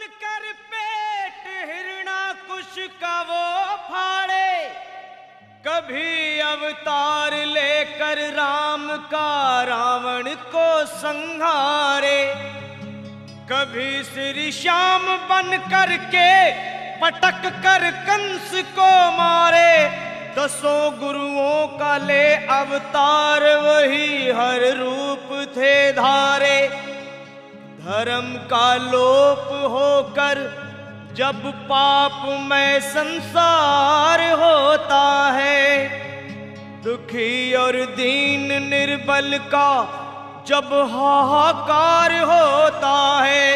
कर पेट हिरणा कुश का वो फाड़े। कभी अवतार लेकर राम का रावण को संहारे। कभी श्री श्याम बन करके पटक कर कंस को मारे। दसों गुरुओं का ले अवतार वही हर रूप थे धारे। धर्म का लोप होकर जब पाप में संसार होता है, दुखी और दीन निर्बल का जब हाहाकार होता है,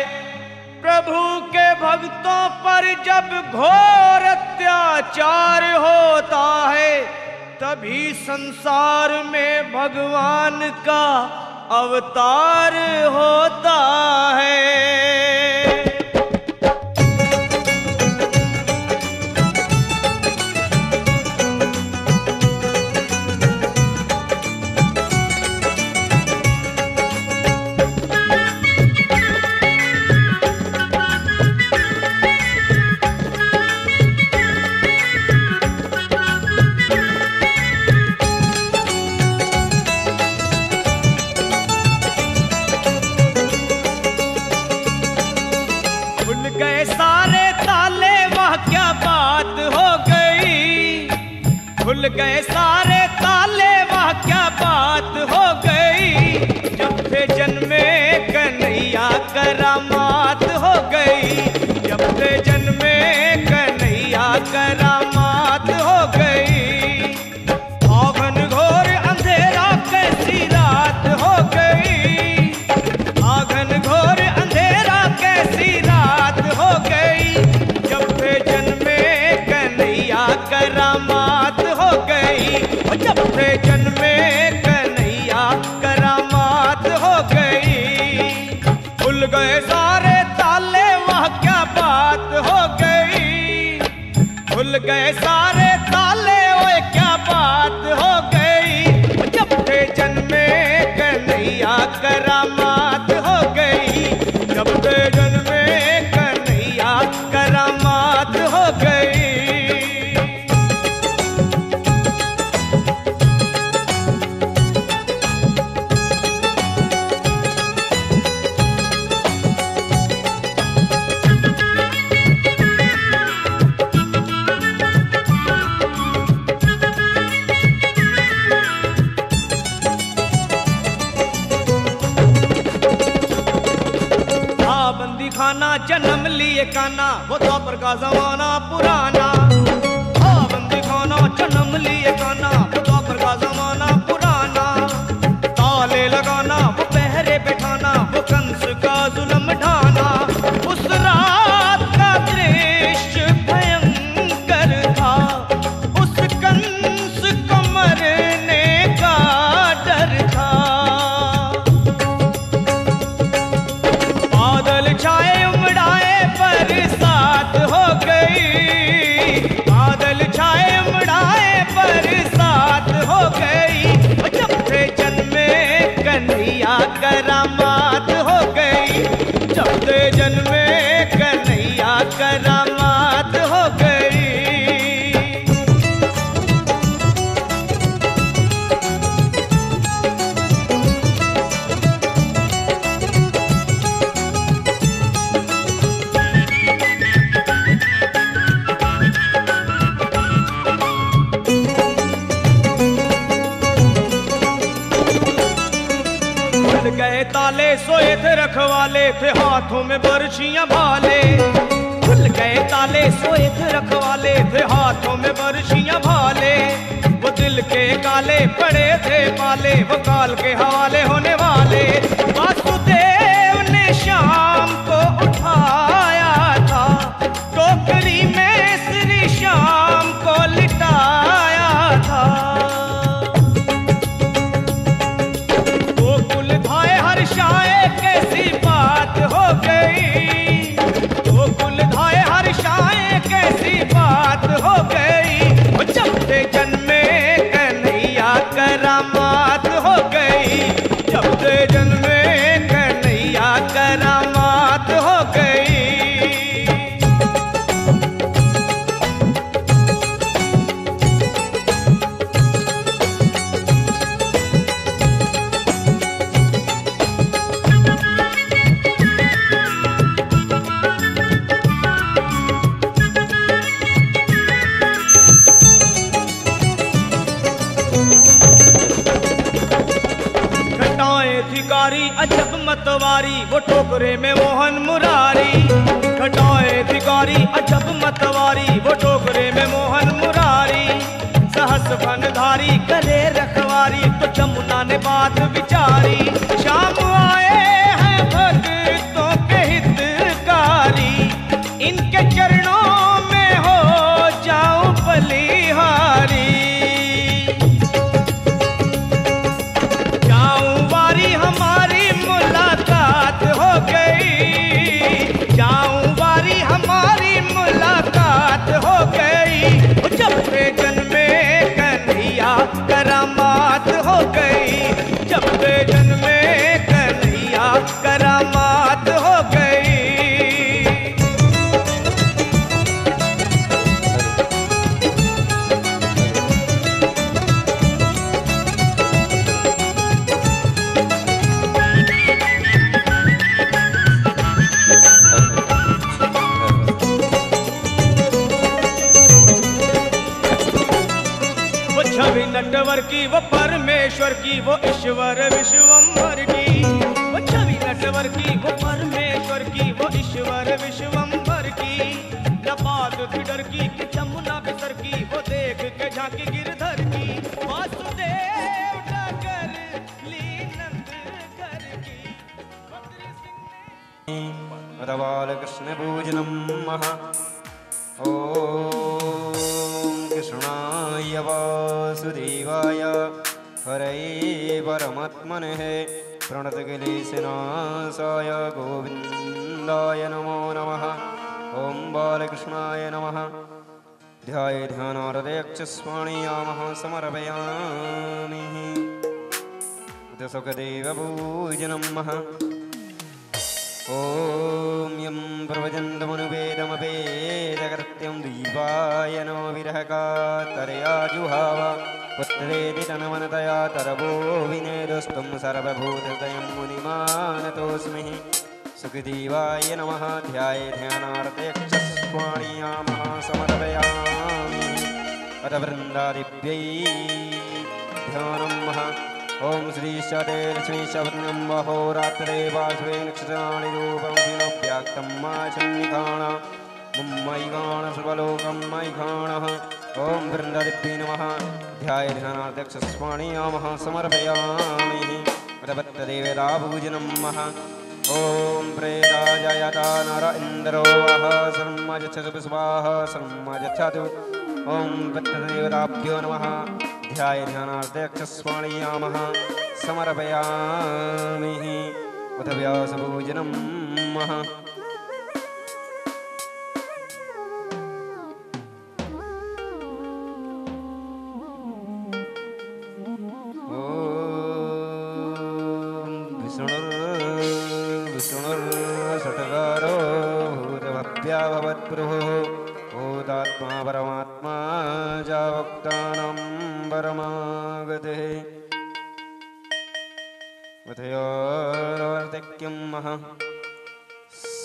प्रभु के भक्तों पर जब घोर अत्याचार होता है, तभी संसार में भगवान का अवतार होता है।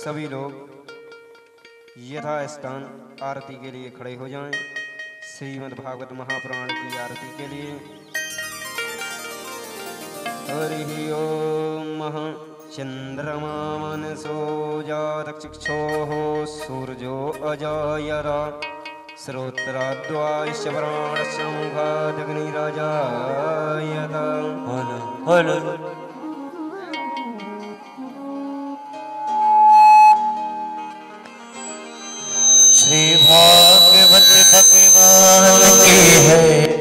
सभी लोग यथास्थान आरती के लिए खड़े हो जाएँ। श्रीमद् भागवत महापुराण की आरती के लिए। हरि ओम चंद्रमा मनसो जातक्षिक्षोः सूर्यो अजायर। श्रोत्राद्वायश्वराणसमुखादग्निरजायत हल हल श्री भागवत भगवान की है।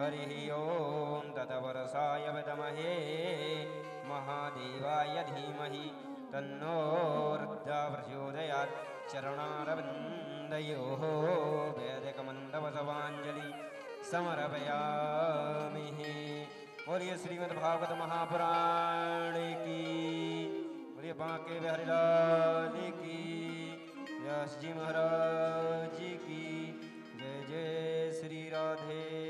हरिः ॐ ततवरसाय विद्महे। महादेवाय धीमहि। तन्नो रुद्रा प्रचोदयात् चरणारविन्दयोः वेदकमन्दवसवाञ्जलि समर्पयामि बोलिए श्रीमद्भागवत महापुराण की। बोलिए बांके बिहारी लाल की। व्यास जी महाराज जी की। जय जय श्री राधे।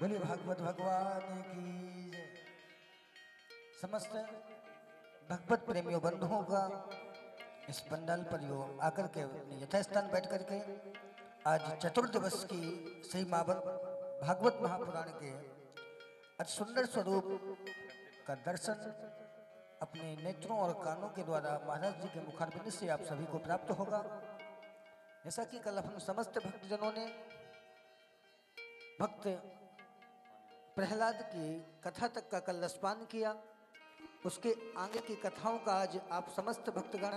बोले भागवत भगवान की। समस्त भगवत प्रेमियों, बंधुओं का इस पंडाल पर यो आकर के अपने यथास्थान बैठ करके आज चतुर्दिवस की श्री मावन भागवत महापुराण के अति सुंदर स्वरूप का दर्शन अपने नेत्रों और कानों के द्वारा महाराज जी के मुखारबिंद से आप सभी को प्राप्त होगा जैसा कि कल हम समस्त भक्तजनों ने भक्त प्रहलाद की कथा तक का कल रसपान किया। उसके आगे की कथाओं का आज आप समस्त भक्तगण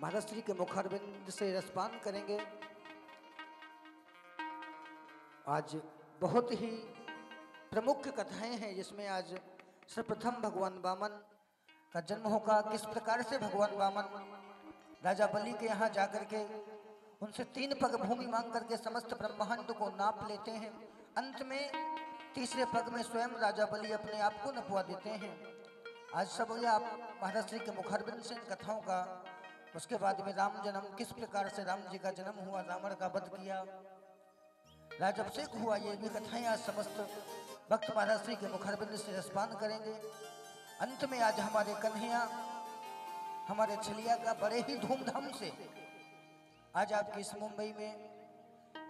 महाराज श्री के मुखारबिंद से रसपान करेंगे। आज बहुत ही प्रमुख कथाएँ हैं जिसमें आज सर्वप्रथम भगवान वामन का जन्म होगा। किस प्रकार से भगवान वामन राजा बलि के यहाँ जाकर के उनसे तीन पग भूमि मांग करके समस्त ब्रह्मांड को नाप लेते हैं। अंत में तीसरे पग में स्वयं राजा बलि अपने आप को नपवा देते हैं। आज सब आप महाराज श्री के मुखारबिंद से इन कथाओं का। उसके बाद में राम जन्म, किस प्रकार से राम जी का जन्म हुआ, रावण का वध किया। राजअभिषेक हुआ, ये भी कथाएँ आज समस्त भक्त महाराज श्री के मुखारबिंद से रसपान करेंगे। अंत में आज हमारे कन्हैया, हमारे छलिया का बड़े ही धूमधाम से आज आपकी इस मुंबई में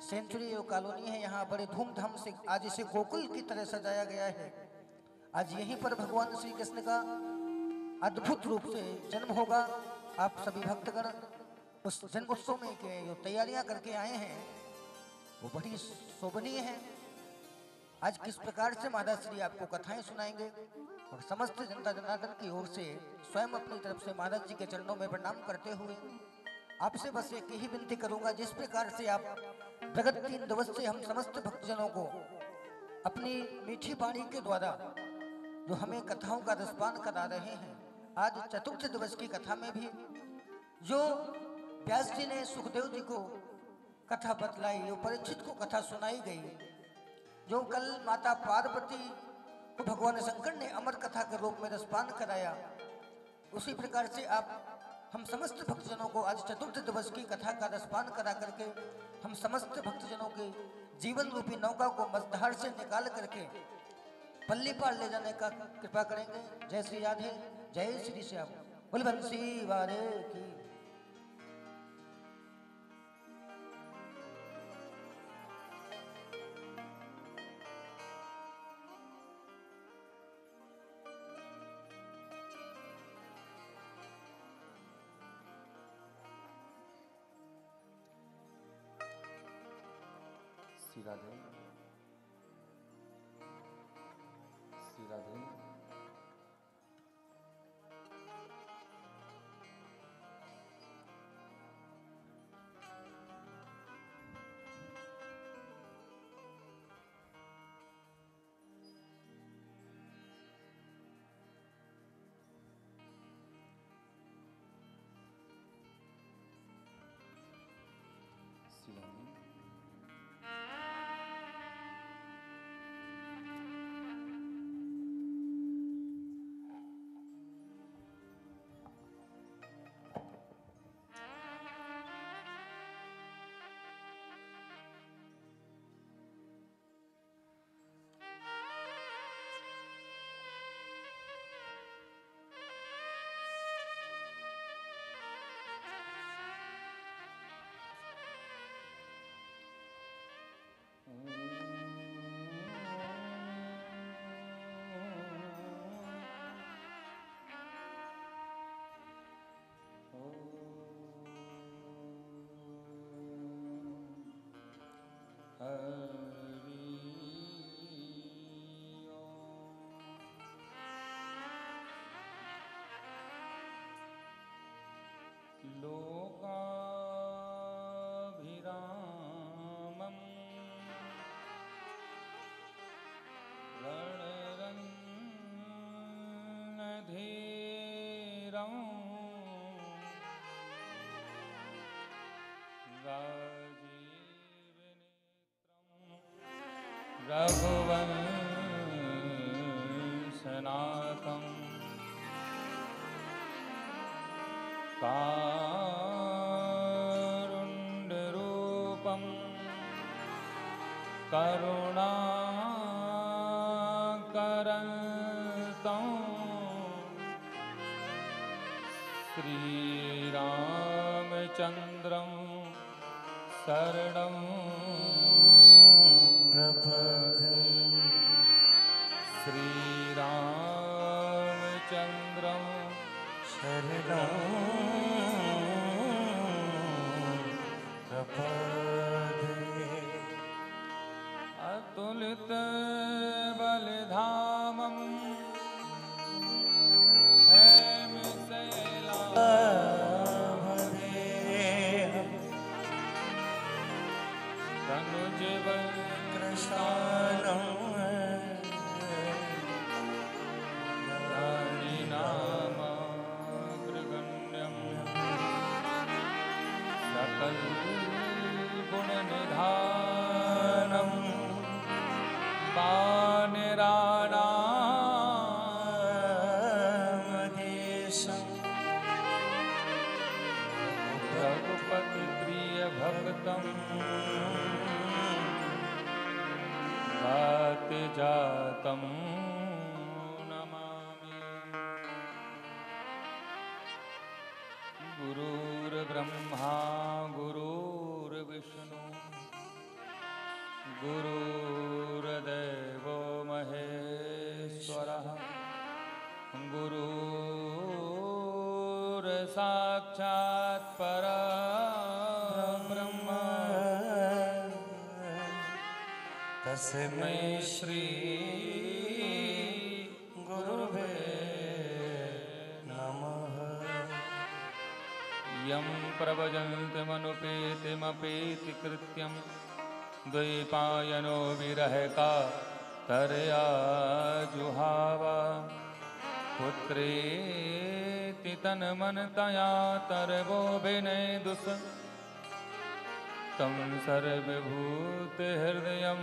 सेंचुरी जो कॉलोनी है, यहाँ बड़े धूमधाम से आज इसे गोकुल की तरह सजाया गया है। आज यहीं पर भगवान श्री कृष्ण का अद्भुत रूप से जन्म होगा। आप सभी भक्तगण उस जन्मोत्सव में के जो तैयारियाँ करके आए हैं, वो बड़ी शोभनीय है। आज किस प्रकार से माता श्री आपको कथाएँ सुनाएँगे और समस्त जनता जनार्दन की ओर से स्वयं अपनी तरफ़ से महाराज जी के चरणों में प्रणाम करते हुए आपसे बस एक ही विनती करूँगा, जिस प्रकार से आप प्रगत तीन दिवस से हम समस्त भक्तजनों को अपनी मीठी वाणी के द्वारा जो हमें कथाओं का रसपान करा रहे हैं, आज चतुर्थ दिवस की कथा में भी जो व्यास जी ने सुखदेव जी को कथा बतलाई, जो परीक्षित को कथा सुनाई गई, जो कल माता पार्वती को भगवान शंकर ने अमर कथा के रूप में रसपान कराया, उसी प्रकार से आप हम समस्त भक्तजनों को आज चतुर्थ दिवस की कथा का रसपान करा करके, हम समस्त भक्तजनों के जीवन रूपी नौका को मजधार से निकाल करके पल्ली पार ले जाने का कृपा करेंगे। जय श्री राधे, जय श्री श्याम। बोल बंसी वारे की। श्री राधे श्री Uh... भुवनकम् कारुण्डरूपं करुणाकरं श्रीरामचन्द्रं शरणम् तस्मै श्री गुरुवे नमः। यं प्रभजन्तमनुपेतिमपेति कृत्यं। द्वैपायनो विरहका तरया जुहाव। पुत्रेति तन्मनतया तरवोऽभिनयदुष तं सर्वभूतहृदयं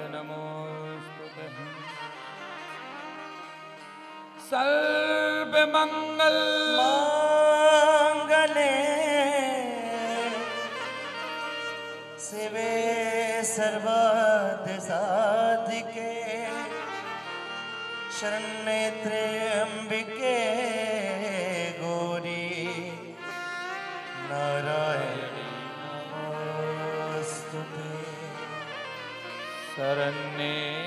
सर्वमङ्गल माङ्गले शिवे सर्वाधिसाधिके शरण्यत्रे अम्बिके गौरी नारायणी नमोऽस्तुते शरण्ये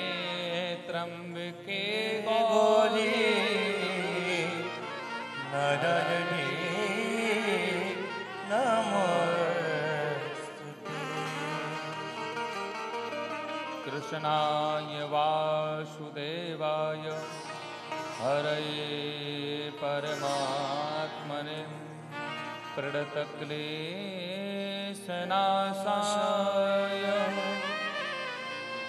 कृष्णाय वासुदेवाय। हरये परमात्मने प्रणतक्लेशनाशाय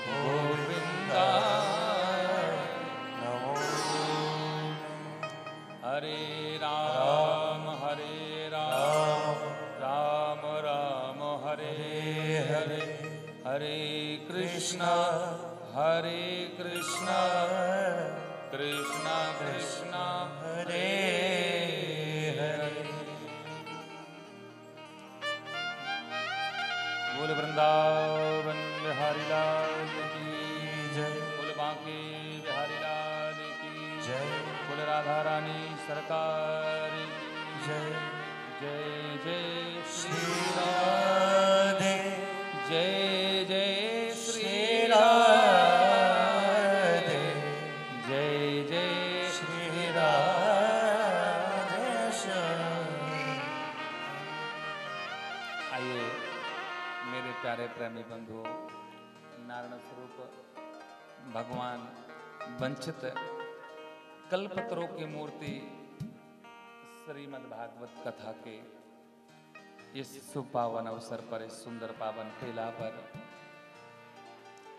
गोविन्दाय कृष्ण, हरे कृष्ण कृष्ण कृष्ण, हरे हरे। बोल वृंदावन बिहारी लाल की जय। बोल बांके बिहारी लाल की जय। बोल राधा रानी सरकार प्यारे प्रेमी बंधु नारायण स्वरूप, भगवान वंचित, कल्पतरों की मूर्ति श्रीमद् भागवत कथा के इस सुपावन अवसर पर, इस सुंदर पावन टेला पर,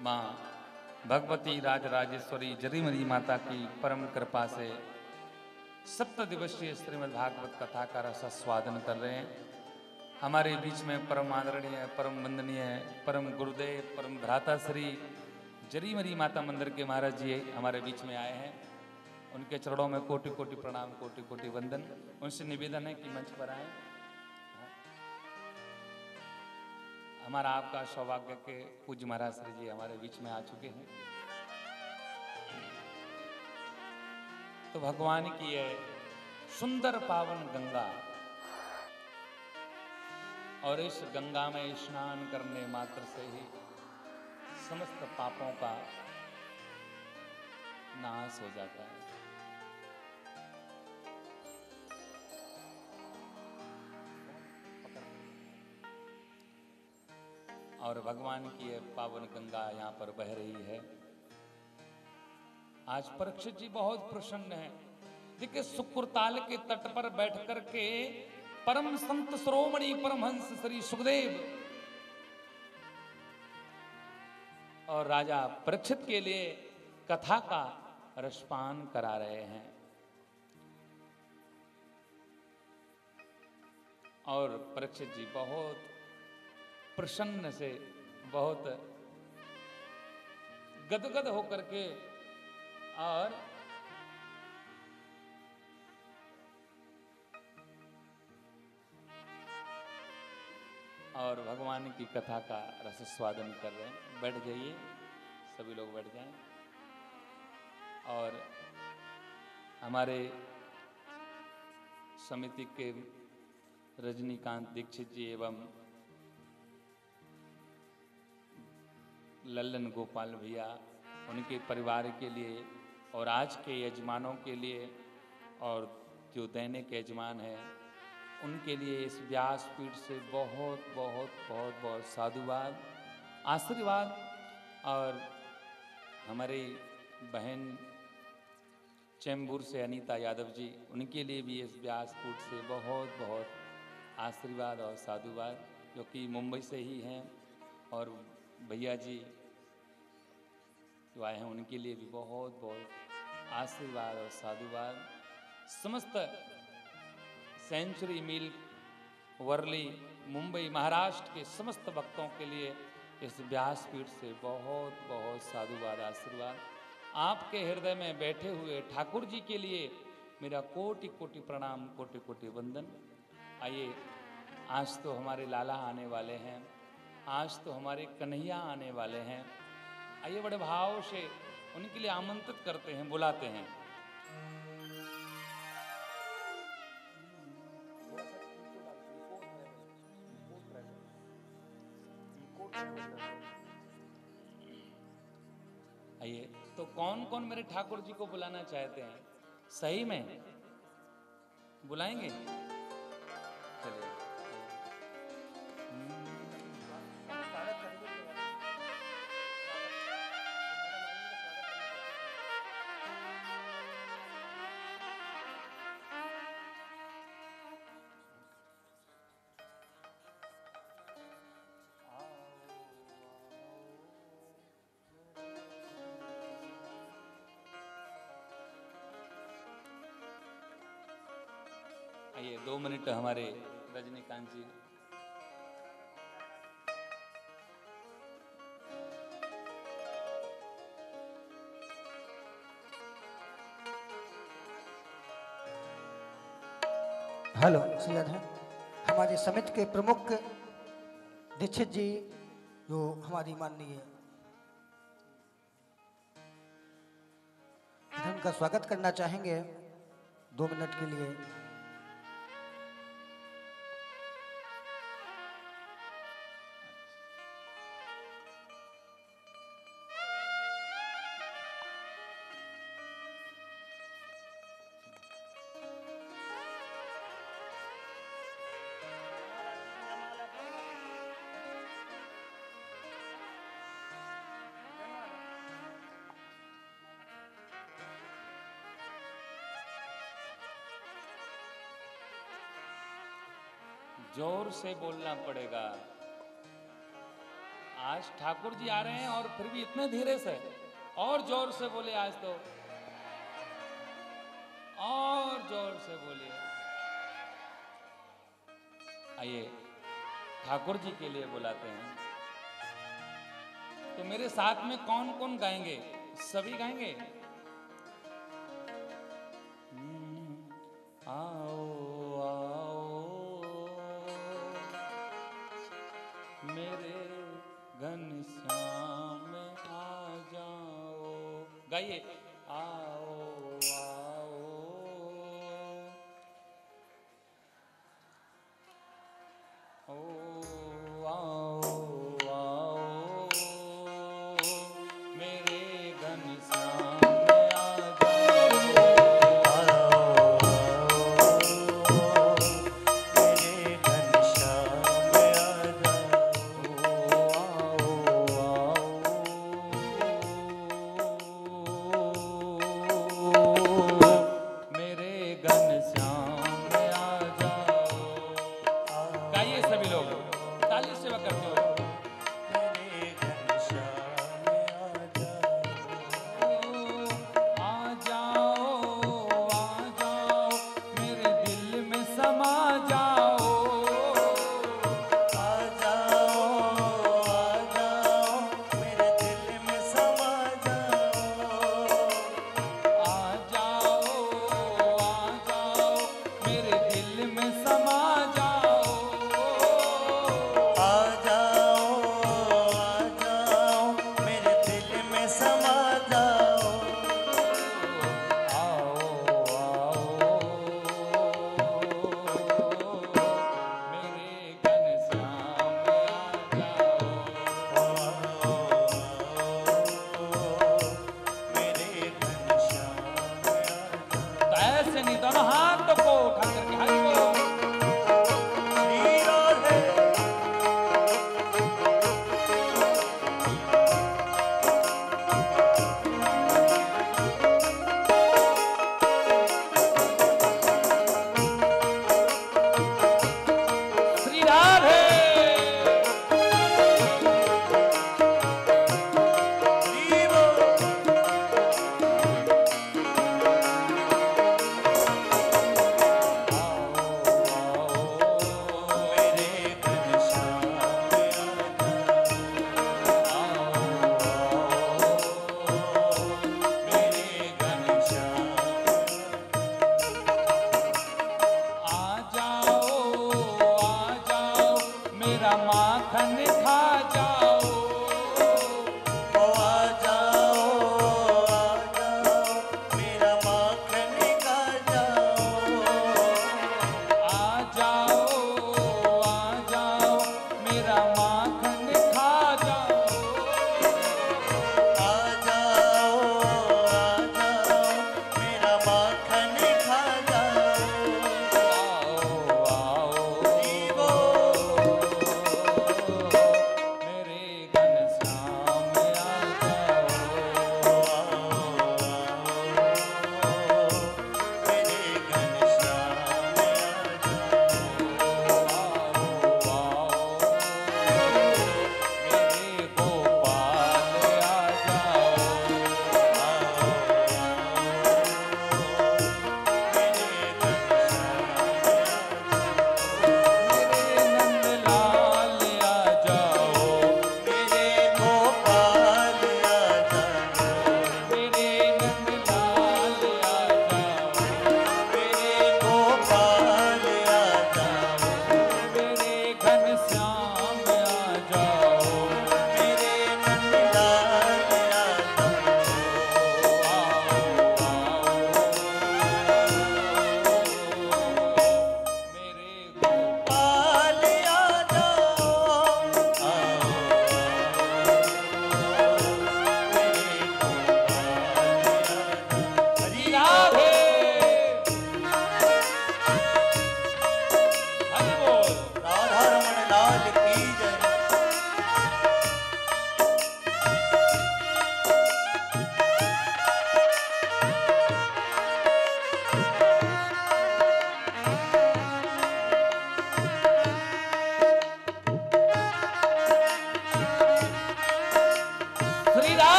माँ भगवती राजराजेश्वरी जरीमरी माता की परम कृपा से सप्त दिवसीय श्रीमद् भागवत कथा का रस स्वादन कर रहे हैं। हमारे बीच में परम आदरणीय, परम वंदनीय, परम गुरुदेव, परम भ्राता श्री जरीमरी माता मंदिर के महाराज जी हमारे बीच में आए हैं। उनके चरणों में कोटि कोटि प्रणाम कोटि कोटि वंदन। उनसे निवेदन है कि मंच पर आए। हमारा आपका सौभाग्य के पूज्य महाराज श्री जी हमारे बीच में आ चुके हैं। तो भगवान की यह सुंदर पावन गंगा और इस गंगा में स्नान करने मात्र से ही समस्त पापों का नाश हो जाता है। और भगवान की यह पावन गंगा यहाँ पर बह रही है। आज परीक्षित जी बहुत प्रसन्न है। देखिए शुक्रताल के तट पर बैठ कर के परम संत श्रोमणी परमहंस श्री सुखदेव। और राजा परीक्षित के लिए कथा का रसपान करा रहे हैं। और परीक्षित जी बहुत प्रसन्न से बहुत गदगद होकर के और और भगवान की कथा का रस स्वादन कर रहे हैं। बैठ जाइए, सभी लोग बैठ जाएँ। और हमारे समिति के रजनीकांत दीक्षित जी एवं लल्लन गोपाल भैया, उनके परिवार के लिए और आज के यजमानों के लिए और जो दैनिक यजमान है उनके लिए इस व्यासपीठ से बहुत बहुत बहुत बहुत साधुवाद, आशीर्वाद और हमारी बहन चैम्बूर से अनीता यादव जी, उनके लिए भी इस व्यासपीठ से बहुत बहुत आशीर्वाद और साधुवाद, जो कि मुंबई से ही हैं और भैया जी जो आए हैं, उनके लिए भी बहुत बहुत आशीर्वाद और साधुवाद। समस्त सेंचुरी मिल, वर्ली, मुंबई, महाराष्ट्र के समस्त भक्तों के लिए इस व्यासपीठ से बहुत बहुत साधुवाद, आशीर्वाद। आपके हृदय में बैठे हुए ठाकुर जी के लिए मेरा कोटि कोटि प्रणाम कोटि कोटि वंदन। आइए, आज तो हमारे लाला आने वाले हैं, आज तो हमारे कन्हैया आने वाले हैं। आइए, बड़े भाव से उनके लिए आमंत्रित करते हैं, बुलाते हैं। कौन कौन मेरे ठाकुर जी को बुलाना चाहते हैं? सही में? बुलाएँगे? मिनट हमारे रजनीकांत जी। हेलो हमारे समिति के प्रमुख दीक्षित जी, जो हमारी माननीय का स्वागत करना चाहेंगे, दो मिनट के लिए। से बोलना पड़ेगा। आज ठाकुर जी आ रहे हैं और फिर भी इतने धीरे से और ज़ोर से बोले आज तो। और ज़ोर से बोले। आइए ठाकुर जी के लिए बुलाते हैं। तो मेरे साथ में कौन कौन गाएँगे? सभी गाएँगे? हम्म, आओ।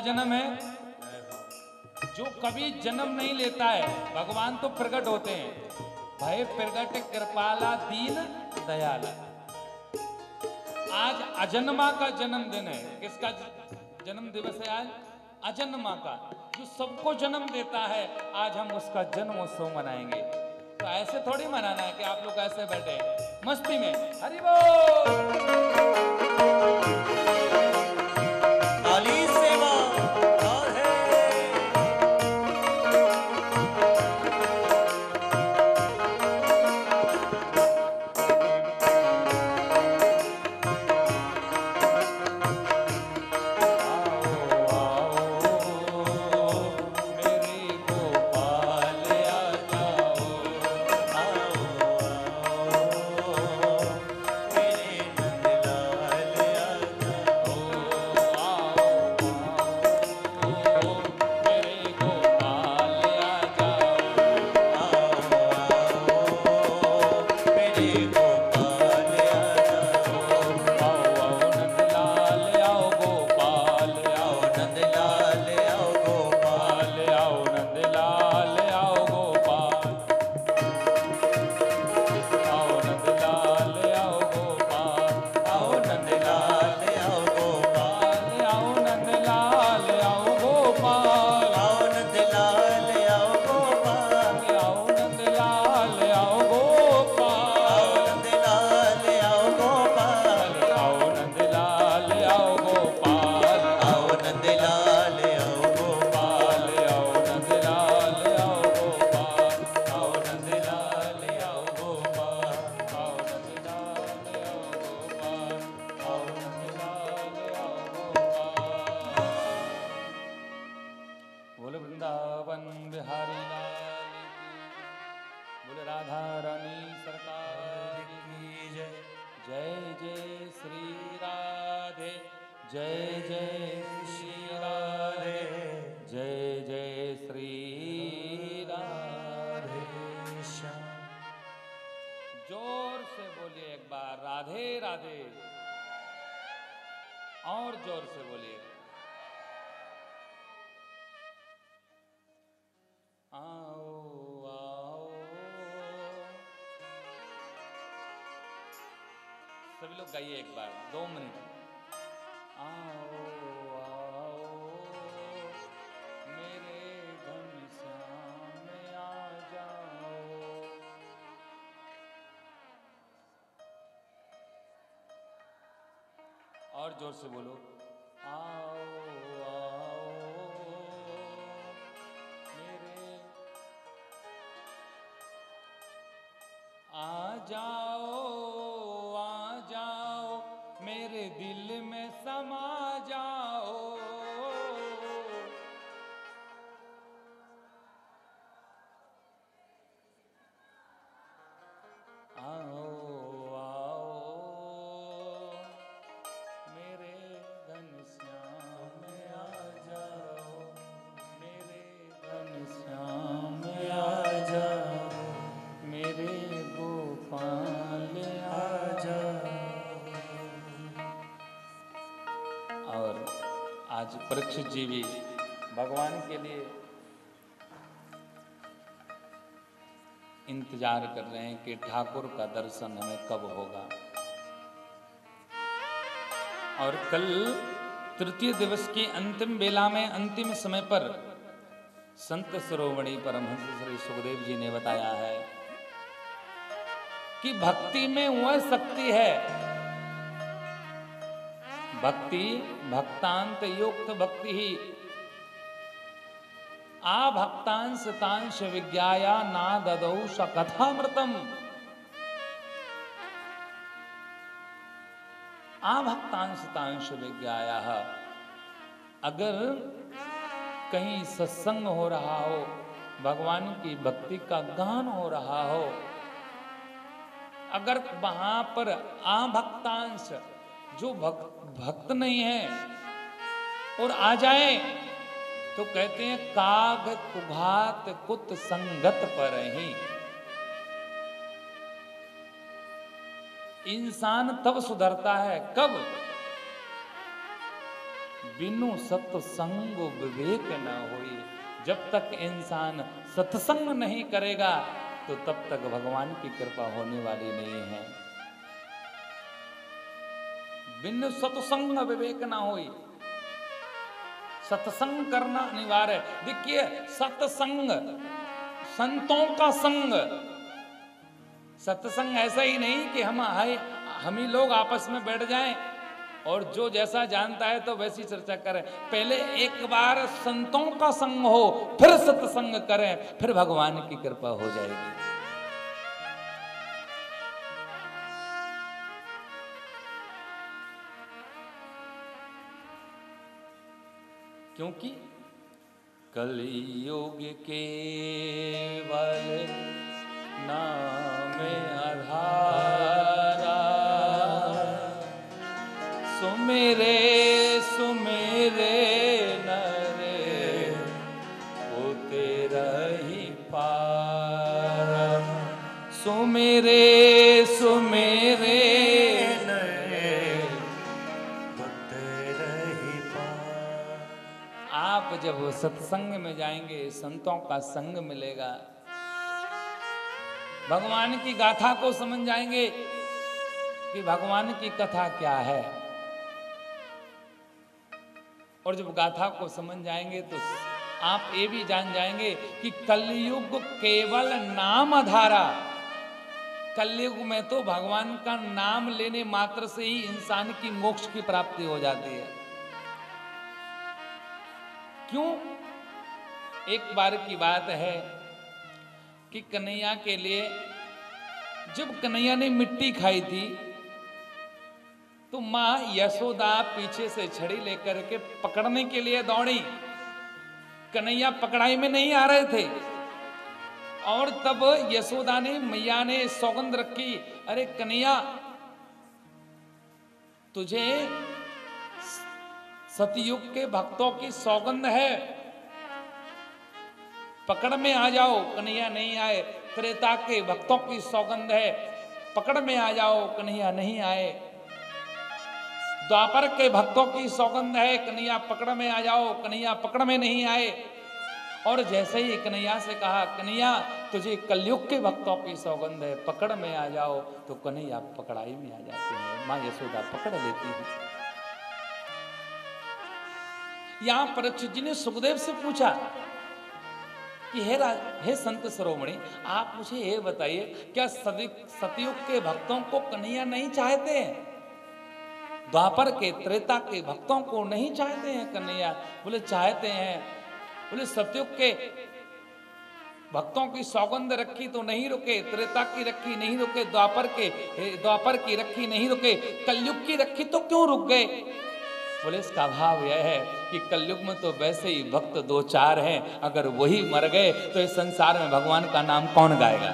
जन्म है? जो कभी जन्म नहीं लेता है, भगवान तो प्रकट होते हैं। भय प्रकट कृपाला दीन दयाला। आज अजन्मा का जन्मदिन है। किसका जन्म दिवस है आज? अजन्मा का। जो सबको जन्म देता है, आज हम उसका जन्मोत्सव मनाएँगे। तो ऐसे थोड़ी मनाना है कि आप लोग ऐसे बैठे मस्ती में। हरि बोल! गाइए एक बार, दो मिनट। आओ आओ, मेरे घनश्याम में आ जाओ। और ज़ोर से बोलो। आज परीक्षित जी भी भगवान के लिए इंतज़ार कर रहे हैं कि ठाकुर का दर्शन हमें कब होगा। और कल तृतीय दिवस की अंतिम बेला में, अंतिम समय पर संत सरोवणी परमहंस श्री सुखदेव जी ने बताया है कि भक्ति में वह शक्ति है भक्ति भक्तांत युक्त भक्ति ही। आ भक्तांश तांश विज्ञाया ना ददौ कथामृतम आ भक्तांश तांश विज्ञाया अगर कहीं सत्संग हो रहा हो, भगवान की भक्ति का गान हो रहा हो, अगर वहाँ पर आ भक्तांश जो भक्त भक्त नहीं है और आ जाए तो कहते हैं, काग कुघात कुत संगत पर ही इंसान तब सुधरता है कब? बिनु सत्संग विवेक न होई। जब तक इंसान सत्संग नहीं करेगा तो तब तक भगवान की कृपा होने वाली नहीं है। बिनु सत्संग विवेक ना हो सत्संग करना अनिवार्य है। देखिए, सत्संग, संतों का संग। सत्संग ऐसा ही नहीं कि हम आए, हम ही लोग आपस में बैठ जाएँ और जो जैसा जानता है तो वैसी चर्चा करें। पहले एक बार संतों का संग हो, फिर सत्संग करें, फिर भगवान की कृपा हो जाएगी। क्योंकि कलयुग केवल नाम आधारा। सुमेरे सुमेरे नरे वो तेरा ही पार। सुमेरे सत्संग में जाएँगे, संतों का संग मिलेगा। भगवान की गाथा को समझ जाएँगे कि भगवान की कथा क्या है। और जब गाथा को समझ जाएँगे तो आप ये भी जान जाएँगे कि कलयुग केवल नाम आधारा। कलयुग में तो भगवान का नाम लेने मात्र से ही इंसान की मोक्ष की प्राप्ति हो जाती है। क्यों? एक बार की बात है कि कन्हैया के लिए, जब कन्हैया ने मिट्टी खाई थी तो माँ यशोदा पीछे से छड़ी लेकर के पकड़ने के लिए दौड़ी। कन्हैया पकड़ाई में नहीं आ रहे थे। और तब यशोदा ने, मैया ने सौगंध रखी, अरे कन्हैया, तुझे सतयुग के भक्तों की सौगंध है। पकड़ में आ जाओ, कन्हैया नहीं आए, त्रेता के भक्तों की सौगंध है। पकड़ में आ जाओ, कन्हैया नहीं आए। द्वापर के भक्तों की सौगंध है, कन्हैया पकड़ में आ जाओ, कन्हैया पकड़ में नहीं आए। और जैसे ही कन्हैया से कहा, कन्हैया, तुझे कलयुग के भक्तों की सौगंध है, पकड़ में आ जाओ। तो कन्हैया पकड़ाई में आ जाते हैं। माँ यशोदा पकड़ लेती है। यहाँ परीक्षित जी ने सुखदेव से पूछा कि, हे राज हे संत सरोमणि आप मुझे ये बताइए, क्या सतयुग के भक्तों को कन्हैया नहीं चाहते हैं? द्वापर के, त्रेता के भक्तों को नहीं चाहते हैं कन्हैया? बोले, चाहते हैं। बोले, सतयुग के भक्तों की सौगंध रखी तो नहीं रुके, त्रेता की रखी नहीं रुके, द्वापर के द्वापर की रखी नहीं रुके, कलयुग की रखी तो क्यों रुक गए? बोले, इसका भाव यह है कि कलयुग में तो वैसे ही भक्त दो चार हैं। अगर वही मर गए तो इस संसार में भगवान का नाम कौन गाएगा?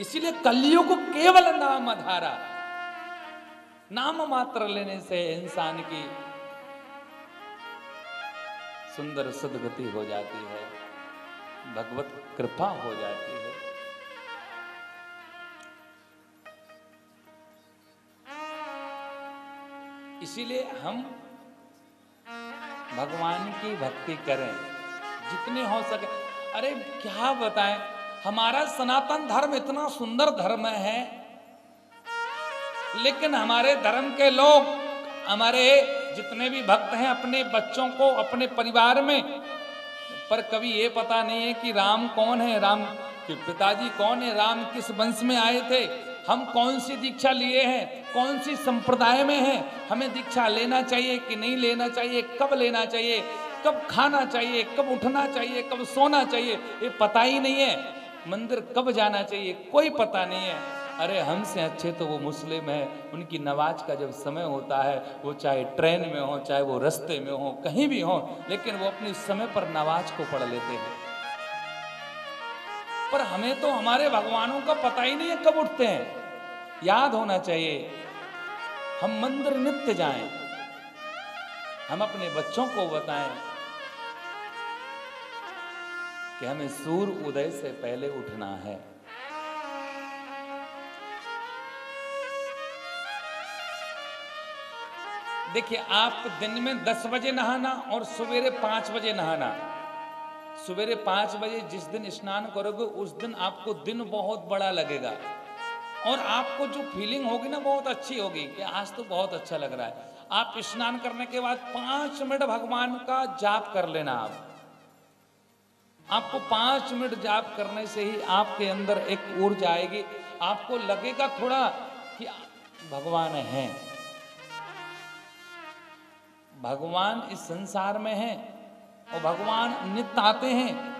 इसीलिए कलयुग केवल नाम आधारा नाम मात्र लेने से इंसान की सुंदर सदगति हो जाती है, भगवत कृपा हो जाती है। इसीलिए हम भगवान की भक्ति करें, जितनी हो सके। अरे, क्या बताएँ? हमारा सनातन धर्म इतना सुंदर धर्म है, लेकिन हमारे धर्म के लोग, हमारे जितने भी भक्त हैं, अपने बच्चों को, अपने परिवार में, पर कभी ये पता नहीं है कि राम कौन है, राम के पिताजी कौन है, राम किस वंश में आए थे। हम कौन सी दीक्षा लिए हैं? कौन सी संप्रदाय में हैं? हमें दीक्षा लेना चाहिए कि नहीं लेना चाहिए? कब लेना चाहिए? कब खाना चाहिए? कब उठना चाहिए? कब सोना चाहिए? ये पता ही नहीं है। मंदिर कब जाना चाहिए? कोई पता नहीं है। अरे, हमसे अच्छे तो वो मुस्लिम है। उनकी नमाज़ का जब समय होता है, वो चाहे ट्रेन में हो, चाहे वो रस्ते में हो, कहीं भी हो, लेकिन वो अपने समय पर नमाज़ को पढ़ लेते हैं। पर हमें तो हमारे भगवानों का पता ही नहीं है कब उठते हैं। याद होना चाहिए। हम मंदिर नित्य जाएँ, हम अपने बच्चों को बताएँ कि हमें सूर्य उदय से पहले उठना है। देखिए आप दिन में दस बजे नहाना और सवेरे पाँच बजे नहाना। सवेरे पाँच बजे जिस दिन स्नान करोगे उस दिन आपको दिन बहुत बड़ा लगेगा। और आपको जो फीलिंग होगी ना, बहुत अच्छी होगी। कि आज तो बहुत अच्छा लग रहा है। आप स्नान करने के बाद पाँच मिनट भगवान का जाप कर लेना आप। आपको पाँच मिनट जाप करने से ही आपके अंदर एक ऊर्जा आएगी। आपको लगेगा थोड़ा कि भगवान हैं। भगवान इस संसार में है और भगवान नित्य आते हैं।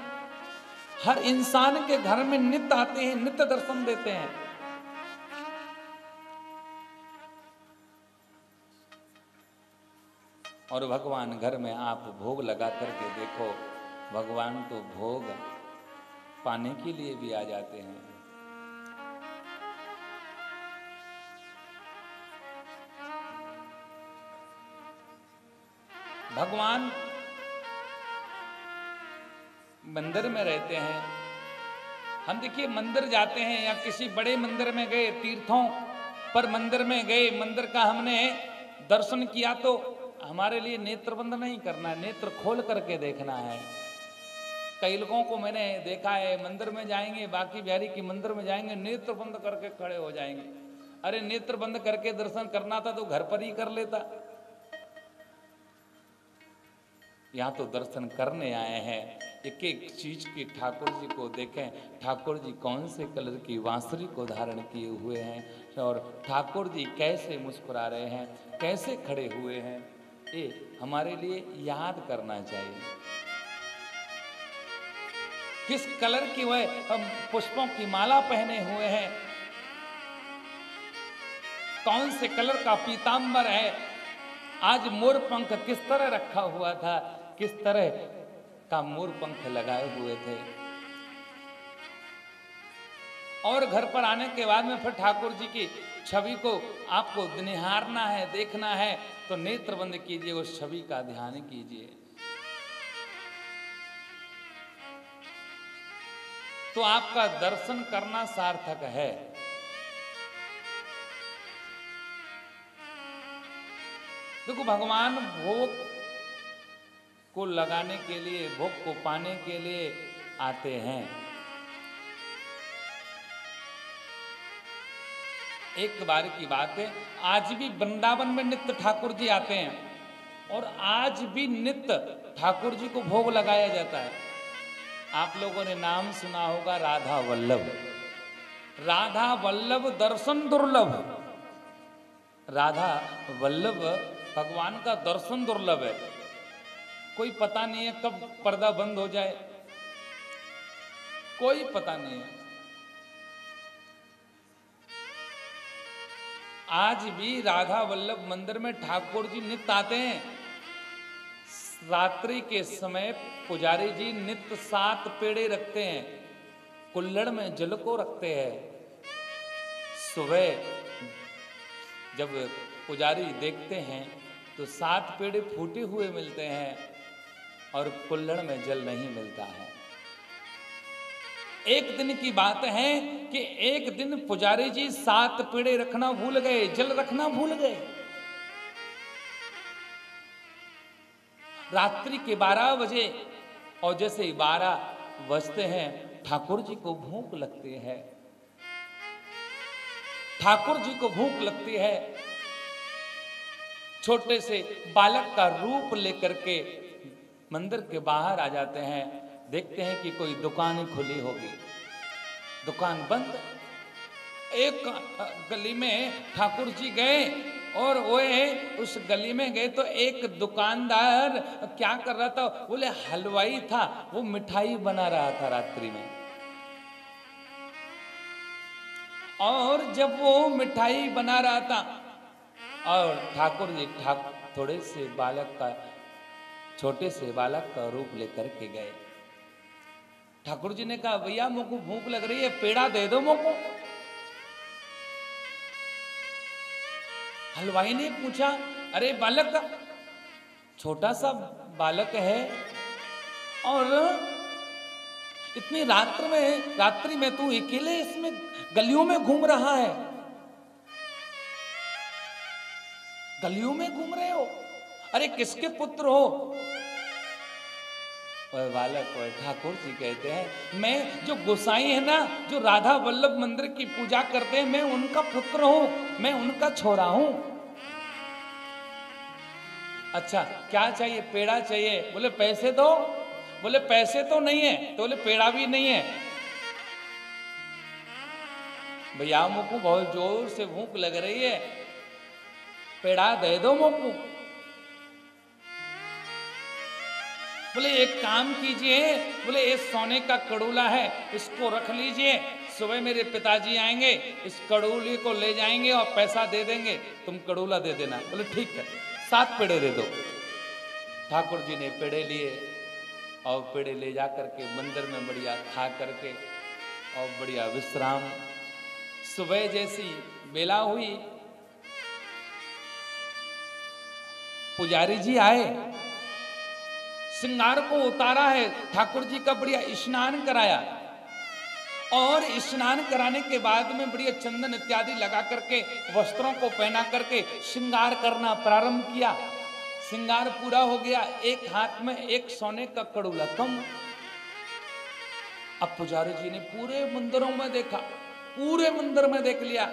हर इंसान के घर में नित्य आते हैं, नित्य दर्शन देते हैं। और भगवान घर में आप भोग लगा करके देखो, भगवान तो भोग पाने के लिए भी आ जाते हैं। भगवान मंदिर में रहते हैं। हम देखिए, मंदिर जाते हैं या किसी बड़े मंदिर में गए, तीर्थों पर मंदिर में गए, मंदिर का हमने दर्शन किया तो हमारे लिए नेत्र बंद नहीं करना है, नेत्र खोल करके देखना है। कई लोगों को मैंने देखा है, मंदिर में जाएँगे, बाकी बिहारी की मंदिर में जाएँगे, नेत्र बंद करके खड़े हो जाएँगे। अरे नेत्र बंद करके दर्शन करना था तो घर पर ही कर लेता। यहाँ तो दर्शन करने आए हैं। एक एक चीज़ की ठाकुर जी को देखें। ठाकुर जी कौन से कलर की बांसुरी को धारण किए हुए हैं और ठाकुर जी कैसे मुस्कुरा रहे हैं, कैसे खड़े हुए हैं। ये हमारे लिए याद करना चाहिए। किस कलर की वह, हम पुष्पों की माला पहने हुए हैं? कौन से कलर का पीतांबर है? आज मोर पंख किस तरह रखा हुआ था? किस तरह का मोर पंख लगाए हुए थे? और घर पर आने के बाद में फिर ठाकुर जी की छवि को आपको निहारना है, देखना है तो नेत्र बंद कीजिए, उस छवि का ध्यान कीजिए। तो आपका दर्शन करना सार्थक है। देखो, भगवान भोग को लगाने के लिए, भोग को पाने के लिए आते हैं। एक बार की बात है, आज भी वृंदावन में नित्य ठाकुर जी आते हैं और आज भी नित्य ठाकुर जी को भोग लगाया जाता है। आप लोगों ने नाम सुना होगा राधा वल्लभ। राधा वल्लभ दर्शन दुर्लभ। राधा वल्लभ भगवान का दर्शन दुर्लभ है। कोई पता नहीं है कब पर्दा बंद हो जाए। कोई पता नहीं है। आज भी राधा वल्लभ मंदिर में ठाकुर जी नित्य आते हैं। रात्रि के समय पुजारी जी नित्य सात पेड़े रखते हैं, कुल्लड़ में जल को रखते हैं। सुबह जब पुजारी देखते हैं तो सात पेड़े फूटे हुए मिलते हैं और कुल्लड़ में जल नहीं मिलता है। एक दिन की बात है कि एक दिन पुजारी जी सात पेड़े रखना भूल गए, जल रखना भूल गए। रात्रि के बारह बजे, और जैसे बारह बजते हैं, ठाकुर जी को भूख लगती है। ठाकुर जी को भूख लगती है। छोटे से बालक का रूप लेकर के मंदिर के बाहर आ जाते हैं। देखते हैं कि कोई दुकान खुली होगी। दुकान बंद। एक गली में ठाकुर जी गए और वो उस गली में गए तो एक दुकानदार क्या कर रहा था? बोले, हलवाई था। वो मिठाई बना रहा था रात्रि में। और जब वो मिठाई बना रहा था, और ठाकुर जी ठाक, थोड़े से बालक का, छोटे से बालक का रूप लेकर के गए। ठाकुर जी ने कहा, भैया, मुझको भूख लग रही है, पेड़ा दे दो मुझको। हलवाई ने पूछा, अरे, बालक, छोटा सा बालक है और इतनी रात्र में, रात्रि में तू अकेले इसमें गलियों में घूम रहा है? गलियों में घूम रहे हो? अरे, किसके पुत्र हो? और बालक और ठाकुर जी कहते हैं, मैं जो गोसाई है ना, जो राधा वल्लभ मंदिर की पूजा करते हैं, मैं उनका पुत्र हूँ, मैं उनका छोरा हूँ। अच्छा क्या चाहिए? पेड़ा चाहिए? बोले, पैसे दो। बोले, पैसे तो नहीं है। तो बोले, पेड़ा भी नहीं है। भैया मुझको बहुत ज़ोर से भूख लग रही है। पेड़ा दे दो मुझको बोले, एक काम कीजिए, बोले ये सोने का कड़ूला है, इसको रख लीजिए, सुबह मेरे पिताजी आएँगे, इस कड़ूले को ले जाएँगे और पैसा दे देंगे, तुम कड़ूला दे देना। बोले, ठीक है, सात पेड़े दे दो। ठाकुर जी ने पेड़े लिए और पेड़े ले जा करके मंदिर में बढ़िया खा करके और बढ़िया विश्राम। सुबह जैसी बेला हुई, पुजारी जी आए श्रृंगार को उतारा है। ठाकुर जी का बढ़िया स्नान कराया। और स्नान कराने के बाद में बढ़िया चंदन इत्यादि लगा करके, वस्त्रों को पहना करके श्रृंगार करना प्रारंभ किया। श्रृंगार पूरा हो गया। एक हाथ में एक सोने का कड़ूला। कम। अब पुजारी जी ने पूरे मंदिरों में देखा। पूरे मंदिर में देख लिया।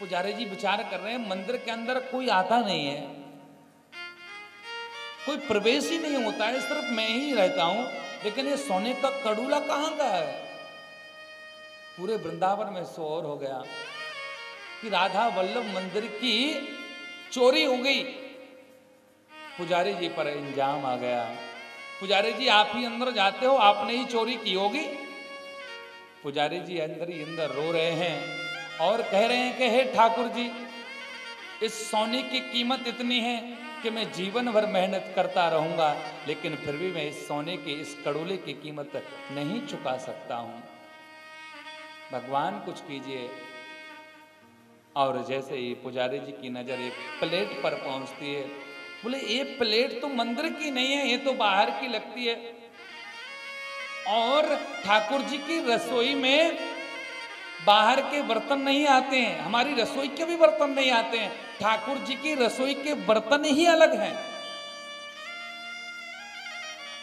पुजारी जी विचार कर रहे हैं, मंदिर के अंदर कोई आता नहीं है। कोई प्रवेश ही नहीं होता है, सिर्फ़ मैं ही रहता हूँ। लेकिन ये सोने का कड़ूला कहाँ का है? पूरे वृंदावन में शोर हो गया कि राधा वल्लभ मंदिर की चोरी हो गई। पुजारी जी पर इंजाम आ गया। पुजारी जी, आप ही अंदर जाते हो, आपने ही चोरी की होगी। पुजारी जी अंदर ही अंदर रो रहे हैं और कह रहे हैं कि, हे ठाकुर जी, इस सोने की कीमत इतनी है कि मैं जीवन भर मेहनत करता रहूँगा, लेकिन फिर भी मैं इस सोने के, इस कड़ोले की कीमत नहीं चुका सकता हूँ। भगवान कुछ कीजिए। और जैसे ही पुजारी जी की नज़र एक प्लेट पर पहुँचती है, बोले, ये प्लेट तो मंदिर की नहीं है, ये तो बाहर की लगती है। और ठाकुर जी की रसोई में बाहर के बर्तन नहीं आते हैं, हमारी रसोई के भी बर्तन नहीं आते हैं। ठाकुर जी की रसोई के बर्तन ही अलग हैं।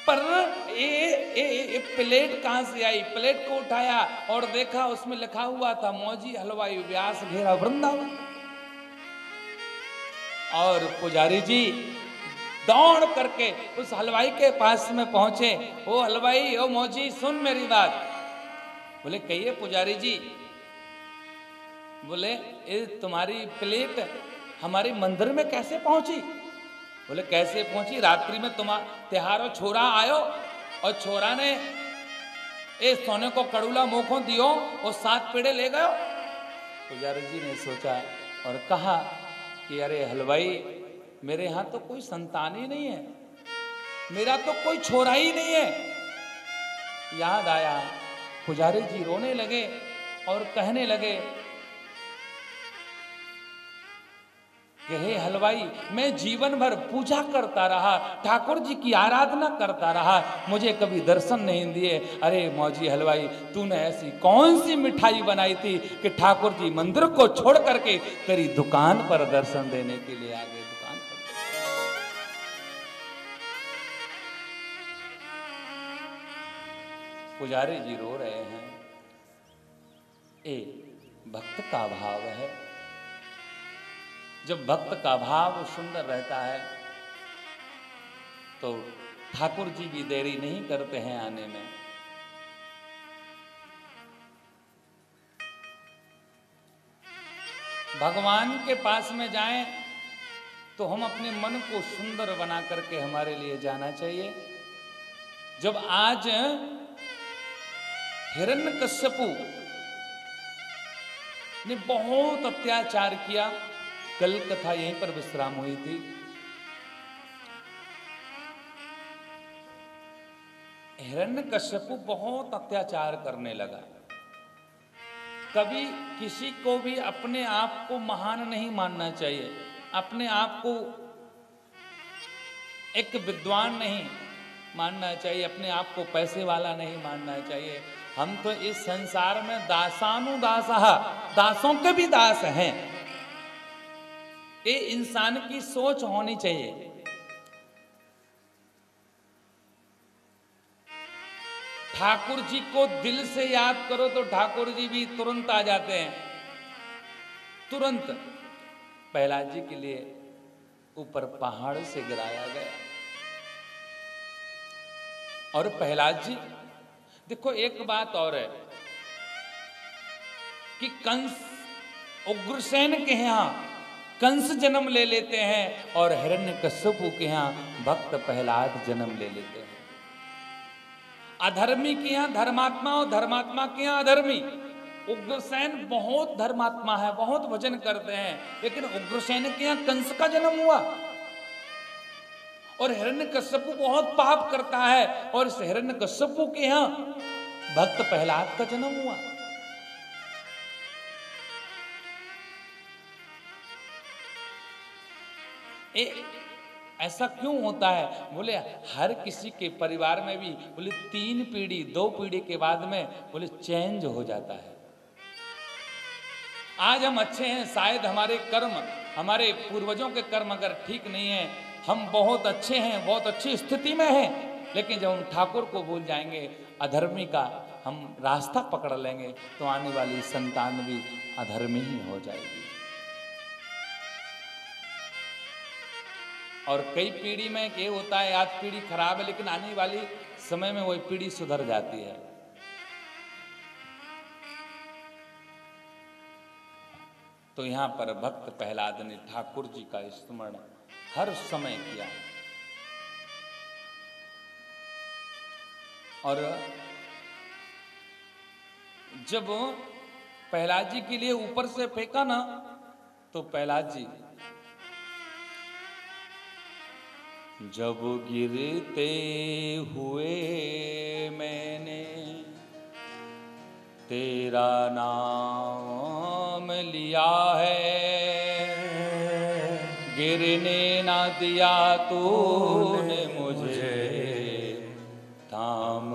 पर ये, ये, ये प्लेट कहाँ से आई? प्लेट को उठाया और देखा उसमें लिखा हुआ था मौजी हलवाई व्यास घेरा वृंदावन। और पुजारी जी दौड़ करके उस हलवाई के पास में पहुँचे। ओ हलवाई ओ मौजी सुन मेरी बात। बोले कहिए पुजारी जी। बोले ये तुम्हारी प्लेट हमारे मंदिर में कैसे पहुँची? बोले, कैसे पहुँची? रात्रि में तुम्हारा त्योहारो छोरा आयो और छोरा ने ए सोने को कड़ूला मोखो दियो और सात पेड़े ले गयो। पुजारी जी ने सोचा और कहा कि, अरे हलवाई, मेरे यहाँ तो कोई संतान ही नहीं है। मेरा तो कोई छोरा ही नहीं है। याद आया, पुजारी जी रोने लगे और कहने लगे कि हे हलवाई, मैं जीवन भर पूजा करता रहा, ठाकुर जी की आराधना करता रहा, मुझे कभी दर्शन नहीं दिए। अरे मौजी हलवाई, तूने ऐसी कौन सी मिठाई बनाई थी कि ठाकुर जी मंदिर को छोड़ करके तेरी दुकान पर दर्शन देने के लिए आ गए? दुकान पर। पुजारी जी रो रहे हैं। ए, भक्त का भाव है। जब भक्त का भाव सुंदर रहता है तो ठाकुर जी भी देरी नहीं करते हैं आने में। भगवान के पास में जाएँ तो हम अपने मन को सुंदर बना करके हमारे लिए जाना चाहिए। जब आज हिरण्य हिरण्यकश्यपु ने बहुत अत्याचार किया कल कथा यहीं पर विश्राम हुई थी। हिरण्यकश्यपु बहुत अत्याचार करने लगा। कभी किसी को भी अपने आप को महान नहीं मानना चाहिए। अपने आप को एक विद्वान नहीं मानना चाहिए। अपने आप को पैसे वाला नहीं मानना चाहिए। हम तो इस संसार में दासानुदास दासों के भी दास हैं। ये इंसान की सोच होनी चाहिए। ठाकुर जी को दिल से याद करो तो ठाकुर जी भी तुरंत आ जाते हैं। तुरंत। प्रहलाद जी के लिए ऊपर पहाड़ से गिराया गया। और प्रहलाद जी देखो एक बात और है कि कंस उग्रसेन के यहाँ कंस जन्म ले लेते हैं और हिरण्य कश्यपु के यहाँ भक्त प्रहलाद जन्म ले लेते हैं। अधर्मी के यहाँ धर्मात्मा और धर्मात्मा के यहाँ अधर्मी। उग्रसेन बहुत धर्मात्मा है, बहुत भजन करते हैं, लेकिन उग्रसेन के यहाँ कंस का जन्म हुआ। और हिरण्य कश्यपु बहुत पाप करता है, और इस हिरण्य कश्यपु के यहाँ भक्त प्रहलाद का जन्म हुआ। ए, ऐसा क्यों होता है? बोले हर किसी के परिवार में भी बोले तीन पीढ़ी दो पीढ़ी के बाद में बोले चेंज हो जाता है। आज हम अच्छे हैं शायद हमारे कर्म हमारे पूर्वजों के कर्म अगर ठीक नहीं है हम बहुत अच्छे हैं बहुत अच्छी स्थिति में हैं लेकिन जब हम ठाकुर को भूल जाएँगे अधर्मी का हम रास्ता पकड़ लेंगे तो आने वाली संतान भी अधर्मी ही हो जाएगी। और कई पीढ़ी में ये होता है, आज पीढ़ी खराब है, लेकिन आने वाली समय में वही पीढ़ी सुधर जाती है। तो यहाँ पर भक्त प्रहलाद ने ठाकुर जी का स्मरण हर समय किया और जब प्रहलाद जी के लिए ऊपर से फेंका ना तो प्रहलाद जी जब गिरते हुए मैंने तेरा नाम लिया है, गिरने ना दिया तूने मुझे, थाम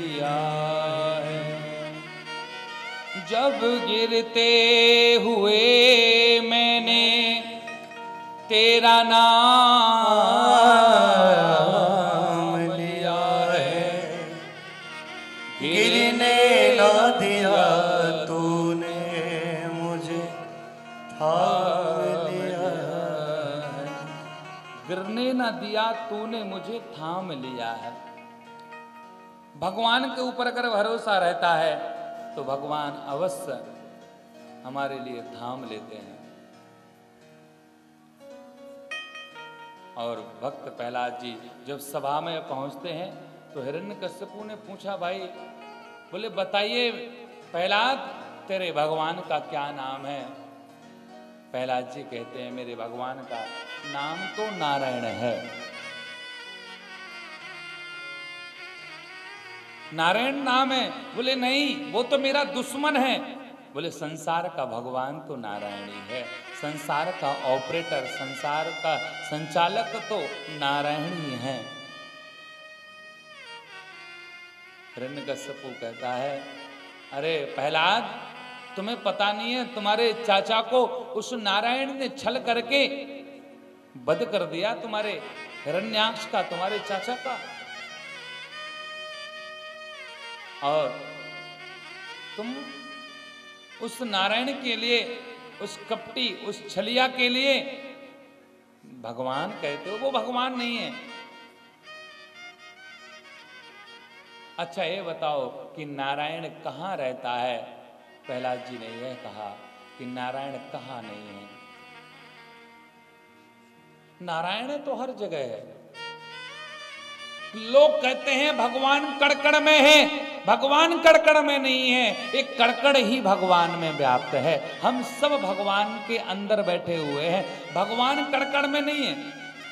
लिया है। जब गिरते हुए मैंने तेरा नाम ना दिया, तूने मुझे थाम लिया है। भगवान के ऊपर अगर भरोसा रहता है तो भगवान अवश्य हमारे लिए थाम लेते हैं। और भक्त प्रहलाद जी जब सभा में पहुँचते हैं तो हिरण्य हिरण्यकश्यपु ने पूछा, भाई, बोले, बताइए, प्रहलाद, तेरे भगवान का क्या नाम है? प्रहलाद जी कहते हैं, मेरे भगवान का नाम तो नारायण है। नारायण नाम है। बोले, नहीं, वो तो मेरा दुश्मन है। बोले, संसार का भगवान तो नारायण ही। है संसार का ऑपरेटर, संसार का संचालक तो नारायण ही। है हिरण्यकश्यपु कहता है, अरे प्रहलाद तुम्हें पता नहीं है, तुम्हारे चाचा को उस नारायण ने छल करके बद कर दिया तुम्हारे हिरण्याक्ष का, तुम्हारे चाचा का। और तुम उस नारायण के लिए, उस कपटी, उस छलिया के लिए भगवान कहते हो? वो भगवान नहीं है। अच्छा ये बताओ कि नारायण कहाँ रहता है? प्रहलाद जी ने यह कहा कि नारायण कहाँ नहीं है? नारायण तो हर जगह है। लोग कहते हैं भगवान कड़कड़ में है। भगवान कड़कड़ में नहीं है। एक कड़कड़ ही भगवान में व्याप्त है। हम सब भगवान के अंदर बैठे हुए हैं। भगवान कड़कड़ में नहीं है।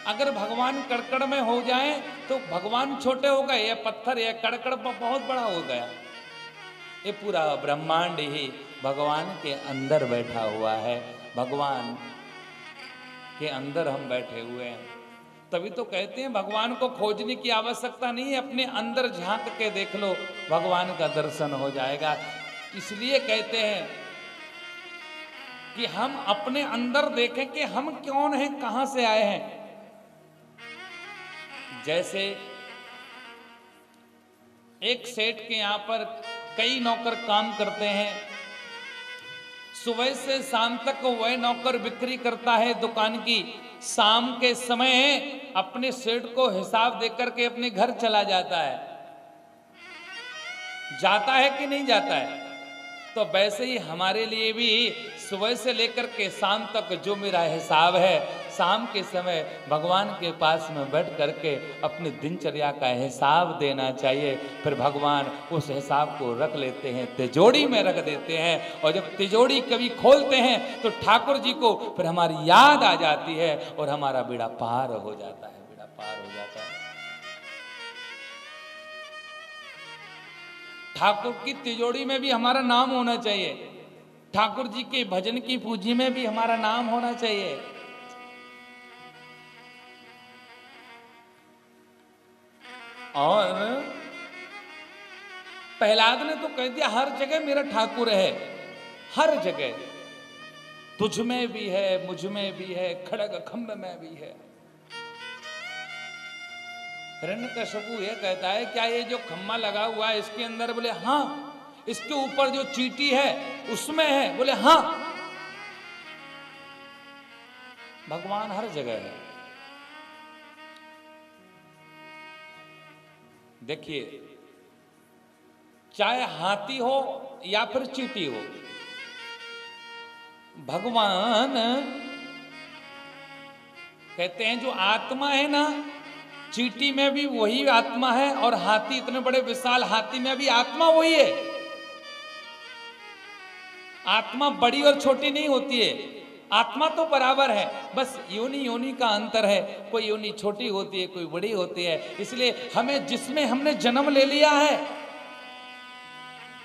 अगर भगवान कड़कड़ में हो जाए तो भगवान छोटे हो गए ये पत्थर ये कड़कड़ बहुत बड़ा हो गया। ये पूरा ब्रह्मांड ही भगवान के अंदर बैठा हुआ है। भगवान के अंदर हम बैठे हुए हैं। तभी तो कहते हैं, भगवान को खोजने की आवश्यकता नहीं है, अपने अंदर झाँक के देख लो, भगवान का दर्शन हो जाएगा। इसलिए कहते हैं कि हम अपने अंदर देखें कि हम कौन हैं, कहाँ से आए हैं। जैसे एक सेठ के यहाँ पर कई नौकर काम करते हैं। सुबह से शाम तक वह नौकर बिक्री करता है, दुकान की। शाम के समय अपने सेठ को हिसाब देकर के अपने घर चला जाता है। जाता है कि नहीं जाता है? तो वैसे ही हमारे लिए भी सुबह से लेकर के शाम तक जो मेरा हिसाब है शाम के समय भगवान के पास में बैठ करके अपनी दिनचर्या का हिसाब देना चाहिए। फिर भगवान उस हिसाब को रख लेते हैं तिजोड़ी में रख देते हैं और जब तिजोड़ी कभी खोलते हैं तो ठाकुर जी को फिर हमारी याद आ जाती है और हमारा बेड़ा पार हो जाता है, बेड़ा पार हो जाता है। ठाकुर की तिजोड़ी में भी हमारा नाम होना चाहिए। ठाकुर जी के भजन की पूजी में भी हमारा नाम होना चाहिए। और प्रहलाद ने तो कह दिया, हर जगह मेरा ठाकुर है, हर जगह। तुझ में भी है, मुझमें भी है, खड़ग खम्भ में भी है। हिरण्य कश्यपु यह कहता है, क्या ये जो खम्मा लगा हुआ है, इसके अंदर? बोले हाँ इसके ऊपर जो चीटी है, उसमें है। बोले हाँ। भगवान हर जगह है। देखिए, चाहे हाथी हो या फिर चीटी हो, भगवान कहते हैं जो आत्मा है ना, चीटी में भी वही आत्मा है और हाथी इतने बड़े विशाल, हाथी में भी आत्मा वही है। आत्मा बड़ी और छोटी नहीं होती है। आत्मा तो बराबर है, बस योनि योनि का अंतर है। कोई योनि छोटी होती है, कोई बड़ी होती है। इसलिए हमें जिसमें हमने जन्म ले लिया है,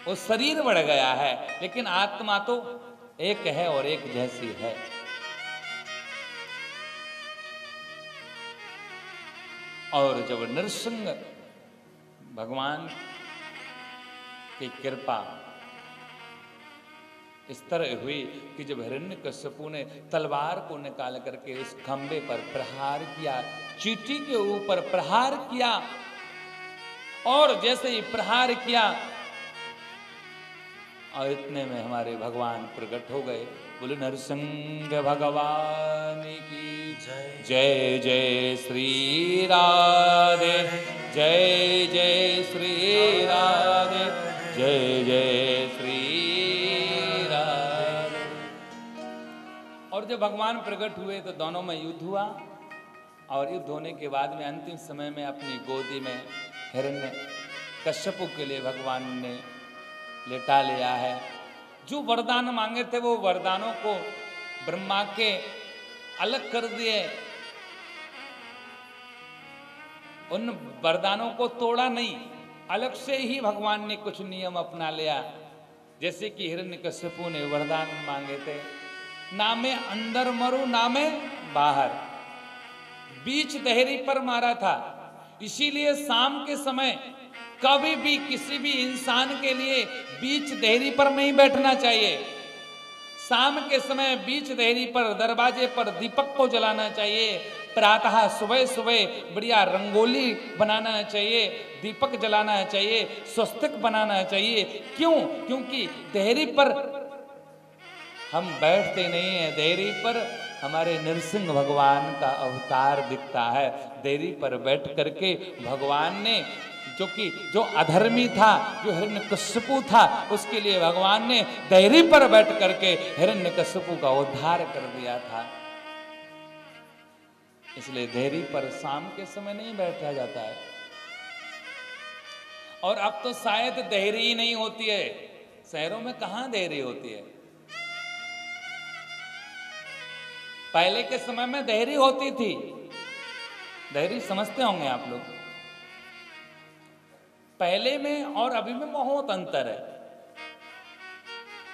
वो शरीर बढ़ गया है। लेकिन आत्मा तो एक है और एक जैसी है। और जब नरसिंह भगवान की कृपा इस तरह हुई कि जब हिरण्य कश्यपु ने तलवार को निकाल करके उस खंबे पर प्रहार किया, चीटी के ऊपर प्रहार किया, और जैसे ही प्रहार किया और इतने में हमारे भगवान प्रकट हो गए। बोले, नरसिंह भगवान की जय जय श्री राधे, जय जय श्री राधे, जय भगवान प्रकट हुए तो दोनों में युद्ध हुआ और युद्ध होने के बाद में अंतिम समय में अपनी गोदी में हिरण्य कश्यपु के लिए भगवान ने लेटा लिया है। जो वरदान मांगे थे वो वरदानों को ब्रह्मा के अलग कर दिए। उन वरदानों को तोड़ा नहीं, अलग से ही भगवान ने कुछ नियम अपना लिया। जैसे कि हिरण्य कश्यपु ने वरदान मांगे थे। ना मैं अंदर मरू ना मैं बाहर। बीच दहरी पर मारा था। इसीलिए शाम के समय कभी भी किसी भी इंसान के लिए बीच देहरी पर नहीं बैठना चाहिए। शाम के समय बीच देहरी पर, दरवाजे पर दीपक को जलाना चाहिए। प्रातः सुबह सुबह बढ़िया रंगोली बनाना चाहिए, दीपक जलाना चाहिए, स्वस्तिक बनाना चाहिए। क्यों? क्योंकि देहरी पर हम बैठते नहीं हैं देरी पर, हमारे नरसिंह भगवान का अवतार दिखता है। देरी पर बैठ करके भगवान ने, जो कि, जो अधर्मी था, जो हिरण्य कश्यपु था, उसके लिए भगवान ने देरी पर बैठ करके हिरण्य कश्यपु का उद्धार कर दिया था। इसलिए देरी पर शाम के समय नहीं बैठा जाता है। और अब तो शायद देरी ही नहीं होती है। शहरों में कहाँ देरी होती है? पहले के समय में देहरी होती थी। देहरी समझते होंगे आप लोग। पहले में और अभी में बहुत अंतर है।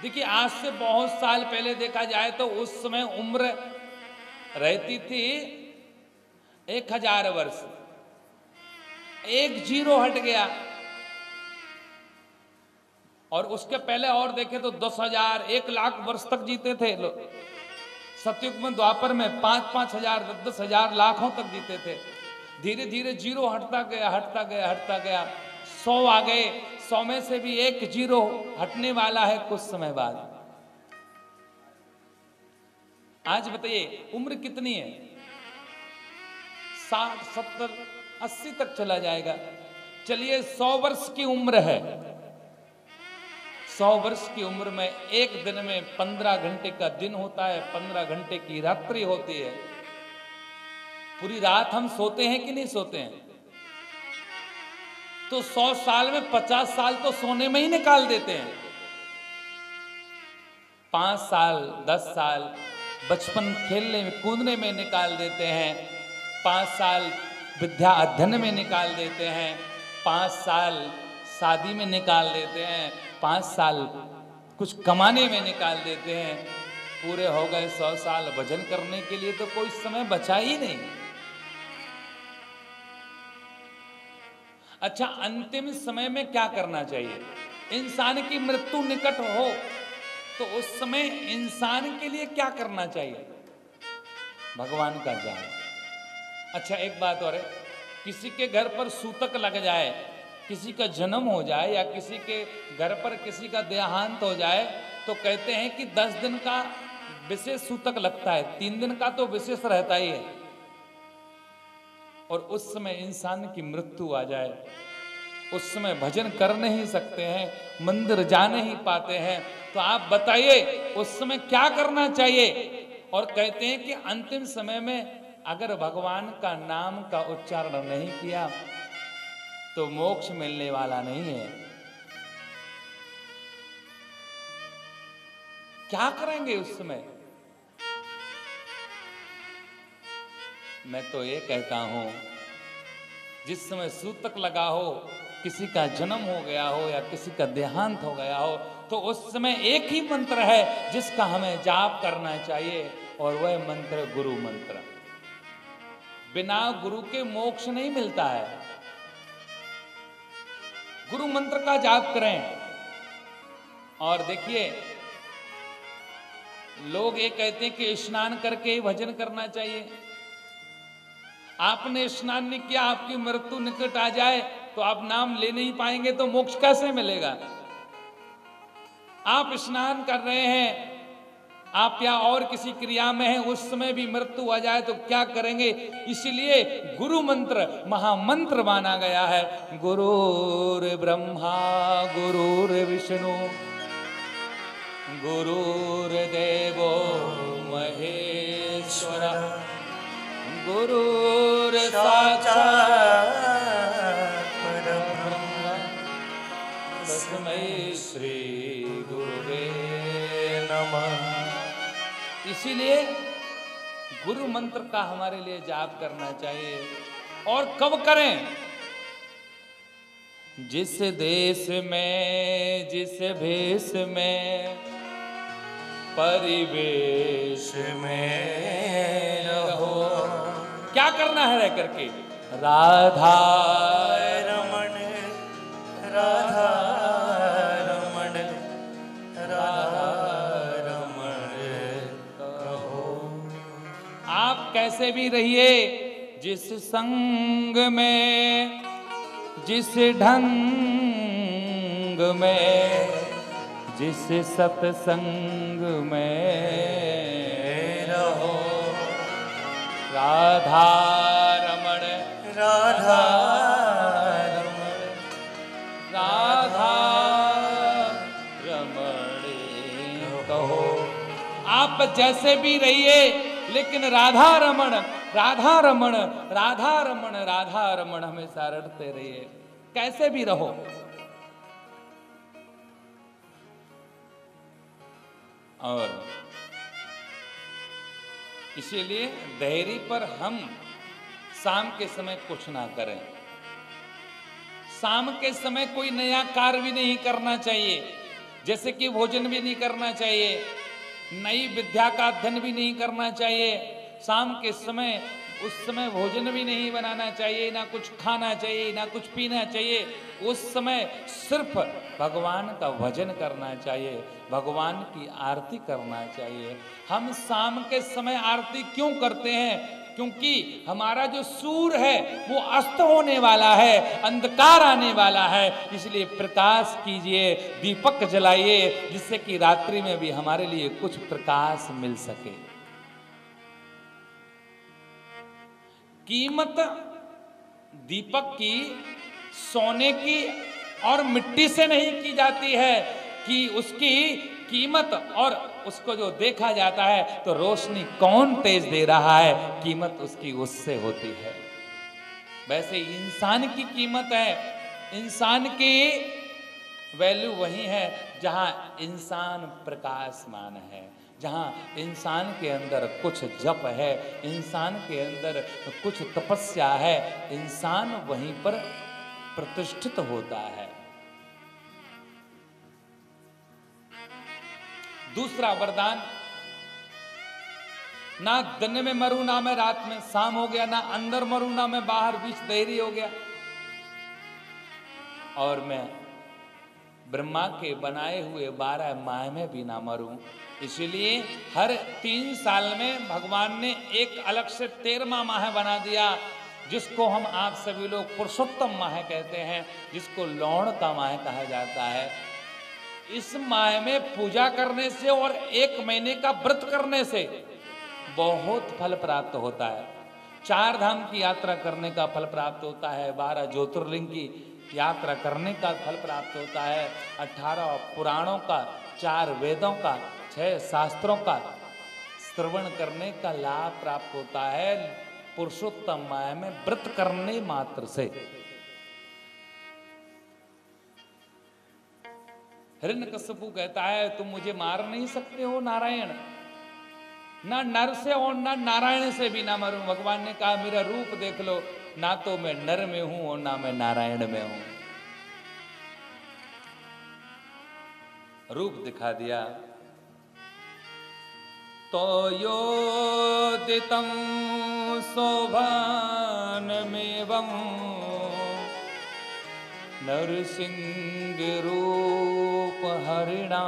देखिए, आज से बहुत साल पहले देखा जाए तो उस समय उम्र रहती थी एक हज़ार वर्ष। एक ज़ीरो हट गया। और उसके पहले और देखे तो दस हज़ार, एक लाख वर्ष तक जीते थे लोग। सतयुग में द्वापर में पाँच पाँच हज़ार, दस दस हज़ार लाखों तक जीते थे। धीरे धीरे ज़ीरो हटता गया हटता गया हटता गया। सौ आ गए। सौ में से भी एक ज़ीरो हटने वाला है कुछ समय बाद। आज बताइए, उम्र कितनी है? साठ, सत्तर, अस्सी तक चला जाएगा। चलिए, सौ वर्ष की उम्र है। सौ वर्ष की उम्र में एक दिन में पंद्रह घंटे का दिन होता है, पंद्रह घंटे की रात्रि होती है। पूरी रात हम सोते हैं कि नहीं सोते हैं? तो सौ साल में पचास साल तो सोने में ही निकाल देते हैं। पाँच साल, दस साल बचपन खेलने में, कूदने में निकाल देते हैं। पाँच साल विद्या अध्ययन में निकाल देते हैं। पाँच साल शादी में निकाल देते हैं। पाँच साल कुछ कमाने में निकाल देते हैं। पूरे हो गए सौ साल भजन करने के लिए तो कोई समय बचा ही नहीं। अच्छा अंतिम समय में क्या करना चाहिए? इंसान की मृत्यु निकट हो तो उस समय इंसान के लिए क्या करना चाहिए? भगवान का जाप। अच्छा एक बात और है, किसी के घर पर सूतक लग जाए किसी का जन्म हो जाए या किसी के घर पर किसी का देहांत हो जाए तो कहते हैं कि दस दिन का विशेष सूतक लगता है। तीन दिन का तो विशेष रहता ही है। और उस समय इंसान की मृत्यु आ जाए। उस समय भजन कर नहीं सकते हैं, मंदिर जा नहीं पाते हैं। तो आप बताइए, उस समय क्या करना चाहिए? और कहते हैं कि अंतिम समय में अगर भगवान का नाम का उच्चारण नहीं किया तो मोक्ष मिलने वाला नहीं है। क्या करेंगे उस समय? मैं तो ये कहता हूँ, जिस समय सूतक लगा हो, किसी का जन्म हो गया हो या किसी का देहांत हो गया हो तो उस समय एक ही मंत्र है जिसका हमें जाप करना चाहिए, और वह मंत्र गुरु मंत्र। बिना गुरु के मोक्ष नहीं मिलता है। गुरु मंत्र का जाप करें। और देखिए, लोग ये कहते हैं कि स्नान करके ही भजन करना चाहिए। आपने स्नान नहीं किया, आपकी मृत्यु निकट आ जाए तो आप नाम ले नहीं पाएँगे तो मोक्ष कैसे मिलेगा? आप स्नान कर रहे हैं आप या और किसी क्रिया में हैं, उस समय भी मृत्यु आ जाए तो क्या करेंगे? इसलिए गुरु मंत्र, महामंत्र माना गया है। गुरुर ब्रह्मा, गुरुर विष्णु, गुरुर देवो महेश्वर, गुरुर साक्षात् इसीलिए गुरु मंत्र का हमारे लिए जाप करना चाहिए। और कब करें? जिस देश में, जिस भेष में, परिवेश में रहो। क्या करना है रह करके? राधा रमण राधा कैसे भी रहिए, जिस संग में, जिस ढंग में, जिस सत्संग में रहो। राधा रमण, राधा राधा रमण आप जैसे भी रहिए लेकिन राधा रमण राधा रमण राधा रमण राधा रमण हमेशा रटते रहिए। कैसे भी रहो। और इसीलिए धैर्य पर हम शाम के समय कुछ ना करें। शाम के समय कोई नया कार्य भी नहीं करना चाहिए। जैसे कि भोजन भी नहीं करना चाहिए। नई विद्या का अध्ययन भी नहीं करना चाहिए। शाम के समय, उस समय भोजन भी नहीं बनाना चाहिए, ना कुछ खाना चाहिए, ना कुछ पीना चाहिए। उस समय सिर्फ़ भगवान का भजन करना चाहिए, भगवान की आरती करना चाहिए। हम शाम के समय आरती क्यों करते हैं? क्योंकि हमारा जो सूर है, वो अस्त होने वाला है, अंधकार आने वाला है। इसलिए प्रकाश कीजिए, दीपक जलाइए, जिससे कि रात्रि में भी हमारे लिए कुछ प्रकाश मिल सके। कीमत दीपक की सोने की और मिट्टी से नहीं की जाती है कि उसकी कीमत और उसको जो देखा जाता है तो रोशनी कौन तेज दे रहा है? कीमत उसकी उससे होती है। वैसे इंसान की कीमत है। इंसान की वैल्यू वही है, जहाँ इंसान प्रकाशमान है, जहाँ इंसान के अंदर कुछ जप है, इंसान के अंदर कुछ तपस्या है, इंसान वहीं पर प्रतिष्ठित होता है। दूसरा वरदान, ना दिन में मरू, ना मैं रात में शाम हो गया, ना अंदर मरू, ना मैं बाहर, बीच देरी हो गया। और मैं ब्रह्मा के बनाए हुए बारह माह में भी ना मरूं। इसलिए हर तीन साल में भगवान ने एक अलग से तेरहवा माह बना दिया, जिसको हम आप सभी लोग पुरुषोत्तम माह कहते हैं, जिसको लौण का माह कहा जाता है। इस माह में पूजा करने से और एक महीने का व्रत करने से बहुत फल प्राप्त होता है। चार धाम की यात्रा करने का फल प्राप्त होता है, बारह ज्योतिर्लिंग की यात्रा करने का फल प्राप्त होता है, अठारह पुराणों का, चार वेदों का, छह शास्त्रों का श्रवण करने का लाभ प्राप्त होता है। पुरुषोत्तम माया में व्रत करने मात्र से। हिरण्यकश्यपु कहता है, तुम मुझे मार नहीं सकते हो, नारायण। ना नर से और ना नारायण से भी ना मरूं। भगवान ने कहा, मेरा रूप देख लो। ना तो मैं नर में हूँ और ना मैं नारायण में हूँ। रूप दिखा दिया। तो योदितं शोभानमेवं नरसिंहरूप हरिणा।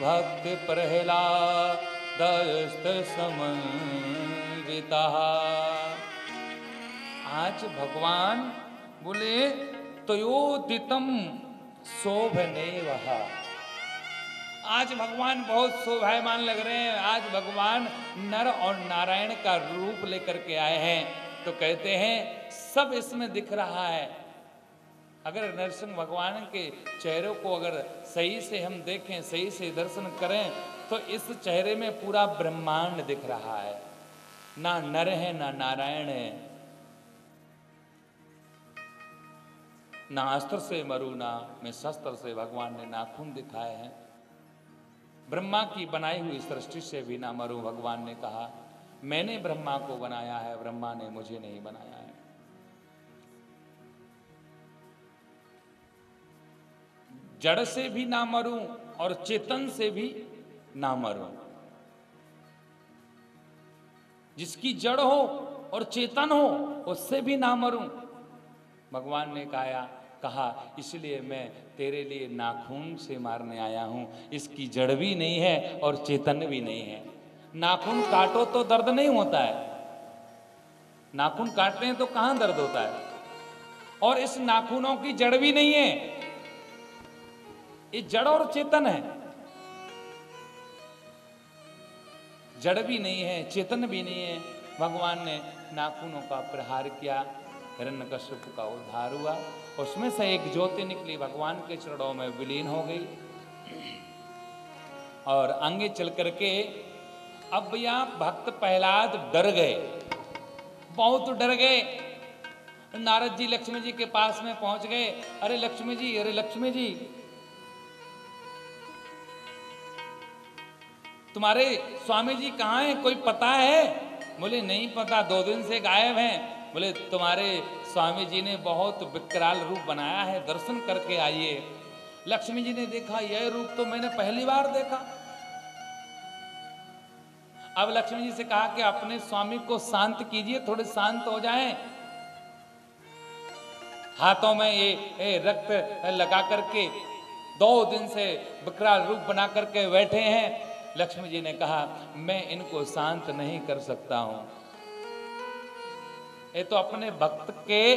भक्ति प्रहलादस्त समन्विता। आज भगवान बोले, तयोदितम शोभने वहा आज भगवान बहुत शोभायमान लग रहे हैं। आज भगवान नर और नारायण का रूप लेकर के आए हैं। तो कहते हैं, सब इसमें दिख रहा है। अगर नरसिंह भगवान के चेहरे को अगर सही से हम देखें, सही से दर्शन करें तो इस चेहरे में पूरा ब्रह्मांड दिख रहा है। ना नर है, ना नारायण है। ना अस्त्र से मरू, ना में शस्त्र से भगवान ने नाखून दिखाए हैं। ब्रह्मा की बनाई हुई सृष्टि से भी ना मरूं, भगवान ने कहा, मैंने ब्रह्मा को बनाया है, ब्रह्मा ने मुझे नहीं बनाया जड़ से भी ना मरूं और चेतन से भी ना मरूं। जिसकी जड़ हो और चेतन हो, उससे भी ना मरूं। भगवान ने कहा कहा, इसलिए मैं तेरे लिए नाखून से मारने आया हूँ। इसकी जड़ भी नहीं है और चेतन भी नहीं है। नाखून काटो तो दर्द नहीं होता है। नाखून काटते हैं तो कहाँ दर्द होता है? और इस नाखूनों की जड़ भी नहीं है। ये जड़ और चेतन है। जड़ भी नहीं है, चेतन भी नहीं है। भगवान ने नाखूनों का प्रहार किया हिरण्यकश्यप का उद्धार हुआ। उसमें से एक ज्योति निकली, भगवान के चरणों में विलीन हो गई। और आगे चल करके अब यहाँ भक्त प्रहलाद डर गए। बहुत डर गए। नारद जी लक्ष्मी जी के पास में पहुँच गए। अरे लक्ष्मी जी, अरे लक्ष्मी जी तुम्हारे स्वामी जी कहाँ हैं? कोई पता है? बोले नहीं पता दो दिन से गायब हैं। बोले तुम्हारे स्वामी जी ने बहुत विकराल रूप बनाया है दर्शन करके आइए। लक्ष्मी जी ने देखा यह रूप तो मैंने पहली बार देखा। अब लक्ष्मी जी से कहा कि अपने स्वामी को शांत कीजिए थोड़े शांत हो जाएँ। हाथों में ये, ये रक्त लगा करके दो दिन से विकराल रूप बना करके बैठे हैं। लक्ष्मी जी ने कहा, मैं इनको शांत नहीं कर सकता हूँ। ये तो अपने भक्त के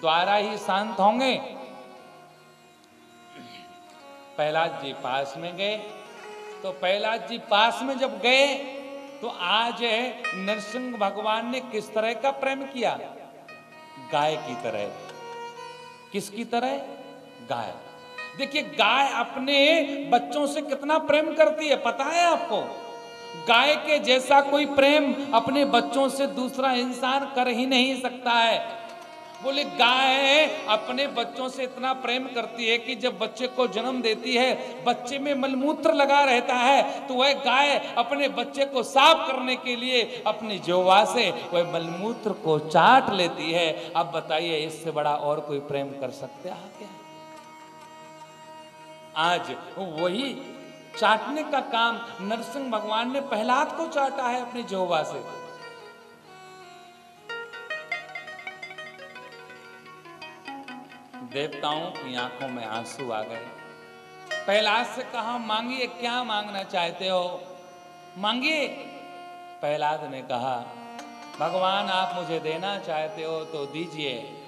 द्वारा ही शांत होंगे। प्रहलाद जी पास में गए। तो प्रहलाद जी पास में जब गए तो आज नरसिंह भगवान ने किस तरह का प्रेम किया? गाय की तरह। किसकी तरह? गाय। देखिए, गाय अपने बच्चों से कितना प्रेम करती है, पता है आपको? गाय के जैसा कोई प्रेम अपने बच्चों से दूसरा इंसान कर ही नहीं सकता है। बोले, गाय अपने बच्चों से इतना प्रेम करती है कि जब बच्चे को जन्म देती है, बच्चे में मलमूत्र लगा रहता है तो वह गाय अपने बच्चे को साफ़ करने के लिए अपनी जोवा से वह मलमूत्र को चाट लेती है। अब बताइए, इससे बड़ा और कोई प्रेम कर सकते हैं क्या आज वही चाटने का काम नरसिंह भगवान ने प्रहलाद को चाटा है अपनी जोवा से। देवताओं की आँखों में आँसू आ गए। प्रहलाद से कहा, मांगिए, क्या मांगना चाहते हो? मांगिए? प्रहलाद ने कहा, भगवान, आप मुझे देना चाहते हो तो दीजिए।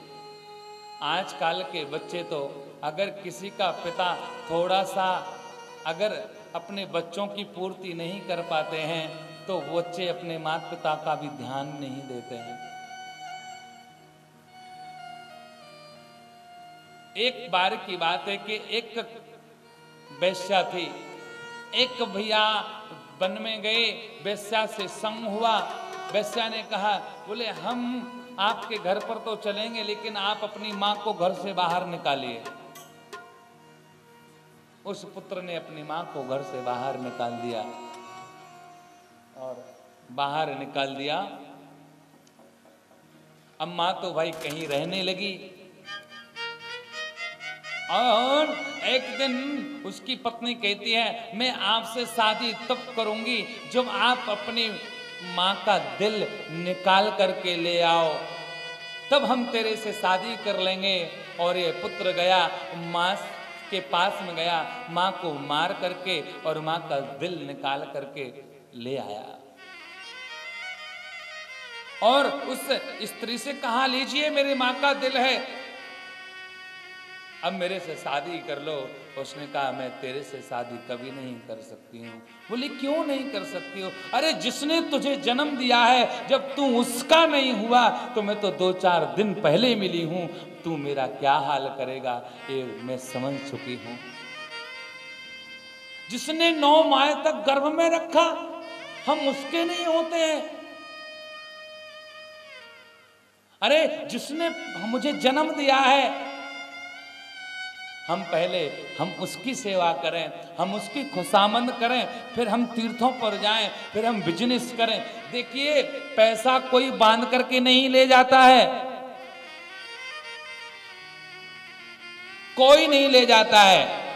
आजकल के बच्चे तो अगर किसी का पिता थोड़ा सा अगर अपने बच्चों की पूर्ति नहीं कर पाते हैं तो बच्चे अपने माता पिता का भी ध्यान नहीं देते हैं। एक बार की बात है कि एक वैश्या थी। एक भैया वन में गए, वैश्या से संग हुआ। वैश्या ने कहा, बोले, हम आपके घर पर तो चलेंगे, लेकिन आप अपनी माँ को घर से बाहर निकालिए। उस पुत्र ने अपनी माँ को घर से बाहर निकाल दिया और बाहर निकाल दिया। अब माँ तो भाई कहीं रहने लगी। और एक दिन उसकी पत्नी कहती है, मैं आपसे शादी तब करूँगी जब आप अपनी माँ का दिल निकाल करके ले आओ। तब हम तेरे से शादी कर लेंगे। और ये पुत्र गया माँ के पास में गया, माँ को मार करके और माँ का दिल निकाल करके ले आया। और उस स्त्री से कहा, लीजिए, मेरी माँ का दिल है। अब मेरे से शादी कर लो। उसने कहा, मैं तेरे से शादी कभी नहीं कर सकती हूँ। बोली, क्यों नहीं कर सकती हो? अरे, जिसने तुझे जन्म दिया है, जब तू उसका नहीं हुआ तो मैं तो दो चार दिन पहले मिली हूँ। तू मेरा क्या हाल करेगा, ये मैं समझ चुकी हूँ। जिसने नौ माह तक गर्भ में रखा, हम उसके नहीं होते हैं। अरे, जिसने मुझे जन्म दिया है हम पहले, हम उसकी सेवा करें, हम उसकी खुशामंद करें, फिर हम तीर्थों पर जाएँ, फिर हम बिज़नेस करें। देखिए, पैसा कोई बाँध करके नहीं ले जाता है। कोई नहीं ले जाता है।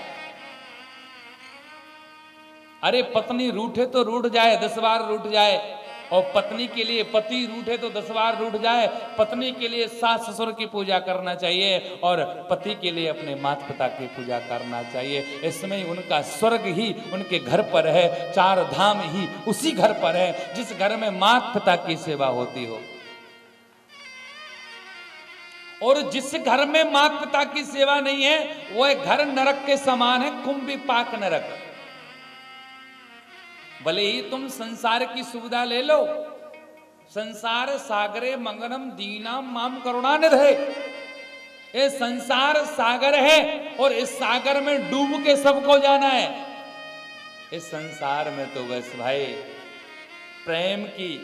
अरे, पत्नी रूठे तो रूठ जाए, दस बार रूठ जाए। और पत्नी के लिए पति रूठे तो दस बार रूठ जाए, पत्नी के लिए सास ससुर की पूजा करना चाहिए और पति के लिए अपने माता पिता की पूजा करना चाहिए। इसमें उनका स्वर्ग ही उनके घर पर है, चार धाम ही उसी घर पर है, जिस घर में माता पिता की सेवा होती हो। और जिस घर में माता पिता की सेवा नहीं है वह घर नरक के समान है, कुंभी पाक नरक। भले ही तुम संसार की सुविधा ले लो। संसार सागरे मंगनम दीनाम माम करुणानिध है। ये संसार सागर है और इस सागर में डूब के सबको जाना है। इस संसार में तो बस भाई, प्रेम की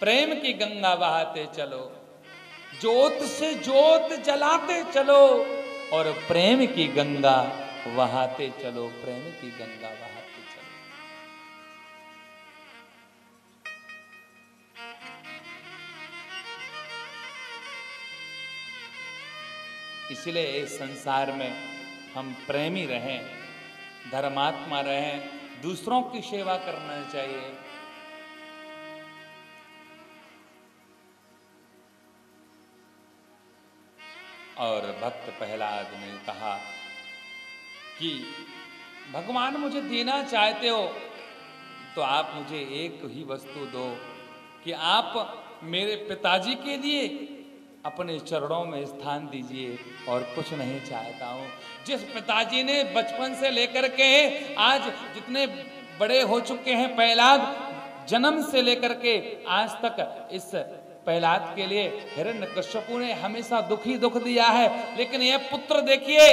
प्रेम की गंगा बहाते चलो। जोत से जोत जलाते चलो और प्रेम की गंगा बहाते चलो। प्रेम की गंगा इसलिए इस संसार में हम प्रेमी रहें, धर्मात्मा रहें, दूसरों की सेवा करना चाहिए। और भक्त प्रहलाद ने कहा कि, भगवान मुझे देना चाहते हो तो आप मुझे एक ही वस्तु दो कि आप मेरे पिताजी के लिए अपने चरणों में स्थान दीजिए और कुछ नहीं चाहता हूँ। जिस पिताजी ने बचपन से लेकर के आज जितने बड़े हो चुके हैं पहलाद जन्म से लेकर के आज तक इस प्रहलाद के लिए हिरण्य कश्यपु ने हमेशा दुखी दुख दिया है। लेकिन यह पुत्र देखिए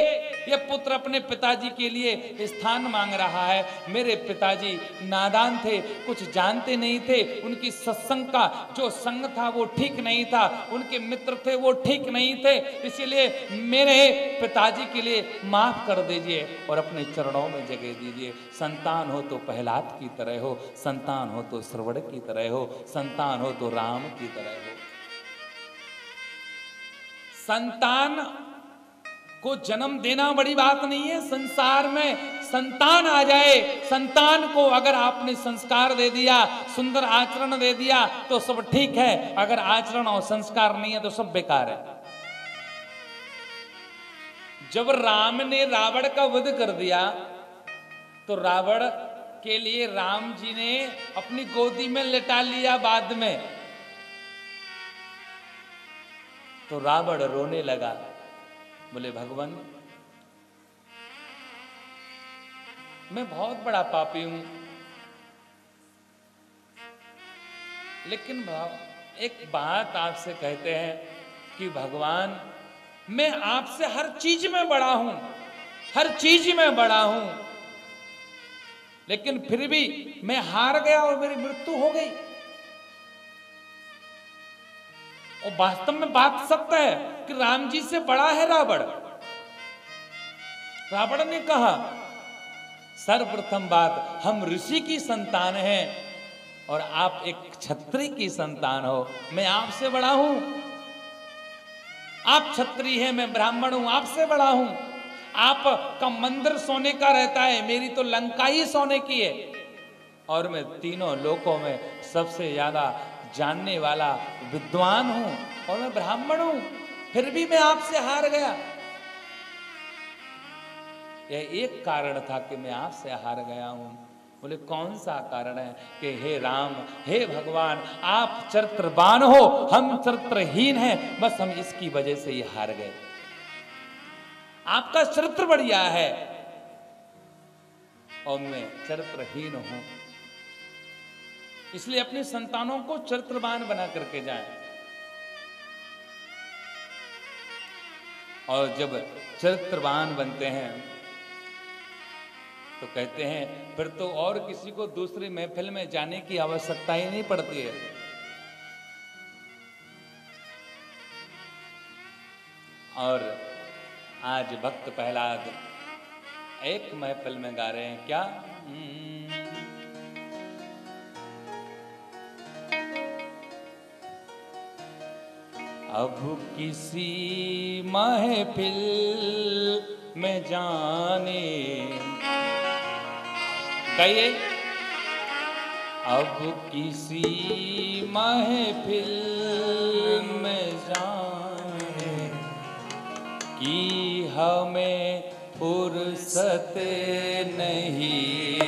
यह पुत्र अपने पिताजी के लिए स्थान मांग रहा है। मेरे पिताजी नादान थे, कुछ जानते नहीं थे। उनकी सत्संग का जो संग था, वो ठीक नहीं था। उनके मित्र थे, वो ठीक नहीं थे। इसीलिए मेरे पिताजी के लिए माफ़ कर दीजिए और अपने चरणों में जगह दीजिए। संतान हो तो प्रहलाद की तरह हो, संतान हो तो श्रवण की तरह हो, संतान हो तो राम की तरह हो। संतान को जन्म देना बड़ी बात नहीं है। संसार में संतान आ जाए। संतान को अगर आपने संस्कार दे दिया, सुंदर आचरण दे दिया तो सब ठीक है। अगर आचरण और संस्कार नहीं है तो सब बेकार है। जब राम ने रावण का वध कर दिया तो रावण के लिए राम जी ने अपनी गोदी में लेटा लिया बाद में। तो रावण रोने लगा। बोले, भगवान, मैं बहुत बड़ा पापी हूँ। लेकिन एक बात आपसे कहते हैं कि भगवान, मैं आपसे हर चीज़ में बड़ा हूँ, हर चीज़ में बड़ा हूँ। लेकिन फिर भी मैं हार गया और मेरी मृत्यु हो गई। और वास्तव में बात सत्य है कि राम जी से बड़ा है रावण। रावण ने कहा, सर्वप्रथम बात, हम ऋषि की संतान हैं और आप एक छत्री की संतान हो। मैं आपसे बड़ा हूँ। आप छत्री हैं, मैं ब्राह्मण हूँ, आपसे बड़ा हूँ। आप का मंदिर सोने का रहता है, मेरी तो लंका ही सोने की है। और मैं तीनों लोकों में सबसे ज़्यादा जानने वाला विद्वान हूँ और मैं ब्राह्मण हूँ, फिर भी मैं आपसे हार गया। यह एक कारण था कि मैं आपसे हार गया हूँ। बोले, कौन सा कारण है कि हे राम, हे भगवान, आप चरित्रवान हो, हम चरित्रहीन हैं, बस हम इसकी वजह से ही हार गए। आपका चरित्र बढ़िया है। और मैं चरित्रहीन हूँ। इसलिए अपने संतानों को चरित्रवान बना करके जाएँ। और जब चरित्रवान बनते हैं तो कहते हैं, फिर तो और किसी को दूसरी महफिल में जाने की आवश्यकता ही नहीं पड़ती है। और आज भक्त प्रहलाद एक महफिल में गा रहे हैं। क्या? अब किसी महफिल में जाने। कहिए अब किसी महफिल में जाने कि हमें फुर्सत नहीं।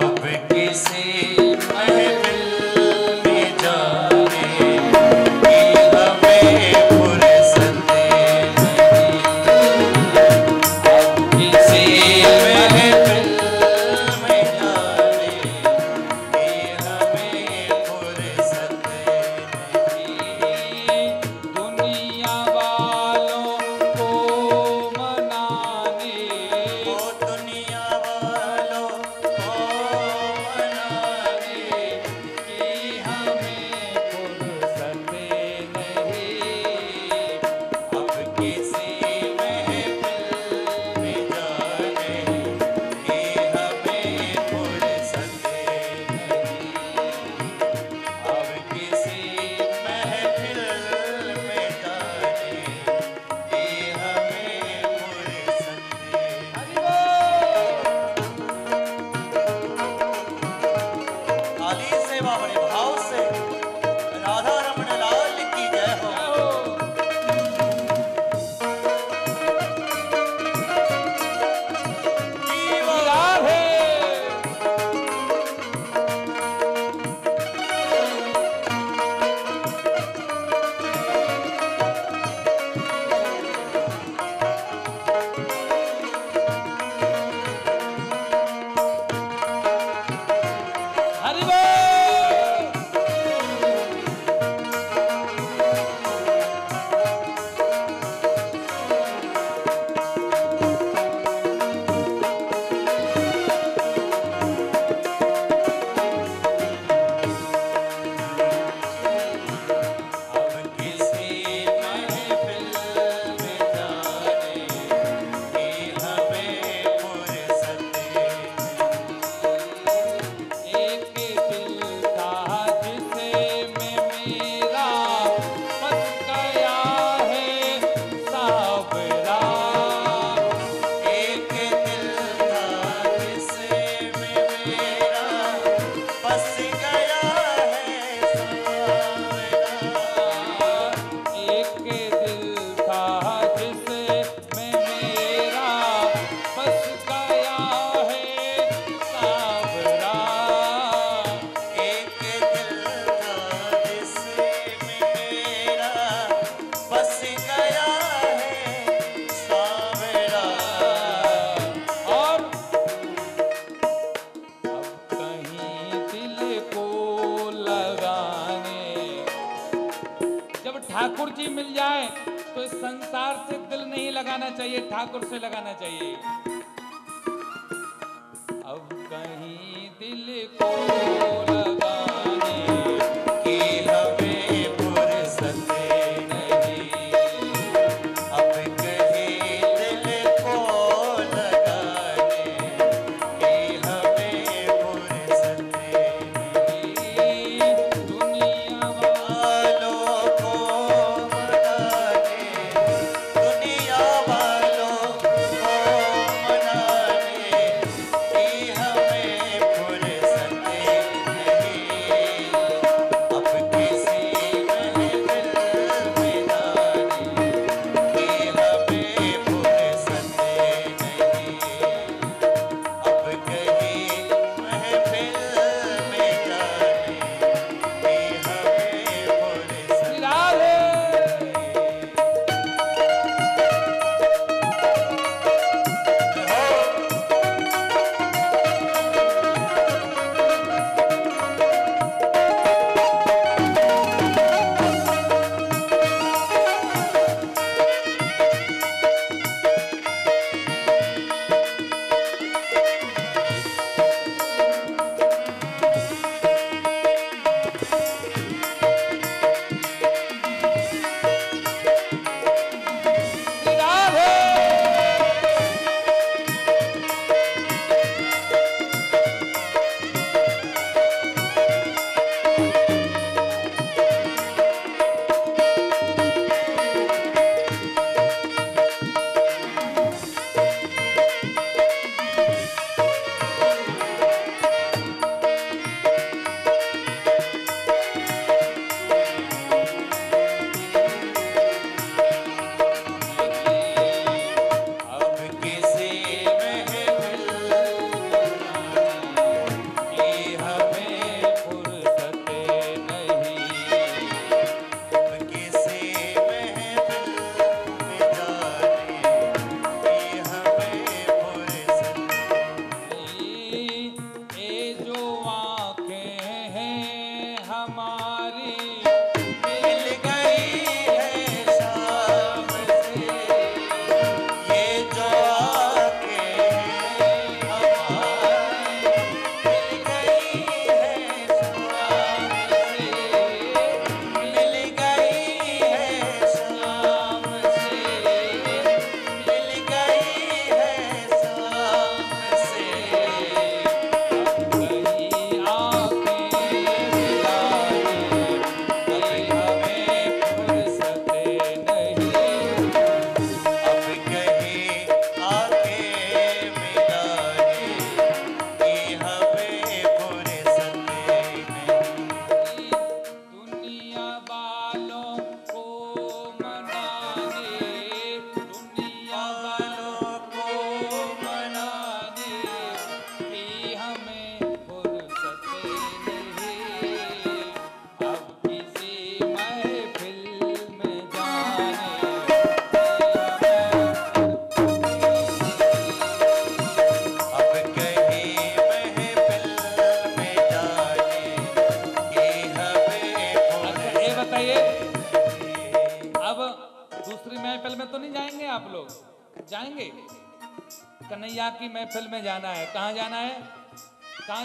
अब किसी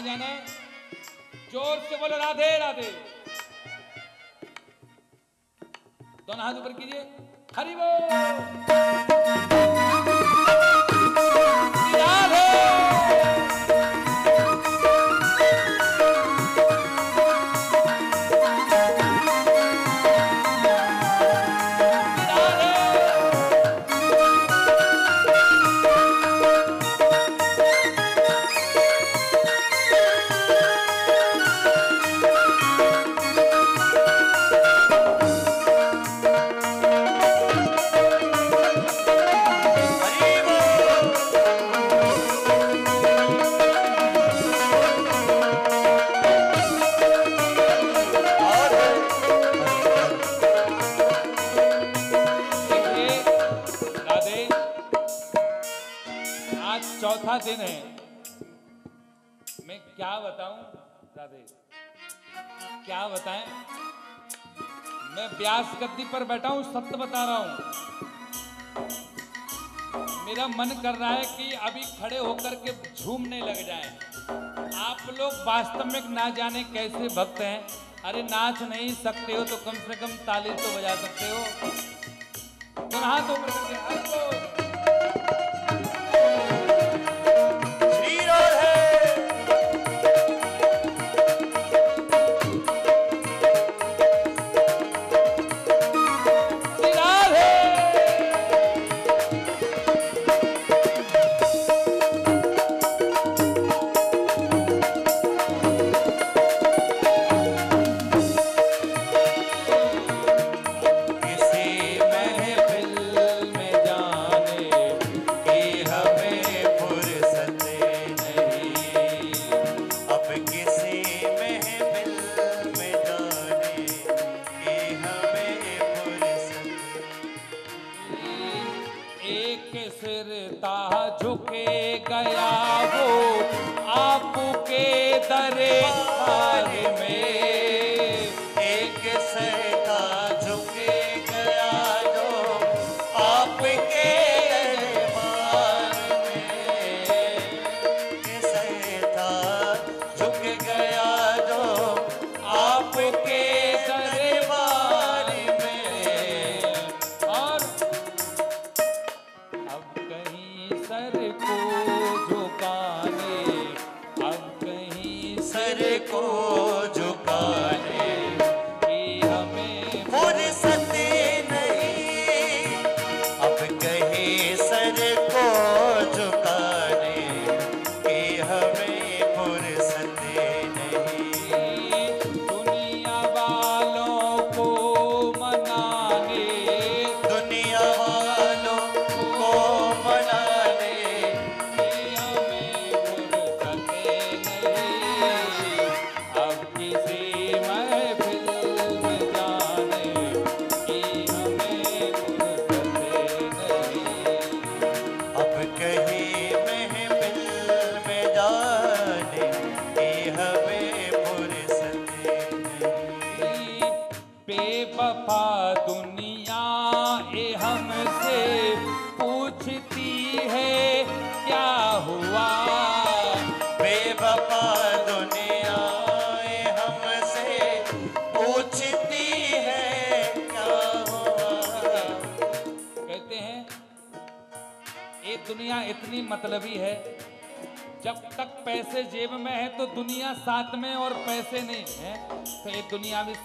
जाना सत्य बता रहा हूँ। मेरा मन कर रहा है कि अभी खड़े होकर के झूमने लग जाए। आप लोग वास्तव में ना जाने कैसे भक्त हैं। अरे नाच नहीं सकते हो तो कम से कम ताली तो बजा सकते हो। तो हाथ ऊपर करके।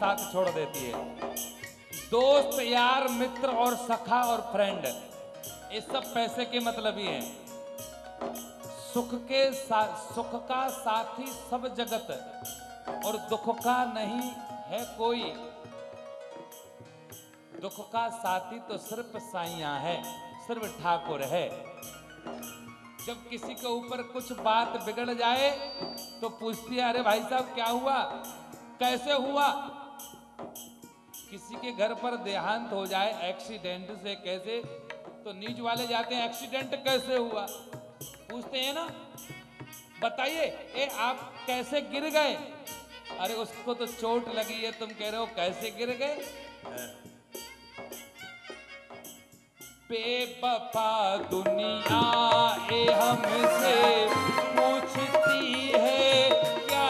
साथ छोड़ देती है। दोस्त, यार, मित्र और सखा और फ्रेंड ये सब पैसे के मतलब ही। हैं सुख के सुख का साथी सब जगत, और दुख का नहीं है कोई। दुख का साथी तो सिर्फ़ साइया है, सिर्फ़ ठाकुर है। जब किसी के ऊपर कुछ बात बिगड़ जाए तो पूछती है, अरे भाई साहब, क्या हुआ? कैसे हुआ? किसी के घर पर देहांत हो जाए एक्सीडेंट से कैसे तो न्यूज़ वाले जाते हैं एक्सीडेंट कैसे हुआ? पूछते हैं ना। बताइए, ए, आप कैसे गिर गए? अरे, उसको तो चोट लगी है, तुम कह रहे हो, कैसे गिर गए? बेवफा दुनिया ए हमसे पूछती है, क्या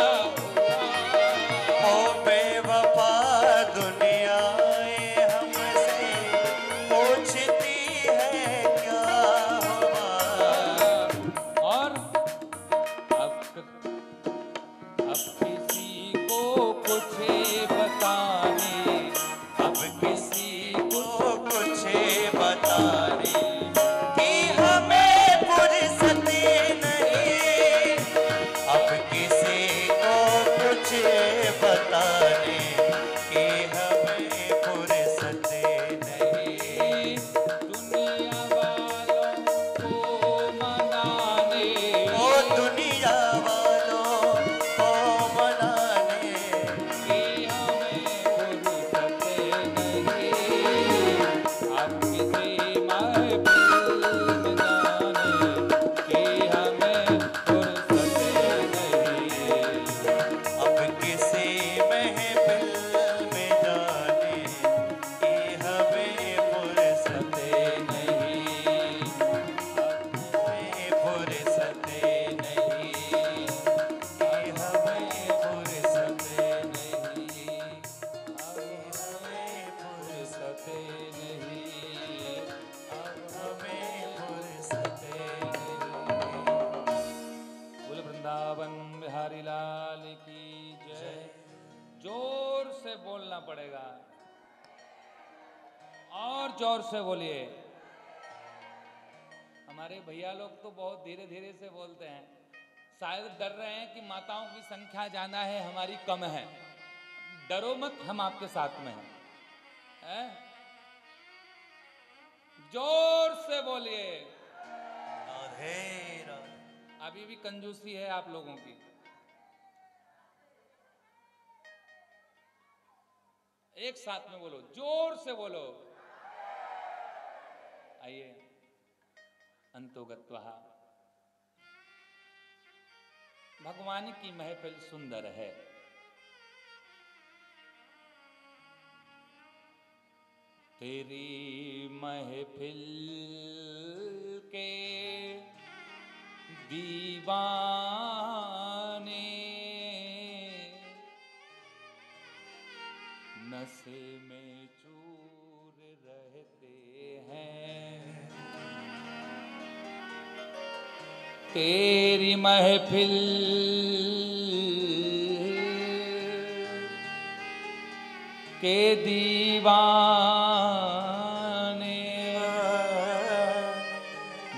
धीरे धीरे से बोलते हैं शायद डर रहे हैं कि माताओं की संख्या ज़्यादा है हमारी कम है। डरो मत हम आपके साथ में हैं। हैं? ज़ोर से बोलिए। अभी भी कंजूसी है आप लोगों की। एक साथ में बोलो ज़ोर से बोलो। आइए। अंतोगत्वा। भगवान की महफिल सुंदर है। तेरी महफिल के दीवाने नशे तेरी महफिल। के दीवाने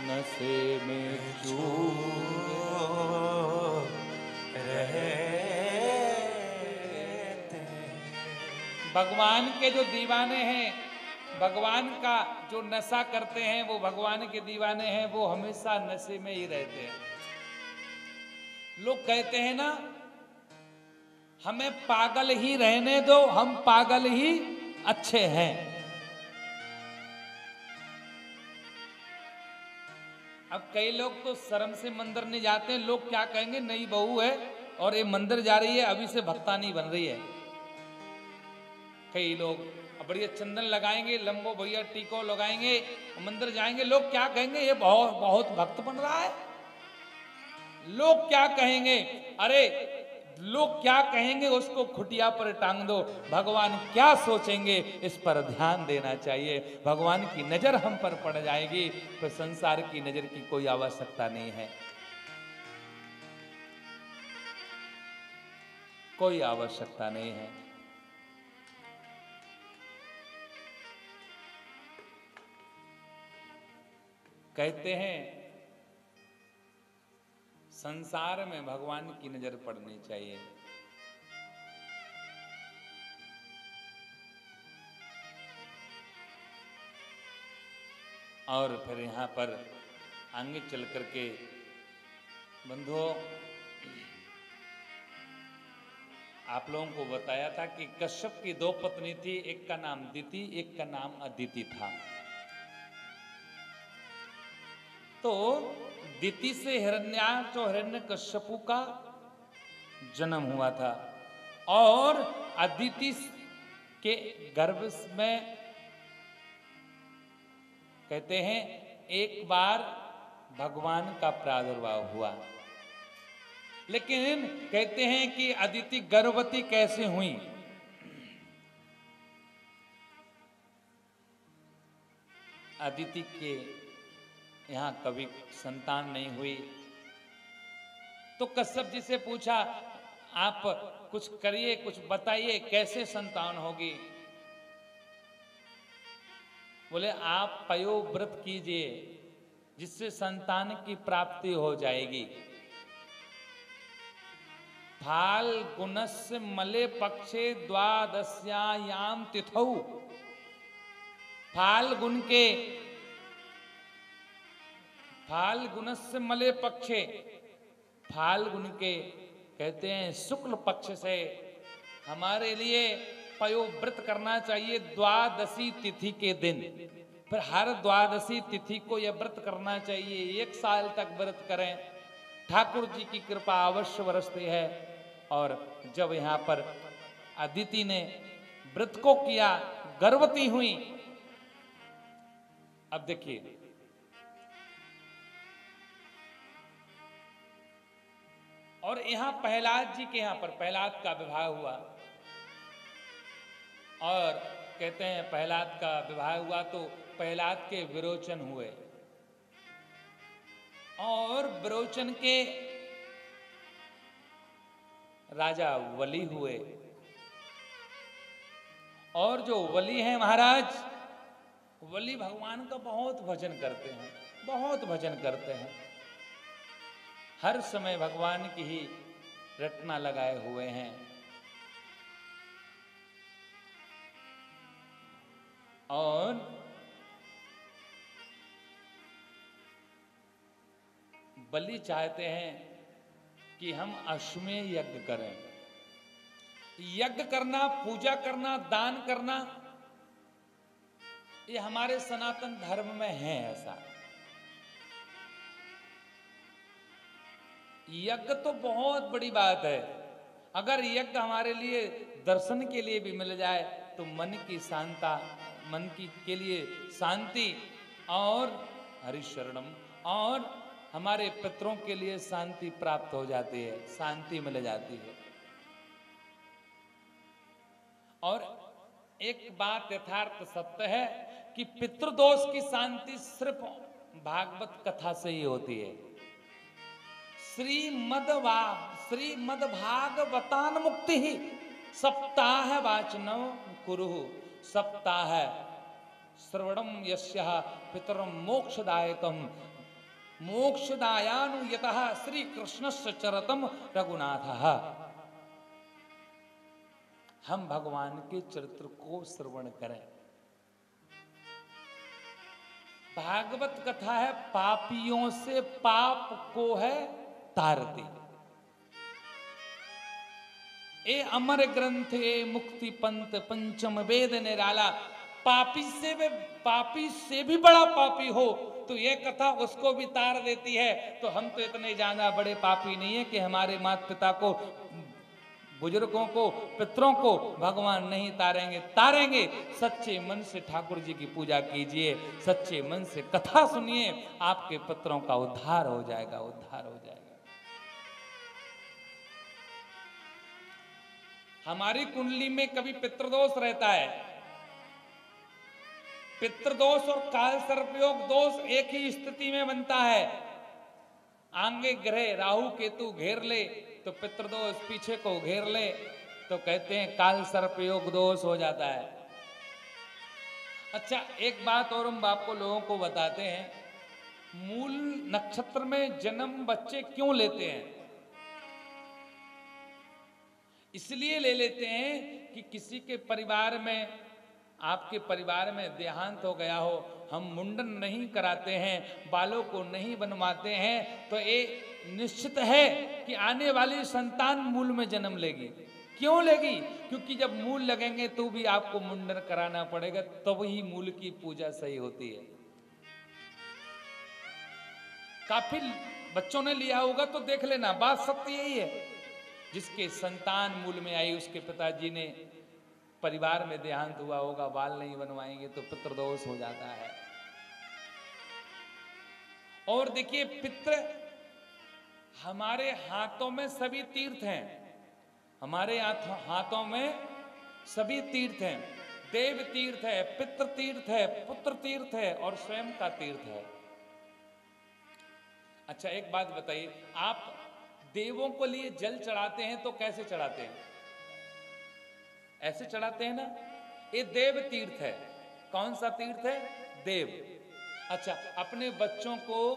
नशे में चूर भगवान के जो दीवाने हैं भगवान का जो नशा करते हैं, वो भगवान के दीवाने हैं, वो हमेशा नशे में ही रहते हैं। लोग कहते हैं ना, हमें पागल ही रहने दो, हम पागल ही अच्छे हैं। अब कई लोग तो शर्म से मंदिर नहीं जाते लोग क्या कहेंगे, नई बहू है और ये मंदिर जा रही है, अभी से भक्ता नहीं बन रही है। कई लोग बढ़िया चंदन लगाएँगे, लंबो भैया टीको लगाएँगे, मंदिर जाएँगे। लोग क्या कहेंगे? ये बहुत बहुत भक्त बन रहा है। लोग क्या कहेंगे? अरे, लोग क्या कहेंगे? उसको खुटिया पर टांग दो। भगवान क्या सोचेंगे? इस पर ध्यान देना चाहिए। भगवान की नज़र हम पर पड़ जाएगी। तो संसार की नज़र की कोई आवश्यकता नहीं है। कोई आवश्यकता नहीं है। कहते हैं, संसार में भगवान की नज़र पड़नी चाहिए। और फिर यहाँ पर आगे चल करके बंधुओं आप लोगों को बताया था कि कश्यप की दो पत्नी थी, एक का नाम दिति, एक का नाम अदिति था। तो दिति से हिरण्याक्ष और हिरण्य कश्यपु का जन्म हुआ था। और अदिति के गर्भ में कहते हैं, एक बार भगवान का प्रादुर्भाव हुआ। लेकिन कहते हैं कि अदिति गर्भवती कैसे हुई? अदिति के यहाँ कभी संतान नहीं हुई। तो कश्यप जी से पूछा, आप कुछ करिए, कुछ बताइए, कैसे संतान होगी? बोले, आप पयो व्रत कीजिए, जिससे संतान की प्राप्ति हो जाएगी। फाल्गुनस्य मले पक्षे द्वादश्याम तिथौ। फाल्गुन के फाल्गुनस्य मले पक्षे। फाल्गुन के कहते हैं, शुक्ल पक्ष से हमारे लिए पयोव्रत करना चाहिए द्वादशी तिथि के दिन। फिर हर द्वादशी तिथि को यह व्रत करना चाहिए, एक साल तक व्रत करें। ठाकुर जी की कृपा अवश्य बरसती है। और जब यहाँ पर अदिति ने व्रत को किया, गर्भवती हुई, अब देखिए और यहाँ प्रहलाद जी के यहाँ पर प्रहलाद का विवाह हुआ। और कहते हैं प्रहलाद का विवाह हुआ तो प्रहलाद के विरोचन हुए। और विरोचन के राजा वली हुए। और जो वली हैं महाराज, वली भगवान का बहुत भजन करते हैं, बहुत भजन करते हैं। हर समय भगवान की ही रटना लगाए हुए हैं। और बलि चाहते हैं कि हम अश्वमेध यज्ञ करें। यज्ञ करना, पूजा करना, दान करना, ये हमारे सनातन धर्म में है ऐसा। यज्ञ तो बहुत बड़ी बात है। अगर यज्ञ हमारे लिए दर्शन के लिए भी मिल जाए तो मन की शांता, मन की, के लिए शांति और हरिशरणम और हमारे पितरों के लिए शांति प्राप्त हो जाती है, शांति मिल जाती है। और एक बात यथार्थ सत्य है कि पितृदोष की शांति सिर्फ़ भागवत कथा से ही होती है। श्रीमद श्रीमद भागवतान मुक्ति। ही सप्ताह वाचन कुरु। सप्ताह। श्रवणम यस्य पितरम मोक्षदायकम मोक्षदायानुयत श्री कृष्ण चरतम रघुनाथ। हम भगवान के चरित्र को श्रवण करें। भागवत कथा है, पापियों से पाप को है तारती। ए अमर ग्रंथ ए मुक्ति पंथ पंचम वेद निराला, पापी से वे पापी से भी बड़ा पापी हो तो ये कथा उसको भी तार देती है। तो हम तो इतने ज़्यादा बड़े पापी नहीं है कि हमारे माता पिता को, बुज़ुर्गों को, पितरों को भगवान नहीं तारेंगे। तारेंगे, सच्चे मन से ठाकुर जी की पूजा कीजिए, सच्चे मन से कथा सुनिए, आपके पितरों का उद्धार हो जाएगा, उद्धार हो जाएगा हमारी कुंडली में कभी पितृदोष रहता है? पितृदोष और काल सर्पयोग दोष एक ही स्थिति में बनता है। आंगे ग्रह राहु केतु घेर ले तो पितृदोष पीछे को घेर ले तो कहते हैं काल सर्पयोग दोष हो जाता है। अच्छा एक बात और हम आपको लोगों को बताते हैं। मूल नक्षत्र में जन्म बच्चे क्यों लेते हैं? इसलिए ले लेते हैं कि किसी के परिवार में, आपके परिवार में देहांत हो गया हो, हम मुंडन नहीं कराते हैं, बालों को नहीं बनवाते हैं तो ये निश्चित है कि आने वाली संतान मूल में जन्म लेगी। क्यों लेगी? क्योंकि जब मूल लगेंगे तो भी आपको मुंडन कराना पड़ेगा, तब तो ही मूल की पूजा सही होती है। काफ़ी बच्चों ने लिया होगा तो देख लेना, बात सत्य यही है। जिसके संतान मूल में आई, उसके पिताजी ने परिवार में देहांत हुआ होगा, बाल नहीं बनवाएँगे तो पितृदोष हो जाता है। और देखिए, पितृ हमारे हाथों में सभी तीर्थ हैं। हमारे हाथों में सभी तीर्थ हैं। देव तीर्थ है, पितृ तीर्थ है, पुत्र तीर्थ है और स्वयं का तीर्थ है। अच्छा एक बात बताइए, आप देवों को लिए जल चढ़ाते हैं तो कैसे चढ़ाते हैं? ऐसे चढ़ाते हैं ना? ये देव तीर्थ है। कौन सा तीर्थ है? देव। अच्छा अपने बच्चों को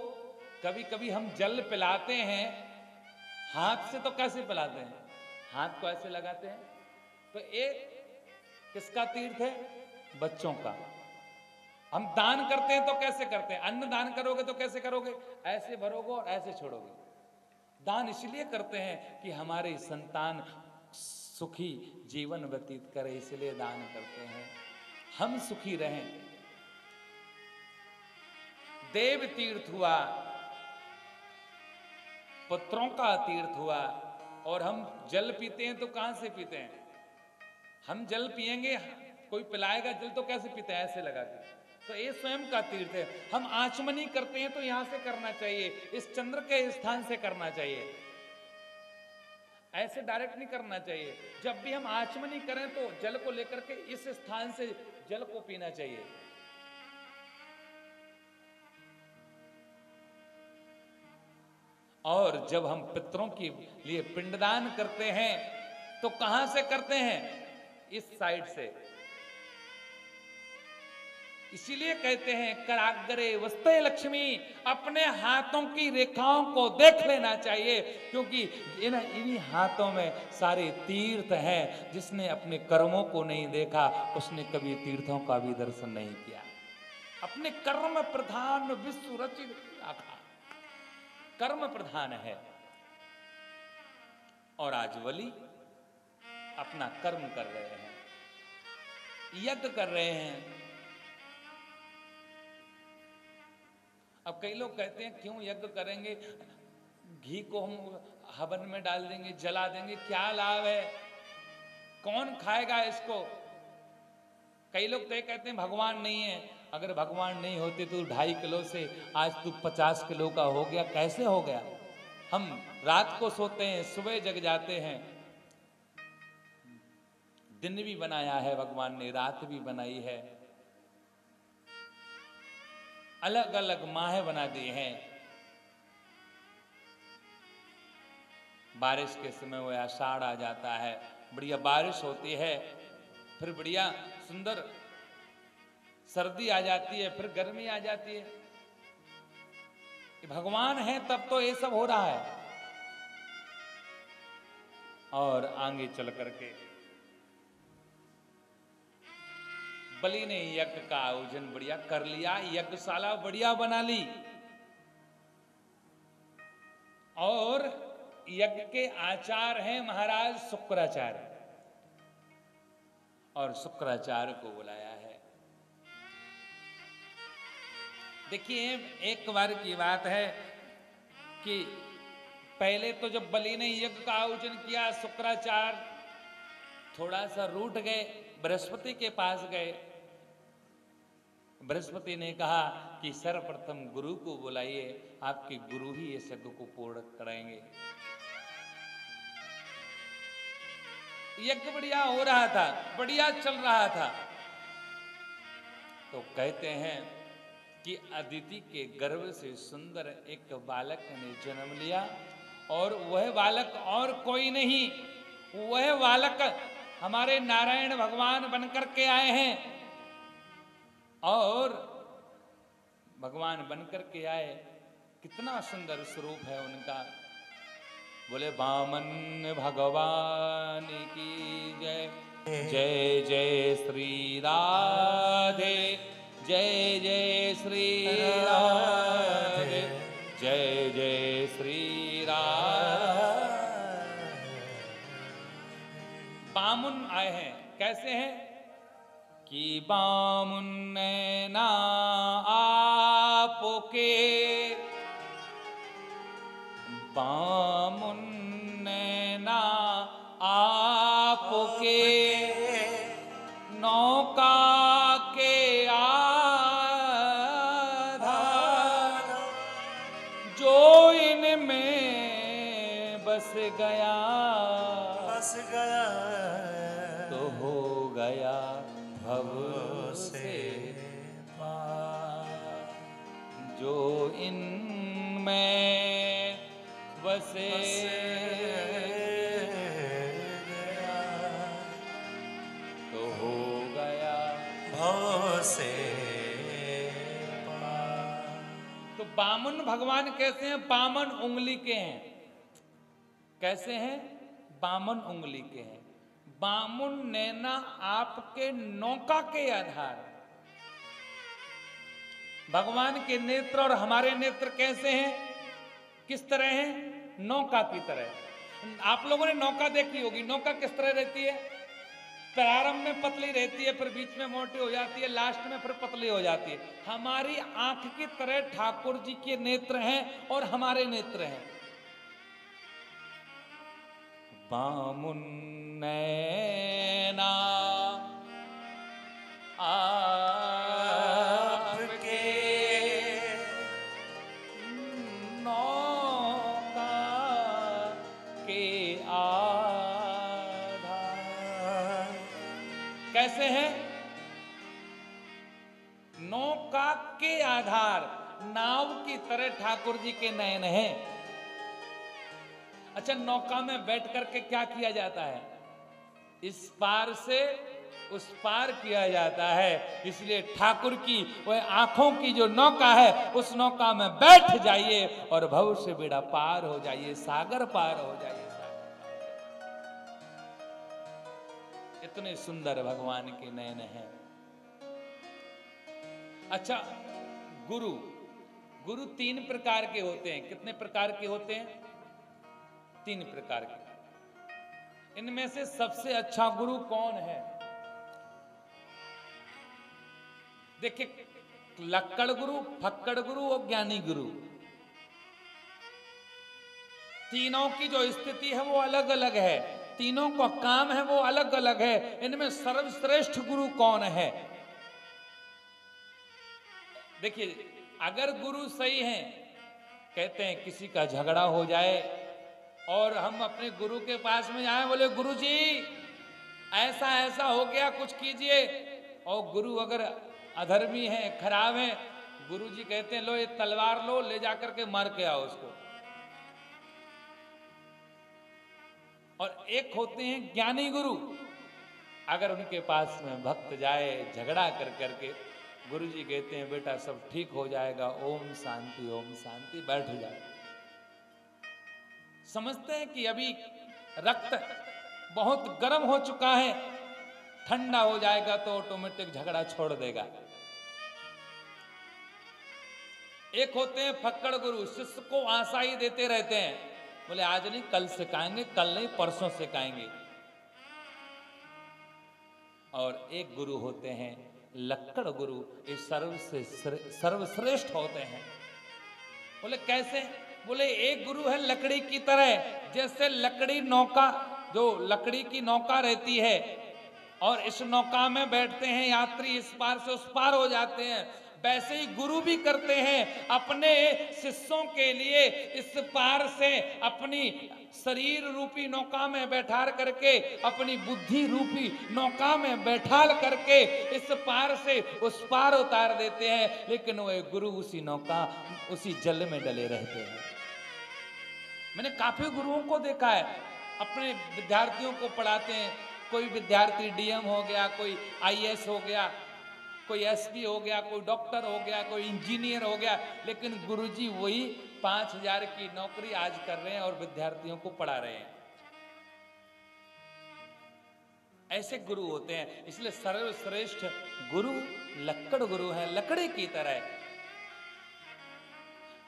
कभी कभी हम जल पिलाते हैं। हाथ से तो कैसे पिलाते हैं? हाथ को ऐसे लगाते हैं। तो एक किसका तीर्थ है? बच्चों का। हम दान करते हैं तो कैसे करते हैं? अन्न दान करोगे तो कैसे करोगे? ऐसे भरोगे और ऐसे छोड़ोगे। दान इसलिए करते हैं कि हमारे संतान सुखी जीवन व्यतीत करे, इसलिए दान करते हैं। हम सुखी रहें। देव तीर्थ हुआ, पुत्रों का तीर्थ हुआ, और हम जल पीते हैं तो कहाँ से पीते हैं? हम जल पिएँगे कोई पिलाएगा जल तो कैसे पीते हैं? ऐसे लगा के। तो ये स्वयं का तीर्थ है। हम आचमनी करते हैं तो यहाँ से करना चाहिए, इस चंद्र के स्थान से करना चाहिए। ऐसे डायरेक्ट नहीं करना चाहिए। जब भी हम आचमनी करें तो जल को लेकर के इस स्थान से जल को पीना चाहिए। और जब हम पितरों के लिए पिंडदान करते हैं तो कहाँ से करते हैं? इस साइड से। इसीलिए कहते हैं, कराग्रे वस्ते लक्ष्मी, अपने हाथों की रेखाओं को देख लेना चाहिए, क्योंकि इन, इन्हीं हाथों में सारे तीर्थ हैं, जिसने अपने कर्मों को नहीं देखा, उसने कभी तीर्थों का भी दर्शन नहीं किया। अपने कर्म प्रधान विश्व रचित आखा। कर्म प्रधान है। और आज वली अपना कर्म कर रहे हैं। यज्ञ कर रहे हैं। अब कई लोग कहते हैं, क्यों यज्ञ करेंगे? घी को हम हवन में डाल देंगे, जला देंगे, क्या लाभ है? कौन खाएगा इसको? कई लोग तो कहते हैं, भगवान नहीं है। अगर भगवान नहीं होते तो ढाई किलो से आज तू पचास किलो का हो गया, कैसे हो गया? हम रात को सोते हैं, सुबह जग जाते हैं। दिन भी बनाया है, भगवान ने रात भी बनाई है। अलग अलग माह बना दिए हैं। बारिश के समय वो आषाढ़ आ जाता है, बढ़िया बारिश होती है, फिर बढ़िया सुंदर सर्दी आ जाती है, फिर गर्मी आ जाती है। भगवान है तब तो ये सब हो रहा है। और आगे चल करके बलि ने यज्ञ का आयोजन बढ़िया कर लिया, यज्ञशाला बढ़िया बना ली। और यज्ञ के आचार हैं महाराज शुक्राचार्य। और शुक्राचार्य को बुलाया है। देखिए, एक बार की बात है कि पहले तो जब बलि ने यज्ञ का आयोजन किया, शुक्राचार्य थोड़ा सा रूठ गए, बृहस्पति के पास गए। बृहस्पति ने कहा कि सर्वप्रथम गुरु को बुलाइए, आपके गुरु ही इस यज्ञ को पूर्ण कराएँगे। यज्ञ बढ़िया हो रहा था, बढ़िया चल रहा था। तो कहते हैं कि अदिति के गर्भ से सुंदर एक बालक ने जन्म लिया और वह बालक और कोई नहीं, वह बालक हमारे नारायण भगवान बनकर के आए हैं। और भगवान बनकर के आए। कितना सुंदर स्वरूप है उनका। बोले, बामन भगवान की जय। जय जय श्री राधे। जय जय श्री राधे। जय जय श्री राधे। बामुन आए हैं। कैसे हैं? कि बामुन्नैना आपके बामुन बामन भगवान कैसे हैं? बामन उंगली के हैं। कैसे हैं? बामन उंगली के हैं। बामुन नैना आपके नौका के आधार। भगवान के नेत्र और हमारे नेत्र कैसे हैं? किस तरह हैं? नौका की तरह। आप लोगों ने नौका देखी होगी। नौका किस तरह रहती है? प्रारंभ में पतली रहती है, फिर बीच में मोटी हो जाती है, लास्ट में फिर पतली हो जाती है। हमारी आँख की तरह ठाकुर जी के नेत्र हैं और हमारे नेत्र हैं। बामुन नैना आपके के आधार नाव की तरह ठाकुर जी के नयन है। अच्छा नौका में बैठ करके क्या किया जाता है? इस पार से उस पार किया जाता है। इसलिए ठाकुर की, वह आँखों की जो नौका है, उस नौका में बैठ जाइए और भव से बेड़ा पार हो जाइए, सागर पार हो जाइए। इतने सुंदर भगवान के नयन हैं। अच्छा गुरु। गुरु तीन प्रकार के होते हैं। कितने प्रकार के होते हैं? तीन प्रकार के। इनमें से सबसे अच्छा गुरु कौन है? देखिए, लक्कड़ गुरु, फक्कड़ गुरु और ज्ञानी गुरु। तीनों की जो स्थिति है वो अलग अलग है। तीनों का काम है वो अलग अलग है। इनमें सर्वश्रेष्ठ गुरु कौन है? देखिए, अगर गुरु सही हैं, कहते हैं, किसी का झगड़ा हो जाए और हम अपने गुरु के पास में जाए, बोले गुरु जी ऐसा ऐसा हो गया, कुछ कीजिए। और गुरु अगर अधर्मी है, खराब है गुरु जी कहते हैं, लो, ये तलवार लो, ले जाकर के मार के आओ उसको। और एक होते हैं ज्ञानी गुरु, अगर उनके पास में भक्त जाए, झगड़ा कर, करके गुरु जी कहते हैं, बेटा, सब ठीक हो जाएगा, ओम शांति ओम शांति, बैठ जाए समझते हैं कि अभी रक्त बहुत गर्म हो चुका है, ठंडा हो जाएगा तो ऑटोमेटिक झगड़ा छोड़ देगा। एक होते हैं फक्कड़ गुरु, शिष्य को आशा ही देते रहते हैं। बोले, आज नहीं, कल सिखाएँगे, कल नहीं, परसों सिखाएँगे। और एक गुरु होते हैं लक्कड़ गुरु ये सर्व से सर्वश्रेष्ठ होते हैं। बोले, कैसे? बोले, एक गुरु है लकड़ी की तरह, जैसे लकड़ी नौका, जो लकड़ी की नौका रहती है, और इस नौका में बैठते हैं, यात्री इस पार से उस पार हो जाते हैं। वैसे ही गुरु भी करते हैं अपने शिष्यों के लिए इस पार से अपनी शरीर रूपी नौका में बैठार करके, अपनी बुद्धि रूपी नौका में बैठाल करके इस पार से उस पार उतार देते हैं, लेकिन वो गुरु उसी नौका, उसी जल में डले रहते हैं। मैंने काफ़ी गुरुओं को देखा है, अपने विद्यार्थियों को पढ़ाते हैं, कोई विद्यार्थी डीएम हो गया, कोई आईएएस हो गया कोई एसपी हो गया, कोई डॉक्टर हो गया, कोई इंजीनियर हो गया, लेकिन गुरुजी वही पाँच हज़ार की नौकरी आज कर रहे हैं और विद्यार्थियों को पढ़ा रहे हैं। ऐसे गुरु होते हैं, इसलिए सर्वश्रेष्ठ गुरु लक्कड़ गुरु है, लकड़ी की तरह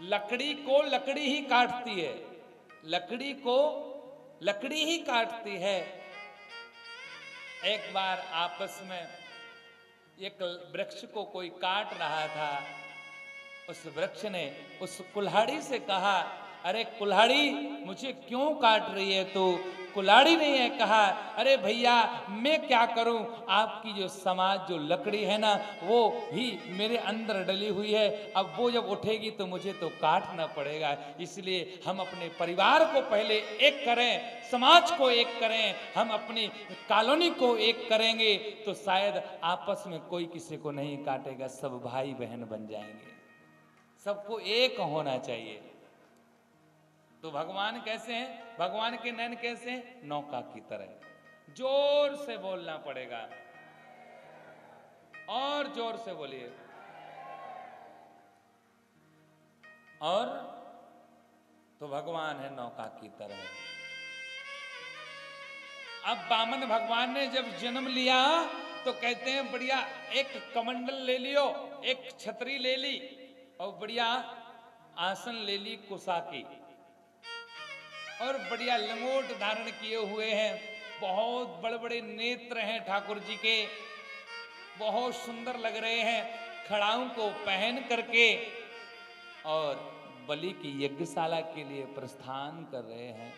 लकड़ी को लकड़ी ही काटती है, लकड़ी को लकड़ी ही काटती है। एक बार आपस में एक वृक्ष को कोई काट रहा था उस वृक्ष ने उस कुल्हाड़ी से कहा अरे कुल्हाड़ी, मुझे क्यों काट रही है तो? कुल्हाड़ी ने यह कहा, अरे भैया, मैं क्या करूँ? आपकी जो समाज, जो लकड़ी है ना, वो ही मेरे अंदर डली हुई है। अब वो जब उठेगी तो मुझे तो काटना पड़ेगा। इसलिए हम अपने परिवार को पहले एक करें, समाज को एक करें, हम अपनी कॉलोनी को एक करेंगे तो शायद आपस में कोई किसी को नहीं काटेगा, सब भाई बहन बन जाएँगे। सबको एक होना चाहिए। तो भगवान कैसे हैं? भगवान के नैन कैसे हैं? नौका की तरह। ज़ोर से बोलना पड़ेगा। और ज़ोर से बोलिए। और तो भगवान है नौका की तरह। अब बामन भगवान ने जब जन्म लिया तो कहते हैं, बढ़िया, एक कमंडल ले लियो, एक छतरी ले ली, और बढ़िया आसन ले ली कुसा की और बढ़िया लंगोट धारण किए हुए हैं। बहुत बड़े बड़े नेत्र हैं ठाकुर जी के। बहुत सुंदर लग रहे हैं। खड़ाऊ को पहन करके और बलि की यज्ञशाला के लिए प्रस्थान कर रहे हैं।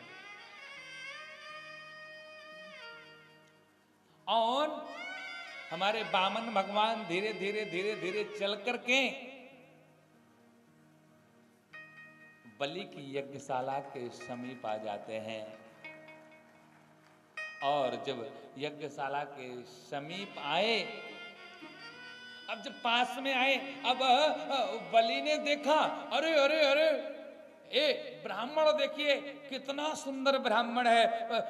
और हमारे बामन भगवान धीरे धीरे धीरे धीरे चल करके बलि की यज्ञशाला के समीप आ जाते हैं। और जब यज्ञशाला के समीप आए, अब जब पास में आए, अब बलि ने देखा, अरे अरे अरे, ए, ब्राह्मण देखिए, कितना सुंदर ब्राह्मण है।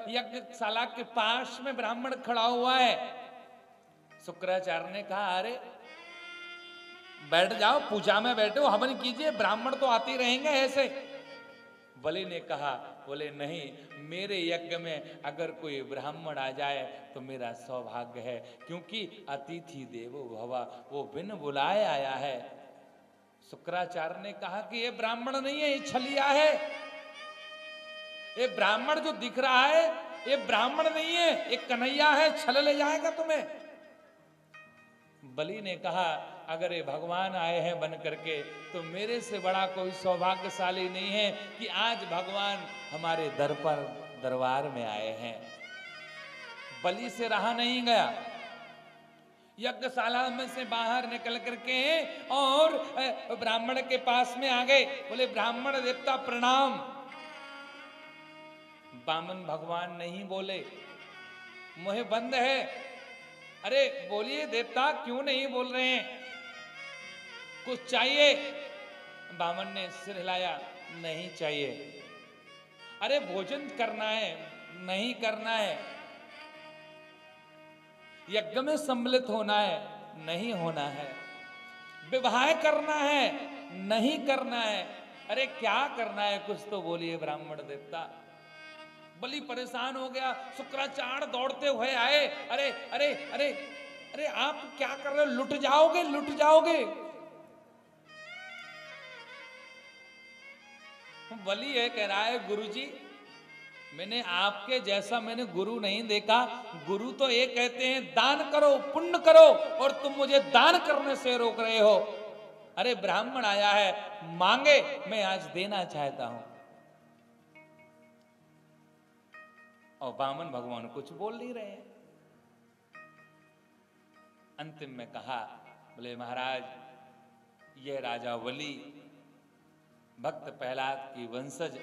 यज्ञशाला के पास में ब्राह्मण खड़ा हुआ है। शुक्राचार्य ने कहा, अरे बैठ जाओ, पूजा में बैठो, हवन कीजिए, ब्राह्मण तो आते रहेंगे ऐसे। बलि ने कहा, बोले, नहीं, मेरे यज्ञ में अगर कोई ब्राह्मण आ जाए तो मेरा सौभाग्य है, क्योंकि अतिथि देवो भवा, वो बिन बुलाए आया है। शुक्राचार्य ने कहा कि ये ब्राह्मण नहीं है, ये छलिया है। ये ब्राह्मण जो दिख रहा है, ये ब्राह्मण नहीं है, ये कन्हैया है, छल ले जाएगा तुम्हें। बलि ने कहा अगर ये भगवान आए हैं बन करके तो मेरे से बड़ा कोई सौभाग्यशाली नहीं है कि आज भगवान हमारे दर पर, दरबार में आए हैं। बलि से रहा नहीं गया। यज्ञशाला में से बाहर निकल करके और ब्राह्मण के पास में आ गए। बोले, ब्राह्मण देवता प्रणाम। बामन भगवान नहीं बोले। मुहे बंद है। अरे, बोलिए देवता, क्यों नहीं बोल रहे हैं? कुछ चाहिए। बामन ने सिर हिलाया, नहीं चाहिए। अरे, भोजन करना है, नहीं करना है। यज्ञ में सम्मिलित होना है, नहीं होना है। विवाह करना है, नहीं करना है। अरे, क्या करना है? कुछ तो बोलिए ब्राह्मण देवता। बलि परेशान हो गया, शुक्राचार्य दौड़ते हुए आए। अरे अरे अरे अरे, आप क्या कर रहे हो? लुट जाओगे लुट जाओगे। बलि ये कह रहा है गुरु जी मैंने आपके जैसा मैंने गुरु नहीं देखा। गुरु तो ये कहते हैं, दान करो, पुण्य करो, और तुम मुझे दान करने से रोक रहे हो। अरे, ब्राह्मण आया है, मांगे, मैं आज देना चाहता हूँ। और बामन भगवान कुछ बोल नहीं रहे हैं। अंतिम में कहा, बोले, महाराज, ये राजा वली भक्त प्रहलाद की वंशज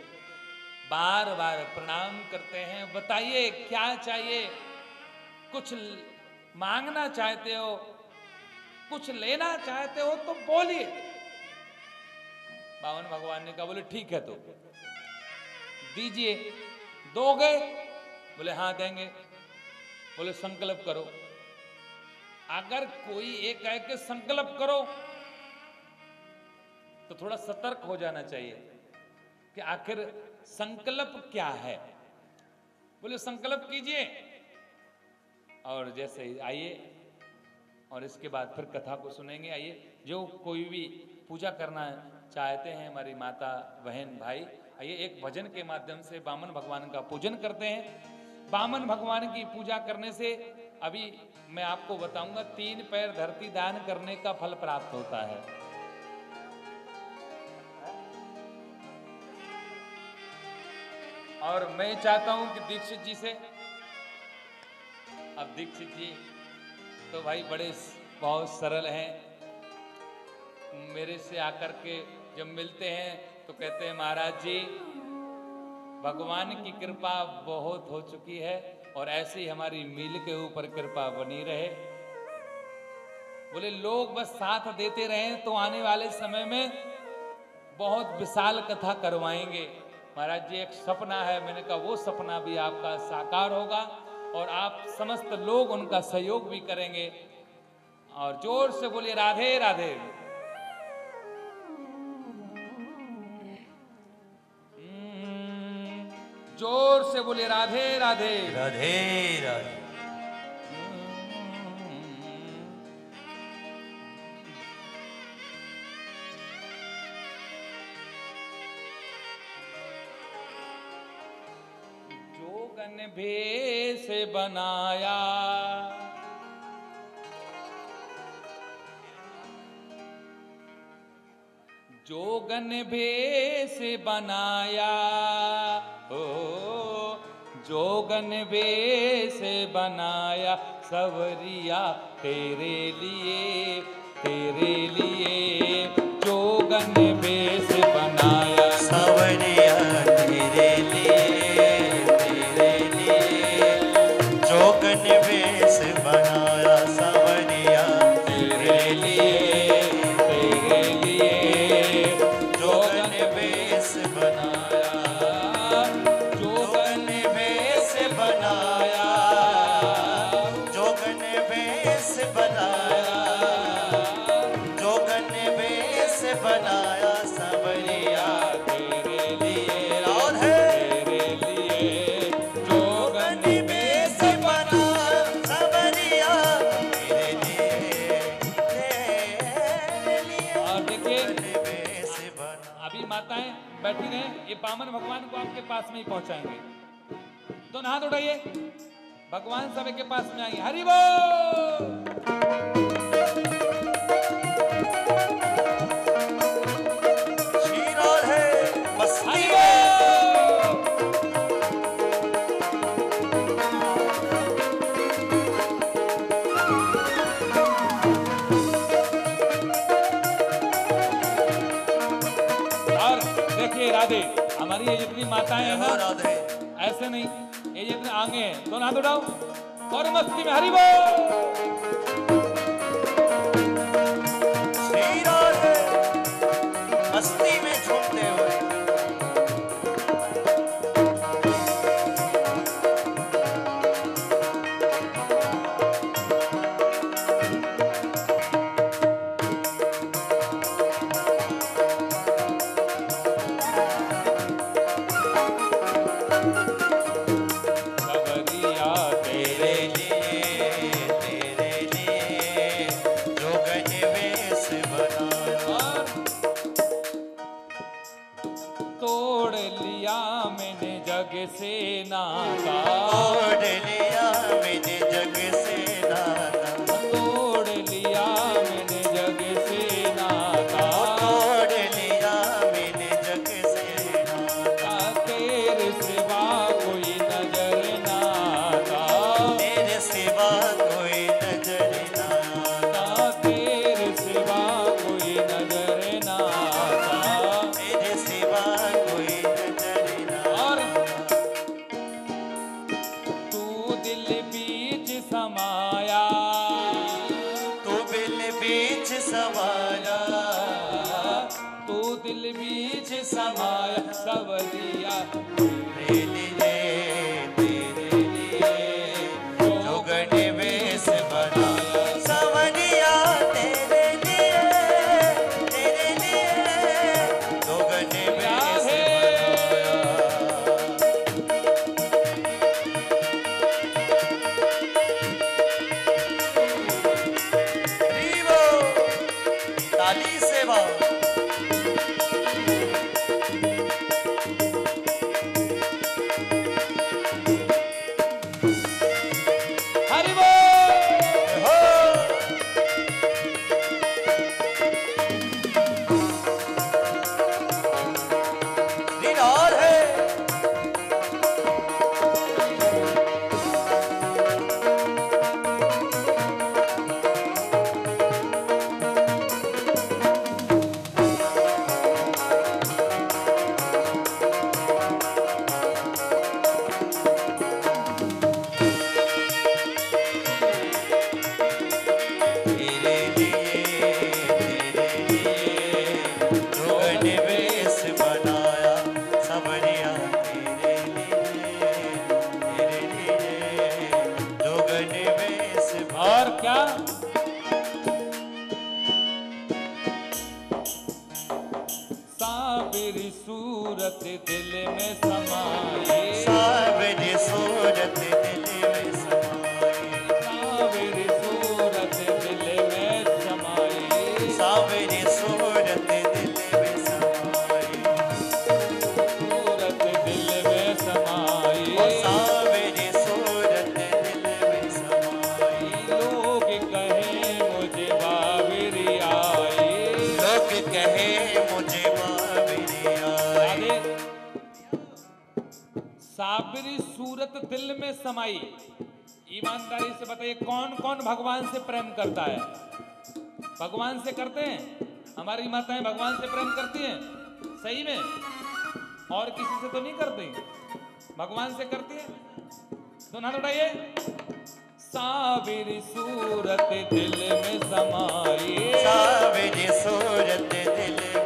बार बार प्रणाम करते हैं। बताइए, क्या चाहिए? कुछ मांगना चाहते हो? कुछ लेना चाहते हो तो बोलिए। बावन भगवान ने कहा, बोले, ठीक है तो। दीजिए। दोगे? बोले हाँ देंगे। बोले, संकल्प करो। अगर कोई एक कहे के संकल्प करो तो थोड़ा सतर्क हो जाना चाहिए कि आखिर संकल्प क्या है? बोले, संकल्प कीजिए। और जैसे आइए, और इसके बाद फिर कथा को सुनेंगे। आइए, जो कोई भी पूजा करना चाहते हैं, हमारी माता, बहन, भाई, आइए, एक भजन के माध्यम से बामन भगवान का पूजन करते हैं। बामन भगवान की पूजा करने से अभी मैं आपको बताऊँगा, तीन पैर धरती दान करने का फल प्राप्त होता है। और मैं चाहता हूँ कि दीक्षित जी से, अब दीक्षित जी तो भाई बड़े बहुत सरल हैं। मेरे से आकर के जब मिलते हैं तो कहते हैं, महाराज जी, भगवान की कृपा बहुत हो चुकी है और ऐसे हमारी मील के ऊपर कृपा बनी रहे। बोले, लोग बस साथ देते रहें तो आने वाले समय में बहुत विशाल कथा करवाएँगे। महाराज जी एक सपना है मैंने कहा वो सपना भी आपका साकार होगा और आप समस्त लोग उनका सहयोग भी करेंगे। और ज़ोर से बोलिए राधे राधे। हम्म, ज़ोर से बोलिए राधे राधे। राधे राधे। जोगन भेष बनाया। जोगन भेष बनाया। हो जोगन भेष बनाया। सवरिया तेरे लिए तेरे लिए जोगन भेष पास में ही पहुंचाएँगे। दोनों हाथ उठाइए। भगवान सभी के पास में आएँगे हरिभो माताएँ हैं। ऐसे नहीं, ये जितने आगे हैं, दोनों हाथ उठाओ और मस्ती में हरी बोल। मस्ती में লাগছে না सारी माताएँ भगवान से प्रेम करती हैं। सही में? और किसी से तो नहीं करती। भगवान से करती है? दोनों हाथ साबिर सूरत दिल में समाई साबिर सूरत दिल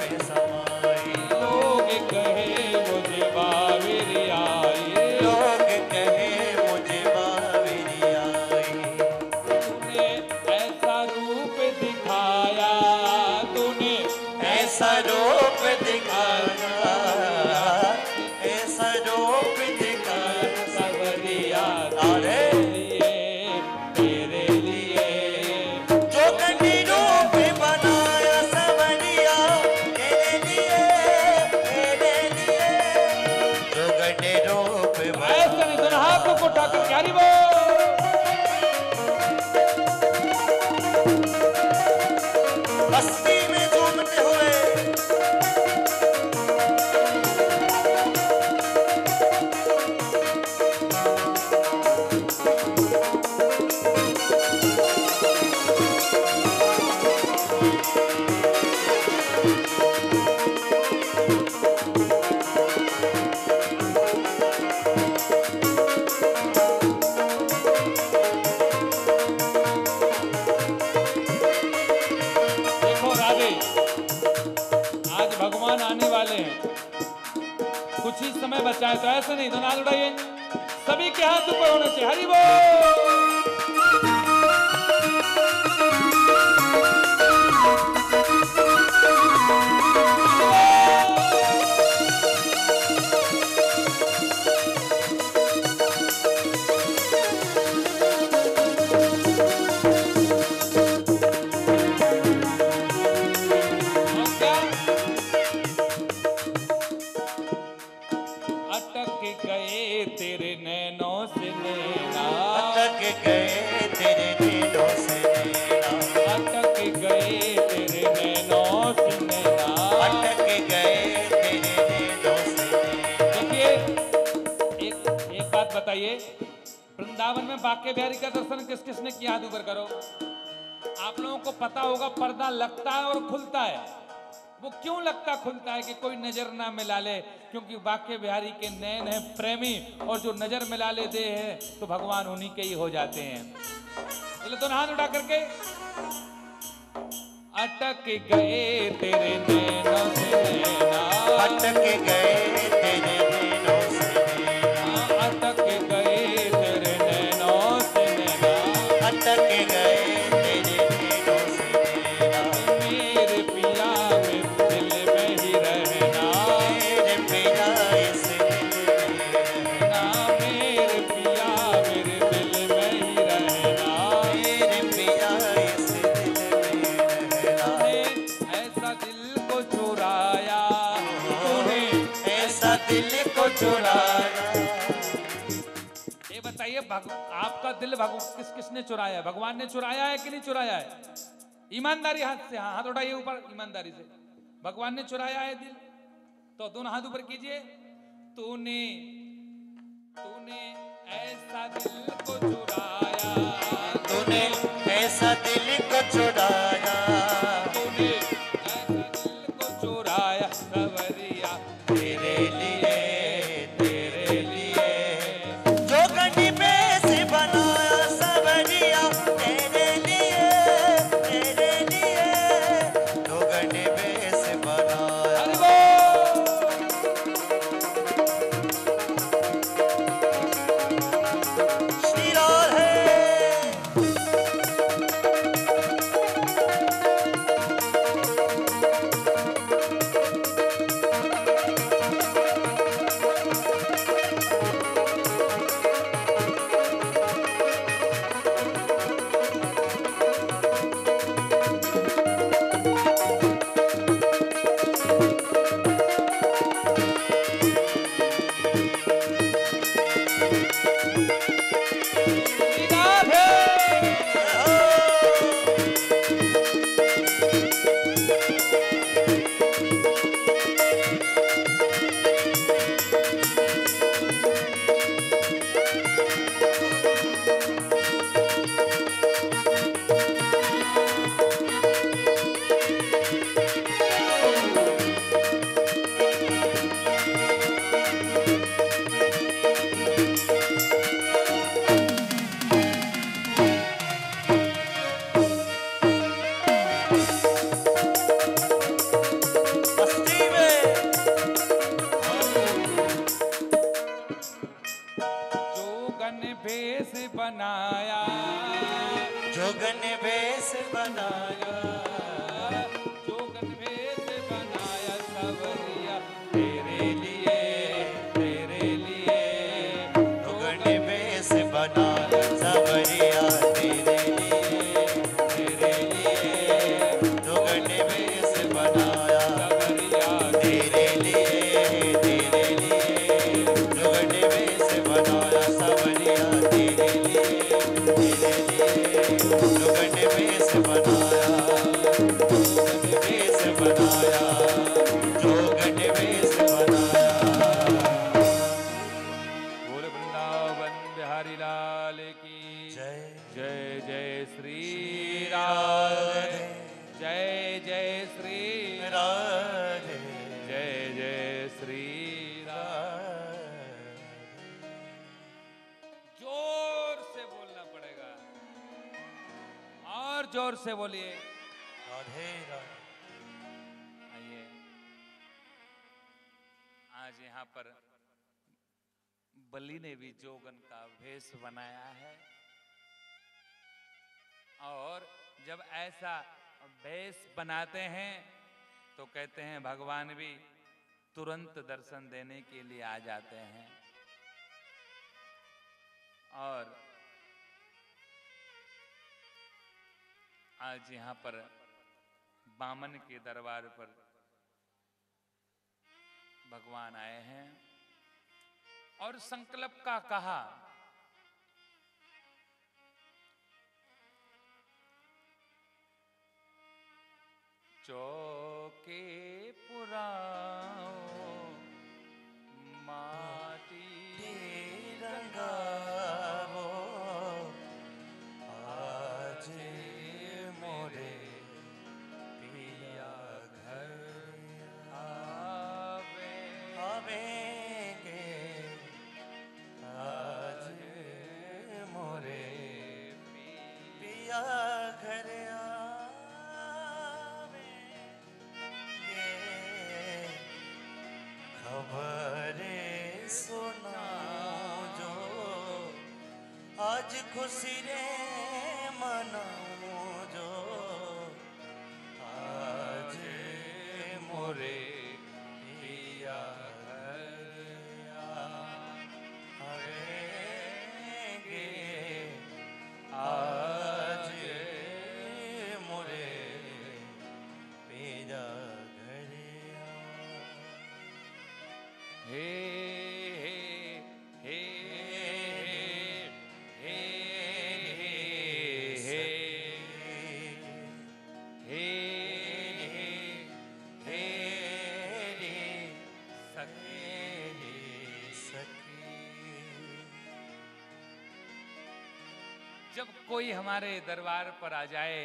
बाके बिहारी का दर्शन किस किसने किया? हाथ ऊपर करो। आप लोगों को पता होगा, पर्दा लगता है और खुलता है। वो क्यों लगता खुलता है कि कोई नज़र ना मिला ले? क्योंकि बाके बिहारी के नैन है प्रेमी, और जो नज़र मिला ले दे है तो भगवान उन्हीं के ही हो जाते हैं। चलो तो हाथ उठा करके। अटक गए तेरे नैनों से नैना अटक गए तेरे आपका दिल किस, किसने चुराया है? भगवान ने चुराया है कि नहीं चुराया है? ईमानदारी हाथ से हाँ हाथ उठाइए ऊपर, ईमानदारी से। भगवान ने चुराया है दिल। तो दोनों हाथ ऊपर कीजिए। तूने तूने ऐसा दिल को चुराया। तूने ऐसा दिल बनाते हैं तो कहते हैं, भगवान भी तुरंत दर्शन देने के लिए आ जाते हैं। और आज यहाँ पर बामन के दरबार पर भगवान आए हैं और संकल्प का कहा चौके पुराओ माटी रंगावो आज कोई हमारे दरबार पर आ जाए,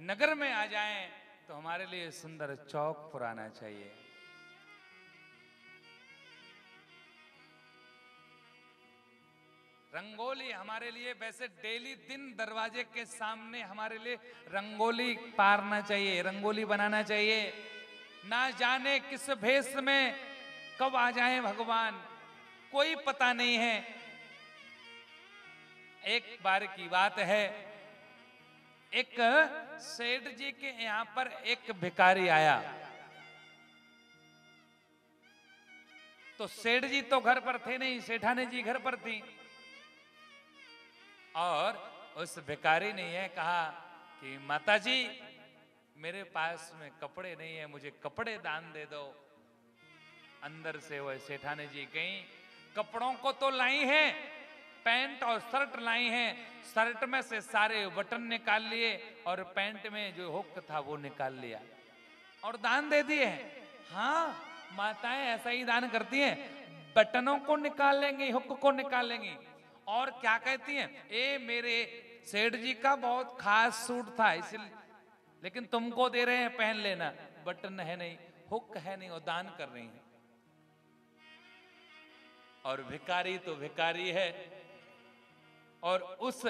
नगर में आ जाए तो हमारे लिए सुंदर चौक पुराना चाहिए। रंगोली हमारे लिए, वैसे डेली दिन दरवाजे के सामने हमारे लिए रंगोली पारना चाहिए, रंगोली बनाना चाहिए। ना जाने किस भेष में कब आ जाए भगवान, कोई पता नहीं है। एक बार की बात है। एक सेठ जी के यहाँ पर एक भिकारी आया। तो सेठ जी तो घर पर थे नहीं, सेठानी जी घर पर थी। और उस भिकारी ने यह कहा कि माता जी मेरे पास में कपड़े नहीं है, मुझे कपड़े दान दे दो। अंदर से वह सेठानी जी गई कपड़ों को तो लाई हैं पैंट और शर्ट लाई हैं, शर्ट में से सारे बटन निकाल लिए और पैंट में जो हुक था वो निकाल लिया। और दान दे दिए हाँ। माताएँ ऐसा ही दान करती हैं। बटनों को निकाल लेंगी, हुक को निकाल लेंगी। और क्या कहती हैं? ए, मेरे सेठ जी का बहुत खास सूट था, इसलिए लेकिन तुमको दे रहे हैं पहन लेना। बटन है नहीं, हुक है नहीं और दान कर रही है। और भिकारी तो भिकारी है और उस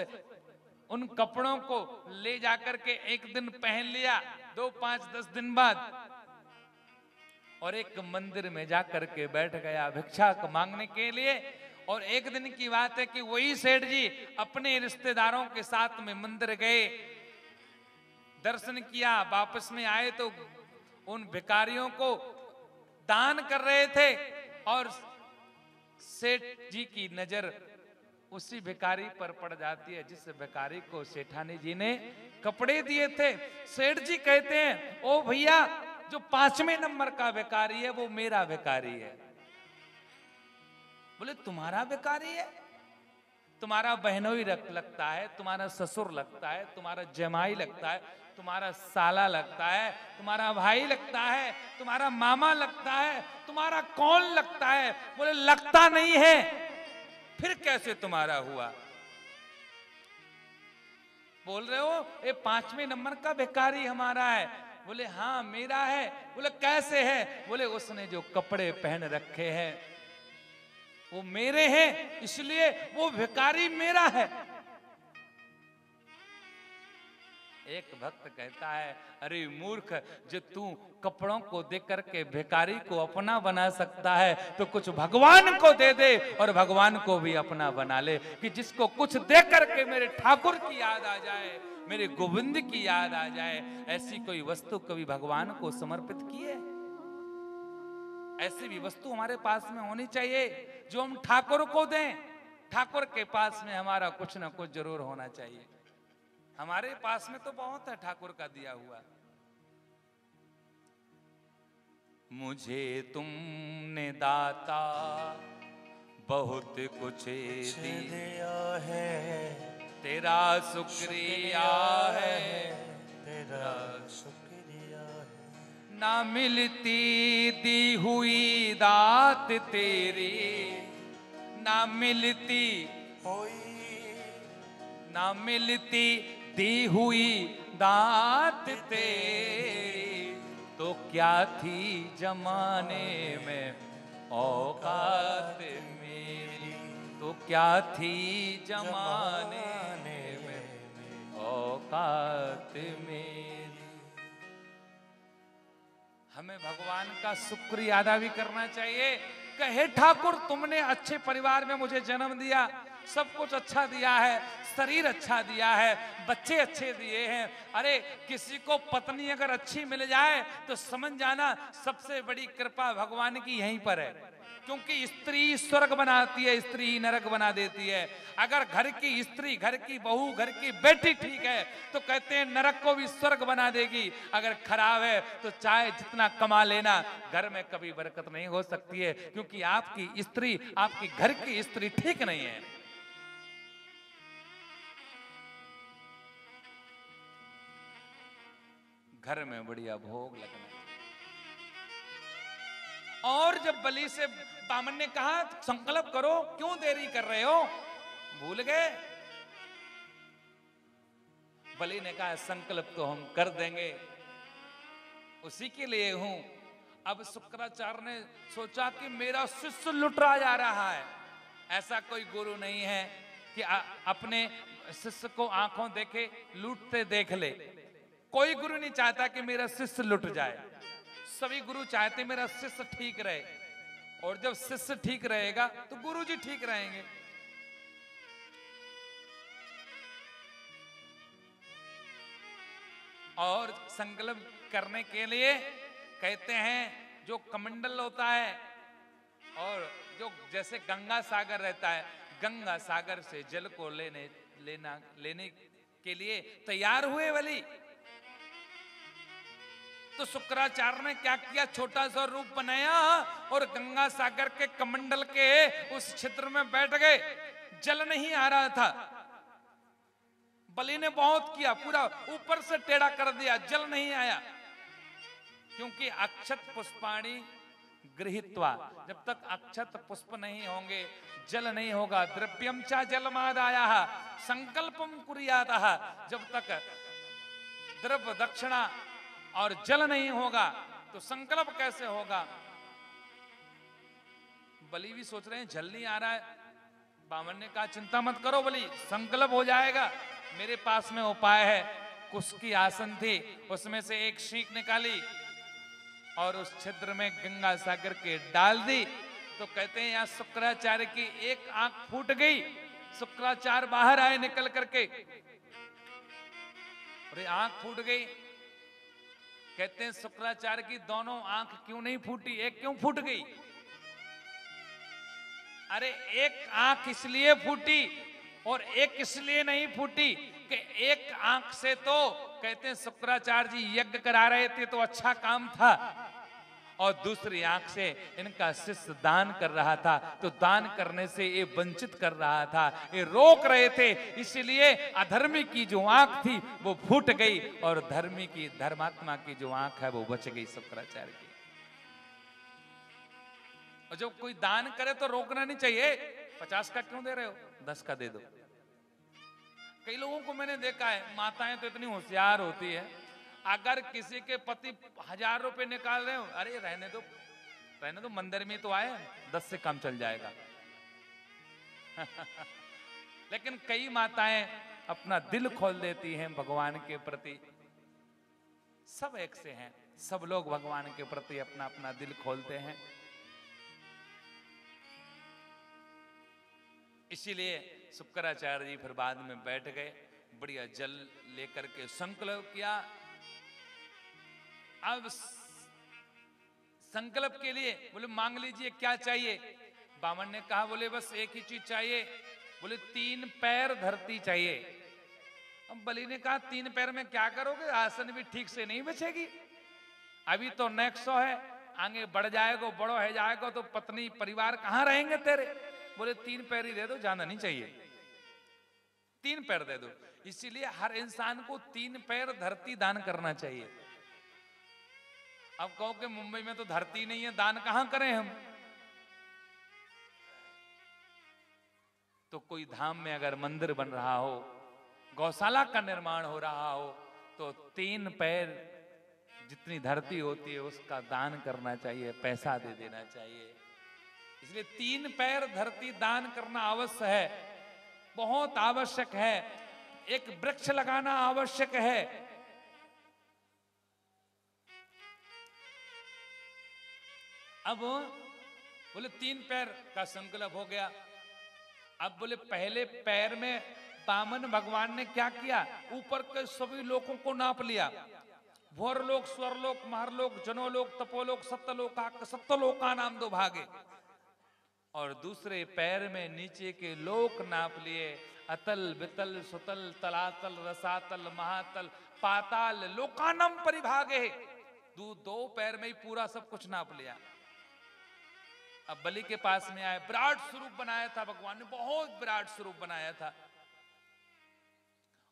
उन कपड़ों को ले जाकर के एक दिन पहन लिया, दो पाँच दस दिन बाद। और एक मंदिर में जाकर के बैठ गया भिक्षा मांगने के लिए। और एक दिन की बात है कि वही सेठ जी अपने रिश्तेदारों के साथ में मंदिर गए। दर्शन किया, वापस में आए तो उन भिकारियों को दान कर रहे थे। और सेठ जी की नज़र उसी भिकारी पर पड़ जाती है, जिस भिकारी को सेठानी जी ने कपड़े दिए थे। सेठ जी कहते हैं, ओ भैया, जो पाँचवें नंबर का भिकारी है, वो मेरा भिकारी है। बोले, तुम्हारा भिकारी है? तुम्हारा बहनोई रख लगता है, तुम्हारा ससुर लगता है, तुम्हारा जमाई लगता है, तुम्हारा साला लगता है, तुम्हारा भाई लगता है, तुम्हारा मामा लगता है, तुम्हारा कौन लगता है? बोले, लगता नहीं है फिर कैसे तुम्हारा हुआ? बोल रहे हो ये पाँचवें नंबर का भिकारी हमारा है। बोले हाँ मेरा है। बोले, कैसे है? बोले, उसने जो कपड़े पहन रखे हैं, वो मेरे हैं, इसलिए वो भिकारी मेरा है। एक भक्त कहता है, अरे मूर्ख, जो तू कपड़ों को दे करके भिखारी को अपना बना सकता है तो कुछ भगवान को दे दे और भगवान को भी अपना बना ले, कि जिसको कुछ दे करके मेरे ठाकुर की याद आ जाए, मेरे गोविंद की याद आ जाए, ऐसी कोई वस्तु कभी भगवान को समर्पित की है? ऐसी भी वस्तु हमारे पास में होनी चाहिए, जो हम ठाकुर को दें। ठाकुर के पास में हमारा कुछ ना कुछ ज़रूर होना चाहिए। हमारे पास में तो बहुत है ठाकुर का दिया हुआ। मुझे तुमने दाता बहुत कुछ दिया है तेरा शुक्रिया है। तेरा शुक्रिया है। ना मिलती दी हुई दात तेरी ना मिलती कोई ना मिलती दी हुई दात तेरी तो क्या थी जमाने में औकात मेरी? तो क्या थी जमाने में औकात मेरी? हमें भगवान का शुक्रिया अदा भी करना चाहिए। कहे ठाकुर, तुमने अच्छे परिवार में मुझे जन्म दिया। सब कुछ अच्छा दिया है, शरीर अच्छा दिया है, बच्चे अच्छे दिए हैं। अरे, किसी को पत्नी अगर अच्छी मिल जाए तो समझ जाना सबसे बड़ी कृपा भगवान की यहीं पर है। क्योंकि स्त्री स्वर्ग बनाती है, स्त्री नरक बना देती है। अगर घर की स्त्री, घर की बहू, घर की बेटी ठीक है तो कहते हैं नरक को भी स्वर्ग बना देगी। अगर खराब है तो चाहे जितना कमा लेना, घर में कभी बरकत नहीं हो सकती है, क्योंकि आपकी स्त्री, आपकी घर की स्त्री ठीक नहीं है। घर में बढ़िया भोग लगना और जब बलि से बामन ने कहा, संकल्प करो, क्यों देरी कर रहे हो? भूल गए। बलि ने कहा, संकल्प तो हम कर देंगे। उसी के लिए हूँ। अब शुक्राचार्य ने सोचा कि मेरा शिष्य लुटरा जा रहा है। ऐसा कोई गुरु नहीं है कि अपने शिष्य को आँखों देखे, लूटते देख ले। कोई गुरु नहीं चाहता कि मेरा शिष्य लुट जाए। सभी गुरु चाहते मेरा शिष्य ठीक रहे। और जब शिष्य ठीक रहेगा तो गुरु जी ठीक रहेंगे। और संकल्प करने के लिए कहते हैं, जो कमंडल होता है, और जो जैसे गंगा सागर रहता है, गंगा सागर से जल को लेने, लेना, लेने के लिए तैयार हुए वली। तो शुक्राचार्य ने क्या किया? छोटा सा रूप बनाया और गंगा सागर के कमंडल के उस क्षेत्र में बैठ गए। जल नहीं आ रहा था। बलि ने बहुत किया, पूरा ऊपर से टेढ़ा कर दिया, जल नहीं आया। क्योंकि अक्षत पुष्पाणी गृहित्वा, जब तक अक्षत पुष्प नहीं होंगे, जल नहीं होगा। द्रव्यम चा जलमादाया संकल्पम कुरियाता जब तक द्रव्य दक्षिणा और जल नहीं होगा तो संकल्प कैसे होगा? बलि भी सोच रहे हैं, जल नहीं आ रहा है। बामन ने कहा, चिंता मत करो बलि, संकल्प हो जाएगा। मेरे पास में उपाय है। कुश की आसन थी, उसमें से एक शीख निकाली और उस छिद्र में गंगा सागर के डाल दी। तो कहते हैं, यहाँ शुक्राचार्य की एक आँख फूट गई। शुक्राचार्य बाहर आए निकल करके। आँख फूट गई। कहते हैं, शुक्राचार्य की दोनों आँख क्यों नहीं फूटी? एक क्यों फूट गई? अरे, एक आँख इसलिए फूटी और एक इसलिए नहीं फूटी कि एक आँख से तो कहते हैं, शुक्राचार्य जी यज्ञ करा रहे थे तो अच्छा काम था। और दूसरी आँख से इनका शिष्य दान कर रहा था तो दान करने से ये वंचित कर रहा था। ये रोक रहे थे, इसलिए अधर्मी की जो आँख थी, वो फूट गई और धर्मी की, धर्मात्मा की जो आँख है, वो बच गई शुक्राचार्य की। और जब कोई दान करे तो रोकना नहीं चाहिए। पचास का क्यों दे रहे हो? दस का दे दो। कई लोगों को मैंने देखा है, माताएँ तो इतनी होशियार होती है। अगर किसी के पति हज़ार रुपए निकाल रहे हो, अरे रहने दो रहने दो, मंदिर में तो आए, दस से कम चल जाएगा। लेकिन कई माताएँ अपना दिल खोल देती हैं भगवान के प्रति। सब एक से हैं, सब लोग भगवान के प्रति अपना अपना दिल खोलते हैं। इसीलिए शुक्राचार्य जी फिर बाद में बैठ गए, बढ़िया जल लेकर के संकल्प किया अब संकल्प के लिए बोले, मांग लीजिए, क्या चाहिए? बामन ने कहा, बोले, बस एक ही चीज़ चाहिए। बोले, तीन पैर धरती चाहिए। अब बलि ने कहा, तीन पैर में क्या करोगे? आसन भी ठीक से नहीं बचेगी। अभी तो नेक्स्ट है, आगे बढ़ जाएगा, बड़ो है जाएगा तो पत्नी, परिवार कहाँ रहेंगे तेरे? बोले, तीन पैर ही दे दो, जाना नहीं चाहिए। तीन पैर दे दो। इसीलिए हर इंसान को तीन पैर धरती दान करना चाहिए। अब कहो कि मुंबई में तो धरती नहीं है, दान कहाँ करें हम? तो कोई धाम में अगर मंदिर बन रहा हो, गौशाला का निर्माण हो रहा हो तो तीन पैर जितनी धरती होती है, उसका दान करना चाहिए, पैसा दे देना चाहिए। इसलिए तीन पैर धरती दान करना अवश्य है। बहुत आवश्यक है। एक वृक्ष लगाना आवश्यक है। अब बोले, तीन पैर का संकल्प हो गया। अब बोले, पहले पैर में बामन भगवान ने क्या किया? ऊपर के सभी लोगों को नाप लिया। भोर भोरलोक स्वरलोक महरलोक जनोलोक तपोलोक सत्यलोक सत्यलोक का नाम दो भागे। और दूसरे पैर में नीचे के लोक नाप लिए। अतल, बितल, सुतल, तलातल, रसातल, महातल, पाताल, लोकानम परिभागे। दो पैर में ही पूरा सब कुछ नाप लिया। अब बलि के पास में आए, विराट स्वरूप बनाया था भगवान ने, बहुत विराट स्वरूप बनाया था।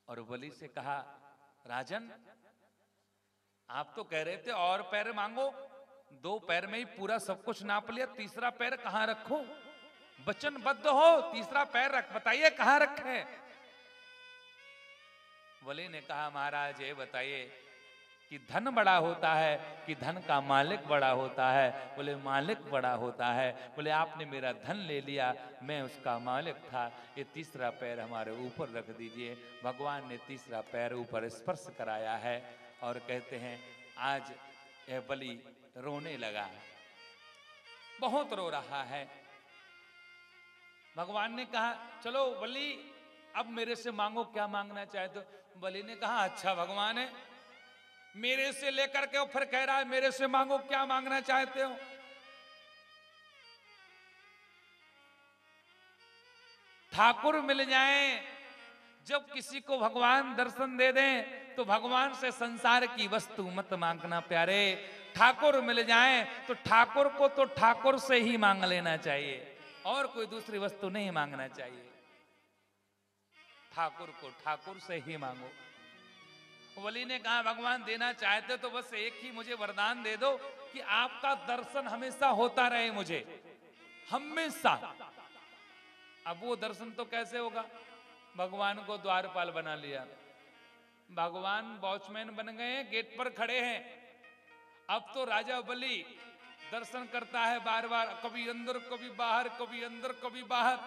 और बलि से कहा, राजन, आप तो कह रहे थे और पैर मांगो, दो पैर में ही पूरा सब कुछ नाप लिया, तीसरा पैर कहाँ रखो? वचनबद्ध हो, तीसरा पैर रख, बताइए कहाँ रखे बलि ने कहा, महाराज, ये बताइए कि धन बड़ा होता है, कि धन का मालिक बड़ा होता है। बोले, मालिक बड़ा होता है। बोले, आपने मेरा धन ले लिया, मैं उसका मालिक था। ये तीसरा पैर हमारे ऊपर रख दीजिए। भगवान ने तीसरा पैर ऊपर स्पर्श कराया है और कहते हैं, आज यह बलि रोने लगा बहुत रो रहा है। भगवान ने कहा, चलो बलि, अब मेरे से मांगो, क्या मांगना चाहे तो? बलि ने कहा अच्छा भगवान है मेरे से लेकर के फिर कह रहा है, मेरे से मांगो, क्या मांगना चाहते हो? ठाकुर मिल जाए, जब किसी को भगवान दर्शन दे दें तो भगवान से संसार की वस्तु मत मांगना प्यारे। ठाकुर मिल जाए तो ठाकुर को तो ठाकुर से ही मांग लेना चाहिए, और कोई दूसरी वस्तु नहीं मांगना चाहिए। ठाकुर को ठाकुर से ही मांगो। बलि ने कहा, भगवान, देना चाहते तो बस एक ही मुझे वरदान दे दो कि आपका दर्शन हमेशा होता रहे मुझे, हमेशा. अब वो दर्शन तो कैसे होगा? भगवान को द्वारपाल बना लिया। भगवान वॉचमैन बन गए हैं गेट पर खड़े हैं। अब तो राजा बलि दर्शन करता है बार बार कभी अंदर, कभी बाहर, कभी अंदर, कभी बाहर।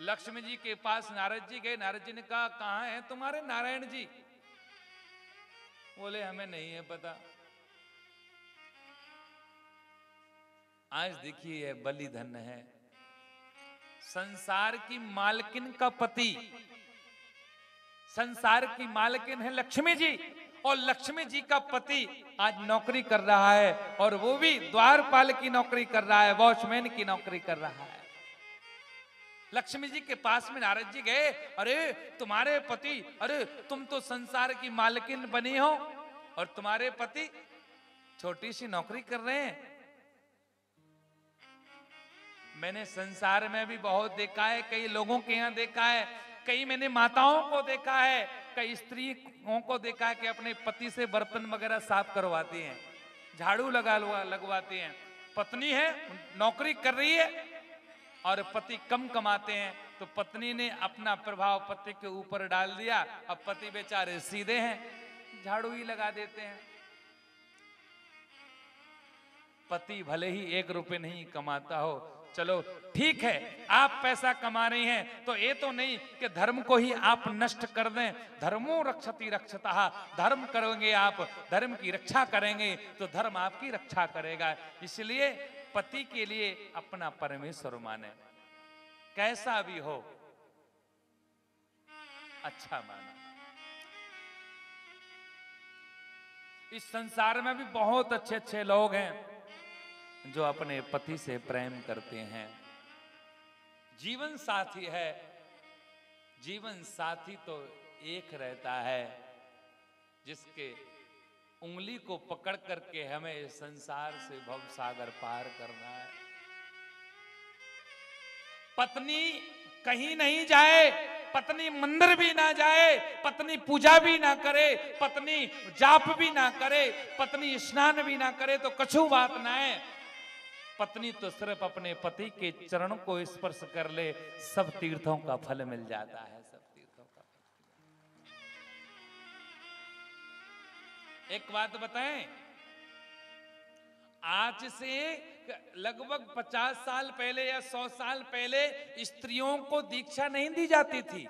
लक्ष्मी जी के पास नारद जी गए, नारद जी ने कहा है तुम्हारे नारायण जी? बोले, हमें नहीं है पता। आज देखिए बलि धन है। संसार की मालकिन का पति। संसार की मालकिन है लक्ष्मी जी, और लक्ष्मी जी का पति आज नौकरी कर रहा है, और वो भी द्वारपाल की नौकरी कर रहा है, वॉचमैन की नौकरी कर रहा है। लक्ष्मी जी के पास में नारद जी गए, अरे, तुम्हारे पति, अरे, तुम तो संसार की मालकिन बनी हो, और तुम्हारे पति छोटी सी नौकरी कर रहे हैं। मैंने संसार में भी बहुत देखा है, कई लोगों के यहाँ देखा है, कई मैंने माताओं को देखा है, कई स्त्रियों को देखा है कि अपने पति से बर्तन वगैरह साफ़ करवाती हैं, झाड़ू लगा लगवाती हैं। पत्नी है, नौकरी कर रही है और पति कम कमाते हैं तो पत्नी ने अपना प्रभाव पति के ऊपर डाल दिया, अब पति बेचारे सीधे हैं, झाड़ू ही लगा देते हैं। पति भले ही एक रुपए नहीं कमाता हो, चलो ठीक है, आप पैसा कमा रही हैं तो ये तो नहीं कि धर्म को ही आप नष्ट कर दें। धर्मो रक्षति रक्षता, धर्म करोगे आप, धर्म की रक्षा करेंगे तो धर्म आपकी रक्षा करेगा। इसलिए पति के लिए अपना परमेश्वर माने। कैसा भी हो अच्छा माना। इस संसार में भी बहुत अच्छे अच्छे लोग हैं जो अपने पति से प्रेम करते हैं। जीवन साथी है, जीवन साथी तो एक रहता है, जिसके उंगली को पकड़ करके हमें इस संसार से भव सागर पार करना है। पत्नी कहीं नहीं जाए, पत्नी मंदिर भी ना जाए, पत्नी पूजा भी ना करे, पत्नी जाप भी ना करे, पत्नी स्नान भी ना करे तो कछु बात ना है। पत्नी तो सिर्फ़ अपने पति के चरण को स्पर्श कर ले, सब तीर्थों का फल मिल जाता है। एक बात बताएँ। आज से लगभग पचास साल पहले या सौ साल पहले स्त्रियों को दीक्षा नहीं दी जाती थी।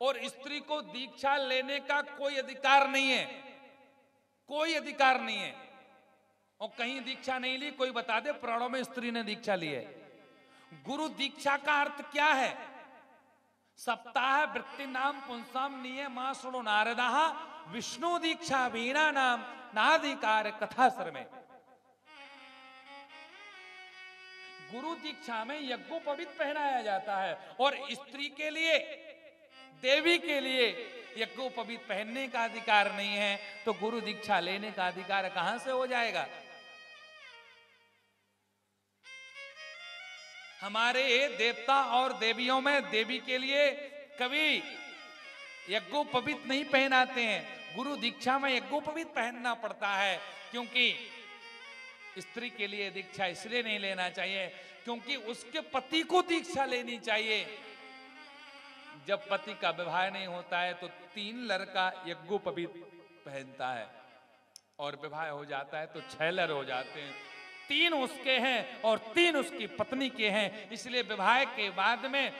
और स्त्री को दीक्षा लेने का कोई अधिकार नहीं है। कोई अधिकार नहीं है। और कहीं दीक्षा नहीं ली, कोई बता दे, प्राणों में स्त्री ने दीक्षा ली है। गुरु दीक्षा का अर्थ क्या है? सप्ताह वृत्ति नाम पुंसाम निये माँ सुनो नारदा विष्णु दीक्षा वीणा नाम नाधिकार कथा सर में गुरु दीक्षा में यज्ञोपवित पहनाया जाता है और स्त्री के लिए, देवी के लिए यज्ञोपवित पहनने का अधिकार नहीं है तो गुरु दीक्षा लेने का अधिकार कहाँ से हो जाएगा? हमारे देवता और देवियों में देवी के लिए कभी यज्ञोपवित नहीं पहनाते हैं। गुरु दीक्षा में यज्ञोपवित पहनना पड़ता है, क्योंकि स्त्री के लिए दीक्षा इसलिए नहीं लेना चाहिए, क्योंकि उसके पति को दीक्षा लेनी चाहिए। जब पति का विवाह नहीं होता है तो तीन लड़का यज्ञोपवीत पहनता है, और विवाह हो जाता है तो छह लर हो जाते हैं। तीन उसके हैं, और तीन उसकी पत्नी के हैं। इसलिए विवाह के बाद में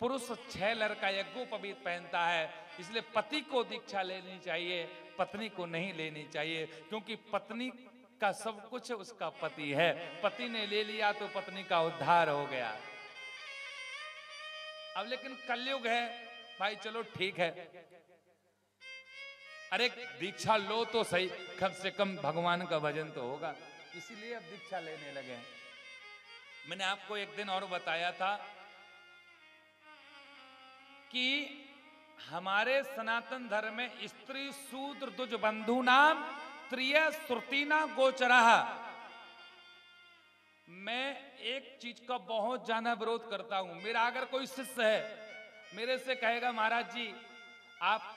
पुरुष छह लर का यज्ञोपवीत पहनता है इसलिए पति को दीक्षा लेनी चाहिए, पत्नी को नहीं लेनी चाहिए, क्योंकि पत्नी का सब कुछ उसका पति है। पति ने ले लिया तो पत्नी का उद्धार हो गया। अब लेकिन कलयुग है, भाई चलो ठीक है। अरे दीक्षा लो तो सही, कम से कम भगवान का भजन तो होगा। इसीलिए अब दीक्षा लेने लगे मैंने आपको एक दिन और बताया था कि हमारे सनातन धर्म में स्त्री शूद्र दुज बंधु नाम त्रिय श्रुतिना गोचरा। मैं एक चीज़ का बहुत ज़्यादा विरोध करता हूँ। मेरा अगर कोई शिष्य है, मेरे से कहेगा, महाराज जी, आप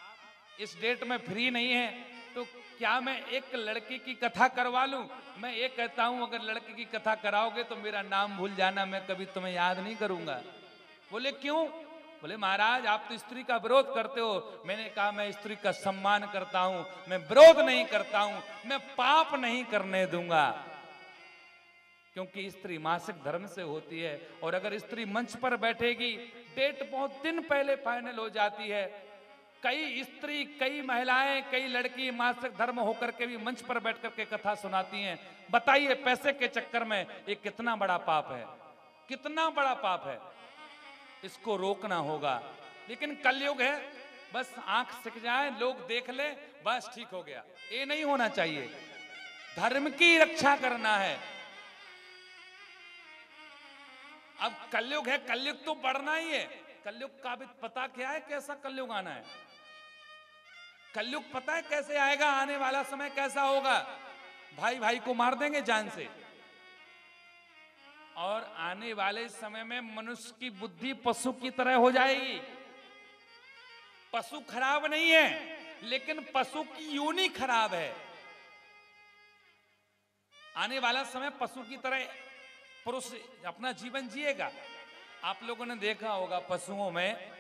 इस डेट में फ्री नहीं है तो क्या मैं एक लड़की की कथा करवा लूँ? मैं ये कहता हूँ, अगर लड़की की कथा कराओगे तो मेरा नाम भूल जाना, मैं कभी तुम्हें याद नहीं करूँगा। बोले, क्यों? बोले, महाराज, आप तो स्त्री का विरोध करते हो। मैंने कहा, मैं स्त्री का सम्मान करता हूँ, मैं विरोध नहीं करता हूँ, मैं पाप नहीं करने दूँगा। क्योंकि स्त्री मासिक धर्म से होती है और अगर स्त्री मंच पर बैठेगी, डेट बहुत दिन पहले फाइनल हो जाती है। कई स्त्री, कई महिलाएँ, कई लड़की मासिक धर्म होकर के भी मंच पर बैठ करके कथा सुनाती हैं। बताइए, पैसे के चक्कर में ये कितना बड़ा पाप है? कितना बड़ा पाप है? इसको रोकना होगा। लेकिन कलयुग है, बस आँख सिक जाए, लोग देख ले, बस ठीक हो गया। ये नहीं होना चाहिए। धर्म की रक्षा करना है। अब कलयुग है, कलयुग तो बढ़ना ही है। कलयुग का भी पता क्या है, कैसा कलयुग आना है? कलयुग पता है कैसे आएगा, आने वाला समय कैसा होगा? भाई भाई को मार देंगे जान से। और आने वाले समय में मनुष्य की बुद्धि पशु की तरह हो जाएगी। पशु खराब नहीं है, लेकिन पशु की यूनी खराब है। आने वाला समय पशु की तरह पुरुष अपना जीवन जिएगा। आप लोगों ने देखा होगा पशुओं में,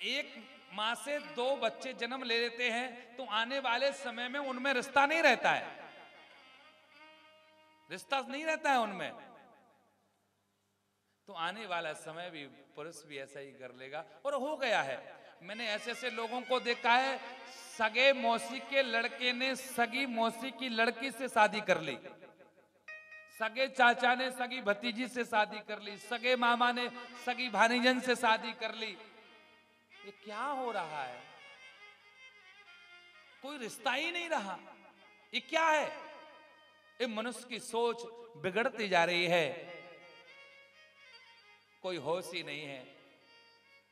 एक माँ से दो बच्चे जन्म ले लेते हैं तो आने वाले समय में उनमें रिश्ता नहीं रहता है। रिश्ता नहीं रहता है उनमें। तो आने वाला समय भी पुरुष भी ऐसा ही कर लेगा। और हो गया है। मैंने ऐसे ऐसे लोगों को देखा है, सगे मौसी के लड़के ने सगी मौसी की लड़की से शादी कर ली। सगे चाचा ने सगी भतीजी से शादी कर ली। सगे मामा ने सगी भानीजन से शादी कर ली। ये क्या हो रहा है? कोई रिश्ता ही नहीं रहा। ये क्या है? ये मनुष्य की सोच बिगड़ती जा रही है। कोई होश ही नहीं है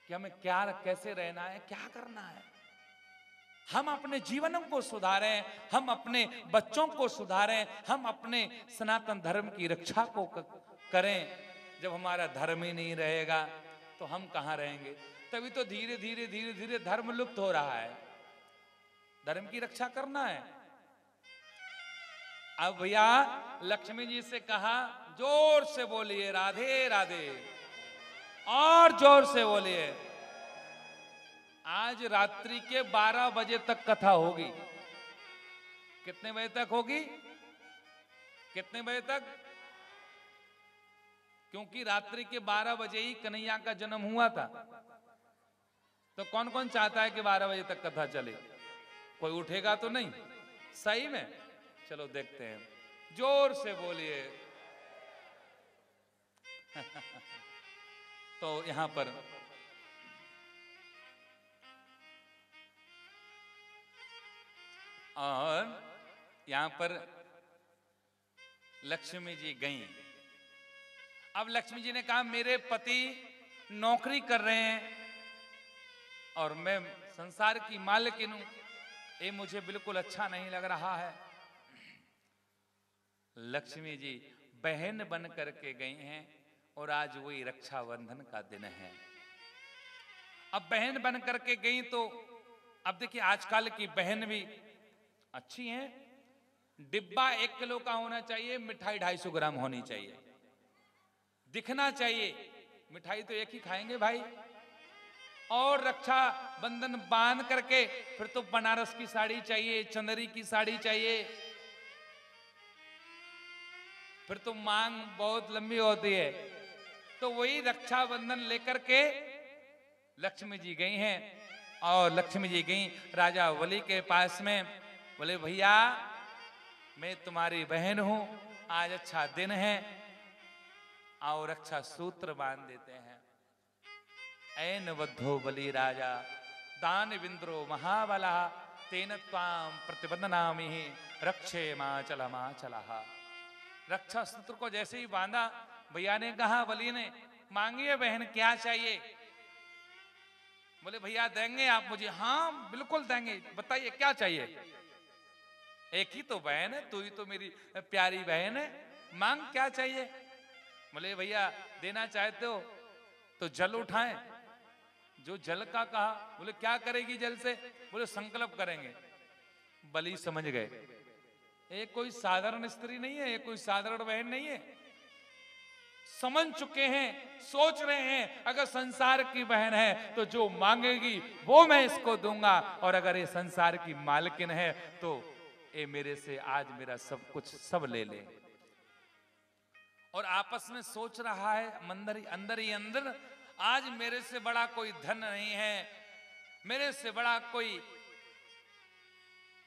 कि हमें क्या कैसे रहना है, क्या करना है। हम अपने जीवन को सुधारें, हम अपने बच्चों को सुधारें, हम अपने सनातन धर्म की रक्षा को करें। जब हमारा धर्म ही नहीं रहेगा तो हम कहाँ रहेंगे? तभी तो धीरे धीरे धीरे धीरे धर्म लुप्त हो रहा है। धर्म की रक्षा करना है। अब भैया लक्ष्मी जी से कहा, ज़ोर से बोलिए, राधे राधे। और ज़ोर से बोलिए। आज रात्रि के 12 बजे तक कथा होगी। कितने बजे तक होगी? कितने बजे तक? क्योंकि रात्रि के 12 बजे ही कन्हैया का जन्म हुआ था। तो कौन कौन चाहता है कि 12 बजे तक कथा चले? कोई उठेगा तो नहीं। सही में? चलो देखते हैं। ज़ोर से बोलिए। तो यहाँ पर और यहाँ पर लक्ष्मी जी गई। अब लक्ष्मी जी ने कहा, मेरे पति नौकरी कर रहे हैं और मैं संसार की मालकिन हूँ। ये मुझे बिल्कुल अच्छा नहीं लग रहा है। लक्ष्मी जी बहन बन करके गई हैं। और आज वही रक्षाबंधन का दिन है। अब बहन बन करके गई तो अब देखिए आजकल की बहन भी अच्छी है। डिब्बा एक किलो का होना चाहिए, मिठाई ढाई सौ ग्राम होनी चाहिए। दिखना चाहिए, मिठाई तो एक ही खाएँगे भाई। और रक्षा बंधन बाँध करके फिर तो बनारस की साड़ी चाहिए, चंदरी की साड़ी चाहिए। फिर तो मांग बहुत लंबी होती है। तो वही रक्षाबंधन लेकर के लक्ष्मी जी गई हैं। और लक्ष्मी जी गई। राजा वली के पास में, बोले, भैया, मैं तुम्हारी बहन हूँ। आज अच्छा दिन है। आओ रक्षा सूत्र बाँध देते हैं। ऐन बद्धो बलि राजा, दान विंद्रो महाबला, तेन त्वाम प्रतिबंधनामि रक्षे माँ चला माँ चला। रक्षा सूत्र को जैसे ही बांधा भैया ने कहा बलि ने, मांगिए बहन, क्या चाहिए? बोले, भैया देंगे आप मुझे। हाँ बिल्कुल देंगे। बताइए, क्या चाहिए? एक ही तो बहन है, तू ही तो मेरी प्यारी बहन है। मांग, क्या चाहिए? बोले, भैया, देना चाहते हो तो जल उठाएँ। जो जल का कहा, बोले, क्या करेगी जल से? बोले, संकल्प करेंगे। बलि समझ गए। ये कोई साधारण स्त्री नहीं है, ये कोई साधारण बहन नहीं है। समझ चुके हैं, सोच रहे हैं, अगर संसार की बहन है तो जो मांगेगी, वो मैं इसको दूँगा। और अगर ये संसार की मालकिन है तो ये मेरे से आज मेरा सब कुछ सब ले ले। और आपस में सोच रहा है, मंदर ही अंदर ही अंदर, आज मेरे से बड़ा कोई धन नहीं है, मेरे से बड़ा कोई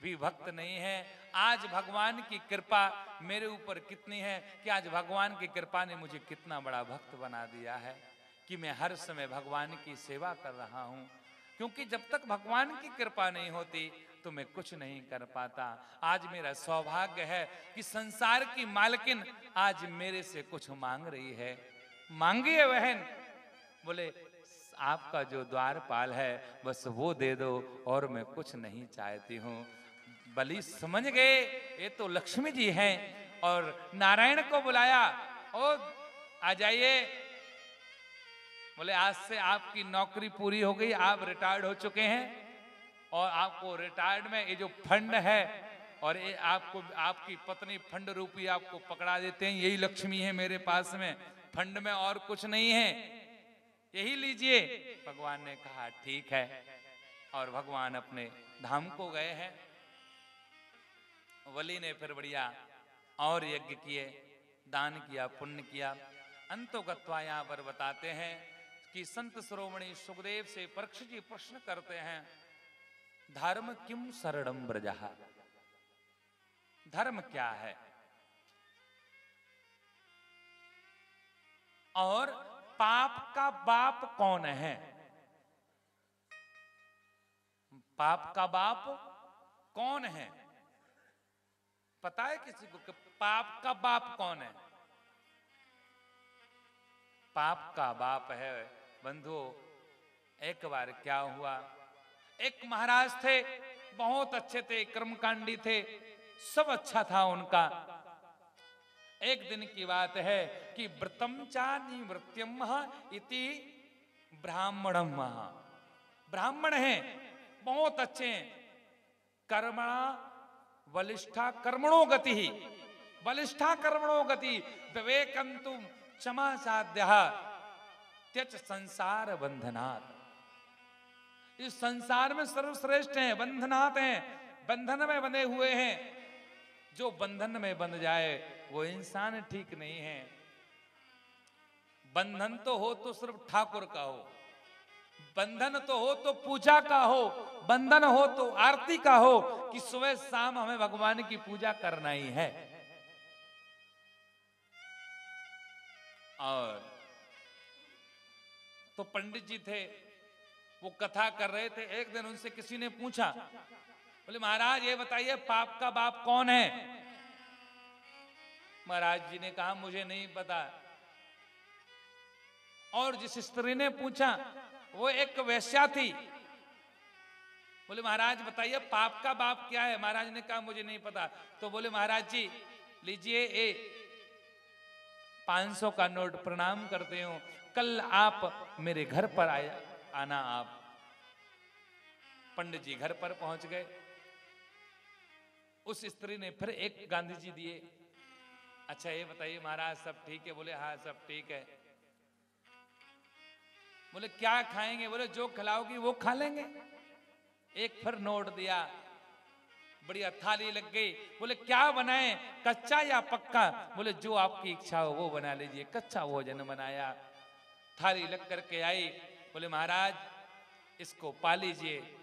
भी भक्त नहीं है। आज भगवान की कृपा मेरे ऊपर कितनी है कि आज भगवान की कृपा ने मुझे कितना बड़ा भक्त बना दिया है कि मैं हर समय भगवान की सेवा कर रहा हूँ। क्योंकि जब तक भगवान की कृपा नहीं होती तो मैं कुछ नहीं कर पाता। आज मेरा सौभाग्य है कि संसार की मालकिन आज मेरे से कुछ मांग रही है। मांगिए बहन। बोले, आपका जो द्वारपाल है, बस वो दे दो और मैं कुछ नहीं चाहती हूँ। बलि समझ गए, ये तो लक्ष्मी जी हैं। और नारायण को बुलाया, ओ, आ जाइए। बोले, आज से आपकी नौकरी पूरी हो गई, आप रिटायर्ड हो चुके हैं। और आपको रिटायर्ड में ये जो फंड है, और ये आपको, आपकी पत्नी फंड रूपी आपको पकड़ा देते हैं, यही लक्ष्मी है मेरे पास में। फंड में और कुछ नहीं है। यही लीजिए। भगवान ने कहा, ठीक है। और भगवान अपने धाम को गए हैं। वली ने फिर बढ़िया और यज्ञ किए, दान किया, पुण्य किया। अंतो गत्वा यहाँ पर बताते हैं कि संत श्रोमणी सुखदेव से परीक्षित जी प्रश्न करते हैं, धर्म किम शरणम ब्रजहा धर्म क्या है? और पाप का बाप कौन है? पाप का बाप कौन है? पता है किसी को कि पाप का बाप कौन है? पाप का बाप है। बंधुओं एक बार क्या हुआ? एक महाराज थे, बहुत अच्छे थे, कर्मकांडी थे, सब अच्छा था उनका। एक दिन की बात है कि व्रतम चा निवृत्यम इति ब्राह्मणम ब्राह्मण हैं, बहुत अच्छे हैं। कर्मणा बलिष्ठा कर्मणो गति। बलिष्ठा कर्मणो गति। विवेकंतु क्षमा साध्य त्यच संसार बंधनात्। इस संसार में सर्वश्रेष्ठ हैं, बंधनात् हैं, बंधन में बने हुए हैं। जो बंधन में बंध जाए, वो इंसान ठीक नहीं है। बंधन तो हो तो सिर्फ़ ठाकुर का हो। बंधन तो हो तो पूजा का हो, बंधन हो तो आरती का हो, कि सुबह शाम हमें भगवान की पूजा करना ही है। और तो पंडित जी थे, वो कथा कर रहे थे, एक दिन उनसे किसी ने पूछा, बोले, महाराज, ये बताइए, पाप का बाप कौन है? महाराज जी ने कहा, मुझे नहीं पता। और जिस स्त्री ने पूछा वो एक वैश्या थी। बोले, महाराज, बताइए, पाप का बाप क्या है? महाराज ने कहा, मुझे नहीं पता। तो बोले, महाराज जी, लीजिए ए 500 का नोट, प्रणाम करते हो। कल आप मेरे घर पर आया आना आप। पंडित जी घर पर पहुँच गए। उस स्त्री ने फिर एक गांधी जी दिए। अच्छा ये बताइए, महाराज, सब ठीक है? बोले हाँ सब ठीक है। बोले, क्या खाएँगे? बोले, जो खिलाओगी वो खा लेंगे। एक फिर नोट दिया। बढ़िया थाली लग गई। बोले, क्या बनाए? कच्चा या पक्का? बोले, जो आपकी इच्छा हो वो बना लीजिए। कच्चा भोजन बनाया। थाली लग करके आई। बोले, महाराज, इसको पा लीजिए।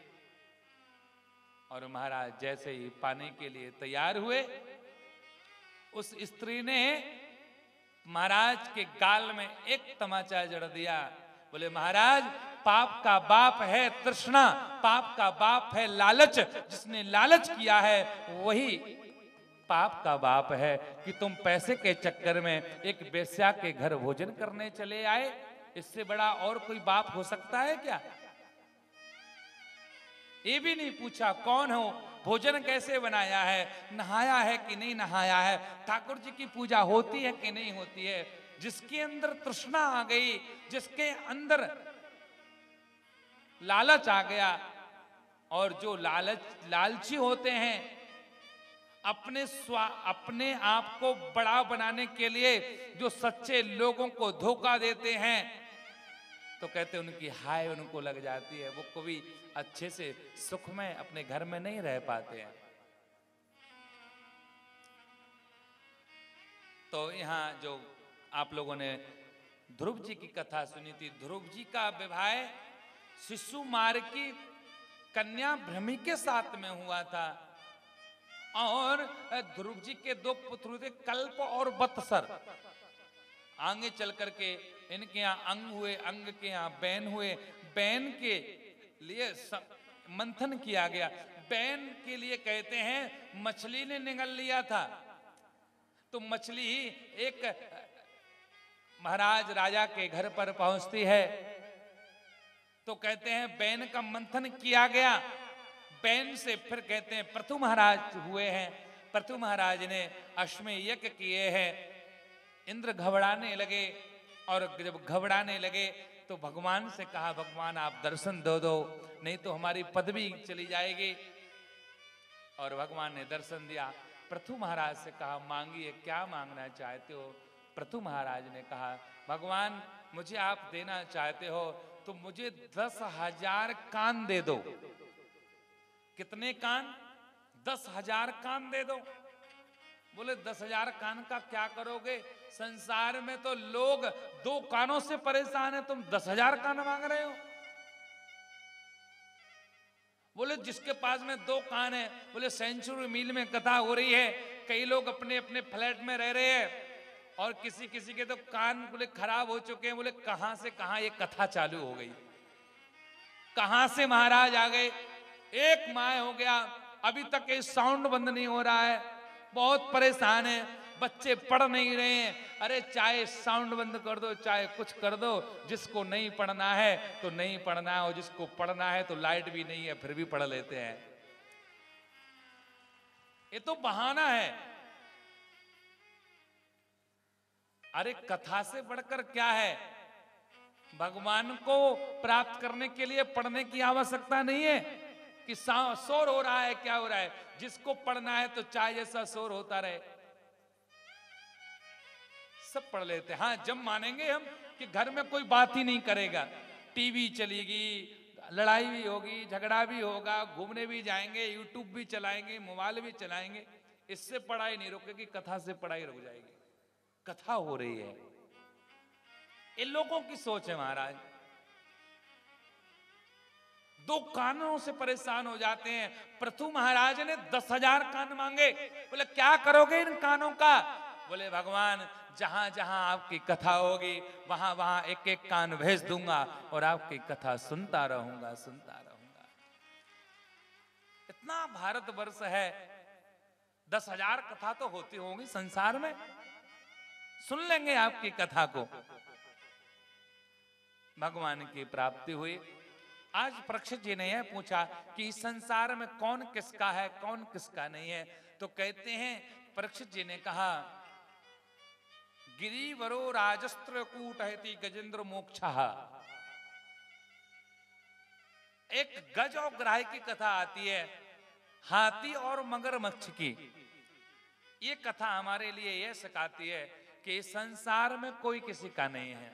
और महाराज जैसे ही पाने के लिए तैयार हुए, उस स्त्री ने महाराज के गाल में एक तमाचा जड़ दिया। बोले, महाराज, पाप का बाप है तृष्णा, पाप का बाप है लालच, जिसने लालच किया है, वही पाप का बाप है कि तुम पैसे के चक्कर में एक बेस्या के घर भोजन करने चले आए। इससे बड़ा और कोई बाप हो सकता है क्या? ये भी नहीं पूछा, कौन हो? भोजन कैसे बनाया है? नहाया है कि नहीं नहाया है? ठाकुर जी की पूजा होती है कि नहीं होती है? जिसके अंदर तृष्णा आ गई, जिसके अंदर लालच आ गया, और जो लालच, लालची होते हैं, अपने स्वा, अपने आप को बड़ा बनाने के लिए जो सच्चे लोगों को धोखा देते हैं तो कहते उनकी हाय उनको लग जाती है। वो कभी अच्छे से सुख में अपने घर में नहीं रह पाते हैं। तो यहाँ जो आप लोगों ने ध्रुव जी की कथा सुनी थी। ध्रुव जी का विवाह शिशु मार की कन्या भ्रमी के साथ में हुआ था। और ध्रुव जी के दो पुत्र थे, कल्प और बत्सर। आगे चल करके इनके यहाँ अंग हुए, अंग के यहाँ बैन हुए। बैन के लिए मंथन किया गया। बैन के लिए कहते हैं, मछली ने निगल लिया था। तो मछली एक महाराज राजा के घर पर पहुँचती है तो कहते हैं, बैन का मंथन किया गया। बैन से फिर कहते हैं प्रथु महाराज हुए हैं। प्रथु महाराज ने अश्वमेध यज्ञ किए हैं। इंद्र घबराने लगे और जब घबराने लगे तो भगवान से कहा, भगवान, आप दर्शन दो दो, नहीं तो हमारी पदवी चली जाएगी। और भगवान ने दर्शन दिया। प्रथु महाराज से कहा, मांगिए, क्या मांगना चाहते हो? प्रथु महाराज ने कहा, भगवान, मुझे आप देना चाहते हो तो मुझे दस हज़ार कान दे दो। कितने कान? दस हज़ार कान दे दो। बोले, दस हज़ार कान का क्या करोगे? संसार में तो लोग दो कानों से परेशान है, तुम दस हज़ार कान मांग रहे हो? बोले, जिसके पास में दो कान है। बोले, सेंचुरी मील में कथा हो रही है, कई लोग अपने अपने फ्लैट में रह रहे हैं और किसी किसी के तो कान बोले खराब हो चुके हैं, बोले कहाँ से कहाँ ये कथा चालू हो गई? कहाँ से महाराज आ गए? एक माह हो गया। अभी तक ये साउंड बंद नहीं हो रहा है। बहुत परेशान है। बच्चे पढ़ नहीं रहे हैं। अरे चाहे साउंड बंद कर दो, चाहे कुछ कर दो, जिसको नहीं पढ़ना है तो नहीं पढ़ना है, और जिसको पढ़ना है तो लाइट भी नहीं है, फिर भी पढ़ लेते हैं। ये तो बहाना है। अरे कथा से बढ़कर क्या है? भगवान को प्राप्त करने के लिए पढ़ने की आवश्यकता नहीं है कि शोर हो रहा है, क्या हो रहा है? जिसको पढ़ना है तो चाहे जैसा शोर होता रहे। सब पढ़ लेते हाँ। जब मानेंगे हम कि घर में कोई बात ही नहीं करेगा। टीवी चलेगी, लड़ाई भी होगी, झगड़ा भी होगा, घूमने भी जाएँगे यूट्यूब भी चलाएँगे, मोबाइल भी चलाएँगे। इससे पढ़ाई नहीं रुकेगी, कथा से पढ़ाई रुक जाएगी। कथा हो रही है। इन लोगों की सोच है महाराज। दो कानों से परेशान हो जाते हैं। प्रथु महाराज ने दस हज़ार कान मांगे। बोले, क्या करोगे इन कानों का? बोले, भगवान, जहाँ जहाँ आपकी कथा होगी, वहाँ वहाँ एक एक कान भेज दूँगा और आपकी कथा सुनता रहूँगा सुनता रहूँगा। इतना भारत वर्ष है। दस हज़ार कथा तो होती होंगी संसार में। सुन लेंगे आपकी कथा को। भगवान की प्राप्ति हुई। आज परीक्षित जी ने यह पूछा कि इस संसार में कौन किसका है, कौन किसका नहीं है? तो कहते हैं, परीक्षित जी ने कहा, गिरिवरो राजस्त्र कूट है गजेंद्र मोक्षा। एक गज और ग्राह की कथा आती है, हाथी और मगरमच्छ की। ये कथा हमारे लिए यह सिखाती है कि संसार में कोई किसी का नहीं है।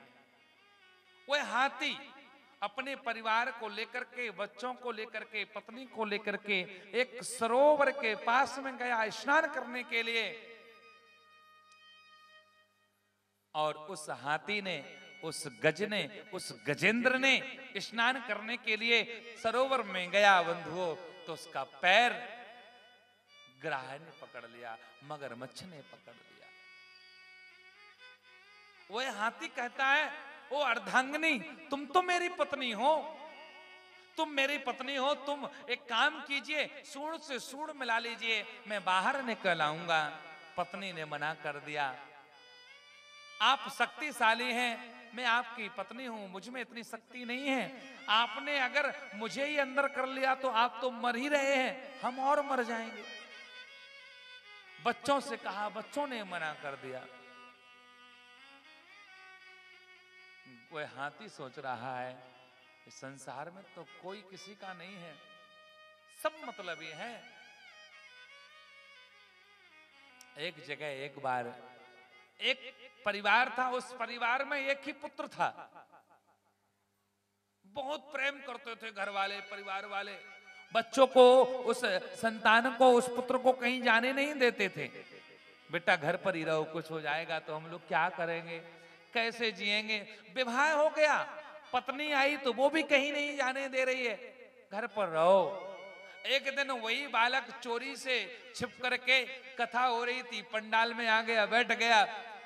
वह हाथी अपने परिवार को लेकर के, बच्चों को लेकर के, पत्नी को लेकर के, एक सरोवर के पास में गया स्नान करने के लिए। और उस हाथी ने, उस गज ने, उस गजेंद्र ने स्नान करने के लिए सरोवर में गया। बंधुओं तो उसका पैर ग्राह ने पकड़ लिया, मगरमच्छ ने पकड़ लिया। वह हाथी कहता है, ओ अर्धांगनी, तुम तो मेरी पत्नी हो। तुम मेरी पत्नी हो, तुम एक काम कीजिए सूढ़ से सूढ़ मिला लीजिए, मैं बाहर निकल आऊँगा। पत्नी ने मना कर दिया। आप शक्तिशाली हैं, मैं आपकी पत्नी हूँ, मुझमें इतनी शक्ति नहीं है। आपने अगर मुझे ही अंदर कर लिया तो आप तो मर ही रहे हैं, हम और मर जाएँगे। बच्चों से कहा, बच्चों ने मना कर दिया। वह हाथी सोच रहा है संसार में तो कोई किसी का नहीं है। सब मतलब ये है। एक जगह एक बार एक परिवार था, उस परिवार में एक ही पुत्र था। बहुत प्रेम करते थे घर वाले परिवार वाले। बच्चों को, उस संतान को, उस पुत्र को कहीं जाने नहीं देते थे। बेटा, घर पर ही रहो, कुछ हो जाएगा तो हम लोग क्या करेंगे? कैसे जिएँगे? विवाह हो गया। पत्नी आई तो वो भी कहीं नहीं जाने दे रही है। घर पर रहो। एक दिन वही बालक चोरी से छिप करके कथा हो रही थी, पंडाल में आ गया बैठ गया।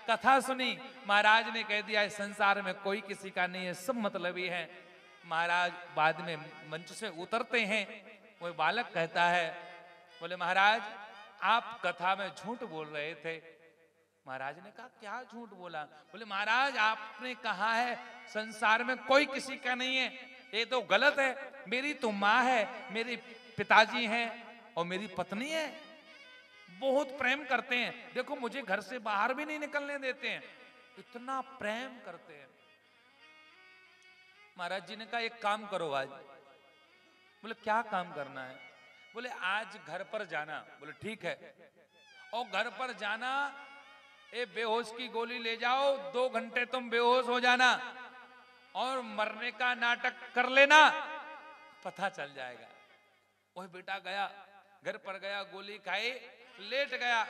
कथा सुनी। महाराज ने कह दिया, इस संसार में कोई किसी का नहीं है, सब मतलब ही है। महाराज बाद में मंच से उतरते हैं। वो बालक कहता है, बोले महाराज, आप कथा में झूठ बोल रहे थे। महाराज ने कहा, क्या झूठ बोला? बोले, महाराज, आपने कहा है, संसार में कोई किसी का नहीं है। ये तो गलत है। मेरी तो माँ है, मेरे पिताजी हैं और मेरी पत्नी है। बहुत प्रेम करते हैं। देखो, मुझे घर से बाहर भी नहीं निकलने देते हैं। इतना प्रेम करते हैं। महाराज जी ने कहा, एक काम करो आज। बोले, क्या काम करना है? बोले, आज घर पर जाना। बोले, ठीक है। और घर पर जाना ए, बेहोश की गोली ले जाओ, दो घंटे तुम बेहोश हो जाना और मरने का नाटक कर लेना, पता चल जाएगा। वह बेटा गया, घर पर गया, गोली खाई, लेट गया।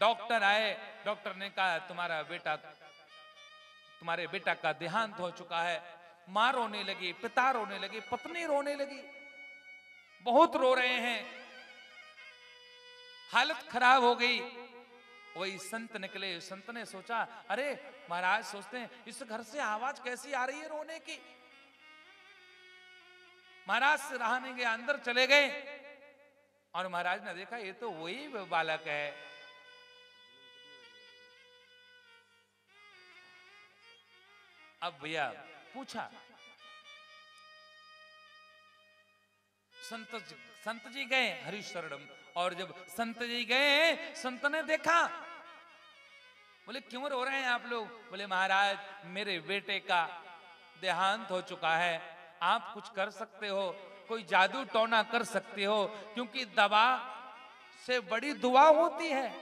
डॉक्टर आए, डॉक्टर ने कहा, तुम्हारा बेटा, तुम्हारे बेटा का देहांत हो चुका है। माँ रोने लगी, पिता रोने लगी, पत्नी रोने लगी। बहुत रो रहे हैं। हालत खराब हो गई। वही संत निकले, संत ने सोचा, अरे, महाराज सोचते हैं, इस घर से आवाज़ कैसी आ रही है रोने की? महाराज से रहा नहीं गया अंदर चले गए। और महाराज ने देखा, ये तो वही बालक है। अब भैया पूछा, संत संत जी गए हरिशरणम और जब संत जी गए, संत ने देखा, बोले, क्यों रो रहे हैं आप लोग? बोले, महाराज, मेरे बेटे का देहांत हो चुका है। आप कुछ कर सकते हो, कोई जादू टोना कर सकते हो, क्योंकि दवा से बड़ी दुआ होती है।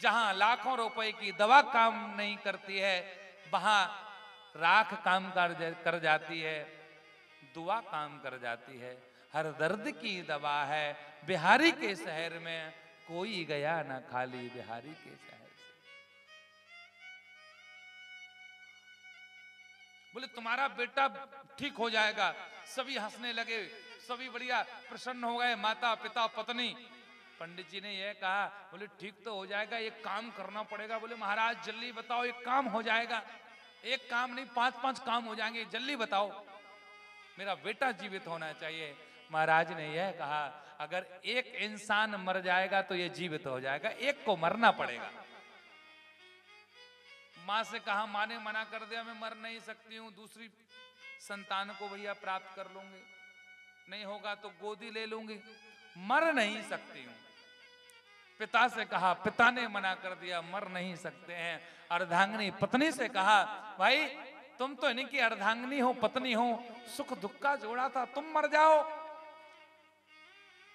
जहाँ लाखों रुपए की दवा काम नहीं करती है, वहाँ राख काम कर जाती है, दुआ काम कर जाती है। हर दर्द की दवा है। बिहारी के शहर में कोई गया ना खाली, बिहारी के शहर से। बोले, तुम्हारा बेटा ठीक हो जाएगा। सभी हंसने लगे। सभी बढ़िया प्रसन्न हो गए, माता, पिता, पत्नी। पंडित जी ने यह कहा, बोले, ठीक तो हो जाएगा, एक काम करना पड़ेगा। बोले, महाराज, जल्दी बताओ, एक काम हो जाएगा। एक काम नहीं पाँच पाँच काम हो जाएँगे। जल्दी बताओ। मेरा बेटा जीवित होना चाहिए। महाराज ने यह कहा, अगर एक इंसान मर जाएगा तो यह जीवित हो जाएगा, एक को मरना पड़ेगा। माँ से कहा, माँ ने मना कर दिया, मैं मर नहीं सकती हूँ, दूसरी संतान को भैया प्राप्त कर लूँगी। नहीं होगा तो गोदी ले लूँगी, मर नहीं सकती हूँ। पिता से कहा, पिता ने मना कर दिया, मर नहीं सकते हैं। अर्धांगनी पत्नी से कहा, भाई, तुम तो इनकी अर्धांगनी हो, पत्नी हो, सुख दुख का जोड़ा था, तुम मर जाओ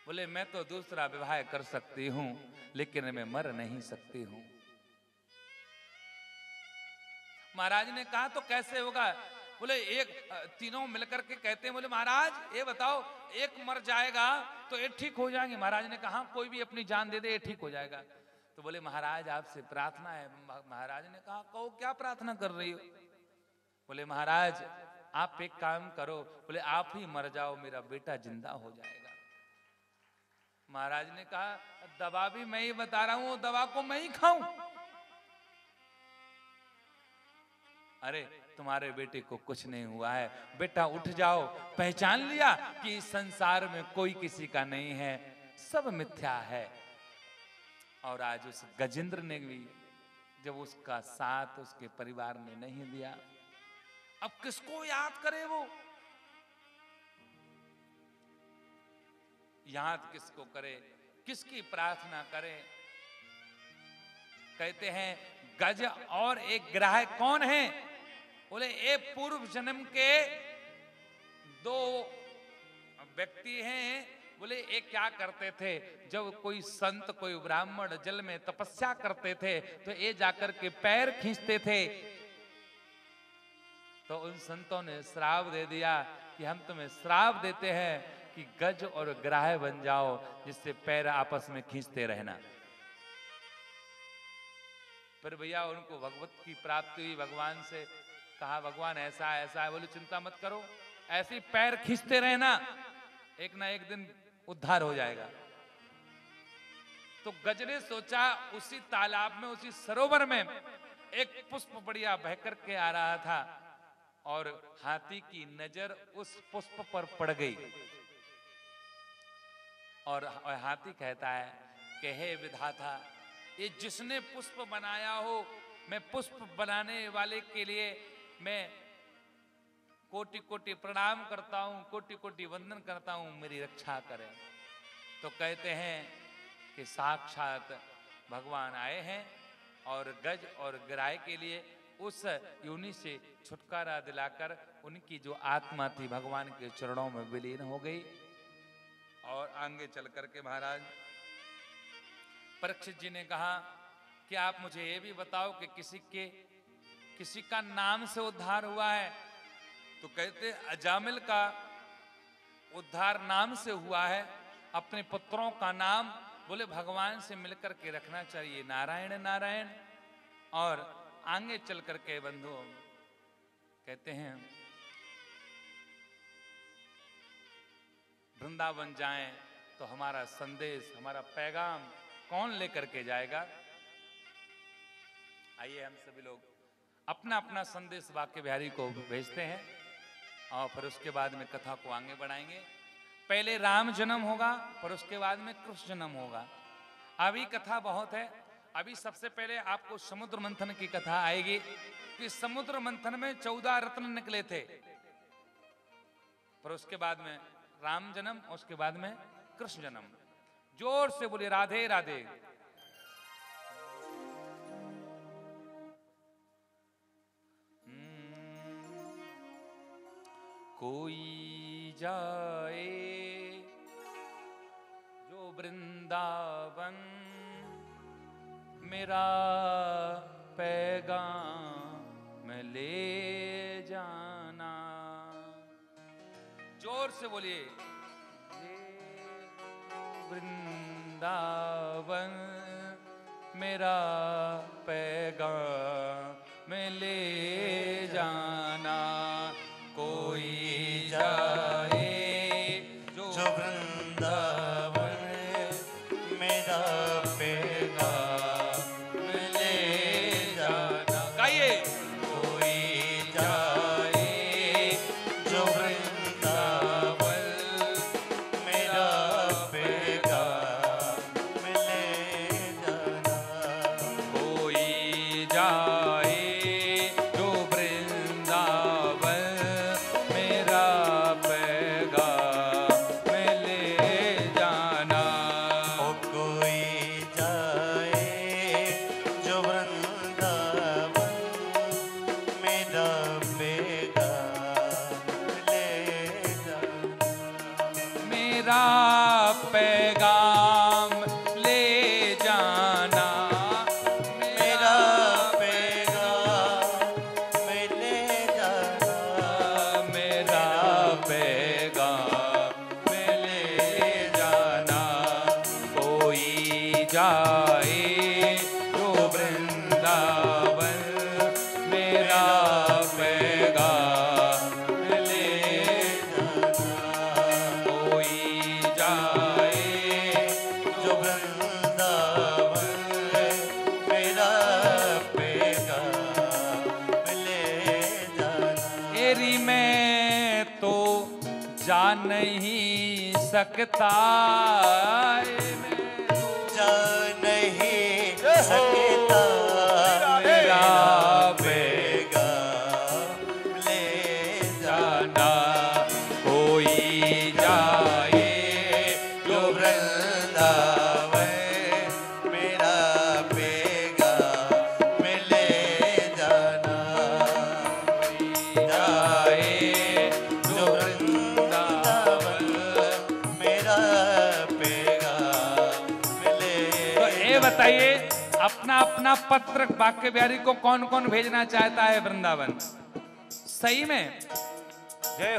बोले मैं तो दूसरा विवाह कर सकती हूँ लेकिन मैं मर नहीं सकती हूँ। महाराज ने कहा तो कैसे होगा? बोले एक तीनों मिलकर के कहते हैं। बोले महाराज ये बताओ एक मर जाएगा तो ये ठीक हो जाएँगे? महाराज ने कहा "हाँ, कोई भी अपनी जान दे दे ये ठीक हो जाएगा। तो बोले महाराज आपसे प्रार्थना है। महाराज ने कहा कहो क्या प्रार्थना कर रही हो? बोले महाराज आप एक काम करो। बोले आप ही मर जाओ मेरा बेटा ज़िंदा हो जाएगा। महाराज ने कहा, दवा भी मैं ही बता रहा हूँ, दवा को मैं ही खाऊं। अरे, तुम्हारे बेटे को कुछ नहीं हुआ है। बेटा, उठ जाओ। पहचान लिया कि संसार में कोई किसी का नहीं है। सब मिथ्या है। और आज उस गजेंद्र ने भी, जब उसका साथ उसके परिवार ने नहीं दिया, अब किसको याद करे वो? याद किसको करे, किसकी प्रार्थना करे? कहते हैं, गज और एक ग्राह कौन है? बोले ये पूर्व जन्म के दो व्यक्ति हैं। बोले ये क्या करते थे? जब कोई संत, कोई ब्राह्मण जल में तपस्या करते थे तो ये जाकर के पैर खींचते थे। तो उन संतों ने श्राप दे दिया कि हम तुम्हें श्राप देते हैं। कि गज और ग्राह बन जाओ, जिससे पैर आपस में खींचते रहना। फिर भैया, उनको भगवत की प्राप्ति हुई, भगवान से कहा, भगवान, ऐसा ऐसा है। बोले, चिंता मत करो, ऐसे पैर खींचते रहना, एक ना एक दिन उद्धार हो जाएगा। तो गज ने सोचा, उसी तालाब में, उसी सरोवर में एक पुष्प बढ़िया बहकर के आ रहा था और हाथी की नज़र उस पुष्प पर पड़ गई। और हाथी कहता है कि, हे विधाता, ये जिसने पुष्प बनाया हो, मैं पुष्प बनाने वाले के लिए मैं कोटि कोटि प्रणाम करता हूँ कोटि कोटि वंदन करता हूँ, मेरी रक्षा करें। तो कहते हैं कि साक्षात भगवान आए हैं और गज और ग्राय के लिए उस योनि से छुटकारा दिलाकर उनकी जो आत्मा थी भगवान के चरणों में विलीन हो गई। और आगे चल करके महाराज, परीक्षित जी ने कहा कि आप मुझे ये भी बताओ कि किसी के, किसी का नाम से उद्धार हुआ है। तो कहते, अजामिल का उद्धार नाम से हुआ है। अपने पुत्रों का नाम बोले, भगवान से मिलकर के रखना चाहिए, नारायण नारायण। और आगे चल करके बंधु कहते हैं वृंदावन जाएँ तो हमारा संदेश, हमारा पैगाम कौन लेकर के जाएगा? आइए हम सभी लोग अपना अपना संदेश वाक्य बिहारी को भेजते हैं, और फिर उसके बाद में कथा को आगे बढ़ाएँगे। पहले राम जन्म होगा पर उसके बाद में कृष्ण जन्म होगा। अभी कथा बहुत है। अभी सबसे पहले आपको समुद्र मंथन की कथा आएगी, कि समुद्र मंथन में चौदह रत्न निकले थे। पर उसके बाद में राम जन्म और उसके बाद में कृष्ण जन्म। ज़ोर से बोले राधे राधे। हम्म, कोई जाए जो वृंदावन मेरा पैगाम ले जाना ज़ोर से बोलिए। वृंदावन मेरा पैगाम ले जाना सकता बताइए अपना अपना पत्र वाक्य बिहारी को कौन कौन भेजना चाहता है वृंदावन? सही में? जय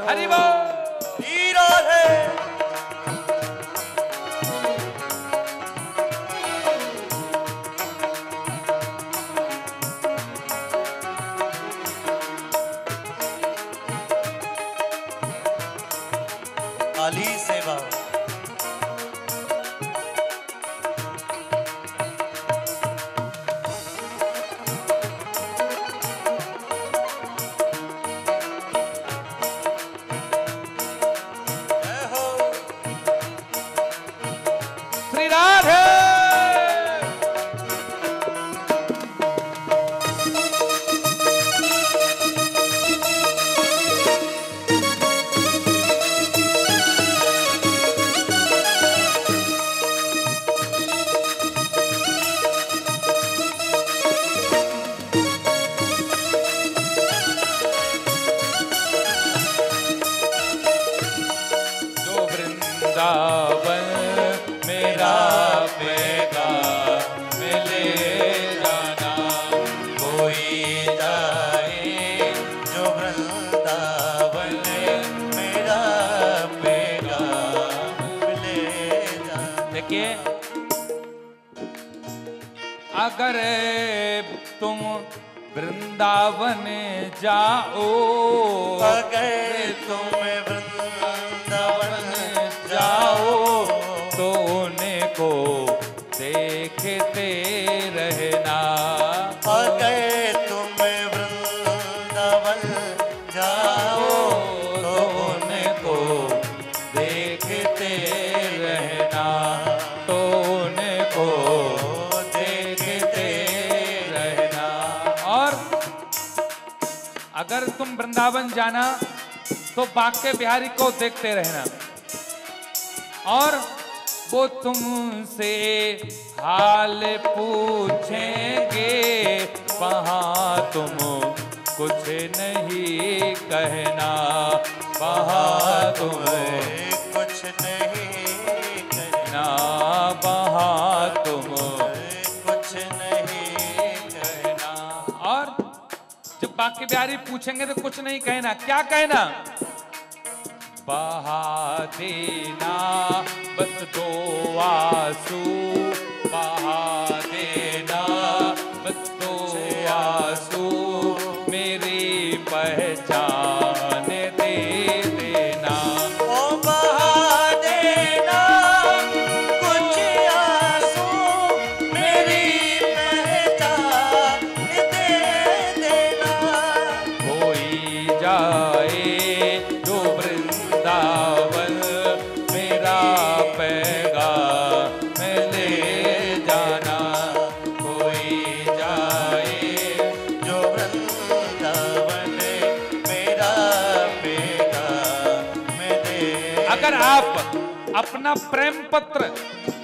बांके बिहारी को देखते रहना। और वो तुमसे हाल पूछेंगे वहाँ तुम कुछ नहीं कहना। वहाँ तुम कुछ नहीं कहना। वहाँ तुम कुछ नहीं कहना। और जब बाकी बिहारी पूछेंगे तो कुछ नहीं कहना। क्या कहना? देना अपना प्रेम पत्र,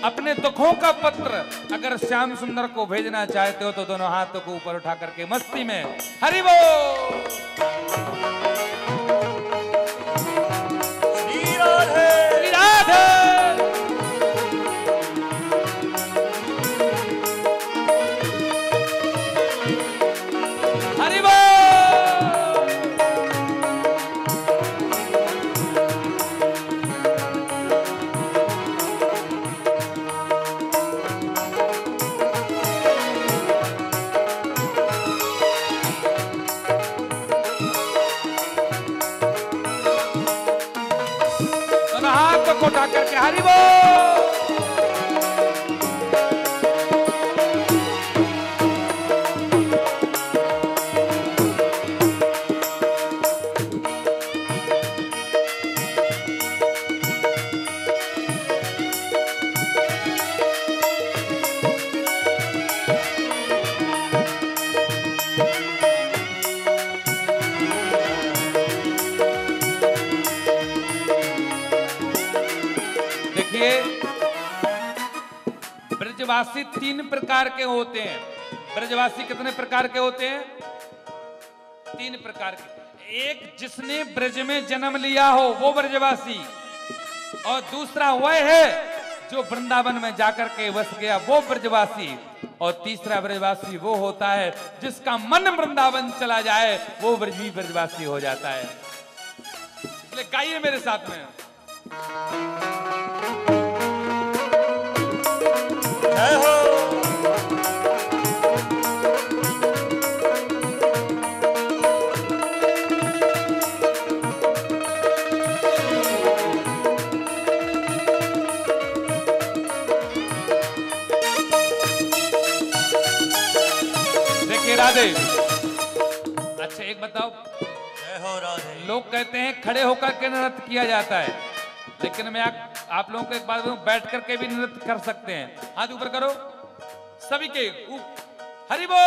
अपने दुखों का पत्र अगर श्याम सुंदर को भेजना चाहते हो तो दोनों हाथों को ऊपर उठा करके मस्ती में। हरि प्रकार के होते हैं? तीन प्रकार के। एक जिसने ब्रज में जन्म लिया हो, वो ब्रजवासी। और दूसरा वह है जो वृंदावन में जाकर के बस गया, वो ब्रजवासी। और तीसरा ब्रजवासी वो होता है जिसका मन वृंदावन चला जाए, वो ब्रजी ब्रजवासी हो जाता है। इसलिए गाइए मेरे साथ में। लोग कहते हैं खड़े होकर के नृत्य किया जाता है लेकिन मैं आप, आप लोगों को एक बात बताऊँ बैठ करके भी नृत्य कर सकते हैं। हाथ ऊपर करो। सभी के हरिबो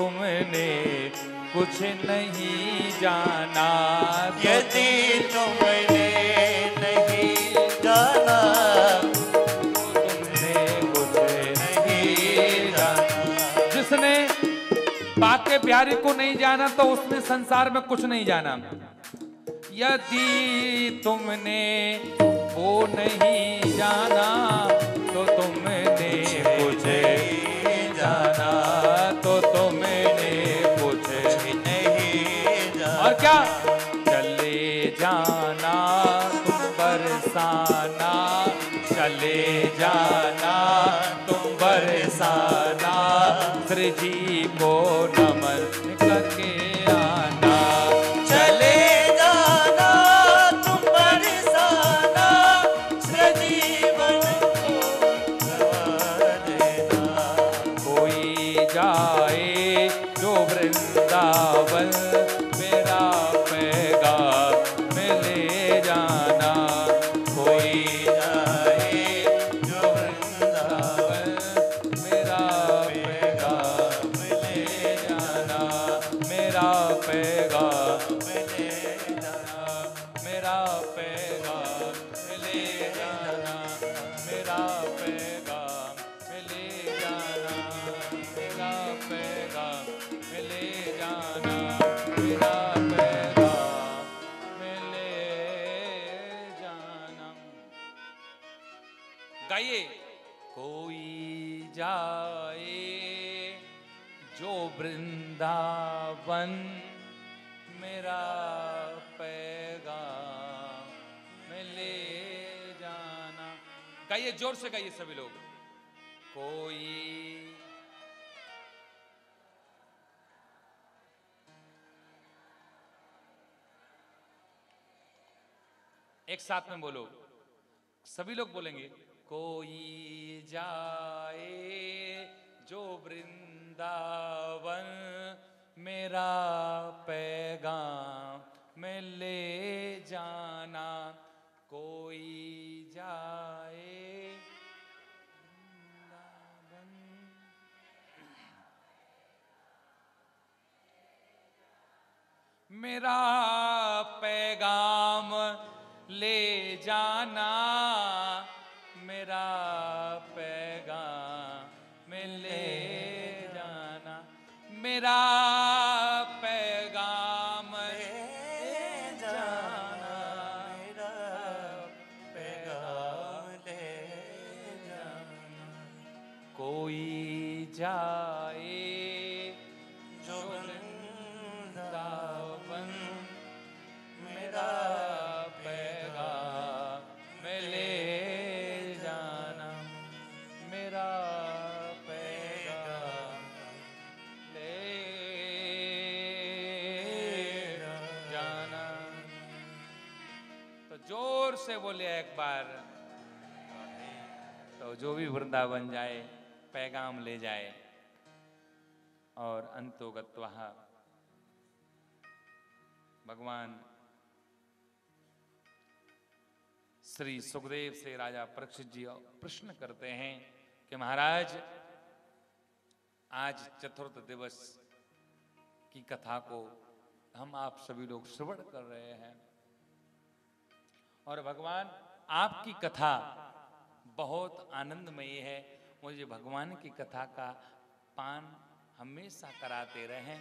तुमने कुछ नहीं जाना तो यदि तुमने नहीं जाना तुमने कुछ नहीं जाना। जिसने बाके प्यारे को नहीं जाना तो उसने संसार में कुछ नहीं जाना। यदि तुमने वो नहीं जाना तो तुमने कुछ गाइए ज़ोर से गाइए सभी लोग। कोई एक साथ में बोलो। सभी लोग बोलेंगे, कोई जाए जो वृंदावन मेरा पैगाम में ले जाना। कोई जाए मेरा पैगाम ले जाना मेरा पैगाम ले जाना मेरा पैगाम एक बार तो जो भी वृंदावन जाए, पैगाम ले जाए और अंतोगत्वा भगवान श्री सुखदेव से राजा परीक्षित जी प्रश्न करते हैं कि महाराज, आज चतुर्थ दिवस की कथा को हम आप सभी लोग श्रवण कर रहे हैं। और भगवान आपकी कथा बहुत आनंदमयी है। मुझे भगवान की कथा का पान हमेशा कराते रहें,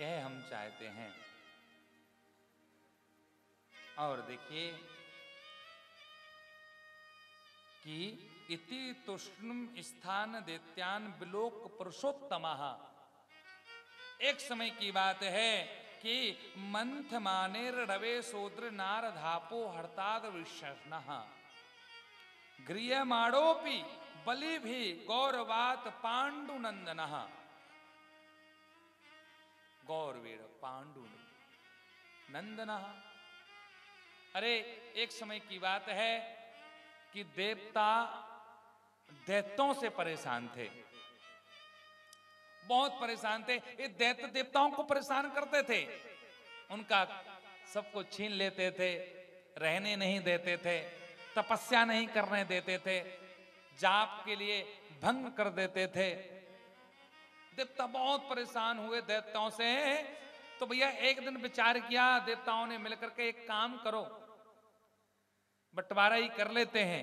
यह हम चाहते हैं। और देखिए कि इति तुष्णम स्थान दैत्यान विलोक पुरुषोत्तम। एक समय की बात है कि मंथ मानेर रवे सोद्र नार धापो हड़ताद विष्ण गृहमाणोपि बलि भी गौरवात पांडुनंदन। गौरवीर पांडु नंदन। अरे, एक समय की बात है कि देवता दैत्यों से परेशान थे। बहुत परेशान थे। ये दैत्य देवताओं को परेशान करते थे। उनका सबको छीन लेते थे, रहने नहीं देते थे, तपस्या नहीं करने देते थे, जाप के लिए भंग कर देते थे। देवता बहुत परेशान हुए देवताओं से। तो भैया, एक दिन विचार किया, देवताओं ने मिलकर के एक काम करो। बंटवारा ही कर लेते हैं।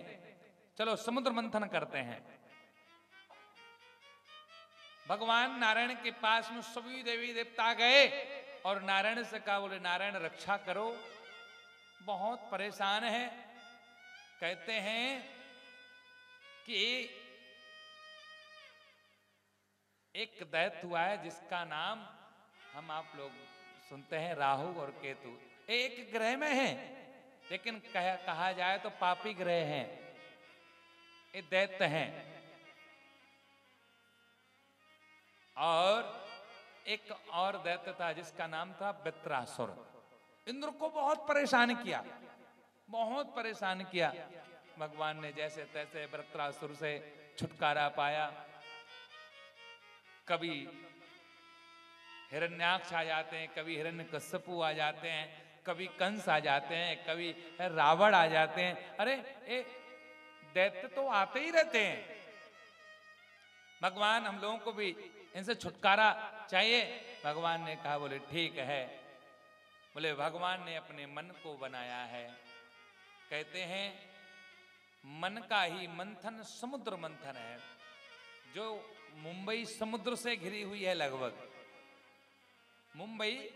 चलो, समुद्र मंथन करते हैं। भगवान नारायण के पास में सभी देवी देवता गए और नारायण से कहा बोले नारायण रक्षा करो। बहुत परेशान है। कहते हैं कि एक दैत हुआ है जिसका नाम हम आप लोग सुनते हैं राहु और केतु। एक ग्रह में है लेकिन कह, कहा जाए तो पापी ग्रह हैं। ये दैत्य हैं। और एक और दैत्य था जिसका नाम था बित्रासुर इंद्र को बहुत परेशान किया, बहुत परेशान किया। भगवान ने जैसे तैसे वृत्रासुर से छुटकारा पाया। कभी हिरण्याक्ष आ जाते हैं, कभी हिरण्य कश्यपु आ जाते हैं, कभी कंस आ जाते हैं, कभी रावण आ जाते हैं। अरे ए दैत्य तो आते ही रहते हैं। भगवान हम लोगों को भी इनसे छुटकारा चाहिए? भगवान ने कहा, बोले, ठीक है। बोले, भगवान ने अपने मन को बनाया है। कहते हैं, मन का ही मंथन समुद्र मंथन है। जो मुंबई समुद्र से घिरी हुई है लगभग। मुंबई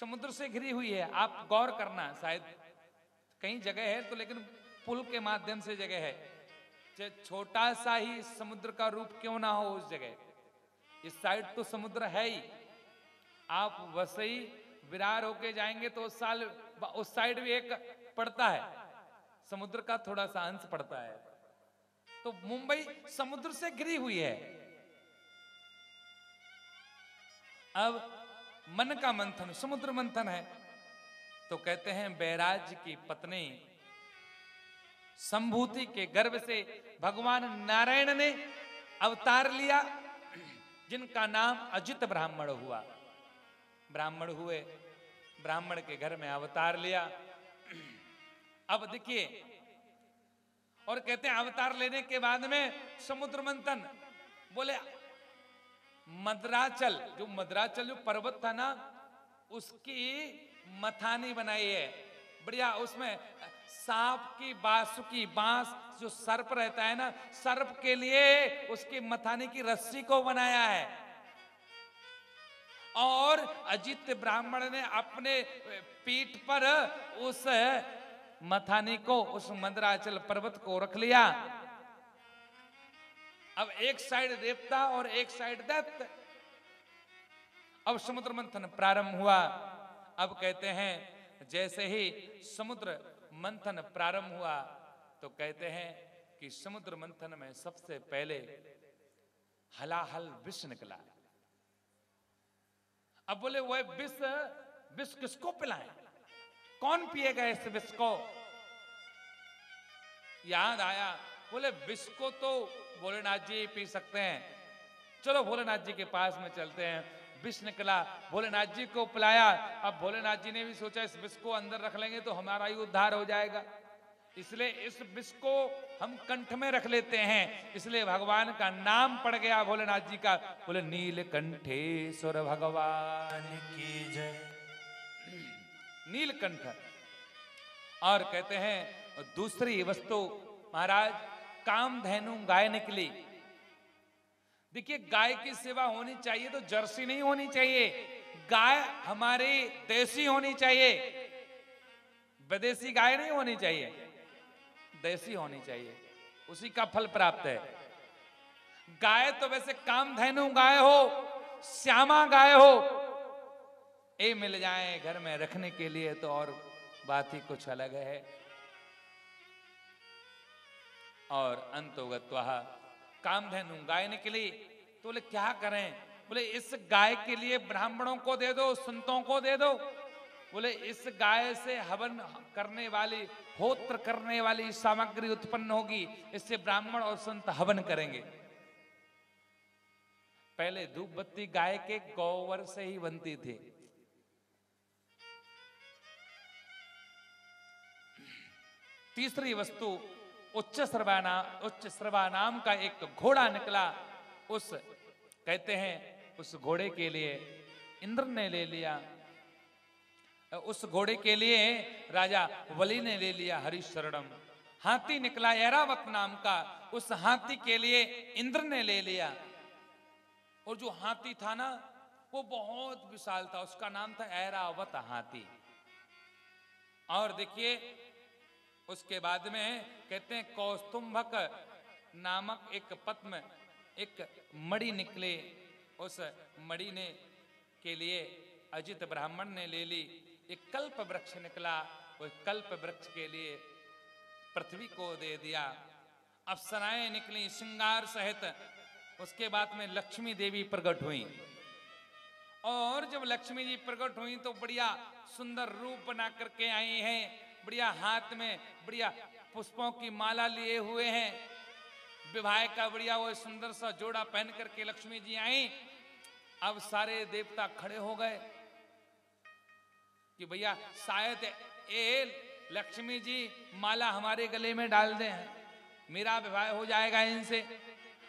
समुद्र से घिरी हुई है। आप गौर करना, शायद कहीं जगह है तो लेकिन पुल के माध्यम से जगह है। छोटा सा ही समुद्र का रूप क्यों ना हो उस जगह? इस साइड तो समुद्र है ही। आप वसई विरार होके जाएँगे तो उस साल उस साइड भी एक पड़ता है। समुद्र का थोड़ा सा अंश पड़ता है। तो मुंबई समुद्र से घिरी हुई है। अब मन का मंथन, समुद्र मंथन है। तो कहते हैं बैराज की पत्नी, संभूति के गर्भ से भगवान नारायण ने अवतार लिया। जिनका नाम अजित ब्राह्मण हुआ। ब्राह्मण हुए, ब्राह्मण के घर में अवतार लिया। अब देखिए, और कहते हैं अवतार लेने के बाद में समुद्र मंथन बोले, मद्राचल, जो मद्राचल जो पर्वत था ना, उसकी मथानी बनाई है। बढ़िया, उसमें सांप की बासुकी बाँस जो सर्प रहता है ना, सर्प के लिए उसकी मथानी की रस्सी को बनाया है। और अजित ब्राह्मण ने अपने पीठ पर उस मथानी को, उस मंदराचल पर्वत को रख लिया। अब एक साइड देवता और एक साइड दत्त अब समुद्र मंथन प्रारंभ हुआ। अब कहते हैं, जैसे ही समुद्र मंथन प्रारंभ हुआ तो कहते हैं कि समुद्र मंथन में सबसे पहले हलाहल विष निकला। अब बोले, वह विष विष किसको पिलाएँ? कौन पिएगा इस विष को? याद आया, बोले, विष को तो भोलेनाथ जी पी सकते हैं। चलो भोलेनाथ जी के पास में चलते हैं। विष निकला। भोलेनाथ जी को पिलाया। अब भोलेनाथ जी ने भी सोचा, इस विष को अंदर रख लेंगे तो हमारा ही उद्धार हो जाएगा। इसलिए इस विष को हम कंठ में रख लेते हैं। इसलिए भगवान का नाम पड़ गया भोलेनाथ जी का। बोले, नील नीलकंठेश्वर भगवान की जय। नीलकंठ। और कहते हैं, दूसरी वस्तु, महाराज काम कामधेनु गाय निकली। देखिए, गाय की सेवा होनी चाहिए तो जर्सी नहीं होनी चाहिए। गाय हमारी देसी होनी चाहिए। विदेशी गाय नहीं होनी चाहिए। देसी होनी चाहिए। उसी का फल प्राप्त है। गाय तो वैसे कामधेनु गाय हो, श्यामा गाय हो। ए, मिल जाए घर में रखने के लिए तो और बात ही कुछ अलग है। और अंतोगत्वा कामधेनु गाय निकली तो बोले, क्या करें? बोले, इस गाय के लिए ब्राह्मणों को दे दो, संतों को दे दो। बोले, इस गाय से हवन करने वाली, होत्र करने वाली सामग्री उत्पन्न होगी। इससे ब्राह्मण और संत हवन करेंगे। पहले धूप बत्ती गाय के गोवर से ही बनती थी। तीसरी वस्तु उच्च श्रवाना उच्च श्रवा नाम का एक घोड़ा निकला। उस, कहते हैं, उस घोड़े के लिए इंद्र ने ले लिया। उस घोड़े के लिए राजा वली ने ले लिया हरिशरणम। हाथी निकला एरावत नाम का। उस हाथी के लिए इंद्र ने ले लिया। और जो हाथी था ना, वो बहुत विशाल था। उसका नाम था ऐरावत हाथी। और देखिए उसके बाद में कहते हैं, कौस्तुंभक नामक एक पद्म, एक मणि निकले। उस मणि ने के लिए अजित ब्राह्मण ने ले ली। एक कल्प वृक्ष निकला। वो कल्प वृक्ष के लिए पृथ्वी को दे दिया। अप्सराएँ निकली श्रृंगार सहित। उसके बाद में लक्ष्मी देवी प्रकट हुई। और जब लक्ष्मी जी प्रकट हुई तो बढ़िया सुंदर रूप बना करके आई हैं। बढ़िया हाथ में बढ़िया पुष्पों की माला लिए हुए हैं। विवाह का बढ़िया वो सुंदर सा जोड़ा पहन करके लक्ष्मी जी आई। अब सारे देवता खड़े हो गए कि भैया, शायद ए लक्ष्मी जी माला हमारे गले में डाल दे। मेरा विवाह हो जाएगा इनसे।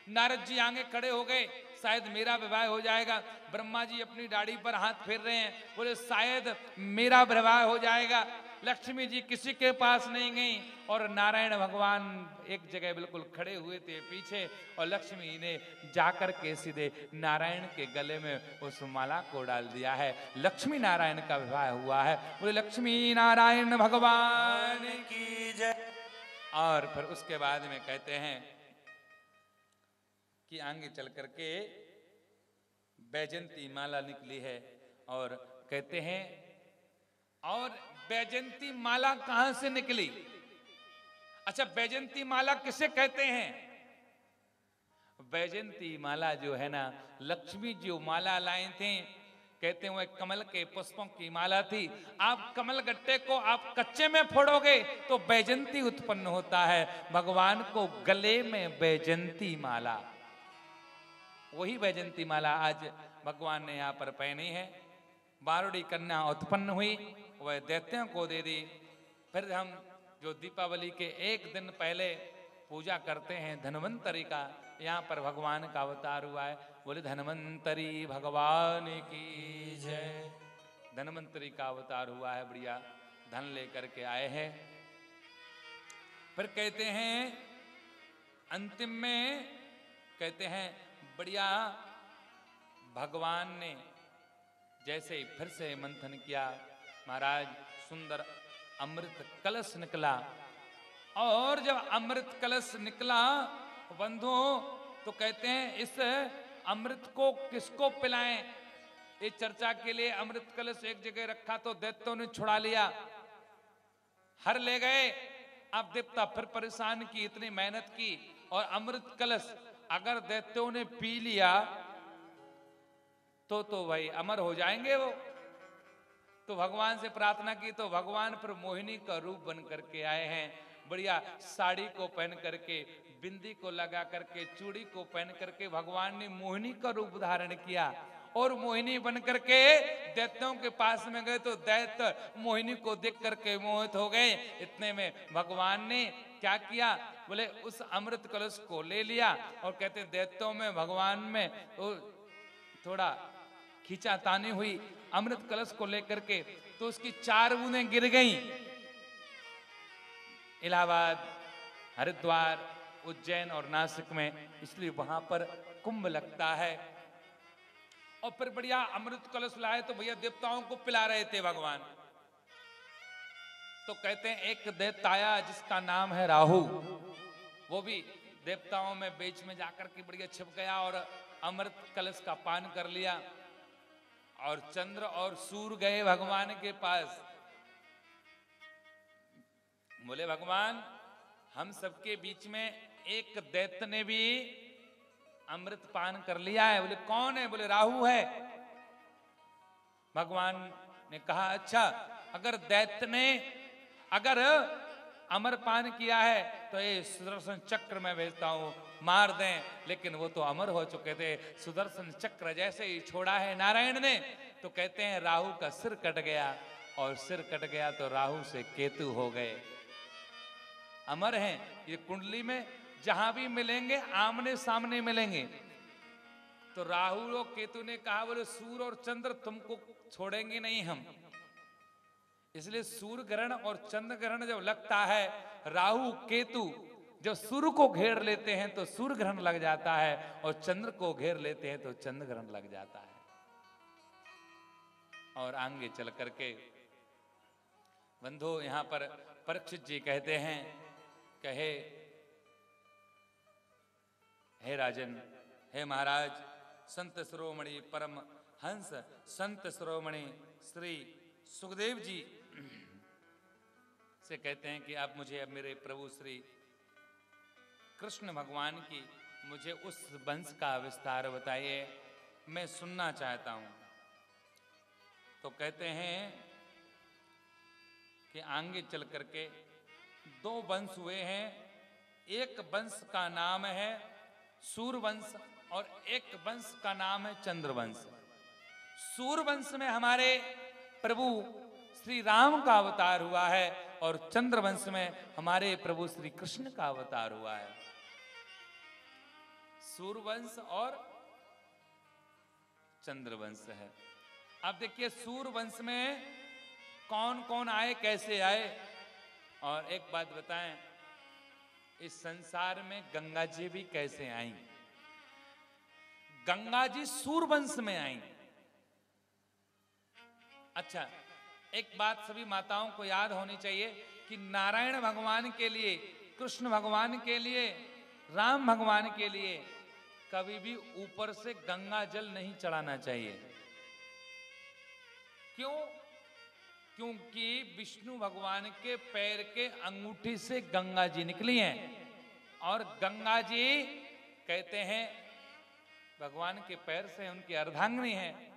नारद जी आगे खड़े हो गए। शायद मेरा विवाह हो जाएगा। ब्रह्मा जी अपनी दाढ़ी पर हाथ फेर रहे हैं। बोले, शायद मेरा विवाह हो जाएगा। लक्ष्मी जी किसी के पास नहीं गई और नारायण भगवान एक जगह बिल्कुल खड़े हुए थे पीछे और लक्ष्मी ने जाकर के सीधे नारायण के गले में उस माला को डाल दिया है। लक्ष्मी नारायण का विवाह हुआ है। बोले, लक्ष्मी नारायण भगवान की जय। और फिर उसके बाद में कहते हैं कि आगे चल करके बैजंती माला निकली है और कहते हैं, और बैजंती माला कहाँ से निकली? अच्छा बैजंती माला किसे कहते हैं? बैजंती माला जो है ना, लक्ष्मी जो माला लाए थे। कहते हैं, वो कमल के पुष्पों की माला थी। आप कमल गट्टे को आप कच्चे में फोड़ोगे तो बैजंती उत्पन्न होता है। भगवान को गले में बैजंती माला। वही बैजंती माला आज भगवान ने यहाँ पर पहनी है। बारुड़ी कन्या उत्पन्न हुई। वह दैत्यों को दे दी फिर हम जो दीपावली के एक दिन पहले पूजा करते हैं धनवंतरी का, यहाँ पर भगवान का अवतार हुआ है। बोले, धनवंतरी, भगवान की जय। धन्वंतरी का अवतार हुआ है, बढ़िया। धन लेकर के आए हैं। फिर कहते हैं, अंतिम में कहते हैं, बढ़िया, भगवान ने जैसे फिर से मंथन किया महाराज, सुंदर अमृत कलश निकला। और जब अमृत कलश निकला बंधुओं तो कहते हैं, इस अमृत को किसको पिलाएँ? ये चर्चा के लिए अमृत कलश एक जगह रखा तो दैत्यों ने छुड़ा लिया। हर ले गए। अब देवता फिर परेशान की, इतनी मेहनत की। और अमृत कलश अगर दैत्यों ने पी लिया तो तो भाई अमर हो जाएँगे वो। तो भगवान से प्रार्थना की तो भगवान पर मोहिनी का रूप बन करके आए हैं। बढ़िया, साड़ी को पहन करके, बिंदी को लगा करके, चूड़ी को पहन करके भगवान ने मोहिनी का रूप धारण किया। और मोहिनी बन करके दैत्यों के पास में गए तो दैत्य मोहिनी को देख करके मोहित हो गए। इतने में भगवान ने क्या किया? बोले, उस अमृत कलश को ले लिया और कहते, दैत्यों में, भगवान में तो थोड़ा खींचा तानी हुई अमृत कलश को लेकर के तो उसकी चार बूंदे गिर गईं। इलाहाबाद, हरिद्वार, उज्जैन और नासिक में, इसलिए वहाँ पर कुंभ लगता है। और फिर बढ़िया अमृत कलश लाए तो भैया देवताओं को पिला रहे थे भगवान। तो कहते हैं, एक आया जिसका नाम है राहु, वो भी देवताओं में बीच में जाकर के बढ़िया छिप गया और अमृत कलश का पान कर लिया। और चंद्र और सूर्य गए भगवान के पास। बोले, भगवान, हम सबके बीच में एक दैत्य ने भी अमृत पान कर लिया है। बोले, कौन है? बोले, राहु है। भगवान ने कहा अच्छा अगर दैत्य ने अगर अमर पान किया है तो ये सुदर्शन चक्र में भेजता हूँ। मार दें। लेकिन वो तो अमर हो चुके थे। सुदर्शन चक्र जैसे ही छोड़ा है नारायण ने तो कहते हैं, राहु का सिर कट गया। और सिर कट गया तो राहु से केतु हो गए। अमर हैं ये कुंडली में, जहाँ भी मिलेंगे आमने सामने मिलेंगे। तो राहु और केतु ने कहा, बोले सूर्य और चंद्र तुमको छोड़ेंगे नहीं हम। इसलिए सूर्य ग्रहण और चंद्र ग्रहण जब लगता है, राहु, केतु जब सूर्य को घेर लेते हैं तो सूर्य ग्रहण लग जाता है और चंद्र को घेर लेते हैं तो चंद्र ग्रहण लग जाता है। और आगे चल करके, बंधु, यहाँ पर परीक्षित जी कहते हैं, कहे, हे राजन, हे महाराज, संत शिरोमणि परम हंस, संत शिरोमणि श्री सुखदेव जी से कहते हैं कि आप मुझे अब मेरे प्रभु श्री कृष्ण भगवान की मुझे उस वंश का विस्तार बताइए, मैं सुनना चाहता हूँ। तो कहते हैं कि आगे चल करके दो वंश हुए हैं। एक वंश का नाम है सूर्यवंश और एक वंश का नाम है चंद्रवंश सूर्यवंश में हमारे प्रभु श्री राम का अवतार हुआ है और चंद्रवंश में हमारे प्रभु श्री कृष्ण का अवतार हुआ है। सूर्यवंश और चंद्रवंश है। अब देखिए सूर्यवंश में कौन कौन आए, कैसे आए? और एक बात बताएँ, इस संसार में गंगा जी भी कैसे आई? गंगा जी सूर्यवंश में आई। अच्छा एक बात सभी माताओं को याद होनी चाहिए कि नारायण भगवान के लिए, कृष्ण भगवान के लिए, राम भगवान के लिए कभी भी ऊपर से गंगा जल नहीं चढ़ाना चाहिए। क्यों? क्योंकि विष्णु भगवान के पैर के अंगूठी से गंगा जी निकली हैं। और गंगा जी कहते हैं, भगवान के पैर से उनकी अर्धांगनी है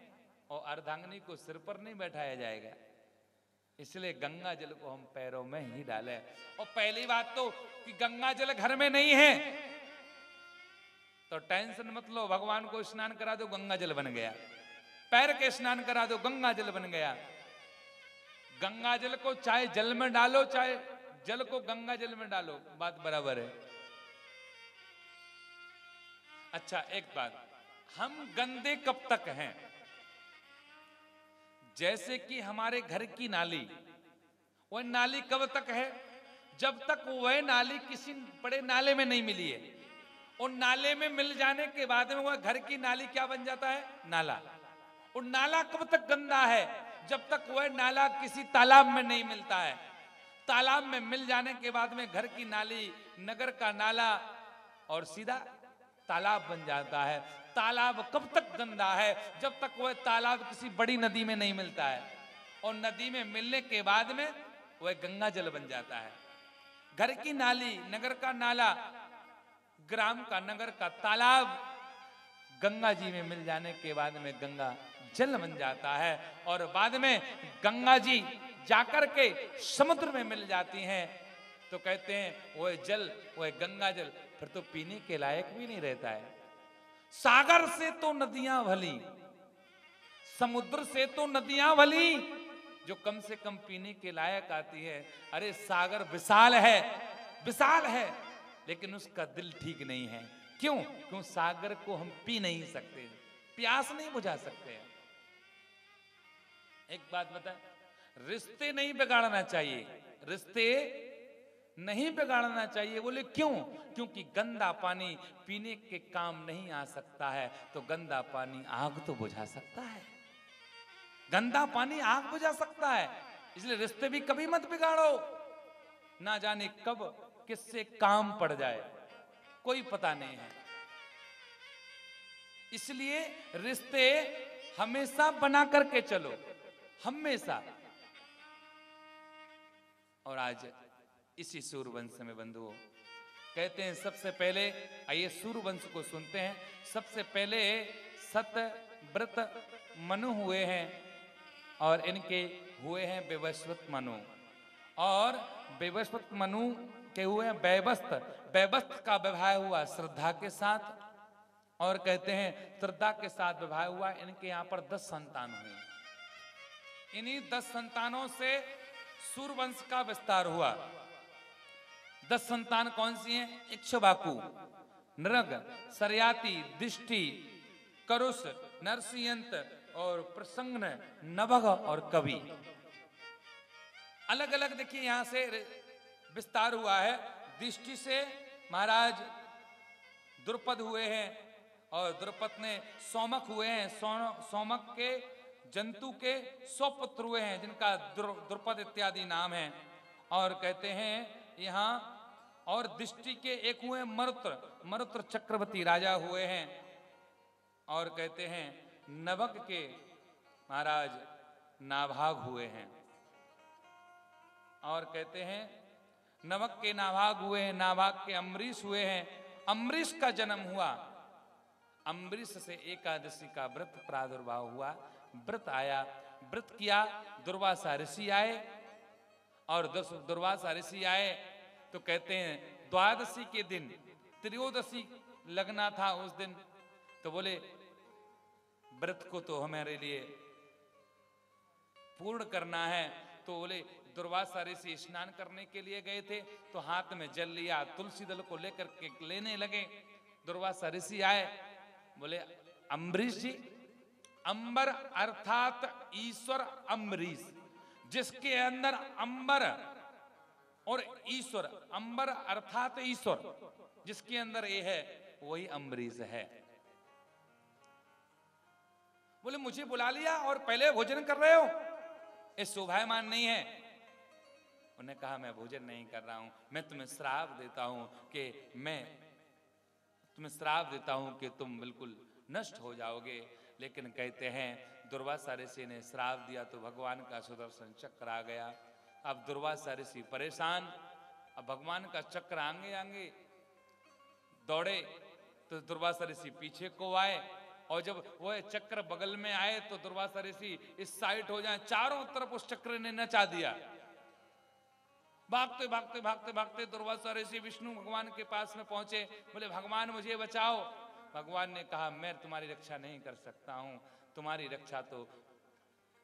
और अर्धांगनी को सिर पर नहीं बैठाया जाएगा। इसलिए गंगा जल को हम पैरों में ही डालें। और पहली बात तो कि गंगा जल घर में नहीं है। तो टेंशन मत लो, भगवान को स्नान करा दो, गंगा जल बन गया। पैर के स्नान करा दो, गंगा जल बन गया। गंगा जल को चाहे जल में डालो, चाहे जल को गंगा जल में डालो, बात बराबर है। अच्छा एक बात। हम गंदे कब तक हैं? जैसे कि हमारे घर की नाली, वह नाली कब तक है? जब तक वह नाली किसी बड़े नाले में नहीं मिली है। और नाले में मिल जाने के बाद में वह घर की नाली क्या बन जाता है? नाला। और नाला कब तक गंदा है? जब तक वह नाला किसी तालाब में नहीं मिलता है। तालाब में मिल जाने के बाद में घर की नाली, नगर का नाला और सीधा तालाब बन जाता है। तालाब कब तक गंदा है? जब तक वह तालाब किसी बड़ी नदी में नहीं मिलता है। और नदी में मिलने के बाद में वह गंगा जल बन जाता है। घर की नाली, नगर का नाला ग्राम का नगर का तालाब गंगा जी में मिल जाने के बाद में गंगा जल बन जाता है और बाद में गंगा जी जाकर के समुद्र में मिल जाती हैं। तो कहते हैं वह जल वह गंगा जल। फिर तो पीने के लायक भी नहीं रहता है। सागर से तो नदियाँ भली, समुद्र से तो नदियाँ भली, जो कम से कम पीने के लायक आती है। अरे सागर विशाल है विशाल है। लेकिन उसका दिल ठीक नहीं है। क्यों? क्यों सागर को हम पी नहीं सकते? प्यास नहीं बुझा सकते एक बात बता रिश्ते नहीं बिगाड़ना चाहिए। रिश्ते नहीं बिगाड़ना चाहिए। बोले, क्यों? क्योंकि गंदा पानी पीने के काम नहीं आ सकता है तो गंदा पानी आग तो बुझा सकता है। गंदा पानी आग बुझा सकता है। इसलिए रिश्ते भी कभी मत बिगाड़ो। ना जाने कब किससे काम पड़ जाए, कोई पता नहीं है। इसलिए रिश्ते हमेशा बना करके चलो, हमेशा। और आज इसी सूर्यवंश में बंधुओं कहते हैं, सबसे पहले, आइए सूर्यवंश को सुनते हैं। सबसे पहले सत व्रत मनु हुए हैं और इनके हुए हैं विवस्वत मनु। और विवस्वत मनु के हुए हैं वैवस्त का विवाह हुआ श्रद्धा के साथ और कहते हैं, श्रद्धा के साथ विवाह हुआ। इनके यहाँ पर दस संतान हुए। इन्हीं दस संतानों से सूर्यवंश का विस्तार हुआ। दस संतान कौन सी हैं? इक्षवाकु नृग, सरयाति, दिष्टि, करुष, नरसिंहंत और प्रसंग नभग और कवि। अलग अलग देखिए यहाँ से विस्तार हुआ है। दृष्टि से महाराज द्रुपद हुए हैं और द्रुपद ने सोमक हुए हैं। सोमक के, जंतु के सौ पुत्र हुए हैं, जिनका द्रुपद इत्यादि नाम है। और कहते हैं, यहाँ और दृष्टि के एक हुए मरुत्र। मरुत्र चक्रवर्ती राजा हुए हैं। और कहते हैं, नवक के महाराज नाभाग हुए हैं। और कहते हैं नवक के नाभाग हुए हैं, नाभाग के अम्बरीश हुए हैं। अम्बरीश का जन्म हुआ। अम्बरीश से एकादशी का व्रत प्रादुर्भाव हुआ। व्रत आया, व्रत किया, दुर्वासा ऋषि आए और दुर्वासा ऋषि आए तो कहते हैं, द्वादशी के दिन, त्रियोदशी लगना था उस दिन। तो बोले, व्रत को तो हमारे लिए पूर्ण करना है। तो बोले दुर्वासा ऋषि स्नान करने के लिए गए थे तो हाथ में जल लिया तुलसी दल को लेकर के लेने लगे। दुर्वासा ऋषि आए, बोले, अम्बरीश जी, अंबर अर्थात ईश्वर अम्बरीश, जिसके अंदर अंबर और ईश्वर, अंबर अर्थात ईश्वर, जिसके अंदर ये है, वही अम्बरीश है। बोले, मुझे बुला लिया और पहले भोजन कर रहे हो। ये शोभायमान नहीं है। उन्हें कहा, मैं भोजन नहीं कर रहा हूँ, मैं तुम्हें श्राप देता हूँ कि मैं, तुम्हें श्राप देता हूँ कि तुम बिल्कुल नष्ट हो जाओगे। लेकिन कहते हैं, दुर्वासा ऋषि ने श्राप दिया तो भगवान का सुदर्शन चक्र आ गया। अब दुर्वासा ऋषि परेशान, अब भगवान का चक्र आगे आगे दौड़े तो दुर्वासा ऋषि पीछे को आए और जब वह चक्र बगल में आए तो दुर्वासा ऋषि इस साइड हो जाए, चारों तरफ़ उस चक्र ने नचा दिया। भागते भागते भागते भागते दुर्वासा ऋषि विष्णु भगवान के पास में पहुँचे। बोले, भगवान, मुझे बचाओ। भगवान ने कहा, मैं तुम्हारी रक्षा नहीं कर सकता हूँ। तुम्हारी रक्षा तो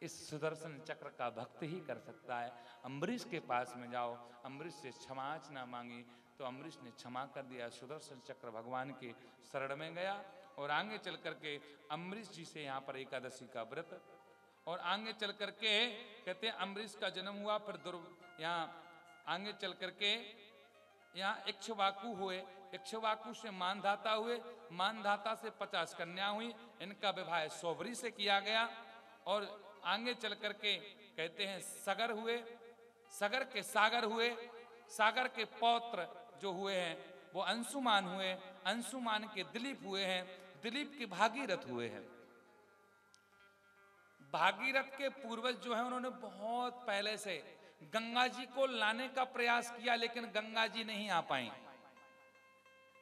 इस सुदर्शन चक्र का भक्त ही कर सकता है। अम्बरीश के पास में जाओ। अम्बरीश से क्षमाचना मांगी। तो अम्बरीश ने क्षमा कर दिया। सुदर्शन चक्र भगवान के शरण में गया और आगे चल करके अम्बरीश जी से यहाँ पर एकादशी का व्रत और आगे चल करके कहते हैं, अम्बरीश का जन्म हुआ, फिर दुर् यहाँ आगे चल करके यहाँ इक्षवाकु हुए। इक्षवाकु से मानधाता हुए। मानधाता से पचास कन्या हुई। इनका विवाह सोबरी से किया गया। और आगे चल करके कहते हैं सगर हुए। सगर के सागर हुए। सागर के पौत्र जो हुए हैं, वो अंशुमान हुए। अंशुमान के दिलीप हुए हैं। दिलीप के भागीरथ हुए हैं। भागीरथ के पूर्वज जो है, उन्होंने बहुत पहले से गंगा जी को लाने का प्रयास किया, लेकिन गंगा जी नहीं आ पाई।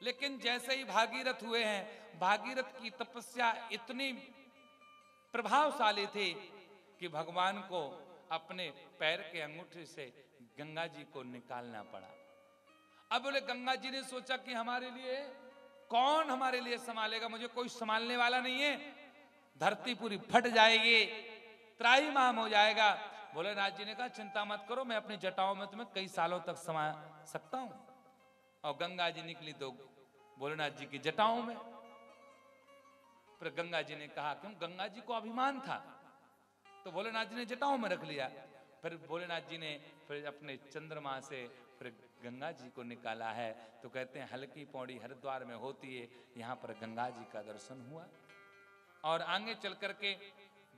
लेकिन जैसे ही भागीरथ हुए हैं, भागीरथ की तपस्या इतनी प्रभावशाली थी कि भगवान को अपने पैर के अंगूठे से गंगा जी को निकालना पड़ा। अब बोले, गंगा जी ने सोचा कि हमारे लिए, कौन हमारे लिए संभालेगा? मुझे कोई संभालने वाला नहीं है। धरती पूरी फट जाएगी त्राही माम हो जाएगा भोलेनाथ जी ने कहा, चिंता मत करो, मैं अपनी जटाओं में तुम्हें कई सालों तक समा सकता हूँ। और गंगा जी निकली तो भोलेनाथ जी की जटाओं में। फिर गंगा जी ने कहा, क्यों? गंगा जी को अभिमान था। तो भोलेनाथ जी ने जटाओं में रख लिया। फिर भोलेनाथ जी ने फिर अपने चंद्रमा से फिर गंगा जी को निकाला है। तो कहते हैं, हल्की पौड़ी हरिद्वार में होती है, यहाँ पर गंगा जी का दर्शन हुआ। और आगे चल करके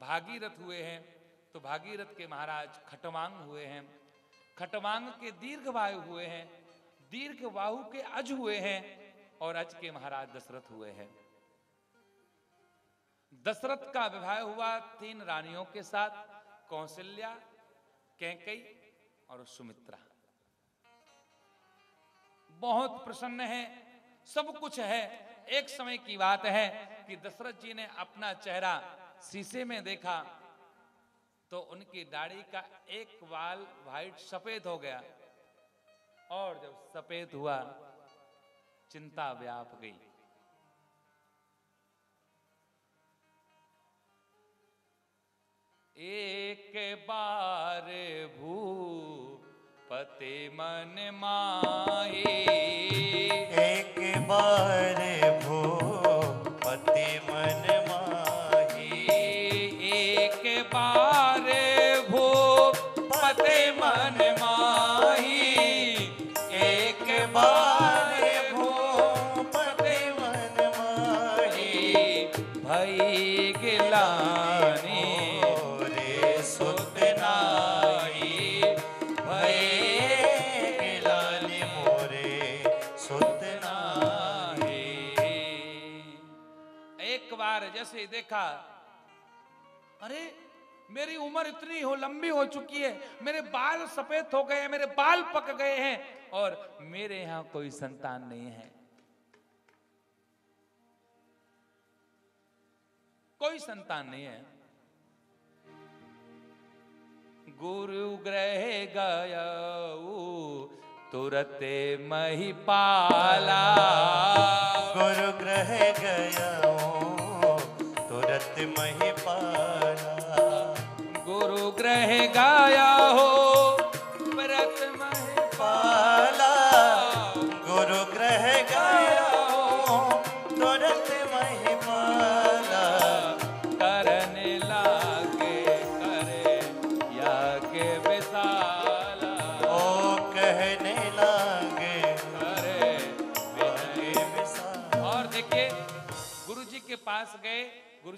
भागीरथ हुए हैं। तो भागीरथ के महाराज खटवांग हुए हैं। खटवांग के दीर्घ वायु हुए हैं दीर्घ बाहु के अज हुए हैं और अज के महाराज दशरथ हुए हैं। दशरथ का विवाह हुआ तीन रानियों के साथ कौशल्या कैकई और सुमित्रा। बहुत प्रसन्न है, सब कुछ है, एक समय की बात है कि दशरथ जी ने अपना चेहरा शीशे में देखा तो उनकी दाढ़ी का एक बाल वाइट सफ़ेद हो गया। और जब सफ़ेद हुआ, चिंता व्याप गई। एक बार भूपति मन माही एक बार भूपति मन देखा। अरे, मेरी उम्र इतनी हो, लंबी हो चुकी है। मेरे बाल सफ़ेद हो गए हैं, मेरे बाल पक गए हैं और मेरे यहाँ कोई संतान नहीं है। कोई संतान नहीं है। गुरु ग्रह गया तुरते मही पाला। गुरु ग्रह गया तुरत मही गुरु ग्रह गाया हो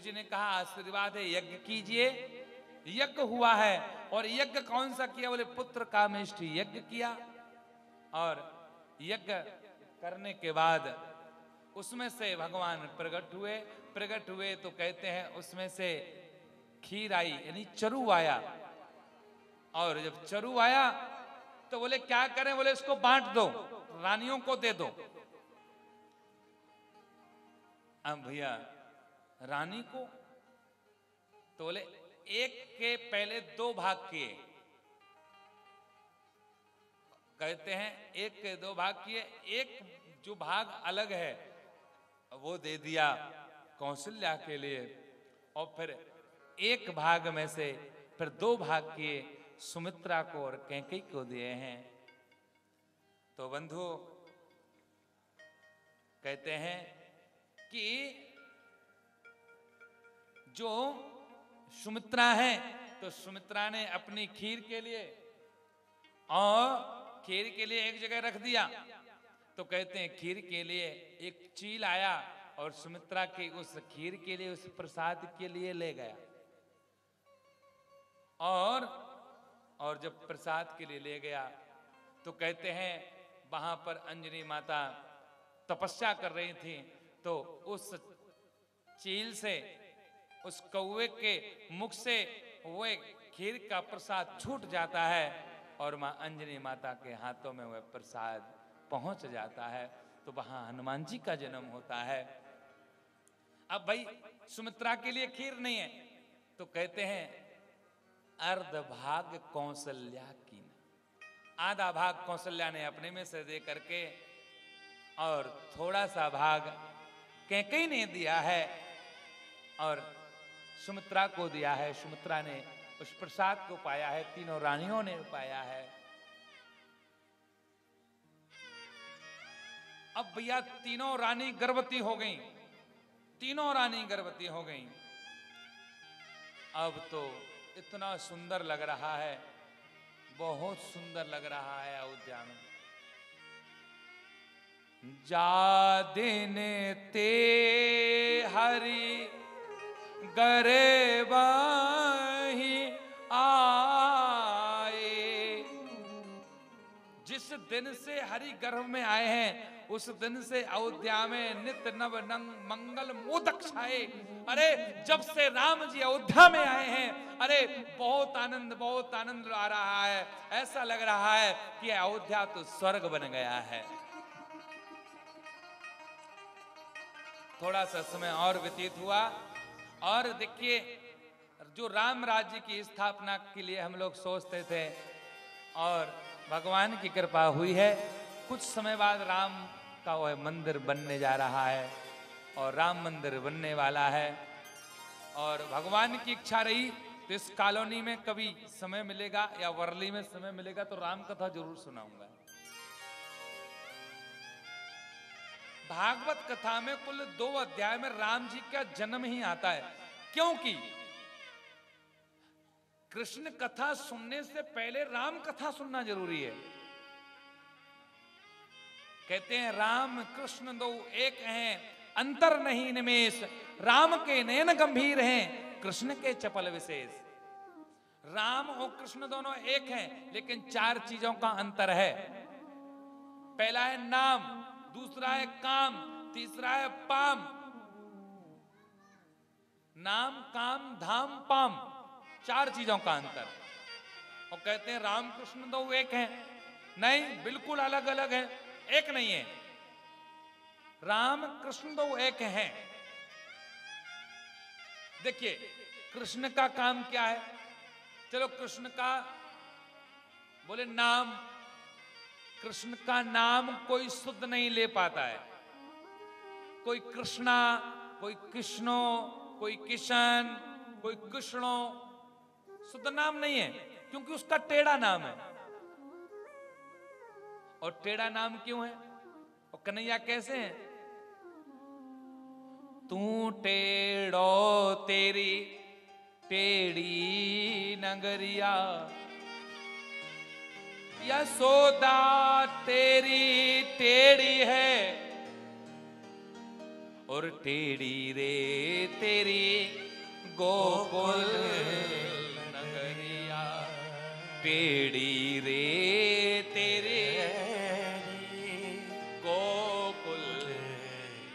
जी ने कहा, आशीर्वाद है, यज्ञ कीजिए। यज्ञ हुआ है, और यज्ञ कौन सा किया? बोले, पुत्र कामेष्टि, यज्ञ किया। और यज्ञ करने के बाद उसमें से भगवान प्रकट हुए। प्रकट हुए तो कहते हैं, उसमें से खीर आई, यानी चरु आया। और जब चरु आया तो बोले, क्या करें? बोले, इसको बांट दो, रानियों को दे दो। भैया रानी को? तो बोले, एक के पहले दो भाग किए। कहते हैं, एक के दो भाग किए, एक जो भाग अलग है, वो दे दिया कौशल्या के लिए। और फिर एक भाग में से फिर दो भाग किए, सुमित्रा को और कैकई को दिए हैं। तो बंधु, कहते हैं कि जो सुमित्रा है तो सुमित्रा ने अपनी खीर के लिए और खीर के लिए एक जगह रख दिया। तो कहते हैं, खीर के लिए एक चील आया और सुमित्रा के उस खीर के लिए, उस प्रसाद के लिए ले गया। और और जब प्रसाद के लिए ले गया तो कहते हैं, वहाँ पर अंजनी माता तपस्या कर रही थी तो उस चील से उस कौवे के मुख से वो खीर का प्रसाद छूट जाता है और माँ अंजनी माता के हाथों में वह प्रसाद पहुँच जाता है तो वहाँ हनुमान जी का जन्म होता है। अब भाई, सुमित्रा के लिए खीर नहीं है तो कहते हैं, अर्ध भाग कौशल्या की आधा भाग कौशल्या ने अपने में से दे करके और थोड़ा सा भाग कैकई ने दिया है और सुमित्रा को दिया है। सुमित्रा ने उस प्रसाद को पाया है। तीनों रानियों ने पाया है। अब भैया, तीनों रानी गर्भवती हो गई। तीनों रानी गर्भवती हो गई। अब तो इतना सुंदर लग रहा है। बहुत सुंदर लग रहा है अयोध्या में। जा दिन ते हरि बाही आए। जिस दिन से हरि गर्भ में आए हैं, उस दिन से अयोध्या में नित नव नंग मंगल मोदक छाए। अरे, जब से राम जी अयोध्या में आए हैं, अरे, बहुत आनंद बहुत आनंद आ रहा है। ऐसा लग रहा है कि अयोध्या तो स्वर्ग बन गया है। थोड़ा सा समय और व्यतीत हुआ। और देखिए, जो राम राज्य की स्थापना के लिए हम लोग सोचते थे और भगवान की कृपा हुई है, कुछ समय बाद राम का वह मंदिर बनने जा रहा है और राम मंदिर बनने वाला है। और भगवान की इच्छा रही तो इस कॉलोनी में कभी समय मिलेगा या वर्ली में समय मिलेगा तो राम कथा ज़रूर सुनाऊँगा। भागवत कथा में कुल दो अध्याय में राम जी का जन्म ही आता है। क्योंकि कृष्ण कथा सुनने से पहले राम कथा सुनना ज़रूरी है। कहते हैं, राम कृष्ण दो एक हैं, अंतर नहीं निमेश, राम के नयन गंभीर हैं, कृष्ण के चपल विशेष। राम और कृष्ण दोनों एक हैं, लेकिन चार चीज़ों का अंतर है। पहला है नाम दूसरा है काम, तीसरा है पाम। नाम, काम, धाम, पाम। चार चीज़ों का अंतर। और कहते हैं राम कृष्ण दो एक हैं। नहीं, बिल्कुल अलग अलग है। एक नहीं है। राम कृष्ण दो एक हैं। देखिए, कृष्ण का काम क्या है? चलो, कृष्ण का बोले, नाम। कृष्ण का नाम कोई शुद्ध नहीं ले पाता है। कोई कृष्णा, कोई कृष्णो, कोई किशन, कोई कृष्णो, शुद्ध नाम नहीं है, क्योंकि उसका टेढ़ा नाम है। और टेढ़ा नाम क्यों है? और कन्हैया कैसे हैं? तू टेढ़ो तेरी, टेढ़ी नगरिया यशोदा तेरी टेढ़ी है? और टेढ़ी रे तेरी गोकुल नगरिया। टेढ़ी रे तेरे गोकुल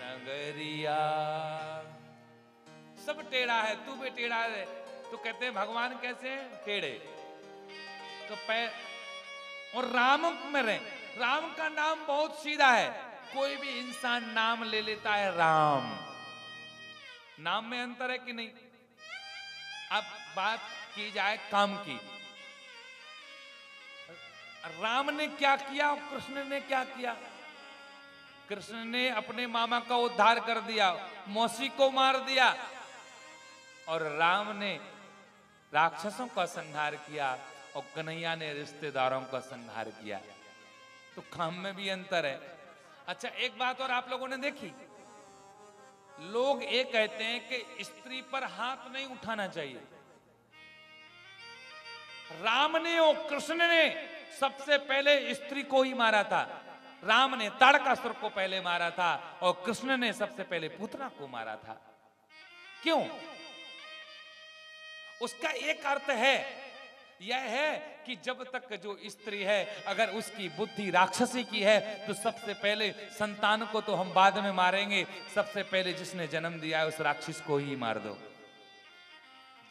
नगरिया। सब टेढ़ा है, तू भी टेढ़ा है। तो कहते हैं, भगवान कैसे टेढ़े। तो पै और राम में रहे। राम का नाम बहुत सीधा है। कोई भी इंसान नाम ले लेता है राम। नाम में अंतर है कि नहीं? अब बात की जाए काम की। राम ने क्या किया और कृष्ण ने क्या किया? कृष्ण ने अपने मामा का उद्धार कर दिया, मौसी को मार दिया। और राम ने राक्षसों का संहार किया। और कन्हैया ने रिश्तेदारों का संहार किया। तो काम में भी अंतर है। अच्छा एक बात और आप लोगों ने देखी? लोग ये कहते हैं कि स्त्री पर हाथ नहीं उठाना चाहिए। राम ने और कृष्ण ने सबसे पहले स्त्री को ही मारा था। राम ने ताड़कासुर को पहले मारा था और कृष्ण ने सबसे पहले पुतना को मारा था। क्यों? उसका एक अर्थ है यह है कि जब तक जो स्त्री है, अगर उसकी बुद्धि राक्षसी की है तो सबसे पहले संतान को तो हम बाद में मारेंगे। सबसे पहले जिसने जन्म दिया है, उस राक्षस को ही मार दो।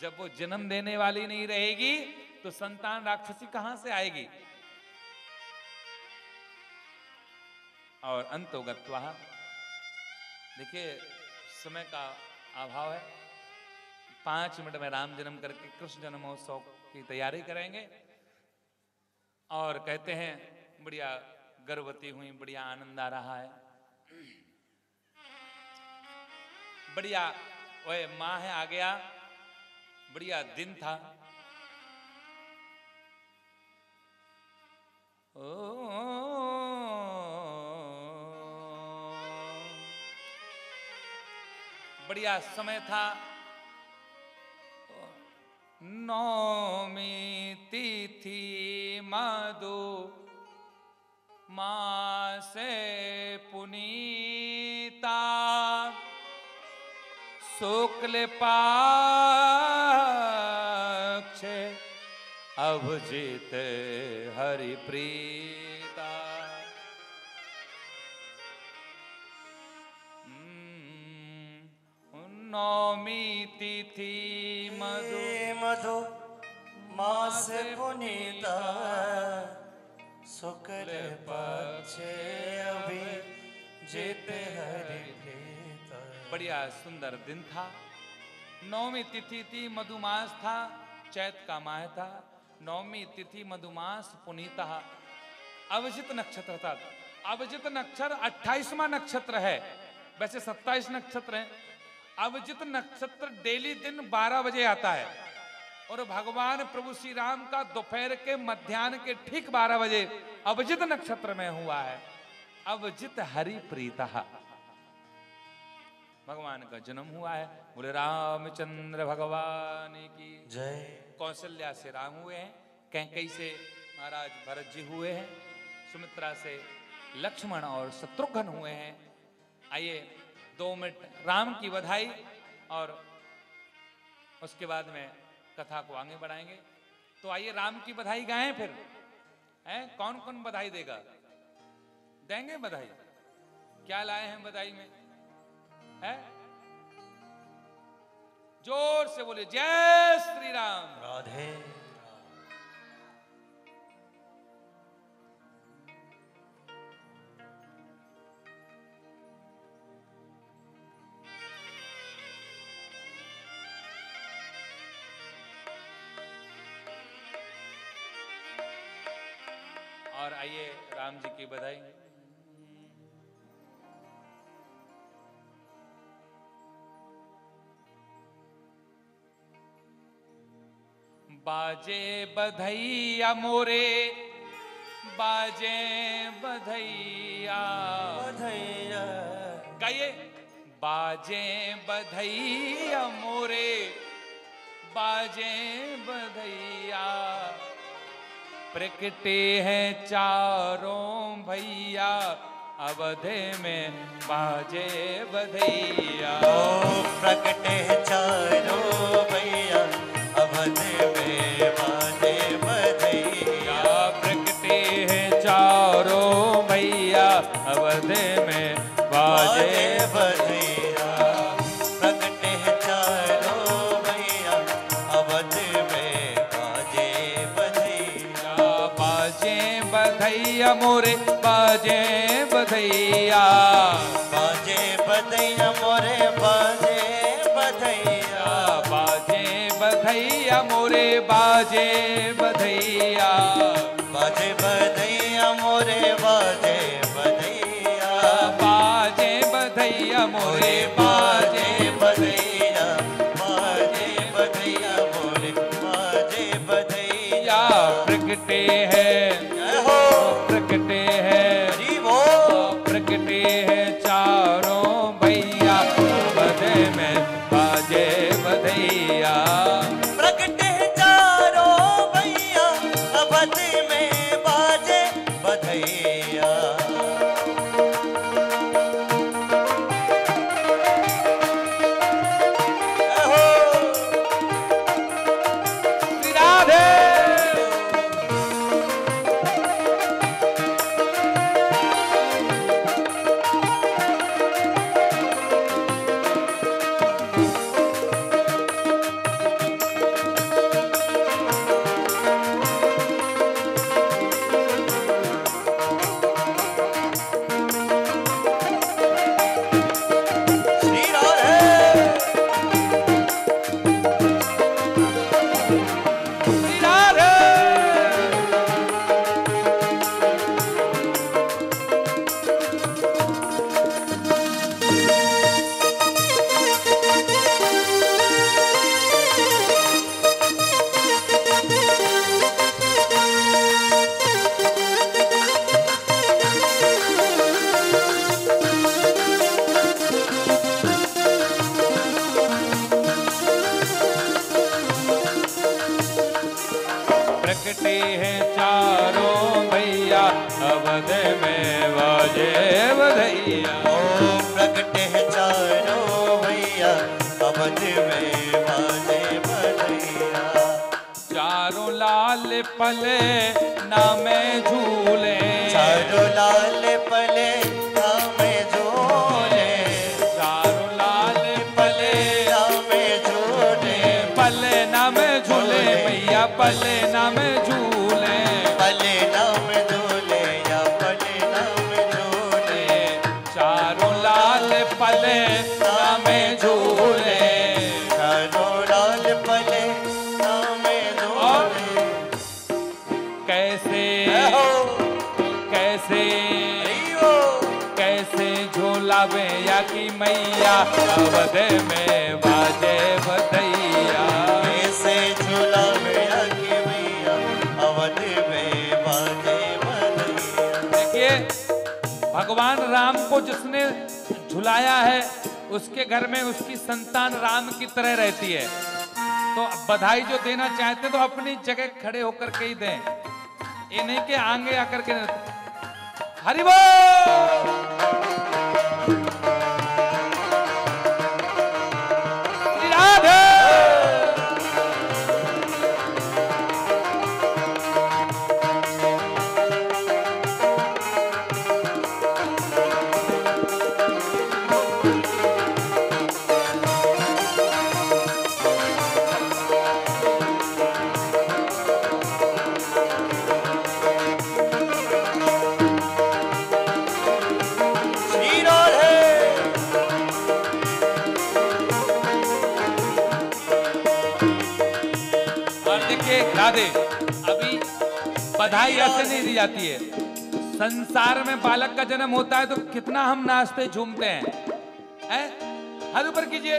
जब वो जन्म देने वाली नहीं रहेगी तो संतान राक्षसी कहाँ से आएगी? और अंतोगत देखिए, समय का अभाव है। पाँच मिनट में राम जन्म करके कृष्ण जन्मोत्सव की तैयारी करेंगे। और कहते हैं, बढ़िया गर्भवती हुई, बढ़िया आनंद आ रहा है। बढ़िया वह माँ है आ गया। बढ़िया दिन था। ओ, बढ़िया समय था। नौमी तिथि मधु मासे पुनीता। शुक्ल पाक्ष अभिजित हरिप्रीता नौमी तिथि मधु। मधु मास पुनीता शुक्ल पक्ष अभी जित हरि बढ़िया सुंदर दिन था। नौवीं तिथि थी मधुमास था चैत का माह था। नौवीं तिथि मधुमास पुनीता। अवजित नक्षत्र था। अवजित नक्षत्र अट्ठाईसवां नक्षत्र है। वैसे सत्ताईस नक्षत्र हैं। अवजित नक्षत्र डेली दिन 12 बजे आता है। और भगवान प्रभु श्री राम का दोपहर के मध्यान्ह के ठीक 12 बजे अवजित नक्षत्र में हुआ है। अवजित हरि प्रीता भगवान का जन्म हुआ है। बोले रामचंद्र भगवान की जय। कौशल्या से राम हुए हैं। कैकई से महाराज भरत जी हुए हैं। सुमित्रा से लक्ष्मण और शत्रुघ्न हुए हैं। आइए दो मिनट राम की बधाई और उसके बाद में कथा को आगे बढ़ाएँगे। तो आइए राम की बधाई गाएँ फिर। हैं? कौन कौन बधाई देगा? देंगे बधाई? क्या लाए हैं बधाई में? है? ज़ोर से बोले जय श्री राम। राधे। राम जी की बधाई। बाजे बधैया मोरे बाजे बधैया। बधैया। गाइए बाजे बधैया मोरे बाजे बधैया। प्रकटे हैं चारों भैया अवधे में बाजे बधैया। प्रकटे प्रकटे चारों भैया अवधे में मोरे बाजे बधैया। बाजे बधैया मोरे बाजे बधैया। बाजे बधैया मोरे बाजे बधैया। बाजे बधैया मोरे बाजे बधैया। बाजे बधैया मोरे बाजे बधैया बाजे बधैया मोरे बाजे बधैया। या प्रकटे है बधाई जो देना चाहते हैं तो अपनी जगह खड़े होकर के ही दें। ये नहीं के आगे आकर के हरि जाती है। संसार में बालक का जन्म होता है तो कितना हम नाचते, झूमते हैं। हैं? हाथ ऊपर कीजिए।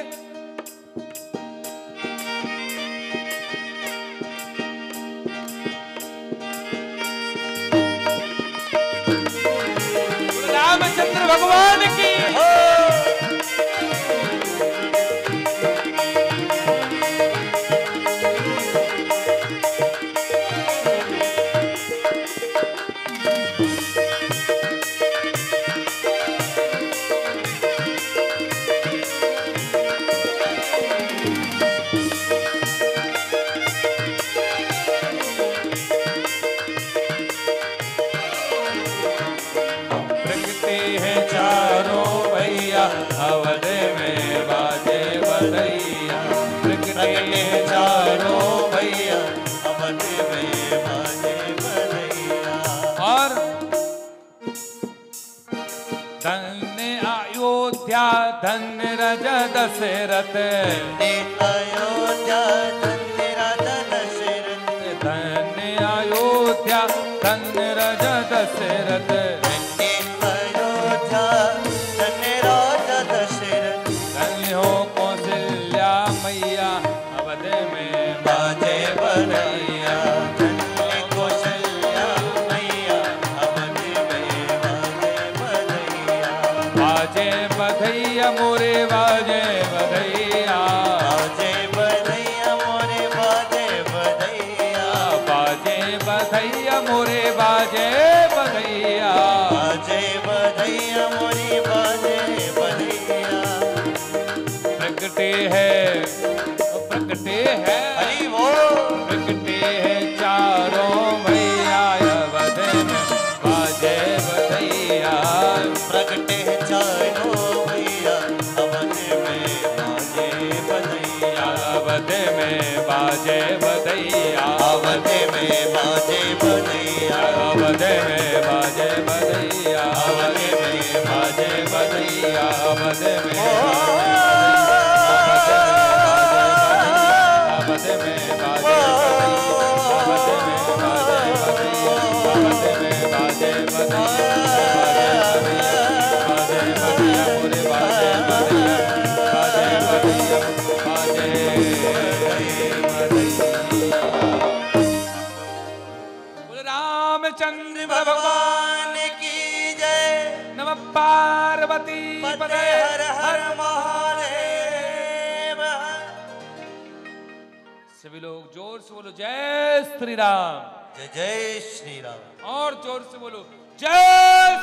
सभी लोग ज़ोर से बोलो जय श्री राम जय जय श्री राम और ज़ोर से बोलो जय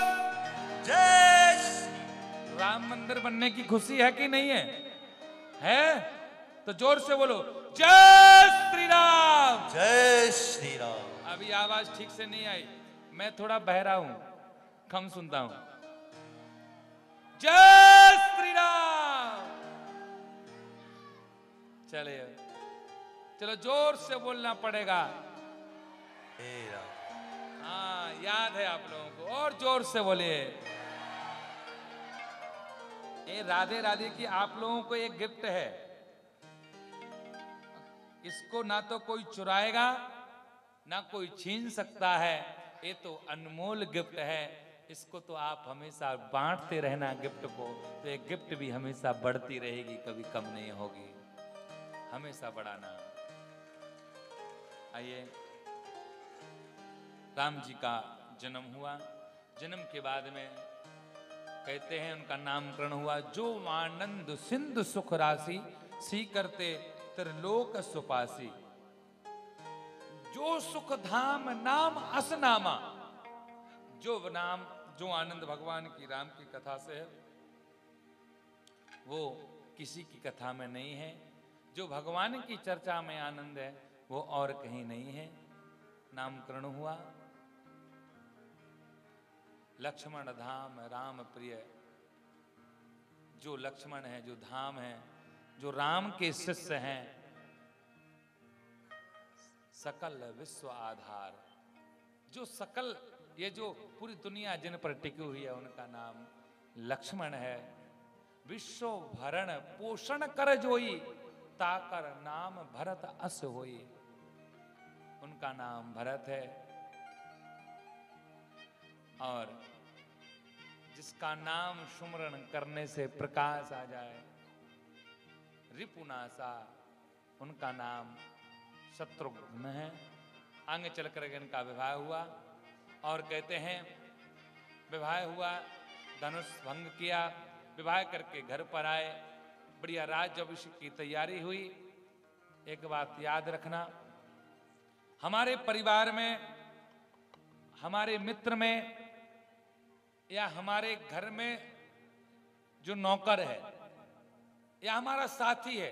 जय राम मंदिर बनने की खुशी है कि नहीं है? है? तो ज़ोर से बोलो जय श्री राम जय श्री राम अभी आवाज़ ठीक से नहीं आई। मैं थोड़ा बहरा हूँ कम सुनता हूँ। जय श्री राम चलिए। चलो ज़ोर से बोलना पड़ेगा। हाँ याद है आप लोगों को और ज़ोर से बोलिए। ये राधे राधे की आप लोगों को एक गिफ्ट है। इसको ना तो कोई चुराएगा ना कोई छीन सकता है ये तो अनमोल गिफ्ट है। इसको तो आप हमेशा बांटते रहना गिफ्ट को तो ये गिफ्ट भी हमेशा बढ़ती रहेगी कभी कम नहीं होगी। हमेशा बढ़ाना। आइए। राम जी का जन्म हुआ। जन्म के बाद में कहते हैं उनका नामकरण हुआ, जो आनंद सिंधु सुख राशि, सी करते त्रिलोक सुपासी। जो सुख धाम नाम असनामा। जो नाम, जो आनंद भगवान की राम की कथा से है, वो किसी की कथा में नहीं है। जो भगवान की चर्चा में आनंद है वो और कहीं नहीं है। नामकरण हुआ। लक्ष्मण धाम, राम प्रिय। जो लक्ष्मण है, जो धाम है, जो राम के शिष्य हैं, सकल विश्व आधार। जो सकल, ये जो पूरी दुनिया जिन पर टिकी हुई है, उनका नाम लक्ष्मण है। विश्व भरण पोषण कर जोई, ताकर नाम भरत अस होई। उनका नाम भरत है। और जिसका नाम सुमरण करने से प्रकाश आ जाए, रिपुनासा, उनका नाम शत्रुघ्न है। आगे चल कर इनका विवाह हुआ, और कहते हैं, विवाह हुआ, धनुष भंग किया, विवाह करके घर पर आए, बढ़िया राज्य अभिषेक की तैयारी हुई। एक बात याद रखना हमारे परिवार में, हमारे मित्र में, या हमारे घर में जो नौकर है, या हमारा साथी है,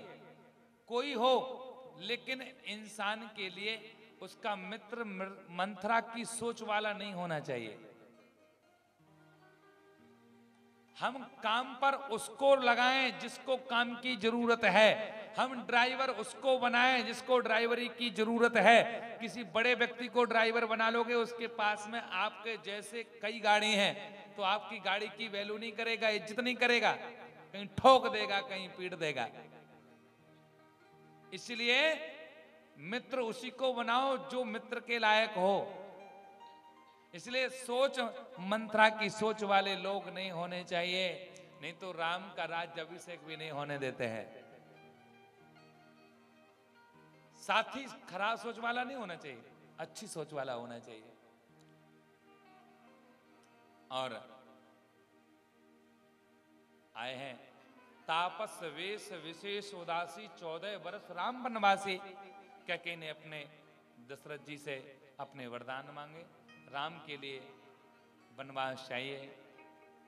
कोई हो, लेकिन इंसान के लिए उसका मित्र मंथरा की सोच वाला नहीं होना चाहिए। हम काम पर उसको लगाएँ जिसको काम की ज़रूरत है। हम ड्राइवर उसको बनाएँ जिसको ड्राइवरी की ज़रूरत है। किसी बड़े व्यक्ति को ड्राइवर बना लोगे, उसके पास में आपके जैसे कई गाड़ी हैं तो आपकी गाड़ी की वैल्यू नहीं करेगा, इज़्ज़त नहीं करेगा, कहीं ठोक देगा, कहीं पीट देगा। इसलिए मित्र उसी को बनाओ जो मित्र के लायक हो। इसलिए सोच, मंत्रा की सोच वाले लोग नहीं होने चाहिए, नहीं तो राम का राज्य अभिषेक भी नहीं होने देते हैं। साथी खराब सोच वाला नहीं होना चाहिए, अच्छी सोच वाला होना चाहिए। और आए हैं, तापस वेश विशेष उदासी चौदह वर्ष राम वनवासी। क्या ने अपने दशरथ जी से अपने वरदान मांगे। राम के लिए वनवास चाहिए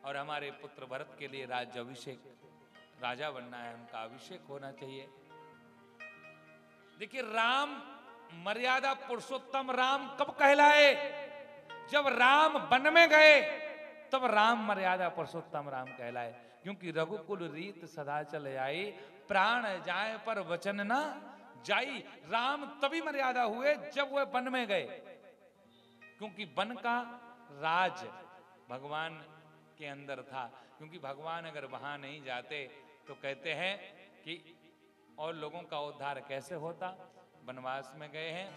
और हमारे पुत्र भरत के लिए राज्य अभिषेक, राजा बनना है, उनका अभिषेक होना चाहिए। देखिए, राम मर्यादा पुरुषोत्तम राम कब कहलाए? जब राम वन में गए, तब राम मर्यादा पुरुषोत्तम राम कहलाए। क्योंकि रघुकुल रीत सदा चल आई, प्राण जाए पर वचन ना जाई। राम तभी मर्यादा हुए जब वह वन में गए। क्योंकि वन का राज भगवान के अंदर था। क्योंकि भगवान अगर वहाँ नहीं जाते तो कहते हैं कि और लोगों का उद्धार कैसे होता? वनवास में गए हैं,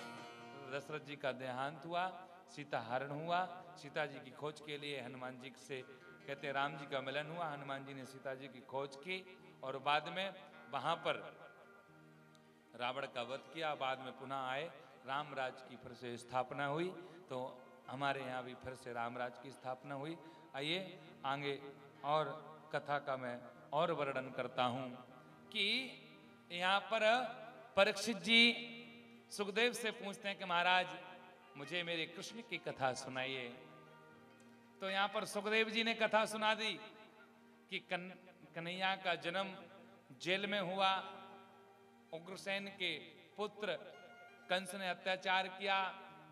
दशरथ जी का देहांत हुआ, सीता हरण हुआ, सीता जी की खोज के लिए हनुमान जी से कहते राम जी का मिलन हुआ, हनुमान जी ने सीता जी की खोज की और बाद में वहाँ पर रावण का वध किया, बाद में पुनः आए, रामराज की फिर से स्थापना हुई तो हमारे यहाँ भी फिर से रामराज की स्थापना हुई। आइए, आगे और कथा का मैं और वर्णन करता हूँ कि यहाँ पर परीक्षित जी सुखदेव से पूछते हैं कि महाराज मुझे मेरे कृष्ण की कथा सुनाइए। तो यहाँ पर सुखदेव जी ने कथा सुना दी कि कन, कन्हैया का जन्म जेल में हुआ। उग्रसेन के पुत्र कंस ने अत्याचार किया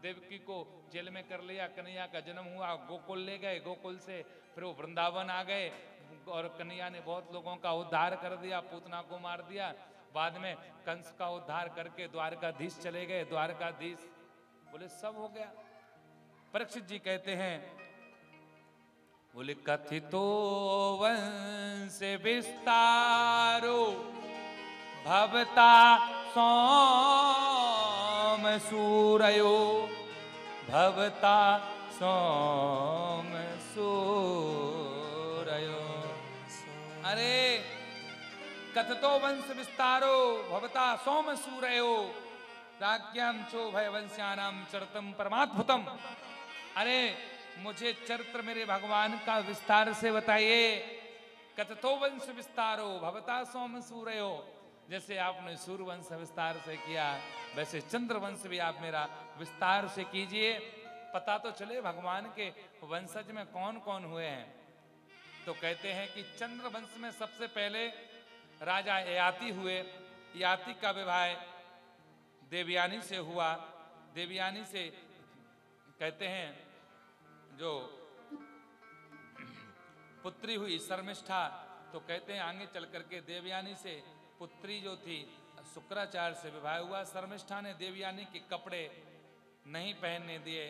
देवकी को जेल में कर लिया कन्हैया का जन्म हुआ गोकुल ले गए। गोकुल से फिर वो वृंदावन आ गए और कन्हैया ने बहुत लोगों का उद्धार कर दिया पूतना को मार दिया। बाद में कंस का उद्धार करके द्वारकाधीश चले गए। द्वारकाधीश बोले, सब हो गया। परीक्षित जी कहते हैं, बोले, कथितो वंश विस्तारो, भवता सोम सूरयो, भवता सोम सूरयो। अरे कथतो वंश विस्तारो, भवता सोम सूरयो राज्ञाम भय वंश्यानाम चरतम परमात्भुतम अरे, मुझे चरित्र मेरे भगवान का विस्तार से बताइए। कथतो वंश विस्तारो, भवता सोम सूरयो जैसे आपने सूर्य वंश विस्तार से किया, वैसे चंद्र वंश भी आप मेरा विस्तार से कीजिए। पता तो चले भगवान के वंशज में कौन कौन हुए हैं। तो कहते हैं कि चंद्र वंश में सबसे पहले राजा याति हुए। याति का विवाह देवयानी से हुआ। देवयानी से कहते हैं, जो पुत्री हुई, शर्मिष्ठा तो कहते हैं आगे चल करके देवयानी से पुत्री जो थी, शुक्राचार्य से विवाह हुआ। शर्मिष्ठा ने देवयानी के कपड़े नहीं पहनने दिए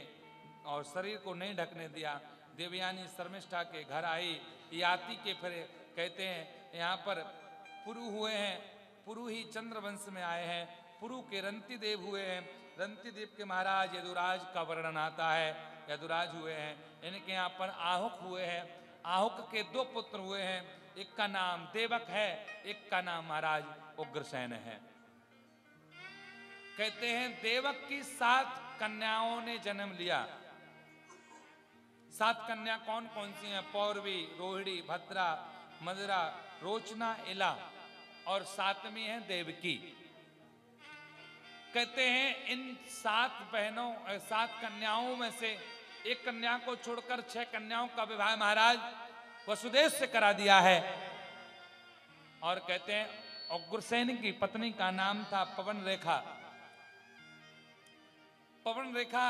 और शरीर को नहीं ढकने दिया। देवयानी शर्मिष्ठा के घर आई। याति के फिर कहते हैं, यहाँ पर पुरु हुए हैं, पुरु ही चंद्रवंश में आए हैं, पुरु के रंती देव हुए हैं। रंती देव के महाराज यदुराज का वर्णन आता है, यदुराज हुए हैं, इनके यहाँ पर आहुक हुए हैं। आहुक के दो पुत्र हुए हैं, एक का नाम देवक है, एक का नाम महाराज उग्रसेन है। कहते हैं, देवक की सात कन्याओं ने जन्म लिया। सात कन्या कौन कौन सी हैं? पौरवी, रोहिणी, भद्रा, मदरा, रोचना, इला। और सातवीं है देवकी। कहते हैं, इन सात बहनों सात कन्याओं में से एक कन्या को छोड़कर छह कन्याओं का विवाह महाराज वसुदेव से करा दिया है। और कहते हैं उग्रसेन की पत्नी का नाम था पवन रेखा पवन रेखा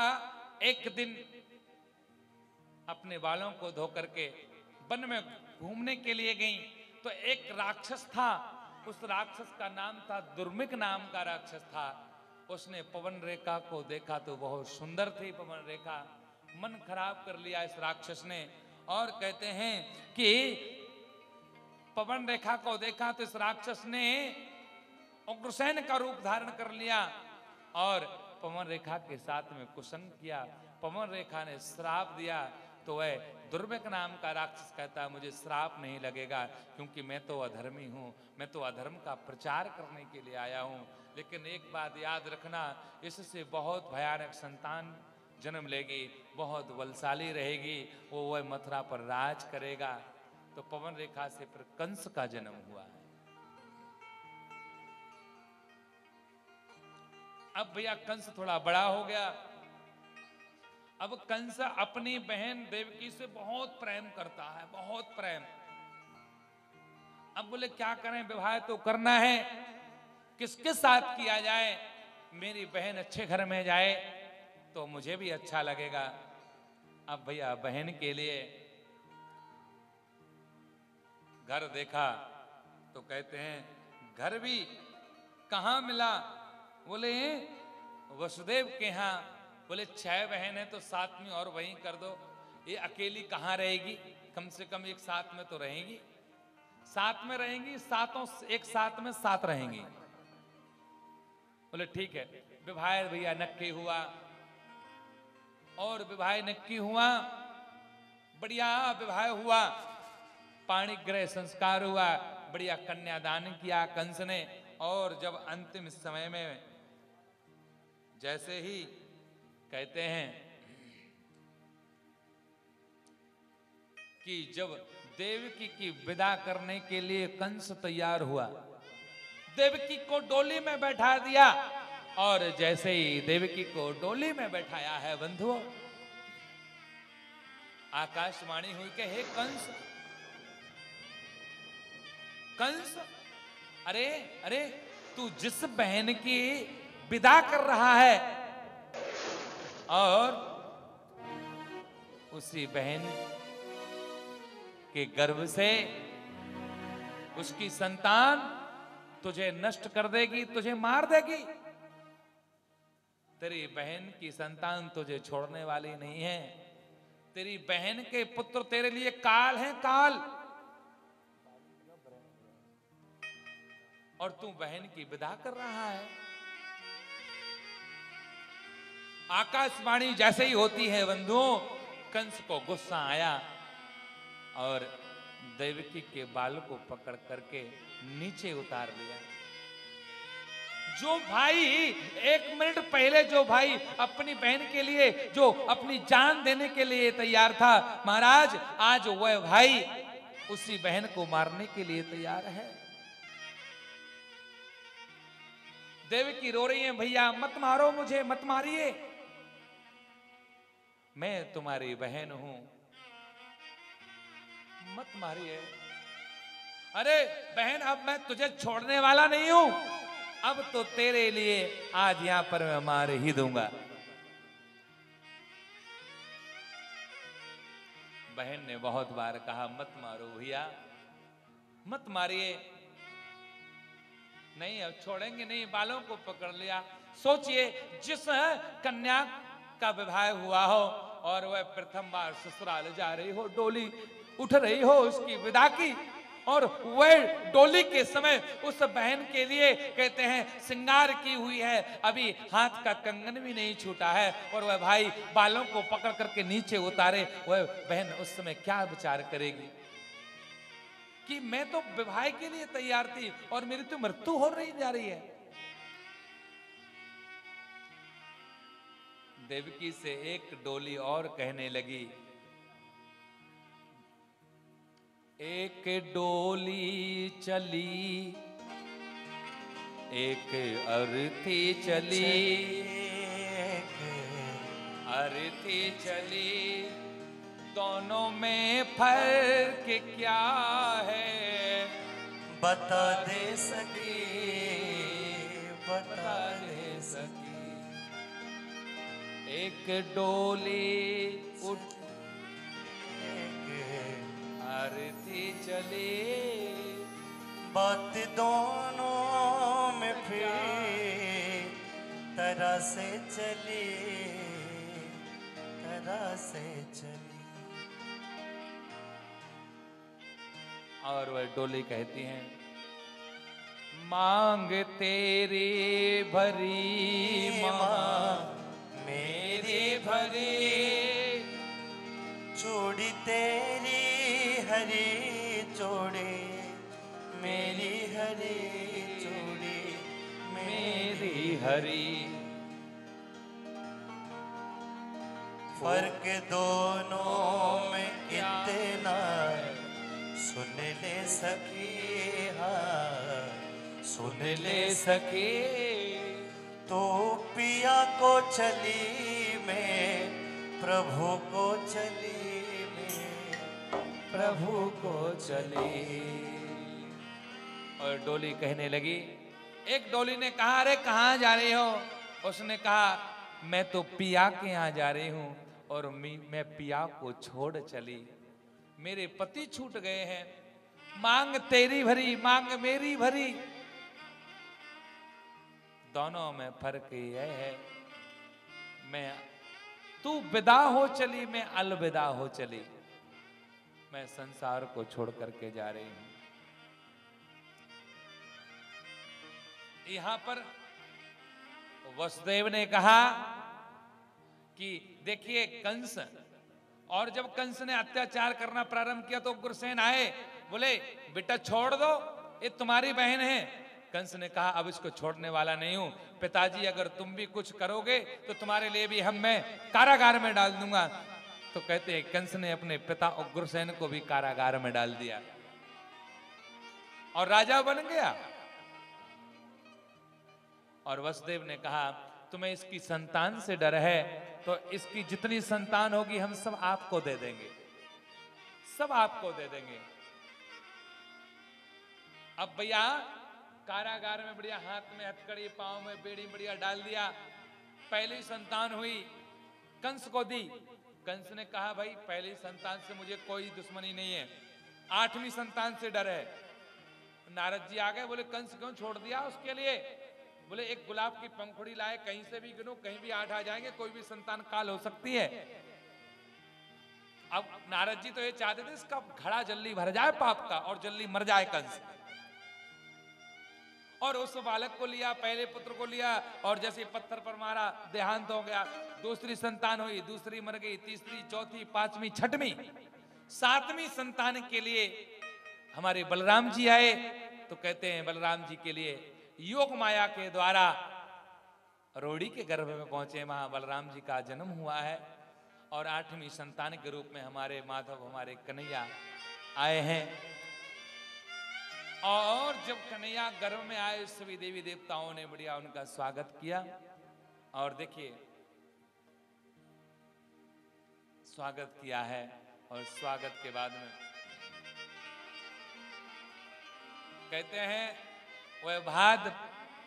एक दिन अपने बालों को धो करके वन में घूमने के लिए गई। तो एक राक्षस था उस राक्षस का नाम था, दुर्मिक नाम का राक्षस था। उसने पवन रेखा को देखा तो बहुत सुंदर थी पवन रेखा। मन खराब कर लिया इस राक्षस ने और कहते हैं कि पवन रेखा को देखा तो इस राक्षस ने उग्रसेन का रूप धारण कर लिया और पवन रेखा के साथ में कुशन किया। पवन रेखा ने श्राप दिया तो वह दुर्भिक नाम का राक्षस कहता है, मुझे श्राप नहीं लगेगा, क्योंकि मैं तो अधर्मी हूँ। मैं तो अधर्म का प्रचार करने के लिए आया हूँ। लेकिन एक बात याद रखना, इससे बहुत भयानक संतान जन्म लेगी, बहुत बलशाली रहेगी, वो वह मथुरा पर राज करेगा। तो पवन रेखा से फिर कंस का जन्म हुआ है। अब भैया कंस थोड़ा बड़ा हो गया। अब कंस अपनी बहन देवकी से बहुत प्रेम करता है, बहुत प्रेम। अब बोले, क्या करें? विवाह तो करना है। किसके साथ किया जाए? मेरी बहन अच्छे घर में जाए तो मुझे भी अच्छा लगेगा। अब भैया, बहन के लिए घर देखा तो कहते हैं, घर भी कहा मिला? बोले वसुदेव के यहाँ बोले, छह बहन है तो साथ में और वहीं कर दो। ये अकेली कहाँ रहेगी? कम से कम एक साथ में तो रहेगी। साथ में रहेंगी, सातों एक साथ में साथ रहेंगी। बोले, ठीक है, विवाह भैया नक्की हुआ। और विवाह नक्की हुआ, बढ़िया विवाह हुआ। पाणी ग्रह संस्कार हुआ, बढ़िया कन्यादान किया कंस ने। और जब अंतिम समय में जैसे ही कहते हैं कि जब देवकी की विदा करने के लिए कंस तैयार हुआ, देवकी को डोली में बैठा दिया और जैसे ही देवकी को डोली में बैठाया है, बंधुओं, आकाशवाणी हुई कि हे कंस कंस, अरे अरे, तू जिस बहन की विदा कर रहा है और उसी बहन के गर्भ से उसकी संतान तुझे नष्ट कर देगी, तुझे मार देगी। तेरी बहन की संतान तुझे छोड़ने वाली नहीं है। तेरी बहन के पुत्र तेरे लिए काल है, काल। और तू बहन की विदा कर रहा है। आकाशवाणी जैसे ही होती है बंधुओं कंस को गुस्सा आया और देवकी के बाल को पकड़ करके नीचे उतार लिया। जो भाई, एक मिनट पहले जो भाई अपनी बहन के लिए, जो अपनी जान देने के लिए तैयार था, महाराज, आज वह भाई उसी बहन को मारने के लिए तैयार है। देवकी रो रही है, भैया, मत मारो मुझे, मत मारिए। मैं तुम्हारी बहन हूँ। मत मारिए। अरे, बहन, अब मैं तुझे छोड़ने वाला नहीं हूँ। अब तो तेरे लिए आज यहाँ पर मैं मार ही दूँगा। बहन ने बहुत बार कहा, मत मारो भैया, मत मारिए। नहीं, अब छोड़ेंगे नहीं, बालों को पकड़ लिया। सोचिए, जिस कन्या का विवाह हुआ हो और वह प्रथम बार ससुराल जा रही हो, डोली उठ रही हो उसकी विदा की और वह डोली के समय उस बहन के लिए कहते हैं श्रृंगार की हुई है, अभी हाथ का कंगन भी नहीं छूटा है। और वह भाई बालों को पकड़ करके नीचे उतारे, वह बहन उस समय क्या विचार करेगी? कि मैं तो विवाह के लिए तैयार थी और मेरी तो मृत्यु हो रही जा रही है। देवकी से एक डोली और कहने लगी। एक डोली चली, एक अर्थी चली अर्थी चली। दोनों में फ़र्क क्या है? बता दे सके बता एक डोली उठ। आरती चली। बात दोनों में फिर तरह से चली तरह से चली। और वह डोली कहती हैं मांग तेरी भरी माँ मेरी भरी चूड़ी तेरी हरी चूड़ी मेरी हरी चूड़ी मेरी हरी। फ़र्क दोनों में इतना, सुन ले सकी हाँ सुन ले सके तो पिया को चली मैं, प्रभु को चली मैं, प्रभु को चली। और डोली कहने लगी, एक डोली ने कहा, अरे कहाँ जा रही हो? उसने कहा, मैं तो पिया के यहाँ जा रही हूँ और मैं पिया को छोड़ चली। मेरे पति छूट गए हैं। मांग तेरी भरी, मांग मेरी भरी। दोनों में फ़र्क यह है, मैं तू विदा हो चली, मैं अलविदा हो चली। मैं संसार को छोड़ करके जा रही हूँ। यहाँ पर वसुदेव ने कहा कि देखिए कंस, और जब कंस ने अत्याचार करना प्रारंभ किया तो उग्रसेन आए, बोले, बेटा छोड़ दो, ये तुम्हारी बहन है। कंस ने कहा, अब इसको छोड़ने वाला नहीं हूँ। पिताजी, अगर तुम भी कुछ करोगे तो तुम्हारे लिए भी हम मैं कारागार में डाल दूँगा। तो कहते हैं, कंस ने अपने पिता उग्रसेन को भी कारागार में डाल दिया। और राजा बन गया। और वसुदेव ने कहा, तुम्हें इसकी संतान से डर है तो इसकी जितनी संतान होगी, हम सब आपको दे देंगे। सब आपको दे देंगे। अब भैया कारागार में बढ़िया हाथ में, हथकड़ी, पाँव में बेड़ी बढ़िया डाल दिया। पहली संतान हुई, कंस को दी। कंस ने कहा, भाई, पहली संतान से मुझे कोई दुश्मनी नहीं है। आठवीं संतान से डर है। नारद जी आ गए, बोले, कंस क्यों छोड़ दिया उसके लिए? बोले, एक गुलाब की पंखुड़ी लाए, कहीं से भी गिनो, कहीं भी आठ आ जाएँगे, कोई भी संतान काल हो सकती है। अब नारद जी तो ये चाहते थे, इसका घड़ा जल्दी भर जाए पाप का और जल्दी मर जाए कंस। और उस बालक को लिया, पहले पुत्र को लिया, और जैसे पत्थर पर मारा, देहांत हो गया। दूसरी संतान हुई, दूसरी मर गई, तीसरी, चौथी, पांचवी, छठवीं। सातवीं संतान के लिए हमारे बलराम जी आए तो कहते हैं, बलराम जी के लिए योग माया के द्वारा रोड़ी के गर्भ में पहुँचे वहाँ बलराम जी का जन्म हुआ है। और आठवीं संतान के रूप में हमारे माधव, हमारे कन्हैया आए हैं। और जब कन्हैया गर्भ में आए, सभी देवी देवताओं ने बढ़िया उनका स्वागत किया। और देखिए, स्वागत किया है और स्वागत के बाद में कहते हैं, वह भाद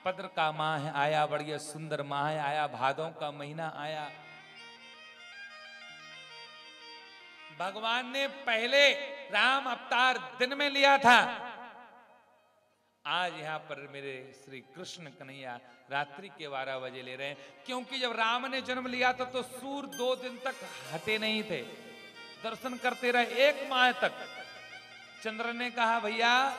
पद्र का माह आया, बढ़िया सुंदर माह आया, भादों का महीना आया। भगवान ने पहले राम अवतार दिन में लिया था। आज यहाँ पर मेरे श्री कृष्ण कन्हैया रात्रि के बारह बजे ले रहे हैं। क्योंकि जब राम ने जन्म लिया था तो सूर दो दिन तक हटे नहीं थे। दर्शन करते रहे एक माह तक। चंद्र ने कहा, भैया,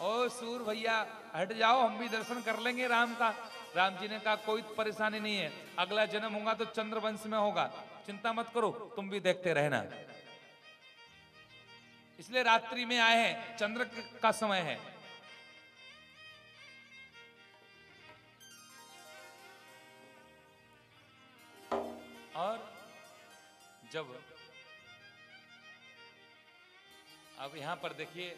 ओ सूर भैया, हट जाओ, हम भी दर्शन कर लेंगे राम का। राम जी ने कहा, कोई परेशानी नहीं है। अगला जन्म होगा तो चंद्र वंश में होगा। चिंता मत करो, तुम भी देखते रहना। इसलिए रात्रि में आए हैं। चंद्र का समय है। और जब अब यहाँ पर देखिए,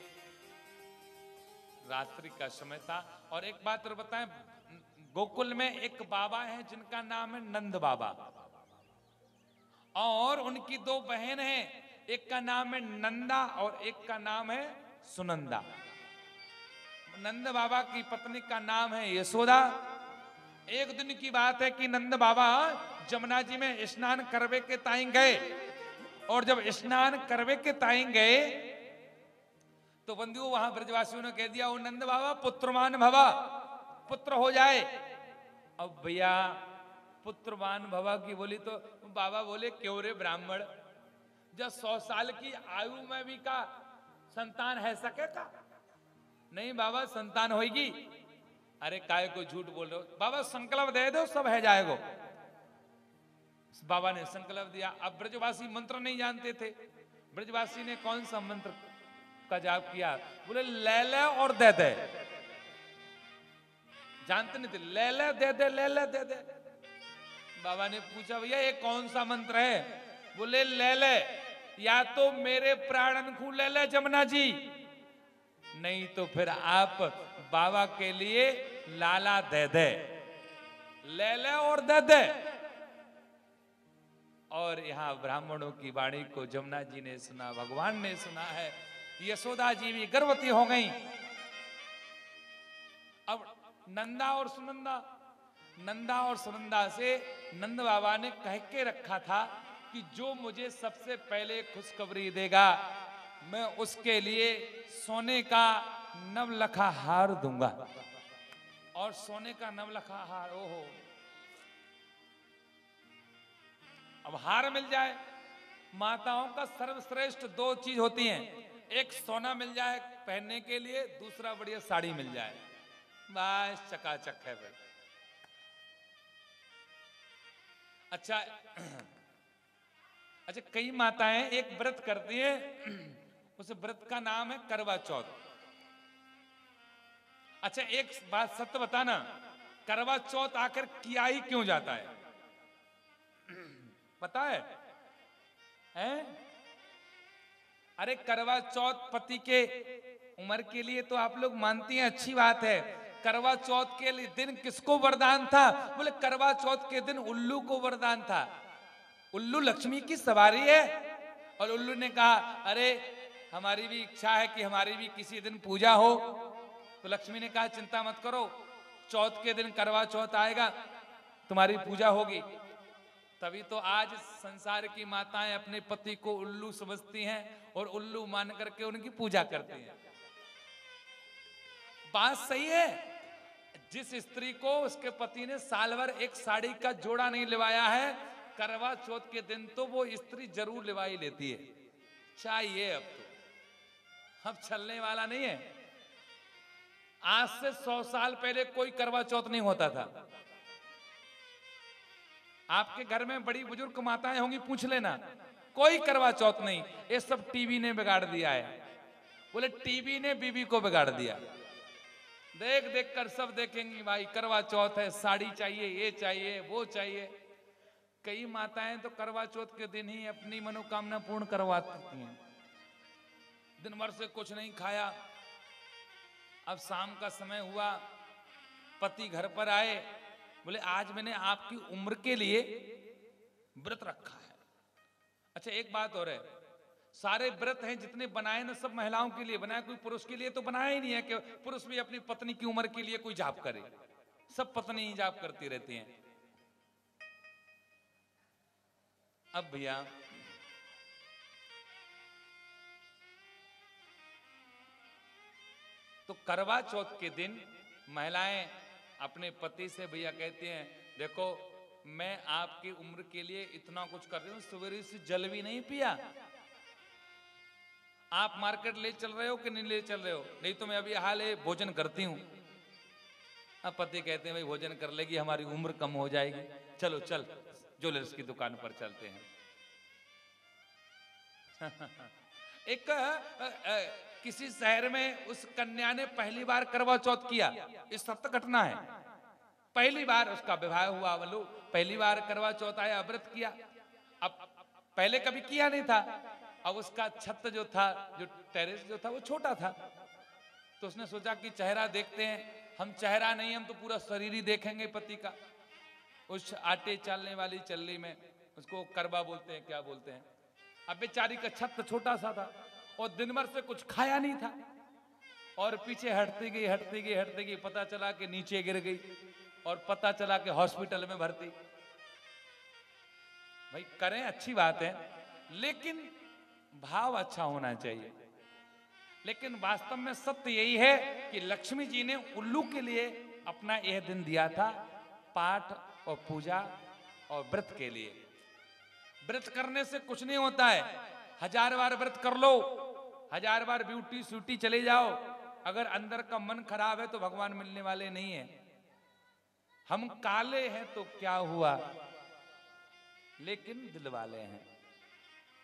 रात्रि का समय था, और एक बात और बताएँ, गोकुल में एक बाबा है जिनका नाम है नंद बाबा। और उनकी दो बहन हैं, एक का नाम है नंदा और एक का नाम है सुनंदा। नंद बाबा की पत्नी का नाम है यशोदा। एक दिन की बात है कि नंद बाबा जमुना जी में स्नान करवे के ताई गए। और जब स्नान करवे के ताई गए तो बंधु वहाँ ब्रजवासियों ने कह दिया नंद बाबा पुत्रमान भवा, पुत्र हो जाए। अब भैया पुत्रमान भवा की बोली तो बाबा बोले, क्यों रे ब्राह्मण? जब सौ साल की आयु में भी का संतान है सके का? नहीं बाबा, संतान होगी अरे, काय को झूठ बोल रहे हो? बाबा, संकल्प दे दो, सब है जाएगो। बाबा ने संकल्प दिया। अब ब्रजवासी मंत्र नहीं जानते थे। ब्रजवासी ने कौन सा मंत्र का जाप किया? बोले, ले और दे दे। जानते नहीं थे। ले ले, दे दे, ले ले, दे दे। बाबा ने पूछा, भैया, ये कौन सा मंत्र है? बोले, ले ले, या तो मेरे प्राणन खू ले जमुना जी। नहीं तो फिर आप बाबा के लिए लाला दे दे। ले ले और दे दे। और यहाँ ब्राह्मणों की वाणी को जमुना जी ने सुना, भगवान ने सुना है, यशोदा जी भी गर्भवती हो गई। अब नंदा और सुनंदा, नंदा और सुनंदा से नंद बाबा ने कह के रखा था कि जो मुझे सबसे पहले खुशखबरी देगा, मैं उसके लिए सोने का नवलखा हार दूँगा। और सोने का नवलखा हार, ओहो। अब हार मिल जाए। माताओं का सर्वश्रेष्ठ दो चीज़ होती हैं। एक सोना मिल जाए पहनने के लिए, दूसरा बढ़िया साड़ी मिल जाए। बस चकाचक है भाई। अच्छा अच्छा कई माताएँ एक व्रत करती हैं। उस व्रत का नाम है करवा चौथ। अच्छा एक बात सत्य बताना, करवा चौथ आकर किया ही क्यों जाता है? पता है हैं? अरे करवा चौथ पति के उम्र के लिए तो आप लोग मानती हैं, अच्छी बात है। करवा चौथ के लिए दिन किसको वरदान था? बोले, करवा चौथ के दिन उल्लू को वरदान था। उल्लू लक्ष्मी की सवारी है। और उल्लू ने कहा, अरे, हमारी भी इच्छा है कि हमारी भी किसी दिन पूजा हो। तो लक्ष्मी ने कहा, चिंता मत करो, चौथ के दिन करवा चौथ आएगा, तुम्हारी पूजा होगी। तभी तो आज संसार की माताएँ अपने पति को उल्लू समझती हैं और उल्लू मान करके उनकी पूजा करती हैं। बात सही है, जिस स्त्री को उसके पति ने साल भर एक साड़ी का जोड़ा नहीं लिवाया है, करवा चौथ के दिन तो वो स्त्री ज़रूर लिवाई लेती है। चाहिए अब तो। अब चलने वाला नहीं है। आज से सौ साल पहले कोई करवा चौथ नहीं होता था। आपके घर में बड़ी बुज़ुर्ग माताएँ होंगी, पूछ लेना। कोई करवा चौथ नहीं, ये सब टीवी ने बिगाड़ दिया है। बोले, टीवी ने बीबी को बिगाड़ दिया। देख देख कर सब देखेंगी, भाई, करवा चौथ है, साड़ी चाहिए, ये चाहिए, वो चाहिए। कई माताएँ तो करवा चौथ के दिन ही अपनी मनोकामना पूर्ण करवाती हैं। दिन भर से कुछ नहीं खाया। अब शाम का समय हुआ, पति घर पर आए बोले, आज मैंने आपकी उम्र के लिए व्रत रखा है। अच्छा एक बात और है। सारे व्रत हैं जितने बनाए ना, सब महिलाओं के लिए बनाए, कोई पुरुष के लिए तो बनाया ही नहीं है कि पुरुष भी अपनी पत्नी की उम्र के लिए कोई जाप करे। सब पत्नी ही जाप करती रहती हैं। अब भैया तो करवा चौथ के दिन महिलाएँ अपने पति से भैया कहते हैं, देखो, मैं आपकी उम्र के लिए इतना कुछ कर रही हूँ, सवेरे से जल भी नहीं पिया। आप मार्केट ले चल रहे हो कि नहीं ले चल रहे हो? नहीं तो मैं अभी हाल है भोजन करती हूँ। अब पति कहते हैं, भाई, भोजन कर लेगी, हमारी उम्र कम हो जाएगी। चलो, चल, ज्वेलर्स की दुकान पर चलते हैं। एक किसी शहर में उस कन्या ने पहली बार करवा चौथ किया इस सत्य घटना है। पहली बार उसका विवाह हुआ बोलो पहली बार करवा चौथ आया व्रत किया। अब पहले कभी किया नहीं था। अब उसका छत जो था, जो टेरेस जो था, वो छोटा था। तो उसने सोचा कि चेहरा देखते हैं। हम चेहरा नहीं, हम तो पूरा शरीर ही देखेंगे पति का। उस आटे चालने वाली चल्ली में उसको करवा बोलते हैं, क्या बोलते हैं? अब बेचारी का छत छोटा सा था। और दिन भर से कुछ खाया नहीं था। और पीछे हटती गई हटती गई हटती गई, पता चला कि नीचे गिर गई और पता चला कि हॉस्पिटल में भर्ती। भाई, करें, अच्छी बात है, लेकिन भाव अच्छा होना चाहिए। लेकिन वास्तव में सत्य यही है कि लक्ष्मी जी ने उल्लू के लिए अपना यह दिन दिया था, पाठ और पूजा और व्रत के लिए। व्रत करने से कुछ नहीं होता है, हज़ार बार व्रत कर लो हज़ार बार ब्यूटी सूटी चले जाओ। अगर अंदर का मन खराब है तो भगवान मिलने वाले नहीं है। हम काले हैं तो क्या हुआ? लेकिन दिल वाले हैं।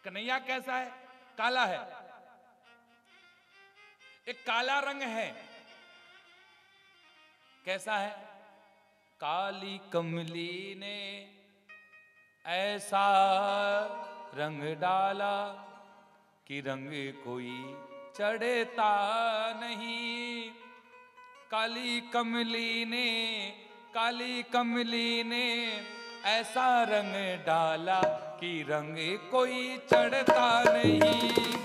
कन्हैया कैसा है? काला है। एक काला रंग है। कैसा है? काली कमली ने ऐसा रंग डाला। कि रंग कोई चढ़ता नहीं। काली कमली ने काली कमली ने ऐसा रंग डाला कि रंग कोई चढ़ता नहीं।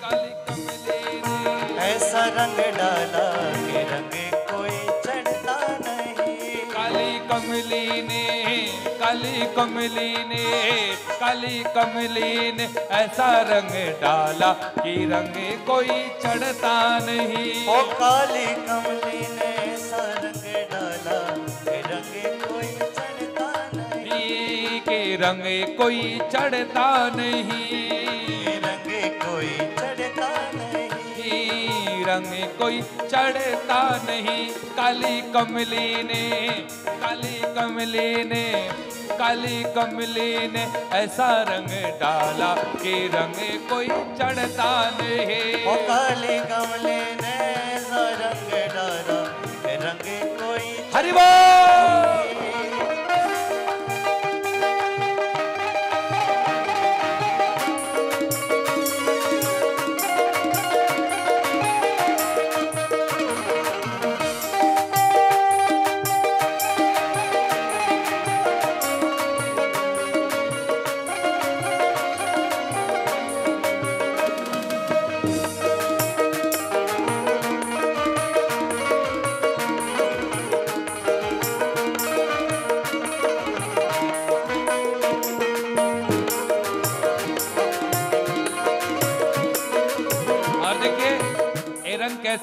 काली कमली ने ऐसा रंग डाला कि रंग कोई चढ़ता नहीं। काली कमली ने काली कमली ने काली कमली ने ऐसा रंग डाला कि रंग कोई चढ़ता नहीं। ओ काली कमली ने ऐसा रंग डाला कि रंग कोई चढ़ता नहीं। के रंग कोई चढ़ता नहीं। रंग कोई चढ़ता नहीं। रंग कोई चढ़ता नहीं। काली कमली ने काली कमली ने काली कमली ने ऐसा रंग डाला कि रंग कोई चढ़ता नहीं। ओ काली कमली ने ऐसा रंग डाला कि रंग कोई हरि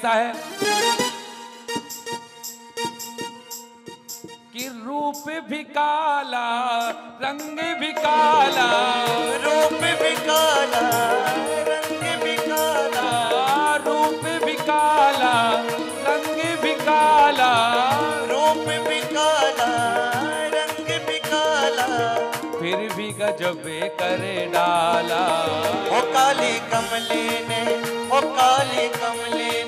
कैसा है कि रूप भी काला रंग भी काला। रूप भी काला रंग भी काला। रूप भी काला रंग भी काला। रूप भी काला रंग भी काला। फिर भी गजबे करे डाला। ओ काली कमली ने ओ काली कमली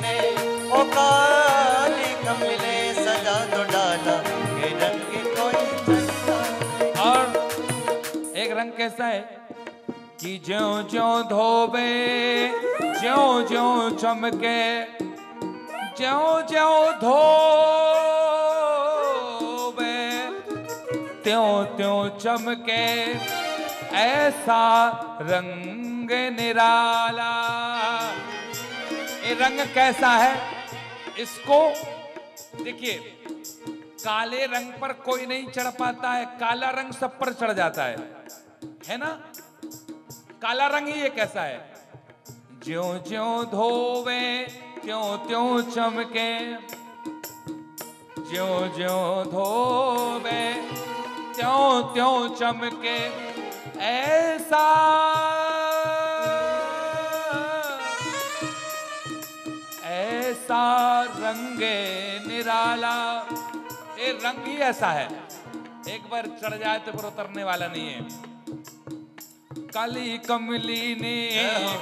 सजा रंग एक रंग कैसा है कि ज्यो ज्यो धोबे, ज्यो ज्यो चमके, ज्यो ज्यो धोबे, त्यों त्यों चमके, ऐसा रंग निराला। ये रंग कैसा है? इसको, देखिए, काले रंग पर कोई नहीं चढ़ पाता है, काला रंग सब पर चढ़ जाता है। है ना? काला रंग ही ये कैसा है। ज्यो ज्यो धोवे, त्यों त्यों चमके, ज्यो ज्यो धोवे, त्यों त्यों चमके, ऐसा ऐसा रंगे निराला। ये रंग ही ऐसा है। एक बार चढ़ जाए तो फिर उतरने वाला नहीं है। काली कमली ने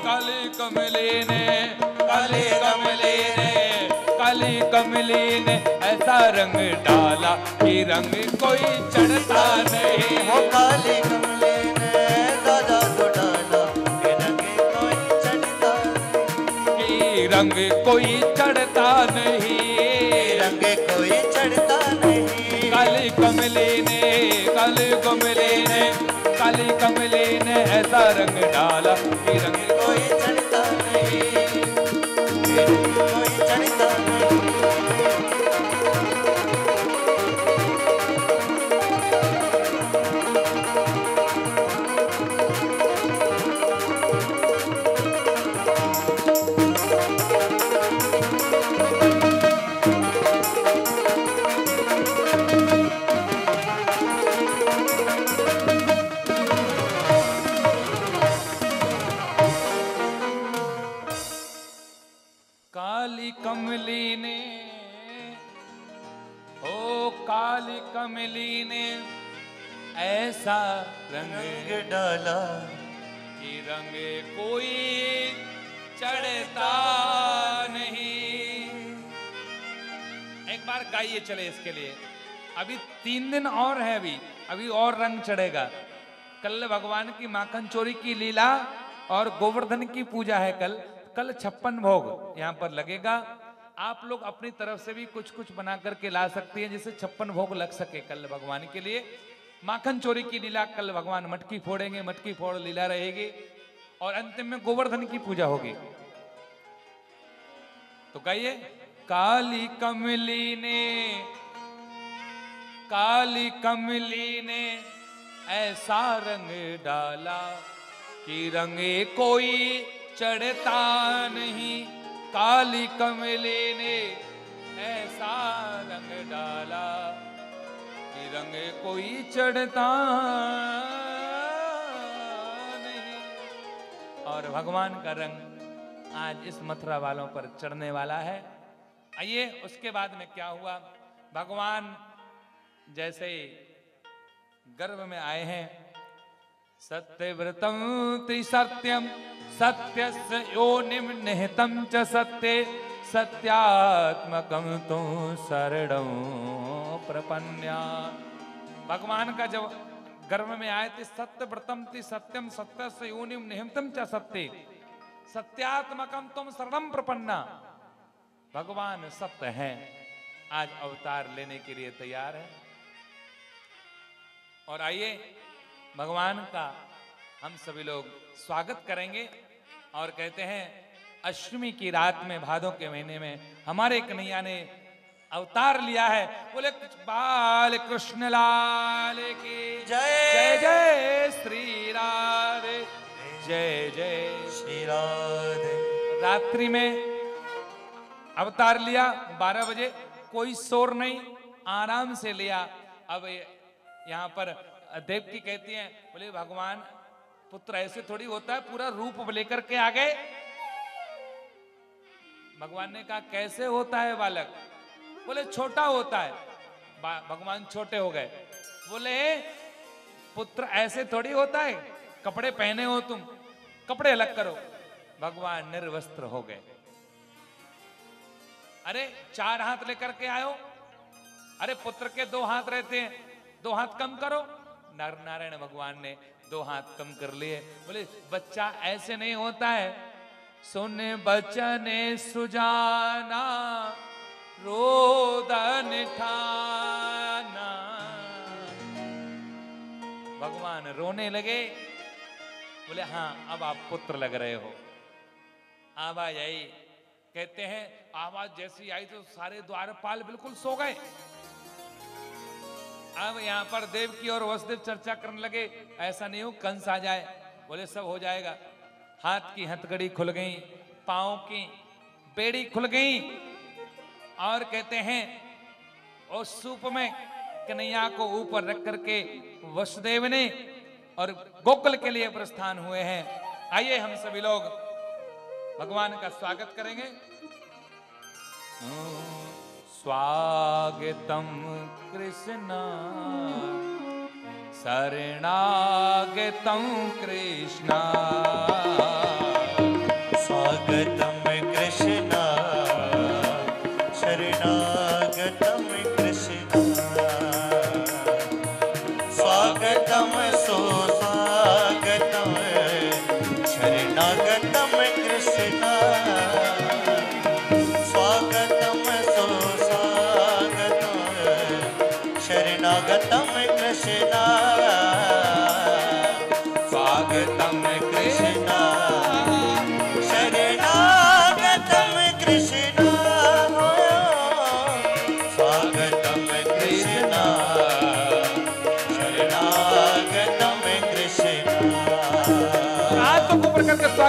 काली कमली ने काली कमली ने काली कमली ने ऐसा रंग डाला कि रंग कोई चढ़ता नहीं। हो काली कमले रंग कोई चढ़ता नहीं। रंग कोई चढ़ता नहीं। कल कमले ने काली कमले ने काली कमले ने ऐसा रंग डाला कि रंग कोई चढ़ता नहीं। ऐसा रंग डाला कि रंग कोई चढ़ता नहीं। एक बार गाइए चले इसके लिए। अभी तीन दिन और है अभी। अभी और रंग चढ़ेगा। कल भगवान की माखन चोरी की लीला और गोवर्धन की पूजा है कल। कल छप्पन भोग यहाँ पर लगेगा। आप लोग अपनी तरफ़ से भी कुछ कुछ बना करके ला सकती हैं जिससे छप्पन भोग लग सके कल भगवान के लिए। माखन चोरी की लीला कल भगवान मटकी फोड़ेंगे, मटकी फोड़ लीला रहेगी और अंतिम में गोवर्धन की पूजा होगी। तो कहिए काली कमली ने, काली कमली ने ऐसा रंग डाला कि रंगे कोई चढ़ता नहीं। काली कमली ने ऐसा रंग डाला कि रंगे कोई चढ़ता नहीं। और भगवान का रंग आज इस मथुरा वालों पर चढ़ने वाला है। आइए, उसके बाद में क्या हुआ? भगवान जैसे गर्भ में आए हैं, सत्यव्रतम ति सत्यम सत्य योनिम निहितम च सत्य सत्यात्मकम तो शरणं प्रपन्या। भगवान का जब गर्भ में आए थे, सत्य व्रतम ति सत्यम सत्य से योनिम निहितम च सत्य। सत्यात्मकम तुम शरणम प्रपन्ना। भगवान सत्य है। आज अवतार लेने के लिए तैयार है। और आइए, भगवान का हम सभी लोग स्वागत करेंगे और कहते हैं, अष्टमी की रात में, भादों के महीने में, हमारे कन्हैया ने अवतार लिया है। बोले बाल कृष्ण लाल की जय। जय जय श्री राधे। जय जय। श्री राधे। रात्रि में अवतार लिया 12 बजे। कोई शोर नहीं आराम से लिया। अब यहाँ पर देवकी कहती हैं बोले भगवान पुत्र ऐसे थोड़ी होता है पूरा रूप लेकर के आ गए। भगवान ने कहा कैसे होता है बालक? बोले, छोटा होता है। भगवान छोटे हो गए। बोले, पुत्र ऐसे थोड़ी होता है, कपड़े पहने हो तुम, कपड़े अलग करो। भगवान निर्वस्त्र हो गए। अरे, चार हाथ लेकर के आयो। अरे, पुत्र के दो हाथ रहते हैं, दो हाथ कम करो। नर नारायण भगवान ने दो हाथ कम कर लिए। बोले, बच्चा ऐसे नहीं होता है। सुन बचने सुजाना। रोदन ठाना। भगवान रोने लगे। बोले हाँ अब आप पुत्र लग रहे हो। आवाज़ आई। कहते हैं, आवाज़ जैसी आई तो सारे द्वारपाल बिल्कुल सो गए। अब यहाँ पर देव की और वसुदेव चर्चा करने लगे। ऐसा नहीं हो, कंस आ जाए। बोले, सब हो जाएगा। हाथ की हथकड़ी खुल गई पाओ की बेड़ी खुल गई। और कहते हैं उस सूप में कन्हैया को ऊपर रख करके वसुदेव ने और गोकुल के लिए प्रस्थान हुए हैं। आइए हम सभी लोग भगवान का स्वागत करेंगे। स्वागतम कृष्ण, शरणागतम कृष्ण।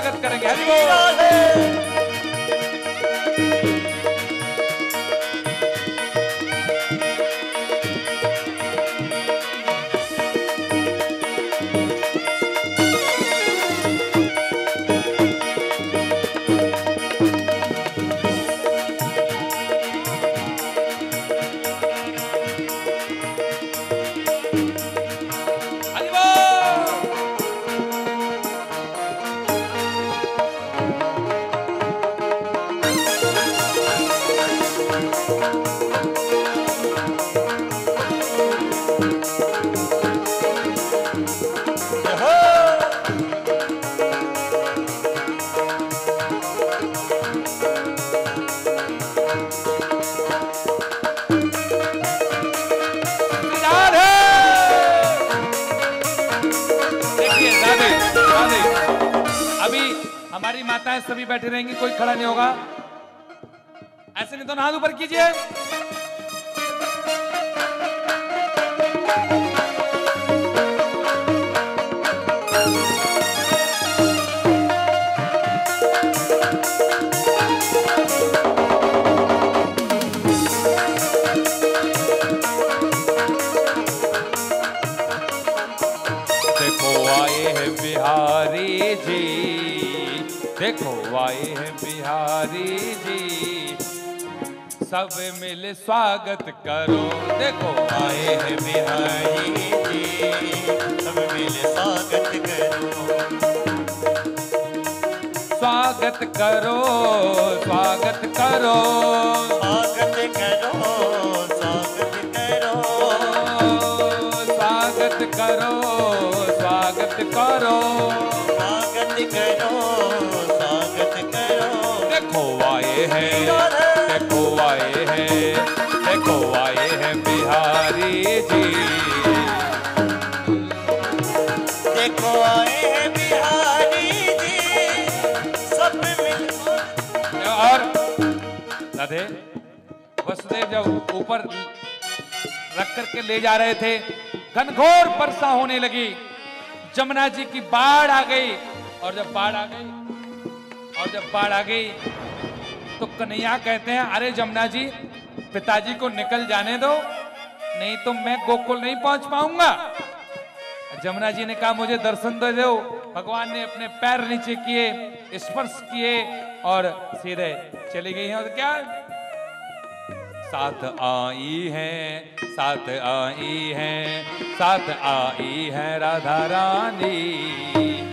स्वागत करेंगे। हरि बोल। सभी बैठे रहेंगे कोई खड़ा नहीं होगा। ऐसे नहीं तो हाथ ऊपर कीजिए। आए हैं बिहारी जी। सब मिल स्वागत करो। देखो आए हैं बिहारी जी। सब मिल स्वागत करो। स्वागत करो स्वागत करो। स्वागत करो। करो स्वागत करो। स्वागत करो स्वागत करो। देखो आए हैं देखो आए हैं देखो आए हैं बिहारी जी। देखो आए हैं बिहारी जी सब मिल और राधे वसुदेव जब ऊपर रख करके ले जा रहे थे घनघोर वर्षा होने लगी। जमुना जी की बाढ़ आ गई और जब बाढ़ आ गई और जब बाढ़ आ गई तो कन्हैया कहते हैं, अरे जमुना जी, पिताजी को निकल जाने दो, नहीं तो मैं गोकुल नहीं पहुँच पाऊँगा। जमुना जी ने कहा, मुझे दर्शन दे दो। भगवान ने अपने पैर नीचे किए, स्पर्श किए और सीधे चली गई हैं। और क्या साथ आई है साथ आई है साथ आई है राधा रानी।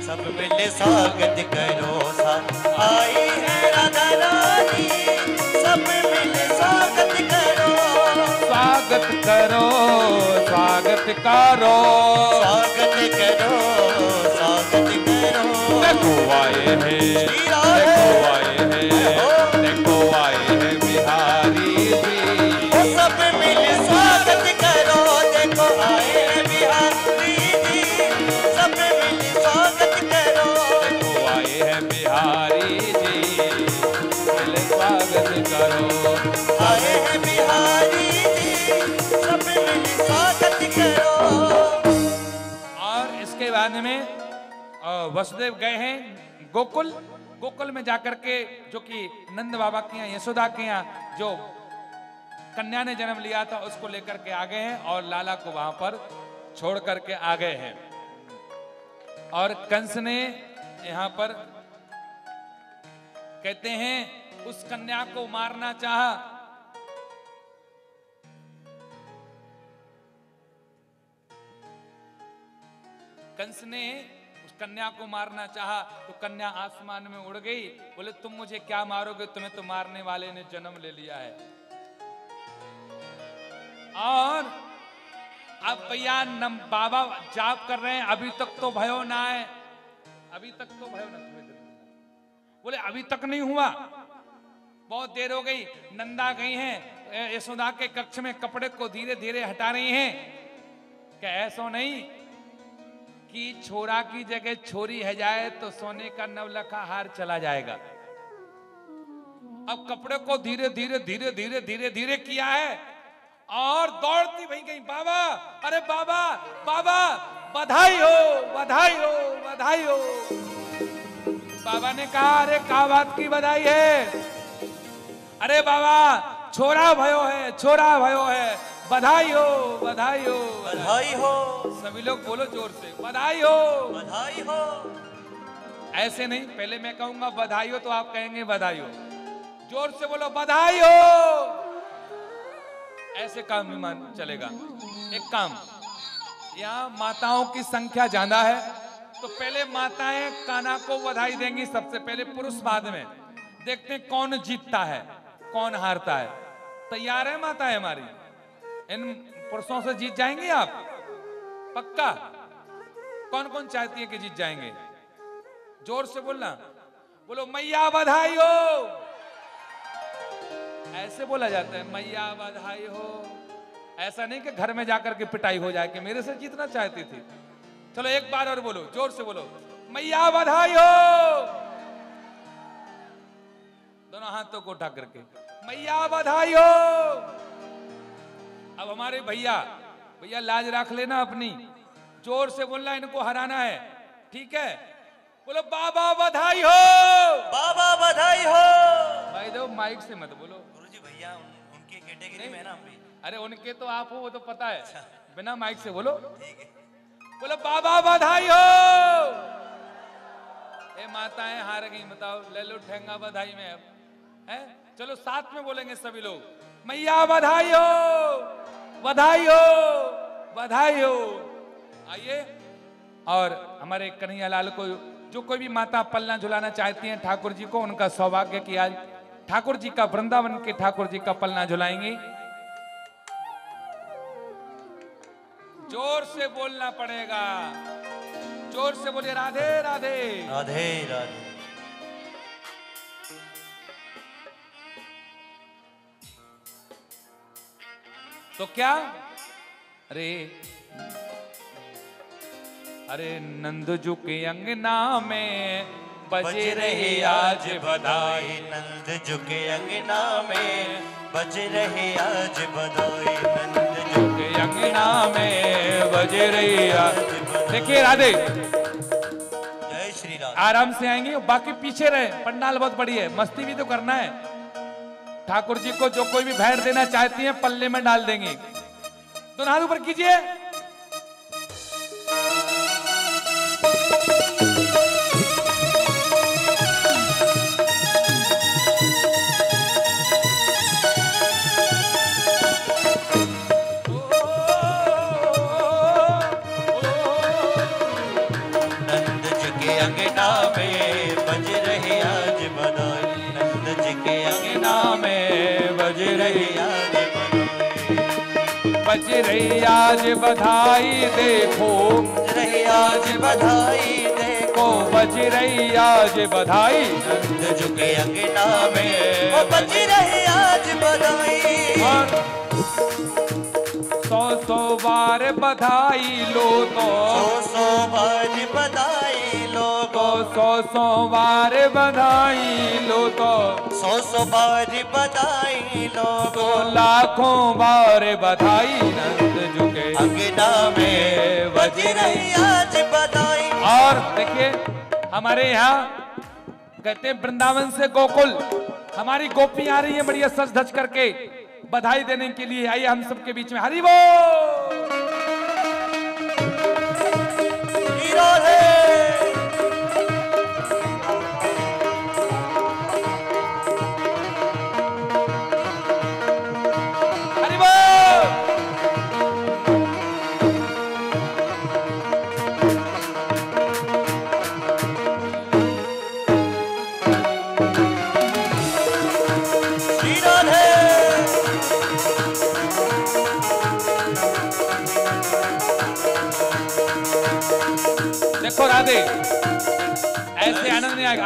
सब मिल स्वागत करो साथ आई है राधा रानी। सब मिल स्वागत करो स्वागत करो स्वागत करो। स्वागत करो स्वागत करो। देखो आए हैं। देखो आए हैं देखो आए वसुदेव गए हैं गोकुल गोकुल में जाकर के जो कि नंद बाबा के यहाँ, यशोदा के यहाँ जो कन्या ने जन्म लिया था, उसको लेकर के आ गए हैं और लाला को वहाँ पर छोड़ करके आ गए हैं। और कंस ने यहाँ पर कहते हैं, उस कन्या को मारना चाहा। कंस ने कन्या को मारना चाहा तो कन्या आसमान में उड़ गई। बोले, तुम मुझे क्या मारोगे? तुम्हें तो मारने वाले ने जन्म ले लिया है। और अब भैया, नम, बाबा जाप कर रहे हैं, अभी तक तो भयो ना है। अभी तक तो भयो ना बोले, अभी तक नहीं हुआ? बहुत देर हो गई, नंदा गई हैं, यशोदा के कक्ष में कपड़े को धीरे धीरे हटा रही हैं। क्या ऐसा नहीं कि, छोरा की जगह छोरी है जाए तो सोने का नवलखा हार चला जाएगा। अब कपड़े को धीरे धीरे धीरे धीरे धीरे धीरे किया है और दौड़ती भई गई, बाबा, अरे बाबा बाबा, बधाई हो बधाई हो बधाई हो। बाबा ने कहा, अरे का बात की बधाई है? अरे बाबा, छोरा भयो है, छोरा भयो है। बधाई हो बधाई हो। बधाई हो। सभी लोग बोलो ज़ोर से बधाई हो। बधाई हो। ऐसे नहीं पहले मैं कहूँगा बधाई हो तो आप कहेंगे बधाई हो। ज़ोर से बोलो बधाई हो। ऐसे काम भी मान चलेगा। एक काम यहाँ माताओं की संख्या ज़्यादा है तो पहले माताएँ काना को बधाई देंगी सबसे पहले पुरुष बाद में। देखते हैं कौन जीतता है कौन हारता है। तैयार है माताएँ हमारी? इन पुरुषों से जीत जाएँगे आप? पक्का? कौन कौन चाहती है कि जीत जाएँगे? ज़ोर से बोलना। बोलो, मैया बधाई हो! ऐसे बोला जाता है, मैया बधाई हो! ऐसा नहीं कि घर में जाकर के पिटाई हो जाए कि मेरे से जीतना चाहती थी। चलो, एक बार और बोलो, ज़ोर से बोलो। मैया बधाई हो! दोनों हाथों को उठा करके मैया बधाई हो! अब हमारे भैया भैया लाज रख लेना अपनी। ज़ोर से बोलना इनको हराना है। ठीक है? बोलो बाबा बधाई हो! बाबा बधाई हो! भाई दो माइक से मत बोलो। गुरुजी भैया उन, उनकी कैटेगरी में ना अरे उनके तो आप हो वो तो पता है। बिना माइक से बोलो। बोलो बाबा बधाई हो! ए माताएँ हार गई बताओ। ले लो ठेंगा बधाई में अब। है? चलो साथ में बोलेंगे सभी लोग। मैया बधाई हो बधाई हो बधाई हो आइए, और हमारे कन्हैया लाल को जो कोई भी माता पलना झुलाना चाहती हैं, ठाकुर जी को उनका सौभाग्य कि आज ठाकुर जी का वृंदावन के ठाकुर जी का पलना झुलाएँगे। ज़ोर से बोलना पड़ेगा। ज़ोर से बोलिए, राधे राधे। राधे राधे। तो क्या? अरे अरे नंद जू के अंगना में बजे रहे आज बधाई। नंद झुके अंगना में बज रहे आज बधाई। नंद झुके के अंगना में बजे रही आज देखिए राधे। जय श्री राम। आराम से आएँगे बाकी पीछे रहे। पंडाल बहुत बड़ी है मस्ती भी तो करना है। ठाकुर जी को जो कोई भी भेंट देना चाहती है, पल्ले में डाल देंगे। दोनों हाथ ऊपर कीजिए। नंद जी के अंगना अंगना में बज रही आज बधाई देखो। रही आज बधाई देखो। बज रही आज बधाई। नंद झुके अंगना में। बज रही आज बधाई। और सौ सौ बार बधाई लो तो। सौ सौ बार बधाई सौ सौ बार बधाई लो तो। सौ सौ बार बधाई लो तो। लाखों बार बधाई नंद झुके। अंगना में बज रही आज बधाई। और देखिए हमारे यहाँ कहते हैं वृंदावन से गोकुल हमारी गोपी आ रही है बढ़िया सच धज करके बधाई देने के लिए। आइए हम सबके बीच में हरी बोल।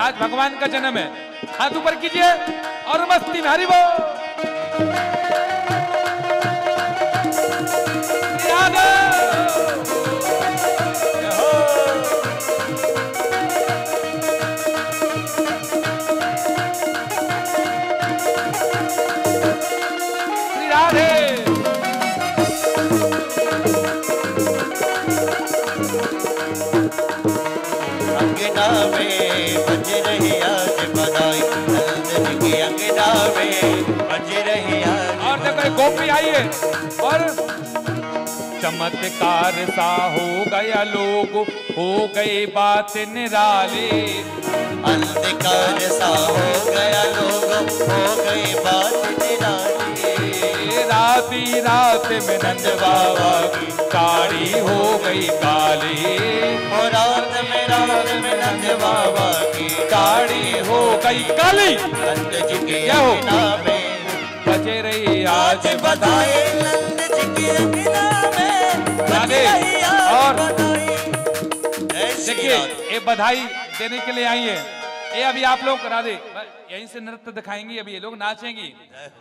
आज भगवान का जन्म है। हाथ ऊपर कीजिए और मस्ती में हरी बोल और गोपी आई है। और चमत्कार सा हो गया लोग, हो गए बात निराले। अंधकार सा हो गया लोग, हो गए बात निराली। राती रात में नंद बाबा की काड़ी हो गई काली। और रात में रात में नंद बाबा की काड़ी हो गई काली। नंद जी के हो? में बजे रही आज बधाई नंद जी के में और देखिए ये बधाई देने के लिए आई है। ये अभी आप लोग करा दे। यहीं से नृत्य दिखाएँगे अभी ये लोग नाचेंगी।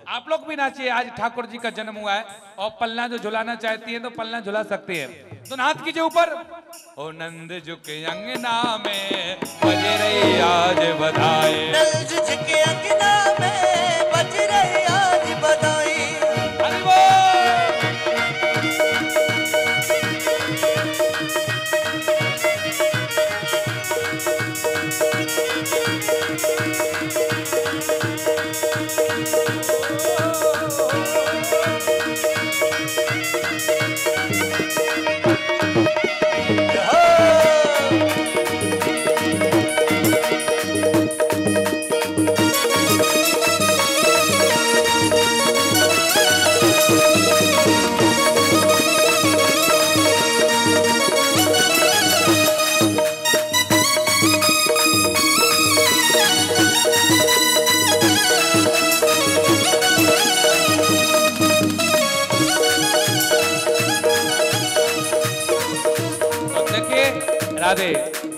आप लोग भी नाचिए आज ठाकुर जी का जन्म हुआ है। और पल्ला जो झुलाना चाहती है तो पल्ला झुला सकती है। तो नाथ कीजिए ऊपर। ओ नंद झुके अंगना में बज रही आज बधाई। नंद झुके के अंगना में बज रही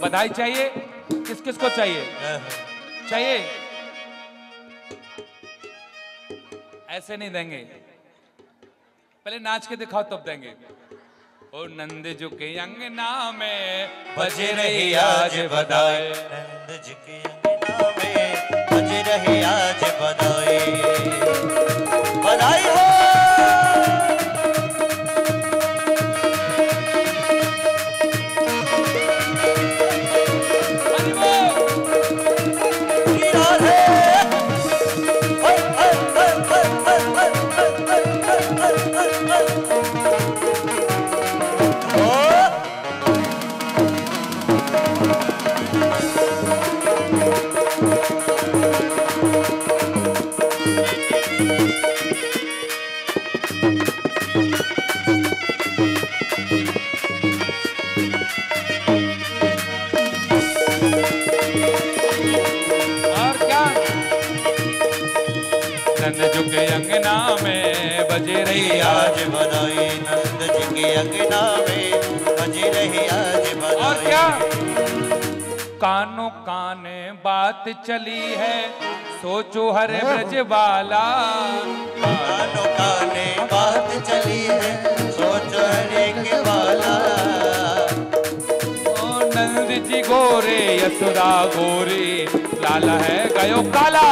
बधाई चाहिए? किस किस को चाहिए? चाहिए? ऐसे नहीं देंगे। पहले नाच के दिखाओ, तब देंगे। ओ नंद जो के अंगना में बजे रही आज बधाई। नंद जी के अंगना में बज रही आज बधाई। बधाई हो! बजे रही आज बधाई नंद जी के अंगना में बज रही आज और क्या? कानों काने बात चली है सोचो हर ब्रज वाला। कानों काने बात चली है सोचो हरे के वाला। ओ नंद जी गोरे यशोदा गोरी लाला है गयो काला।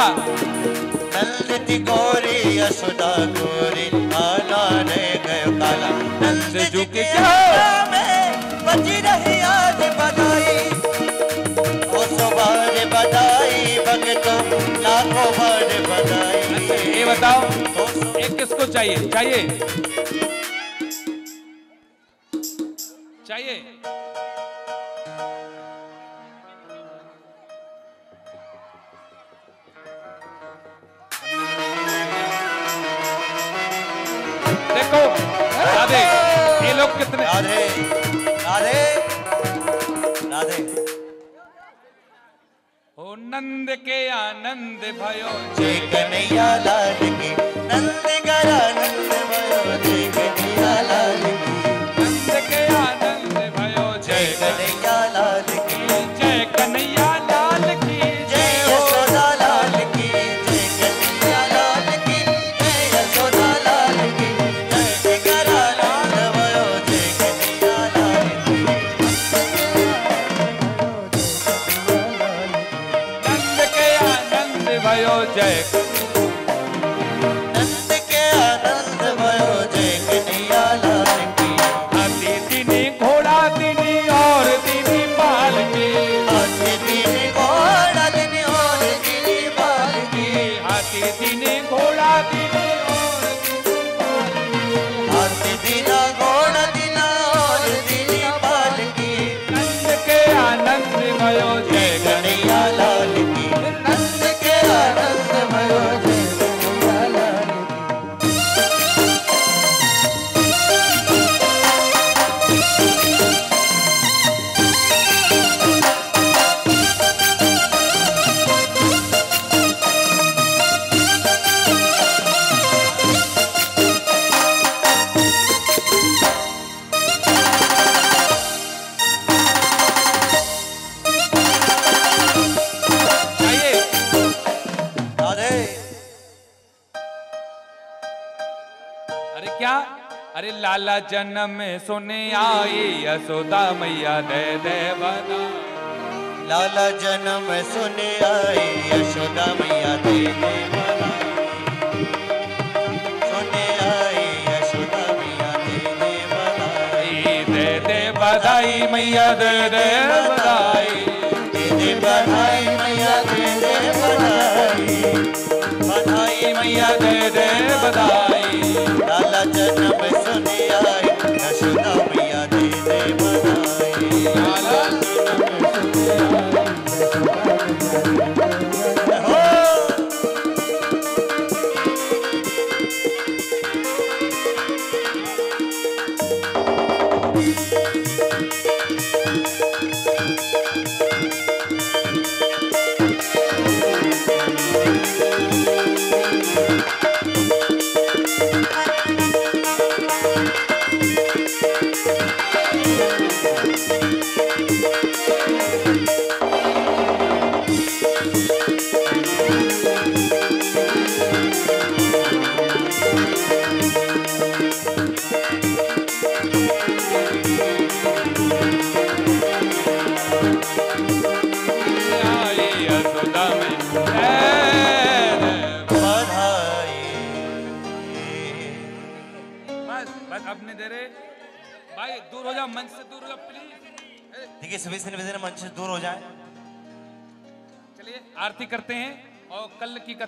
नंद जी गोरी यशोदा गोरी आना रे गयो काला। नंद जी के अंगना में बज रही आज बधाई। ओ सो बधाई भगतों लाखों बार बधाई। ये बताओ एक किसको चाहिए? चाहिए? चाहिए? नंद के आनंद भयो। जय कन्हैया लाल की नंद गरा नंद जन्म सुने आई यशोदा मैया दे दे बना लाला जन्म सुने आई यशोदा मैया दे दे सुने आई यशोदा मैया दे दे बधाई दे दे बधाई मैया दे दे बधाई। दे दे बधाई मैया दे दे बधाई। मैया दे दे बधाई। लाला जन्म सुनिया यशोदा मैया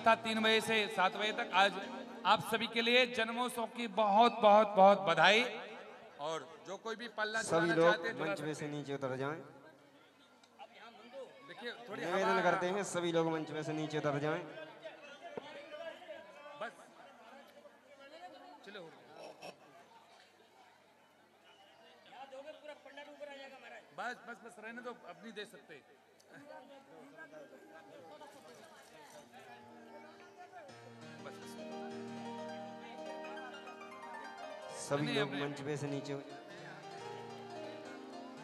कथा तीन बजे से सात बजे तक आज आप सभी के लिए जन्मोत्सव की बहुत बहुत बहुत बधाई। और जो कोई भी पल्ला सभी लोग हैं, मंच में से नीचे उतर जाएँ। देखिए निवेदन करते हैं सभी लोग मंच में से नीचे उतर जाएँ। बस। चलो। बस बस बस रहने दो अब नहीं दे सकते। बस सभी लोग मंच पे से नीचे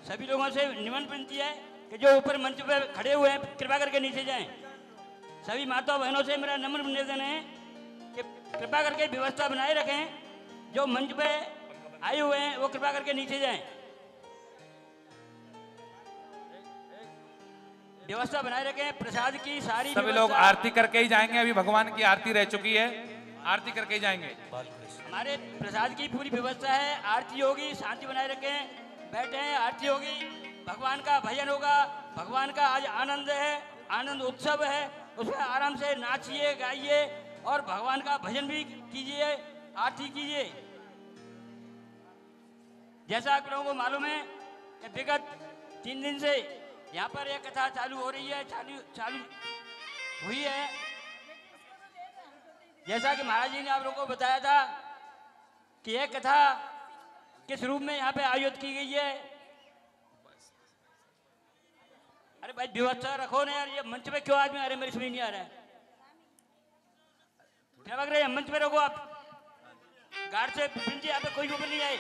सभी लोगों से निमंत्रण विनती है कि जो ऊपर मंच पे खड़े हुए हैं कृपा करके नीचे जाएँ। सभी माता बहनों से मेरा नम्र निवेदन है कि कृपा करके व्यवस्था बनाए रखें। जो मंच पे आए हुए हैं वो कृपा करके नीचे जाएँ। व्यवस्था बनाए रखें प्रसाद की सारी सभी लोग आरती करके ही जाएँगे अभी भगवान की आरती रह चुकी है। आरती करके ही जाएँगे। हमारे प्रसाद की पूरी व्यवस्था है। आरती होगी, शांति बनाए रखें। बैठे हैं, आरती होगी। भगवान का भजन होगा। भगवान का आज आनंद है, आनंद उत्सव है। उसमें आराम से नाचिए, गाइए और भगवान का भजन भी कीजिए, आरती कीजिए। जैसा आप लोगों को मालूम है कि विगत तीन दिन से यहाँ पर यह कथा चालू हो रही है, चालू चालू हुई है। जैसा कि महाराज जी ने आप लोगों को बताया था कि यह कथा किस रूप में यहाँ पे आयोजित की गई है? अरे भाई, व्यवस्था रखो ना यार, ये मंच पे क्यों आदमी अरे मेरी समझ नहीं आ रहा है। क्या लग रहा है? मंच पे रखो आप। गार्ड से विनती यहाँ पे कोई ऊपर नहीं आए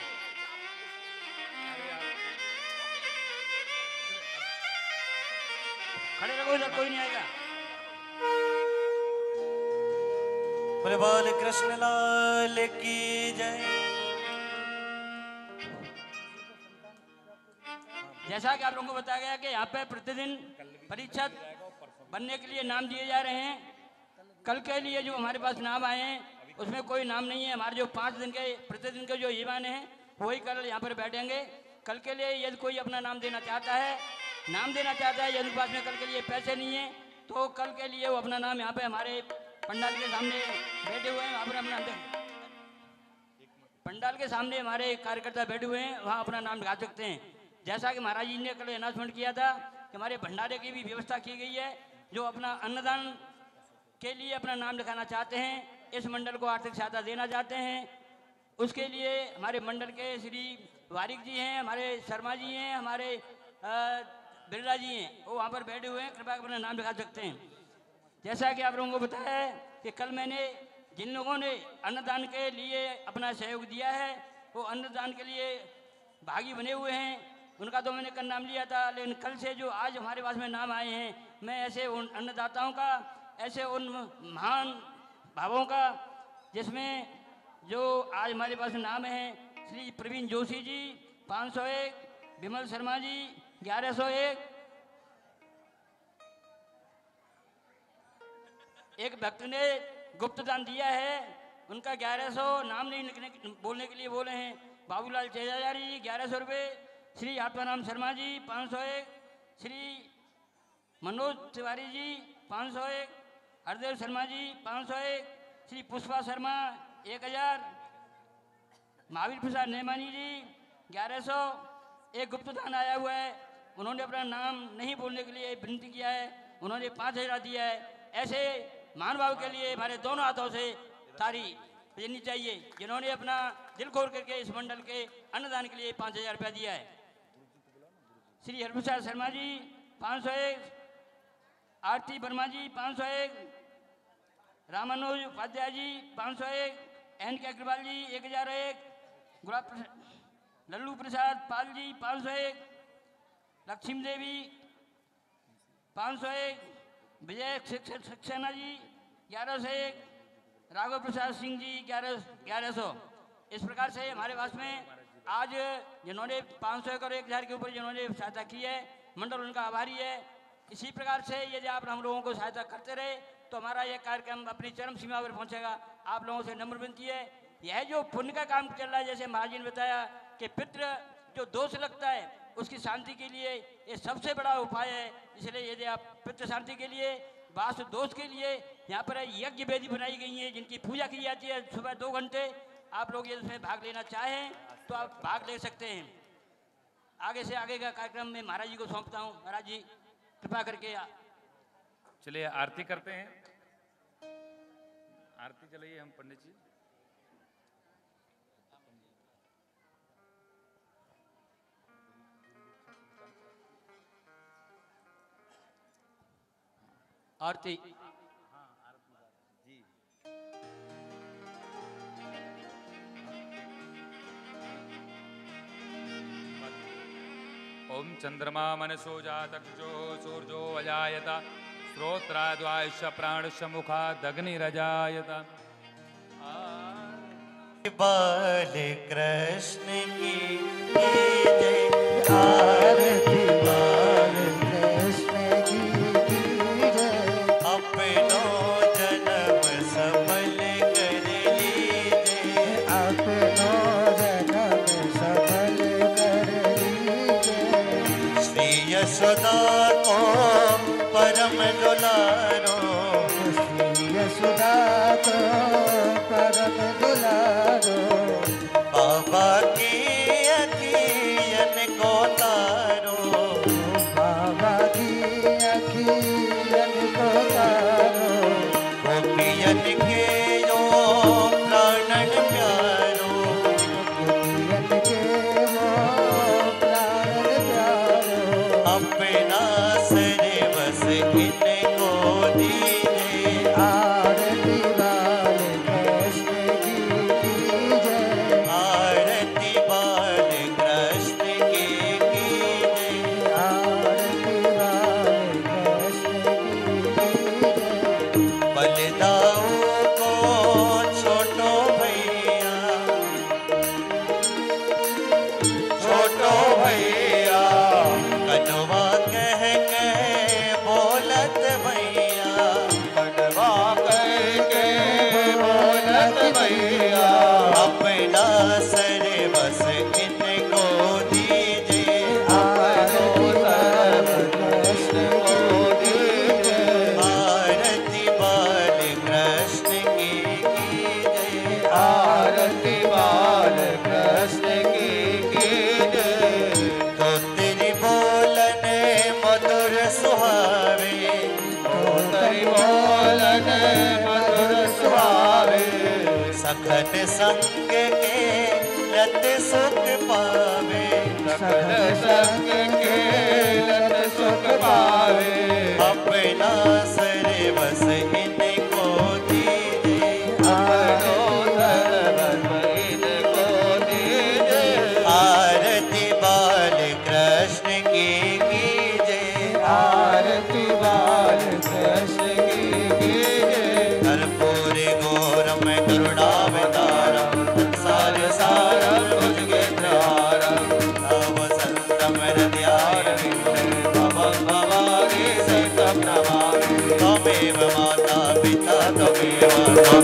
खड़े रखो, इधर कोई नहीं आएगा। बोले बाल कृष्ण लाल की जय। जैसा कि आप लोगों को बताया गया कि यहाँ पे प्रतिदिन परीक्षा बनने के लिए नाम दिए जा रहे हैं। कल के लिए जो हमारे पास नाम आए हैं, उसमें कोई नाम नहीं है। हमारे जो पाँच दिन के, प्रतिदिन के जो ईमान हैं, वही कल यहाँ पर बैठेंगे। कल के लिए यदि कोई अपना नाम देना चाहता है, नाम देना चाहता है, यदि पास में कल के लिए पैसे नहीं है तो कल के लिए वो अपना नाम यहाँ पे हमारे पंडाल के सामने बैठे हुए हैं, वहाँ पर अपना पंडाल के सामने हमारे कार्यकर्ता बैठे हुए हैं, वहाँ अपना नाम लिखा सकते हैं। जैसा कि महाराज जी ने कल अनाउंसमेंट किया था कि हमारे भंडारे की भी व्यवस्था की गई है, जो अपना अन्नदान के लिए अपना नाम लिखाना चाहते हैं, इस मंडल को आर्थिक सहायता देना चाहते हैं। उसके लिए हमारे मंडल के श्री वारिक जी हैं, हमारे शर्मा जी हैं, हमारे बिरला जी हैं, वो वहाँ पर बैठे हुए हैं, कृपया अपना नाम लिखा सकते हैं। जैसा कि आप लोगों को बताया है कि कल मैंने जिन लोगों ने अन्नदान के लिए अपना सहयोग दिया है, वो अन्नदान के लिए भागी बने हुए हैं। उनका तो मैंने कल नाम लिया था, लेकिन कल से जो आज हमारे पास में नाम आए हैं, मैं ऐसे उन अन्नदाताओं का, ऐसे उन महान भावों का, जिसमें जो आज हमारे पास नाम है, श्री प्रवीण जोशी जी 501 विमल शर्मा जी 1101 एक भक्त ने गुप्त दान दिया है। उनका ग्यारह सौ नाम नहीं लिखने बोलने के लिए बोले हैं। बाबूलाल चेजाजारी जी ग्यारह सौ रुपये। श्री आत्माराम शर्मा जी, पाँच सौ एक। श्री मनोज तिवारी जी, पाँच सौ एक। हरदेव शर्मा जी, पाँच सौ एक। श्री पुष्पा शर्मा, एक हज़ार। महावीर प्रसाद नेमानी जी, ग्यारह सौ। एक गुप्त दान आया हुआ है। उन्होंने अपना नाम नहीं बोलने के लिए विनती किया है। उन्होंने पाँच हज़ार दिया है। ऐसे महान भाव के लिए हमारे दोनों हाथों से तारी देनी चाहिए, जिन्होंने अपना दिल खोल करके इस मंडल के अन्नदान के लिए पाँच हज़ार रुपया दिया है। श्री हरप्रसाद शर्मा जी, पाँच सौ एक। आरती वर्मा जी, पाँच सौ एक। रामानुज उपाध्याय जी, पाँच सौ एक। एन के अग्रवाल जी, एक हज़ार एक। गुलाब लल्लू प्रसाद पाल जी, पाँच सौ एक। लक्ष्मी देवी पाँच सौ एक। विजय सक्स- सक्सेना जी, ग्यारह सौ एक राघव प्रसाद सिंह जी, ग्यारह ग्यारह सौ। इस प्रकार से हमारे पास में आज जिन्होंने पाँच सौ और एक हज़ार के ऊपर जिन्होंने सहायता की है। मंडल उनका आभारी है। इसी प्रकार से यदि आप हम लोगों को सहायता करते रहे तो हमारा यह कार्यक्रम अपनी चरम सीमा पर पहुंचेगा। आप लोगों से नम्र विनती है। यह जो पुण्य का काम चल रहा है, जैसे महाराज ने बताया कि पित्र जो दोष लगता है, उसकी शांति के लिए ये सबसे बड़ा उपाय है। इसलिए यदि आप पितृ शांति के लिए वास्तु दोष के लिए, यहाँ पर यज्ञ वेदी बनाई गई है, जिनकी पूजा की जाती है सुबह दो घंटे। आप लोग यदि इसमें भाग लेना चाहें तो आप भाग ले सकते हैं। आगे से आगे का कार्यक्रम में महाराज जी को सौंपता हूँ। महाराज जी, कृपा करके चलिए, आरती करते हैं। आरती चलिए हम पंडित जी। आरती। ओम चंद्रमा मनसो जातको सूर्यो अजात श्रोत्राद्वायुष प्राणश मुखा दग्निरजायत बाल कृष्ण की आरती।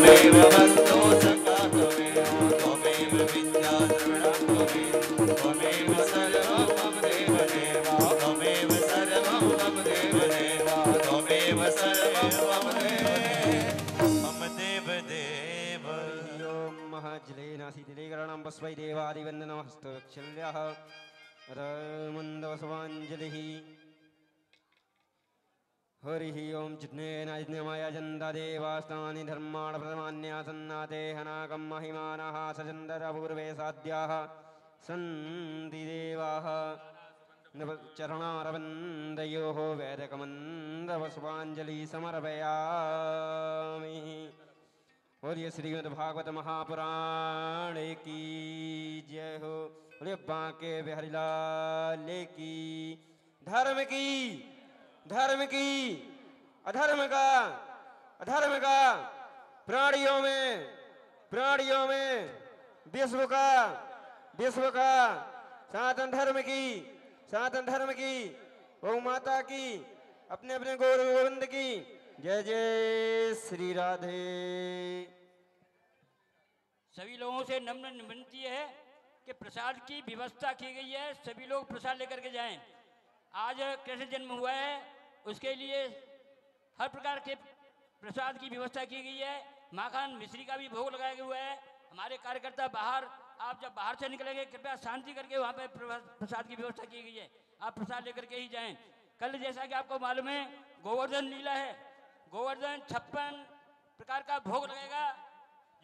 Leila, mas हरिः ओं जिज्ञेनज्ञमय जन्ददेवास्तानि धर्माण प्रमान्यासन्नाते हनाकं महिमानः सचन्दरपूर्वे साध्याः। सन्ति देवाः। चरणारविन्दयोः वैदकमन्दवसवाञ्जलि समर्पयामि। और ये श्रीमद् भागवत महापुराण की जय हो। बोले बांके बिहारी लाल की। धर्म की धर्म की, अधर्म का अधर्म का, प्राणियों में प्राणियों में, विश्व का विश्व का, सनातन धर्म की, सनातन धर्म की गौ माता की, अपने अपने गौरव गोविंद की, जय जय श्री राधे। सभी लोगों से नम्र विनती है कि प्रसाद की व्यवस्था की गई है, सभी लोग प्रसाद लेकर के जाएँ। आज कृष्ण जन्म हुआ है उसके लिए हर प्रकार के प्रसाद की व्यवस्था की गई है। माखान, मिश्री का भी भोग लगाया हुआ है। हमारे कार्यकर्ता बाहर, आप जब बाहर से निकलेंगे, कृपया शांति करके वहाँ पे प्रवा- प्रसाद की व्यवस्था की गई है। आप प्रसाद लेकर के ही जाएँ। कल जैसा कि आपको मालूम है, गोवर्धन लीला है। गोवर्धन छप्पन प्रकार का भोग लगेगा।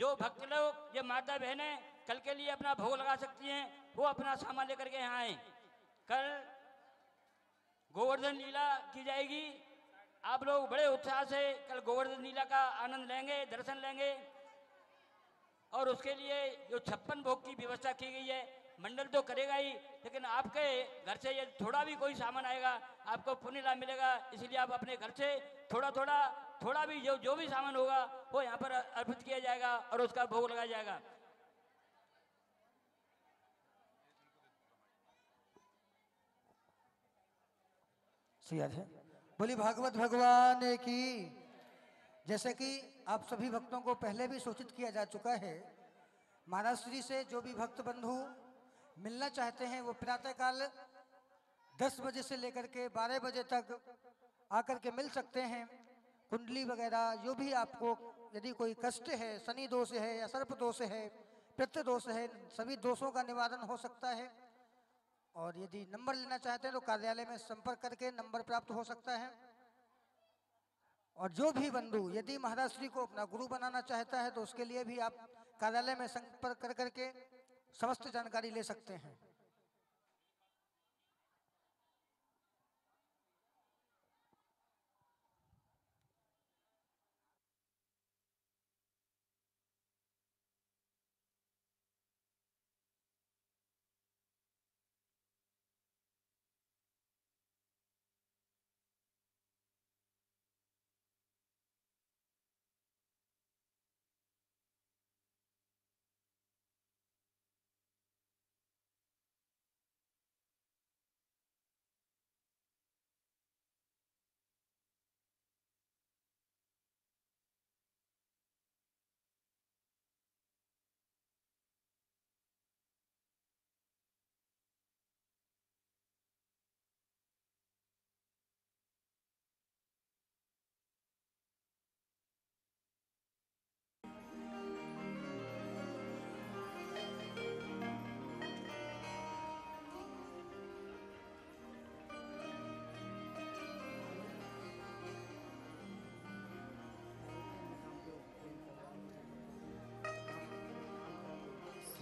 जो भक्त लोग ये माता बहनें कल के लिए अपना भोग लगा सकती हैं, वो अपना सामान लेकर के यहाँ आए। कल गोवर्धन लीला की जाएगी। आप लोग बड़े उत्साह से कल गोवर्धन लीला का आनंद लेंगे, दर्शन लेंगे। और उसके लिए जो छप्पन भोग की व्यवस्था की गई है, मंडल तो करेगा ही, लेकिन आपके घर से ये थोड़ा भी कोई सामान आएगा, आपको पुण्य लाभ मिलेगा, इसलिए आप अपने घर से थोड़ा थोड़ा थोड़ा भी जो जो भी सामान होगा, वो यहाँ पर अर्पित किया जाएगा और उसका भोग लगाया जाएगा। श्री राधे बोली भागवत भगवान की, जैसे कि आप सभी भक्तों को पहले भी सूचित किया जा चुका है महाराज श्री से जो भी भक्त बंधु मिलना चाहते हैं, वो प्रातःकाल 10 बजे से लेकर के 12 बजे तक आकर के मिल सकते हैं। कुंडली वगैरह, जो भी आपको यदि कोई कष्ट है, शनि दोष है या सर्प दोष है, पित्त दोष है, सभी दोषों का निवारण हो सकता है। और यदि नंबर लेना चाहते हैं तो कार्यालय में संपर्क करके नंबर प्राप्त हो सकता है। और जो भी बंधु यदि महाराज श्री को अपना गुरु बनाना चाहता है तो उसके लिए भी आप कार्यालय में संपर्क कर करके समस्त जानकारी ले सकते हैं।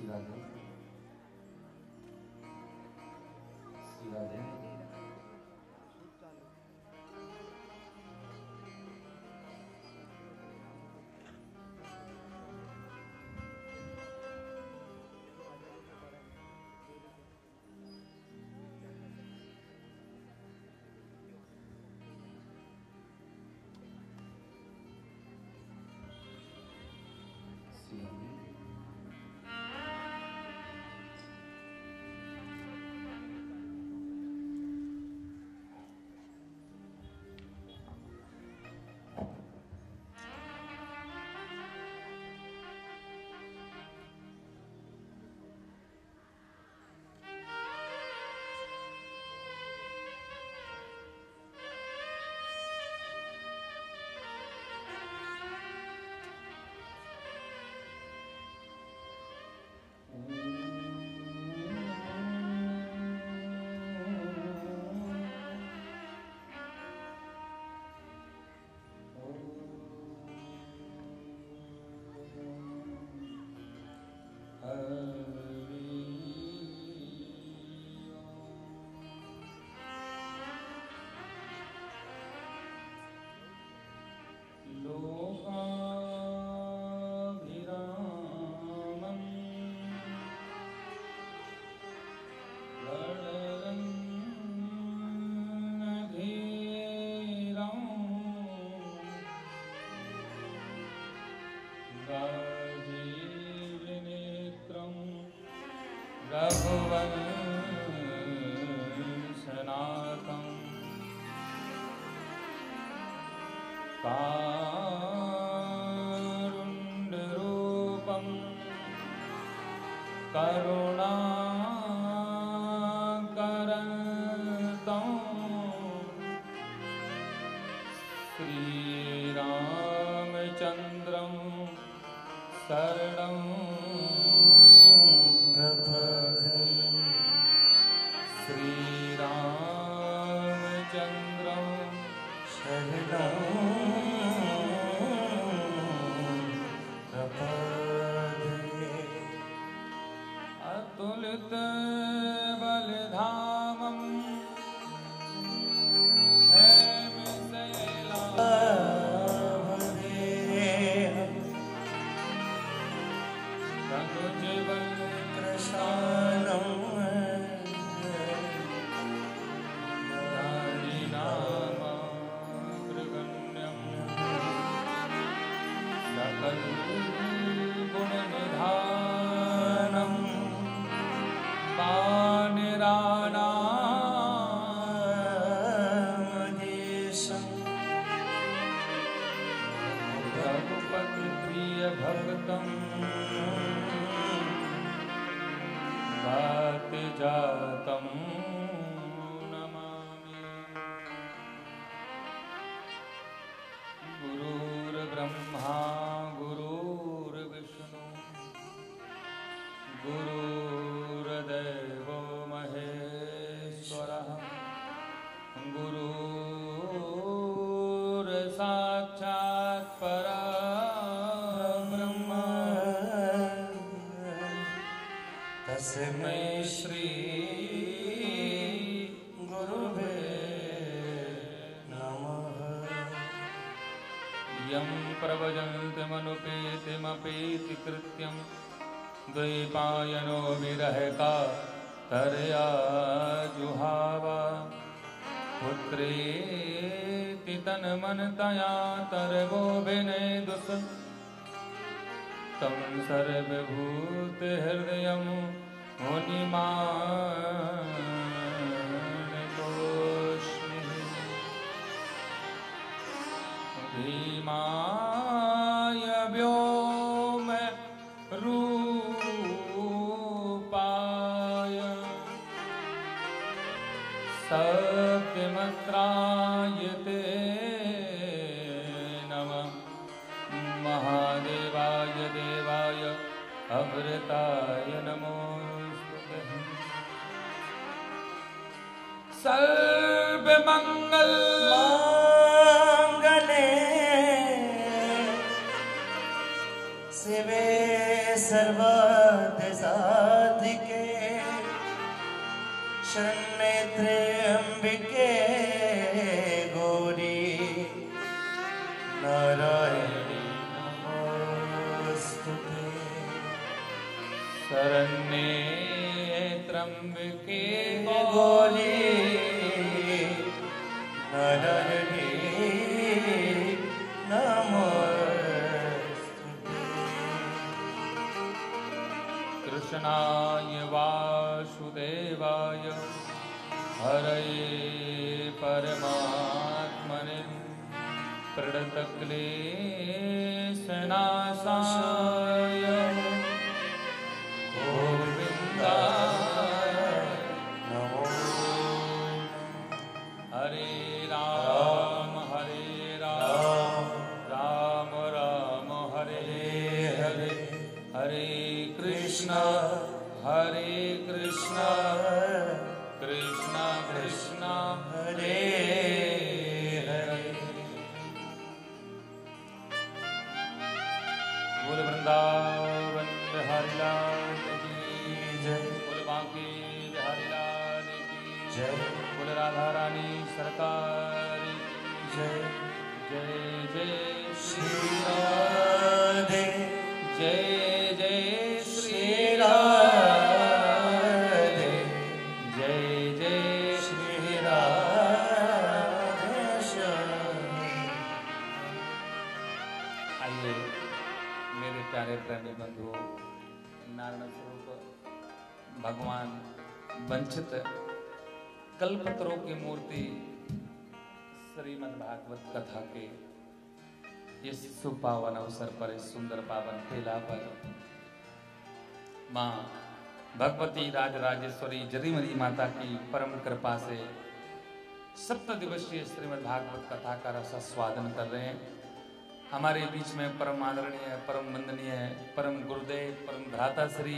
Gracias. इस सुपावन अवसर पर इस सुंदर पावन पेला पर माँ भगवती राज राजेश्वरी जरीमरी माता की परम कृपा से सप्त दिवसीय श्रीमद् भागवत कथा का रसास्वादन कर रहे हैं। हमारे बीच में परम आदरणीय, परम वंदनीय, परम गुरुदेव, परम भ्राता श्री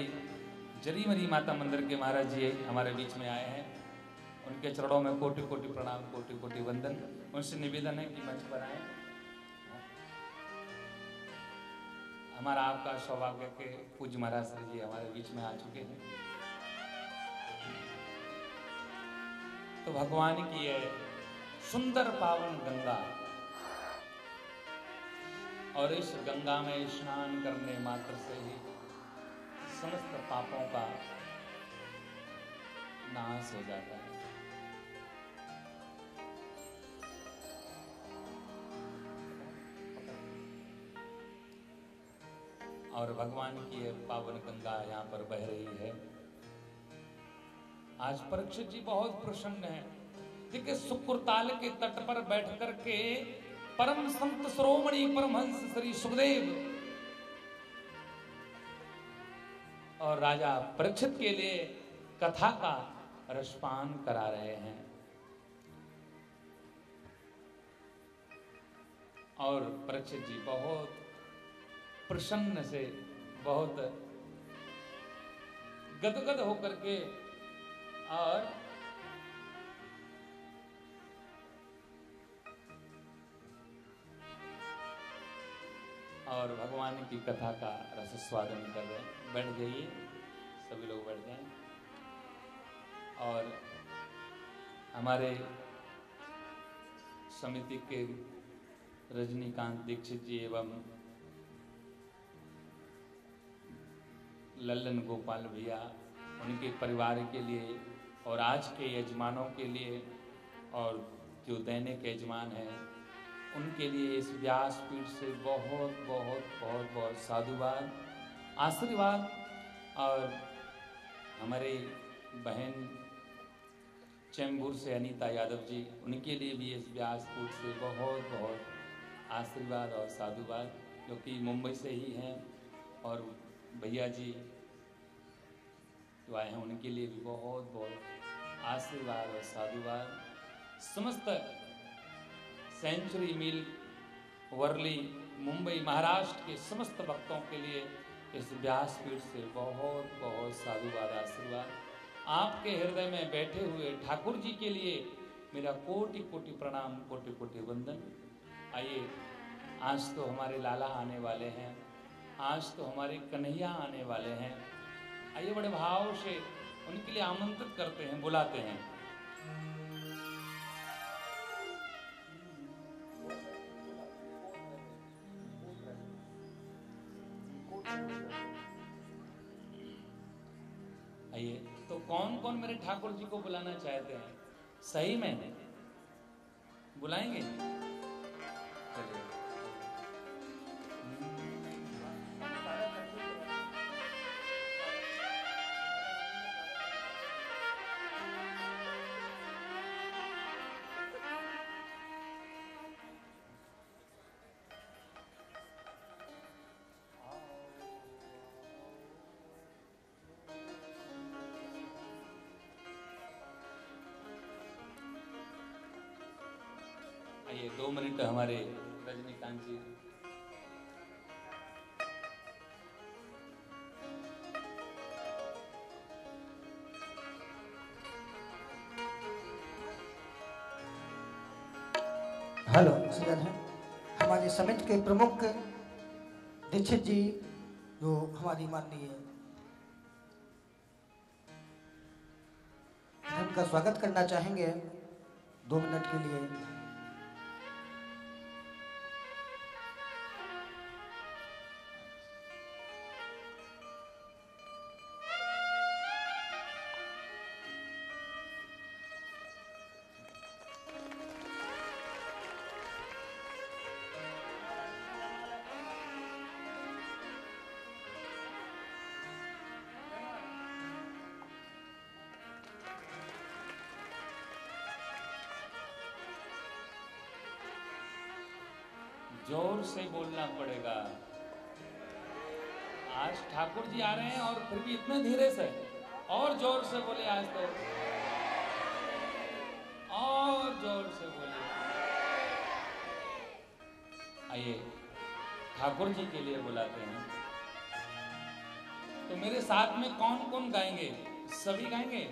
जरीमरी माता मंदिर के महाराज जी हमारे बीच में आए हैं। उनके चरणों में कोटि कोटि प्रणाम कोटि कोटि वंदन। उनसे निवेदन है कि मंच पर आए। आपका सौभाग्य के पूज्य महाराज जी हमारे बीच में आ चुके हैं। तो भगवान की है सुंदर पावन गंगा और इस गंगा में स्नान करने मात्र से ही समस्त पापों का नाश हो जाता है। और भगवान की पावन गंगा यहाँ पर बह रही है। आज परीक्षित जी बहुत प्रसन्न है। देखिए सुकुरताल के तट पर बैठ करके परम संत श्रोमणी परमहंस श्री सुखदेव और राजा परीक्षित के लिए कथा का रसपान करा रहे हैं। और परीक्षित जी बहुत प्रसन्न से बहुत गदगद होकर के और और भगवान की कथा का रस स्वादन कर रहे बैठ जाइए, सभी लोग बैठ जाएँ। और हमारे समिति के रजनीकांत दीक्षित जी एवं लल्लन गोपाल भैया, उनके परिवार के लिए और आज के यजमानों के लिए और जो दैनिक यजमान हैं, उनके लिए इस व्यासपीठ से बहुत बहुत बहुत बहुत साधुवाद, आशीर्वाद और हमारे बहन चैम्बूर से अनीता यादव जी, उनके लिए भी इस व्यासपीठ से बहुत बहुत आशीर्वाद और साधुवाद क्योंकि मुंबई से ही हैं और भैया जी, जो आए हैं उनके लिए भी बहुत बहुत आशीर्वाद और साधुवाद। समस्त सेंचुरी मिल, वर्ली, मुंबई, महाराष्ट्र के समस्त भक्तों के लिए इस व्यासपीठ से बहुत बहुत साधुवाद, आशीर्वाद। आपके हृदय में बैठे हुए ठाकुर जी के लिए मेरा कोटि कोटि प्रणाम कोटि कोटि वंदन। आइए, आज तो हमारे लाला आने वाले हैं। आज तो हमारे कन्हैया आने वाले हैं। आइए बड़े भाव से उनके लिए आमंत्रित करते हैं, बुलाते हैं। आइए तो कौन कौन मेरे ठाकुर जी को बुलाना चाहते हैं? सही में? बुलाएँगे? चलिए। मिनट हमारे रजनीकांत जी। हेलो हमारे समिति के प्रमुख दीक्षित जी, जो हमारी माननीय उनका स्वागत करना चाहेंगे दो मिनट के लिए। से बोलना पड़ेगा। आज ठाकुर जी आ रहे हैं और फिर भी इतने धीरे से, और ज़ोर से बोले आज तो। और ज़ोर से बोले। आइए, ठाकुर जी के लिए बुलाते हैं। तो मेरे साथ में कौन कौन गाएँगे? सभी गाएँगे?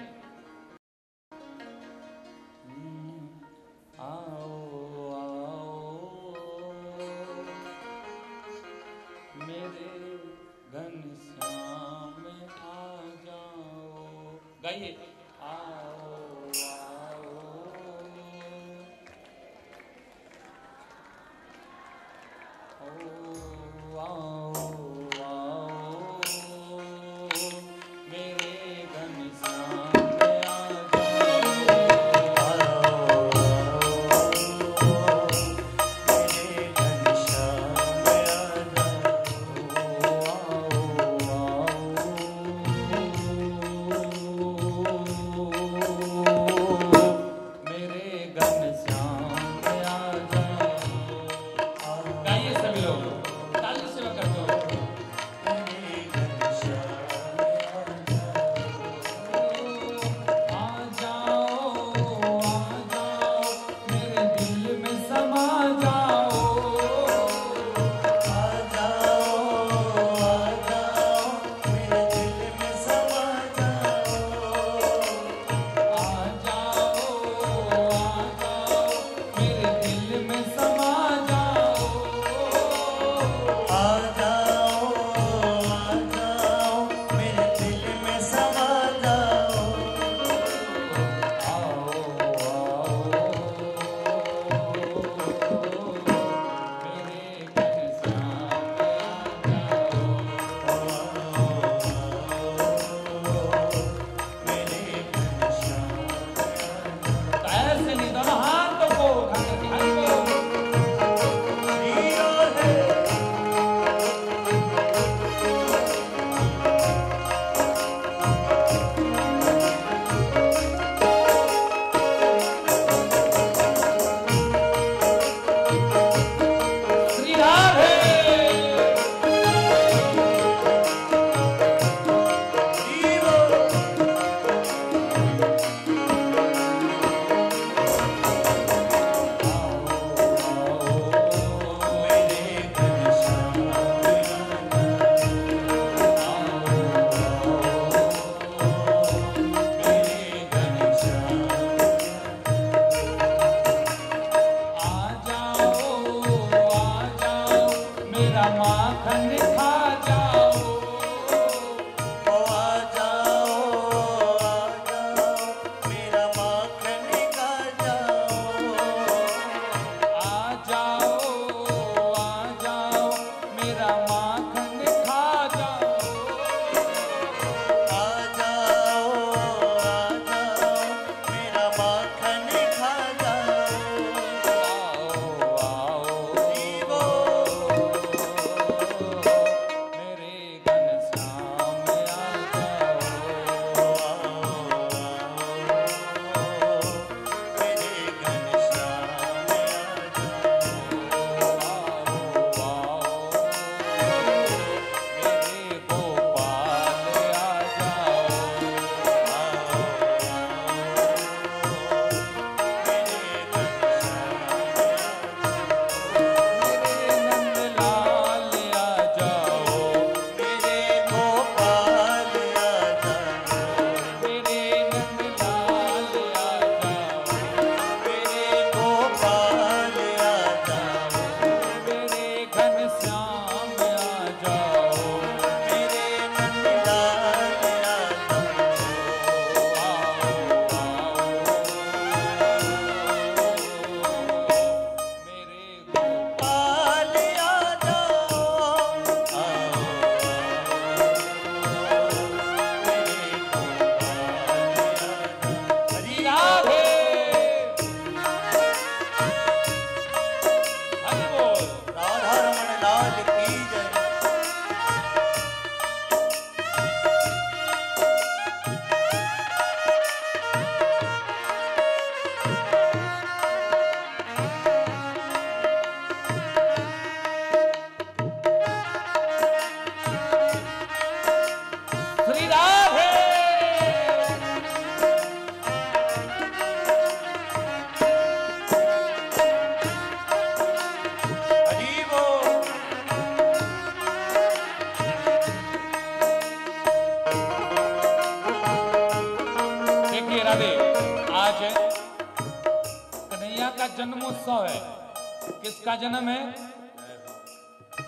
जन्म है?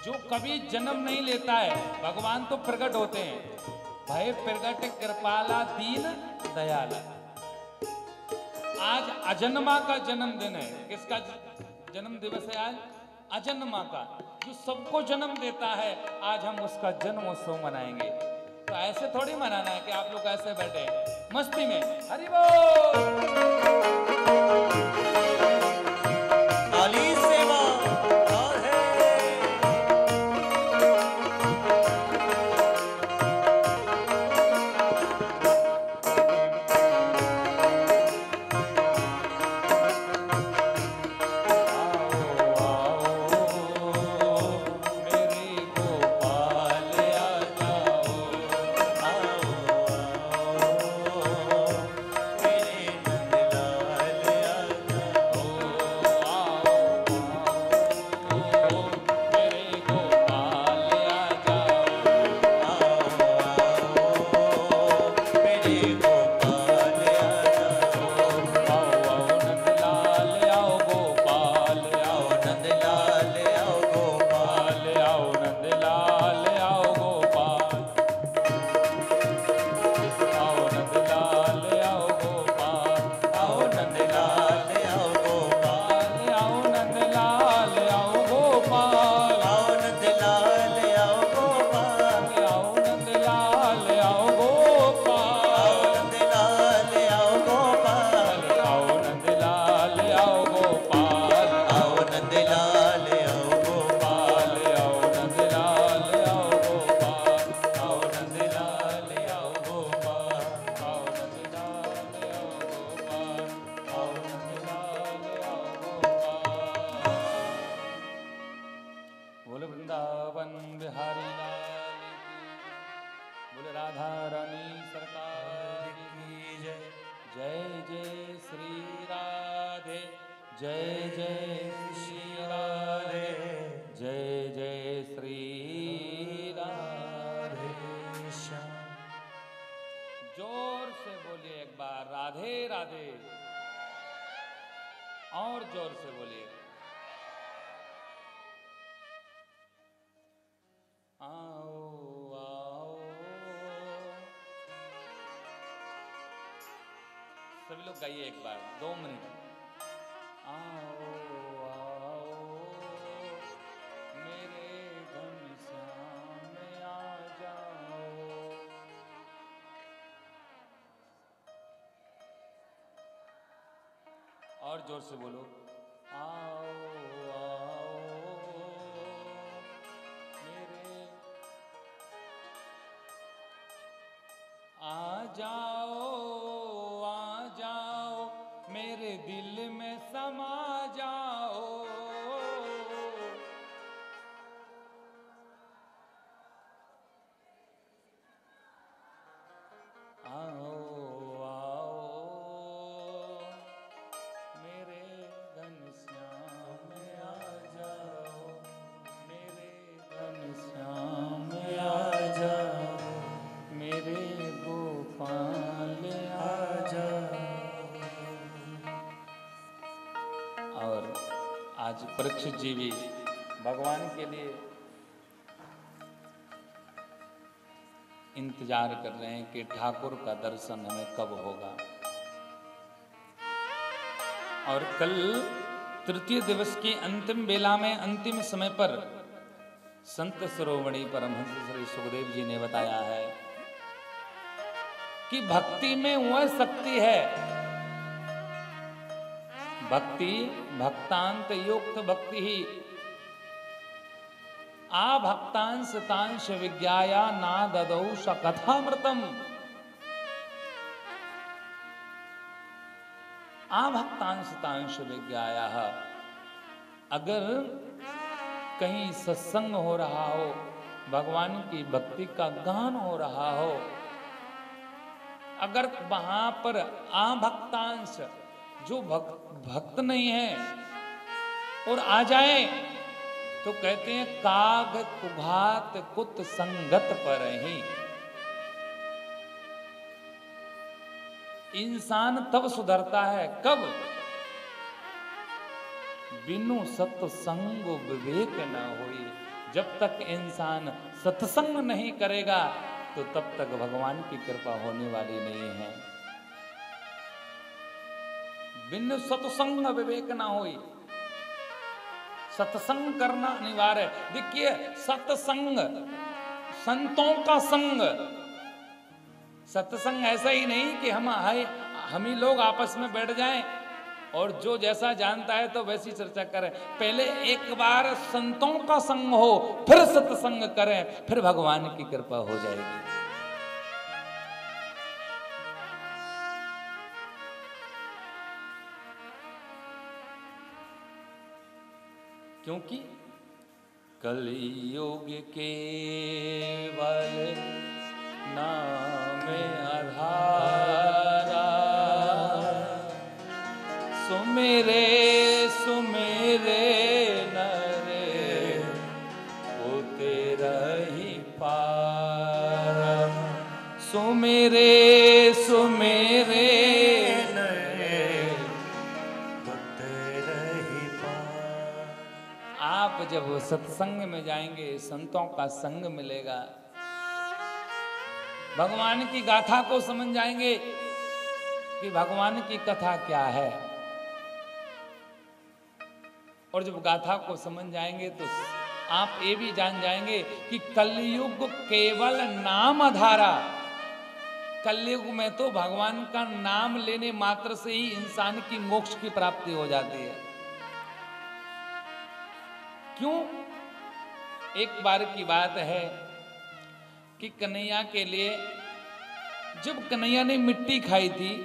जो कभी जन्म नहीं लेता है, भगवान तो प्रकट होते हैं। भय प्रकट कृपाला दीन दयाला। आज अजन्मा का जन्मदिन है। किसका जन्म दिवस है आज? अजन्मा का। जो सबको जन्म देता है, आज हम उसका जन्मोत्सव मनाएँगे। तो ऐसे थोड़ी मनाना है कि आप लोग ऐसे बैठे मस्ती में। हरि गाइए एक बार, दो मिनट। आओ आओ, मेरे घनश्याम में आ जाओ। और ज़ोर से बोलो। आज परीक्षित जी भी भगवान के लिए इंतज़ार कर रहे हैं कि ठाकुर का दर्शन हमें कब होगा। और कल तृतीय दिवस की अंतिम बेला में, अंतिम समय पर संत सरोवणी परमहंस श्री सुखदेव जी ने बताया है कि भक्ति में वह शक्ति है भक्ति भक्तांत युक्त भक्ति ही। आ भक्तांश तांश विज्ञाया ना ददौ कथामृतम आ भक्तांश तांश विज्ञाया अगर कहीं सत्संग हो रहा हो, भगवान की भक्ति का गान हो रहा हो, अगर वहाँ पर आ भक्तांश जो भक्त भक्त नहीं है और आ जाए तो कहते हैं, काग कुघात कुत संगत पर ही इंसान तब सुधरता है, कब? बिनु सत्संग विवेक न होई। जब तक इंसान सत्संग नहीं करेगा तो तब तक भगवान की कृपा होने वाली नहीं है। बिनु सत्संग विवेक न हो सत्संग करना अनिवार्य है। देखिए, सत्संग, संतों का संग। सत्संग ऐसा ही नहीं कि हम आए, हम ही लोग आपस में बैठ जाएँ और जो जैसा जानता है तो वैसी चर्चा करें। पहले एक बार संतों का संग हो, फिर सत्संग करें, फिर भगवान की कृपा हो जाएगी। क्योंकि कलयुग केवल नाम आधारा। सुमेरे सुमेरे नरे वो तेरा ही पार। सुमेरे सत्संग में जाएँगे, संतों का संग मिलेगा। भगवान की गाथा को समझ जाएँगे कि भगवान की कथा क्या है। और जब गाथा को समझ जाएँगे तो आप ये भी जान जाएँगे कि कलयुग केवल नाम आधारा। कलयुग में तो भगवान का नाम लेने मात्र से ही इंसान की मोक्ष की प्राप्ति हो जाती है। क्यों? एक बार की बात है कि कन्हैया के लिए, जब कन्हैया ने मिट्टी खाई थी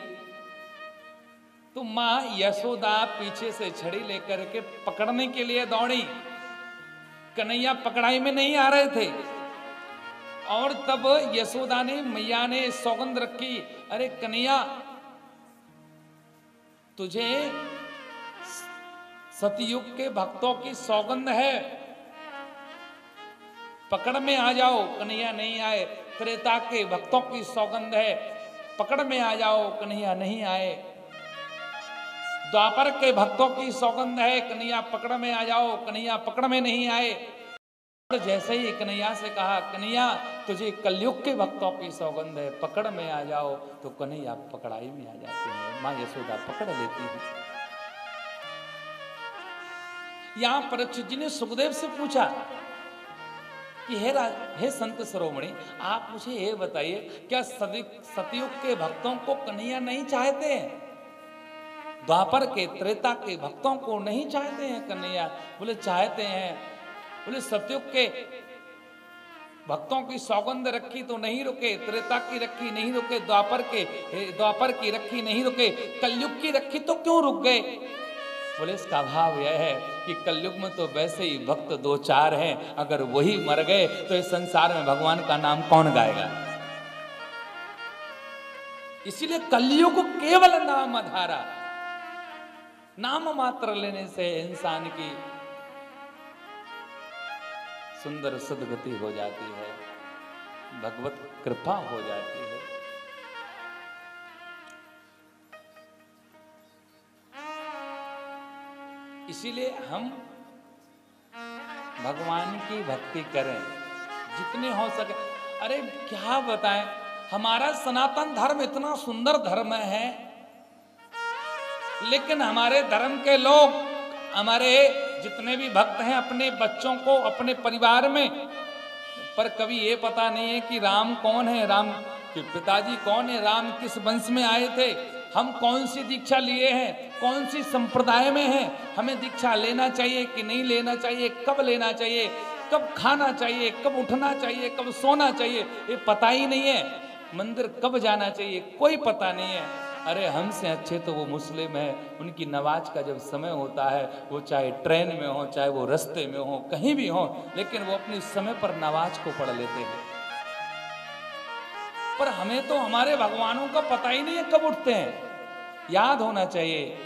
तो माँ यशोदा पीछे से छड़ी लेकर के पकड़ने के लिए दौड़ी। कन्हैया पकड़ाई में नहीं आ रहे थे। और तब यशोदा ने, मैया ने सौगंध रखी, अरे कन्हैया, तुझे सतयुग के भक्तों की सौगंध है। पकड़ में आ जाओ, कन्हैया नहीं आए, त्रेता के भक्तों की सौगंध है। पकड़ में आ जाओ, कन्हैया नहीं आए। द्वापर के भक्तों की सौगंध है, कन्हैया पकड़ में आ जाओ, कन्हैया पकड़ में नहीं आए। और जैसे ही कन्हैया से कहा, कन्हैया, तुझे कलयुग के भक्तों की सौगंध है, पकड़ में आ जाओ। तो कन्हैया पकड़ाई में आ जाते हैं। माँ यशोदा पकड़ लेती है। यहाँ परीक्षित जी ने सुखदेव से पूछा कि हे हे संत सरोमणि आप मुझे ये बताइए, क्या सतयुग के भक्तों को कन्हैया नहीं चाहते हैं? द्वापर के, त्रेता के भक्तों को नहीं चाहते हैं कन्हैया? बोले, चाहते हैं। बोले, सतयुग के भक्तों की सौगंध रखी तो नहीं रुके, त्रेता की रखी नहीं रुके, द्वापर के द्वापर की रखी नहीं रुके, कलयुग की रखी तो क्यों रुक गए? बोले, इसका भाव यह है कि कलयुग में तो वैसे ही भक्त दो चार हैं, अगर वही मर गए तो इस संसार में भगवान का नाम कौन गाएगा? इसीलिए कलयुग केवल नाम आधारा नाम मात्र लेने से इंसान की सुंदर सदगति हो जाती है, भगवत कृपा हो जाती है। इसीलिए हम भगवान की भक्ति करें, जितने हो सके। अरे, क्या बताएँ? हमारा सनातन धर्म इतना सुंदर धर्म है, लेकिन हमारे धर्म के लोग, हमारे जितने भी भक्त हैं, अपने बच्चों को, अपने परिवार में, पर कभी ये पता नहीं है कि राम कौन है, राम, के पिताजी कौन है, राम किस वंश में आए थे? हम कौन सी दीक्षा लिए हैं? कौन सी संप्रदाय में हैं? हमें दीक्षा लेना चाहिए कि नहीं लेना चाहिए? कब लेना चाहिए? कब खाना चाहिए? कब उठना चाहिए? कब सोना चाहिए? ये पता ही नहीं है। मंदिर कब जाना चाहिए? कोई पता नहीं है। अरे हमसे अच्छे तो वो मुस्लिम है। उनकी नमाज़ का जब समय होता है, वो चाहे ट्रेन में हो, चाहे वो रास्ते में हो, कहीं भी हो, लेकिन वो अपने समय पर नमाज़ को पढ़ लेते हैं। पर हमें तो हमारे भगवानों का पता ही नहीं है कब उठते हैं। याद होना चाहिए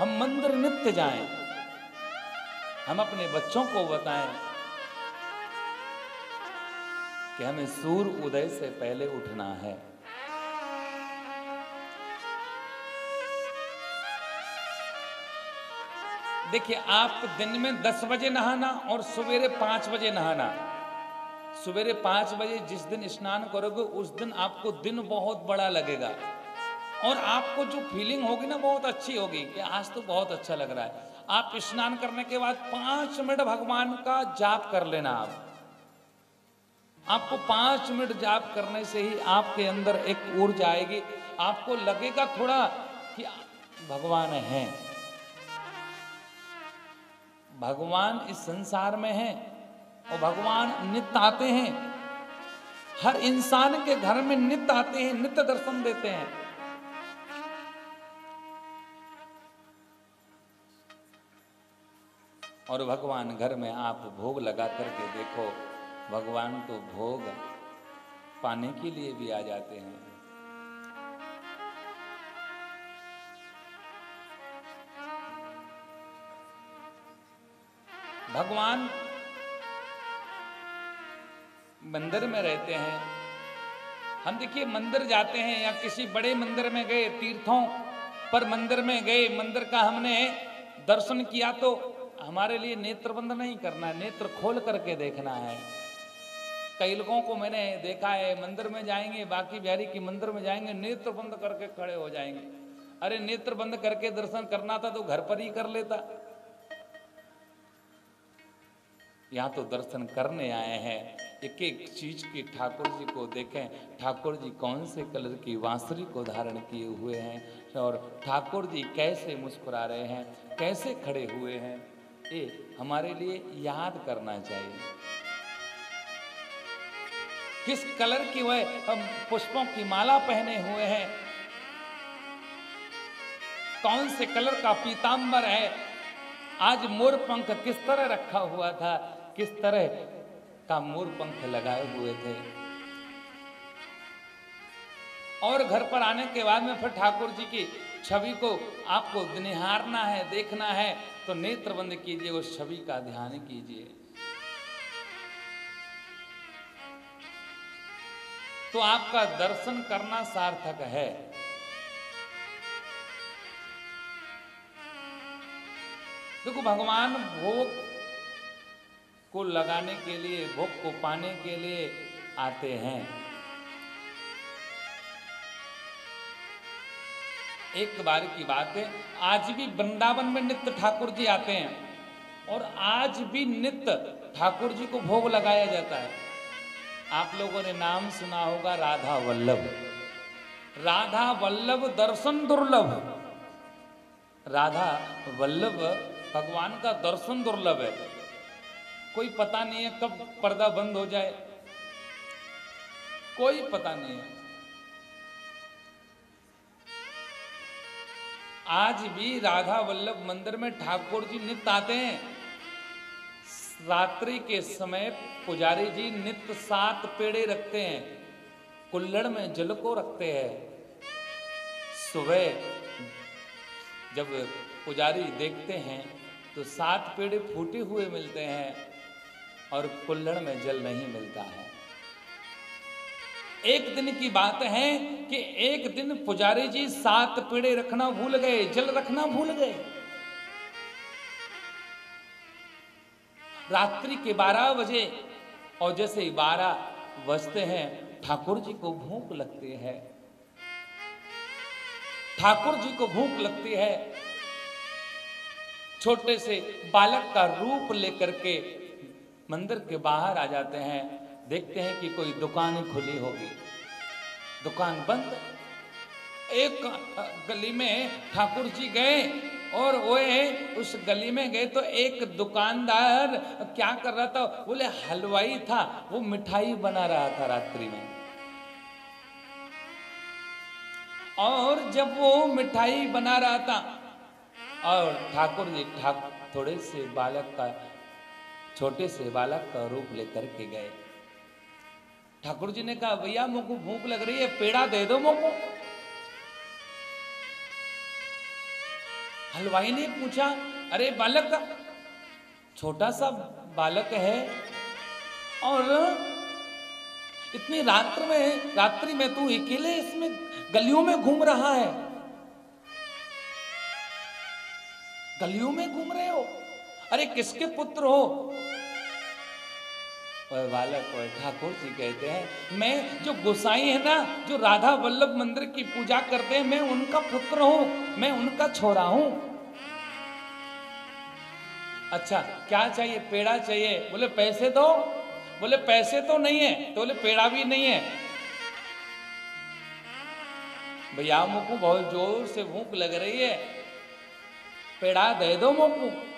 हम मंदिर नित्य जाएँ, हम अपने बच्चों को बताएँ कि हमें सूर्य उदय से पहले उठना है। देखिए आप दिन में दस बजे नहाना और सवेरे पाँच बजे नहाना सवेरे पाँच बजे जिस दिन स्नान करोगे, उस दिन आपको दिन बहुत बड़ा लगेगा। और आपको जो फीलिंग होगी ना, बहुत अच्छी होगी कि आज तो बहुत अच्छा लग रहा है। आप स्नान करने के बाद पाँच मिनट भगवान का जाप कर लेना आप। आपको पाँच मिनट जाप करने से ही आपके अंदर एक ऊर्जा आएगी। आपको लगेगा थोड़ा कि भगवान है। भगवान इस संसार में है। और भगवान नित्य आते हैं। हर इंसान के घर में नित्य आते हैं, नित्य दर्शन देते हैं। और भगवान घर में आप भोग लगा करके देखो, भगवान तो भोग पाने के लिए भी आ जाते हैं। भगवान मंदिर में रहते हैं। हम देखिए, मंदिर जाते हैं या किसी बड़े मंदिर में गए, तीर्थों पर मंदिर में गए, मंदिर का हमने दर्शन किया तो हमारे लिए नेत्र बंद नहीं करना है, नेत्र खोल करके देखना है। कई लोगों को मैंने देखा है, मंदिर में जाएँगे, बाकी बिहारी की मंदिर में जाएँगे नेत्र बंद करके खड़े हो जाएँगे। अरे नेत्र बंद करके दर्शन करना था तो घर पर ही कर लेता। यहाँ तो दर्शन करने आए हैं। एक एक चीज़ की ठाकुर जी को देखें। ठाकुर जी कौन से कलर की बांसुरी को धारण किए हुए हैं और ठाकुर जी कैसे मुस्कुरा रहे हैं, कैसे खड़े हुए हैं, ये हमारे लिए याद करना चाहिए। किस कलर की वह हम पुष्पों की माला पहने हुए हैं? कौन से कलर का पीताम्बर है? आज मोर पंख किस तरह रखा हुआ था? किस तरह का मोर पंख लगाए हुए थे? और घर पर आने के बाद में फिर ठाकुर जी की छवि को आपको निहारना है, देखना है तो नेत्र बंद कीजिए, उस छवि का ध्यान कीजिए। तो आपका दर्शन करना सार्थक है। देखो, भगवान भोग को लगाने के लिए, भोग को पाने के लिए आते हैं। एक बार की बात है, आज भी वृंदावन में नित्य ठाकुर जी आते हैं और आज भी नित्य ठाकुर जी को भोग लगाया जाता है। आप लोगों ने नाम सुना होगा राधा वल्लभ। राधा वल्लभ दर्शन दुर्लभ। राधा वल्लभ भगवान का दर्शन दुर्लभ है। कोई पता नहीं है कब पर्दा बंद हो जाए। कोई पता नहीं है। आज भी राधा वल्लभ मंदिर में ठाकुर जी नित्य आते हैं। रात्रि के समय पुजारी जी नित्य सात पेड़े रखते हैं कुल्लड़ में जल को रखते हैं। सुबह जब पुजारी देखते हैं तो सात पेड़े फूटे हुए मिलते हैं। और कुल्लड़ में जल नहीं मिलता है। एक दिन की बात है कि एक दिन पुजारी जी सात पेड़े रखना भूल गए, जल रखना भूल गए। रात्रि के बारह बजे, और जैसे ही बारह बजते हैं, ठाकुर जी को भूख लगती है। ठाकुर जी को भूख लगती है। छोटे से बालक का रूप लेकर के मंदिर के बाहर आ जाते हैं, देखते हैं कि कोई दुकान खुली होगी। दुकान बंद। एक गली में ठाकुर जी गए और वो उस गली में गए तो एक दुकानदार क्या कर रहा था? बोले, हलवाई था। वो मिठाई बना रहा था रात्रि में। और जब वो मिठाई बना रहा था, और ठाकुर जी, ठाकुर थोड़े से बालक का छोटे से बालक का रूप लेकर के गए। ठाकुर जी ने कहा, भैया मुझको भूख लग रही है, पेड़ा दे दो मुझको हलवाई ने पूछा, अरे बालक, छोटा सा बालक है और इतनी रात्र में, रात्रि में तू अकेले इसमें गलियों में घूम रहा है। गलियों में घूम रहे हो? अरे किसके पुत्र हो? बालक और ठाकुर जी कहते हैं, मैं जो गोसाई है ना, जो राधा वल्लभ मंदिर की पूजा करते हैं, मैं उनका पुत्र हूँ, मैं उनका छोरा हूँ। अच्छा क्या चाहिए? पेड़ा चाहिए। बोले, पैसे दो। बोले, पैसे तो नहीं है। तो बोले, पेड़ा भी नहीं है। भैया मुझको बहुत ज़ोर से भूख लग रही है। पेड़ा दे दो मुझको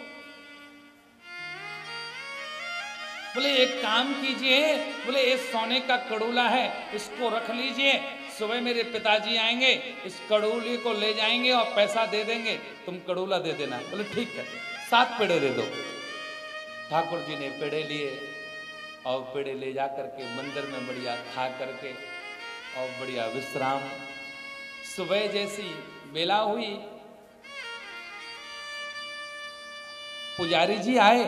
बोले, एक काम कीजिए, बोले ये सोने का कड़ूला है, इसको रख लीजिए, सुबह मेरे पिताजी आएँगे, इस कड़ूले को ले जाएँगे और पैसा दे देंगे, तुम कड़ूला दे देना। बोले, ठीक है, सात पेड़े दे दो। ठाकुर जी ने पेड़े लिए और पेड़े ले जा करके मंदिर में बढ़िया खा करके और बढ़िया विश्राम। सुबह जैसी बेला हुई, पुजारी जी आए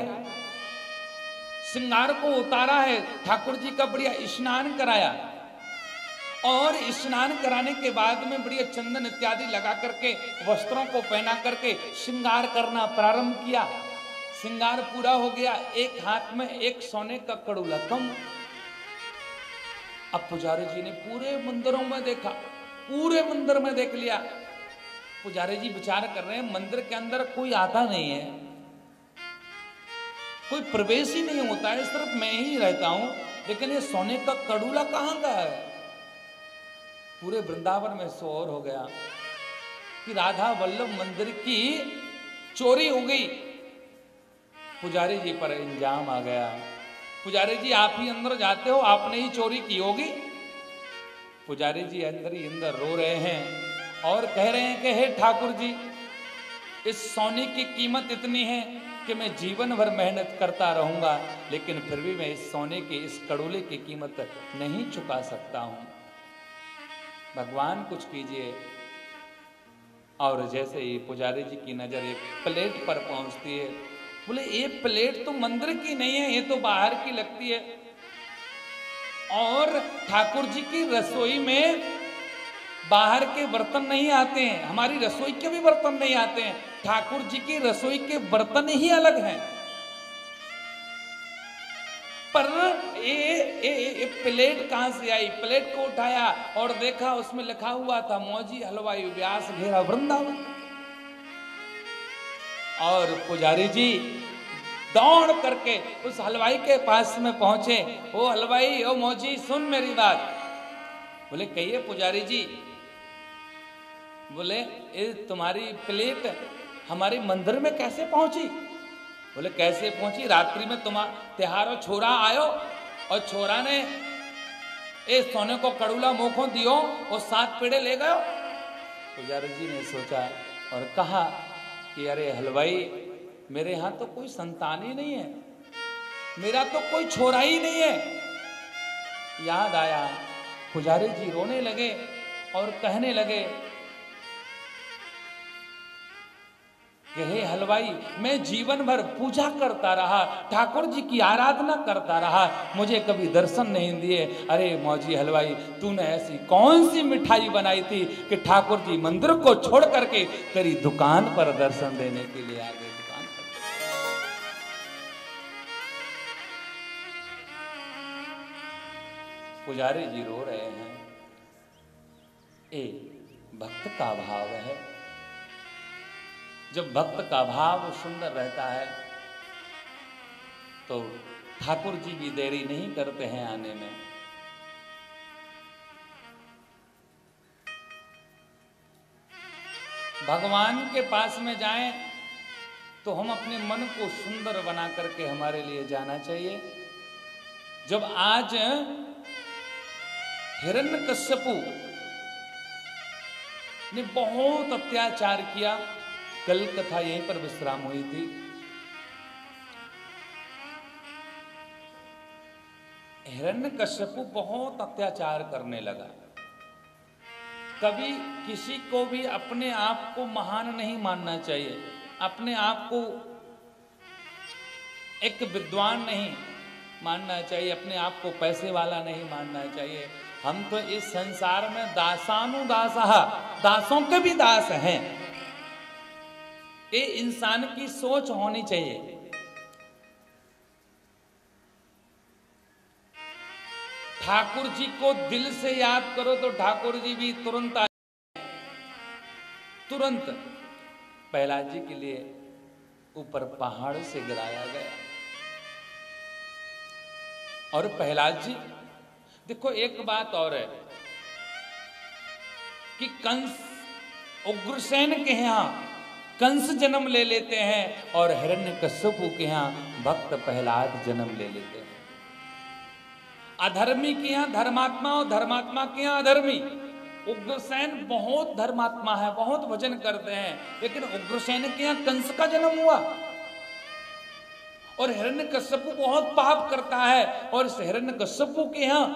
श्रृंगार को उतारा है। ठाकुर जी का बढ़िया स्नान कराया। और स्नान कराने के बाद में बढ़िया चंदन इत्यादि लगा करके, वस्त्रों को पहना करके श्रृंगार करना प्रारंभ किया। श्रृंगार पूरा हो गया। एक हाथ में एक सोने का कड़ूला कम। अब पुजारी जी ने पूरे मंदिरों में देखा। पूरे मंदिर में देख लिया। पुजारी जी विचार कर रहे हैं, मंदिर के अंदर कोई आता नहीं है। कोई प्रवेश ही नहीं होता है, सिर्फ़ मैं ही रहता हूँ। लेकिन ये सोने का कड़ूला कहाँ का है? पूरे वृंदावन में शोर हो गया कि राधा वल्लभ मंदिर की चोरी हो गई। पुजारी जी पर इंजाम आ गया। पुजारी जी, आप ही अंदर जाते हो, आपने ही चोरी की होगी। पुजारी जी अंदर ही अंदर रो रहे हैं और कह रहे हैं कि, हे ठाकुर जी, इस सोने की कीमत इतनी है कि मैं जीवन भर मेहनत करता रहूँगा, लेकिन फिर भी मैं इस सोने के, इस कड़ोले की कीमत नहीं चुका सकता हूँ। भगवान कुछ कीजिए। और जैसे ही पुजारी जी की नज़र एक प्लेट पर पहुँचती है, बोले, ये प्लेट तो मंदिर की नहीं है, ये तो बाहर की लगती है। और ठाकुर जी की रसोई में बाहर के बर्तन नहीं आते हैं, हमारी रसोई के भी बर्तन नहीं आते हैं। ठाकुर जी की रसोई के बर्तन ही अलग हैं। पर ये, ये, ये प्लेट कहाँ से आई? प्लेट को उठाया और देखा उसमें लिखा हुआ था मौजी हलवाई व्यास घेरा वृंदावन। और पुजारी जी दौड़ करके उस हलवाई के पास में पहुँचे। ओ हलवाई ओ मौजी सुन मेरी बात। बोले कहिए पुजारी जी। बोले तुम्हारी प्लेट हमारे मंदिर में कैसे पहुँची? बोले, कैसे पहुँची? रात्रि में तुम्हारा त्योहारो छोरा आयो और छोरा ने ए सोने को कड़ूला मुखो दियो और सात पेड़े ले गयो। पुजारी जी ने सोचा और कहा कि, अरे हलवाई, मेरे यहाँ तो कोई संतान ही नहीं है। मेरा तो कोई छोरा ही नहीं है। याद आया, पुजारी जी रोने लगे और कहने लगे हे हलवाई, मैं जीवन भर पूजा करता रहा, ठाकुर जी की आराधना करता रहा, मुझे कभी दर्शन नहीं दिए। अरे मौजी हलवाई, तूने ऐसी कौन सी मिठाई बनाई थी कि ठाकुर जी मंदिर को छोड़ करके तेरी दुकान पर दर्शन देने के लिए आ गए? दुकान पर। पुजारी जी रो रहे हैं। ए, भक्त का भाव है। जब भक्त का भाव सुंदर रहता है तो ठाकुर जी भी देरी नहीं करते हैं आने में। भगवान के पास में जाएँ तो हम अपने मन को सुंदर बना करके हमारे लिए जाना चाहिए। जब आज हिरण्य हिरण्यकश्यपु ने बहुत अत्याचार किया कल कथा यहीं पर विश्राम हुई थी। हिरण्यकश्यपु बहुत अत्याचार करने लगा। कभी किसी को भी अपने आप को महान नहीं मानना चाहिए। अपने आप को एक विद्वान नहीं मानना चाहिए। अपने आप को पैसे वाला नहीं मानना चाहिए। हम तो इस संसार में दासानुदास दासों के भी दास हैं। ये इंसान की सोच होनी चाहिए। ठाकुर जी को दिल से याद करो तो ठाकुर जी भी तुरंत आ तुरंत। प्रहलाद जी के लिए ऊपर पहाड़ से गिराया गया। और प्रहलाद जी देखो एक बात और है कि कंस उग्रसेन के यहाँ कंस जन्म ले लेते हैं और हिरण्य कश्यपु के यहाँ भक्त प्रहलाद जन्म ले लेते हैं। अधर्मी के यहाँ धर्मात्मा और धर्मात्मा के यहाँ अधर्मी। उग्रसेन बहुत धर्मात्मा है, बहुत भजन करते हैं, लेकिन उग्रसेन के यहाँ कंस का जन्म हुआ। और हिरण्य कश्यपु बहुत पाप करता है, और हिरण्य कश्यपु के यहाँ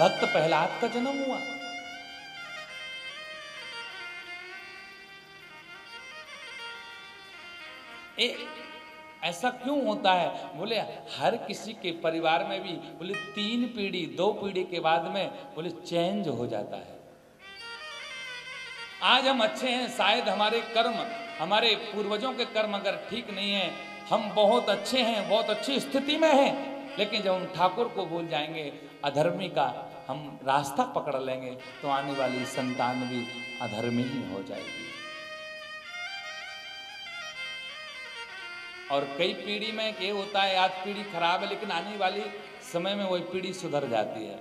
भक्त प्रहलाद का जन्म हुआ। ए, ऐसा क्यों होता है? बोले हर किसी के परिवार में भी बोले तीन पीढ़ी दो पीढ़ी के बाद में बोले चेंज हो जाता है। आज हम अच्छे हैं शायद हमारे कर्म हमारे पूर्वजों के कर्म अगर ठीक नहीं है हम बहुत अच्छे हैं बहुत अच्छी स्थिति में हैं लेकिन जब हम ठाकुर को भूल जाएँगे अधर्मी का हम रास्ता पकड़ लेंगे तो आने वाली संतान भी अधर्मी ही हो जाएगी। और कई पीढ़ी में ये होता है, आज पीढ़ी खराब है, लेकिन आने वाली समय में वही पीढ़ी सुधर जाती है।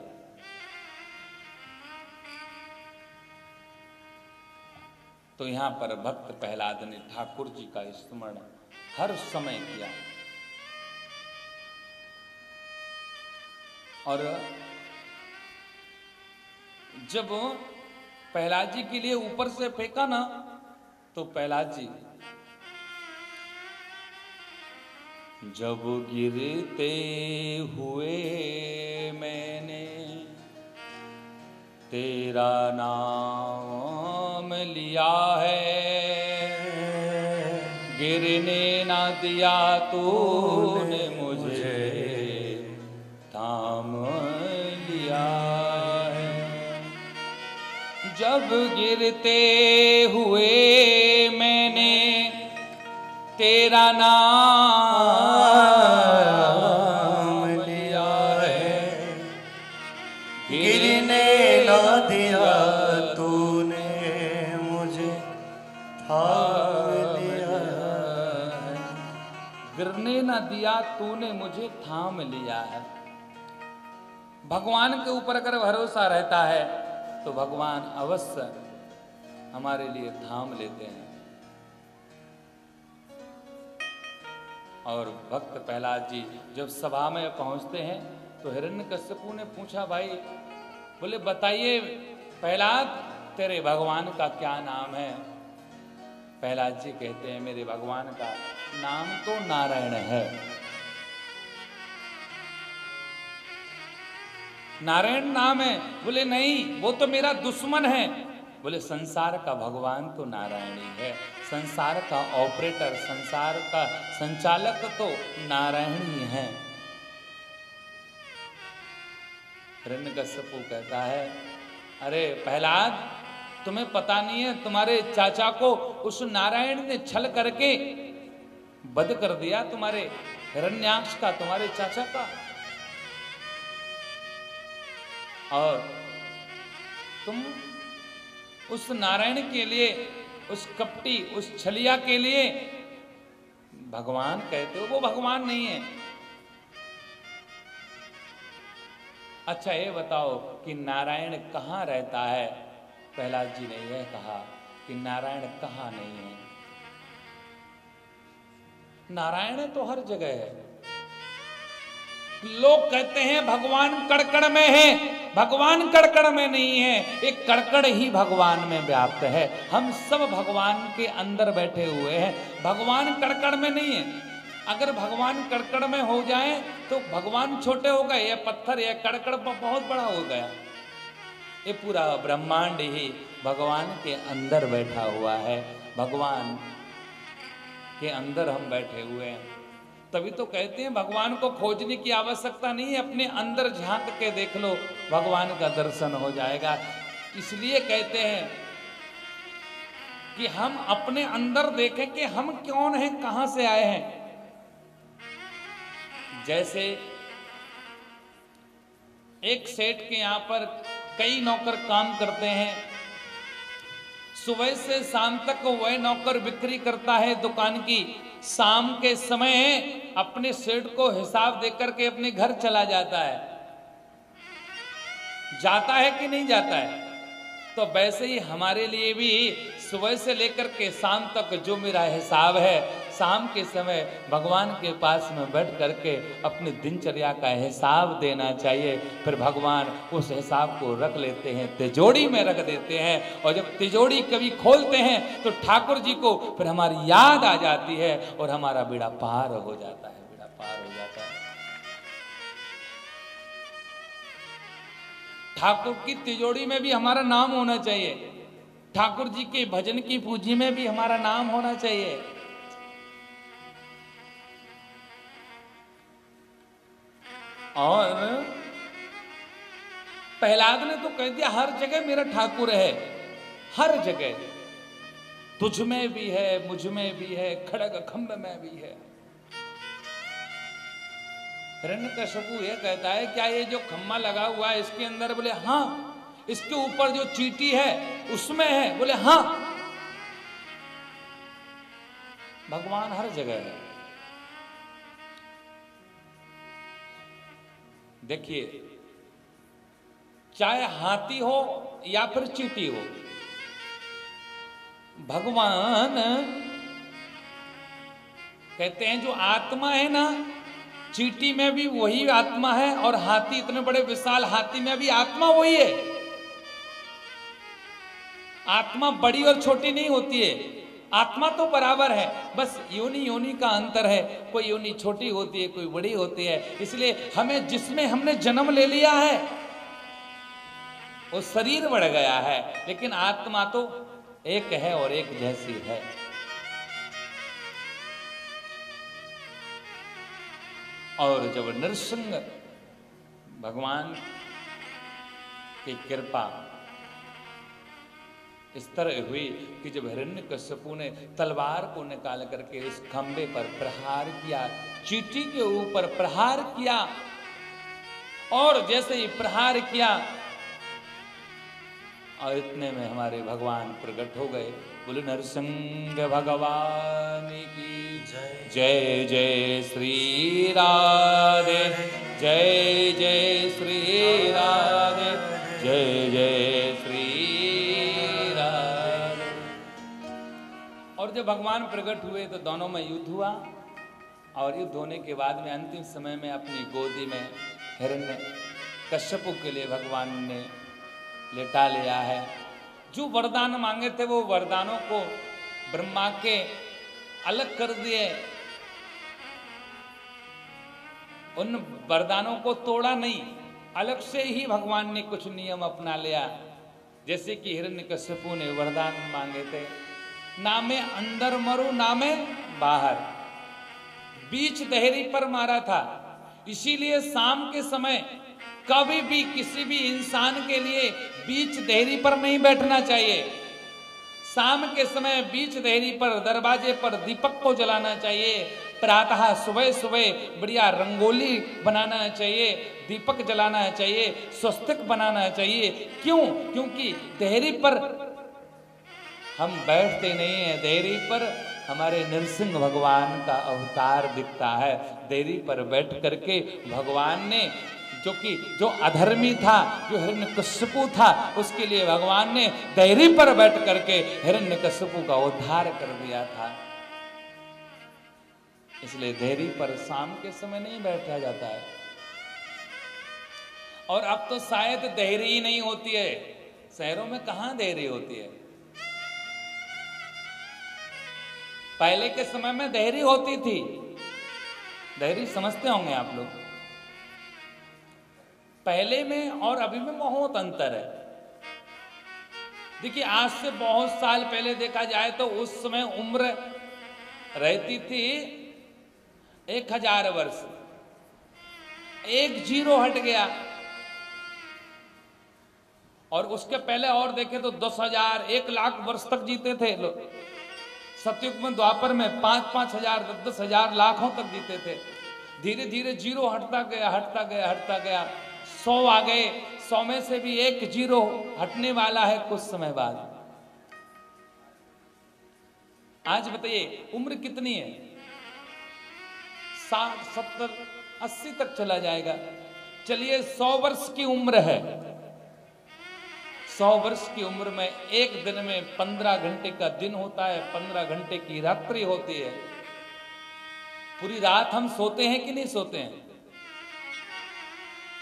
तो यहाँ पर भक्त प्रहलाद ने ठाकुर जी का स्मरण हर समय किया। और जब प्रहलाद जी के लिए ऊपर से फेंका ना तो प्रहलाद जी जब गिरते हुए मैंने तेरा नाम लिया है, गिरने ना दिया तूने मुझे, थाम लिया है। जब गिरते हुए मैंने तेरा नाम दिया तूने मुझे थाम लिया है। भगवान के ऊपर अगर भरोसा रहता है तो भगवान अवश्य हमारे लिए थाम लेते हैं। और भक्त प्रहलाद जी, जब सभा में पहुँचते हैं तो हिरण्यकश्यपु ने पूछा, भाई, बोले, बताइए प्रहलाद, तेरे भगवान का क्या नाम है? प्रहलाद जी कहते हैं, मेरे भगवान का नाम तो नारायण है। नारायण नाम है। बोले, नहीं, वो तो मेरा दुश्मन है। बोले, संसार का भगवान तो नारायण ही। है संसार का ऑपरेटर, संसार का संचालक तो नारायण ही। है हिरण्यकश्यपु कहता है, अरे प्रहलाद, तुम्हें पता नहीं है, तुम्हारे चाचा को उस नारायण ने छल करके बद कर दिया तुम्हारे हिरण्याक्ष का, तुम्हारे चाचा का। और तुम उस नारायण के लिए, उस कपटी, उस छलिया के लिए भगवान कहते हो, वो भगवान नहीं है। अच्छा ये बताओ कि नारायण कहाँ रहता है? प्रहलाद जी ने यह कहा कि नारायण कहाँ नहीं है। नारायण तो हर जगह है। लोग कहते हैं, भगवान कड़कड़ में है। भगवान कड़कड़ में नहीं है। एक कड़कड़ ही भगवान में व्याप्त है। हम सब भगवान के अंदर बैठे हुए हैं। भगवान कड़कड़ में नहीं है। अगर भगवान कड़कड़ में हो जाए तो भगवान छोटे हो गए, ये पत्थर, ये कड़कड़ बहुत बड़ा हो गया। ये पूरा ब्रह्मांड ही भगवान के अंदर बैठा हुआ है। भगवान के अंदर हम बैठे हुए हैं। तभी तो कहते हैं, भगवान को खोजने की आवश्यकता नहीं है, अपने अंदर झाँक के देख लो, भगवान का दर्शन हो जाएगा। इसलिए कहते हैं कि हम अपने अंदर देखें कि हम कौन हैं, कहाँ से आए हैं। जैसे एक सेठ के यहाँ पर कई नौकर काम करते हैं। सुबह से शाम तक वह नौकर बिक्री करता है दुकान की। शाम के समय अपने सेठ को हिसाब देकर के अपने घर चला जाता है। जाता है कि नहीं जाता है? तो वैसे ही हमारे लिए भी सुबह से लेकर के शाम तक जो मेरा हिसाब है शाम के समय भगवान के पास में बैठ करके अपनी दिनचर्या का हिसाब देना चाहिए। फिर भगवान उस हिसाब को रख लेते हैं तिजोड़ी में रख देते हैं और जब तिजोड़ी कभी खोलते हैं तो ठाकुर जी को फिर हमारी याद आ जाती है और हमारा बेड़ा पार हो जाता है, बेड़ा पार हो जाता है। ठाकुर की तिजोड़ी में भी हमारा नाम होना चाहिए। ठाकुर जी के भजन की पूजी में भी हमारा नाम होना चाहिए। और प्रहलाद ने तो कह दिया, हर जगह मेरा ठाकुर है, हर जगह। तुझ में भी है, मुझमें भी है, खड़ग खंभ में भी है। हिरण्य कश्यपु ये कहता है, क्या ये जो खम्मा लगा हुआ है, इसके अंदर? बोले हाँ इसके ऊपर जो चीटी है, उसमें है। बोले हाँ। भगवान हर जगह है। देखिए, चाहे हाथी हो या फिर चीटी हो, भगवान कहते हैं, जो आत्मा है ना, चीटी में भी वही आत्मा है और हाथी इतने बड़े विशाल, हाथी में भी आत्मा वही है। आत्मा बड़ी और छोटी नहीं होती है। आत्मा तो बराबर है, बस योनि योनि का अंतर है। कोई योनि छोटी होती है, कोई बड़ी होती है। इसलिए हमें जिसमें हमने जन्म ले लिया है, वो शरीर बढ़ गया है। लेकिन आत्मा तो एक है और एक जैसी है। और जब नरसिंह भगवान की कृपा इस तरह हुई कि जब हिरण्य कश्यपु ने तलवार को निकाल करके इस खंबे पर प्रहार किया, चीटी के ऊपर प्रहार किया, और जैसे ही प्रहार किया, और इतने में हमारे भगवान प्रकट हो गए। बोले, नरसिंह भगवान की जय जय श्री राधे, जय जय श्री राधे, जय जब भगवान प्रकट हुए तो दोनों में युद्ध हुआ और युद्ध होने के बाद में अंतिम समय में अपनी गोदी में, हिरण्य कश्यपु के लिए भगवान ने लेटा लिया है। जो वरदान मांगे थे वो वरदानों को ब्रह्मा के अलग कर दिए। उन वरदानों को तोड़ा नहीं, अलग से ही भगवान ने कुछ नियम अपना लिया। जैसे कि हिरण्य कश्यपु ने वरदान मांगे थे। ना मैं अंदर मरू ना मैं बाहर। बीच दहरी पर मारा था। इसीलिए शाम के समय कभी भी किसी भी इंसान के लिए बीच देहरी पर नहीं बैठना चाहिए। शाम के समय बीच देहरी पर, दरवाजे पर दीपक को जलाना चाहिए। प्रातः सुबह सुबह बढ़िया रंगोली बनाना चाहिए, दीपक जलाना चाहिए, स्वस्तिक बनाना चाहिए। क्यों? क्योंकि देहरी पर हम बैठते नहीं हैं देरी पर, हमारे नरसिंह भगवान का अवतार दिखता है। देरी पर बैठ करके भगवान ने, जो कि, जो अधर्मी था, जो हिरण्य कश्यपु था, उसके लिए भगवान ने देरी पर बैठ करके हिरण्य कश्यपु का उद्धार कर दिया था। इसलिए देरी पर शाम के समय नहीं बैठा जाता है। और अब तो शायद देरी ही नहीं होती है। शहरों में कहाँ देरी होती है? पहले के समय में देहरी होती थी। देहरी समझते होंगे आप लोग। पहले में और अभी में बहुत अंतर है। देखिए, आज से बहुत साल पहले देखा जाए तो उस समय उम्र रहती थी एक हज़ार वर्ष। एक ज़ीरो हट गया। और उसके पहले और देखे तो दस हज़ार, एक लाख वर्ष तक जीते थे लोग। सतयुग में द्वापर में पाँच पाँच हज़ार, दस दस हज़ार लाखों तक जीते थे। धीरे धीरे ज़ीरो हटता गया हटता गया हटता गया। सौ आ गए सौ में से भी एक ज़ीरो हटने वाला है कुछ समय बाद। आज बताइए, उम्र कितनी है? साठ, सत्तर, अस्सी तक चला जाएगा। चलिए, सौ वर्ष की उम्र है। सौ वर्ष की उम्र में एक दिन में पंद्रह घंटे का दिन होता है, पंद्रह घंटे की रात्रि होती है। पूरी रात हम सोते हैं कि नहीं सोते हैं?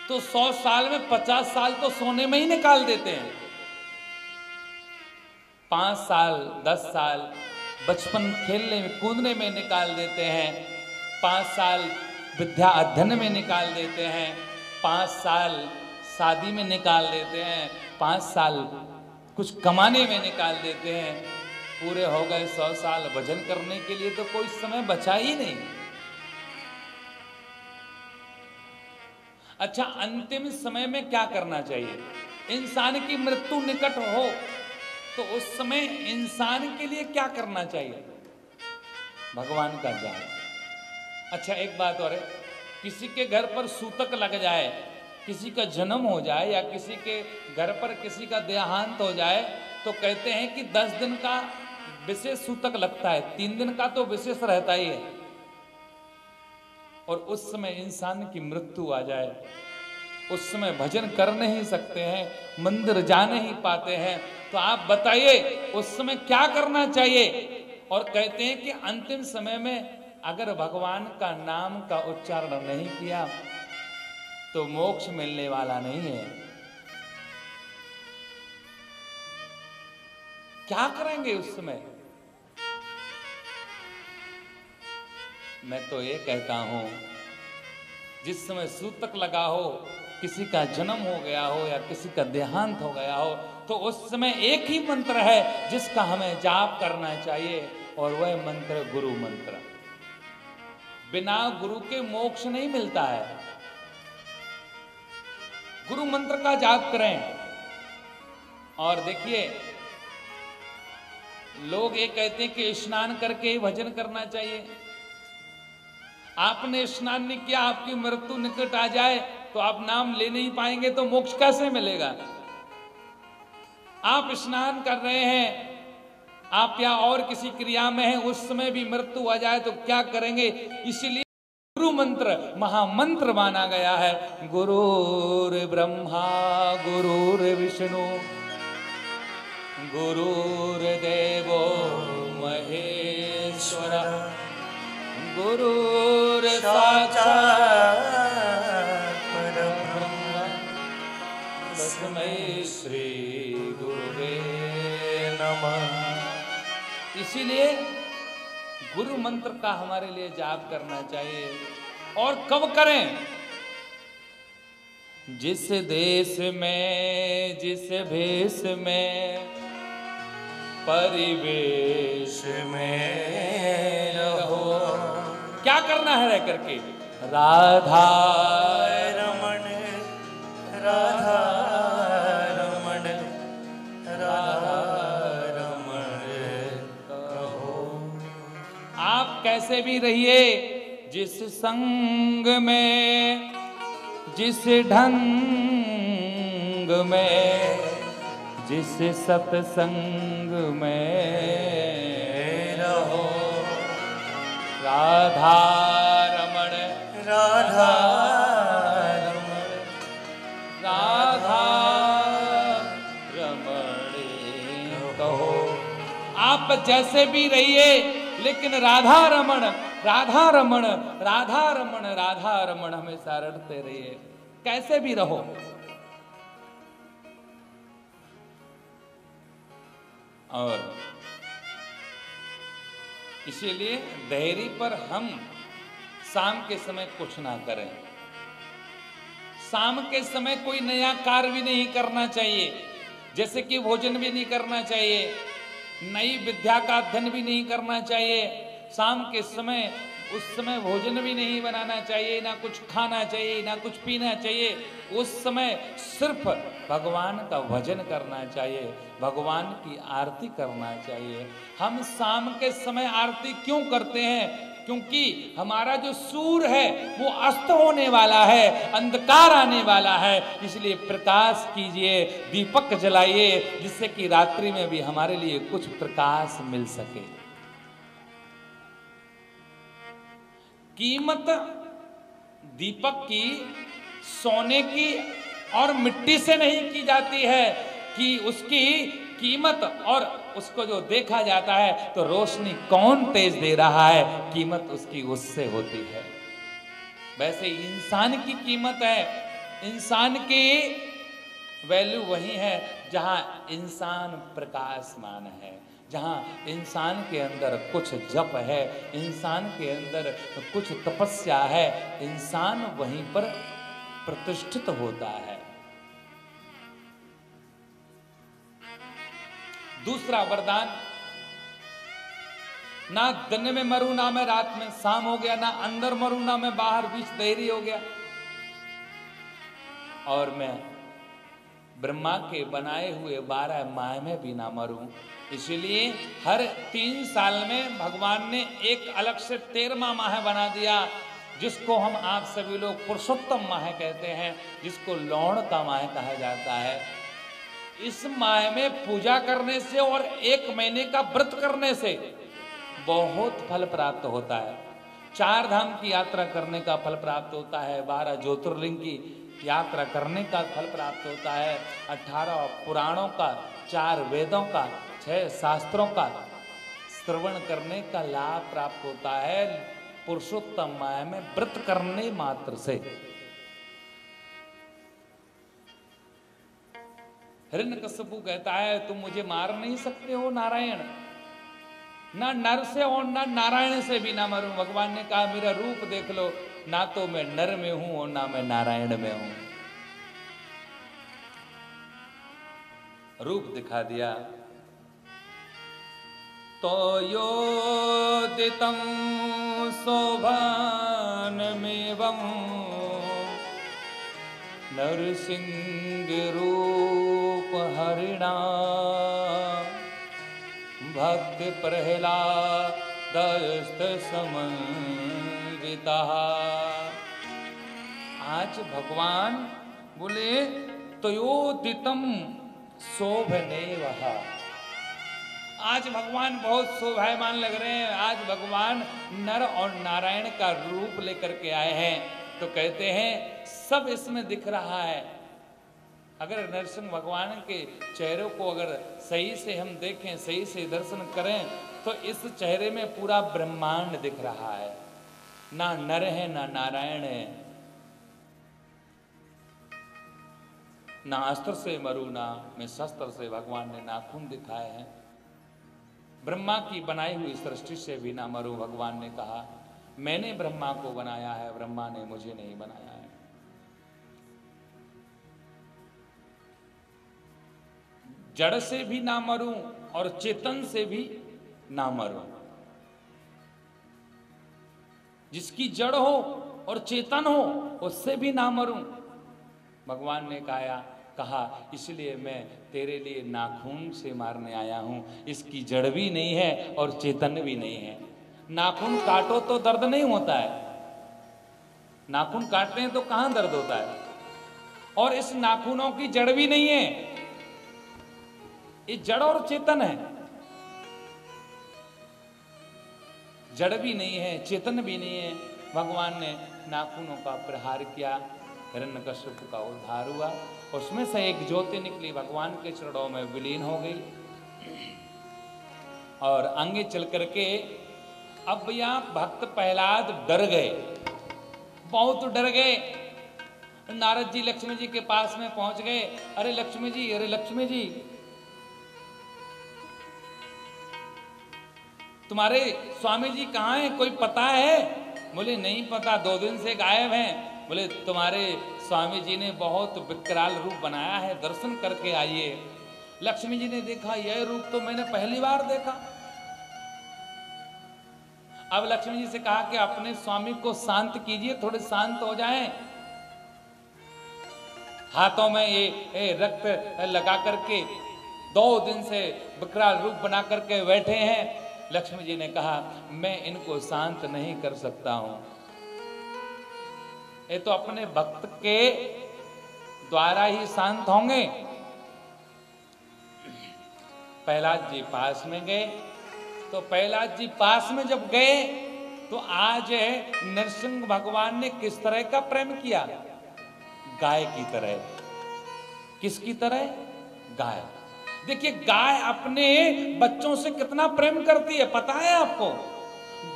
तो सौ साल में पचास साल तो सोने में ही निकाल देते हैं। पाँच साल, दस साल बचपन खेलने में, कूदने में निकाल देते हैं। पाँच साल विद्या अध्ययन में निकाल देते हैं। पाँच साल शादी में निकाल देते हैं। पाँच साल कुछ कमाने में निकाल देते हैं। पूरे हो गए सौ साल भजन करने के लिए तो कोई समय बचा ही नहीं। अच्छा अंतिम समय में क्या करना चाहिए? इंसान की मृत्यु निकट हो तो उस समय इंसान के लिए क्या करना चाहिए? भगवान का जाप। अच्छा एक बात और है, किसी के घर पर सूतक लग जाए किसी का जन्म हो जाए या किसी के घर पर किसी का देहांत हो जाए तो कहते हैं कि दस दिन का विशेष सूतक लगता है। तीन दिन का तो विशेष रहता ही है। और उस समय इंसान की मृत्यु आ जाए। उस समय भजन कर नहीं सकते हैं, मंदिर जा नहीं पाते हैं। तो आप बताइए, उस समय क्या करना चाहिए? और कहते हैं कि अंतिम समय में अगर भगवान का नाम का उच्चारण नहीं किया तो मोक्ष मिलने वाला नहीं है। क्या करेंगे उस समय? मैं तो ये कहता हूँ, जिस समय सूतक लगा हो, किसी का जन्म हो गया हो या किसी का देहांत हो गया हो तो उस समय एक ही मंत्र है जिसका हमें जाप करना चाहिए, और वह मंत्र गुरु मंत्र। बिना गुरु के मोक्ष नहीं मिलता है। गुरु मंत्र का जाप करें। और देखिए, लोग ये कहते हैं कि स्नान करके ही भजन करना चाहिए। आपने स्नान नहीं किया, आपकी मृत्यु निकट आ जाए तो आप नाम ले नहीं पाएँगे तो मोक्ष कैसे मिलेगा? आप स्नान कर रहे हैं, आप या और किसी क्रिया में हैं, उस समय भी मृत्यु आ जाए तो क्या करेंगे? इसीलिए गुरु मंत्र महामंत्र माना गया है। गुरुर ब्रह्मा, गुरुर विष्णु, गुरुर देवो महेश्वर, गुरुर श्री गुरुवे नमः। इसीलिए गुरु मंत्र का हमारे लिए जाप करना चाहिए। और कब करें? जिस देश में, जिस भेष में, परिवेश में रहो। क्या करना है रह करके? राधा रमण, राधा कैसे भी रहिए जिस संग में जिस ढंग में जिस सत्संग में रहो। राधा रमण राधा राधा रमण कहो। आप जैसे भी रहिए लेकिन राधा रमण राधा रमण राधा रमण राधा रमण हमेशा रटते रहिए। कैसे भी रहो। और इसीलिए धैर्य पर हम शाम के समय कुछ ना करें। शाम के समय कोई नया कार्य भी नहीं करना चाहिए। जैसे कि भोजन भी नहीं करना चाहिए। नई विद्या का अध्ययन भी नहीं करना चाहिए। शाम के समय, उस समय भोजन भी नहीं बनाना चाहिए, ना कुछ खाना चाहिए, ना कुछ पीना चाहिए। उस समय सिर्फ़ भगवान का भजन करना चाहिए, भगवान की आरती करना चाहिए। हम शाम के समय आरती क्यों करते हैं? क्योंकि हमारा जो सूर है, वो अस्त होने वाला है, अंधकार आने वाला है। इसलिए प्रकाश कीजिए, दीपक जलाइए, जिससे कि रात्रि में भी हमारे लिए कुछ प्रकाश मिल सके। कीमत दीपक की सोने की और मिट्टी से नहीं की जाती है कि उसकी कीमत और उसको जो देखा जाता है तो रोशनी कौन तेज दे रहा है? कीमत उसकी उससे होती है। वैसे इंसान की कीमत है। इंसान की वैल्यू वही है, जहाँ इंसान प्रकाशमान है, जहाँ इंसान के अंदर कुछ जप है, इंसान के अंदर कुछ तपस्या है, इंसान वहीं पर प्रतिष्ठित होता है। दूसरा वरदान, ना दिन में मरू, ना मैं रात में शाम हो गया, ना अंदर मरू, ना मैं बाहर, बीच देरी हो गया। और मैं ब्रह्मा के बनाए हुए बारह माह में भी ना मरूं। इसलिए हर तीन साल में भगवान ने एक अलग से तेरहवा माह बना दिया, जिसको हम आप सभी लोग पुरुषोत्तम माह कहते हैं, जिसको लौण का माह कहा जाता है। इस माह में पूजा करने से और एक महीने का व्रत करने से बहुत फल प्राप्त होता है। चार धाम की यात्रा करने का फल प्राप्त होता है, बारह ज्योतिर्लिंग की यात्रा करने का फल प्राप्त होता है, अठारह पुराणों का, चार वेदों का, छह शास्त्रों का श्रवण करने का लाभ प्राप्त होता है। पुरुषोत्तम माह में व्रत करने मात्र से। हिरण्यकश्यपु कहता है, तुम मुझे मार नहीं सकते हो, नारायण। ना नर से और ना नारायण से भी ना मरूं। भगवान ने कहा, मेरा रूप देख लो। ना तो मैं नर में हूँ और ना मैं नारायण में हूँ। रूप दिखा दिया। तो योदितम शोभानमेवं नरसिंह रूप हरिणा। भक्त प्रहलादस्त समन्विता। आज भगवान बोले तयोदितम शोभने वहा आज भगवान बहुत शोभायमान लग रहे हैं। आज भगवान नर और नारायण का रूप लेकर के आए हैं। तो कहते हैं, सब इसमें दिख रहा है। अगर नरसिंह भगवान के चेहरे को अगर सही से हम देखें, सही से दर्शन करें तो इस चेहरे में पूरा ब्रह्मांड दिख रहा है। ना नर है, ना नारायण है। ना अस्त्र से मरू, ना में शस्त्र से भगवान ने नाखून दिखाए हैं। ब्रह्मा की बनाई हुई सृष्टि से भी ना मरू, भगवान ने कहा, मैंने ब्रह्मा को बनाया है, ब्रह्मा ने मुझे नहीं बनाया है। जड़ से भी ना मरूं और चेतन से भी ना मरूं। जिसकी जड़ हो और चेतन हो, उससे भी ना मरूं। भगवान ने कहा कहा, इसलिए मैं तेरे लिए नाखून से मारने आया हूँ। इसकी जड़ भी नहीं है और चेतन भी नहीं है। नाखून काटो तो दर्द नहीं होता है। नाखून काटते हैं तो कहाँ दर्द होता है? और इस नाखूनों की जड़ भी नहीं है। ये जड़ और चेतन है। जड़ भी नहीं है, चेतन भी नहीं है। भगवान ने नाखूनों का प्रहार किया हिरण्यकश्यप का उद्धार हुआ उसमें से एक ज्योति निकली। भगवान के चरणों में विलीन हो गई। और आगे चल करके अब यहाँ भक्त प्रहलाद डर गए। बहुत डर गए। नारद जी लक्ष्मी जी के पास में पहुँच गए। अरे लक्ष्मी जी, अरे लक्ष्मी जी तुम्हारे स्वामी जी कहाँ हैं? कोई पता है? बोले नहीं पता दो दिन से गायब हैं। बोले तुम्हारे स्वामी जी ने बहुत विकराल रूप बनाया है दर्शन करके आइए। लक्ष्मी जी ने देखा यह रूप तो मैंने पहली बार देखा। अब लक्ष्मी जी से कहा कि अपने स्वामी को शांत कीजिए थोड़े शांत हो जाएँ। हाथों में ये, ये रक्त लगा करके दो दिन से विकराल रूप बना करके बैठे हैं। लक्ष्मी जी ने कहा, मैं इनको शांत नहीं कर सकता हूँ। ये तो अपने भक्त के द्वारा ही शांत होंगे। प्रहलाद जी पास में गए। तो प्रहलाद जी पास में जब गए तो आज नरसिंह भगवान ने किस तरह का प्रेम किया? गाय की तरह। किसकी तरह? गाय। देखिए, गाय अपने बच्चों से कितना प्रेम करती है, पता है आपको?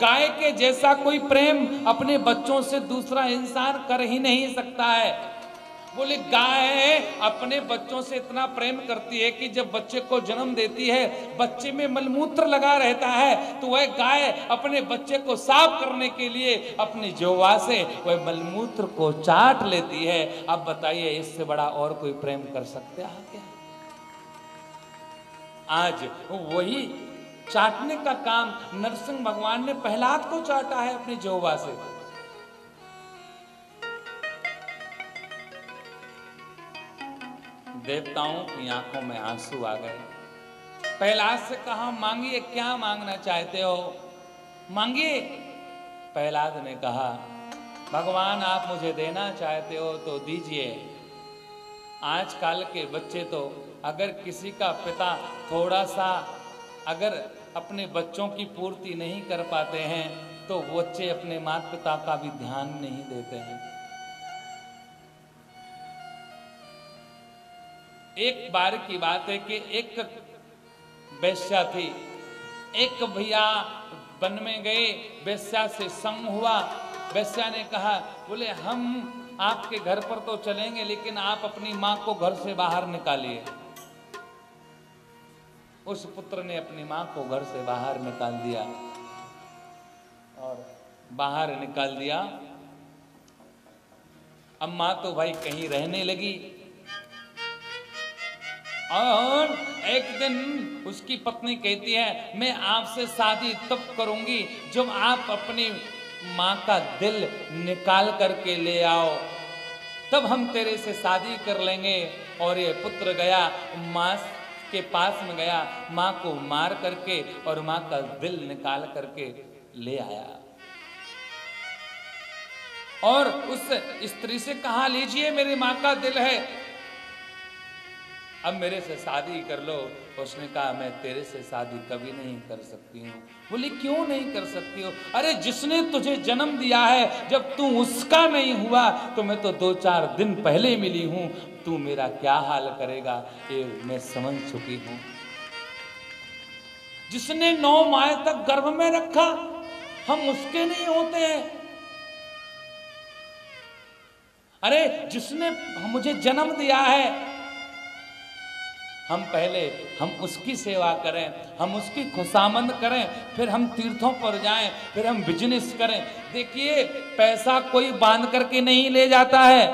गाय के जैसा कोई प्रेम अपने बच्चों से दूसरा इंसान कर ही नहीं सकता है। बोले, गाय अपने बच्चों से इतना प्रेम करती है कि जब बच्चे को जन्म देती है, बच्चे में मलमूत्र लगा रहता है तो वह गाय अपने बच्चे को साफ़ करने के लिए अपनी जोवा से वह मलमूत्र को चाट लेती है। अब बताइए, इससे बड़ा और कोई प्रेम कर सकते हैं? क्या आज वही चाटने का काम नरसिंह भगवान ने प्रहलाद को चाटा है अपनी जोबा से। देवताओं की आँखों में आँसू आ गए। प्रहलाद से कहा, मांगिए, क्या मांगना चाहते हो? मांगिए? प्रहलाद ने कहा, भगवान, आप मुझे देना चाहते हो तो दीजिए। आजकल के बच्चे तो अगर किसी का पिता थोड़ा सा अगर अपने बच्चों की पूर्ति नहीं कर पाते हैं तो बच्चे अपने माता पिता का भी ध्यान नहीं देते हैं। एक बार की बात है कि एक वैश्या थी। एक भैया वन में गए, वैश्या से संग हुआ। वैश्या ने कहा, बोले, हम आपके घर पर तो चलेंगे, लेकिन आप अपनी माँ को घर से बाहर निकालिए। उस पुत्र ने अपनी माँ को घर से बाहर निकाल दिया और बाहर निकाल दिया। अब माँ तो भाई कहीं रहने लगी और एक दिन उसकी पत्नी कहती है, मैं आपसे शादी तब करूँगी जब आप अपनी माँ का दिल निकाल करके ले आओ। तब हम तेरे से शादी कर लेंगे। और ये पुत्र गया माँ के पास में गया, माँ को मार करके और माँ का दिल निकाल करके ले आया। और उस स्त्री से कहा, लीजिए, मेरी माँ का दिल है। अब मेरे से शादी कर लो। उसने कहा, मैं तेरे से शादी कभी नहीं कर सकती हूँ। बोली, क्यों नहीं कर सकती हो? अरे, जिसने तुझे जन्म दिया है, जब तू उसका नहीं हुआ तो मैं तो दो चार दिन पहले मिली हूँ। तू मेरा क्या हाल करेगा, ये मैं समझ चुकी हूँ। जिसने नौ माह तक गर्भ में रखा, हम उसके नहीं होते हैं। अरे, जिसने मुझे जन्म दिया है हम पहले, हम उसकी सेवा करें, हम उसकी खुशामंद करें, फिर हम तीर्थों पर जाएँ, फिर हम बिज़नेस करें। देखिए, पैसा कोई बाँध करके नहीं ले जाता है।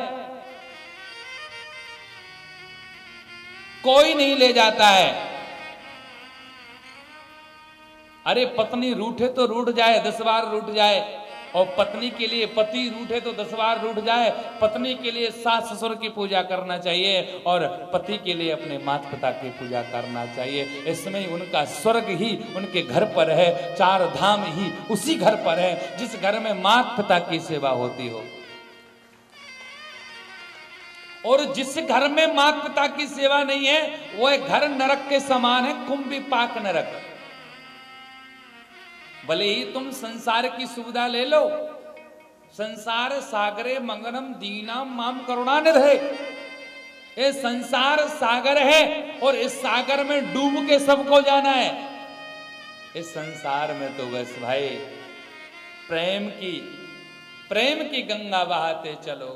कोई नहीं ले जाता है। अरे, पत्नी रूठे तो रूठ जाए, दस बार रूठ जाए। और पत्नी के लिए पति रूठे तो दस बार रूठ जाए, पत्नी के लिए सास ससुर की पूजा करना चाहिए और पति के लिए अपने माता पिता की पूजा करना चाहिए। इसमें उनका स्वर्ग ही उनके घर पर है, चार धाम ही उसी घर पर है, जिस घर में माता पिता की सेवा होती हो। और जिस घर में माता पिता की सेवा नहीं है, वह घर नरक के समान है, कुंभी पाक नरक। भले ही तुम संसार की सुविधा ले लो। संसार सागरे मंगनम दीनाम माम करुणा निधे ये संसार सागर है और इस सागर में डूब के सबको जाना है। इस संसार में तो बस भाई, प्रेम की प्रेम की गंगा बहाते चलो।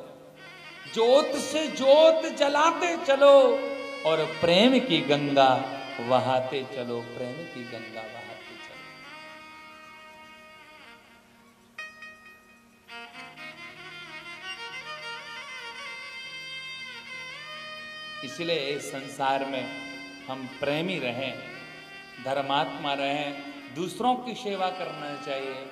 जोत से जोत जलाते चलो और प्रेम की गंगा बहाते चलो। प्रेम की गंगा बहाते इसलिए इस संसार में हम प्रेमी रहें, धर्मात्मा रहें, दूसरों की सेवा करना चाहिए।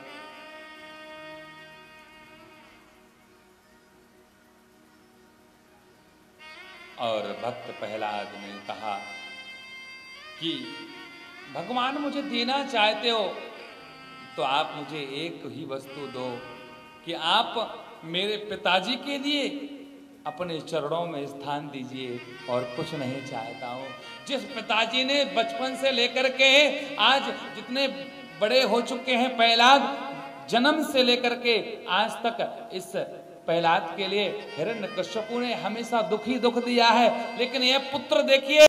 और भक्त प्रहलाद ने कहा कि, भगवान मुझे देना चाहते हो तो आप मुझे एक ही वस्तु दो कि आप मेरे पिताजी के लिए अपने चरणों में स्थान दीजिए और कुछ नहीं चाहता हूँ। जिस पिताजी ने बचपन से लेकर के आज जितने बड़े हो चुके हैं पहलाद जन्म से लेकर के आज तक इस पहलाद के लिए हिरण्य ने हमेशा दुखी दुख दिया है। लेकिन यह पुत्र देखिए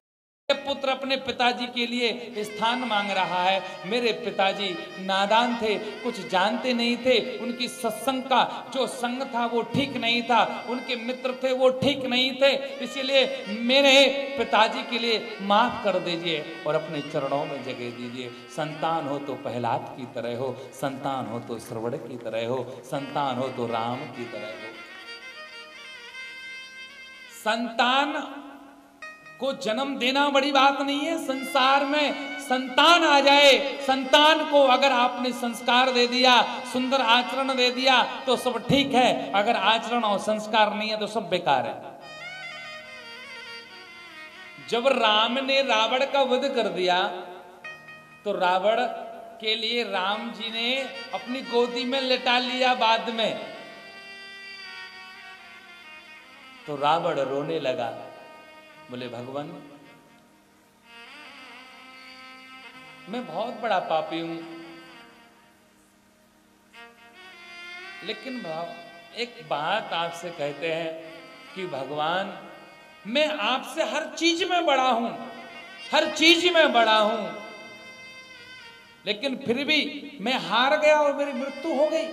पुत्र अपने पिताजी के लिए स्थान मांग रहा है। मेरे पिताजी नादान थे, कुछ जानते नहीं थे। उनकी सत्संग का जो संग था, वो ठीक नहीं था। उनके मित्र थे, वो ठीक नहीं थे। इसीलिए मेरे पिताजी के लिए माफ़ कर दीजिए और अपने चरणों में जगह दीजिए। संतान हो तो पहलाद की तरह हो, संतान हो तो श्रवण की तरह हो, संतान हो तो राम की तरह हो। संतान को जन्म देना बड़ी बात नहीं है, संसार में संतान आ जाए। संतान को अगर आपने संस्कार दे दिया, सुंदर आचरण दे दिया तो सब ठीक है। अगर आचरण और संस्कार नहीं है तो सब बेकार है। जब राम ने रावण का वध कर दिया तो रावण के लिए राम जी ने अपनी गोदी में लेटा लिया बाद में। तो रावण रोने लगा। बोले, भगवान, मैं बहुत बड़ा पापी हूँ, लेकिन भाव एक बात आपसे कहते हैं कि भगवान, मैं आपसे हर चीज़ में बड़ा हूँ, हर चीज़ में बड़ा हूँ, लेकिन फिर भी मैं हार गया और मेरी मृत्यु हो गई।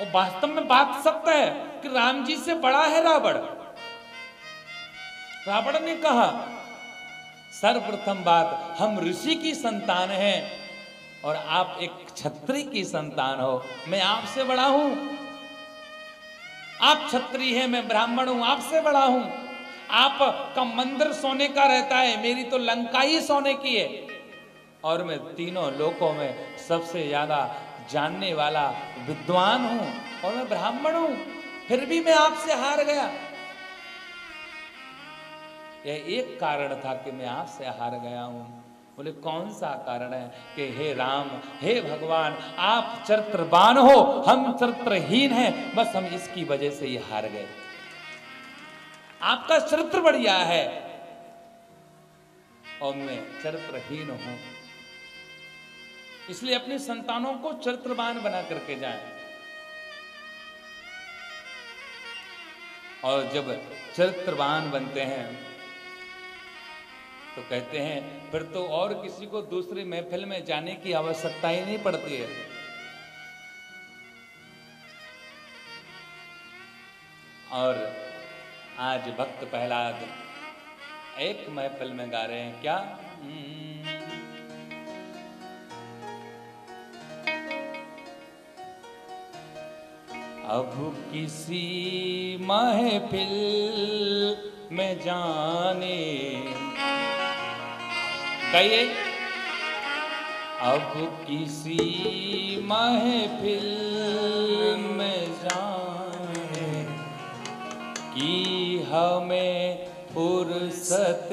और वास्तव में बात सत्य है कि राम जी से बड़ा है रावण। रावण ने कहा, सर्वप्रथम बात, हम ऋषि की संतान हैं और आप एक छत्री की संतान हो। मैं आपसे बड़ा हूँ। आप छत्री हैं, मैं ब्राह्मण हूँ, आपसे बड़ा हूँ। आप का मंदिर सोने का रहता है, मेरी तो लंका ही सोने की है। और मैं तीनों लोकों में सबसे ज़्यादा जानने वाला विद्वान हूँ और मैं ब्राह्मण हूँ, फिर भी मैं आपसे हार गया। यह एक कारण था कि मैं आपसे हार गया हूँ। बोले, कौन सा कारण है कि हे राम, हे भगवान, आप चरित्रवान हो, हम चरित्रहीन हैं, बस हम इसकी वजह से ही हार गए। आपका चरित्र बढ़िया है और मैं चरित्रहीन हूँ। इसलिए अपने संतानों को चरित्रवान बना करके जाएँ। और जब चरित्रवान बनते हैं तो कहते हैं, फिर तो और किसी को दूसरी महफिल में जाने की आवश्यकता ही नहीं पड़ती है। और आज भक्त प्रहलाद एक महफिल में गा रहे हैं। क्या? अब किसी महफिल में जाने कहिए। अब किसी महफिल में जाने कि हमें फुर्सत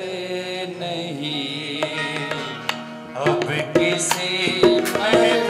नहीं। अब किसी महफिल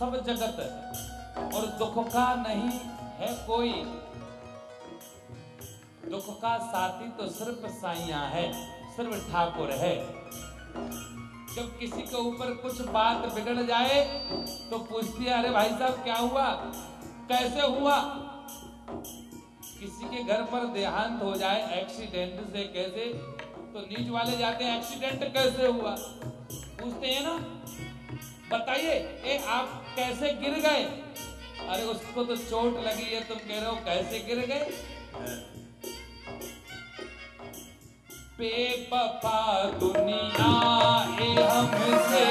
सब जगत और दुख का नहीं है कोई। दुख का साथी तो सिर्फ़ साइया है, सिर्फ़ ठाकुर है। जब किसी के ऊपर कुछ बात बिगड़ जाए तो पूछती है, अरे भाई साहब, क्या हुआ? कैसे हुआ? किसी के घर पर देहांत हो जाए एक्सीडेंट से कैसे तो नीच वाले जाते हैं एक्सीडेंट कैसे हुआ? पूछते हैं ना। बताइए, ए, आप कैसे गिर गए? अरे उसको तो चोट लगी है, तुम कह रहे हो कैसे गिर गए? बेबफा दुनिया हमसे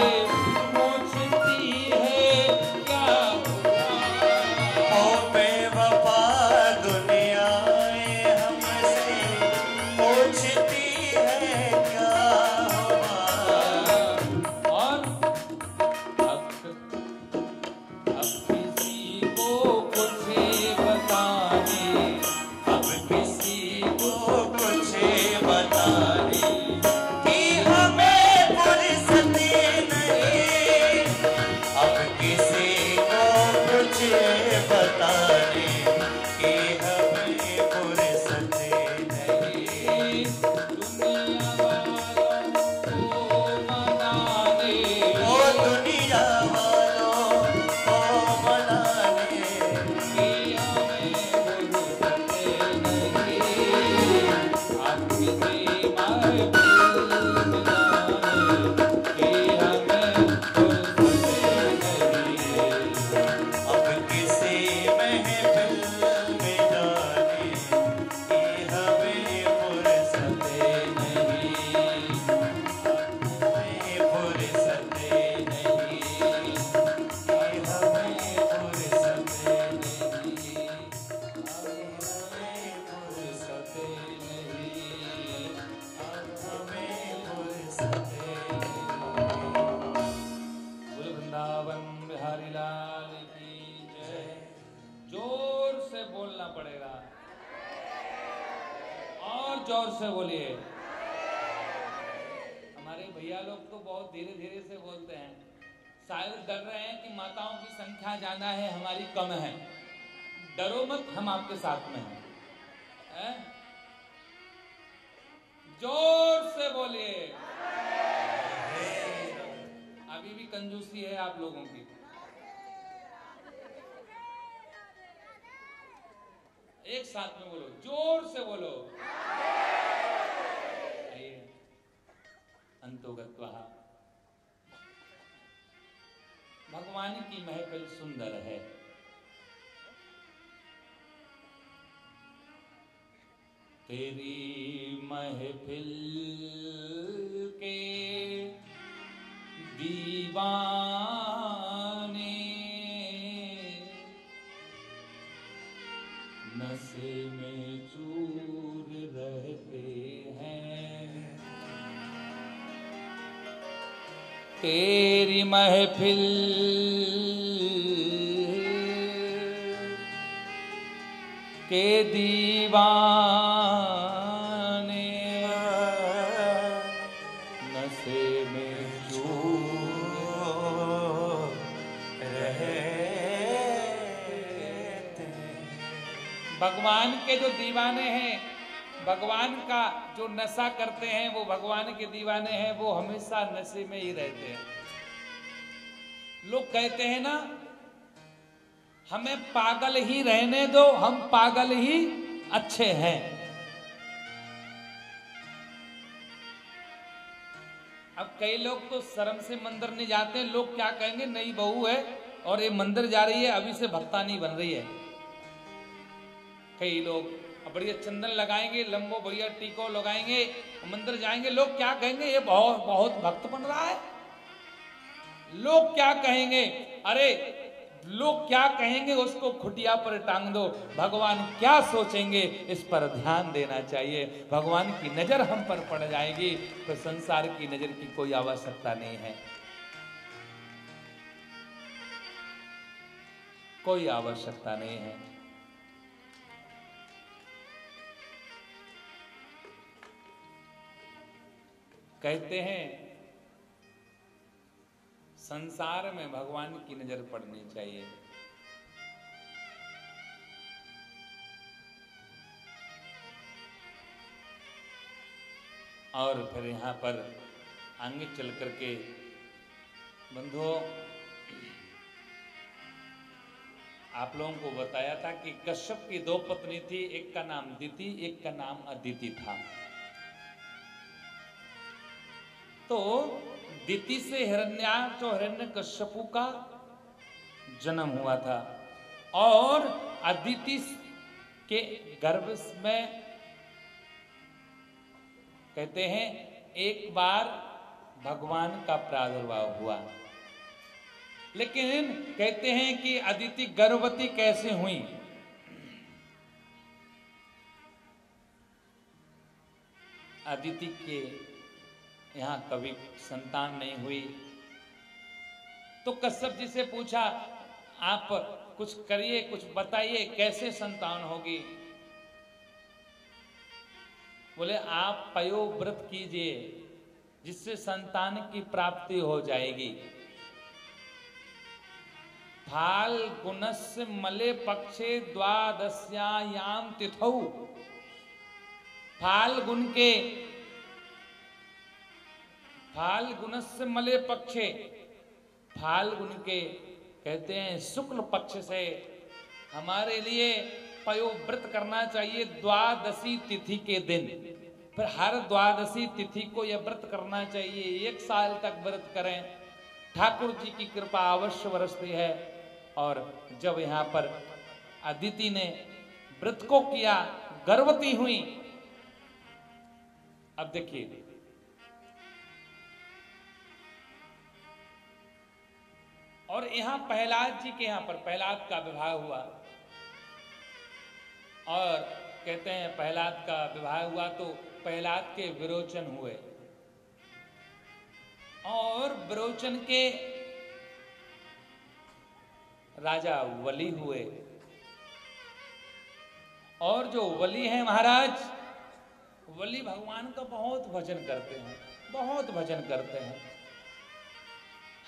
पूछती है। से बोलिए। हमारे भैया लोग तो बहुत धीरे धीरे से बोलते हैं। शायद डर रहे हैं कि माताओं की संख्या ज़्यादा है, हमारी कम है। डरो मत, हम आपके साथ में हैं। हैं? ज़ोर से बोलिए। अभी भी कंजूसी है आप लोगों की। एक साथ में बोलो, ज़ोर से बोलो। आइए। अंतोगत्वा। भगवान की महफिल सुंदर है। तेरी महफिल के दीवाने तेरी महफिल। के दीवाने नशे में भगवान के जो दीवाने हैं भगवान का जो नशा करते हैं, वो भगवान के दीवाने हैं, वो हमेशा नशे में ही रहते हैं। लोग कहते हैं ना, हमें पागल ही रहने दो, हम पागल ही अच्छे हैं। अब कई लोग तो शर्म से मंदिर नहीं जाते लोग क्या कहेंगे, नई बहू है और ये मंदिर जा रही है, अभी से भक्ता नहीं बन रही है। कई लोग बढ़िया चंदन लगाएँगे लंबो बढ़िया टीको लगाएँगे, मंदिर जाएँगे। लोग क्या कहेंगे? ये बहुत बहुत भक्त बन रहा है। लोग क्या कहेंगे? अरे, लोग क्या कहेंगे? उसको खुटिया पर टांग दो। भगवान क्या सोचेंगे? इस पर ध्यान देना चाहिए। भगवान की नज़र हम पर पड़ जाएगी। तो संसार की नज़र की कोई आवश्यकता नहीं है। कोई आवश्यकता नहीं है। कहते हैं, संसार में भगवान की नज़र पड़नी चाहिए। और फिर यहाँ पर आगे चल करके बंधुओं आप लोगों को बताया था कि कश्यप की दो पत्नी थी, एक का नाम दिति, एक का नाम अदिति था। तो दिति से हिरण्याक्ष और हिरण्य कश्यपु का जन्म हुआ था। और अदिति के गर्भ में कहते हैं, एक बार भगवान का प्रादुर्भाव हुआ। लेकिन कहते हैं कि अदिति गर्भवती कैसे हुई? अदिति के यहाँ कभी संतान नहीं हुई। तो कश्यप जी से पूछा, आप कुछ करिए, कुछ बताइए, कैसे संतान होगी? बोले, आप पयो व्रत कीजिए, जिससे संतान की प्राप्ति हो जाएगी। फाल गुणस्य मले पक्षे द्वादश्याम तिथौ। फाल गुण के फाल से मले पक्षे। फाल गुण के कहते हैं, शुक्ल पक्ष से हमारे लिए पयोव्रत करना चाहिए द्वादशी तिथि के दिन। फिर हर द्वादशी तिथि को यह व्रत करना चाहिए, एक साल तक व्रत करें। ठाकुर जी की कृपा अवश्य बरसती है। और जब यहाँ पर अदिति ने व्रत को किया, गर्भवती हुई, अब देखिए और यहाँ प्रहलाद जी के यहाँ पर प्रहलाद का विवाह हुआ। और कहते हैं प्रहलाद का विवाह हुआ तो प्रहलाद के विरोचन हुए। और विरोचन के राजा वली हुए। और जो वली हैं महाराज, वली भगवान का बहुत भजन करते हैं, बहुत भजन करते हैं।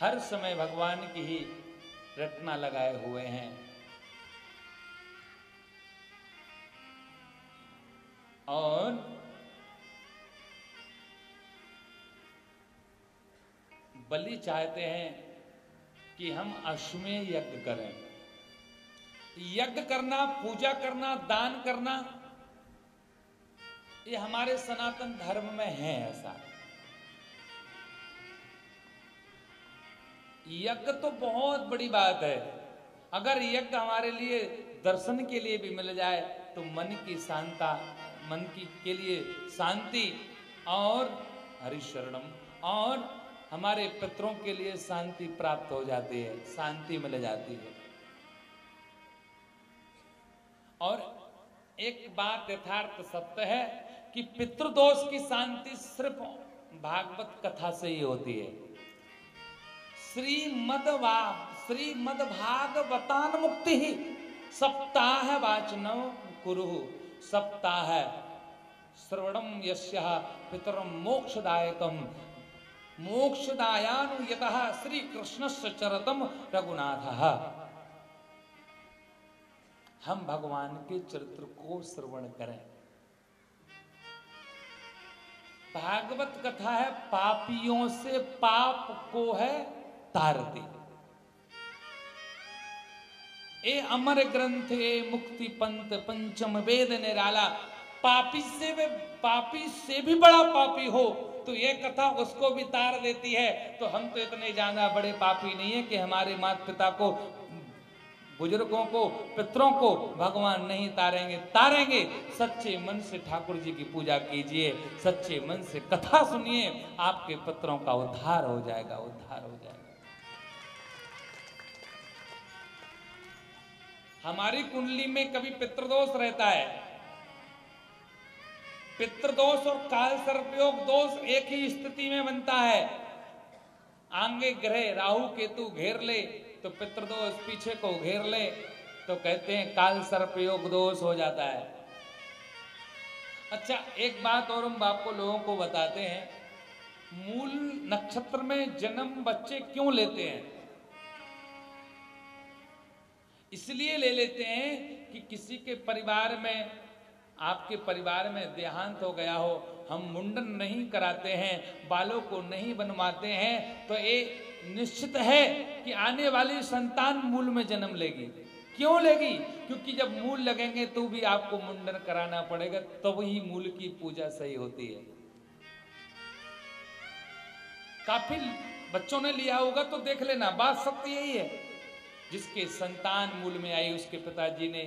हर समय भगवान की ही रटना लगाए हुए हैं। और बलि चाहते हैं कि हम अश्वमेध यज्ञ करें। यज्ञ करना, पूजा करना, दान करना, ये हमारे सनातन धर्म में है ऐसा। यज्ञ तो बहुत बड़ी बात है। अगर यज्ञ हमारे लिए दर्शन के लिए भी मिल जाए तो मन की शांता, मन की, के लिए शांति और हरिशरणम और हमारे पितरों के लिए शांति प्राप्त हो जाती है, शांति मिल जाती है। और एक बात यथार्थ सत्य है कि पितृदोष की शांति सिर्फ़ भागवत कथा से ही होती है। श्रीमद वा श्रीमद मुक्ति ही। सप्ताह वाचन कुरु। सप्ताह। श्रवणम यस्य पितरम मोक्षदायकम मोक्षदायानुयत श्री कृष्ण चरतम रघुनाथ। हम भगवान के चरित्र को श्रवण करें। भागवत कथा है, पापियों से पाप को है तारती। ए अमर ग्रंथ ए मुक्ति पंथ पंचम वेद निराला, पापी से वे पापी से भी बड़ा पापी हो तो ये कथा उसको भी तार देती है। तो हम तो इतने ज़्यादा बड़े पापी नहीं है कि हमारे माता पिता को, बुज़ुर्गों को, पितरों को भगवान नहीं तारेंगे। तारेंगे, सच्चे मन से ठाकुर जी की पूजा कीजिए, सच्चे मन से कथा सुनिए, आपके पितरों का उद्धार हो जाएगा, उद्धार हो जाएगा। हमारी कुंडली में कभी पितृदोष रहता है। पितृदोष और काल सर्पयोग दोष एक ही स्थिति में बनता है। आंगे ग्रह राहु केतु घेर ले तो पितृदोष पीछे को घेर ले तो कहते हैं काल सर्पयोग दोष हो जाता है। अच्छा एक बात और हम आपको लोगों को बताते हैं। मूल नक्षत्र में जन्म बच्चे क्यों लेते हैं? इसलिए ले लेते हैं कि किसी के परिवार में, आपके परिवार में देहांत हो गया हो, हम मुंडन नहीं कराते हैं, बालों को नहीं बनवाते हैं तो ये निश्चित है कि आने वाली संतान मूल में जन्म लेगी। क्यों लेगी? क्योंकि जब मूल लगेंगे तो भी आपको मुंडन कराना पड़ेगा, तब तो ही मूल की पूजा सही होती है। काफ़ी बच्चों ने लिया होगा तो देख लेना, बात सत्य यही है। जिसके संतान मूल में आई, उसके पिताजी ने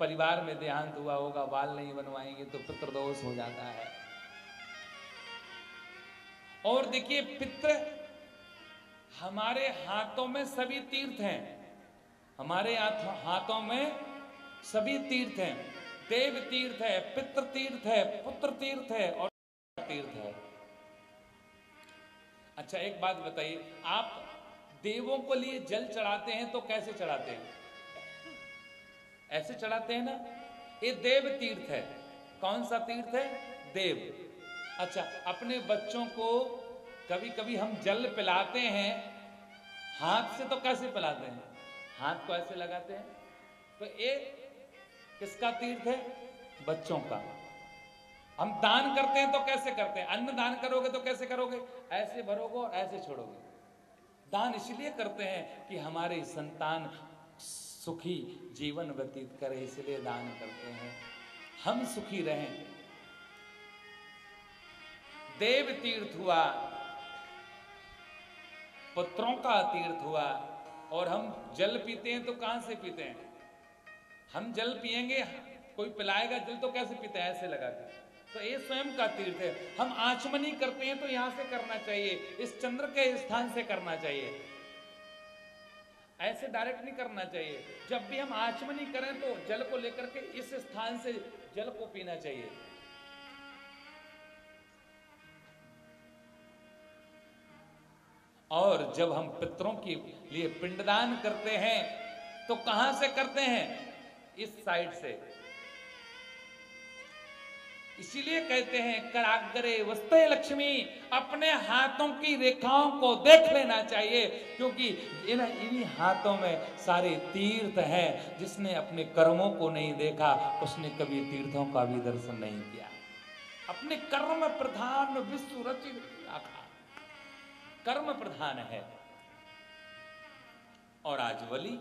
परिवार में देहांत हुआ होगा, बाल नहीं बनवाएँगे तो पितृदोष हो जाता है। और देखिए, पितृ हमारे हाथों में सभी तीर्थ हैं। हमारे हाथों में सभी तीर्थ हैं। देव तीर्थ है, पितृ तीर्थ है, पुत्र तीर्थ है और तीर्थ है। अच्छा एक बात बताइए, आप देवों को लिए जल चढ़ाते हैं तो कैसे चढ़ाते हैं? ऐसे चढ़ाते हैं ना? ये देव तीर्थ है। कौन सा तीर्थ है? देव। अच्छा अपने बच्चों को कभी कभी हम जल पिलाते हैं। हाथ से तो कैसे पिलाते हैं? हाथ को ऐसे लगाते हैं। तो ये किसका तीर्थ है? बच्चों का। हम दान करते हैं तो कैसे करते हैं? अन्न दान करोगे तो कैसे करोगे? ऐसे भरोगे और ऐसे छोड़ोगे। दान इसलिए करते हैं कि हमारे संतान सुखी जीवन व्यतीत करे, इसलिए दान करते हैं। हम सुखी रहें। देव तीर्थ हुआ, पुत्रों का तीर्थ हुआ, और हम जल पीते हैं तो कहाँ से पीते हैं? हम जल पिएँगे कोई पिलाएगा जल तो कैसे पीते हैं? ऐसे लगा के। तो ये स्वयं का तीर्थ है। हम आचमनी करते हैं तो यहाँ से करना चाहिए, इस चंद्र के स्थान से करना चाहिए। ऐसे डायरेक्ट नहीं करना चाहिए। जब भी हम आचमनी करें तो जल को लेकर के इस स्थान से जल को पीना चाहिए। और जब हम पितरों के लिए पिंडदान करते हैं तो कहाँ से करते हैं? इस साइड से। इसीलिए कहते हैं, कराग्रे वस्ते लक्ष्मी, अपने हाथों की रेखाओं को देख लेना चाहिए, क्योंकि इन, इन्हीं हाथों में सारे तीर्थ हैं, जिसने अपने कर्मों को नहीं देखा, उसने कभी तीर्थों का भी दर्शन नहीं किया। अपने कर्म प्रधान विश्व रचित आखा। कर्म प्रधान है। और आज वली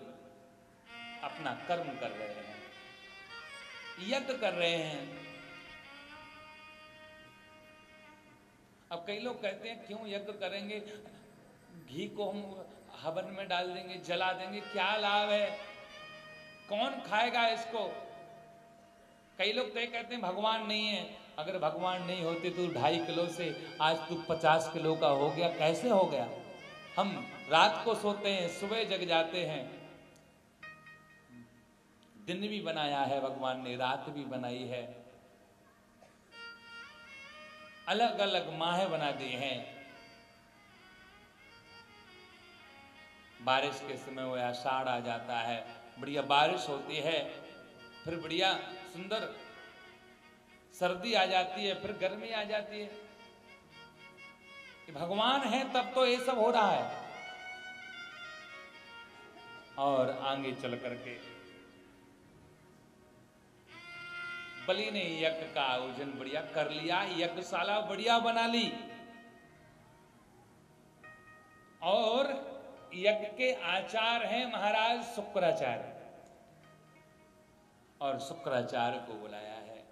अपना कर्म कर रहे हैं। यज्ञ कर रहे हैं। अब कई लोग कहते हैं, क्यों यज्ञ करेंगे? घी को हम हवन में डाल देंगे, जला देंगे, क्या लाभ है? कौन खाएगा इसको? कई लोग तो कहते हैं, भगवान नहीं है। अगर भगवान नहीं होते तो ढाई किलो से आज तू पचास किलो का हो गया, कैसे हो गया? हम रात को सोते हैं, सुबह जग जाते हैं। दिन भी बनाया है भगवान ने, रात भी बनाई है। अलग अलग माह बना दिए हैं। बारिश के समय वो आषाढ़ आ जाता है, बढ़िया बारिश होती है, फिर बढ़िया सुंदर सर्दी आ जाती है, फिर गर्मी आ जाती है। भगवान है तब तो ये सब हो रहा है। और आगे चल करके बलि ने यज्ञ का आयोजन बढ़िया कर लिया, यज्ञशाला बढ़िया बना ली। और यज्ञ के आचार हैं महाराज शुक्राचार्य। और शुक्राचार्य को बुलाया है।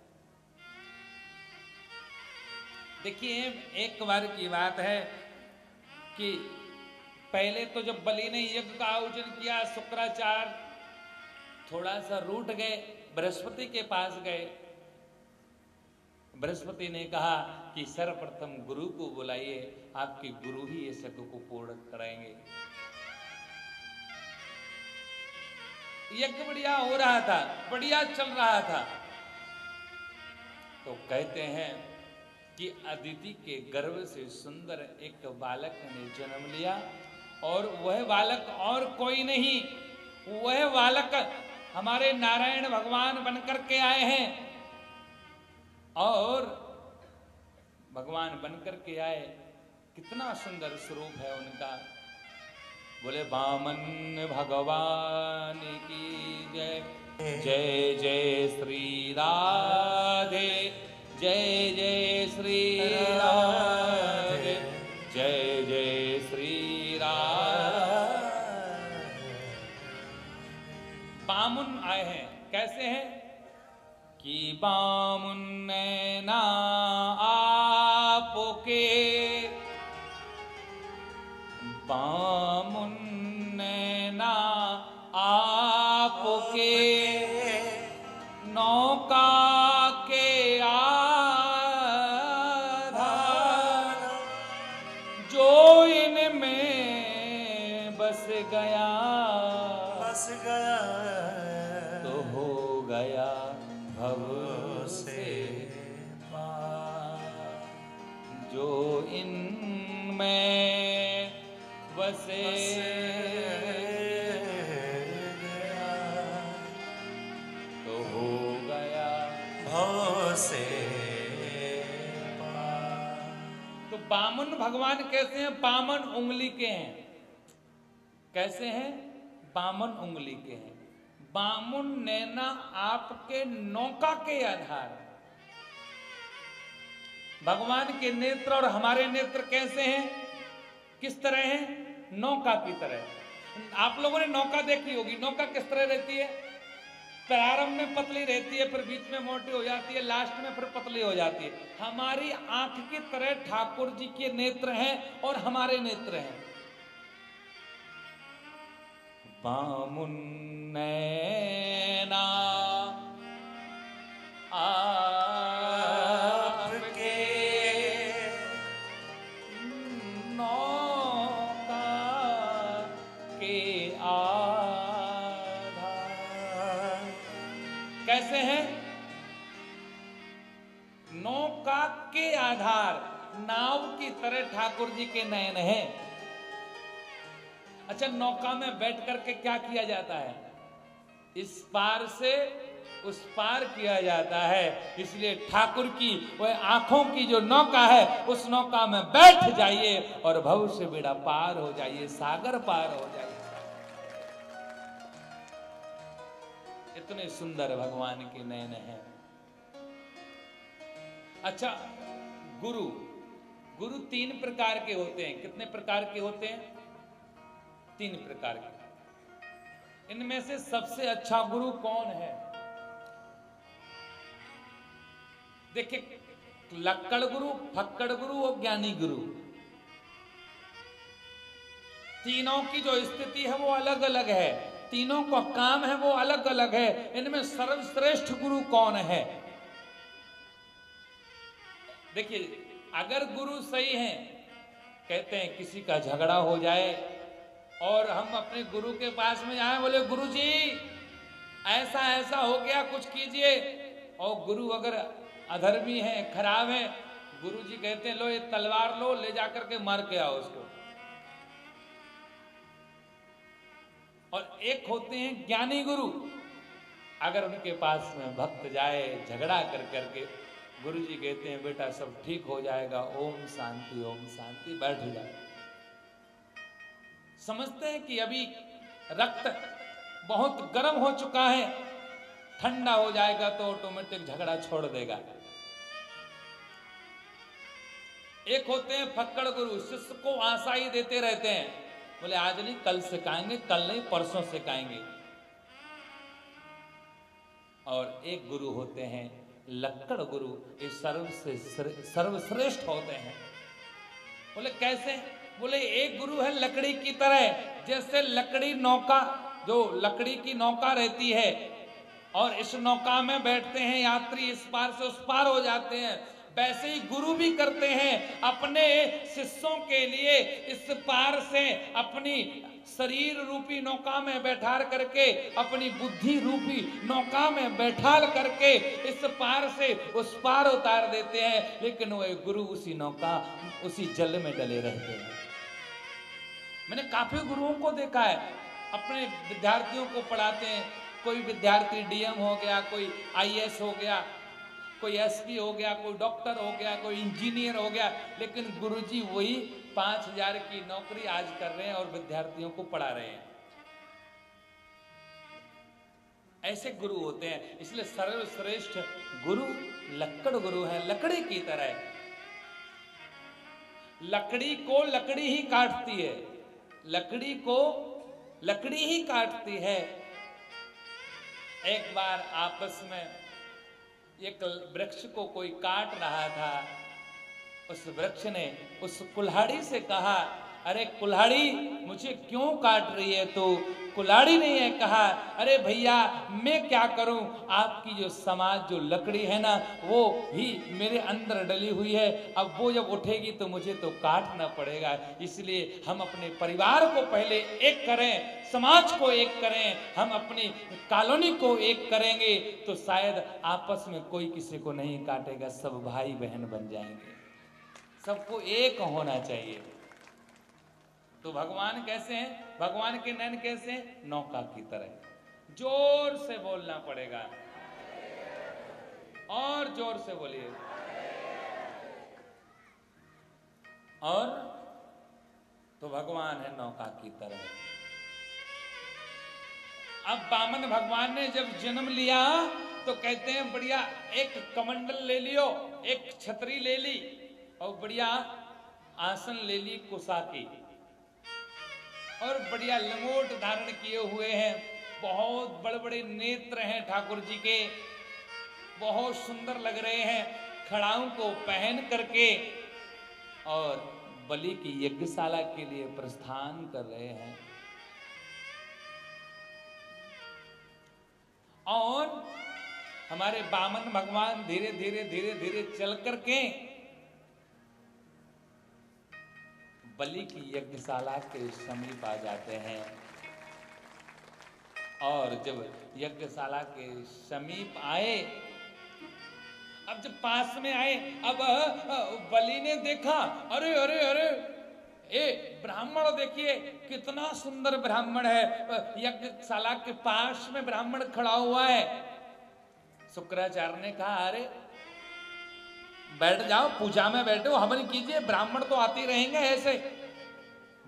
देखिए, एक बार की बात है कि पहले तो जब बलि ने यज्ञ का आयोजन किया, शुक्राचार्य थोड़ा सा रूठ गए, बृहस्पति के पास गए बृहस्पति ने कहा कि सर्वप्रथम गुरु को बुलाइए, आपके गुरु ही ये यज्ञ को पूर्ण कराएँगे। यज्ञ बढ़िया हो रहा था, बढ़िया चल रहा था। तो कहते हैं कि अदिति के गर्भ से सुंदर एक बालक ने जन्म लिया और वह बालक और कोई नहीं, वह बालक हमारे नारायण भगवान बनकर के आए हैं। और भगवान बनकर के आए। कितना सुंदर स्वरूप है उनका। बोले, बामन भगवान की जय। जय जय श्री राधे। जय जय श्री राधे। जय जय श्री राधे। बामुन आए हैं। कैसे हैं? कि बामुन भगवान कैसे हैं? बामन उंगली के हैं। कैसे हैं? बामन उंगली के हैं। बामुन नैना आपके नौका के आधार। भगवान के नेत्र और हमारे नेत्र कैसे हैं? किस तरह हैं? नौका की तरह। आप लोगों ने नौका देखी होगी। नौका किस तरह रहती है? प्रारंभ में पतली रहती है, फिर बीच में मोटी हो जाती है लास्ट में फिर पतली हो जाती है। हमारी आँख की तरह ठाकुर जी के नेत्र हैं और हमारे नेत्र हैं। बामुन नैना के आधार नाव की तरह ठाकुर जी के नयन है। अच्छा नौका में बैठ करके क्या किया जाता है? इस पार से उस पार किया जाता है। इसलिए ठाकुर की, वह आँखों की जो नौका है, उस नौका में बैठ जाइए और भविष्य बेड़ा पार हो जाइए, सागर पार हो जाइए। इतने सुंदर भगवान के नयन हैं। अच्छा गुरु। गुरु तीन प्रकार के होते हैं। कितने प्रकार के होते हैं? तीन प्रकार के। इनमें से सबसे अच्छा गुरु कौन है? देखिए, लक्कड़ गुरु, फक्कड़ गुरु और ज्ञानी गुरु। तीनों की जो स्थिति है, वो अलग अलग है। तीनों का काम है, वो अलग अलग है। इनमें सर्वश्रेष्ठ गुरु कौन है? देखिए, अगर गुरु सही हैं, कहते हैं किसी का झगड़ा हो जाए और हम अपने गुरु के पास में जाए, बोले गुरु जी ऐसा ऐसा हो गया, कुछ कीजिए। और गुरु अगर अधर्मी है, खराब है गुरु जी कहते हैं, लो, ये तलवार लो, ले जाकर के मार के आओ उसको और एक होते हैं ज्ञानी गुरु। अगर उनके पास में भक्त जाए, झगड़ा कर, करके गुरु जी कहते हैं, बेटा, सब ठीक हो जाएगा। ओम शांति ओम शांति, बैठ जाए समझते हैं कि अभी रक्त बहुत गर्म हो चुका है। ठंडा हो जाएगा तो ऑटोमेटिक झगड़ा छोड़ देगा। एक होते हैं फक्कड़ गुरु, शिष्य को आशा ही देते रहते हैं। बोले, आज नहीं, कल सिखाएँगे, कल नहीं, परसों सिखाएँगे। और एक गुरु होते हैं लक्कड़ गुरु ये सर्व से सर्वश्रेष्ठ होते हैं। बोले, कैसे? बोले, एक गुरु है लकड़ी की तरह, जैसे लकड़ी नौका, जो लकड़ी की नौका रहती है, और इस नौका में बैठते हैं, यात्री इस पार से उस पार हो जाते हैं। वैसे ही गुरु भी करते हैं, अपने शिष्यों के लिए इस पार से अपनी शरीर रूपी नौका में बैठार करके, अपनी बुद्धि रूपी नौका में बैठाल करके, इस पार से उस पार उतार देते हैं, लेकिन वह गुरु उसी नौका, उसी जल में डले रहते हैं। मैंने काफ़ी गुरुओं को देखा है, अपने विद्यार्थियों को पढ़ाते हैं, कोई विद्यार्थी डीएम हो गया, कोई आईएएस हो गया, कोई एसपी हो गया, कोई डॉक्टर हो गया, कोई इंजीनियर हो गया, लेकिन गुरुजी वही पाँच हज़ार की नौकरी आज कर रहे हैं और विद्यार्थियों को पढ़ा रहे हैं। ऐसे गुरु होते हैं, इसलिए सर्वश्रेष्ठ गुरु लक्कड़ गुरु है, लकड़ी की तरह लकड़ी को लकड़ी ही काटती है, लकड़ी को लकड़ी ही काटती है। एक बार आपस में एक वृक्ष को कोई काट रहा था उस वृक्ष ने उस कुल्हाड़ी से कहा, अरे कुल्हाड़ी, मुझे क्यों काट रही है तो? कुल्हाड़ी ने यह कहा, अरे भैया, मैं क्या करूँ? आपकी जो समाज, जो लकड़ी है ना, वो ही मेरे अंदर डली हुई है। अब वो जब उठेगी तो मुझे तो काटना पड़ेगा। इसलिए हम अपने परिवार को पहले एक करें, समाज को एक करें, हम अपनी कॉलोनी को एक करेंगे तो शायद आपस में कोई किसी को नहीं काटेगा, सब भाई बहन बन जाएँगे। सबको एक होना चाहिए। तो भगवान कैसे हैं? भगवान के नैन कैसे हैं? नौका की तरह। ज़ोर से बोलना पड़ेगा। और ज़ोर से बोलिए। और तो भगवान है नौका की तरह। अब बामन भगवान ने जब जन्म लिया तो कहते हैं, बढ़िया, एक कमंडल ले लियो, एक छतरी ले ली और बढ़िया आसन ले ली कुसा की। और बढ़िया लंगोट धारण किए हुए हैं। बहुत बड़े बड़े नेत्र हैं ठाकुर जी के। बहुत सुंदर लग रहे हैं खड़ाऊ को पहन करके। और बलि की यज्ञशाला के लिए प्रस्थान कर रहे हैं। और हमारे बामन भगवान धीरे धीरे धीरे धीरे चल करके बलि की यज्ञशाला के समीप आ जाते हैं। और जब यज्ञशाला के समीप आए, अब जब पास में आए, अब बलि ने देखा, अरे अरे अरे, ए, ब्राह्मण देखिए, कितना सुंदर ब्राह्मण है। यज्ञशाला के पास में ब्राह्मण खड़ा हुआ है। शुक्राचार्य ने कहा, अरे बैठ जाओ, पूजा में बैठो हवन कीजिए, ब्राह्मण तो आते रहेंगे ऐसे।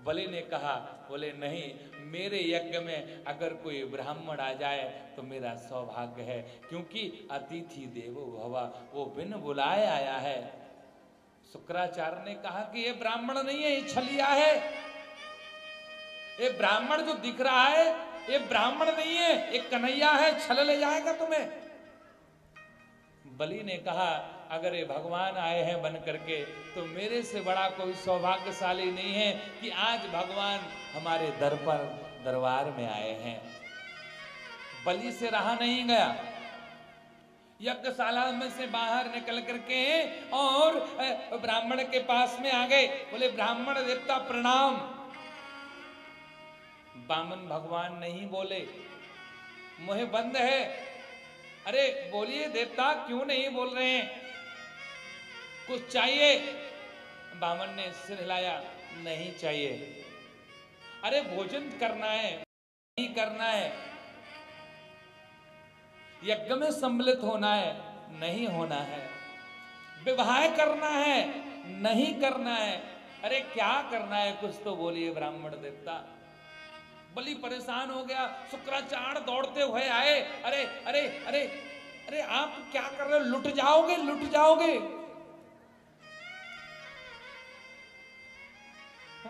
बलि ने कहा, बोले, नहीं, मेरे यज्ञ में अगर कोई ब्राह्मण आ जाए तो मेरा सौभाग्य है, क्योंकि अतिथि देवो भवा, वो बिन बुलाए आया है। शुक्राचार्य ने कहा कि ये ब्राह्मण नहीं है, ये छलिया है। ये ब्राह्मण जो दिख रहा है, ये ब्राह्मण नहीं है, ये कन्हैया है, छल ले जाएगा तुम्हें। बलि ने कहा अगर ये भगवान आए हैं बन करके तो मेरे से बड़ा कोई सौभाग्यशाली नहीं है कि आज भगवान हमारे दर पर, दरबार में आए हैं। बलि से रहा नहीं गया। यज्ञशाला में से बाहर निकल करके और ब्राह्मण के पास में आ गए। बोले, ब्राह्मण देवता प्रणाम। बामन भगवान नहीं बोले। मुहे बंद है। अरे, बोलिए देवता, क्यों नहीं बोल रहे हैं? कुछ चाहिए? बामन ने सिर हिलाया, नहीं चाहिए। अरे, भोजन करना है, नहीं करना है। यज्ञ में सम्मिलित होना है, नहीं होना है। विवाह करना है, नहीं करना है। अरे, क्या करना है? कुछ तो बोलिए, ब्राह्मण देवता। बलि परेशान हो गया शुक्राचार्य दौड़ते हुए आए। अरे अरे अरे अरे, आप क्या कर रहे हो? लुट जाओगे लुट जाओगे।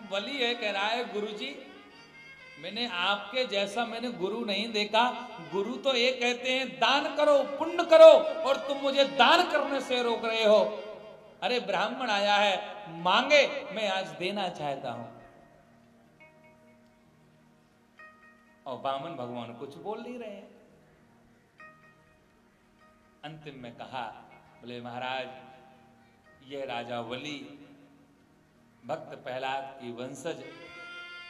बलि है, कह रहा है गुरु जी मैंने आपके जैसा मैंने गुरु नहीं देखा। गुरु तो ये कहते हैं, दान करो, पुण्य करो, और तुम मुझे दान करने से रोक रहे हो। अरे, ब्राह्मण आया है, मांगे, मैं आज देना चाहता हूँ। और बामन भगवान कुछ बोल नहीं रहे अंतिम में कहा, बोले, महाराज यह राजा बलि भक्त प्रहलाद की वंशज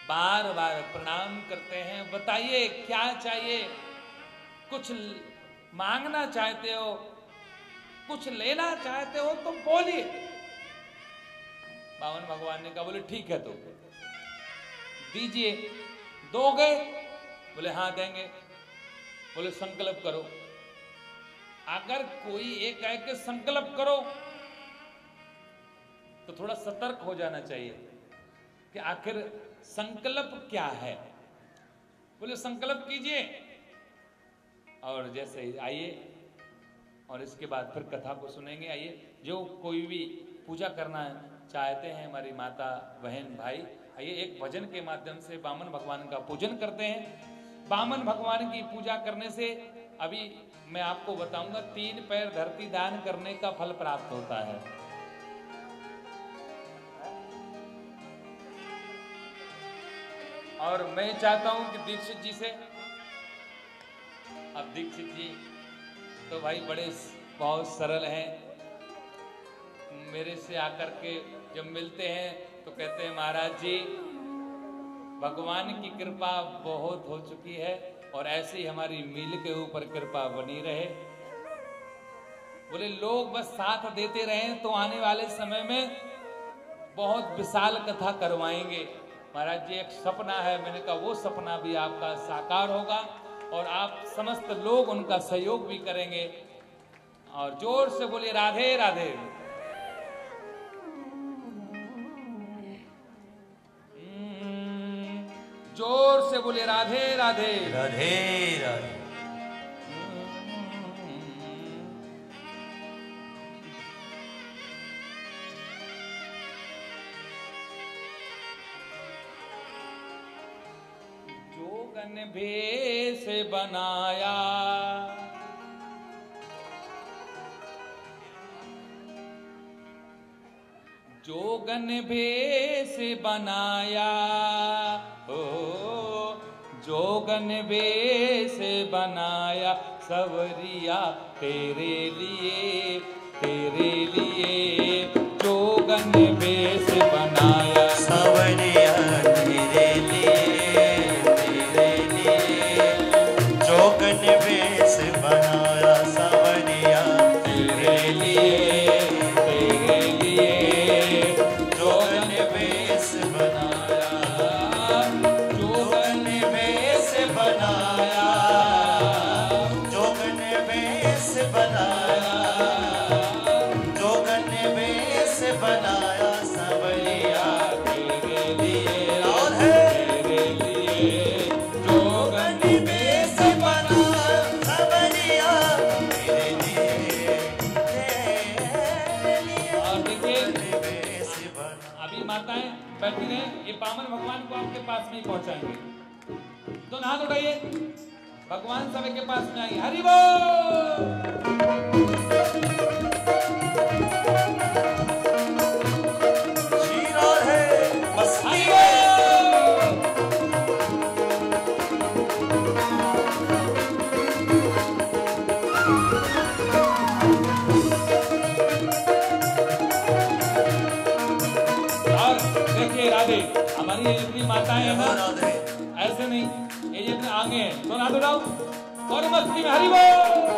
बार बार प्रणाम करते हैं। बताइए, क्या चाहिए? कुछ मांगना चाहते हो? कुछ लेना चाहते हो तो बोलिए। बावन भगवान ने कहा, बोले, ठीक है तो। दीजिए। दोगे बोले हाँ देंगे। बोले, संकल्प करो। अगर कोई एक कह के संकल्प करो तो थोड़ा सतर्क हो जाना चाहिए कि आखिर संकल्प क्या है? बोले, संकल्प कीजिए। और जैसे आइए, और इसके बाद फिर कथा को सुनेंगे। आइए, जो कोई भी पूजा करना चाहते हैं, हमारी माता, बहन, भाई, आइए, एक भजन के माध्यम से बामन भगवान का पूजन करते हैं। बामन भगवान की पूजा करने से, अभी मैं आपको बताऊँगा, तीन पैर धरती दान करने का फल प्राप्त होता है। और मैं चाहता हूँ कि दीक्षित जी से, अब दीक्षित जी तो भाई बड़े बहुत सरल हैं। मेरे से आकर के जब मिलते हैं तो कहते हैं, महाराज जी, भगवान की कृपा बहुत हो चुकी है और ऐसे ही हमारी मील के ऊपर कृपा बनी रहे। बोले, लोग बस साथ देते रहें तो आने वाले समय में बहुत विशाल कथा करवाएँगे। महाराज जी एक सपना है मैंने कहा वो सपना भी आपका साकार होगा और आप समस्त लोग उनका सहयोग भी करेंगे। और ज़ोर से बोलिए राधे राधे। हम्म, ज़ोर से बोलिए राधे राधे। राधे राधे। जोगन भेष बनाया। जोगन भेष बनाया। हो जोगन भेष बनाया। सवरिया तेरे लिए तेरे लिए जोगन भेष बनाया। नहीं पहुंचाएँगे। तो ना उठाइए। भगवान सभी के पास में आई हरिभो हमारी बताए हैं ना ऐसे नहीं, ये जितने आगे हैं तो ना दो और मस्ती में हरी बोल।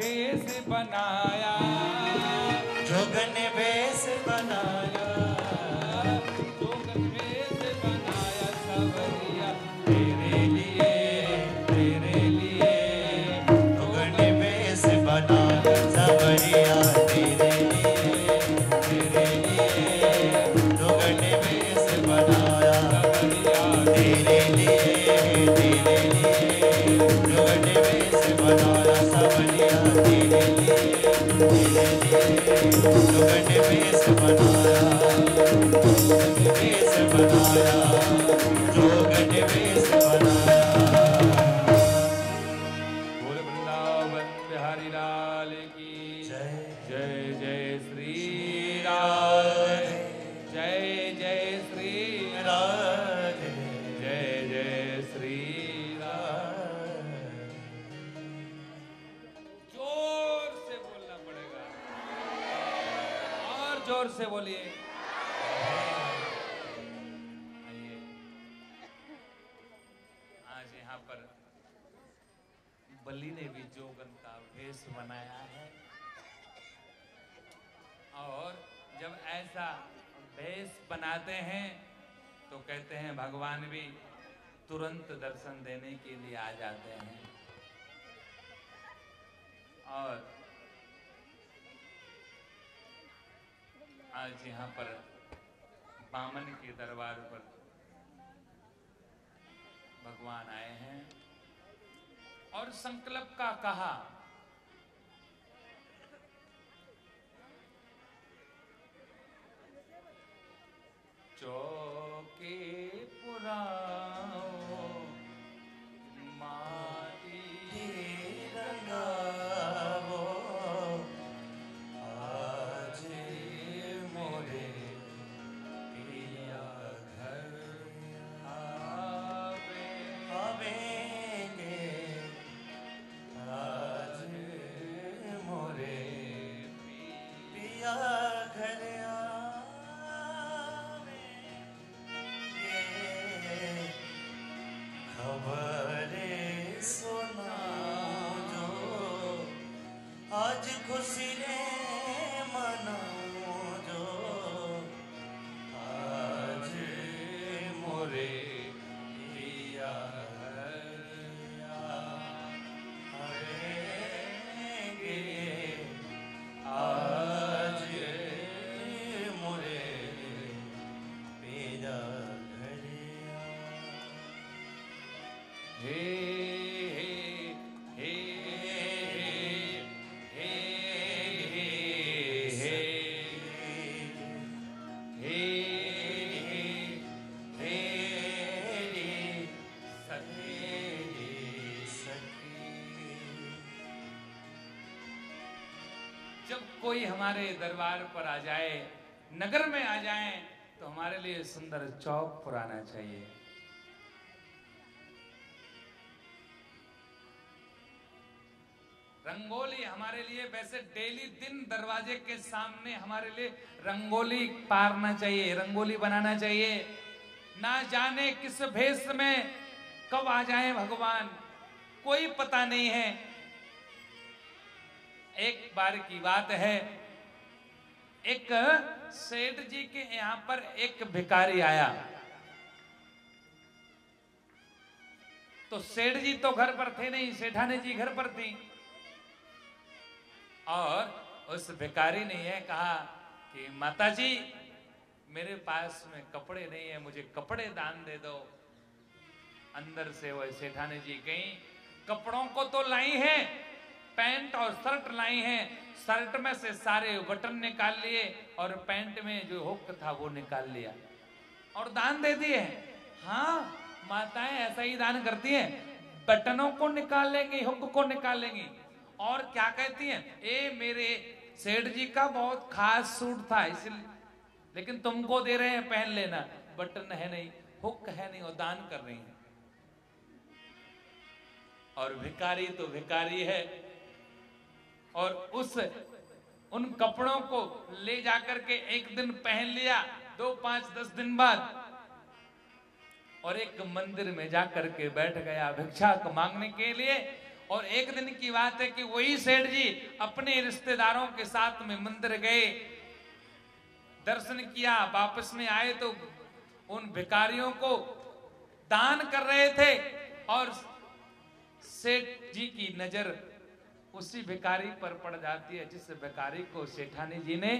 भेष बनाया। बनाया भगवान भी तुरंत दर्शन देने के लिए आ जाते हैं। और आज यहाँ पर बामन के दरबार पर भगवान आए हैं और संकल्प का कहा चौके पुराओ माटी कोई हमारे दरबार पर आ जाए, नगर में आ जाए तो हमारे लिए सुंदर चौक पुराना चाहिए। रंगोली हमारे लिए, वैसे डेली दिन दरवाजे के सामने हमारे लिए रंगोली पारना चाहिए, रंगोली बनाना चाहिए। ना जाने किस भेष में कब आ जाए भगवान, कोई पता नहीं है। बार की बात है। एक सेठ जी के यहाँ पर एक भिकारी आया। तो सेठ जी तो घर पर थे नहीं, सेठानी जी घर पर थी। और उस भिखारी ने यह कहा कि माता जी मेरे पास में कपड़े नहीं है, मुझे कपड़े दान दे दो। अंदर से वह सेठानी जी गई कपड़ों को तो लाई है पैंट और शर्ट लाई हैं। शर्ट में से सारे बटन निकाल लिए और पैंट में जो हुक था वो निकाल लिया। और दान दे दिए हाँ। माताएँ ऐसा ही दान करती हैं। बटनों को निकाल लेंगी हुक को निकाल लेंगी और क्या कहती हैं? ए, मेरे सेठ जी का बहुत खास सूट था, इसलिए लेकिन तुमको दे रहे हैं पहन लेना। बटन है नहीं, हुक है नहीं और दान कर रही हैं। और भिकारी तो भिकारी है। और उस उन कपड़ों को ले जाकर के एक दिन पहन लिया, दो, पाँच, दस दिन बाद। और एक मंदिर में जाकर के बैठ गया भिक्षा मांगने के लिए। और एक दिन की बात है कि वही सेठ जी अपने रिश्तेदारों के साथ में मंदिर गए। दर्शन किया, वापस में आए तो उन भिकारियों को दान कर रहे थे। और सेठ जी की नज़र उसी भिकारी पर पड़ जाती है, जिस भिकारी को सेठानी जी ने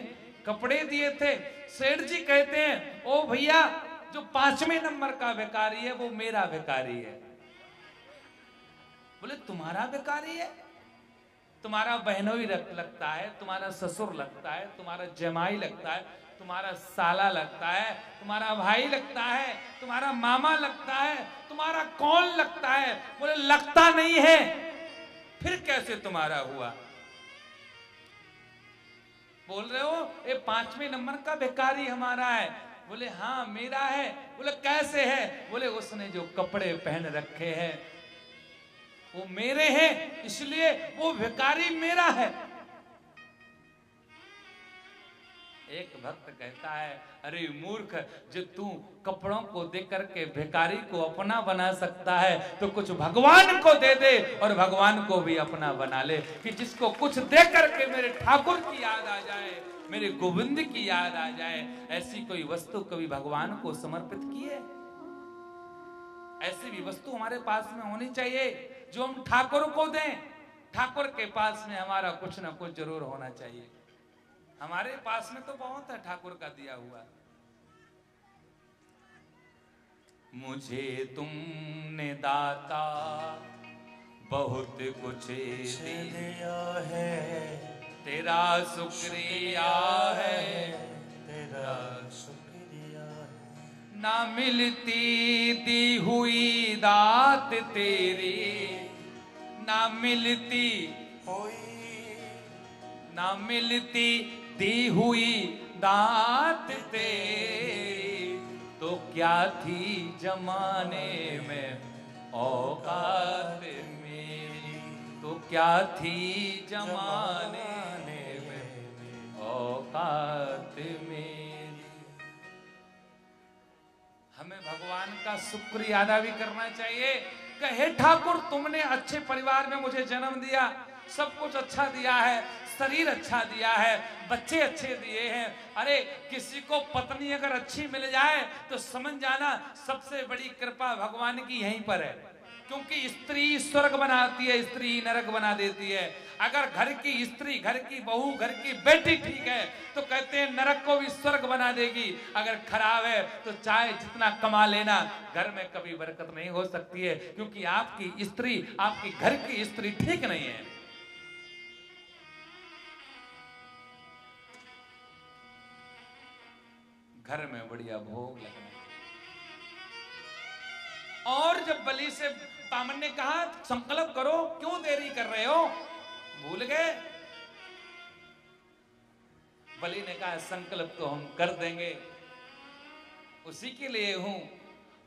कपड़े दिए थे। सेठ जी कहते हैं, ओ भैया, जो पाँचवें नंबर का भिकारी है, वो मेरा भिकारी है। बोले, तुम्हारा भिकारी है? तुम्हारा बहनोई लग- लगता है, तुम्हारा ससुर लगता है, तुम्हारा जमाई लगता है, तुम्हारा साला लगता है, तुम्हारा भाई लगता है, तुम्हारा मामा लगता है, तुम्हारा कौन लगता है? बोले, लगता नहीं है। फिर कैसे तुम्हारा हुआ? बोल रहे हो ये पाँचवें नंबर का बेकारी हमारा है। बोले हाँ मेरा है। बोले, कैसे है? बोले, उसने जो कपड़े पहन रखे हैं, वो मेरे हैं, इसलिए वो भिकारी मेरा है। एक भक्त कहता है, अरे मूर्ख, जो तू कपड़ों को देख करके भिखारी को अपना बना सकता है तो कुछ भगवान को दे दे और भगवान को भी अपना बना ले, कि जिसको कुछ दे करके मेरे ठाकुर की याद आ जाए, मेरे गोविंद की याद आ जाए, ऐसी कोई वस्तु कभी भगवान को समर्पित की है? ऐसी भी वस्तु हमारे पास में होनी चाहिए, जो हम ठाकुर को दें। ठाकुर के पास में हमारा कुछ ना कुछ ज़रूर होना चाहिए। हमारे पास में तो बहुत है ठाकुर का दिया हुआ। मुझे तुमने दाता बहुत कुछ दिया। है। तेरा शुक्रिया है। तेरा शुक्रिया है। ना मिलती दी हुई दात तेरी ना मिलती कोई ना मिलती दी हुई दात तेरी तो क्या थी जमाने में औकात मेरी? तो क्या थी जमाने में औकात मेरी? हमें भगवान का शुक्रिया अदा भी करना चाहिए। कहे, ठाकुर, तुमने अच्छे परिवार में मुझे जन्म दिया, सब कुछ अच्छा दिया है शरीर अच्छा दिया है, बच्चे अच्छे दिए हैं। अरे, किसी को पत्नी अगर अच्छी मिल जाए तो समझ जाना सबसे बड़ी कृपा भगवान की यहीं पर है। क्योंकि स्त्री स्वर्ग बनाती है, स्त्री नरक बना देती है। अगर घर की स्त्री, घर की बहू, घर की बेटी ठीक है तो कहते हैं नरक को भी स्वर्ग बना देगी। अगर खराब है तो चाहे जितना कमा लेना, घर में कभी बरकत नहीं हो सकती है, क्योंकि आपकी स्त्री, आपकी घर की स्त्री ठीक नहीं है। घर में बढ़िया भोग लगना और जब बलि से पामन ने कहा, संकल्प करो, क्यों देरी कर रहे हो? भूल गए। बलि ने कहा, संकल्प तो हम कर देंगे। उसी के लिए हूँ।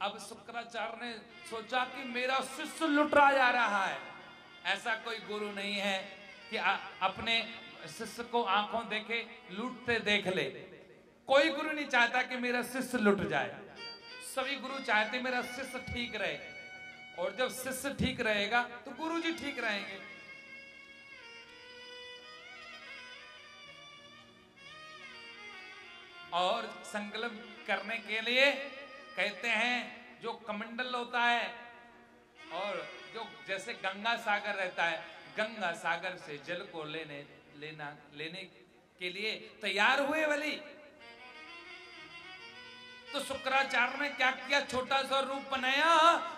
अब शुक्राचार्य ने सोचा कि मेरा शिष्य लुटा जा रहा है। ऐसा कोई गुरु नहीं है कि अपने शिष्य को आँखों देखे, लूटते देख ले। कोई गुरु नहीं चाहता कि मेरा शिष्य लुट जाए। सभी गुरु चाहते मेरा शिष्य ठीक रहे। और जब शिष्य ठीक रहेगा तो गुरु जी ठीक रहेंगे। और संकल्प करने के लिए कहते हैं, जो कमंडल होता है, और जो जैसे गंगा सागर रहता है, गंगा सागर से जल को लेने, लेना, लेने के लिए तैयार हुए बली तो शुक्राचार्य ने क्या किया? छोटा सा रूप बनाया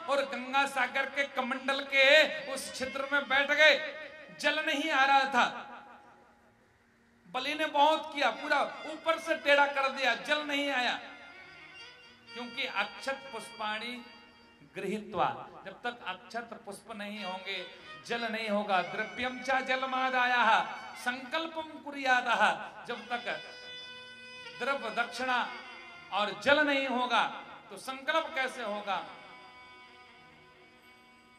और गंगा सागर के कमंडल के उस क्षेत्र में बैठ गए। जल नहीं आ रहा था। बलि ने बहुत किया, पूरा ऊपर से टेढ़ा कर दिया, जल नहीं आया। क्योंकि अक्षत पुष्पाणी गृहित्वा जब तक अक्षत पुष्प नहीं होंगे, जल नहीं होगा। द्रव्यम चा जल मादाया संकल्पम कुरियाद। जब तक द्रव्य दक्षिणा और जल नहीं होगा तो संकल्प कैसे होगा?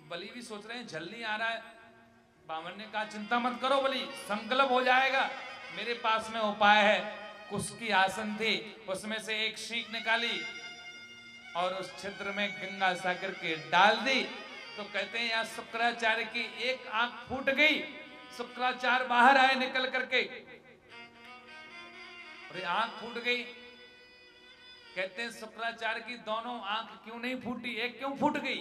बलि भी सोच रहे हैं, जल नहीं आ रहा है। बामन ने कहा, चिंता मत करो बलि, संकल्प हो जाएगा। मेरे पास में उपाय है। कुश की आसन थी, उसमें से एक शीख निकाली और उस क्षेत्र में गंगा सागर के डाल दी। तो कहते हैं, यहाँ शुक्राचार्य की एक आँख फूट गई। शुक्राचार्य बाहर आए निकल करके। आँख फूट गई। कहते हैं शुक्राचार्य की दोनों आँख क्यों नहीं फूटी? एक क्यों फूट गई?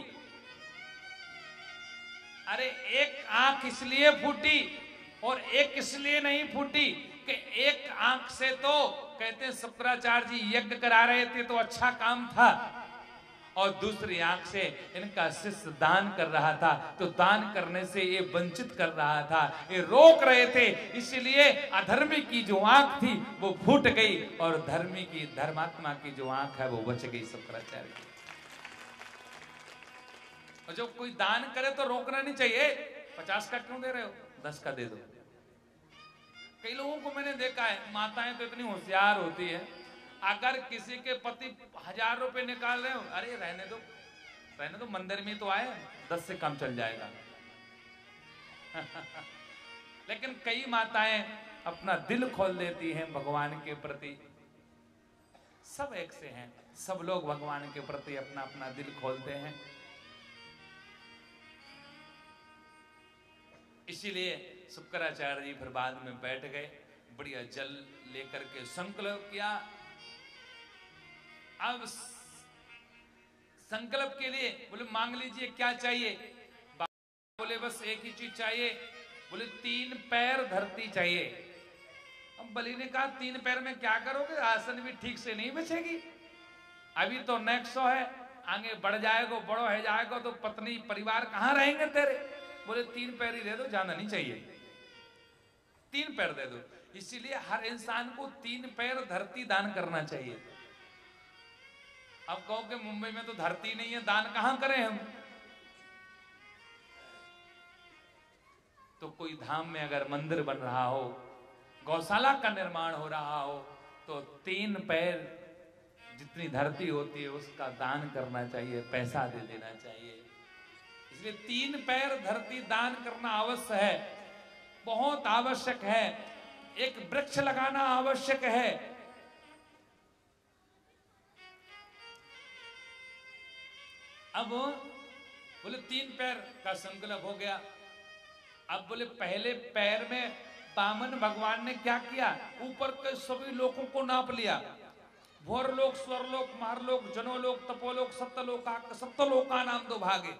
अरे, एक आँख इसलिए फूटी और एक इसलिए नहीं फूटी कि एक आँख से तो कहते हैं शुक्राचार्य जी यज्ञ करा रहे थे तो अच्छा काम था। और दूसरी आँख से इनका शिष्य दान कर रहा था तो दान करने से ये वंचित कर रहा था। ये रोक रहे थे, इसलिए अधर्मी की जो आँख थी, वो फूट गई और धर्मी की, धर्मात्मा की जो आँख है, वो बच गई शुक्राचार्य की। जब कोई दान करे तो रोकना नहीं चाहिए। पचास का क्यों दे रहे हो? दस का दे दो। कई लोगों को मैंने देखा है, माताएँ तो इतनी होशियार होती है। अगर किसी के पति हज़ार रुपए निकाल रहे हो, अरे रहने दो रहने दो, मंदिर में तो आए, दस से कम चल जाएगा। लेकिन कई माताएँ अपना दिल खोल देती हैं भगवान के प्रति। सब एक से हैं, सब लोग भगवान के प्रति अपना अपना दिल खोलते हैं। इसीलिए शुक्राचार्य जी फिर बाद में बैठ गए, बढ़िया जल लेकर के संकल्प किया अब संकल्प के लिए बोले, मांग लीजिए, क्या चाहिए? बोले, बस एक ही चीज़ चाहिए। बोले, तीन पैर धरती चाहिए। अब बलि ने कहा, तीन पैर में क्या करोगे? आसन भी ठीक से नहीं बचेगी। अभी तो नेक्स्ट है, आगे बढ़ जाएगा, बड़ो है जाएगा तो पत्नी, परिवार कहाँ रहेंगे तेरे? बोले, तीन पैर ही दे दो, जाना नहीं चाहिए। तीन पैर दे दो। इसीलिए हर इंसान को तीन पैर धरती दान करना चाहिए। अब कहो कि मुंबई में तो धरती नहीं है, दान कहाँ करें हम? तो कोई धाम में अगर मंदिर बन रहा हो, गौशाला का निर्माण हो रहा हो तो तीन पैर जितनी धरती होती है, उसका दान करना चाहिए, पैसा दे देना चाहिए। इसलिए तीन पैर धरती दान करना अवश्य है, बहुत आवश्यक है, एक वृक्ष लगाना आवश्यक है अब बोले, तीन पैर का संकल्प हो गया। अब बोले, पहले पैर में बामन भगवान ने क्या किया? ऊपर के सभी लोगों को नाप लिया। भोरलोक स्वरलोक मारलोक जनोलोक तपोलोक सप्तलोक सप्तलोक का नाम दो भागे।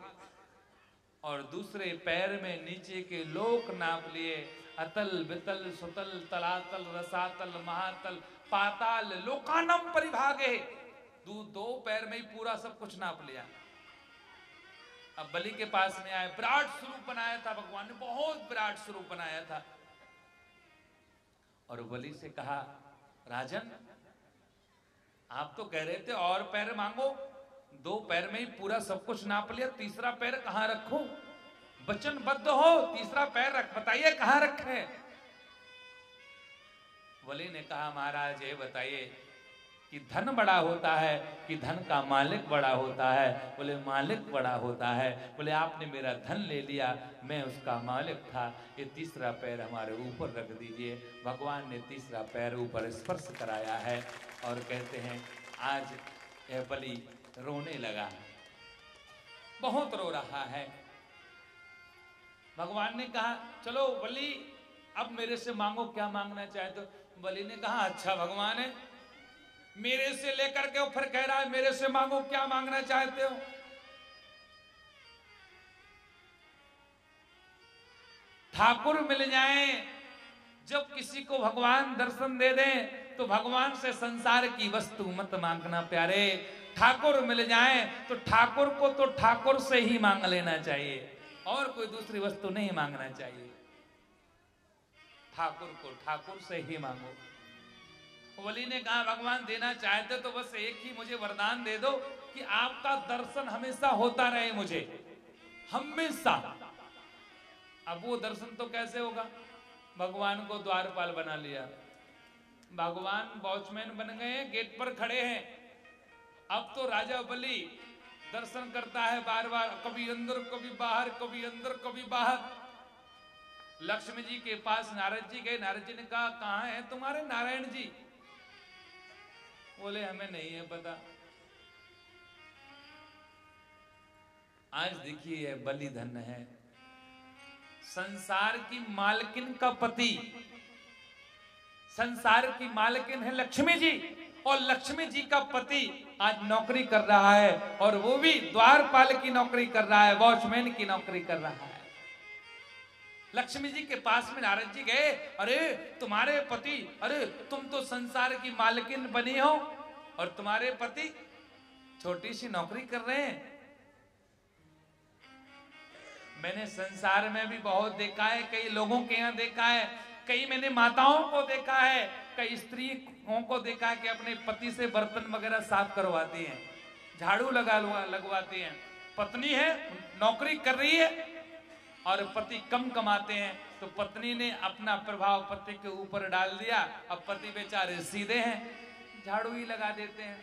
और दूसरे पैर में नीचे के लोक नाप लिए। अतल, बितल, सुतल, तलातल, रसातल, महातल, पाताल, लोकानम परिभागे। दो दो पैर में ही पूरा सब कुछ नाप लिया। अब बलि के पास में आए विराट स्वरूप बनाया था, भगवान ने बहुत विराट स्वरूप बनाया था। और बलि से कहा, राजन, आप तो कह रहे थे और पैर मांगो, दो पैर में ही पूरा सब कुछ नाप लिया, तीसरा पैर कहाँ रखो? वचनबद्ध हो, तीसरा पैर रख, बताइए कहाँ रखे बलि ने कहा, महाराज, ये बताइए कि धन बड़ा होता है, कि धन का मालिक बड़ा होता है। बोले, मालिक बड़ा होता है। बोले, आपने मेरा धन ले लिया, मैं उसका मालिक था। ये तीसरा पैर हमारे ऊपर रख दीजिए। भगवान ने तीसरा पैर ऊपर स्पर्श कराया है और कहते हैं, आज यह बलि रोने लगा। बहुत रो रहा है। भगवान ने कहा, चलो बलि, अब मेरे से मांगो, क्या मांगना चाहे तो? बलि ने कहा अच्छा भगवान है मेरे से लेकर के फिर कह रहा है, मेरे से मांगो, क्या मांगना चाहते हो? ठाकुर मिल जाए, जब किसी को भगवान दर्शन दे दें तो भगवान से संसार की वस्तु मत मांगना प्यारे। ठाकुर मिल जाए तो ठाकुर को तो ठाकुर से ही मांग लेना चाहिए, और कोई दूसरी वस्तु नहीं मांगना चाहिए। ठाकुर को ठाकुर से ही मांगो। बलि ने कहा, भगवान देना चाहते तो बस एक ही मुझे वरदान दे दो कि आपका दर्शन हमेशा होता रहे मुझे, हमेशा। अब वो दर्शन तो कैसे होगा? भगवान को द्वारपाल बना लिया। भगवान वॉचमैन बन गए, गेट पर खड़े हैं। अब तो राजा बलि दर्शन करता है बार बार कभी अंदर, कभी बाहर, कभी अंदर, कभी बाहर। लक्ष्मी जी के पास नारद जी गए, नारद जी ने कहा, कहाँ है तुम्हारे नारायण जी? बोले, हमें नहीं है पता। आज देखिए बलि धन है। संसार की मालकिन का पति। संसार की मालकिन है लक्ष्मी जी, और लक्ष्मी जी का पति आज नौकरी कर रहा है, और वो भी द्वारपाल की नौकरी कर रहा है, वॉचमैन की नौकरी कर रहा है। लक्ष्मी जी के पास में नारद जी गए, अरे, तुम्हारे पति, अरे, तुम तो संसार की मालकिन बनी हो और तुम्हारे पति छोटी सी नौकरी कर रहे हैं। मैंने संसार में भी बहुत देखा है, कई लोगों के यहाँ देखा है, कई मैंने माताओं को देखा है, कई स्त्रियों को देखा है कि अपने पति से बर्तन वगैरह साफ़ करवाती हैं, झाड़ू लगा लगवाती हैं। पत्नी है, नौकरी कर रही है और पति कम कमाते हैं तो पत्नी ने अपना प्रभाव पति के ऊपर डाल दिया, अब पति बेचारे सीधे हैं, झाड़ू ही लगा देते हैं।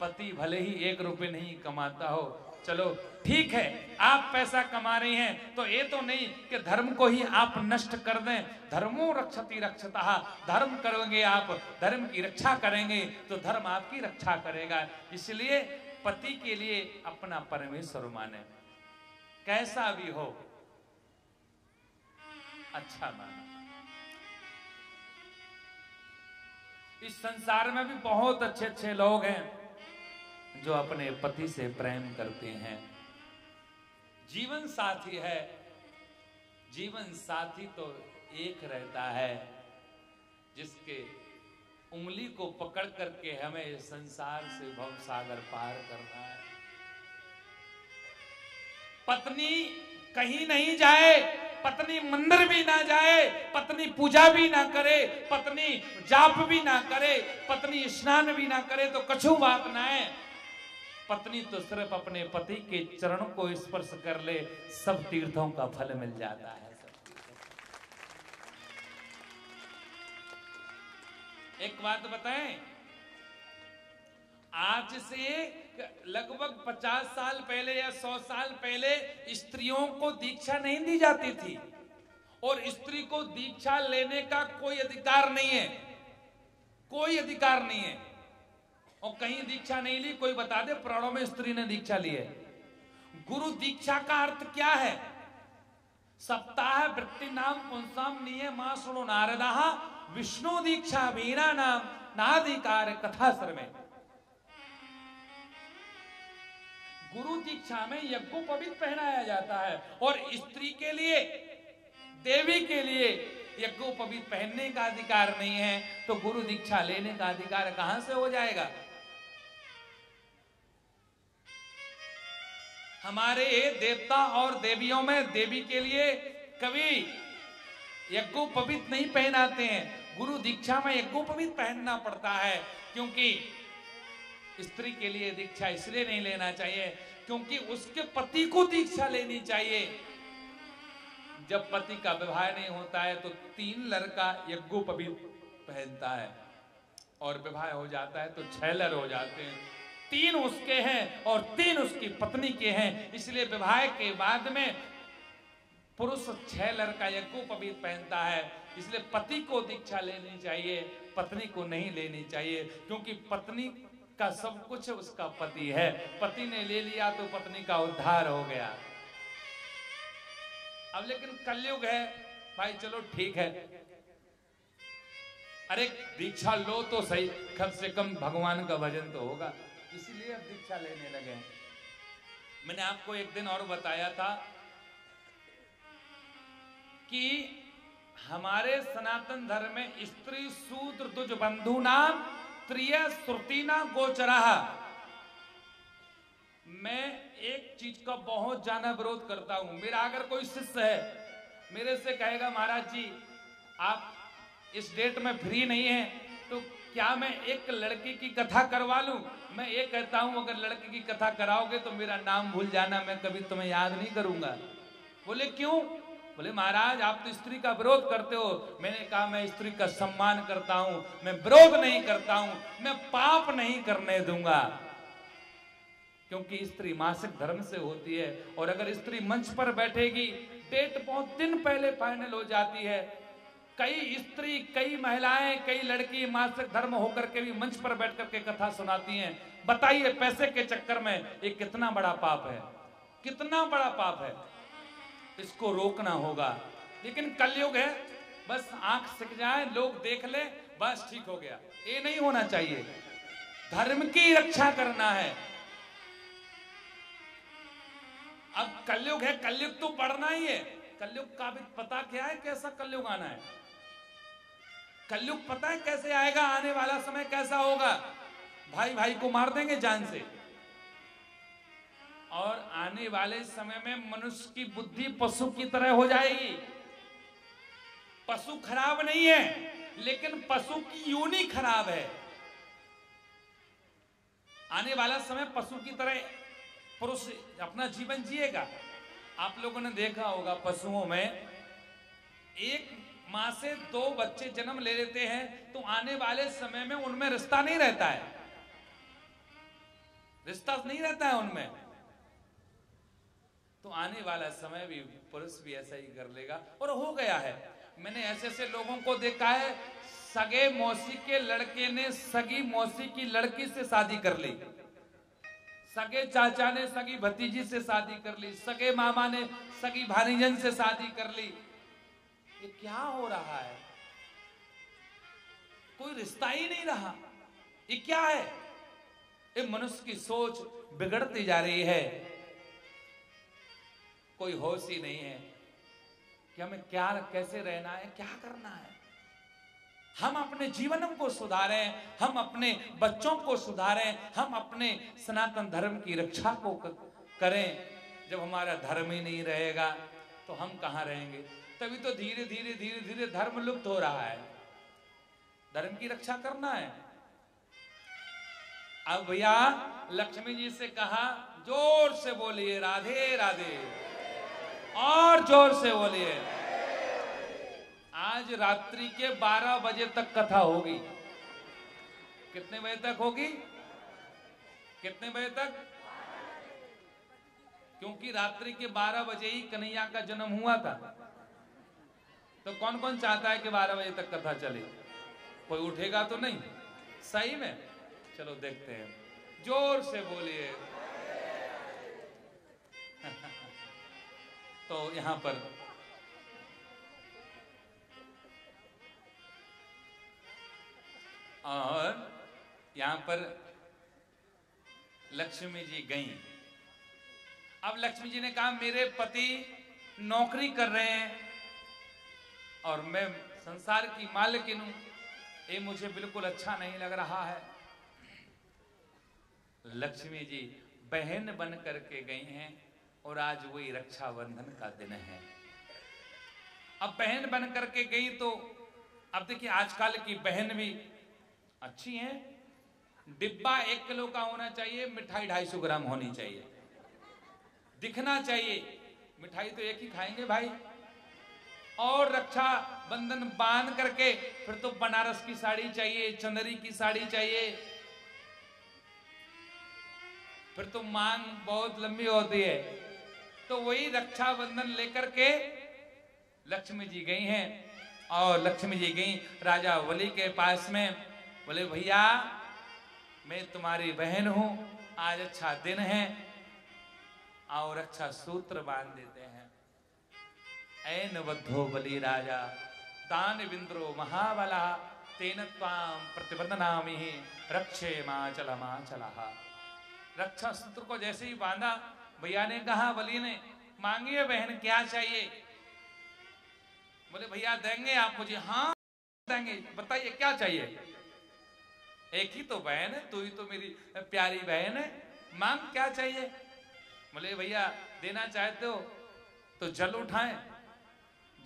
पति भले ही एक रुपए नहीं कमाता हो, चलो ठीक है, आप पैसा कमा रही हैं तो ये तो नहीं कि धर्म को ही आप नष्ट कर दें। धर्मो रक्षति रक्षता, धर्म करोगे आप, धर्म की रक्षा करेंगे तो धर्म आपकी रक्षा करेगा। इसलिए पति के लिए अपना परमेश्वर माने। कैसा भी हो अच्छा माना। इस संसार में भी बहुत अच्छे अच्छे लोग हैं जो अपने पति से प्रेम करते हैं। जीवन साथी है, जीवन साथी तो एक रहता है जिसके उंगली को पकड़ करके हमें इस संसार से भव सागर पार करना है। पत्नी कहीं नहीं जाए, पत्नी मंदिर भी ना जाए, पत्नी पूजा भी ना करे, पत्नी जाप भी ना करे, पत्नी स्नान भी ना करे तो कछु बात ना है। पत्नी तो सिर्फ़ अपने पति के चरण को स्पर्श कर ले, सब तीर्थों का फल मिल जाता है। एक बात बताएँ? आज से लगभग पचास साल पहले या सौ साल पहले स्त्रियों को दीक्षा नहीं दी जाती थी। और स्त्री को दीक्षा लेने का कोई अधिकार नहीं है। कोई अधिकार नहीं है। और कहीं दीक्षा नहीं ली, कोई बता दे, प्राणों में स्त्री ने दीक्षा ली है। गुरु दीक्षा का अर्थ क्या है? सप्ताह वृत्ति नाम पुंसाम निये माँ सुनो नारदा, विष्णु दीक्षा वीणा नाम, नाधिकार कथा सर में। गुरु दीक्षा में यज्ञोपवित पहनाया जाता है और स्त्री के लिए, देवी के लिए यज्ञोपवित पहनने का अधिकार नहीं है। तो गुरु दीक्षा लेने का अधिकार कहाँ से हो जाएगा? हमारे देवता और देवियों में देवी के लिए कभी यज्ञोपवित नहीं पहनाते हैं। गुरु दीक्षा में यज्ञो पवित्र पहनना पड़ता है, क्योंकि स्त्री के लिए दीक्षा इसलिए नहीं लेना चाहिए, क्योंकि उसके पति को दीक्षा लेनी चाहिए। जब पति का विवाह नहीं होता है तो तीन लड़का यज्ञो पवित्र पहनता है। और विवाह हो जाता है तो छह लर हो जाते हैं। तीन उसके हैं और तीन उसकी पत्नी के हैं। इसलिए विवाह के बाद में पुरुष छह लड़का यज्ञोपवीत पहनता है। इसलिए पति को दीक्षा लेनी चाहिए, पत्नी को नहीं लेनी चाहिए, क्योंकि पत्नी का सब कुछ उसका पति है। पति ने ले लिया तो पत्नी का उद्धार हो गया। अब लेकिन कलयुग है। भाई चलो ठीक है। अरे दीक्षा लो तो सही, कम से कम भगवान का भजन तो होगा। इसीलिए अब दीक्षा लेने लगे। मैंने आपको एक दिन और बताया था कि हमारे सनातन धर्म में स्त्री सूत्र दुज बंधु नाम त्रिय श्रुतिना गोचरा। मैं एक चीज़ का बहुत ज़्यादा विरोध करता हूँ। मेरा अगर कोई शिष्य है, मेरे से कहेगा, महाराज जी, आप इस डेट में फ्री नहीं है तो क्या मैं एक लड़की की कथा करवा लूँ? मैं ये कहता हूँ, अगर लड़के की कथा कराओगे तो मेरा नाम भूल जाना, मैं कभी तुम्हें याद नहीं करूँगा। बोले, क्यों? बोले, महाराज, आप तो स्त्री का विरोध करते हो। मैंने कहा, मैं स्त्री का सम्मान करता हूँ, मैं विरोध नहीं करता हूँ, मैं पाप नहीं करने दूँगा। क्योंकि स्त्री मासिक धर्म से होती है, और अगर स्त्री मंच पर बैठेगी, डेट बहुत दिन पहले फाइनल हो जाती है कई स्त्री, कई महिलाएँ, कई लड़की मासिक धर्म होकर के भी मंच पर बैठ करके कथा सुनाती हैं। बताइए पैसे के चक्कर में ये कितना बड़ा पाप है? कितना बड़ा पाप है? इसको रोकना होगा। लेकिन कलयुग है, बस आँख सिक जाए, लोग देख ले, बस ठीक हो गया। ये नहीं होना चाहिए। धर्म की रक्षा करना है। अब कलयुग है, कलयुग तो पढ़ना ही है। कलयुग का भी पता क्या है, कैसा कलयुग आना है? कलयुग पता है कैसे आएगा? आने वाला समय कैसा होगा? भाई भाई को मार देंगे जान से। और आने वाले समय में मनुष्य की बुद्धि पशु की तरह हो जाएगी। पशु खराब नहीं है, लेकिन पशु की यूनी खराब है। आने वाला समय पशु की तरह पुरुष अपना जीवन जिएगा। आप लोगों ने देखा होगा पशुओं में एक माँ से दो बच्चे जन्म ले लेते हैं तो आने वाले समय में उनमें रिश्ता नहीं रहता है। रिश्ता नहीं रहता है उनमें। तो आने वाला समय भी पुरुष भी ऐसा ही कर लेगा। और हो गया है। मैंने ऐसे ऐसे लोगों को देखा है, सगे मौसी के लड़के ने सगी मौसी की लड़की से शादी कर ली। सगे चाचा ने सगी भतीजी से शादी कर ली। सगे मामा ने सगी भानीजन से शादी कर ली। ये क्या हो रहा है? कोई रिश्ता ही नहीं रहा। ये क्या है? ये मनुष्य की सोच बिगड़ती जा रही है। कोई होश ही नहीं है कि हमें क्या, कैसे रहना है, क्या करना है। हम अपने जीवन को सुधारें, हम अपने बच्चों को सुधारें, हम अपने सनातन धर्म की रक्षा को, करें। जब हमारा धर्म ही नहीं रहेगा तो हम कहाँ रहेंगे? तभी तो धीरे धीरे धीरे धीरे धर्म लुप्त हो रहा है। धर्म की रक्षा करना है। अब भैया, लक्ष्मी जी से कहा, ज़ोर से बोलिए, राधे राधे। और ज़ोर से बोलिए। आज रात्रि के 12 बजे तक कथा होगी। कितने बजे तक होगी? कितने बजे तक? क्योंकि रात्रि के 12 बजे ही कन्हैया का जन्म हुआ था। तो कौन कौन चाहता है कि 12 बजे तक कथा चले? कोई उठेगा तो नहीं। सही में? चलो देखते हैं। ज़ोर से बोलिए। तो यहाँ पर और यहाँ पर लक्ष्मी जी गई। अब लक्ष्मी जी ने कहा, मेरे पति नौकरी कर रहे हैं। और मैं संसार की मालकिन हूँ। ये मुझे बिल्कुल अच्छा नहीं लग रहा है। लक्ष्मी जी, बहन बन करके गई हैं और आज वही रक्षाबंधन का दिन है। अब बहन बन करके गई तो अब देखिए आजकल की बहन भी अच्छी हैं। डिब्बा एक किलो का होना चाहिए, मिठाई ढाई सौ ग्राम होनी चाहिए। दिखना चाहिए। मिठाई तो एक ही खाएँगे भाई। और रक्षा बंधन बाँध करके फिर तो बनारस की साड़ी चाहिए, चंदरी की साड़ी चाहिए। फिर तो मांग बहुत लंबी होती है। तो वही रक्षाबंधन लेकर के लक्ष्मी जी गई हैं। और लक्ष्मी जी गई राजा वली के पास में। बोले, भैया, मैं तुम्हारी बहन हूँ, आज अच्छा दिन है। और अच्छा सूत्र बाँध देते हैं। ऐन बद्धो बलि राजा। दान बिंद्रो महाबला, तेन त्वाम प्रतिबंधनामि, रक्षे माँ चल माँ चला रक्षा सूत्र को जैसे ही बांधा, भैया ने कहा, बलि ने, मांगिए बहन, क्या चाहिए? बोले, भैया देंगे आप मुझे हाँ देंगे, बताइए क्या चाहिए? एक ही तो बहन है, तू ही तो मेरी प्यारी बहन है, मांग क्या चाहिए? बोले, भैया, देना चाहते हो तो जल उठाएँ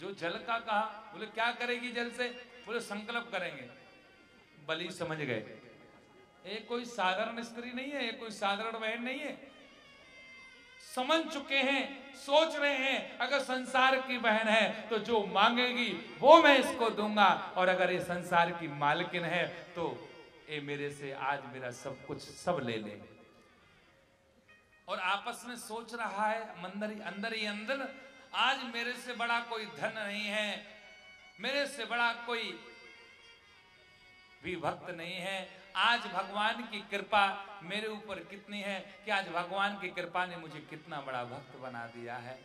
जो जल का कहा, बोले, क्या करेगी जल से? बोले, संकल्प करेंगे. बलि समझ गए। ये कोई साधारण स्त्री नहीं है, ये कोई साधारण बहन नहीं है। समझ चुके हैं, सोच रहे हैं, अगर संसार की बहन है तो जो मांगेगी, वो मैं इसको दूँगा। और अगर ये संसार की मालकिन है तो ये मेरे से, आज मेरा सब कुछ सब ले ले। और आपस में सोच रहा है, मंदर ही अंदर ही अंदर आज मेरे से बड़ा कोई धन नहीं है, मेरे से बड़ा कोई भी भक्त नहीं है। आज भगवान की कृपा मेरे ऊपर कितनी है कि आज भगवान की कृपा ने मुझे कितना बड़ा भक्त बना दिया है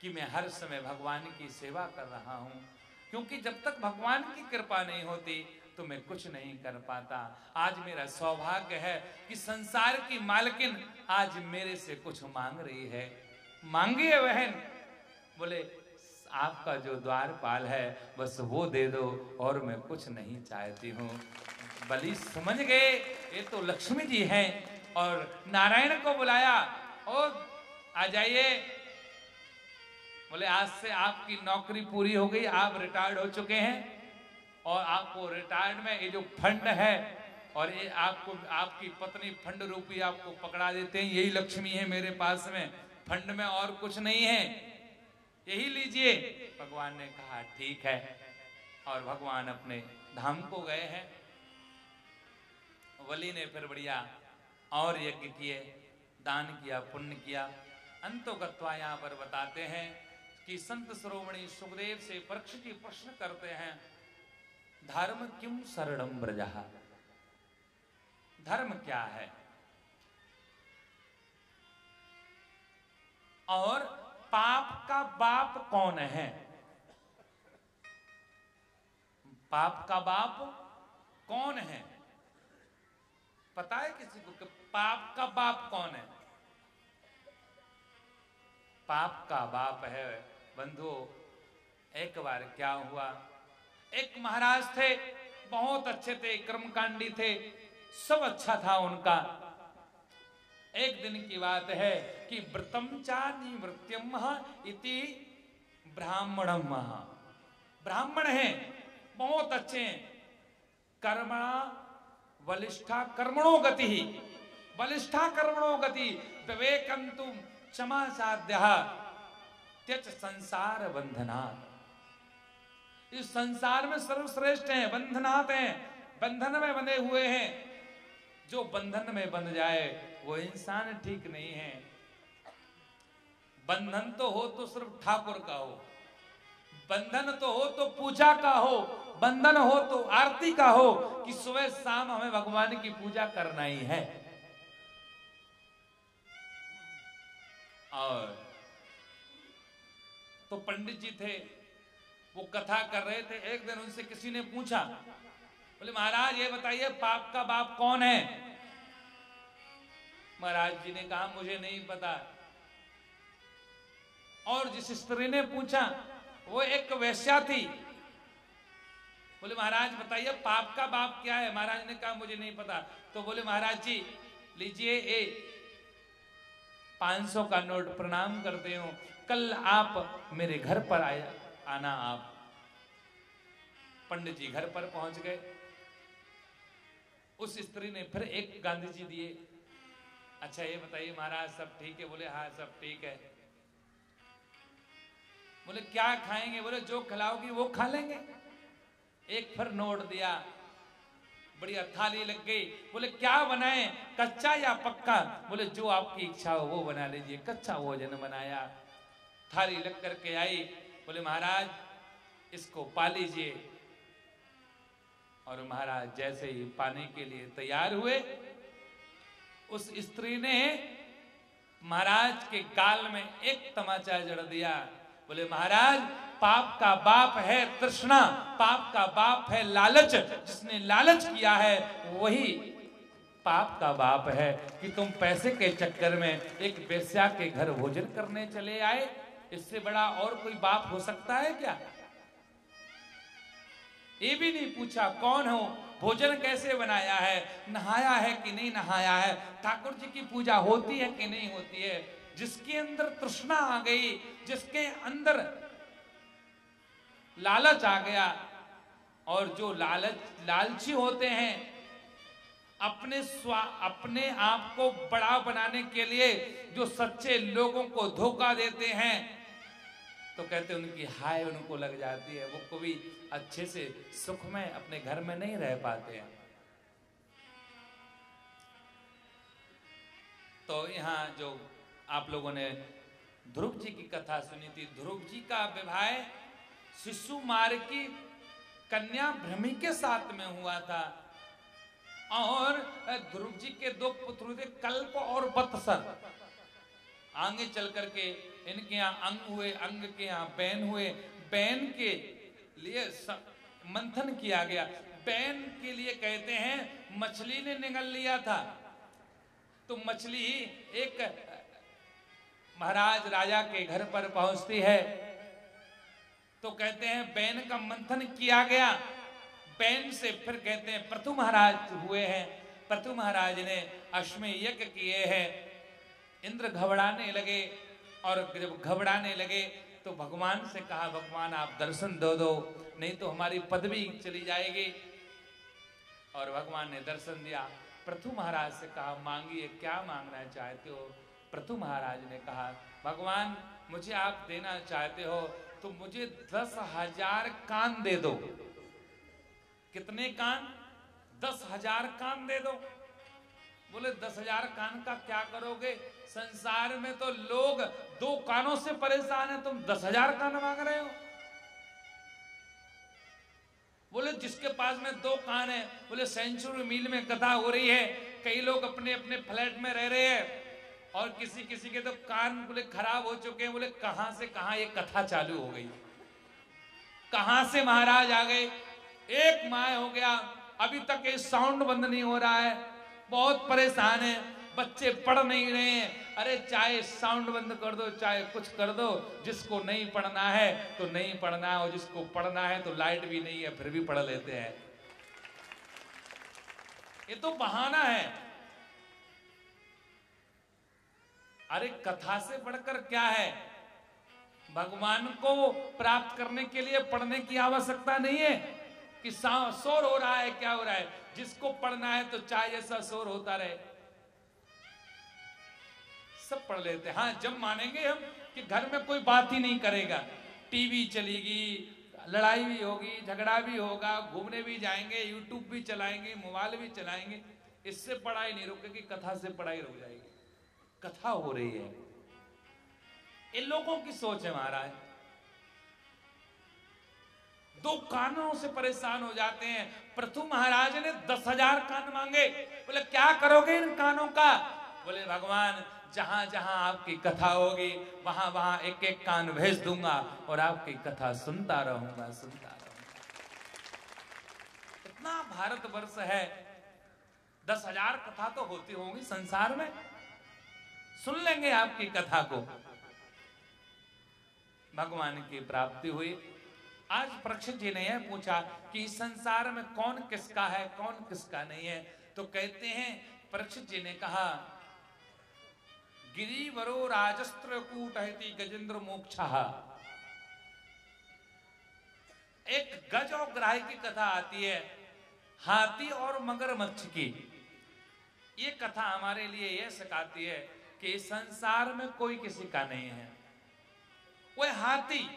कि मैं हर समय भगवान की सेवा कर रहा हूँ। क्योंकि जब तक भगवान की कृपा नहीं होती तो मैं कुछ नहीं कर पाता। आज मेरा सौभाग्य है कि संसार की मालकिन आज मेरे से कुछ मांग रही है। मांगिए बहन। बोले, आपका जो द्वारपाल है, बस वो दे दो और मैं कुछ नहीं चाहती हूँ। बलि समझ गए, ये तो लक्ष्मी जी हैं और नारायण को बुलाया और आ जाइए। बोले, आज से आपकी नौकरी पूरी हो गई, आप रिटायर्ड हो चुके हैं और आपको रिटायर्ड में ये जो फंड है और ये आपको, आपकी पत्नी फंड रूपी आपको पकड़ा देते हैं, यही लक्ष्मी है मेरे पास में, फंड में और कुछ नहीं है। यही लीजिए। भगवान ने कहा, ठीक है। और भगवान अपने धाम को गए हैं। वली ने फिर बढ़िया और यज्ञ किए, दान किया, पुण्य किया। अंतोगत्वा यहाँ पर बताते हैं कि संत श्रोमणी सुखदेव से परीक्षित जी प्रश्न करते हैं, धर्म क्यों शरणम ब्रजा धर्म क्या है? और पाप का बाप कौन है? पाप का बाप कौन है? पता है किसी को कि पाप का बाप कौन है? पाप का बाप है, बंधु, एक बार क्या हुआ? एक महाराज थे, बहुत अच्छे थे, कर्मकांडी थे, सब अच्छा था उनका। एक दिन की बात है कि व्रतम चा निवृत्यम इति ब्राह्मणम ब्राह्मण है, बहुत अच्छे हैं। कर्मणा बलिष्ठा कर्मणो गति बलिष्ठा कर्मणो गति, विवेकंतु क्षमा साध्य त्यज संसार बंधनात्। इस संसार में सर्वश्रेष्ठ हैं, बंधनात् हैं, बंधन में बंधे हुए हैं। जो बंधन में बंध जाए वो इंसान ठीक नहीं है। बंधन तो हो तो सिर्फ़ ठाकुर का हो। बंधन तो हो तो पूजा का हो। बंधन हो तो आरती का हो कि सुबह शाम हमें भगवान की पूजा करना ही है। और तो पंडित जी थे, वो कथा कर रहे थे। एक दिन उनसे किसी ने पूछा, बोले, महाराज, ये बताइए, पाप का बाप कौन है? महाराज जी ने कहा, मुझे नहीं पता। और जिस स्त्री ने पूछा, वो एक वैश्या थी। बोले, महाराज, बताइए, पाप का बाप क्या है? महाराज ने कहा, मुझे नहीं पता। तो बोले, महाराज जी, लीजिए ए 500 का नोट, प्रणाम करते हो। कल आप मेरे घर पर आया आना आप। पंडित जी घर पर पहुँच गए। उस स्त्री ने फिर एक गांधी जी दिए। अच्छा ये बताइए, महाराज, सब ठीक है? बोले हाँ सब ठीक है। बोले, क्या खाएँगे? बोले, जो खिलाओगी वो खा लेंगे। एक फिर नोट दिया। बढ़िया, थाली लग गई। बोले, क्या बनाए? कच्चा या पक्का? बोले, जो आपकी इच्छा हो, वो बना लीजिए। कच्चा भोजन बनाया। थाली लग करके आई। बोले, महाराज, इसको पा लीजिए। और महाराज, जैसे ही पाने के लिए तैयार हुए उस स्त्री ने महाराज के गाल में एक तमाचा जड़ दिया। बोले, महाराज, पाप का बाप है तृष्णा, पाप का बाप है लालच, जिसने लालच किया है, वही पाप का बाप है कि तुम पैसे के चक्कर में एक बेस्या के घर भोजन करने चले आए। इससे बड़ा और कोई बाप हो सकता है क्या? ये भी नहीं पूछा, कौन हो? भोजन कैसे बनाया है, नहाया है कि नहीं नहाया है, ठाकुर जी की पूजा होती है कि नहीं होती है, जिसके अंदर तृष्णा आ गई, जिसके अंदर लालच आ गया, और जो लालच, लालची होते हैं, अपने स्वा, अपने आप को बड़ा बनाने के लिए जो सच्चे लोगों को धोखा देते हैं तो कहते उनकी हाय उनको लग जाती है, वो कभी अच्छे से सुख में अपने घर में नहीं रह पाते हैं। तो यहाँ जो आप लोगों ने ध्रुव जी की कथा सुनी थी, ध्रुव जी का विवाह शिशु मार की कन्या भ्रमी के साथ में हुआ था। और ध्रुव जी के दो पुत्र थे, कल्प और बत्सर। आगे चल करके इनके यहाँ अंग हुए, अंग के यहाँ बैन हुए। बैन के लिए मंथन किया गया। बैन के लिए कहते हैं, मछली ने निगल लिया था। तो मछली एक, महाराज राजा के घर पर पहुँचती है। तो कहते हैं, बैन का मंथन किया गया। बैन से फिर कहते हैं प्रथु महाराज हुए हैं। प्रथु महाराज ने अश्वमेध यज्ञ किए हैं। इंद्र घबराने लगे। और जब घबराने लगे तो भगवान से कहा, भगवान, आप दर्शन दो दो, नहीं तो हमारी पदवी चली जाएगी। और भगवान ने दर्शन दिया। प्रथु महाराज से कहा, मांगिए, क्या मांगना चाहते हो? प्रथु महाराज ने कहा, भगवान, मुझे आप देना चाहते हो तो मुझे दस हज़ार कान दे दो। कितने कान? दस हज़ार कान दे दो। बोले, दस हज़ार कान का क्या करोगे? संसार में तो लोग दो कानों से परेशान है, तुम दस हज़ार कान मांग रहे हो। बोले, जिसके पास में दो कान है, बोले, सेंचुरी मील में कथा हो रही है, कई लोग अपने अपने फ्लैट में रह रहे हैं, और किसी किसी के तो कान, बोले, खराब हो चुके हैं, बोले, कहाँ से कहाँ ये कथा चालू हो गई? कहाँ से महाराज आ गए? एक माह हो गया, अभी तक ये साउंड बंद नहीं हो रहा है, बहुत परेशान है। बच्चे पढ़ नहीं रहे हैं। अरे चाहे साउंड बंद कर दो, चाहे कुछ कर दो, जिसको नहीं पढ़ना है तो नहीं पढ़ना है, और जिसको पढ़ना है तो लाइट भी नहीं है, फिर भी पढ़ लेते हैं। ये तो बहाना है। अरे कथा से बढ़कर क्या है? भगवान को प्राप्त करने के लिए पढ़ने की आवश्यकता नहीं है कि शोर हो रहा है, क्या हो रहा है। जिसको पढ़ना है तो चाहे जैसा शोर होता रहे। सब पढ़ लेते हैं। हाँ जब मानेंगे हम कि घर में कोई बात ही नहीं करेगा। टीवी चलेगी, लड़ाई भी होगी, झगड़ा भी होगा, घूमने भी जाएँगे यूट्यूब भी चलाएँगे, मोबाइल भी चलाएँगे, इससे पढ़ाई नहीं रुकेगी, कथा से पढ़ाई रुक जाएगी। कथा हो रही है। इन लोगों की सोच है महाराज। दो कानों से परेशान हो जाते हैं। पृथु महाराज ने दस हज़ार कान मांगे। बोले, क्या करोगे इन कानों का? बोले, भगवान जहाँ जहाँ आपकी कथा होगी, वहाँ वहाँ एक एक कान भेज दूँगा और आपकी कथा सुनता रहूँगा सुनता रहूँगा। इतना भारतवर्ष है, दस हज़ार कथा तो होती होंगी संसार में। सुन लेंगे आपकी कथा को। भगवान की प्राप्ति हुई। आज परीक्षित जी ने यह पूछा कि इस संसार में कौन किसका है, कौन किसका नहीं है? तो कहते हैं, परीक्षित जी ने कहा गिरिवरो राजस्त्र कूटहति गजेंद्र मोक्षा एक गज और ग्राही की कथा आती है, हाथी और मगरमच्छ की। ये कथा हमारे लिए यह सिखाती है कि संसार में कोई किसी का नहीं है। वह हाथी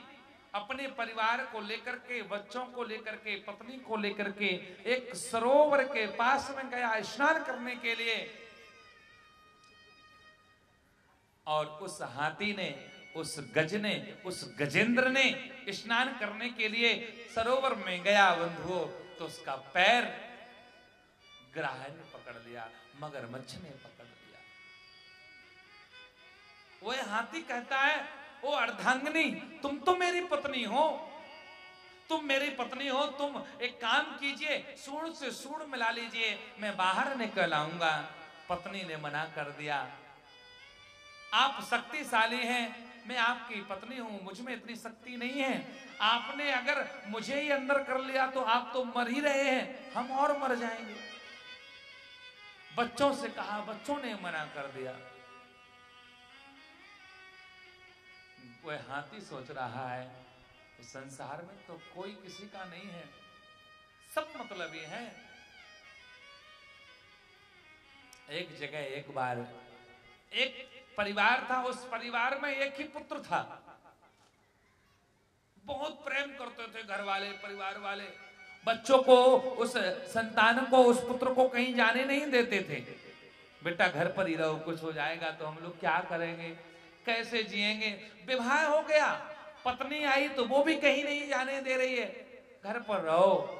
अपने परिवार को लेकर के, बच्चों को लेकर के, पत्नी को लेकर के, एक सरोवर के पास में गया स्नान करने के लिए और उस हाथी ने, उस गज ने, उस गजेंद्र ने स्नान करने के लिए सरोवर में गया बंधुओं तो उसका पैर ग्राह ने पकड़ लिया, मगरमच्छ ने पकड़ लिया। वह हाथी कहता है, ओ अर्धांगनी, तुम तो मेरी पत्नी हो। तुम मेरी पत्नी हो, तुम एक काम कीजिए सूढ़ से सूढ़ मिला लीजिए, मैं बाहर निकल आऊँगा। पत्नी ने मना कर दिया आप शक्तिशाली हैं। मैं आपकी पत्नी हूँ, मुझमें इतनी शक्ति नहीं है। आपने अगर मुझे ही अंदर कर लिया तो आप तो मर ही रहे हैं। हम और मर जाएँगे। बच्चों से कहा, बच्चों ने मना कर दिया। वह हाथी सोच रहा है संसार में तो कोई किसी का नहीं है। सब मतलब ये है। एक जगह एक बार, एक परिवार था, उस परिवार में एक ही पुत्र था। बहुत प्रेम करते थे घर वाले परिवार वाले। बच्चों को, उस संतान को, उस पुत्र को कहीं जाने नहीं देते थे। बेटा, घर पर ही रहो, कुछ हो जाएगा तो हम लोग क्या करेंगे? कैसे जिएँगे? विवाह हो गया। पत्नी आई तो वो भी कहीं नहीं जाने दे रही है। घर पर रहो।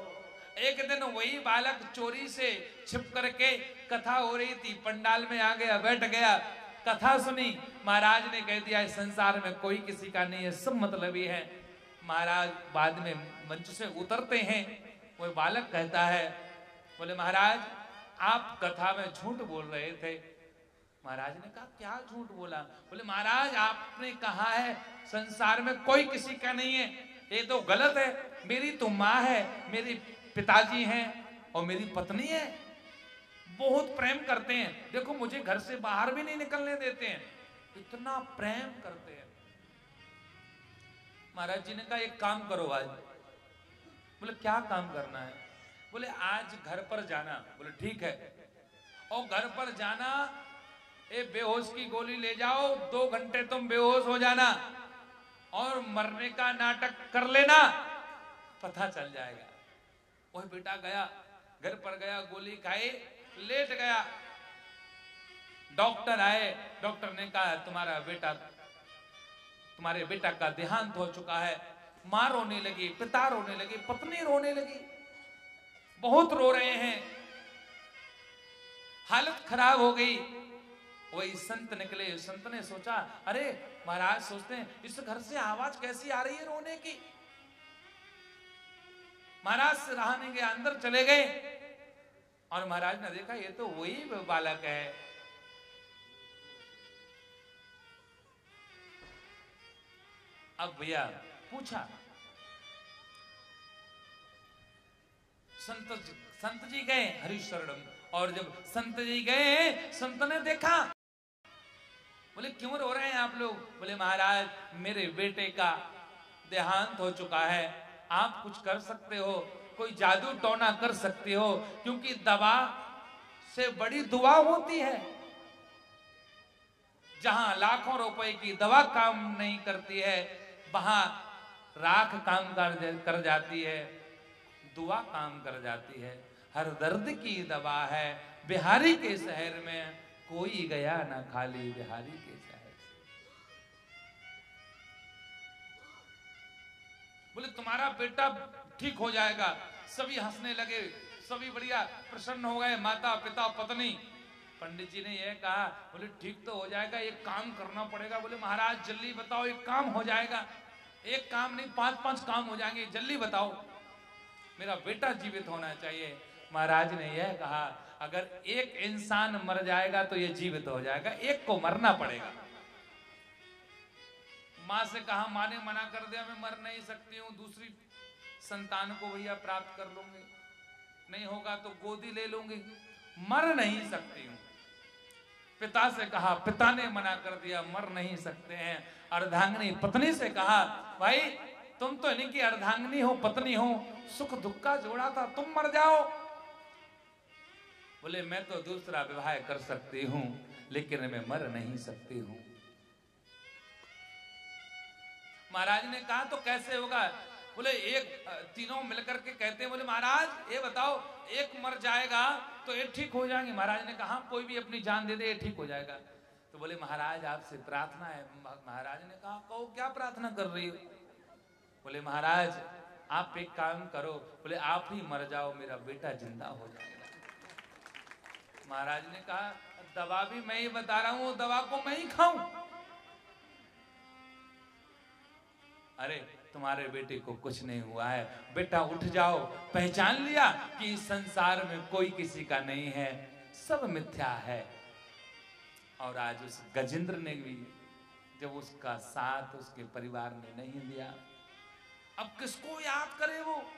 एक दिन वही बालक चोरी से छिप करके कथा हो रही थी, पंडाल में आ गया बैठ गया। कथा सुनी। महाराज ने कह दिया, इस संसार में कोई किसी का नहीं है, सब मतलब ही। महाराज बाद में मंच से उतरते हैं। वो बालक कहता है, बोले, महाराज, आप कथा में झूठ बोल रहे थे। महाराज ने कहा, क्या झूठ बोला? बोले, महाराज, आपने कहा है, संसार में कोई किसी का नहीं है। ये तो गलत है। मेरी तो माँ है, मेरी पिताजी हैं और मेरी पत्नी है। बहुत प्रेम करते हैं। देखो, मुझे घर से बाहर भी नहीं निकलने देते हैं। इतना प्रेम करते हैं। महाराज जी ने कहा, एक काम करो आज। बोले, क्या काम करना है? बोले, आज घर पर जाना। बोले, ठीक है। और घर पर जाना, ए, बेहोश की गोली ले जाओ, दो घंटे तुम बेहोश हो जाना और मरने का नाटक कर लेना, पता चल जाएगा। वही बेटा गया, घर पर गया, गोली खाई लेट गया। डॉक्टर आए। डॉक्टर ने कहा, तुम्हारा बेटा, तुम्हारे बेटा का देहांत हो चुका है। माँ रोने लगी, पिता रोने लगे, पत्नी रोने लगी। बहुत रो रहे हैं। हालत खराब हो गई। वही संत निकले। संत ने सोचा, अरे, महाराज, सोचते हैं, इस घर से आवाज़ कैसी आ रही है रोने की? महाराज से रहा नहीं गया अंदर चले गए। और महाराज ने देखा, ये तो वही बालक है। अब भैया पूछा, संत संत जी गए हरिशरणम, और जब संत जी गए, संत ने देखा, बोले, क्यों रो रहे हैं आप लोग? बोले, महाराज, मेरे बेटे का देहांत हो चुका है, आप कुछ कर सकते हो। कोई जादू टोना कर सकते हो, क्योंकि दवा से बड़ी दुआ होती है। जहाँ लाखों रुपए की दवा काम नहीं करती है, वहाँ राख काम कर जाती है, दुआ काम कर जाती है। हर दर्द की दवा है, बिहारी के शहर में कोई गया ना खाली, बिहारी के शहर। बोले, तुम्हारा बेटा ठीक हो जाएगा। सभी हंसने लगे। सभी बढ़िया प्रसन्न हो गए, माता, पिता, पत्नी। पंडित जी ने यह कहा, बोले, ठीक तो हो जाएगा, एक काम करना पड़ेगा। बोले, महाराज, जल्दी बताओ, एक काम हो जाएगा। एक काम नहीं, पाँच पाँच काम हो जाएँगे। जल्दी बताओ। मेरा बेटा जीवित होना चाहिए। महाराज ने यह कहा, अगर एक इंसान मर जाएगा तो यह जीवित हो जाएगा। एक को मरना पड़ेगा। माँ से कहा, माँ ने मना कर दिया, मैं मर नहीं सकती हूँ। दूसरी संतान को भैया प्राप्त कर लूँगी। नहीं होगा तो गोदी ले लूँगी। मर नहीं सकती हूँ। पिता से कहा, पिता ने मना कर दिया, मर नहीं सकते हैं। अर्धांगनी पत्नी से कहा, भाई, तुम तो इनकी अर्धांगनी हो, पत्नी हो। सुख दुख का जोड़ा था, तुम मर जाओ। बोले, मैं तो दूसरा विवाह कर सकती हूँ, लेकिन मैं मर नहीं सकती हूँ। महाराज ने कहा तो कैसे होगा? बोले, एक तीनों मिलकर के कहते हैं। बोले, महाराज, ये बताओ, एक मर जाएगा तो ये ठीक हो जाएँगे? महाराज ने कहा कोई भी अपनी जान दे दे, ये ठीक हो जाएगा। तो बोले, महाराज, आपसे प्रार्थना है। महाराज ने कहा कहो, क्या प्रार्थना कर रही हो? बोले, महाराज, आप एक काम करो। बोले, आप ही मर जाओ, मेरा बेटा ज़िंदा हो जाएगा। महाराज ने कहा, दवा भी मैं ही बता रहा हूँ, दवा को मैं ही खाऊं। अरे, तुम्हारे बेटे को कुछ नहीं हुआ है। बेटा, उठ जाओ। पहचान लिया कि इस संसार में कोई किसी का नहीं है। सब मिथ्या है। और आज उस गजेंद्र ने भी, जब उसका साथ उसके परिवार ने नहीं दिया, अब किसको याद करे वो?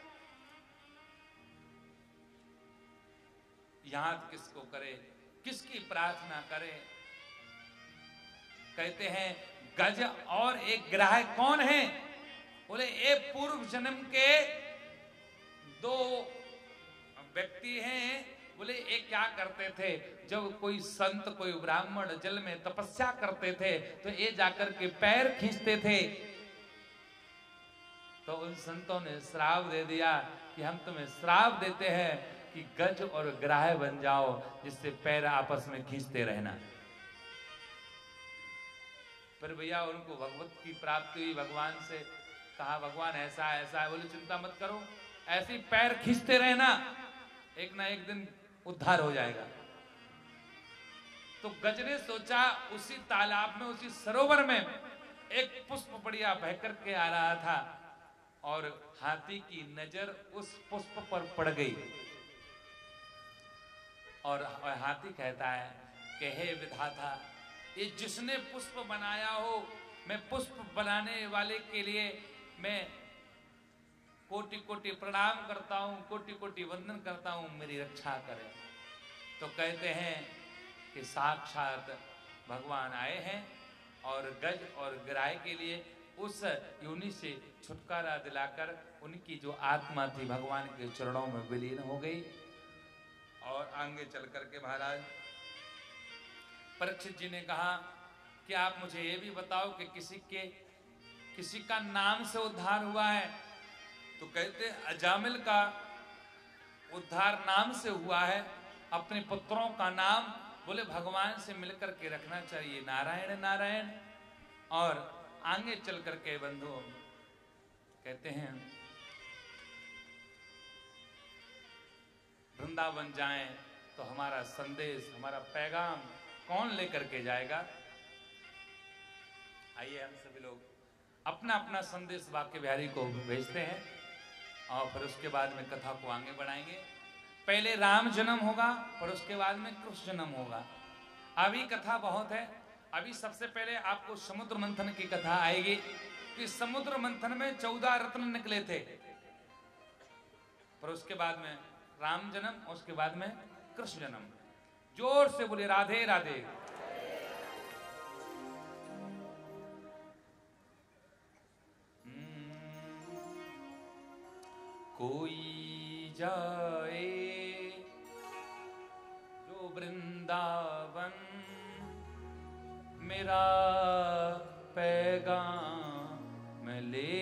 याद किसको करे? किसकी प्रार्थना करे? कहते हैं, गज और एक ग्राह कौन है? बोले ये पूर्व जन्म के दो व्यक्ति हैं। बोले, ये क्या करते थे? जब कोई संत, कोई ब्राह्मण जल में तपस्या करते थे तो ये जाकर के पैर खींचते थे। तो उन संतों ने श्राप दे दिया कि हम तुम्हें श्राप देते हैं कि गज और ग्राह बन जाओ, जिससे पैर आपस में खींचते रहना। फिर भैया, उनको भगवत की प्राप्ति हुई, भगवान से कहा, भगवान, ऐसा ऐसा है। बोले, चिंता मत करो, ऐसे पैर खींचते रहना, एक ना एक दिन उद्धार हो जाएगा। तो गज ने सोचा, उसी तालाब में, उसी सरोवर में एक पुष्प बढ़िया बह करके आ रहा था और हाथी की नज़र उस पुष्प पर पड़ गई। और हाथी कहता है कि, हे विधाता, ये जिसने पुष्प बनाया हो, मैं पुष्प बनाने वाले के लिए मैं कोटि कोटि प्रणाम करता हूँ कोटि कोटि वंदन करता हूँ, मेरी रक्षा करें। तो कहते हैं कि साक्षात भगवान आए हैं और गज और ग्राय के लिए उस योनि से छुटकारा दिलाकर उनकी जो आत्मा थी भगवान के चरणों में विलीन हो गई। और आगे चल करके महाराज, परीक्षित जी ने कहा कि आप मुझे ये भी बताओ कि किसी के किसी का नाम से उद्धार हुआ है तो कहते अजामिल का उद्धार नाम से हुआ है, अपने पुत्रों का नाम बोले, भगवान से मिलकर के रखना चाहिए, नारायण नारायण। और आगे चल करके बंधु, कहते हैं, वृंदावन जाएँ तो हमारा संदेश, हमारा पैगाम कौन लेकर के जाएगा? आइए हम लोग अपना अपना संदेश वाक्य बिहारी को भेजते हैं और फिर उसके बाद में कथा को आगे बढ़ाएँगे। पहले राम जन्म होगा और उसके बाद में कृष्ण जन्म होगा। अभी कथा बहुत है। अभी सबसे पहले आपको समुद्र मंथन की कथा आएगी कि समुद्र मंथन में चौदह रत्न निकले थे। पर उसके बाद में राम जन्म, उसके बाद में कृष्ण जन्म। ज़ोर से बोले राधे राधे कोई जाए जो वृंदावन मेरा पैगाम ले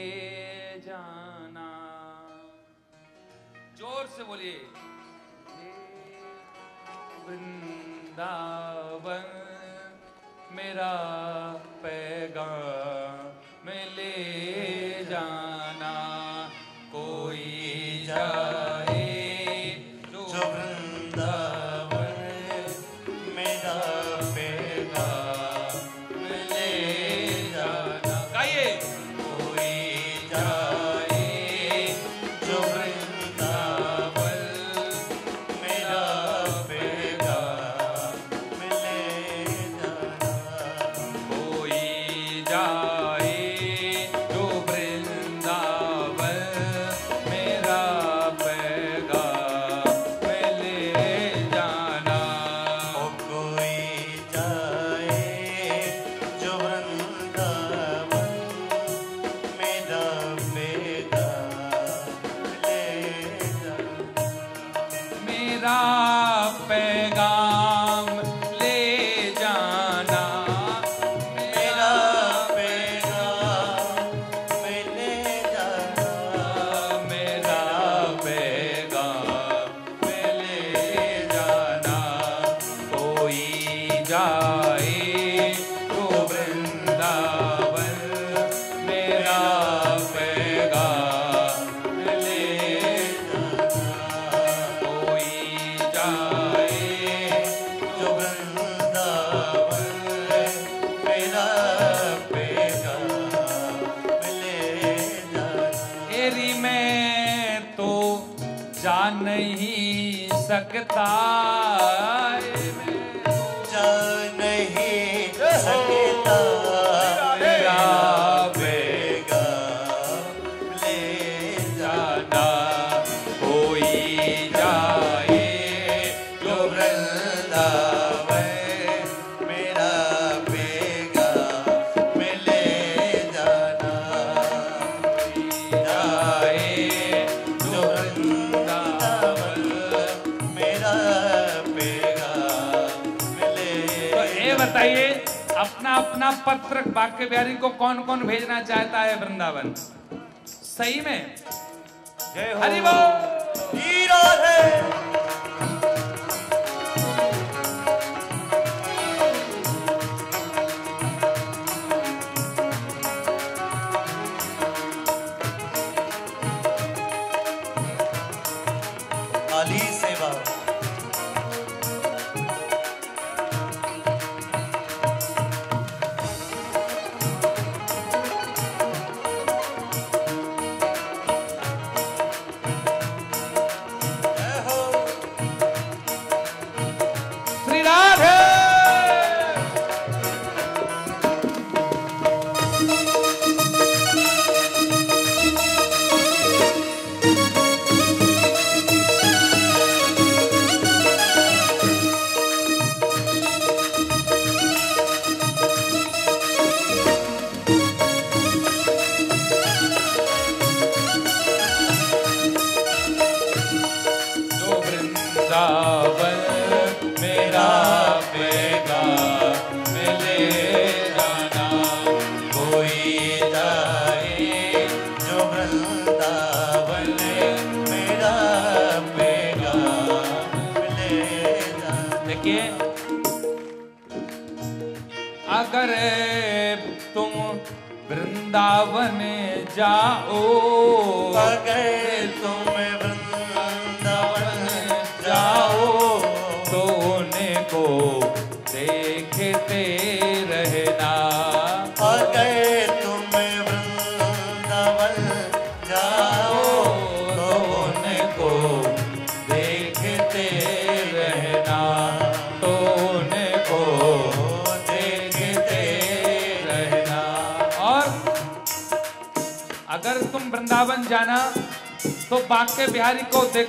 जाना। ज़ोर से बोलिए। वृंदावन मेरा पैगाम ले पत्र वाक्य बिहारी को कौन कौन भेजना चाहता है वृंदावन? सही में? हरिभा हरि बोल।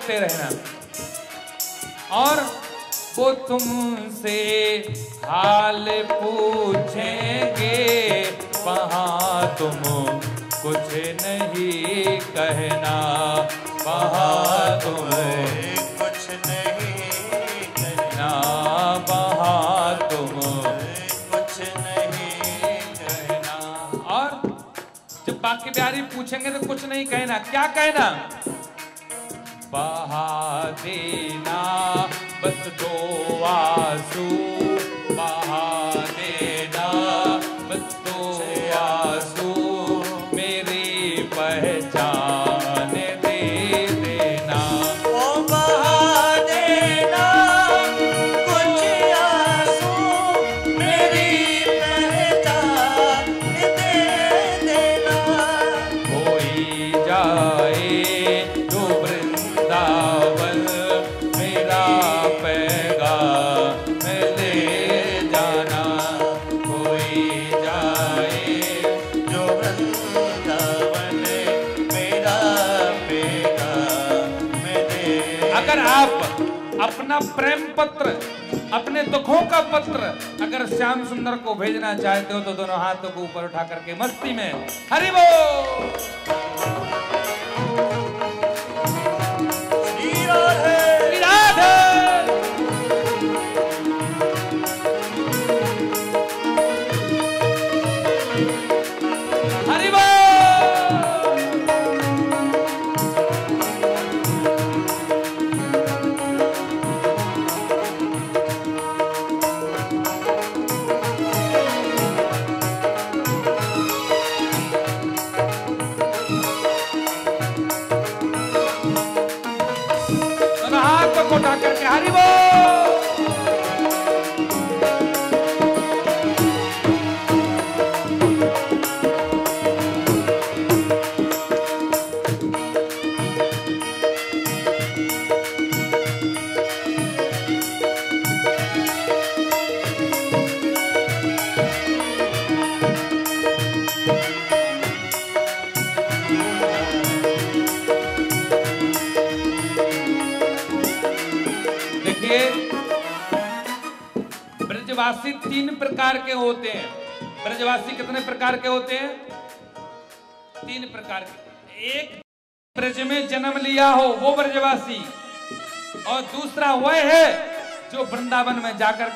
देखते रहना। भेजना चाहते हो तो दोनों हाथों को ऊपर उठा करके मस्ती में। हरिबो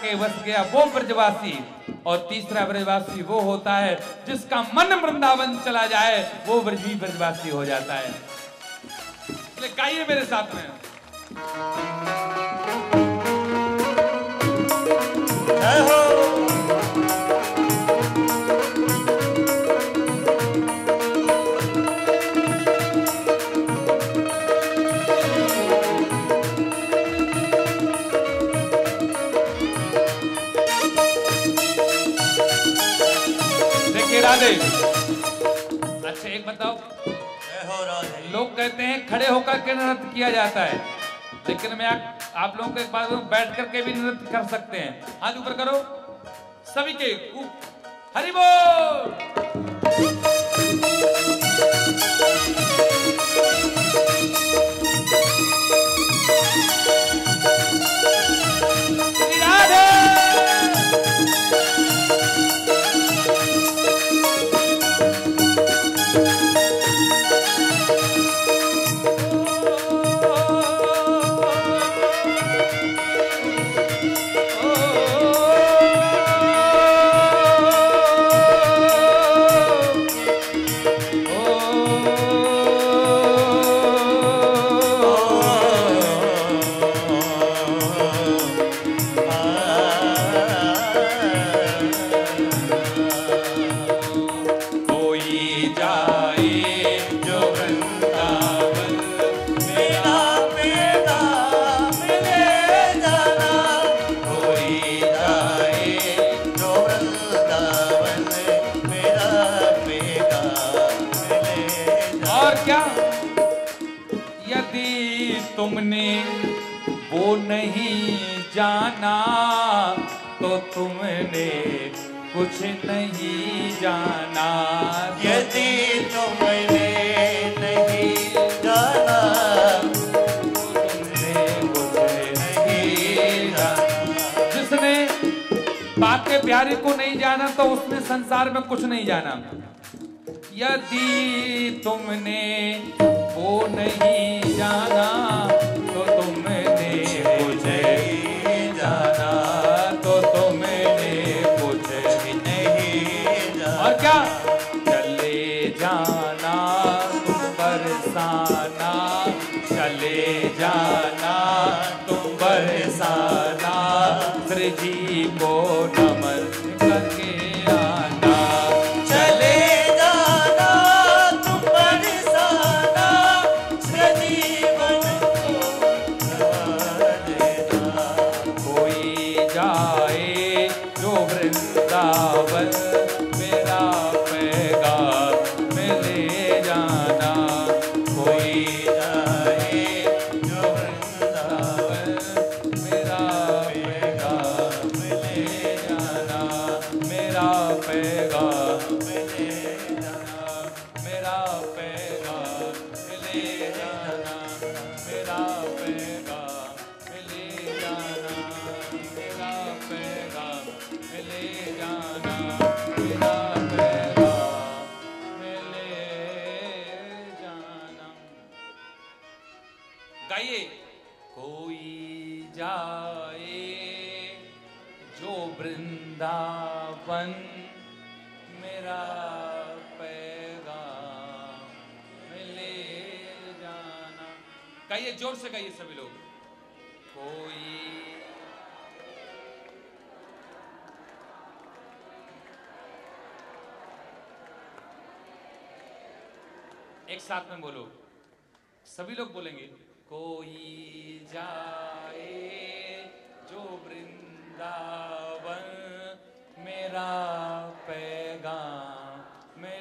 के बस गया वो ब्रजवासी और तीसरा ब्रजवासी वो होता है जिसका मन वृंदावन चला जाए, वो ब्रज ब्रजवासी हो जाता है। गाइए मेरे साथ में। करके नृत्य किया जाता है। लेकिन मैं आप, आप लोगों को एक बात बैठ करके भी नृत्य कर सकते हैं। हाथ ऊपर करो। सभी के हरिबोल में कुछ नहीं जाना। यदि तुमने मेरा। पैगाम ज़ोर से गाइए सभी लोग। कोई एक साथ में बोलो। सभी लोग बोलेंगे, कोई जाए जो वृंदावन मेरा पैगाम में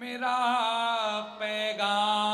मेरा पैगाम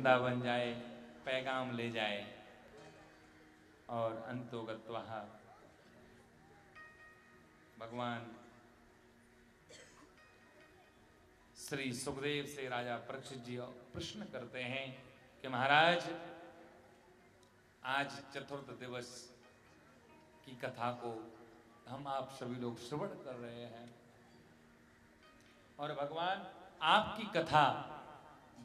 वृंदावन जाए, पैगाम ले जाए, और अंतोगत भगवान श्री सुखदेव से राजा परीक्षित जी प्रश्न करते हैं कि महाराज, आज चतुर्थ दिवस की कथा को हम आप सभी लोग श्रवण कर रहे हैं। और भगवान, आपकी कथा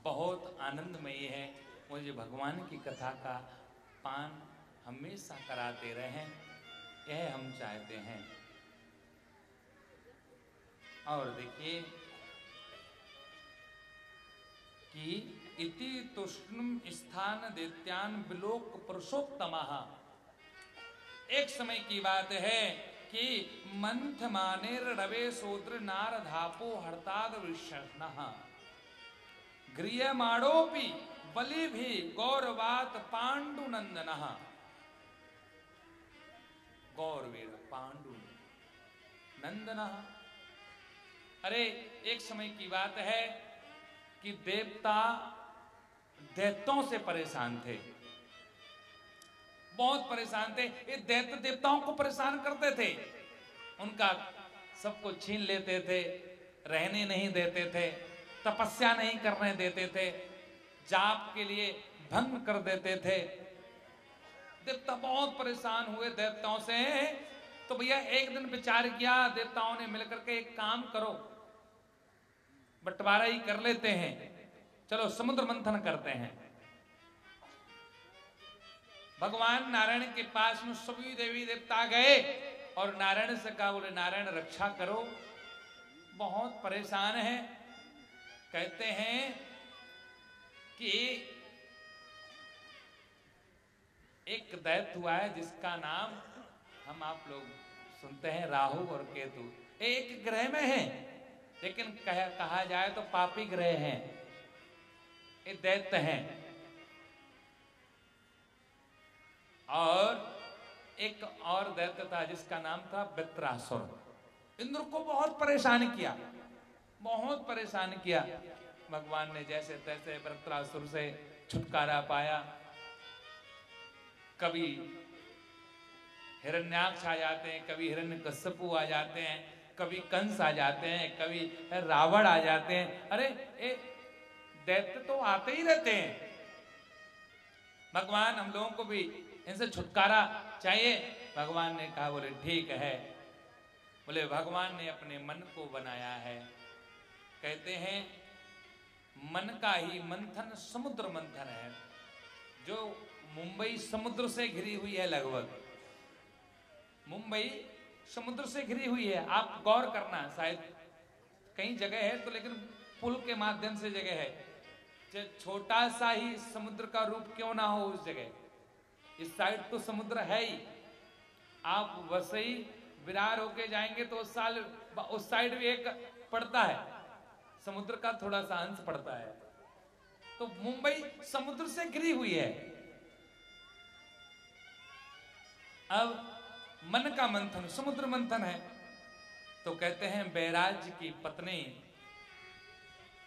बहुत आनंदमयी है। मुझे भगवान की कथा का पान हमेशा कराते रहें, यह हम चाहते हैं। और देखिए कि इति तुष्णम स्थान दैत्यान विलोक पुरुषोत्तम। एक समय की बात है कि मंथ मानेर रवे सोद्र नार धापो हड़ताद विष्ण। गृहमाणोपि बलि भी गौरवात पांडुनंदन गौरवीर पांडु नंदन अरे, एक समय की बात है कि देवता दैत्यों से परेशान थे। बहुत परेशान थे। ये दैत्य देवताओं को परेशान करते थे। उनका सबको छीन लेते थे, रहने नहीं देते थे। तपस्या नहीं करने देते थे, जाप के लिए भंग कर देते थे। देवता बहुत परेशान हुए देवताओं से। तो भैया, एक दिन विचार किया, देवताओं ने मिलकर के एक काम करो। बंटवारा ही कर लेते हैं। चलो, समुद्र मंथन करते हैं। भगवान नारायण के पास में सभी देवी देवता गए और नारायण से कहा, बोले, नारायण, रक्षा करो। बहुत परेशान है। कहते हैं कि एक दैत्य हुआ है जिसका नाम हम आप लोग सुनते हैं राहु और केतु। एक ग्रह में है लेकिन कह, कहा जाए तो पापी ग्रह हैं। ये दैत्य हैं। और एक और दैत्य था जिसका नाम था वित्रासुर। इंद्र को बहुत परेशान किया। बहुत परेशान किया। भगवान ने जैसे तैसे वृत्रासुर से छुटकारा पाया। कभी हिरण्याक्ष आ जाते हैं, कभी हिरण्य कश्यपु आ जाते हैं, कभी कंस आ जाते हैं, कभी रावण आ जाते हैं। अरे, ए, दैत्य तो आते ही रहते हैं। भगवान हम लोगों को भी इनसे छुटकारा चाहिए। भगवान ने कहा, बोले, ठीक है। बोले, भगवान ने अपने मन को बनाया है। कहते हैं, मन का ही मंथन समुद्र मंथन है, जो मुंबई समुद्र से घिरी हुई है लगभग। मुंबई समुद्र से घिरी हुई है, आप गौर करना, शायद कई जगह है तो लेकिन पुल के माध्यम से जगह है। छोटा सा ही समुद्र का रूप क्यों ना हो उस जगह? इस साइड तो समुद्र है ही। आप वसई विरार होके जाएँगे तो उस साल, उस साइड भी एक पड़ता है। समुद्र का थोड़ा सा अंश पड़ता है। तो मुंबई समुद्र से घिरी हुई है। अब मन का मंथन, समुद्र मंथन है। तो कहते हैं बैराज की पत्नी,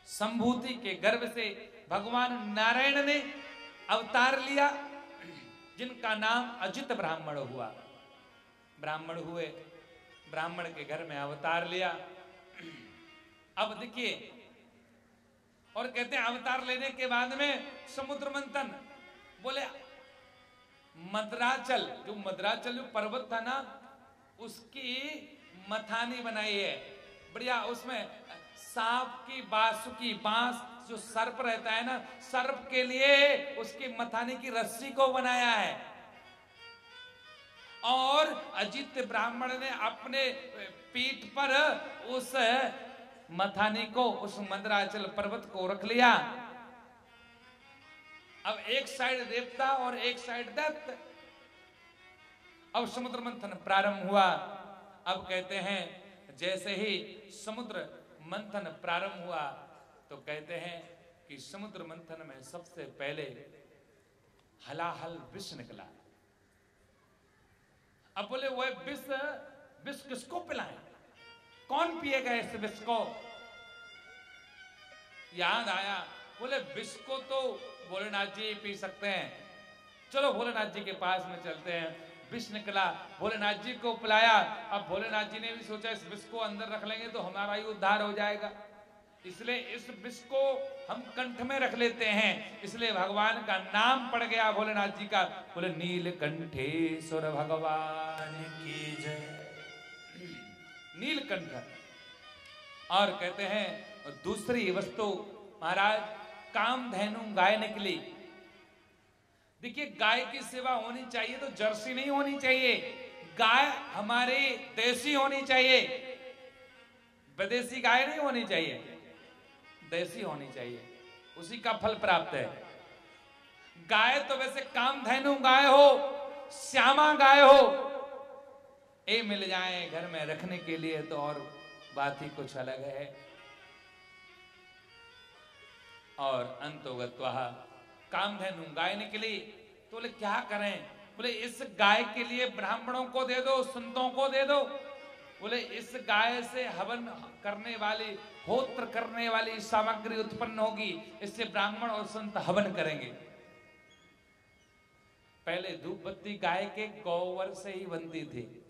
संभूति के गर्भ से भगवान नारायण ने अवतार लिया, जिनका नाम अजित ब्राह्मण हुआ। ब्राह्मण हुए, ब्राह्मण के घर में अवतार लिया। अब देखिए, और कहते हैं अवतार लेने के बाद में समुद्र मंथन। बोले, मद्राचल, जो मद्राचल जो पर्वत था ना, उसकी मथानी बनाई है। बढ़िया, उसमें सांप की बासुकी बाँस जो सर्प रहता है ना, सर्प के लिए उसकी मथानी की रस्सी को बनाया है। और अजित ब्राह्मण ने अपने पीठ पर उस मथानी को उस मंदराचल पर्वत को रख लिया। अब एक साइड देवता और एक साइड दत्त अब समुद्र मंथन प्रारंभ हुआ। अब कहते हैं, जैसे ही समुद्र मंथन प्रारंभ हुआ तो कहते हैं कि समुद्र मंथन में सबसे पहले हलाहल विष निकला। अब बोले, वह विष विष किसको पिलाएँ? कौन पिएगा इस विष को याद आया? बोले विष को तो भोलेनाथ जी पी सकते हैं। चलो, भोलेनाथ जी के पास में चलते हैं। विष निकला। भोलेनाथ जी को पिलाया। अब भोलेनाथ जी ने भी सोचा, इस विष को अंदर रख लेंगे तो हमारा ही उद्धार हो जाएगा। इसलिए इस विष को हम कंठ में रख लेते हैं। इसलिए भगवान का नाम पड़ गया भोलेनाथ जी का। बोले, नीलकंठेश्वर भगवान की जय। नीलकंठ। और कहते हैं और दूसरी वस्तु, महाराज, कामधेनु गाय निकली। देखिए, गाय की सेवा होनी चाहिए तो जर्सी नहीं होनी चाहिए। गाय हमारी देसी होनी चाहिए। विदेशी गाय नहीं होनी चाहिए। देसी होनी चाहिए। उसी का फल प्राप्त है। गाय तो वैसे कामधेनु गाय हो, श्यामा गाय हो ए, मिल जाए घर में रखने के लिए तो और बात ही कुछ अलग है। और अंतोगत कामधेनु गाय निकली। तो बोले, क्या करें? बोले, इस गाय के लिए ब्राह्मणों को दे दो, संतों को दे दो। बोले, इस गाय से हवन करने वाली, होत्र करने वाली सामग्री उत्पन्न होगी। इससे ब्राह्मण और संत हवन करेंगे। पहले धूप बत्ती गाय के गोवर से ही बनती थी।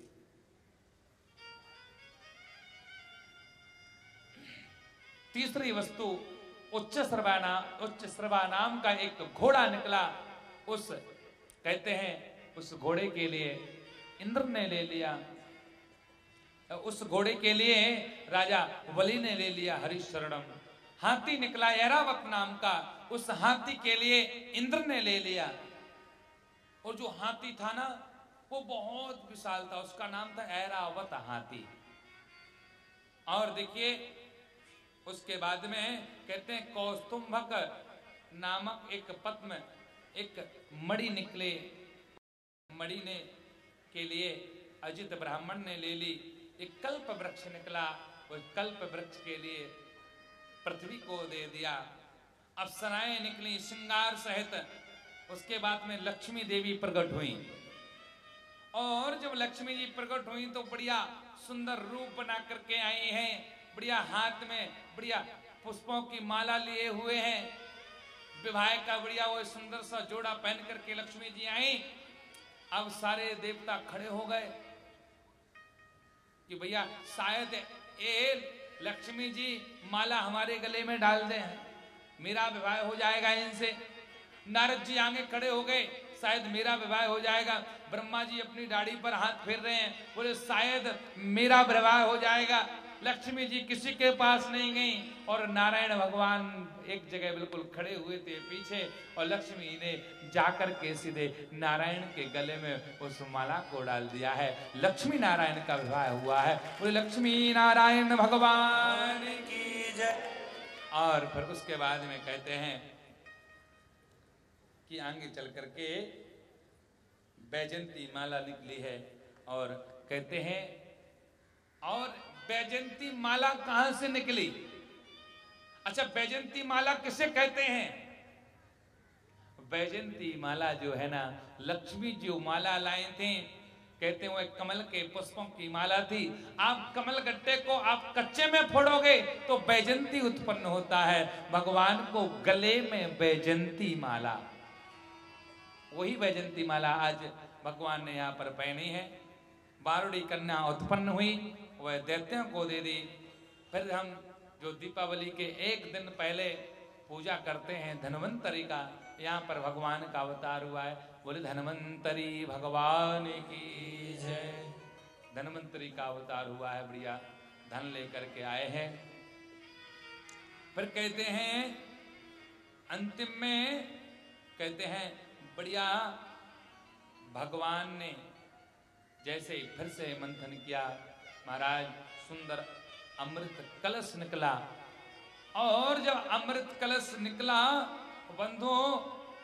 तीसरी वस्तु, उच्च श्रवाना उच्च श्रवा नाम का एक घोड़ा निकला। उस, कहते हैं, उस घोड़े के लिए इंद्र ने ले लिया। उस घोड़े के लिए राजा वली ने ले लिया हरिशरणम। हाथी निकला एरावत नाम का। उस हाथी के लिए इंद्र ने ले लिया। और जो हाथी था ना, वो बहुत विशाल था। उसका नाम था ऐरावत हाथी। और देखिए उसके बाद में कहते हैं, कौस्तुंभक नामक एक पद्म, एक मणि निकले। मणि ने के लिए अजित ब्राह्मण ने ले ली। एक कल्प वृक्ष निकला वो कल्प वृक्ष के लिए पृथ्वी को दे दिया। अप्सराएँ निकली श्रृंगार सहित। उसके बाद में लक्ष्मी देवी प्रकट हुई। और जब लक्ष्मी जी प्रकट हुई तो बढ़िया सुंदर रूप बना करके आई हैं। बढ़िया हाथ में बढ़िया पुष्पों की माला लिए हुए हैं। विवाह का बढ़िया वो सुंदर सा जोड़ा पहन करके लक्ष्मी जी आई। अब सारे देवता खड़े हो गए कि भैया, शायद ये लक्ष्मी जी माला हमारे गले में डाल दे। मेरा विवाह हो जाएगा इनसे। नारद जी आगे खड़े हो गए, शायद मेरा विवाह हो जाएगा। ब्रह्मा जी अपनी दाढ़ी पर हाथ फेर रहे हैं, बोले, शायद मेरा विवाह हो जाएगा। लक्ष्मी जी किसी के पास नहीं गई और नारायण भगवान एक जगह बिल्कुल खड़े हुए थे पीछे और लक्ष्मी ने जाकर के सीधे नारायण के गले में उस माला को डाल दिया है। लक्ष्मी नारायण का विवाह हुआ है। बोले, लक्ष्मी नारायण भगवान की जय। और फिर उसके बाद में कहते हैं कि आगे चल करके बैजंती माला निकली है और कहते हैं, और बैजंती माला कहाँ से निकली? अच्छा बैजंती माला किसे कहते हैं? बैजंती माला जो है ना, लक्ष्मी जो माला लाए थे। कहते हैं, वो एक कमल के पुष्पों की माला थी। आप कमल गट्टे को आप कच्चे में फोड़ोगे तो बैजंती उत्पन्न होता है। भगवान को गले में बैजंती माला। वही बैजंती माला आज भगवान ने यहाँ पर पहनी है। बारुड़ी कन्या उत्पन्न हुई। वह दैत्यों को दे दी। फिर हम जो दीपावली के एक दिन पहले पूजा करते हैं धनवंतरी का, यहाँ पर भगवान का अवतार हुआ है। बोले, धनवंतरी, भगवान की जय। धनवंतरी का अवतार हुआ है, बढ़िया। धन लेकर के आए हैं। फिर कहते हैं, अंतिम में कहते हैं, बढ़िया, भगवान ने जैसे फिर से मंथन किया महाराज, सुंदर अमृत कलश निकला। और जब अमृत कलश निकला, बंधु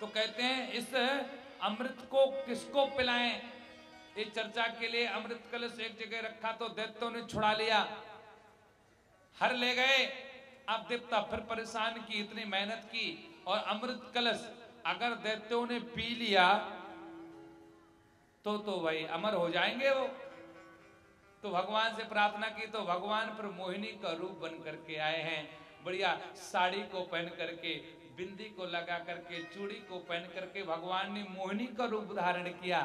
तो कहते हैं, इस अमृत को किसको पिलाएँ? इस चर्चा के लिए अमृत कलश एक जगह रखा तो दैत्यों ने छुड़ा लिया। हर ले गए। अब देवता फिर परेशान की, इतनी मेहनत की, और अमृत कलश अगर दैत्यों ने पी लिया तो तो भाई अमर हो जाएँगे वो। तो भगवान से प्रार्थना की तो भगवान पर मोहिनी का रूप बन करके आए हैं। बढ़िया, साड़ी को पहन करके, बिंदी को लगा करके, चूड़ी को पहन करके भगवान ने मोहिनी का रूप धारण किया।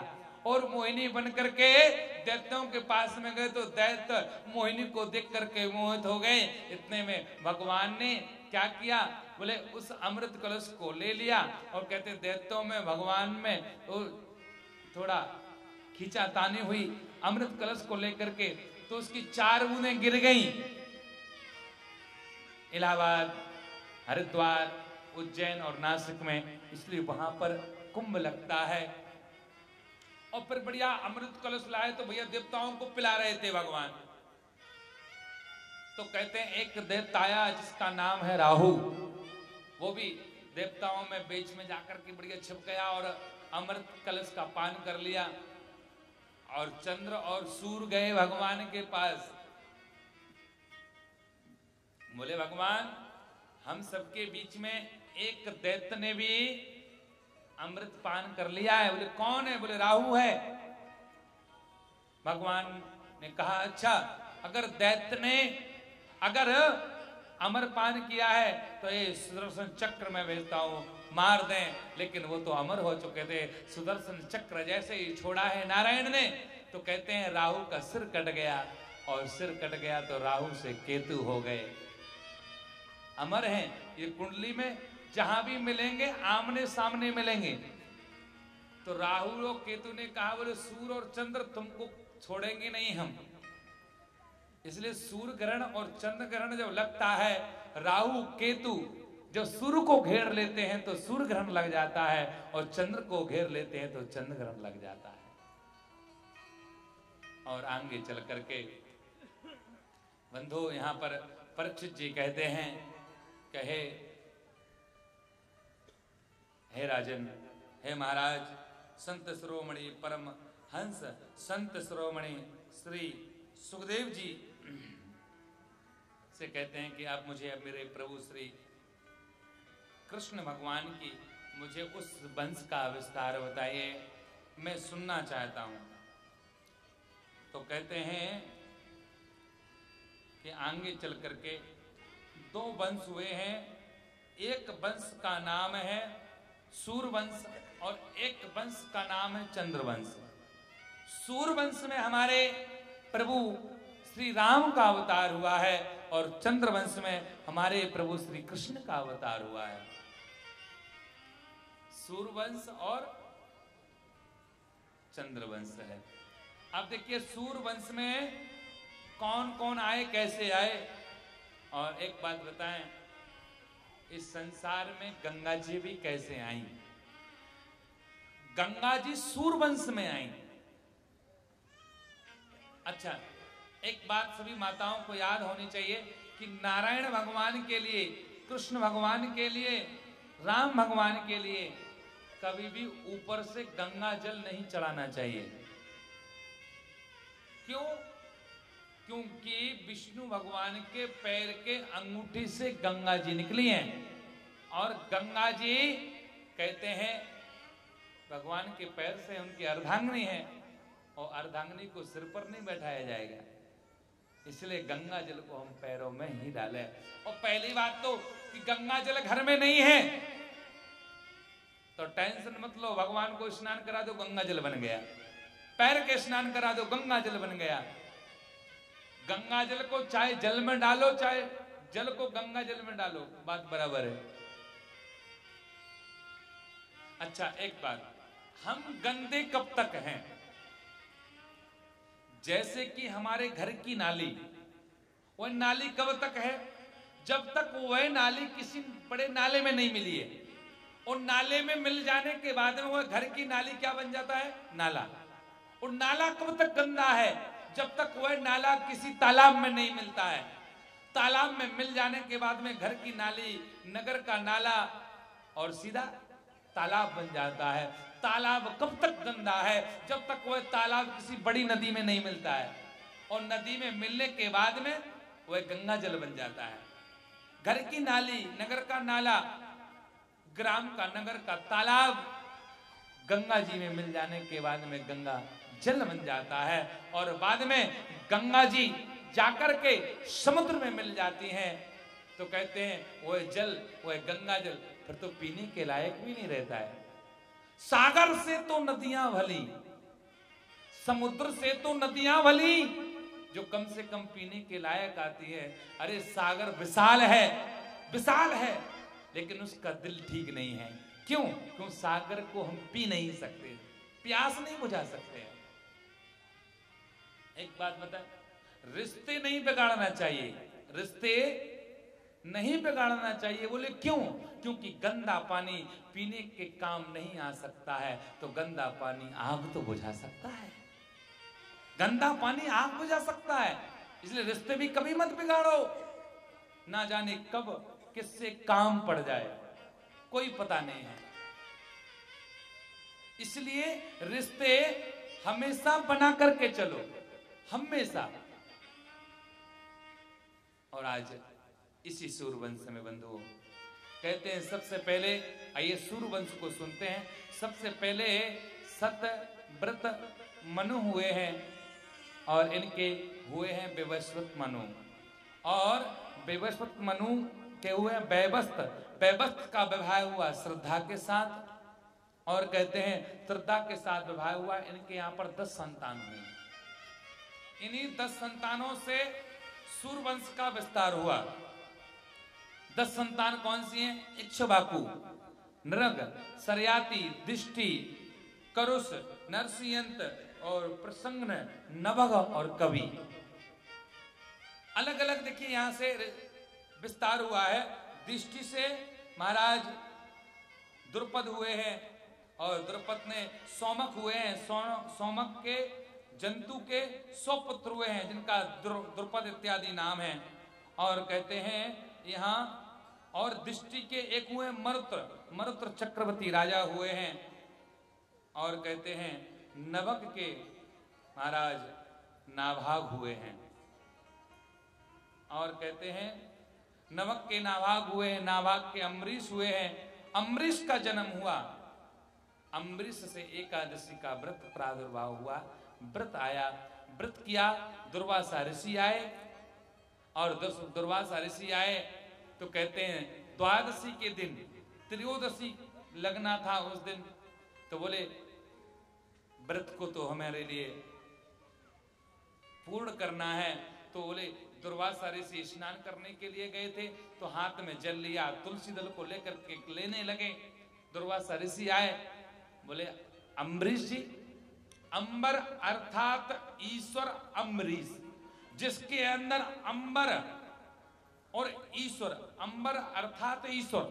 और मोहिनी बन करके दैत्यों के पास में गए तो दैत्य मोहिनी को देख करके मोहित हो गए। इतने में भगवान ने क्या किया? बोले, उस अमृत कलश को ले लिया और कहते दैत्यों में, भगवान में थोड़ा खींचातानी हुई। अमृत कलश को लेकर के तो उसकी चार बूंदें गिर गई। इलाहाबाद, हरिद्वार, उज्जैन और नासिक में। इसलिए वहाँ पर कुंभ लगता है। और फिर बढ़िया अमृत कलश लाए तो भैया देवताओं को पिला रहे थे भगवान। तो कहते हैं, एक देवताया जिसका नाम है राहु, वो भी देवताओं में बीच में जाकर के बढ़िया छिप गया और अमृत कलश का पान कर लिया। और चंद्र और सूर्य गए भगवान के पास। बोले, भगवान, हम सबके बीच में एक दैत्य ने भी अमृत पान कर लिया है। बोले, कौन है? बोले, राहु है। भगवान ने कहा अच्छा अगर दैत्य ने अगर अमर पान किया है तो ये सुदर्शन चक्र में भेजता हूँ। मार दें। लेकिन वो तो अमर हो चुके थे। सुदर्शन चक्र जैसे ही छोड़ा है नारायण ने तो कहते हैं राहु का सिर कट गया। और सिर कट गया तो राहु से केतु हो गए। अमर हैं ये कुंडली में, जहाँ भी मिलेंगे आमने सामने मिलेंगे। तो राहुल और केतु ने कहा, बोले सूर्य और चंद्र तुमको छोड़ेंगे नहीं हम। इसलिए सूर्य ग्रहण और चंद्र ग्रहण जब लगता है, राहु, केतु जब सूर्य को घेर लेते हैं तो सूर्य ग्रहण लग जाता है और चंद्र को घेर लेते हैं तो चंद्र ग्रहण लग जाता है। और आगे चल करके बंधु यहाँ पर परीक्षित जी कहते हैं, कहे, हे राजन, हे महाराज, संत शिरोमणि परम हंस, संत शिरोमणि श्री सुखदेव जी से कहते हैं कि आप मुझे अब मेरे प्रभु श्री कृष्ण भगवान की मुझे उस वंश का विस्तार बताइए। मैं सुनना चाहता हूँ। तो कहते हैं कि आगे चल करके दो वंश हुए हैं। एक वंश का नाम है सूर्यवंश और एक वंश का नाम है चंद्रवंश। सूर्यवंश में हमारे प्रभु श्री राम का अवतार हुआ है और चंद्रवंश में हमारे प्रभु श्री कृष्ण का अवतार हुआ है। सूर्यवंश और चंद्रवंश है। अब देखिए, सूर्यवंश में कौन कौन आए, कैसे आए? और एक बात बताएँ, इस संसार में गंगा जी भी कैसे आई? गंगा जी सूर्यवंश में आई। अच्छा एक बात सभी माताओं को याद होनी चाहिए कि नारायण भगवान के लिए, कृष्ण भगवान के लिए, राम भगवान के लिए कभी भी ऊपर से गंगा जल नहीं चढ़ाना चाहिए। क्यों? क्योंकि विष्णु भगवान के पैर के अंगूठी से गंगा जी निकली हैं। और गंगा जी कहते हैं, भगवान के पैर से उनकी अर्धांगनी है और अर्धांगनी को सिर पर नहीं बैठाया जाएगा। इसलिए गंगा जल को हम पैरों में ही डालें। और पहली बात तो कि गंगा जल घर में नहीं है। तो टेंशन मत लो, भगवान को स्नान करा दो, गंगा जल बन गया। पैर के स्नान करा दो, गंगा जल बन गया। गंगा जल को चाहे जल में डालो, चाहे जल को गंगा जल में डालो, बात बराबर है। अच्छा एक बात। हम गंदे कब तक हैं? जैसे कि हमारे घर की नाली वह नाली कब तक है? जब तक वह नाली किसी बड़े नाले में नहीं मिली है। और नाले में मिल जाने के बाद में वह घर की नाली क्या बन जाता है? नाला। और नाला कब तक गंदा है? जब तक वह नाला किसी तालाब में नहीं मिलता है। तालाब में मिल जाने के बाद में घर की नाली, नगर का नाला और सीधा तालाब बन जाता है। तालाब कब तक गंदा है? जब तक वह तालाब किसी बड़ी नदी में नहीं मिलता है। और नदी में मिलने के बाद में वह गंगा जल बन जाता है। घर की नाली, नगर का नाला ग्राम का नगर का तालाब गंगा जी में मिल जाने के बाद में गंगा जल बन जाता है और बाद में गंगा जी जाकर के समुद्र में मिल जाती हैं। तो कहते हैं वह जल वह गंगा जल। फिर तो पीने के लायक भी नहीं रहता है। सागर से तो नदियाँ भली, समुद्र से तो नदियाँ भली, जो कम से कम पीने के लायक आती है। अरे सागर विशाल है विशाल है। लेकिन उसका दिल ठीक नहीं है। क्यों? क्यों सागर को हम पी नहीं सकते, प्यास नहीं बुझा सकते। एक बात बता रिश्ते नहीं बिगाड़ना चाहिए। रिश्ते नहीं बिगाड़ना चाहिए। बोले, क्यों? क्योंकि गंदा पानी पीने के काम नहीं आ सकता है तो गंदा पानी आग तो बुझा सकता है। गंदा पानी आग बुझा सकता है, इसलिए रिश्ते भी कभी मत बिगाड़ो। ना जाने कब किससे काम पड़ जाए, कोई पता नहीं है। इसलिए रिश्ते हमेशा बना करके चलो, हमेशा। और आज इसी सूर्यवंश में बंधु कहते हैं, सबसे पहले, आइए सूर्यवंश को सुनते हैं। सबसे पहले सत व्रत मनु हुए हैं और इनके हुए हैं बेवस्वत मनु। और बेवस्वत मनु के हुए बेबस्त बेबस्त का विवाह हुआ श्रद्धा के साथ। और कहते हैं, श्रद्धा के साथ विवाह हुआ। इनके यहाँ पर दस संतान हुए। इन्हीं दस संतानों से सूर्यवंश का विस्तार हुआ। दस संतान कौन सी हैं? इक्षवाकु, नृग, सरयाती, दिष्टि, करुष नरसिंहंत और प्रसंग नभग और कवि। अलग अलग देखिए, यहाँ से विस्तार हुआ है। दृष्टि से महाराज द्रुपद हुए हैं और द्रुपद ने सोमक हुए हैं। सो- सोमक के, जंतु के सौ पुत्र हुए हैं, जिनका द्रुपद इत्यादि नाम है। और कहते हैं, यहाँ और दृष्टि के एक हुए मरुत्र। मरुत्र चक्रवर्ती राजा हुए हैं। और कहते हैं, नवक के महाराज नाभाग हुए हैं। और कहते हैं नवक के नाभाग हुए हैं, नाभाग के अम्बरीश हुए हैं। अम्बरीश का जन्म हुआ। अम्बरीश से एकादशी का व्रत प्रादुर्भाव हुआ। व्रत आया, व्रत किया, दुर्वासा ऋषि आए। और दुर्वासा ऋषि आए तो कहते हैं, द्वादशी के दिन, त्रियोदशी लगना था उस दिन। तो बोले, व्रत को तो हमारे लिए पूर्ण करना है। तो बोले दुर्वासा ऋषि स्नान करने के लिए गए थे तो हाथ में जल लिया, तुलसी दल को लेकर के लेने लगे। दुर्वासा ऋषि आए, बोले, अम्बरीश जी, अंबर अर्थात ईश्वर अम्बरीश, जिसके अंदर अंबर और ईश्वर, अंबर अर्थात ईश्वर,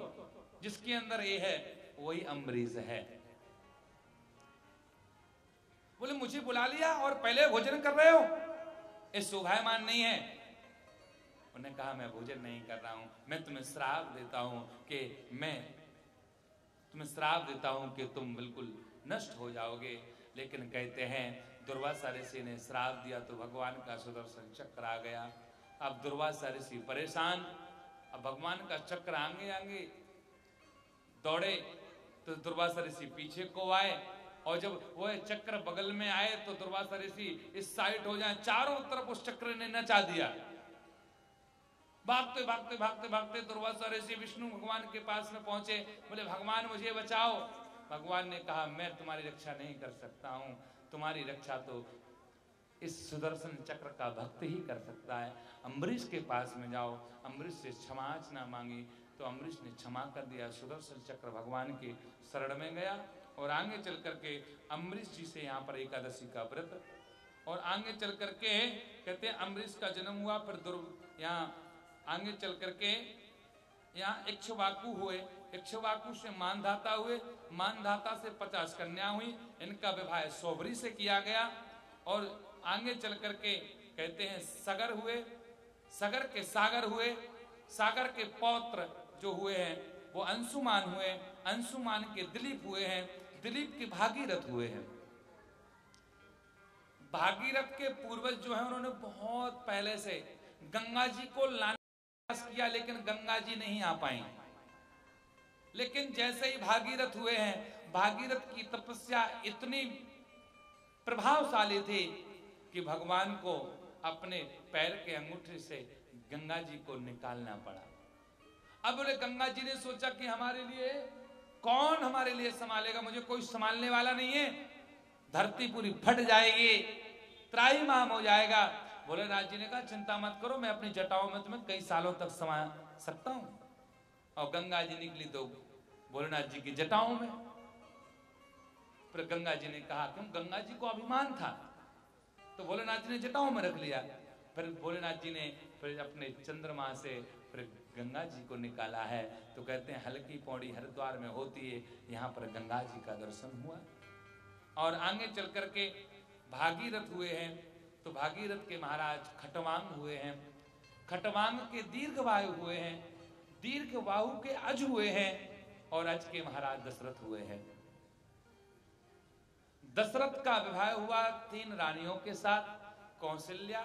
जिसके अंदर ये है, वही अम्बरीश है। बोले, मुझे बुला लिया और पहले भोजन कर रहे हो। ये शोभायमान नहीं है। उन्होंने कहा, मैं भोजन नहीं कर रहा हूँ। मैं तुम्हें श्राप देता हूँ कि मैं, तुम्हें श्राप देता हूँ कि तुम बिल्कुल नष्ट हो जाओगे। लेकिन कहते हैं, दुर्वासा ऋषि ने श्राप दिया तो भगवान का सुदर्शन चक्र आ गया। अब दुर्वासा ऋषि परेशान। अब भगवान का चक्र आगे आगे दौड़े तो दुर्वासा ऋषि पीछे को आए। और जब वो चक्र बगल में आए तो दुर्वासा ऋषि इस साइड हो जाए। चारों तरफ़ उस चक्र ने नचा दिया। भागते भागते भागते भागते दुर्वासा ऋषि विष्णु भगवान के पास में पहुँचे। बोले, भगवान, मुझे बचाओ। भगवान ने कहा, मैं तुम्हारी रक्षा नहीं कर सकता हूँ। तुम्हारी रक्षा तो इस सुदर्शन चक्र का भक्त ही कर सकता है। अम्बरीश के पास में जाओ। अम्बरीश से क्षमाचना मांगी। तो अम्बरीश ने क्षमा कर दिया। सुदर्शन चक्र भगवान के शरण में गया और आगे चल करके अम्बरीश जी से यहाँ पर एकादशी का व्रत और आगे चल करके कहते हैं, अम्बरीश का जन्म हुआ, फिर दुर्, यहाँ आगे चल करके यहाँ इक्षवाकु हुए। इक्षवाकु से मानधाता हुए। मानधाता से पचास कन्या हुई। इनका विवाह सोबरी से किया गया। और आगे चल करके कहते हैं सगर हुए। सगर के सागर हुए। सागर के पौत्र जो हुए हैं, वो अंशुमान हुए। अंशुमान के दिलीप हुए हैं। दिलीप के भागीरथ हुए हैं। भागीरथ के पूर्वज जो है, उन्होंने बहुत पहले से गंगा जी को लाने प्रयास किया, लेकिन गंगा जी नहीं आ पाई। लेकिन जैसे ही भागीरथ हुए हैं, भागीरथ की तपस्या इतनी प्रभावशाली थी कि भगवान को अपने पैर के अंगूठे से गंगा जी को निकालना पड़ा। अब बोले गंगा जी ने सोचा कि हमारे लिए कौन हमारे लिए संभालेगा? मुझे कोई संभालने वाला नहीं है। धरती पूरी फट जाएगी, त्राही माम हो जाएगा भोलेनाथ जी ने कहा, चिंता मत करो, मैं अपनी जटाओं में तुम्हें कई सालों तक समा सकता हूँ। और गंगा जी निकली तो भोलेनाथ जी की जटाओं में। फिर गंगा जी ने कहा, क्यों, गंगा जी को अभिमान था? तो भोलेनाथ जी ने जटाओं में रख लिया। फिर भोलेनाथ जी ने फिर अपने चंद्रमा से फिर गंगा जी को निकाला है। तो कहते हैं, हल्की पौड़ी हरिद्वार में होती है, यहाँ पर गंगा जी का दर्शन हुआ। और आगे चल करके भागीरथ हुए हैं। तो भागीरथ के महाराज खटवांग हुए हैं। खटवांग के दीर्घ वायु हुए हैं। दीर्घ बाहु के अज हुए हैं और अज के महाराज दशरथ हुए हैं। दशरथ का विवाह हुआ तीन रानियों के साथ कौशल्या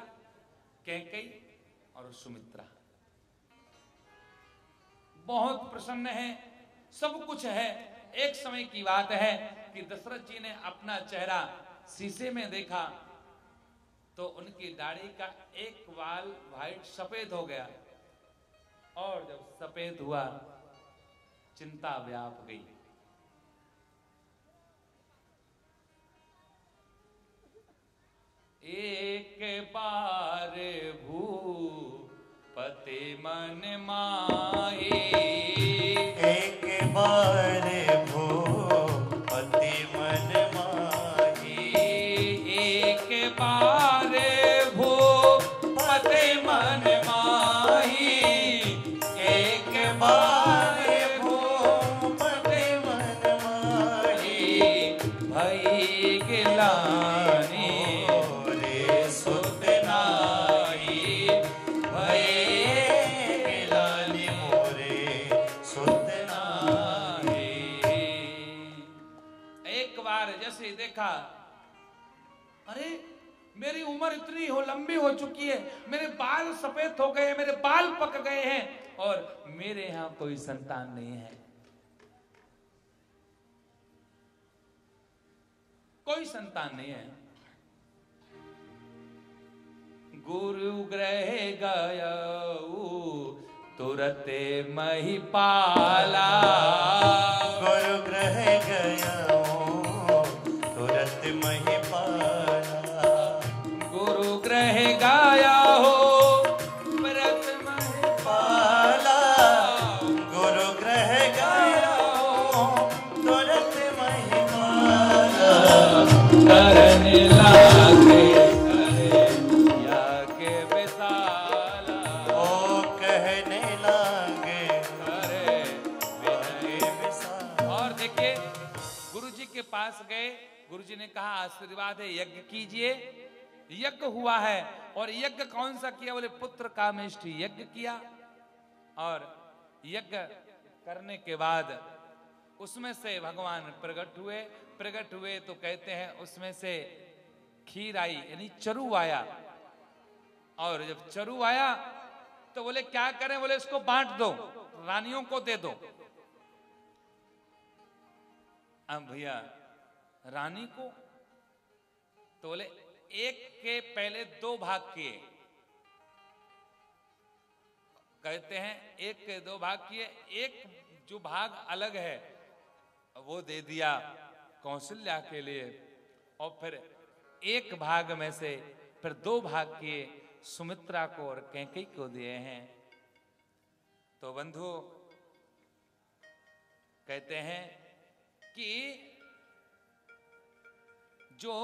कैकई और सुमित्रा। बहुत प्रसन्न है, सब कुछ है, एक समय की बात है कि दशरथ जी ने अपना चेहरा शीशे में देखा तो उनकी दाढ़ी का एक वाल वाइट सफ़ेद हो गया। और जब सफ़ेद हुआ, चिंता व्याप गई। एक बार भू पति मन माही। एक बार भू हो, लंबी हो चुकी है। मेरे बाल सफ़ेद हो गए मेरे बाल पक गए हैं और मेरे यहाँ कोई संतान नहीं है। कोई संतान नहीं है। गुरु ग्रह गया तुरते महिपाला। गुरु ग्रह गया तुरंत महिपाला आशीर्वाद है यज्ञ कीजिए। यज्ञ हुआ है और यज्ञ कौन सा किया? बोले पुत्र कामेष्टि यज्ञ किया। और यज्ञ करने के बाद उसमें से भगवान प्रकट हुए प्रकट हुए तो कहते हैं उसमें से खीर आई, यानी चरु आया। और जब चरु आया तो बोले, क्या करें? बोले, इसको बांट दो, रानियों को दे दो। अब भैया, रानी को? तो बोले, एक के पहले दो भाग किए। कहते हैं, एक के दो भाग किए, एक जो भाग अलग है वो दे दिया कौशल्या के लिए। और फिर एक भाग में से फिर दो भाग किए, सुमित्रा को और कैकई को दिए हैं। तो बंधु, कहते हैं कि जो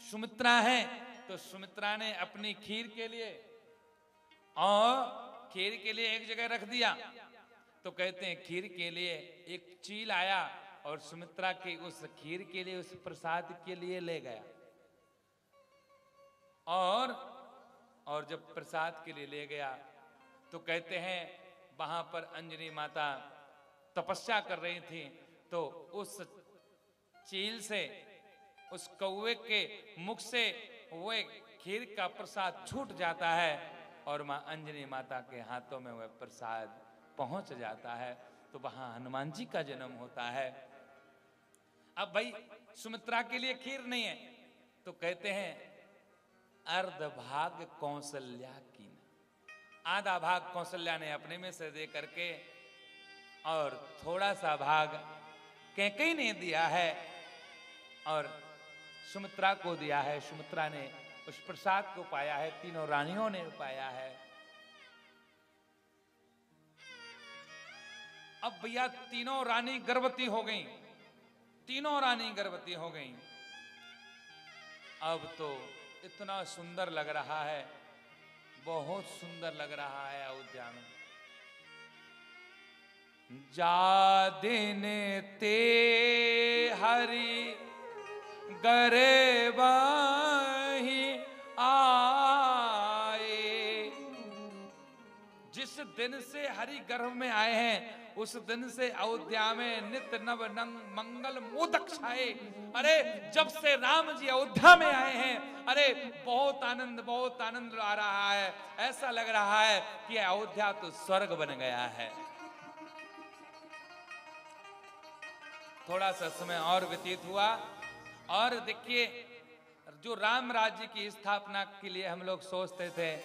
सुमित्रा है तो सुमित्रा ने अपनी खीर के लिए और खीर के लिए एक जगह रख दिया। तो कहते हैं खीर के लिए एक चील आया और सुमित्रा के उस खीर के लिए, उस प्रसाद के लिए ले गया। और और जब प्रसाद के लिए ले गया तो कहते हैं, वहाँ पर अंजनी माता तपस्या कर रही थी तो उस चील से, उस कौवे के मुख से वो खीर का प्रसाद छूट जाता है और माँ अंजनी माता के हाथों में वह प्रसाद पहुँच जाता है। तो वहाँ हनुमान जी का जन्म होता है। अब भाई, सुमित्रा के लिए खीर नहीं है। तो कहते हैं अर्ध भाग कौशल्या की आधा भाग कौशल्या ने अपने में से दे करके और थोड़ा सा भाग कैकई ने दिया है और सुमित्रा को दिया है। सुमित्रा ने उस प्रसाद को पाया है, तीनों रानियों ने पाया है। अब भैया तीनों रानी गर्भवती हो गई। तीनों रानी गर्भवती हो गई। अब तो इतना सुंदर लग रहा है, बहुत सुंदर लग रहा है अयोध्या में। जा दिन ते हरि, गरे आए। जिस दिन से हरि गर्भ में आए हैं उस दिन से अयोध्या में नित्य नव नंग मंगल मोदक छाए। अरे, जब से राम जी अयोध्या में आए हैं, अरे, बहुत आनंद बहुत आनंद आ रहा है। ऐसा लग रहा है कि अयोध्या तो स्वर्ग बन गया है। थोड़ा सा समय और व्यतीत हुआ। और देखिए, जो राम राज्य की स्थापना के लिए हम लोग सोचते थे,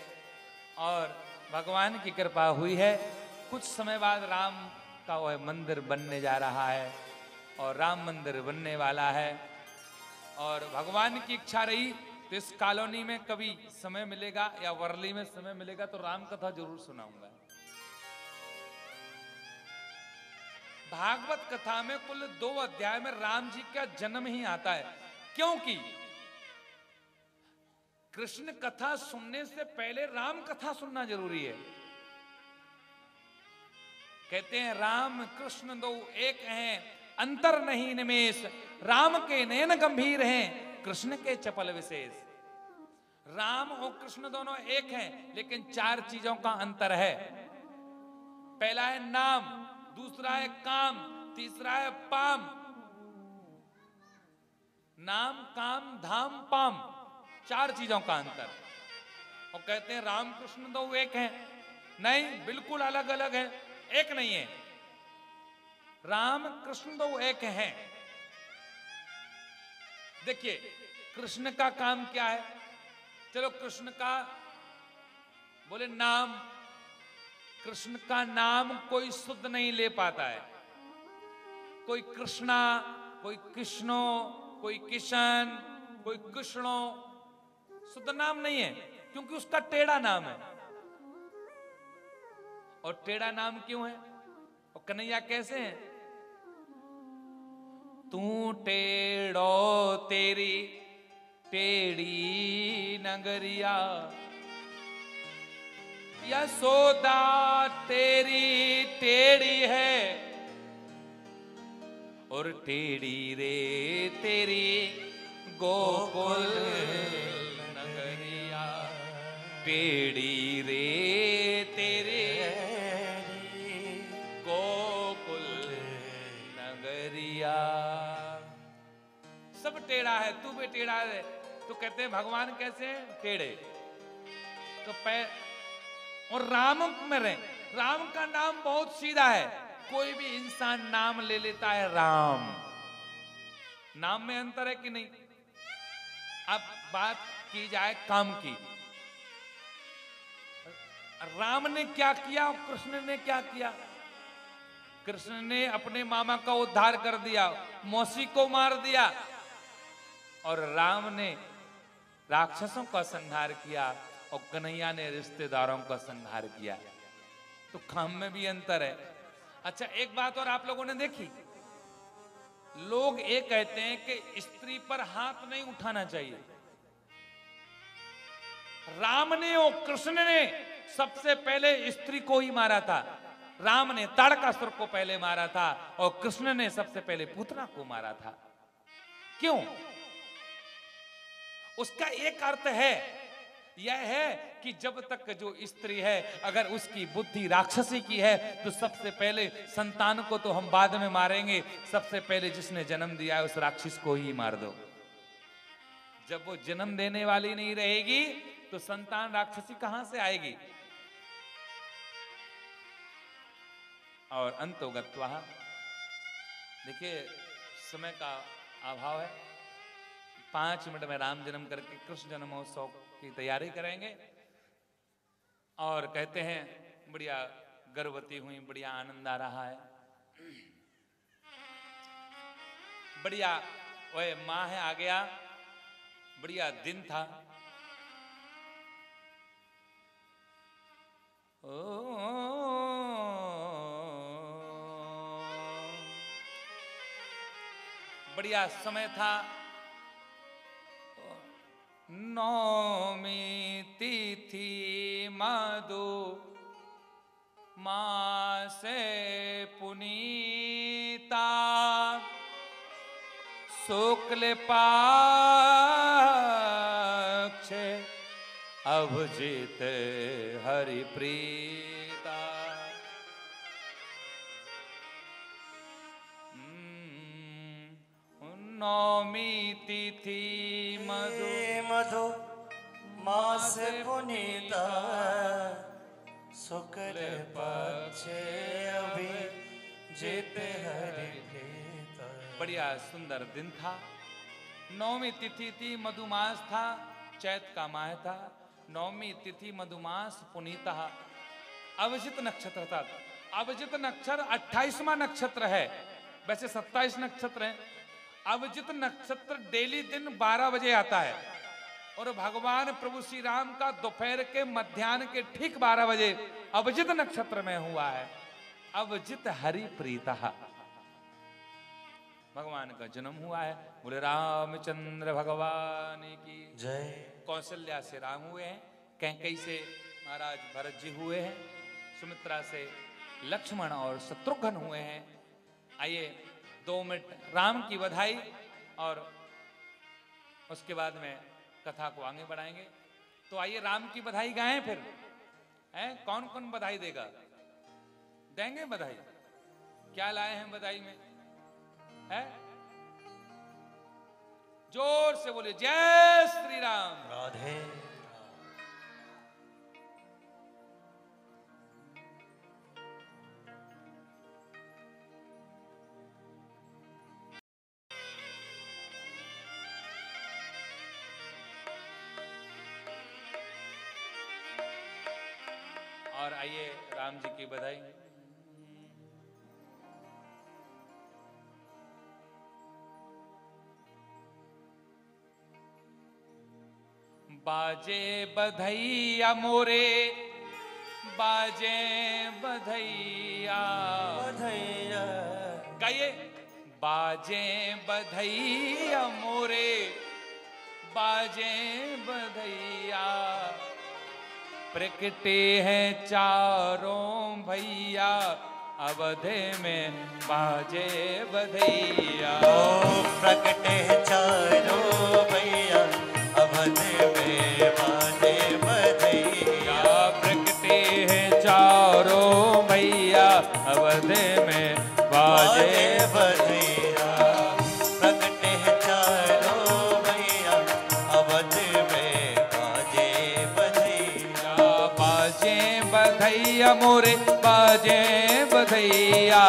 और भगवान की कृपा हुई है, कुछ समय बाद राम का वह मंदिर बनने जा रहा है और राम मंदिर बनने वाला है। और भगवान की इच्छा रही तो इस कॉलोनी में कभी समय मिलेगा या वर्ली में समय मिलेगा तो राम कथा ज़रूर सुनाऊँगा। भागवत कथा में कुल दो अध्याय में राम जी का जन्म ही आता है। क्योंकि कृष्ण कथा सुनने से पहले राम कथा सुनना ज़रूरी है। कहते हैं, राम कृष्ण दो एक हैं, अंतर नहीं निमेश, राम के नयन गंभीर हैं, कृष्ण के चपल विशेष। राम और कृष्ण दोनों एक हैं, लेकिन चार चीज़ों का अंतर है। पहला है नाम, दूसरा है काम, तीसरा है पाम। नाम, काम, धाम, पाम, चार चीज़ों का अंतर। और कहते हैं, राम कृष्ण दो एक हैं। नहीं, बिल्कुल अलग अलग है। एक नहीं है। राम कृष्ण दो एक हैं। देखिए, कृष्ण का काम क्या है? चलो कृष्ण का, बोले, नाम। कृष्ण का नाम कोई शुद्ध नहीं ले पाता है। कोई कृष्णा, कोई कृष्णो, कोई किशन, कोई कृष्णो, शुद्ध नाम नहीं है, क्योंकि उसका टेढ़ा नाम है। और टेढ़ा नाम क्यों है? और कन्हैया कैसे हैं? तू टेढ़ो तेरी टेढ़ी नगरिया यशोदा तेरी टेढ़ी है? और टेढ़ी रे तेरी गोकुल नगरिया, टेढ़ी रे टेढ़ा है, तू भी टेढ़ा है। तो कहते हैं, भगवान कैसे टेढ़े। तो पै, और राम में रहे। राम का नाम बहुत सीधा है। कोई भी इंसान नाम ले लेता है राम। नाम में अंतर है कि नहीं? अब बात की जाए काम की। राम ने क्या किया? और कृष्ण ने क्या किया? कृष्ण ने अपने मामा का उद्धार कर दिया, मौसी को मार दिया और राम ने राक्षसों का संहार किया और कन्हैया ने रिश्तेदारों का संहार किया। तो काम में भी अंतर है। अच्छा एक बात और आप लोगों ने देखी? लोग ये कहते हैं कि स्त्री पर हाथ नहीं उठाना चाहिए। राम ने और कृष्ण ने सबसे पहले स्त्री को ही मारा था। राम ने ताड़कासुर को पहले मारा था और कृष्ण ने सबसे पहले पूतना को मारा था। क्यों? उसका एक अर्थ है, यह है कि जब तक जो स्त्री है, अगर उसकी बुद्धि राक्षसी की है तो सबसे पहले संतान को तो हम बाद में मारेंगे। सबसे पहले जिसने जन्म दिया है, उस राक्षस को ही मार दो। जब वो जन्म देने वाली नहीं रहेगी तो संतान राक्षसी कहाँ से आएगी? और अंतोगत्वा। देखिए, समय का अभाव है। पाँच मिनट में राम जन्म करके कृष्ण जन्मोत्सव की तैयारी करेंगे। और कहते हैं, बढ़िया गर्भवती हुई, बढ़िया आनंद आ रहा है। बढ़िया वह माँ है, आ गया। बढ़िया दिन था। ओ, बढ़िया समय था। नौमी तिथि मधु। मासे पुनीता। शुक्ल पाक्ष अभिजित हरिप्रीता। नौमी तिथि मधु। मधु मास पुनीता शुक्ल पक्ष अभी जित हरि बढ़िया सुंदर दिन था। नौमी तिथि थी मधुमास था चैत का माह था। नौमी तिथि मधुमास पुनीता। अवजित नक्षत्र था। अवजित नक्षत्र अट्ठाईसवा नक्षत्र है। वैसे सत्ताईस नक्षत्र है। अवजित नक्षत्र डेली दिन 12 बजे आता है। और भगवान प्रभु श्री राम का दोपहर के मध्यान्ह के ठीक 12 बजे अवजित नक्षत्र में हुआ है। अवजित हरि प्रीता भगवान का जन्म हुआ है। बोले रामचंद्र भगवान की जय। कौशल्या से राम हुए हैं। कैकई से महाराज भरत जी हुए हैं। सुमित्रा से लक्ष्मण और शत्रुघ्न हुए हैं। आइए दो मिनट राम की बधाई और उसके बाद में कथा को आगे बढ़ाएँगे। तो आइए राम की बधाई गाएँ फिर। हैं? कौन कौन बधाई देगा? देंगे बधाई। क्या लाए हैं बधाई में? है? ज़ोर से बोले जय श्री राम। राधे। राम जी की बधाई। बाजे बधैया मोरे बाजे बधैया। बधैया। गाइए बाजे बधैया मोरे बाजे बधैया। प्रकटे हैं चारों भैया अवधे में बाजे बधैया। प्रकटे चारों भैया अवध में बाजे बधैया। प्रकटे हैं चारों भैया अवधे में बाजे बधैया। बधैया मोरे बाजे बधैया।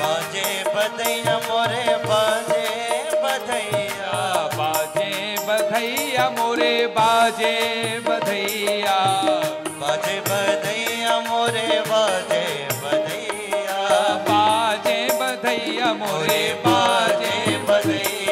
बाजे बधैया मोरे बाजे बधैया। बाजे बधैया मोरे बाजे बधैया। बाजे बधैया मोरे बाजे बधैया। बाजे बधैया मोरे बाजे बाजे बधैया।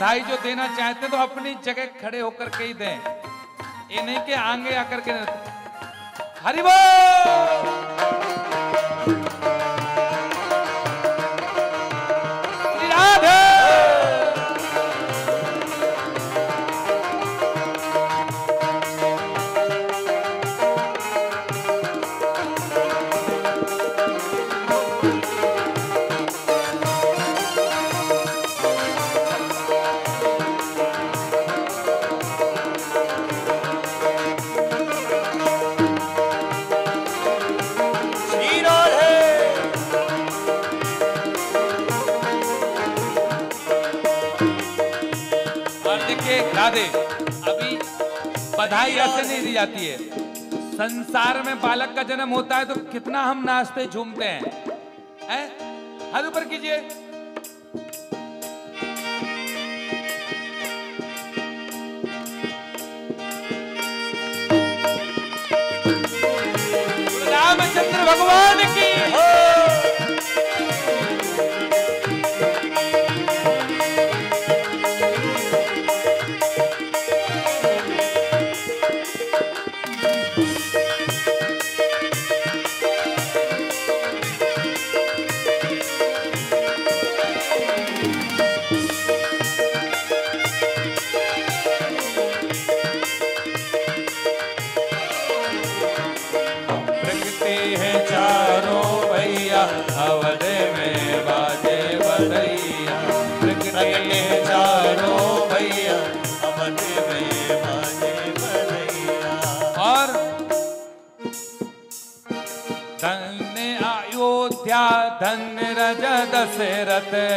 बधाई जो देना चाहते हैं तो अपनी जगह खड़े होकर के ही दें। ये नहीं कि आगे आकर के हरि संसार में बालक का जन्म होता है तो कितना हम नाचते, झूमते हैं हैं? हाथ ऊपर कीजिए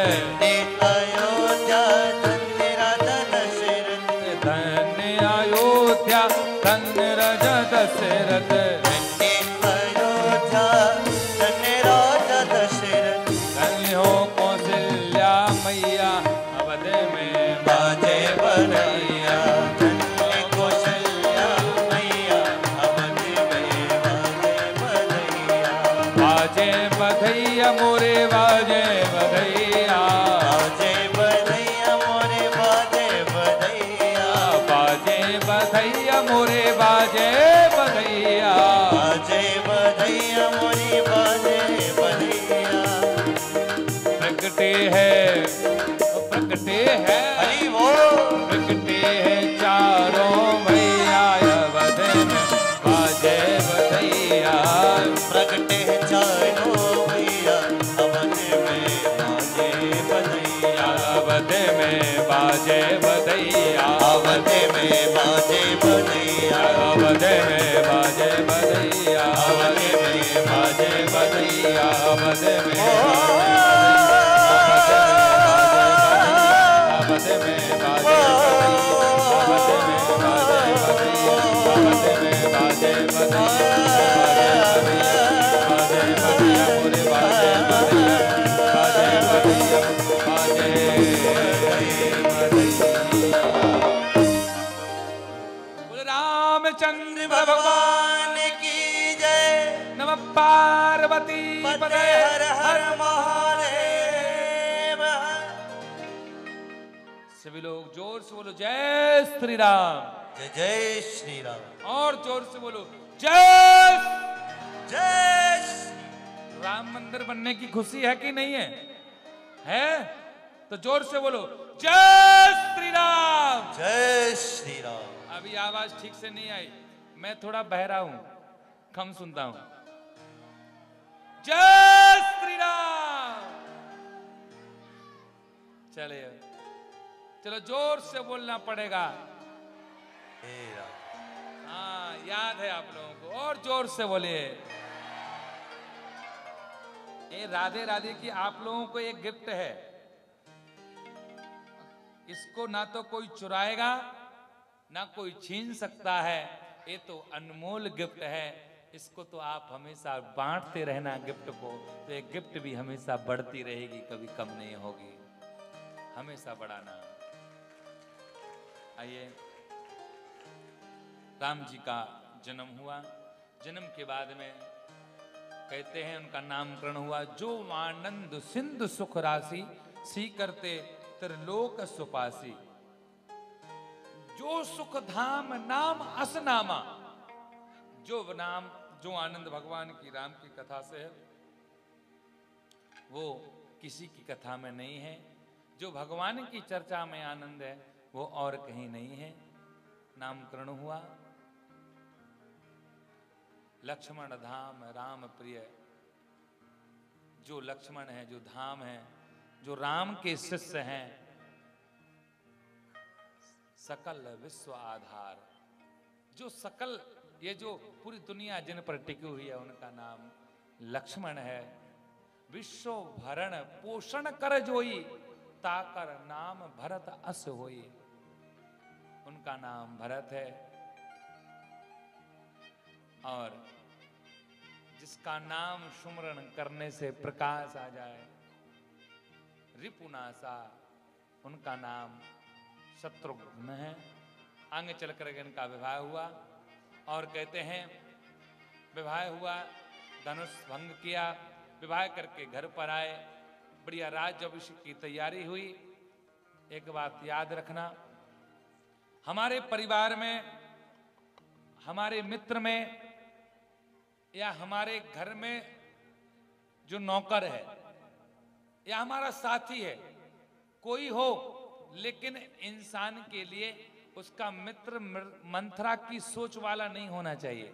दशरथ ज़ोर से बोलो जय श्री राम जय जय श्री राम और ज़ोर से बोलो जय जय राम मंदिर बनने की खुशी है कि नहीं है? है? तो ज़ोर से बोलो जय श्री राम जय श्री राम अभी आवाज़ ठीक से नहीं आई। मैं थोड़ा बहरा हूँ कम सुनता हूँ। जय श्री राम चलिए। चलो ज़ोर से बोलना पड़ेगा। हे याद है आप लोगों को और ज़ोर से बोलिए। ये राधे राधे की आप लोगों को एक गिफ्ट है। इसको ना तो कोई चुराएगा ना कोई छीन सकता है ये तो अनमोल गिफ्ट है। इसको तो आप हमेशा बांटते रहना गिफ्ट को तो ये गिफ्ट भी हमेशा बढ़ती रहेगी कभी कम नहीं होगी। हमेशा बढ़ाना। आइए। राम जी का जन्म हुआ। जन्म के बाद में कहते हैं उनका नामकरण हुआ, जो आनंद सिंधु सुख राशि, सी करते त्रिलोक सुपासी। जो सुख धाम नाम असनामा। जो नाम, जो आनंद भगवान की राम की कथा से है, वो किसी की कथा में नहीं है। जो भगवान की चर्चा में आनंद है वो और कहीं नहीं है। नामकरण हुआ। लक्ष्मण धाम, राम प्रिय। जो लक्ष्मण है, जो धाम है, जो राम के शिष्य हैं, सकल विश्व आधार। जो सकल, ये जो पूरी दुनिया जिन पर टिकी हुई है, उनका नाम लक्ष्मण है। विश्व भरण पोषण कर जोई, ताकर नाम भरत अस होई। उनका नाम भरत है। और जिसका नाम सुमरण करने से प्रकाश आ जाए, रिपुनासा, उनका नाम शत्रुघ्न है। आगे चल कर इनका विवाह हुआ और कहते हैं, विवाह हुआ, धनुष भंग किया, विवाह करके घर पर आए, बढ़िया राज्य अभिषेक की तैयारी हुई। एक बात याद रखना हमारे परिवार में, हमारे मित्र में, या हमारे घर में जो नौकर है, या हमारा साथी है, कोई हो, लेकिन इंसान के लिए उसका मित्र मंथरा की सोच वाला नहीं होना चाहिए।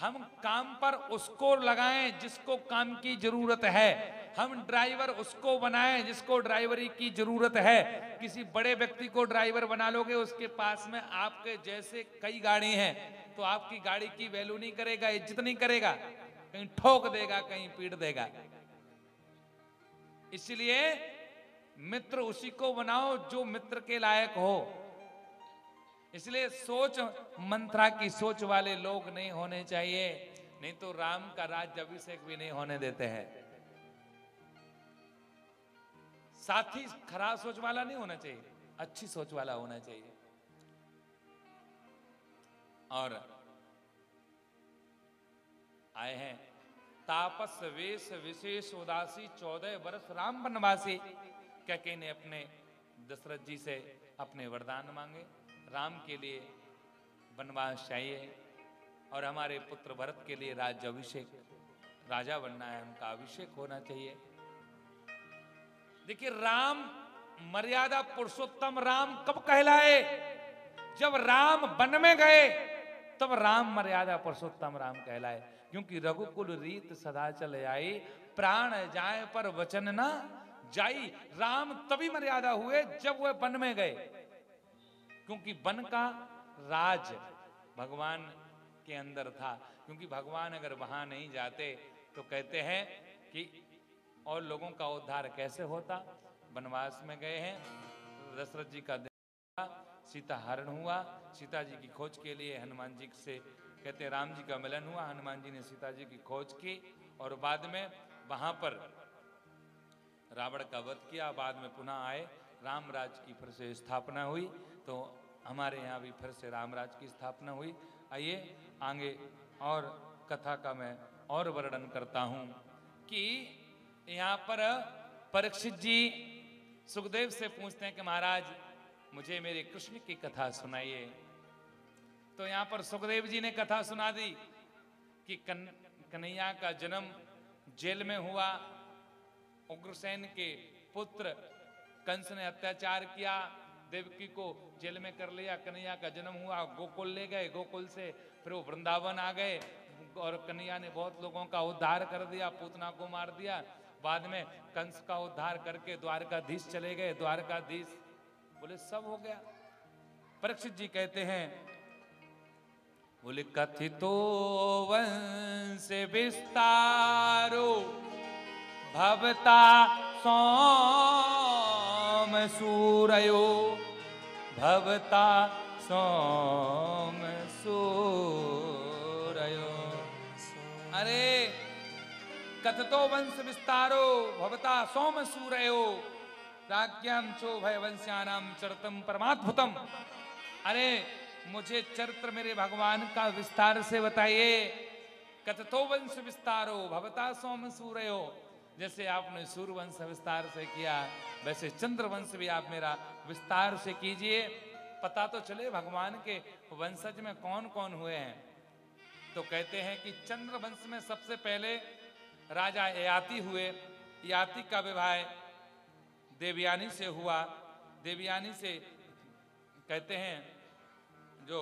हम काम पर उसको लगाएँ जिसको काम की ज़रूरत है। हम ड्राइवर उसको बनाएँ जिसको ड्राइवरी की ज़रूरत है। किसी बड़े व्यक्ति को ड्राइवर बना लोगे, उसके पास में आपके जैसे कई गाड़ी हैं तो आपकी गाड़ी की वैल्यू नहीं करेगा, इज़्ज़त नहीं करेगा, कहीं ठोक देगा, कहीं पीट देगा। इसलिए मित्र उसी को बनाओ जो मित्र के लायक हो। इसलिए सोच, मंत्रा की सोच वाले लोग नहीं होने चाहिए, नहीं तो राम का राज्य अभिषेक भी नहीं होने देते हैं। साथी खराब सोच वाला नहीं होना चाहिए, अच्छी सोच वाला होना चाहिए। और आए हैं, तापस वेश विशेष उदासी चौदह वर्ष राम वनवासी कैके ने अपने दशरथ जी से अपने वरदान मांगे। राम के लिए वनवास चाहिए और हमारे पुत्र भरत के लिए राज्य अभिषेक, राजा बनना है, उनका अभिषेक होना चाहिए। देखिए, राम मर्यादा पुरुषोत्तम राम कब कहलाए? जब राम वन में गए, तब राम मर्यादा पुरुषोत्तम राम कहलाए। क्योंकि रघुकुल रीत सदा चले आई, प्राण जाए पर वचन ना जाई। राम तभी मर्यादा हुए जब वह वन में गए। क्योंकि वन का राज भगवान के अंदर था। क्योंकि भगवान अगर वहाँ नहीं जाते तो कहते हैं कि और लोगों का उद्धार कैसे होता? वनवास में गए हैं, दशरथ जी का सीता हरण हुआ, सीता जी की खोज के लिए हनुमान जी से कहते राम जी का मिलन हुआ, हनुमान जी ने सीता जी की खोज की और बाद में वहाँ पर रावण का वध किया, बाद में पुनः आए, रामराज की फिर से स्थापना हुई तो हमारे यहाँ भी फिर से रामराज की स्थापना हुई। आइए, आगे और कथा का मैं और वर्णन करता हूँ कि यहाँ पर परीक्षित जी सुखदेव से पूछते हैं कि महाराज मुझे मेरे कृष्ण की कथा सुनाइए। तो यहाँ पर सुखदेव जी ने कथा सुना दी कि कन, कन्हैया का जन्म जेल में हुआ। उग्रसेन के पुत्र कंस ने अत्याचार किया देवकी को जेल में कर लिया कन्हैया का जन्म हुआ गोकुल ले गए। गोकुल से फिर वो वृंदावन आ गए और कन्हैया ने बहुत लोगों का उद्धार कर दिया पूतना को मार दिया। बाद में कंस का उद्धार करके द्वारकाधीश चले गए। द्वारकाधीश बोले, सब हो गया। परीक्षित जी कहते हैं, बोले, कथितो वंश विस्तारो भवता सोम सूरयो। भवता सोम सूरयो। अरे कथतो वंश विस्तारो, भवता सोम सूरयो राज्ञाम भय वंश्यानाम चरतम परमात्भुतम अरे, मुझे चरित्र मेरे भगवान का विस्तार से बताइए। कथतो वंश विस्तारो, भवता सोम सूरयो जैसे आपने सूर्यवंश विस्तार से किया, वैसे चंद्र वंश भी आप मेरा विस्तार से कीजिए। पता तो चले भगवान के वंशज में कौन कौन हुए हैं। तो कहते हैं कि चंद्र वंश में सबसे पहले राजा याति हुए। याति का विवाह देवयानी से हुआ। देवयानी से कहते हैं, जो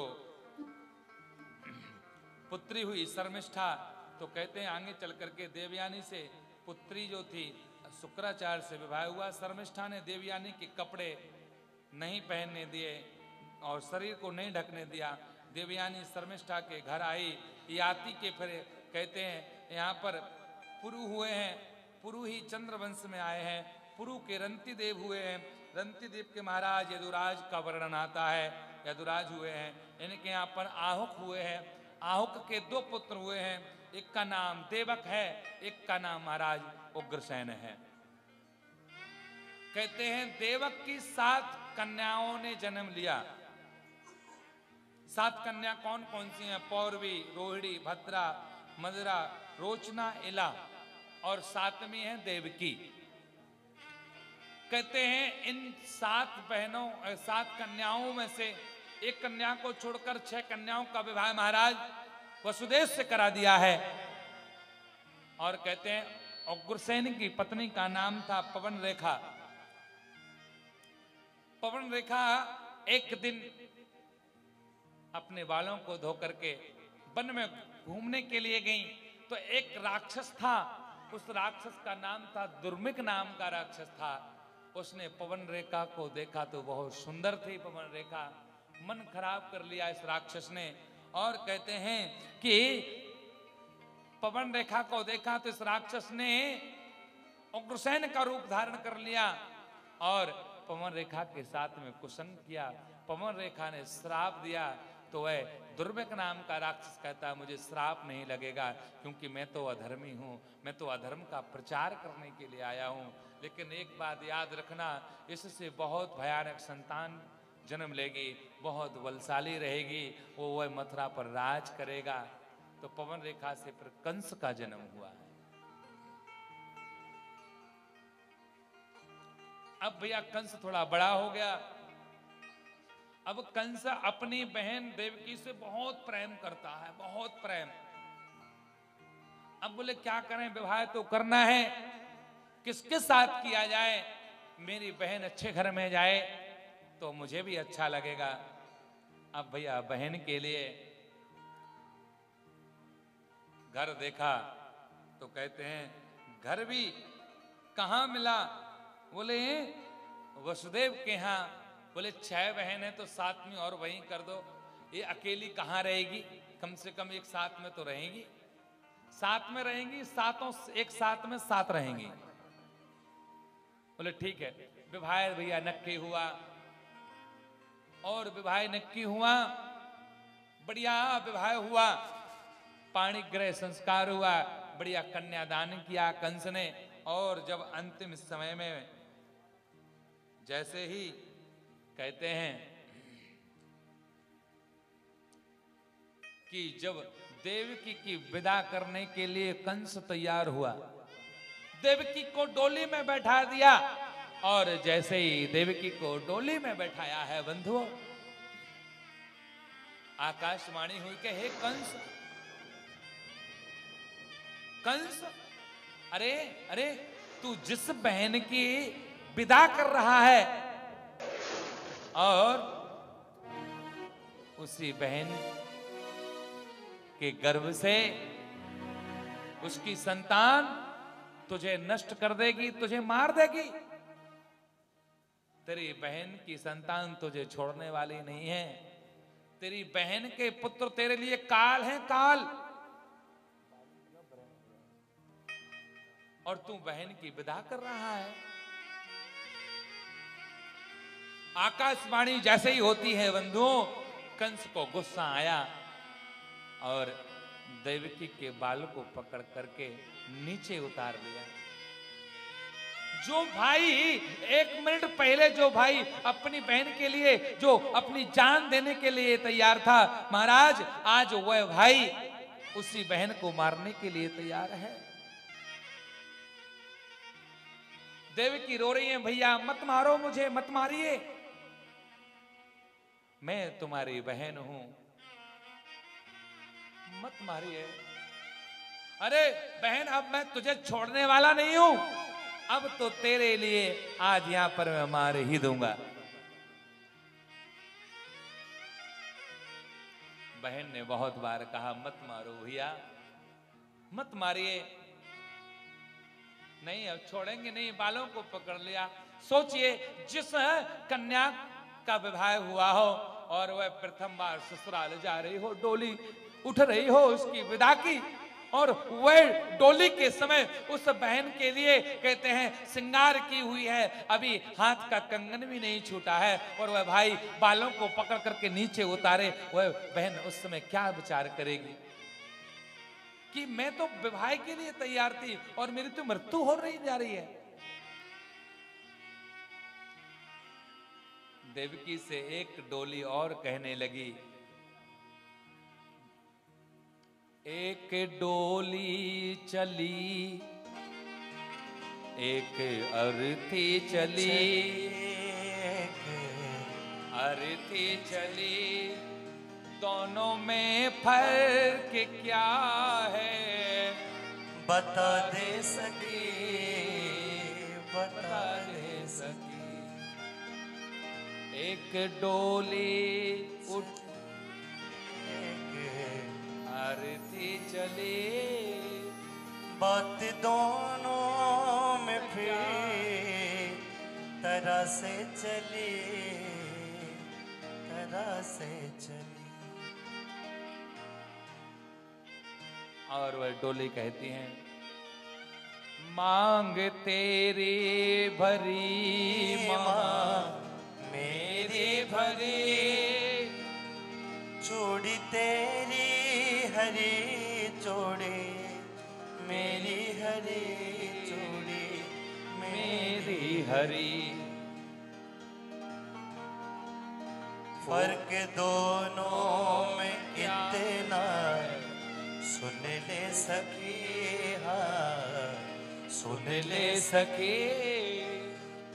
पुत्री हुई, शर्मिष्ठा तो कहते हैं आगे चल करके देवयानी से पुत्री जो थी, शुक्राचार्य से विवाह हुआ। शर्मिष्ठा ने देवयानी के कपड़े नहीं पहनने दिए और शरीर को नहीं ढकने दिया। देवयानी शर्मिष्ठा के घर आई। याति के फिर कहते हैं, यहाँ पर पुरु हुए हैं, पुरु ही चंद्रवंश में आए हैं, पुरु के रंती देव हुए हैं। रंती द्वीप के महाराज यदुराज का वर्णन आता है, यदुराज हुए हैं इनके यहाँ पर आहुक हुए हैं। आहुक के दो पुत्र हुए हैं, एक का नाम देवक है, एक का नाम महाराज उग्रसेन है। कहते हैं, देवक की सात कन्याओं ने जन्म लिया। सात कन्या कौन कौन सी हैं? पौरवी, रोहिणी, भद्रा, मदरा, रोचना, इला। और सातवीं है देवकी। कहते हैं, इन सात बहनों सात कन्याओं में से एक कन्या को छोड़कर छह कन्याओं का विवाह महाराज वसुदेव से करा दिया है। और कहते हैं उग्रसेन की पत्नी का नाम था पवन रेखा पवन रेखा एक दिन अपने बालों को धो करके वन में घूमने के लिए गई। तो एक राक्षस था उस राक्षस का नाम था, दुर्मिक नाम का राक्षस था। उसने पवन रेखा को देखा तो बहुत सुंदर थी पवन रेखा। मन खराब कर लिया इस राक्षस ने और कहते हैं कि पवन रेखा को देखा तो इस राक्षस ने उग्रसेन का रूप धारण कर लिया और पवन रेखा के साथ में कुशन किया। पवन रेखा ने श्राप दिया तो वह दुर्भिक नाम का राक्षस कहता है, मुझे श्राप नहीं लगेगा, क्योंकि मैं तो अधर्मी हूँ। मैं तो अधर्म का प्रचार करने के लिए आया हूँ। लेकिन एक बात याद रखना, इससे बहुत भयानक संतान जन्म लेगी, बहुत बलशाली रहेगी, वो वह मथुरा पर राज करेगा। तो पवन रेखा से फिर कंस का जन्म हुआ है। अब भैया, कंस थोड़ा बड़ा हो गया। अब कंस अपनी बहन देवकी से बहुत प्रेम करता है, बहुत प्रेम। अब बोले, क्या करें? विवाह तो करना है। किसके साथ किया जाए? मेरी बहन अच्छे घर में जाए तो मुझे भी अच्छा लगेगा। अब भैया, बहन के लिए घर देखा तो कहते हैं, घर भी कहा मिला? बोले, वसुदेव के यहाँ। बोले, छह बहन है तो साथ में और वहीं कर दो। ये अकेली कहाँ रहेगी? कम से कम एक साथ में तो रहेंगी। साथ में रहेंगी, सातों एक साथ में साथ रहेंगी। बोले, ठीक है, विवाह भैया नक्की हुआ। और विवाह नक्की हुआ, बढ़िया विवाह हुआ। पाणी ग्रह संस्कार हुआ, बढ़िया कन्यादान किया कंस ने। और जब अंतिम समय में जैसे ही कहते हैं कि जब देवकी की विदा करने के लिए कंस तैयार हुआ, देवकी को डोली में बैठा दिया। और जैसे ही देवकी को डोली में बैठाया है, बंधुओं, आकाशवाणी हुई कि हे कंस कंस, अरे अरे, तू जिस बहन की विदा कर रहा है और उसी बहन के गर्भ से उसकी संतान तुझे नष्ट कर देगी, तुझे मार देगी। तेरी बहन की संतान तुझे छोड़ने वाली नहीं है। तेरी बहन के पुत्र तेरे लिए काल है, काल। और तू बहन की विदा कर रहा है। आकाशवाणी जैसे ही होती है बंधुओं कंस को गुस्सा आया और देवकी के बाल को पकड़ करके नीचे उतार दिया। जो भाई, एक मिनट पहले जो भाई अपनी बहन के लिए, जो अपनी जान देने के लिए तैयार था, महाराज, आज वह भाई उसी बहन को मारने के लिए तैयार है। देवकी रो रही है, भैया, मत मारो मुझे, मत मारिए। मैं तुम्हारी बहन हूँ। मत मारिए। अरे, बहन, अब मैं तुझे छोड़ने वाला नहीं हूँ। अब तो तेरे लिए आज यहाँ पर मैं मार ही दूँगा। बहन ने बहुत बार कहा, मत मारो भैया, मत मारिए। नहीं, अब छोड़ेंगे नहीं, बालों को पकड़ लिया। सोचिए, जिस कन्या का विवाह हुआ हो और वह प्रथम बार ससुराल जा रही हो, डोली उठ रही हो उसकी विदा की और वह डोली के समय उस बहन के लिए कहते हैं श्रृंगार की हुई है, अभी हाथ का कंगन भी नहीं छूटा है। और वह भाई बालों को पकड़ करके नीचे उतारे, वह बहन उस समय क्या विचार करेगी? कि मैं तो विवाह के लिए तैयार थी और मेरी तो मृत्यु हो रही जा रही है। देवकी से एक डोली और कहने लगी। एक डोली चली, एक अर्थी चली अर्थी चली। दोनों में फ़र्क क्या है? बता दे सके बता एक डोली उठ। आरती चली। बात दोनों में फिर तरह से चली तरह से चली। और वह डोली कहती हैं मांग तेरी भरी माँ मेरी भरी चूड़ी तेरी हरी चूड़ी मेरी हरी चूड़ी मेरी हरी। फ़र्क दोनों में इतना सुन ले सकी हाँ सुन ले सके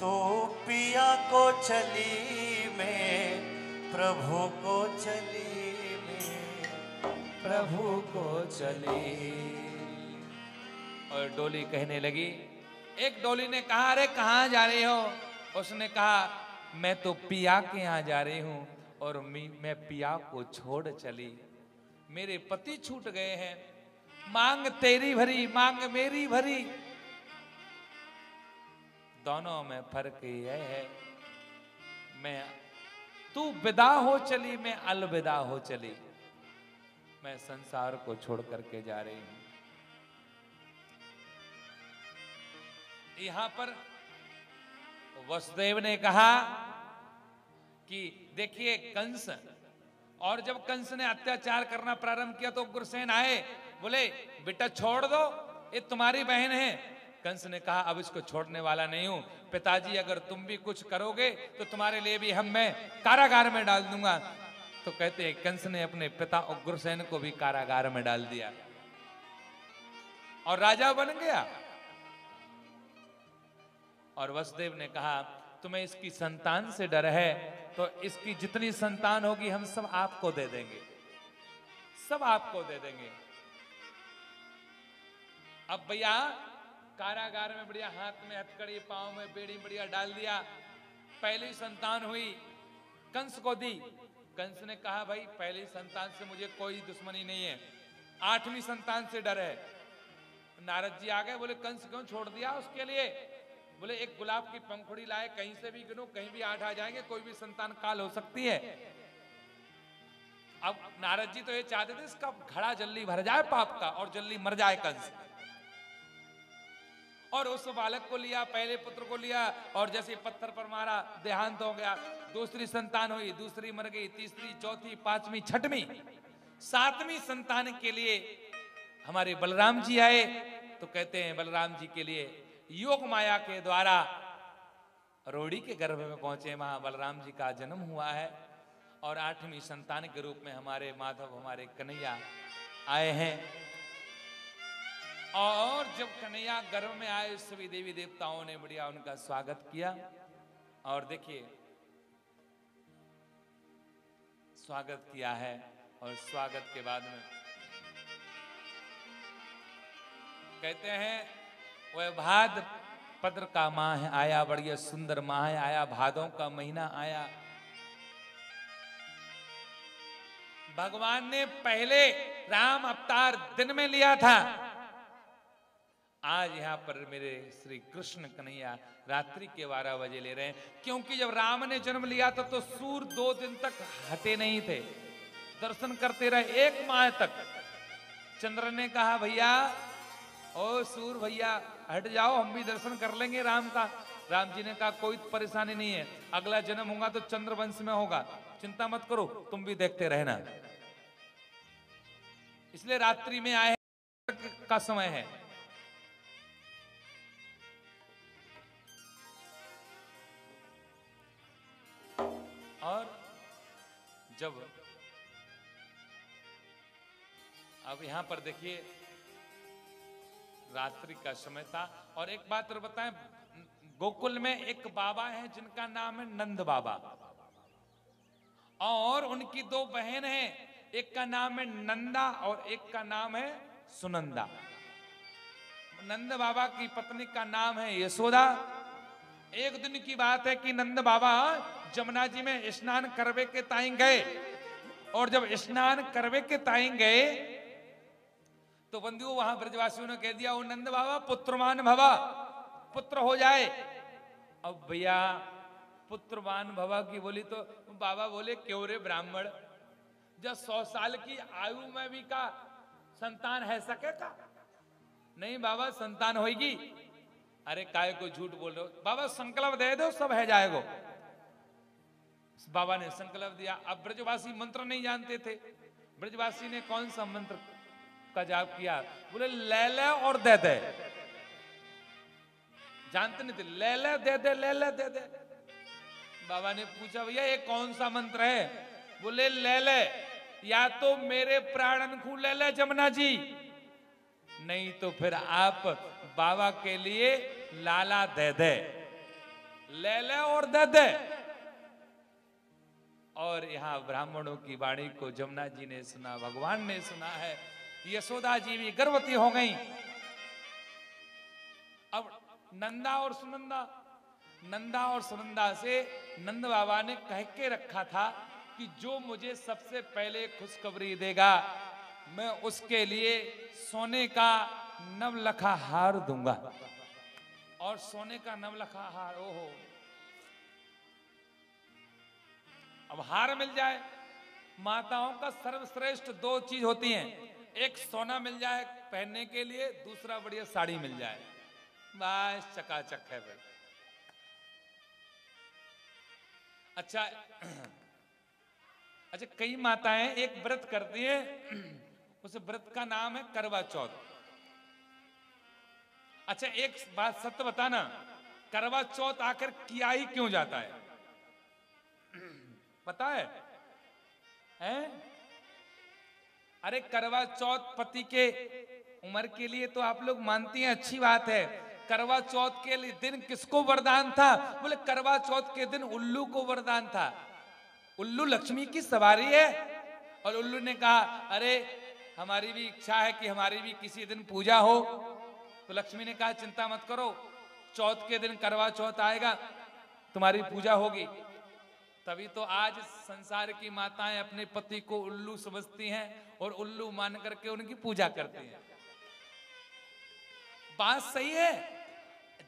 तो पिया को चली मैं, प्रभु को चली मैं, प्रभु को चली। और डोली कहने लगी, एक डोली ने कहा, अरे कहाँ जा रही हो? उसने कहा, मैं तो पिया के यहाँ जा रही हूँ और मैं पिया को छोड़ चली। मेरे पति छूट गए हैं। मांग तेरी भरी, मांग मेरी भरी। दोनों में फ़र्क यह है, मैं तू विदा हो चली, मैं अलविदा हो चली। मैं संसार को छोड़ करके जा रही हूँ। यहाँ पर वसुदेव ने कहा कि देखिए कंस, और जब कंस ने अत्याचार करना प्रारंभ किया तो उग्रसेन आए, बोले, बेटा छोड़ दो, ये तुम्हारी बहन है कंस ने कहा, अब इसको छोड़ने वाला नहीं हूँ। पिताजी, अगर तुम भी कुछ करोगे तो तुम्हारे लिए भी हम मैं कारागार में डाल दूँगा। तो कहते हैं, कंस ने अपने पिता उग्रसेन को भी कारागार में डाल दिया। और राजा बन गया। और वसुदेव ने कहा, तुम्हें इसकी संतान से डर है तो इसकी जितनी संतान होगी, हम सब आपको दे देंगे। सब आपको दे देंगे। अब भैया कारागार में बढ़िया हाथ में, हथकड़ी, पाँव में बेड़ी बढ़िया डाल दिया। पहली संतान हुई, कंस को दी। कंस ने कहा, भाई, पहली संतान से मुझे कोई दुश्मनी नहीं है। आठवीं संतान से डर है। नारद जी आ गए, बोले, कंस क्यों छोड़ दिया उसके लिए? बोले, एक गुलाब की पंखुड़ी लाए, कहीं से भी गिनो, कहीं भी आठ आ जाएँगे, कोई भी संतान काल हो सकती है। अब नारद जी तो ये चाहते थे, इसका घड़ा जल्दी भर जाए पाप का और जल्दी मर जाए कंस। और उस बालक को लिया, पहले पुत्र को लिया, और जैसे पत्थर पर मारा, देहांत हो गया। दूसरी संतान हुई, दूसरी मर गई, तीसरी, चौथी, पांचवी, छठवीं। सातवीं संतान के लिए हमारे बलराम जी आए तो कहते हैं, बलराम जी के लिए योग माया के द्वारा रोड़ी के गर्भ में पहुँचे वहाँ बलराम जी का जन्म हुआ है। और आठवीं संतान के रूप में हमारे माधव, हमारे कन्हैया आए हैं। और जब कन्हैया गर्भ में आए, सभी देवी देवताओं ने बढ़िया उनका स्वागत किया। और देखिए, स्वागत किया है और स्वागत के बाद में कहते हैं, वह भाद पद्र का माह आया, बढ़िया सुंदर माह है आया, भादों का महीना आया। भगवान ने पहले राम अवतार दिन में लिया था। आज यहाँ पर मेरे श्री कृष्ण कन्हैया रात्रि के बारह बजे ले रहे हैं। क्योंकि जब राम ने जन्म लिया था तो सूर दो दिन तक हटे नहीं थे। दर्शन करते रहे एक माह तक। चंद्र ने कहा, भैया, ओ सूर भैया, हट जाओ, हम भी दर्शन कर लेंगे राम का। राम जी ने कहा, कोई परेशानी नहीं है। अगला जन्म होगा तो चंद्र वंश में होगा। चिंता मत करो, तुम भी देखते रहना। इसलिए रात्रि में आए का समय है। और जब अब यहाँ पर देखिए, रात्रि का समय था। और एक बात और बताएँ, गोकुल में एक बाबा है जिनका नाम है नंद बाबा। और उनकी दो बहन हैं, एक का नाम है नंदा और एक का नाम है सुनंदा। नंद बाबा की पत्नी का नाम है यशोदा। एक दिन की बात है कि नंद बाबा जमुना जी में स्नान करवे के ताई गए। और जब स्नान करवे के ताई गए तो बंधुओं, वहाँ ब्रजवासियों ने कह दिया वो नंद बाबा पुत्रमान भवा, पुत्र हो जाए। अब भैया पुत्रमान भवा की बोली तो बाबा बोले, क्यों रे ब्राह्मण? जब सौ साल की आयु में भी का संतान है सके का? नहीं बाबा, संतान होगी अरे, काय को झूठ बोल रहे हो? बाबा, संकल्प दे दो, सब है जाएगो। बाबा ने संकल्प दिया। अब ब्रजवासी मंत्र नहीं जानते थे। ब्रजवासी ने कौन सा मंत्र का जाप किया? बोले, ले और दे दे। जानते नहीं थे। ले ले, दे दे, ले ले, दे दे। बाबा ने पूछा, भैया, ये कौन सा मंत्र है? बोले, ले ले, या तो मेरे प्राणन खू ले ले जमुना जी। नहीं तो फिर आप बाबा के लिए लाला दे दे। ले ले और दे दे। और यहाँ ब्राह्मणों की वाणी को जमुना जी ने सुना, भगवान ने सुना है। यशोदा जी भी गर्भवती हो गई। अब नंदा और सुनंदा, नंदा और सुनंदा से नंद बाबा ने कह के रखा था कि जो मुझे सबसे पहले खुशखबरी देगा, मैं उसके लिए सोने का नवलखा हार दूँगा। और सोने का नवलखा हार, ओहो। अब हार मिल जाए। माताओं का सर्वश्रेष्ठ दो चीज़ होती हैं। एक सोना मिल जाए पहनने के लिए, दूसरा बढ़िया साड़ी मिल जाए। बस चकाचक है भाई। अच्छा अच्छा कई माताएँ एक व्रत करती हैं। उस व्रत का नाम है करवा चौथ। अच्छा एक बात सत्य बताना, करवा चौथ आकर किया ही क्यों जाता है? पता है? हैं? अरे करवा चौथ पति के उम्र के लिए तो आप लोग मानती हैं, अच्छी बात है। करवा चौथ के दिन किसको वरदान था? बोले, करवा चौथ के दिन उल्लू को वरदान था। उल्लू लक्ष्मी की सवारी है। और उल्लू ने कहा, अरे, हमारी भी इच्छा है कि हमारी भी किसी दिन पूजा हो। तो लक्ष्मी ने कहा, चिंता मत करो, चौथ के दिन करवा चौथ आएगा, तुम्हारी पूजा होगी। तभी तो आज संसार की माताएँ अपने पति को उल्लू समझती हैं और उल्लू मान करके उनकी पूजा करती हैं। बात सही है,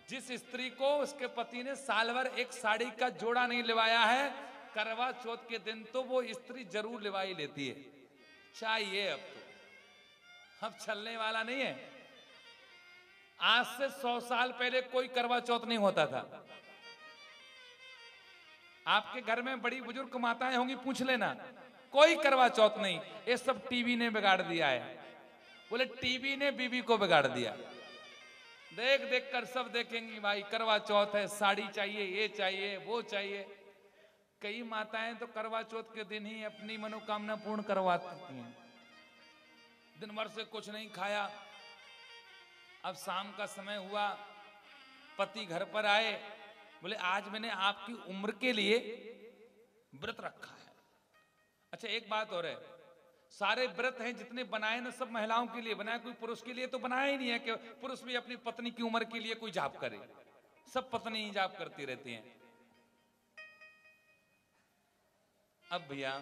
जिस स्त्री को उसके पति ने साल भर एक साड़ी का जोड़ा नहीं लिवाया है, करवा चौथ के दिन तो वो स्त्री ज़रूर लिवाई लेती है। चाहिए अब तो। अब चलने वाला नहीं है। आज से सौ साल पहले कोई करवा चौथ नहीं होता था। आपके घर में बड़ी बुज़ुर्ग माताएँ होंगी, पूछ लेना। कोई करवा चौथ नहीं, ये सब टीवी ने बिगाड़ दिया है। बोले, टीवी ने बीबी को बिगाड़ दिया। देख देख कर सब देखेंगी, भाई, करवा चौथ है, साड़ी चाहिए, ये चाहिए, वो चाहिए। कई माताएँ तो करवा चौथ के दिन ही अपनी मनोकामना पूर्ण करवाती हैं। दिन भर से कुछ नहीं खाया। अब शाम का समय हुआ, पति घर पर आए बोले, आज मैंने आपकी उम्र के लिए व्रत रखा है। अच्छा एक बात और है। सारे व्रत हैं जितने बनाए ना, सब महिलाओं के लिए बनाए। कोई पुरुष के लिए तो बनाया ही नहीं है कि पुरुष भी अपनी पत्नी की उम्र के लिए कोई जाप करे। सब पत्नी ही जाप करती रहती हैं। अब भैया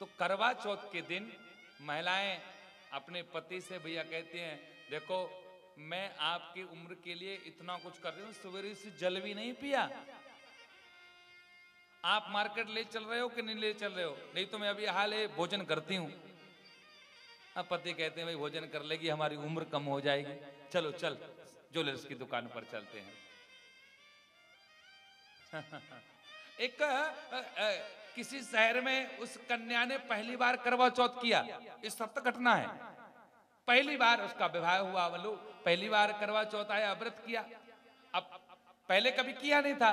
तो करवा चौथ के दिन महिलाएँ अपने पति से भैया कहते हैं, देखो, मैं आपकी उम्र के लिए इतना कुछ कर रही हूँ, सवेरे से जल भी नहीं पिया। आप मार्केट ले चल रहे हो कि नहीं ले चल रहे हो? नहीं तो मैं अभी हाल है भोजन करती हूँ। अब पति कहते हैं, भाई, भोजन कर लेगी, हमारी उम्र कम हो जाएगी। चलो, चल, ज्वेलर्स की दुकान पर चलते हैं। एक किसी शहर में उस कन्या ने पहली बार करवा चौथ किया, इस सत्य घटना है। पहली बार उसका विवाह हुआ बोलो पहली बार करवा चौथ आया, व्रत किया। अब पहले कभी किया नहीं था।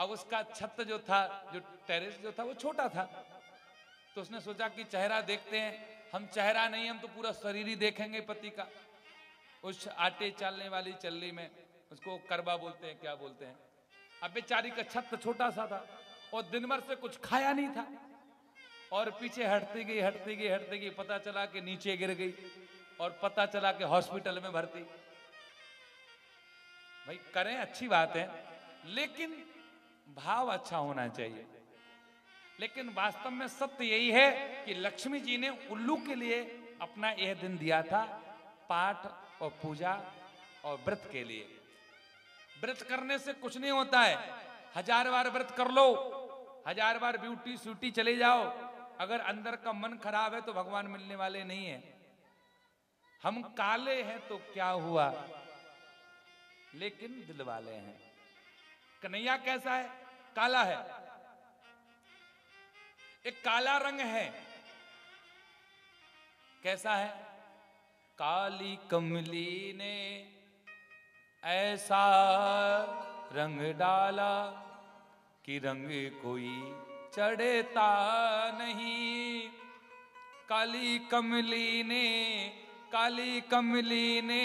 अब उसका छत जो था, जो टेरेस जो था, वो छोटा था। तो उसने सोचा कि चेहरा देखते हैं। हम चेहरा नहीं, हम तो पूरा शरीर ही देखेंगे पति का। उस आटे चालने वाली चल्ली में उसको करवा बोलते हैं, क्या बोलते हैं? अब बेचारी का छत छोटा सा था। और दिन भर से कुछ खाया नहीं था। और पीछे हटती गई हटती गई हटती गई, पता चला कि नीचे गिर गई और पता चला कि हॉस्पिटल में भर्ती। भाई, करें अच्छी बात है, लेकिन भाव अच्छा होना चाहिए। लेकिन वास्तव में सत्य यही है कि लक्ष्मी जी ने उल्लू के लिए अपना यह दिन दिया था, पाठ और पूजा और व्रत के लिए। व्रत करने से कुछ नहीं होता है, हज़ार बार व्रत कर लो हज़ार बार ब्यूटी सूटी चले जाओ। अगर अंदर का मन खराब है तो भगवान मिलने वाले नहीं है। हम काले हैं तो क्या हुआ? लेकिन दिल वाले हैं। कन्हैया कैसा है? काला है। एक काला रंग है। कैसा है? काली कमली ने ऐसा रंग डाला। कि रंग कोई चढ़ता नहीं। काली कमली ने काली कमली ने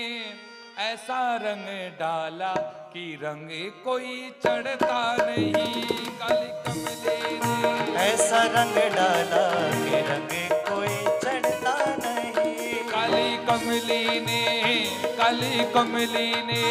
ऐसा रंग डाला कि रंग कोई चढ़ता नहीं। काली कमली ने ऐसा रंग डाला कि रंग कोई चढ़ता नहीं। काली कमली ने काली कमली ने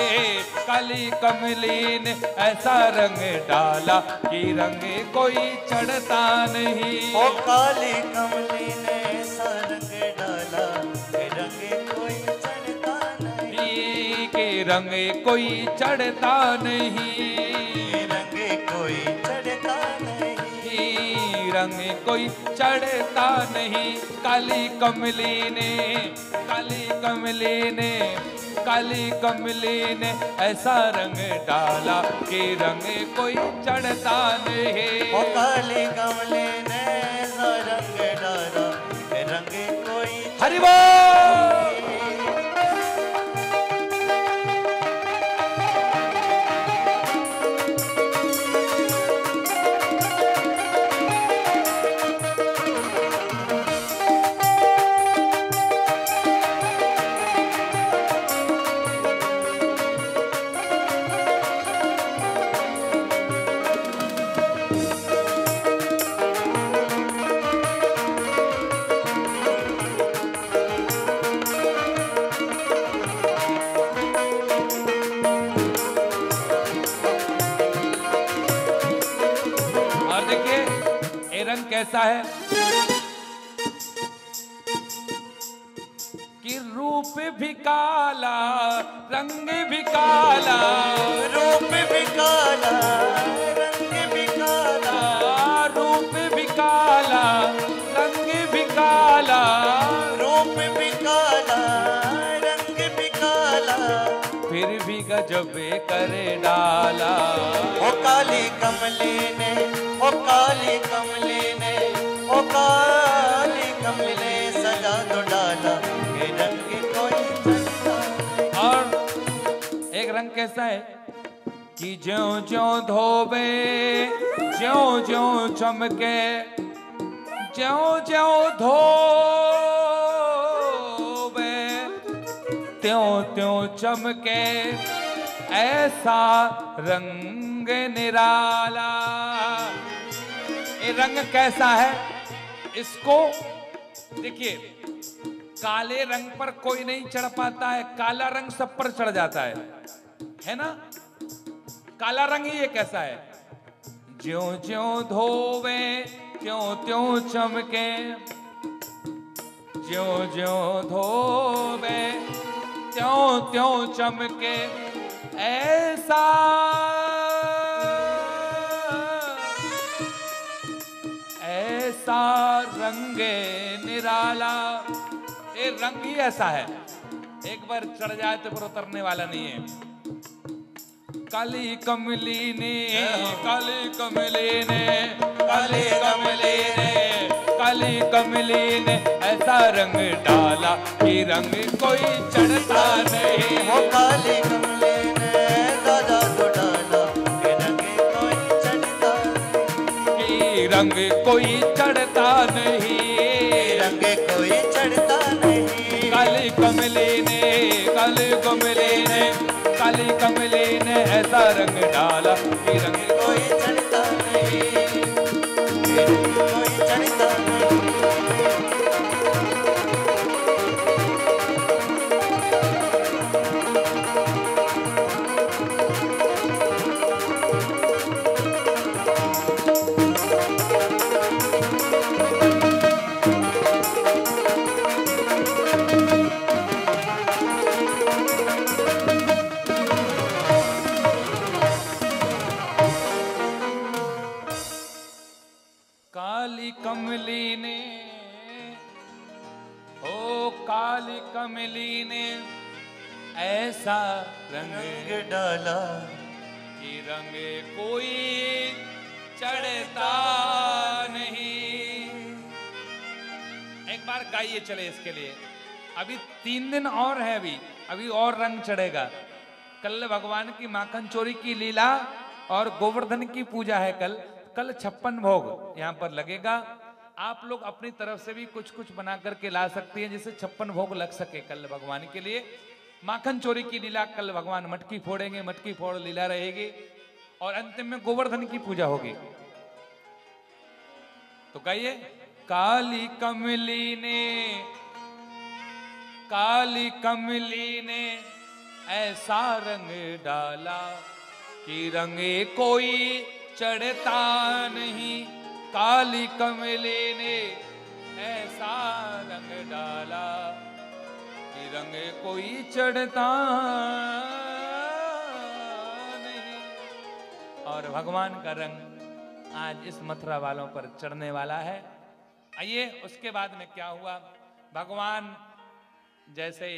काली कमली ने ऐसा रंग डाला कि रंग कोई चढ़ता नहीं। ओ काली कमली ने ऐसा रंग डाला कि रंग कोई चढ़ता नहीं। के रंग कोई चढ़ता नहीं। रंग कोई चढ़ता नहीं। रंग कोई चढ़ता नहीं। काली कमली ने काली कमली ने काली कमली ने ऐसा रंग डाला कि रंग कोई चढ़ता नहीं। ओ काली कमली ने ऐसा रंग डाला रंग कोई हरि कैसा है कि रूप भी काला रंग भी काला। रूप भी काला रंग भी काला। रूप भी काला रंग भी काला। रूप भी काला रंग भी काला। फिर भी गजबे करे डाला। ओ काली कमली ने ओ काली कमली ने काली कमली सजा तो डाला। के रंग कोई और एक रंग कैसा है कि ज्यो ज्यो धोबे ज्यो ज्यो चमके ज्यो ज्यो धोबे त्यों त्यों चमके, ऐसा रंग निराला। ये रंग कैसा है? इसको, देखिए, काले रंग पर कोई नहीं चढ़ पाता है, काला रंग सब पर चढ़ जाता है। है ना? काला रंग ही ये कैसा है। ज्यो ज्यो धोवे, त्यों त्यों चमके, ज्यो ज्यो धोवे, त्यों त्यों चमके, ऐसा ऐसा रंगे निराला। ये रंग ही ऐसा है। एक बार चढ़ जाए तो फिर उतरने वाला नहीं है। काली कमली ने काली कमली ने काली कमली ने काली कमली ने ऐसा रंग डाला कि रंग कोई चढ़ता नहीं। हो काली कमले रंग कोई चढ़ता नहीं। रंग कोई चढ़ता नहीं। काली कमले ने काली कमले ने काली कमले ने ऐसा रंग डाला कि रंग कोई चढ़ता नहीं। तीन दिन और है अभी। अभी और रंग चढ़ेगा। कल भगवान की माखन चोरी की लीला और गोवर्धन की पूजा है कल। कल छप्पन भोग यहाँ पर लगेगा। आप लोग अपनी तरफ़ से भी कुछ कुछ बना करके ला सकती हैं जिससे छप्पन भोग लग सके कल भगवान के लिए। माखन चोरी की लीला कल भगवान मटकी फोड़ेंगे। मटकी फोड़ लीला रहेगी और अंतिम में गोवर्धन की पूजा होगी। तो कहिए काली कमली ने काली कमली ने ऐसा रंग डाला कि रंगे कोई चढ़ता नहीं। काली कमली ने ऐसा रंग डाला कि रंगे कोई चढ़ता नहीं। और भगवान का रंग आज इस मथुरा वालों पर चढ़ने वाला है। आइए, उसके बाद में क्या हुआ? भगवान जैसे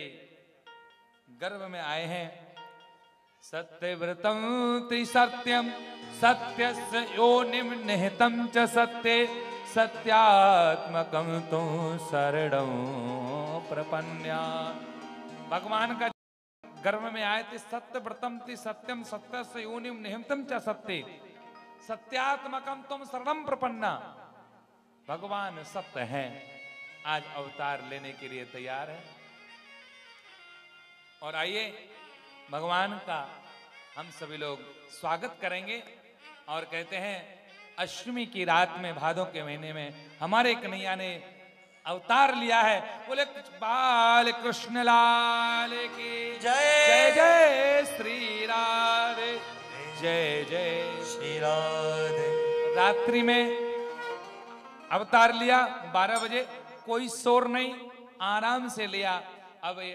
गर्भ में आए हैं, सत्यव्रतम त्रिसत्यम सत्य योनिम निहितम च सत्य सत्यात्मकम तो शरणं प्रपन्या। भगवान का गर्भ में आए थे सत्य व्रतम ति सत्यम सत्य योनिम निहितम च सत्य सत्यात्मकम तुम शरणम प्रपन्ना। भगवान सत्य है, आज अवतार लेने के लिए तैयार है। और आइए भगवान का हम सभी लोग स्वागत करेंगे और कहते हैं अष्टमी की रात में भादों के महीने में हमारे कन्हैया ने अवतार लिया है। बोले बाल कृष्ण लाल की जय। जय जय श्री राधे। जय जय। श्री राधे। रात्रि में अवतार लिया 12 बजे। कोई शोर नहीं आराम से लिया। अब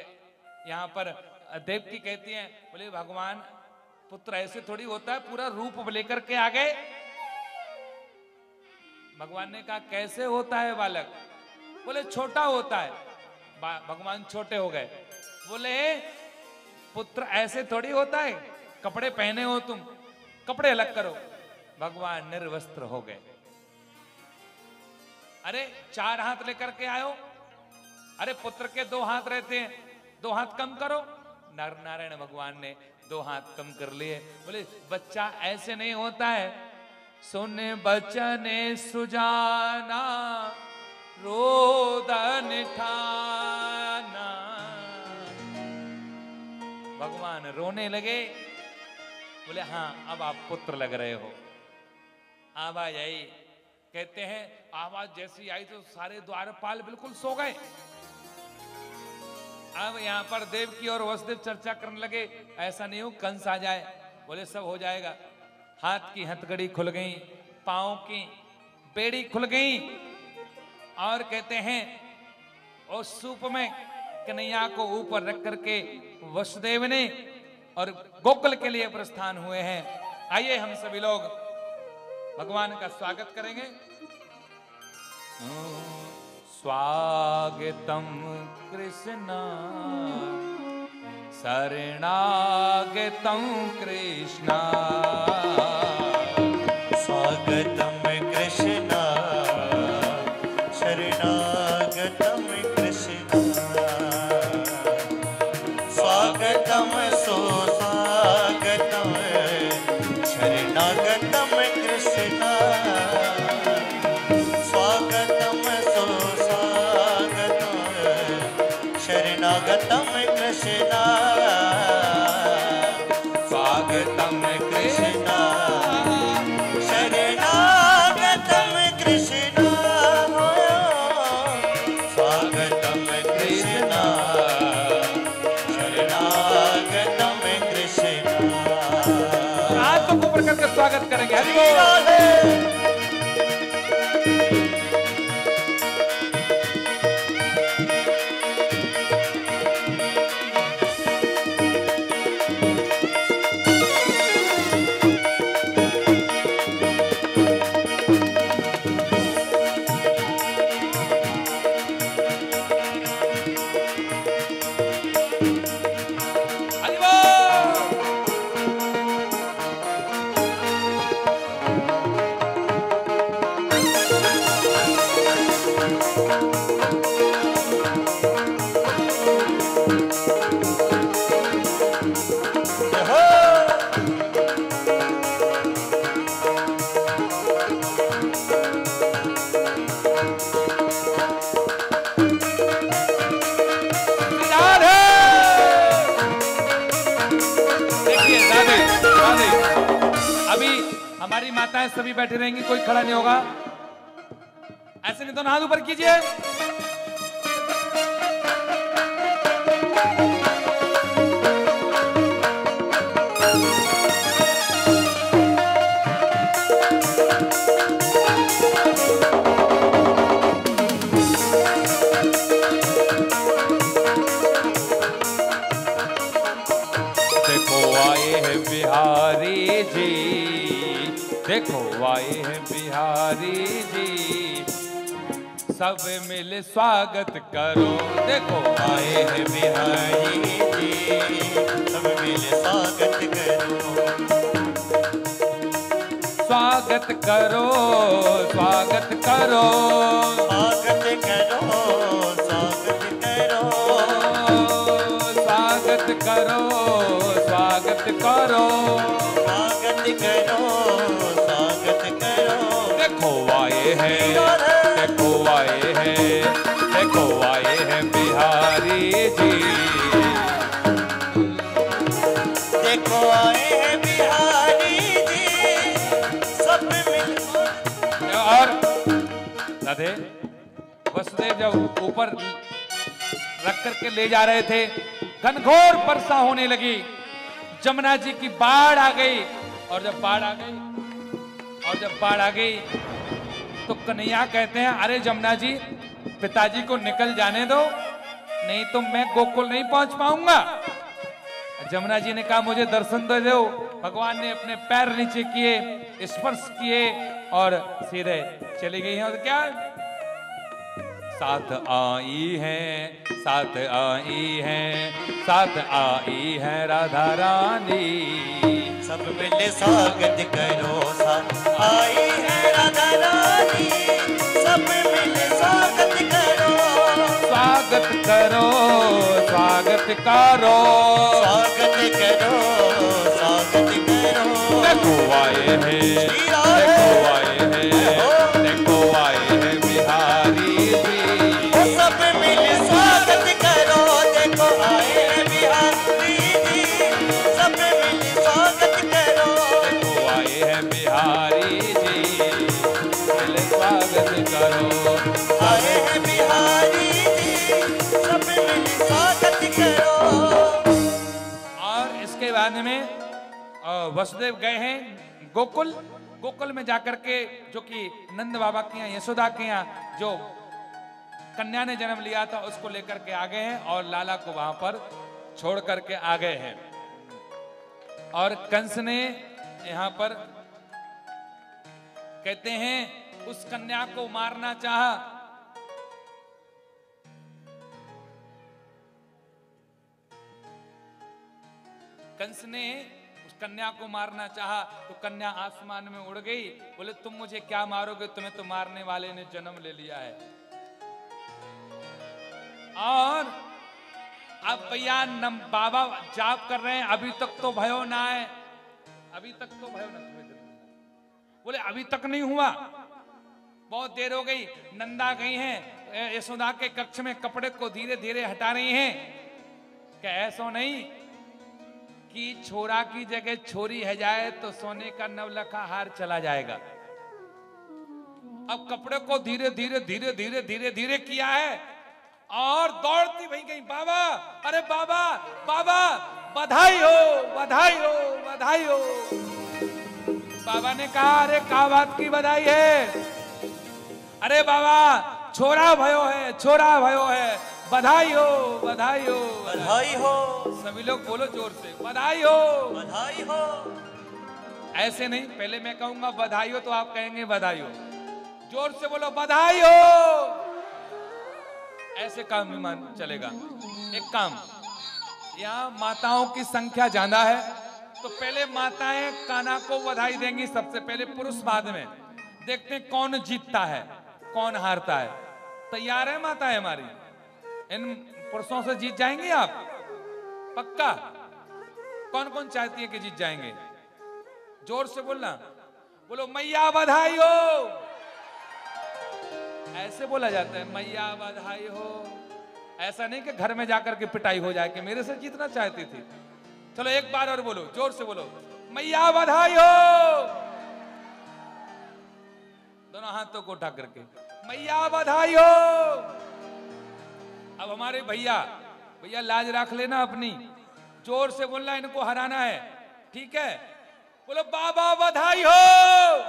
यहाँ पर देव की कहती है, बोले, भगवान, पुत्र ऐसे थोड़ी होता है, पूरा रूप लेकर के आ गए भगवान ने कहा, कैसे होता है बालक? बोले, छोटा होता है। भगवान छोटे हो गए। बोले, पुत्र ऐसे थोड़ी होता है, कपड़े पहने हो तुम, कपड़े अलग करो। भगवान निर्वस्त्र हो गए। अरे, चार हाथ लेकर के आयो। अरे, पुत्र के दो हाथ रहते हैं। दो हाथ कम करो। नर नारायण भगवान ने दो हाथ कम कर लिए। बोले, बच्चा ऐसे नहीं होता है। सुन बचन सुजाना रोदन ठाना भगवान रोने लगे। बोले हाँ अब आप पुत्र लग रहे हो। आवाज़ आई कहते हैं, आवाज़ जैसी आई तो सारे द्वारपाल बिल्कुल सो गए। अब यहाँ पर देव की और वसुदेव चर्चा करने लगे, ऐसा नहीं हो कंस आ जाए। बोले, सब हो जाएगा। हाथ की हथकड़ी खुल गई पाओ की बेड़ी खुल गई और कहते हैं, उस सूप में कन्हैया को ऊपर रख करके वसुदेव ने और गोकुल के लिए प्रस्थान हुए हैं। आइए हम सभी लोग, भगवान का स्वागत करेंगे। स्वागतं कृष्ण। शरणागतं कृष्ण स्वागत करेंगे। हरि माताएँ सभी बैठे रहेंगे कोई खड़ा नहीं होगा। ऐसे नहीं तो हाथ ऊपर कीजिए। सब मिल स्वागत करो। देखो आए हैं बिहारी जी। सब मिल स्वागत करो। स्वागत करो स्वागत करो। स्वागत करो स्वागत करो। स्वागत करो स्वागत करो। स्वागत करो आए हैं देखो आए हैं देखो आए हैं बिहारी जी। देखो आए हैं बिहारी जी सब और राधे वसुदेव जब ऊपर रख करके ले जा रहे थे घनघोर वर्षा होने लगी। जमुना जी की बाढ़ आ गई और जब बाढ़ आ गई और जब बाढ़ आ गई तो कन्हैया कहते हैं, अरे जमुना जी, पिताजी को निकल जाने दो, नहीं तो मैं गोकुल नहीं पहुँच पाऊँगा। जमुना जी ने कहा, मुझे दर्शन दे दो। भगवान ने अपने पैर नीचे किए, स्पर्श किए और सीधे चली गई हैं। और क्या? साथ आई है, साथ आई है, साथ आई है राधा रानी। सब मिल स्वागत करो सा आई है राधा रानी सब मिल स्वागत करो। स्वागत करो स्वागत करो। स्वागत करो स्वागत करो। देखो आए हैं। वसुदेव गए हैं गोकुल गोकुल में जाकर के जो कि नंद बाबा के यहाँ, यशोदा के यहाँ जो कन्या ने जन्म लिया था, उसको लेकर के आ गए हैं और लाला को वहाँ पर छोड़ करके आ गए हैं। और कंस ने यहाँ पर कहते हैं, उस कन्या को मारना चाहा। कंस ने कन्या को मारना चाहा तो कन्या आसमान में उड़ गई। बोले, तुम मुझे क्या मारोगे? तुम्हें तो मारने वाले ने जन्म ले लिया है। और अब भैया, नम बाबा जाप कर रहे हैं, अभी तक तो भयो ना है। अभी तक तो भयो ना बोले, अभी तक नहीं हुआ। बहुत देर हो गई, नंदा गई हैं यशोदा के कक्ष में कपड़े को धीरे धीरे हटा रही हैं। क्या ऐसा नहीं कि छोरा की जगह छोरी है जाए तो सोने का नवलखा हार चला जाएगा। अब कपड़े को धीरे धीरे धीरे धीरे धीरे धीरे किया है और दौड़ती वही गई, बाबा, अरे बाबा बाबा, बधाई हो बधाई हो बधाई हो। बाबा ने कहा, अरे का बात की बधाई है? अरे बाबा, छोरा भयो है, छोरा भयो है। बधाई हो बधाई हो। बधाई हो। सभी लोग बोलो ज़ोर से बधाई हो। बधाई हो। ऐसे नहीं पहले मैं कहूँगा बधाई हो तो आप कहेंगे बधाई हो। ज़ोर से बोलो बधाई हो। ऐसे काम में मान चलेगा। एक काम यहाँ माताओं की संख्या ज़्यादा है तो पहले माताएँ काना को बधाई देंगी सबसे पहले पुरुष बाद में। देखते हैं कौन जीतता है कौन हारता है। तैयार है माताएँ हमारी? इन पुरुषों से जीत जाएँगे आप? पक्का? कौन कौन चाहती है कि जीत जाएँगे? ज़ोर से बोलना। बोलो, मैया बधाई हो! ऐसे बोला जाता है, मैया बधाई हो! ऐसा नहीं कि घर में जाकर के पिटाई हो जाए कि मेरे से जीतना चाहती थी। चलो, एक बार और बोलो, ज़ोर से बोलो। मैया बधाई हो! दोनों हाथों को उठा करके। मैया बधाई हो! अब हमारे भैया भैया लाज रख लेना अपनी। ज़ोर से बोलना इनको हराना है। ठीक है? बोलो बाबा बधाई हो!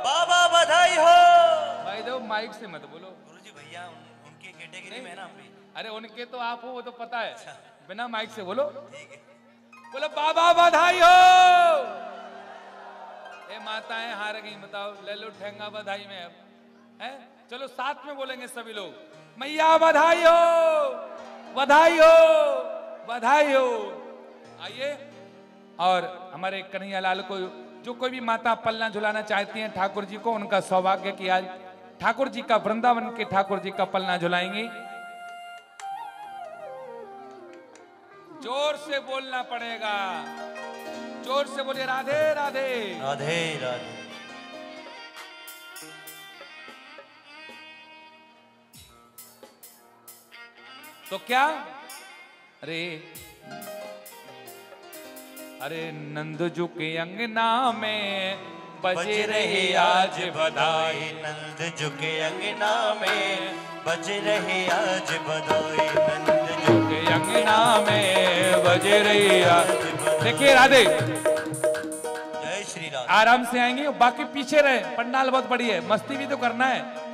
बाबा बधाई हो! भाई दो माइक से मत बोलो। गुरुजी भैया उन- उनकी कैटेगरी में ना अरे उनके तो आप हो वो तो पता है। बिना माइक से बोलो। बोलो बाबा बधाई हो! ए माताएँ हार गई बताओ ले लो ठेंगा बधाई में अब। है? चलो साथ में बोलेंगे सभी लोग। मैया बधाई हो बधाई हो बधाई हो आइए। और हमारे कन्हैया लाल को जो कोई भी माता पलना झुलाना चाहती हैं, ठाकुर जी को उनका सौभाग्य कि आज ठाकुर जी का वृंदावन के ठाकुर जी का पलना झुलाएँगी। ज़ोर से बोलना पड़ेगा। ज़ोर से बोलिए, राधे राधे। राधे राधे। तो क्या? अरे अरे नंद जू के अंगना में बज रही आज बधाई। नंद झुके अंगना में बज रहे आज बधाई। नंद झुके के अंगना में बज रही आज देखिए राधे। जय श्री राम। आराम से आएँगे बाकी पीछे रहे। पंडाल बहुत बड़ी है मस्ती भी तो करना है।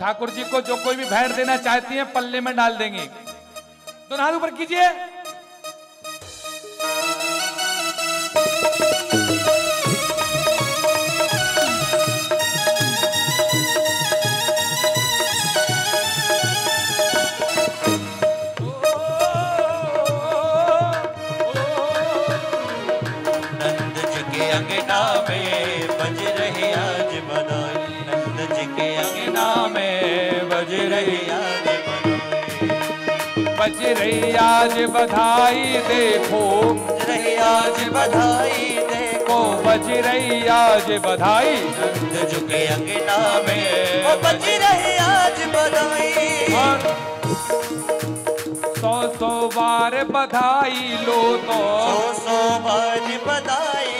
ठाकुर जी को जो कोई भी भेंट देना चाहती है, पल्ले में डाल देंगे। दोनों हाथ ऊपर कीजिए। रही आज बधाई देखो। बज आज बधाई देखो। रही आज बधाई। नंद जी के अंगना में। वो बज रहे आज बधाई। सौ सौ बार बधाई लो तो। सौ सौ बार बधाई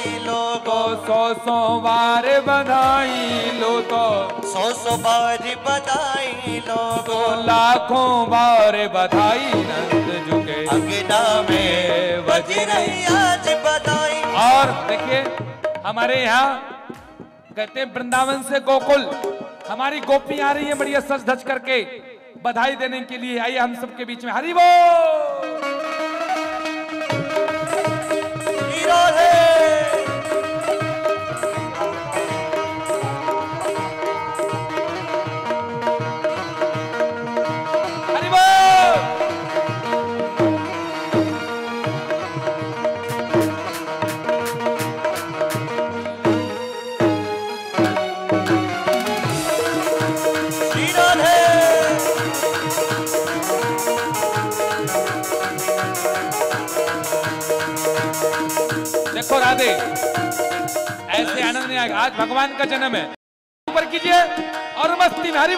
सौ सौ बार बधाई लो तो। सौ सौ बार बधाई लो तो। लाखों बार बधाई नंद झुके अंगना में बज रही आज बधाई। और देखिए हमारे यहाँ कहते हैं वृंदावन से गोकुल। हमारी गोपी आ रही है बढ़िया सच धज करके बधाई देने के लिए। आइए हम सबके बीच में। हरी बोल। आएगा आज भगवान का जन्म है। ऊपर कीजिए और मस्ती में हरी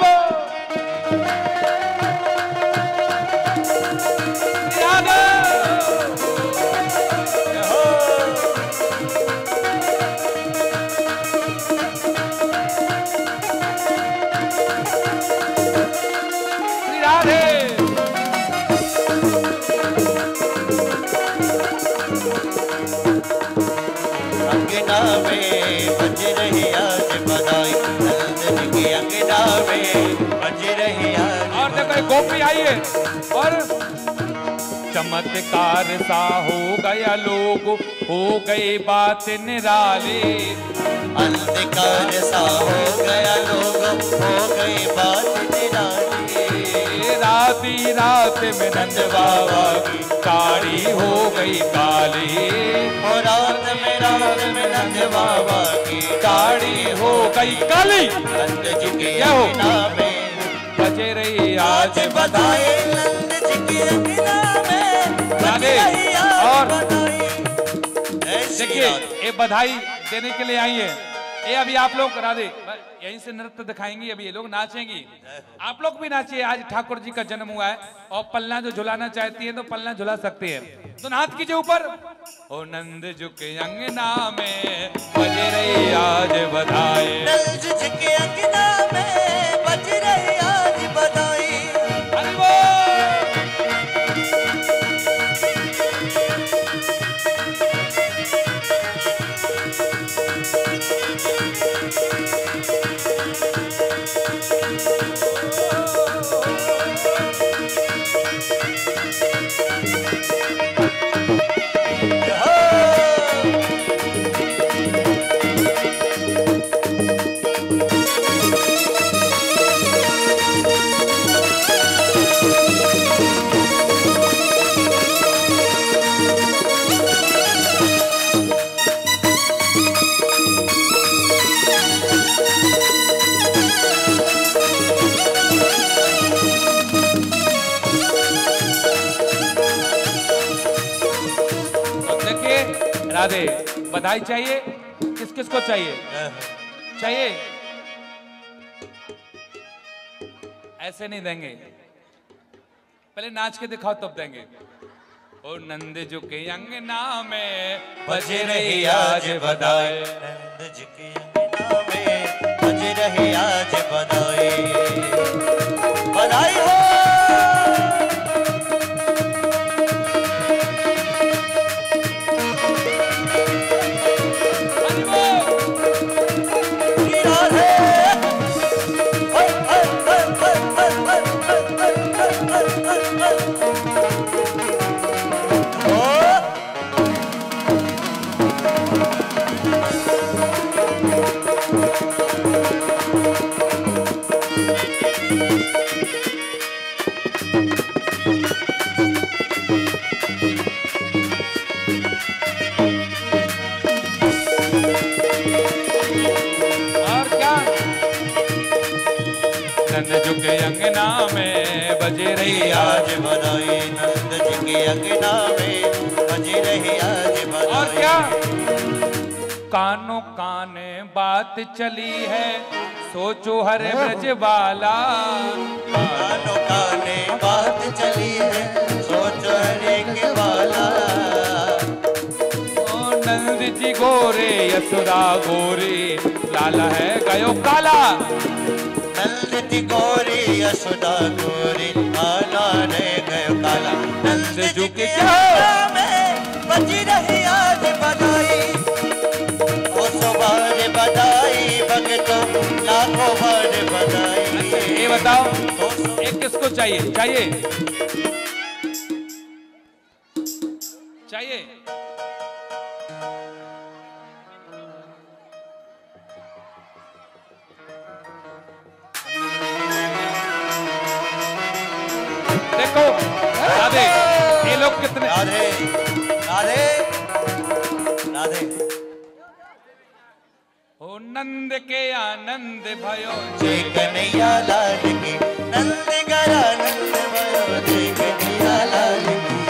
गोपी आई है और चमत्कार सा हो गया लोग हो गई बात निराली। अंधकार सा हो गया लोग हो गई बात निराली। राती रात में नंद बाबा की साड़ी हो गई काली। और रात में रात में नंद बाबा की साड़ी हो गई काली। नंद जी के क्या? अंगना में बजे रही आज बधाई। नंद जी की अंगना में राधे, और बधाई देखिए ये बधाई देने के लिए आई है। ये अभी आप लोग राधे यहीं से नृत्य दिखाएँगी अभी ये लोग नाचेंगी। आप लोग भी नाचिए आज ठाकुर जी का जन्म हुआ है और पल्ला जो झुलाना चाहती है तो पल्ला झुला सकती है। तो नाथ कीजिए ऊपर। ओ नंद झुके अंगना में बजे रही आज बधाई। नंद जी के अंगना में बज रही बधाई चाहिए? किस किस को चाहिए? चाहिए? ऐसे नहीं देंगे। पहले नाच के दिखाओ, तब देंगे। ओ नंद जो के अंगना में बजे रही आज बधाई। नंद जी के अंगना में बज रही आज बधाई। बधाई हो चली है सोचो हर ब्रज वाला। कानों काने बात चली है सोचो हरे वाला। ओ नंद जी गोरे यशोदा गोरी लाला है गयो काला। नंद जी गोरी यशोदा गोरी आना रे गयो काला। नंद जी के लाखों ये बताओ एक किसको चाहिए? चाहिए? नंद के आनंद भयो। जय कन्हैया लाल की नंद गरा नंद भयो। जय कन्हैया लाल की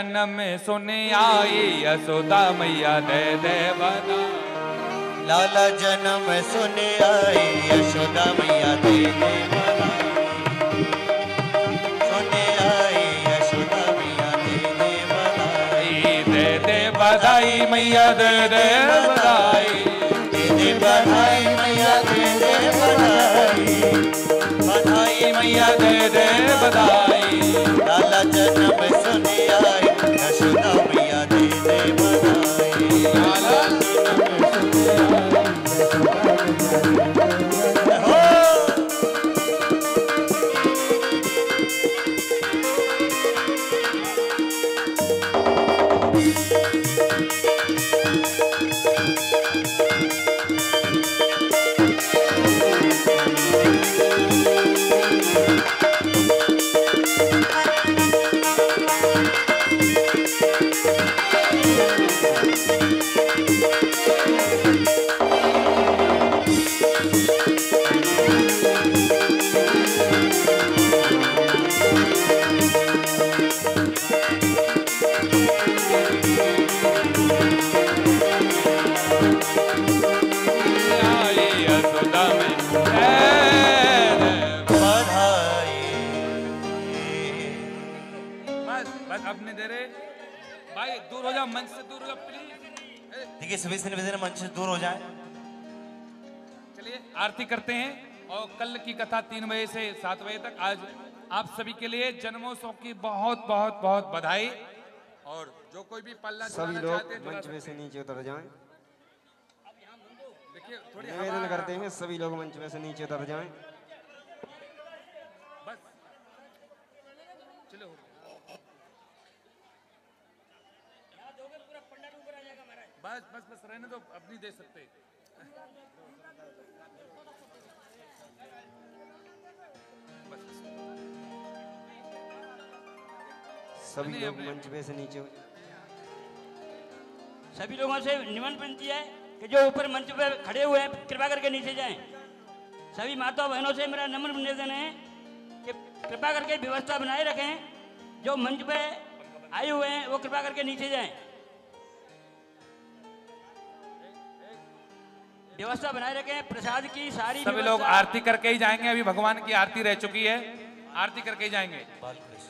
जन्म सुन आई यशोदा मैया दे दे बना लाला जन्म सुने आई यशोदा मैया दे दे सुने आई यशोदा मैया दे दे बधाई दे दे बधाई मैया दे दे बधाई। दे दे बधाई मैया दे दे बधाई। बधाई मैया दे दे बधाई। लाला जन्म सुने करते हैं और कल की कथा तीन बजे से सात बजे तक आज आप सभी के लिए जन्मोत्सव की बहुत बहुत बहुत बधाई। और जो कोई भी पल्ला सभी लोग मंच में से नीचे उतर जाएँ। देखिए थोड़ी निवेदन करते हैं सभी लोग मंच में से नीचे उतर जाएँ। बस। चलो। बस बस बस रहने दो अब नहीं दे सकते। सभी लोग मंच में से नीचे सभी लोगों से निमंत्रण विनती है कि जो ऊपर मंच पे खड़े हुए हैं कृपा करके नीचे जाएँ। सभी माता बहनों से मेरा नम्र निवेदन है कि कृपा करके व्यवस्था बनाए रखें। जो मंच पे आए हुए हैं वो कृपा करके नीचे जाएँ। व्यवस्था बनाए रखें प्रसाद की सारी सभी लोग आरती करके ही जाएँगे। अभी भगवान की आरती रह चुकी है। आरती करके जाएँगे।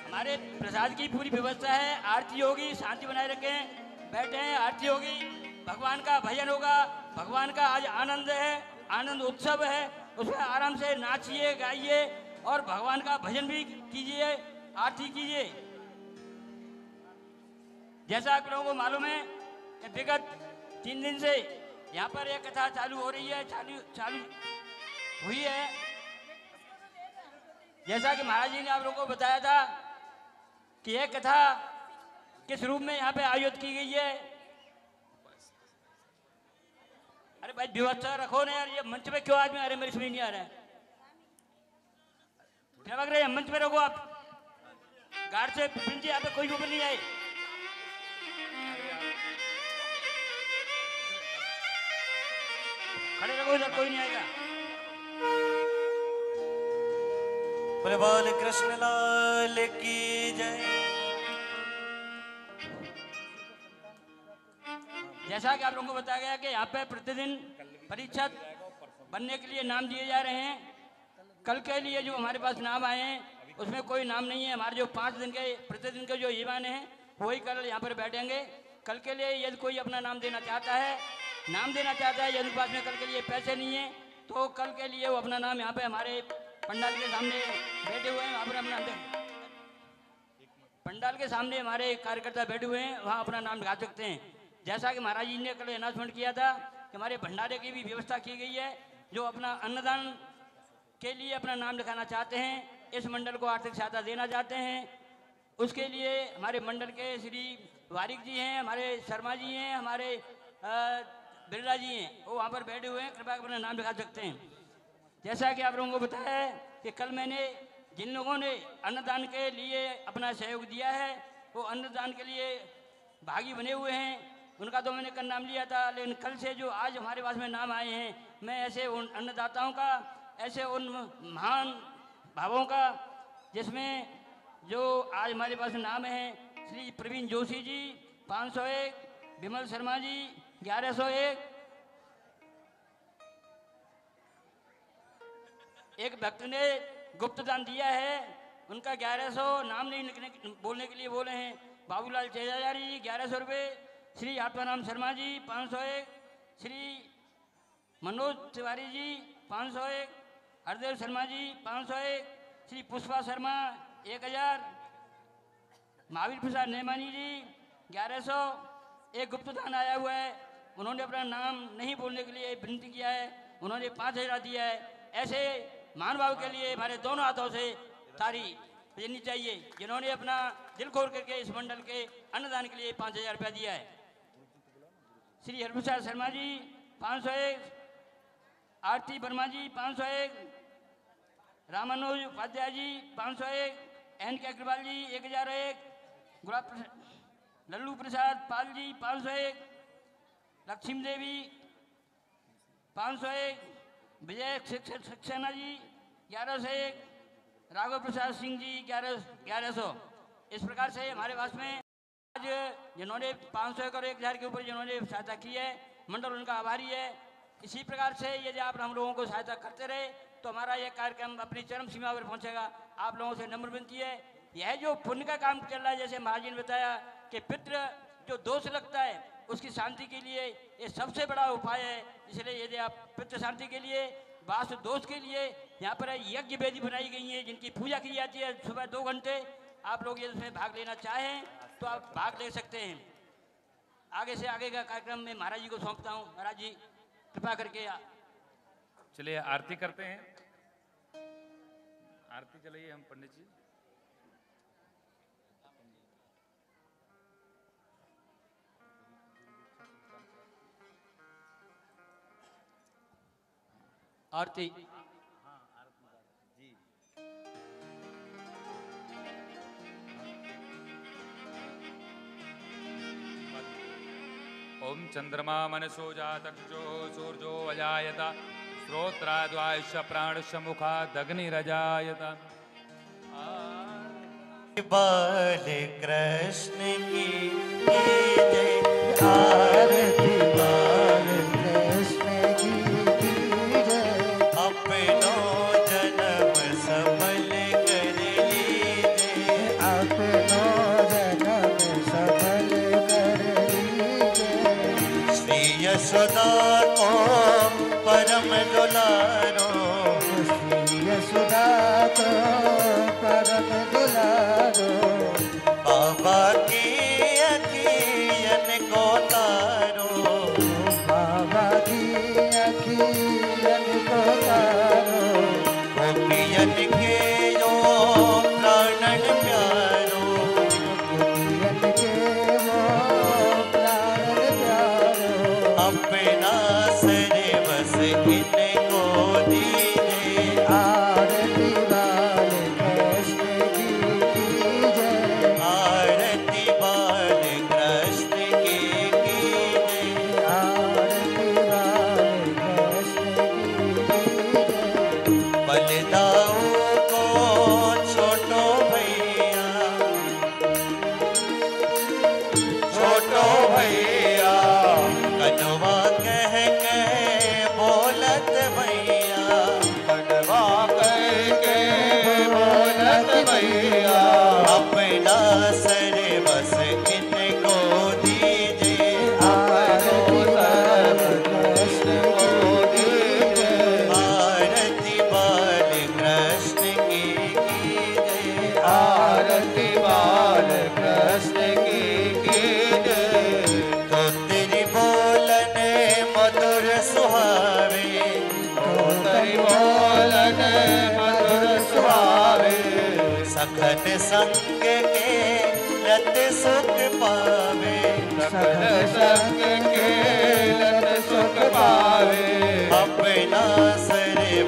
हमारे प्रसाद की पूरी व्यवस्था है। आरती होगी, शांति बनाए रखें, बैठे हैं, आरती होगी। भगवान का भजन होगा, भगवान का आज आनंद है, आनंद उत्सव है। उसमें आराम से नाचिए, गाइए और भगवान का भजन भी कीजिए, आरती कीजिए। जैसा आप लोगों को मालूम है कि विगत तीन दिन से यहाँ पर यह कथा चालू हो रही है, चालू चालू हुई है। जैसा कि महाराज जी ने आप लोगों को बताया था कि यह कथा किस रूप में यहाँ पे आयोजित की गई है? अरे भाई, व्यवस्था रखो ना यार, ये मंच पे क्यों आदमी अरे मेरी सुनी नहीं आ रहा है। क्या लग रहे मंच पे रखो आप। गार्ड से जी यहाँ पे कोई ऊपर नहीं आए खड़े रखो इधर, कोई नहीं आएगा। बाल कृष्ण लाल की जय। जैसा कि आप लोगों को बताया गया कि यहाँ पे प्रतिदिन परीक्षा बनने के लिए नाम दिए जा रहे हैं। कल के लिए जो हमारे पास नाम आए हैं, उसमें कोई नाम नहीं है। हमारे जो पाँच दिन के, प्रतिदिन के जो ईमान हैं, वही कल यहाँ पर बैठेंगे। कल के लिए यदि कोई अपना नाम देना चाहता है, नाम देना चाहता है, यदि पास में कल के लिए पैसे नहीं है तो कल के लिए वो अपना नाम यहाँ पे हमारे पंडाल के सामने बैठे हुए हैं पर अपना पंडाल के सामने हमारे कार्यकर्ता बैठे हुए हैं, वहाँ अपना नाम लिखा सकते हैं। जैसा कि महाराज जी ने कल अनाउंसमेंट किया था कि हमारे भंडारे की भी व्यवस्था की गई है, जो अपना अन्नदान के लिए अपना नाम लिखाना चाहते हैं, इस मंडल को आर्थिक सहायता देना चाहते हैं। उसके लिए हमारे मंडल के श्री वारिक जी हैं, हमारे शर्मा जी हैं, हमारे बिरला जी हैं, वो वहाँ पर बैठे हुए हैं, कृपया अपना नाम लिखा सकते हैं। जैसा कि आप लोगों को बताया है कि कल मैंने जिन लोगों ने अन्नदान के लिए अपना सहयोग दिया है, वो अन्नदान के लिए भागी बने हुए हैं। उनका तो मैंने कल नाम लिया था, लेकिन कल से जो आज हमारे पास में नाम आए हैं, मैं ऐसे उन अन्नदाताओं का, ऐसे उन महान भावों का, जिसमें जो आज हमारे पास नाम है, श्री प्रवीण जोशी जी 501 विमल शर्मा जी 1101 एक भक्त ने गुप्त दान दिया है, उनका ग्यारह सौ नाम नहीं लिखने बोलने के लिए बोले हैं। बाबूलाल चेजारी जी ग्यारह सौ रुपये। श्री आत्माराम शर्मा जी, पाँच सौ एक। श्री मनोज तिवारी जी, पाँच सौ एक। हरदेव शर्मा जी, पाँच सौ एक। श्री पुष्पा शर्मा, एक हज़ार। महावीर प्रसाद नेमानी जी, ग्यारह सौ। एक गुप्त दान आया हुआ है। उन्होंने अपना नाम नहीं बोलने के लिए विनती किया है। उन्होंने पाँच हज़ार दिया है। ऐसे महान भाव के लिए हमारे दोनों हाथों से तारी देनी चाहिए, जिन्होंने अपना दिल खोल करके इस मंडल के अन्नदान के लिए पाँच हज़ार रुपया दिया है। श्री हरप्रसाद शर्मा जी, पाँच सौ एक। आरती वर्मा जी, पाँच सौ एक। रामानुज उपाध्याय जी, पाँच सौ एक। एन के अग्रवाल जी, एक हज़ार एक। गुलाब लल्लू प्रसाद पाल जी, पाँच सौ एक। लक्ष्मी देवी पाँच सौ एक। विजय सक्स- सक्सेना जी, ग्यारह सौ एक राघव प्रसाद सिंह जी, ग्यारह ग्यारह सौ। इस प्रकार से हमारे पास में आज जिन्होंने पाँच सौ एक और एक हज़ार के ऊपर जिन्होंने सहायता की है, मंडल उनका आभारी है। इसी प्रकार से यदि आप हम लोगों को सहायता करते रहे तो हमारा यह कार्यक्रम अपनी चरम सीमा पर पहुंचेगा। आप लोगों से नम्र विनती है। यह जो पुण्य का काम चल रहा है, जैसे महाराज ने बताया कि पित्र जो दोष लगता है, उसकी शांति के लिए ये सबसे बड़ा उपाय है। इसलिए यदि आप पितृ शांति के लिए, वास्तु दोष के लिए, यहाँ पर यज्ञ वेदी बनाई गई है, जिनकी पूजा की जाती है सुबह दो घंटे, आप लोग यदि इसमें भाग लेना चाहें तो आप भाग ले सकते हैं। आगे से आगे का कार्यक्रम में महाराज जी को सौंपता हूँ। महाराज जी, कृपा करके चलिए, आरती करते हैं। आरती चलाइए हम पंडित जी। आरती। ओम चंद्रमा मनसो जातक्षो सूर्यो अजायत श्रोत्राद्वायुष प्राणश मुखादग्निरजायत बाल कृष्ण की जय। आरती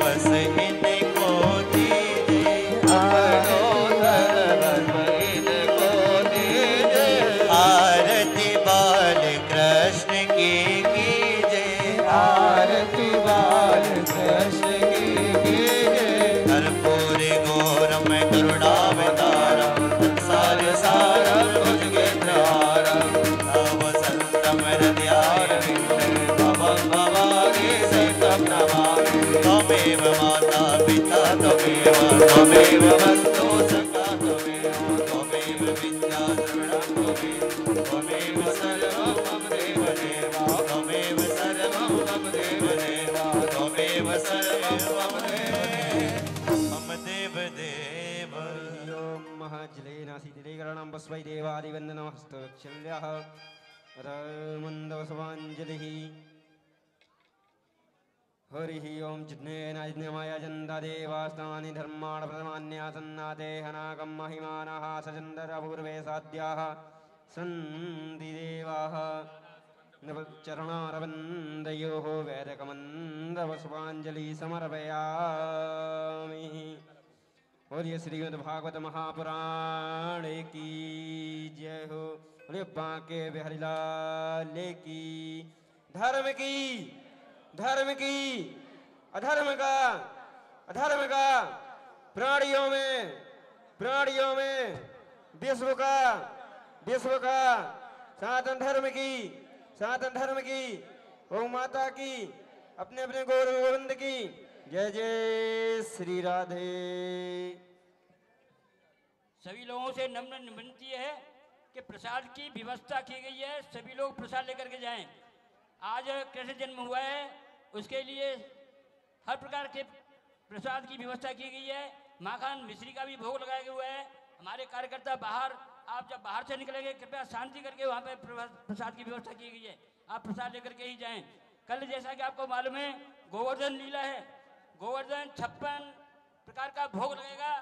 सर हरिः ओं जिज्ञेनाज्ञमय जन्ददेवास्तानि धर्माण प्रथमान्यासन्नादेहनाकं महिमानः सचन्दरपूर्वे साध्याः सन्ति देवाः नवचरणारवन्दयोः वैरकमन्दवसवाञ्जलिः समर्पयामि। और ये श्रीमद् भागवत महापुराण की जय हो। बोले बांके बिहारी लाल की। धर्म की धर्म की, अधर्म का अधर्म का प्राणियों में प्राणियों में विश्व का विश्व का सनातन धर्म की सनातन धर्म की गौ माता की, अपने अपने गौरव गोविंद की। जय जय श्री राधे। सभी लोगों से नम्र विनती है कि प्रसाद की व्यवस्था की गई है, सभी लोग प्रसाद लेकर के जाएँ। आज कृष्ण जन्म हुआ है? उसके लिए हर प्रकार के प्रसाद की व्यवस्था की गई है। माखान, मिश्री का भी भोग लगाया हुआ है। हमारे कार्यकर्ता बाहर, आप जब बाहर से निकलेंगे, कृपया शांति करके वहाँ पे प्रसाद की व्यवस्था की गई है। आप प्रसाद लेकर के ही जाएँ। कल जैसा कि आपको मालूम है, गोवर्धन लीला है। गोवर्धन छप्पन प्रकार का भोग लगेगा।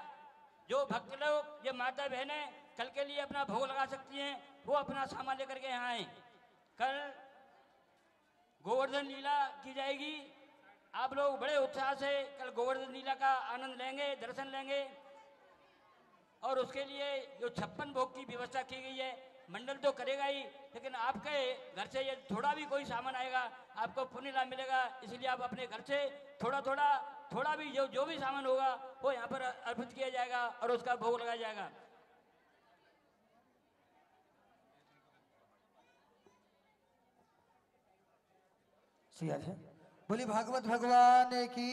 जो भक्त लोग ये माता बहनें कल के लिए अपना भोग लगा सकती हैं, वो अपना सामान लेकर के यहाँ आए। कल गोवर्धन लीला की जाएगी। आप लोग बड़े उत्साह से कल गोवर्धन लीला का आनंद लेंगे, दर्शन लेंगे। और उसके लिए जो छप्पन भोग की व्यवस्था की गई है, मंडल तो करेगा ही, लेकिन आपके घर से ये थोड़ा भी कोई सामान आएगा, आपको पुण्य लाभ मिलेगा, इसलिए आप अपने घर से थोड़ा थोड़ा थोड़ा भी जो जो भी सामान होगा, वो यहाँ पर अर्पित किया जाएगा और उसका भोग लगाया जाएगा। सिया है बोली भागवत भगवान की,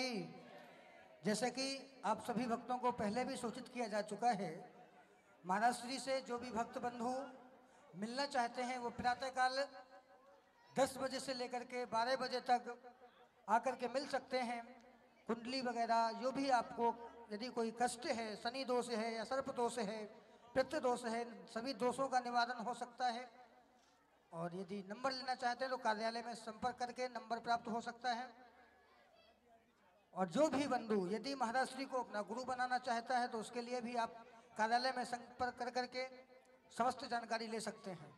जैसे कि आप सभी भक्तों को पहले भी सूचित किया जा चुका है श्री से जो भी भक्त बंधु मिलना चाहते हैं, वो प्रातःकाल 10 बजे से लेकर के 12 बजे तक आकर के मिल सकते हैं। कुंडली वगैरह, जो भी आपको, यदि कोई कष्ट है, शनि दोष है या सर्प दोष है पितृ दोष है सभी दोषों का निवारण हो सकता है। और यदि नंबर लेना चाहते हैं तो कार्यालय में संपर्क करके नंबर प्राप्त हो सकता है। और जो भी बंधु, यदि महाराज श्री को अपना गुरु बनाना चाहता है तो उसके लिए भी आप कार्यालय में संपर्क कर करके समस्त जानकारी ले सकते हैं।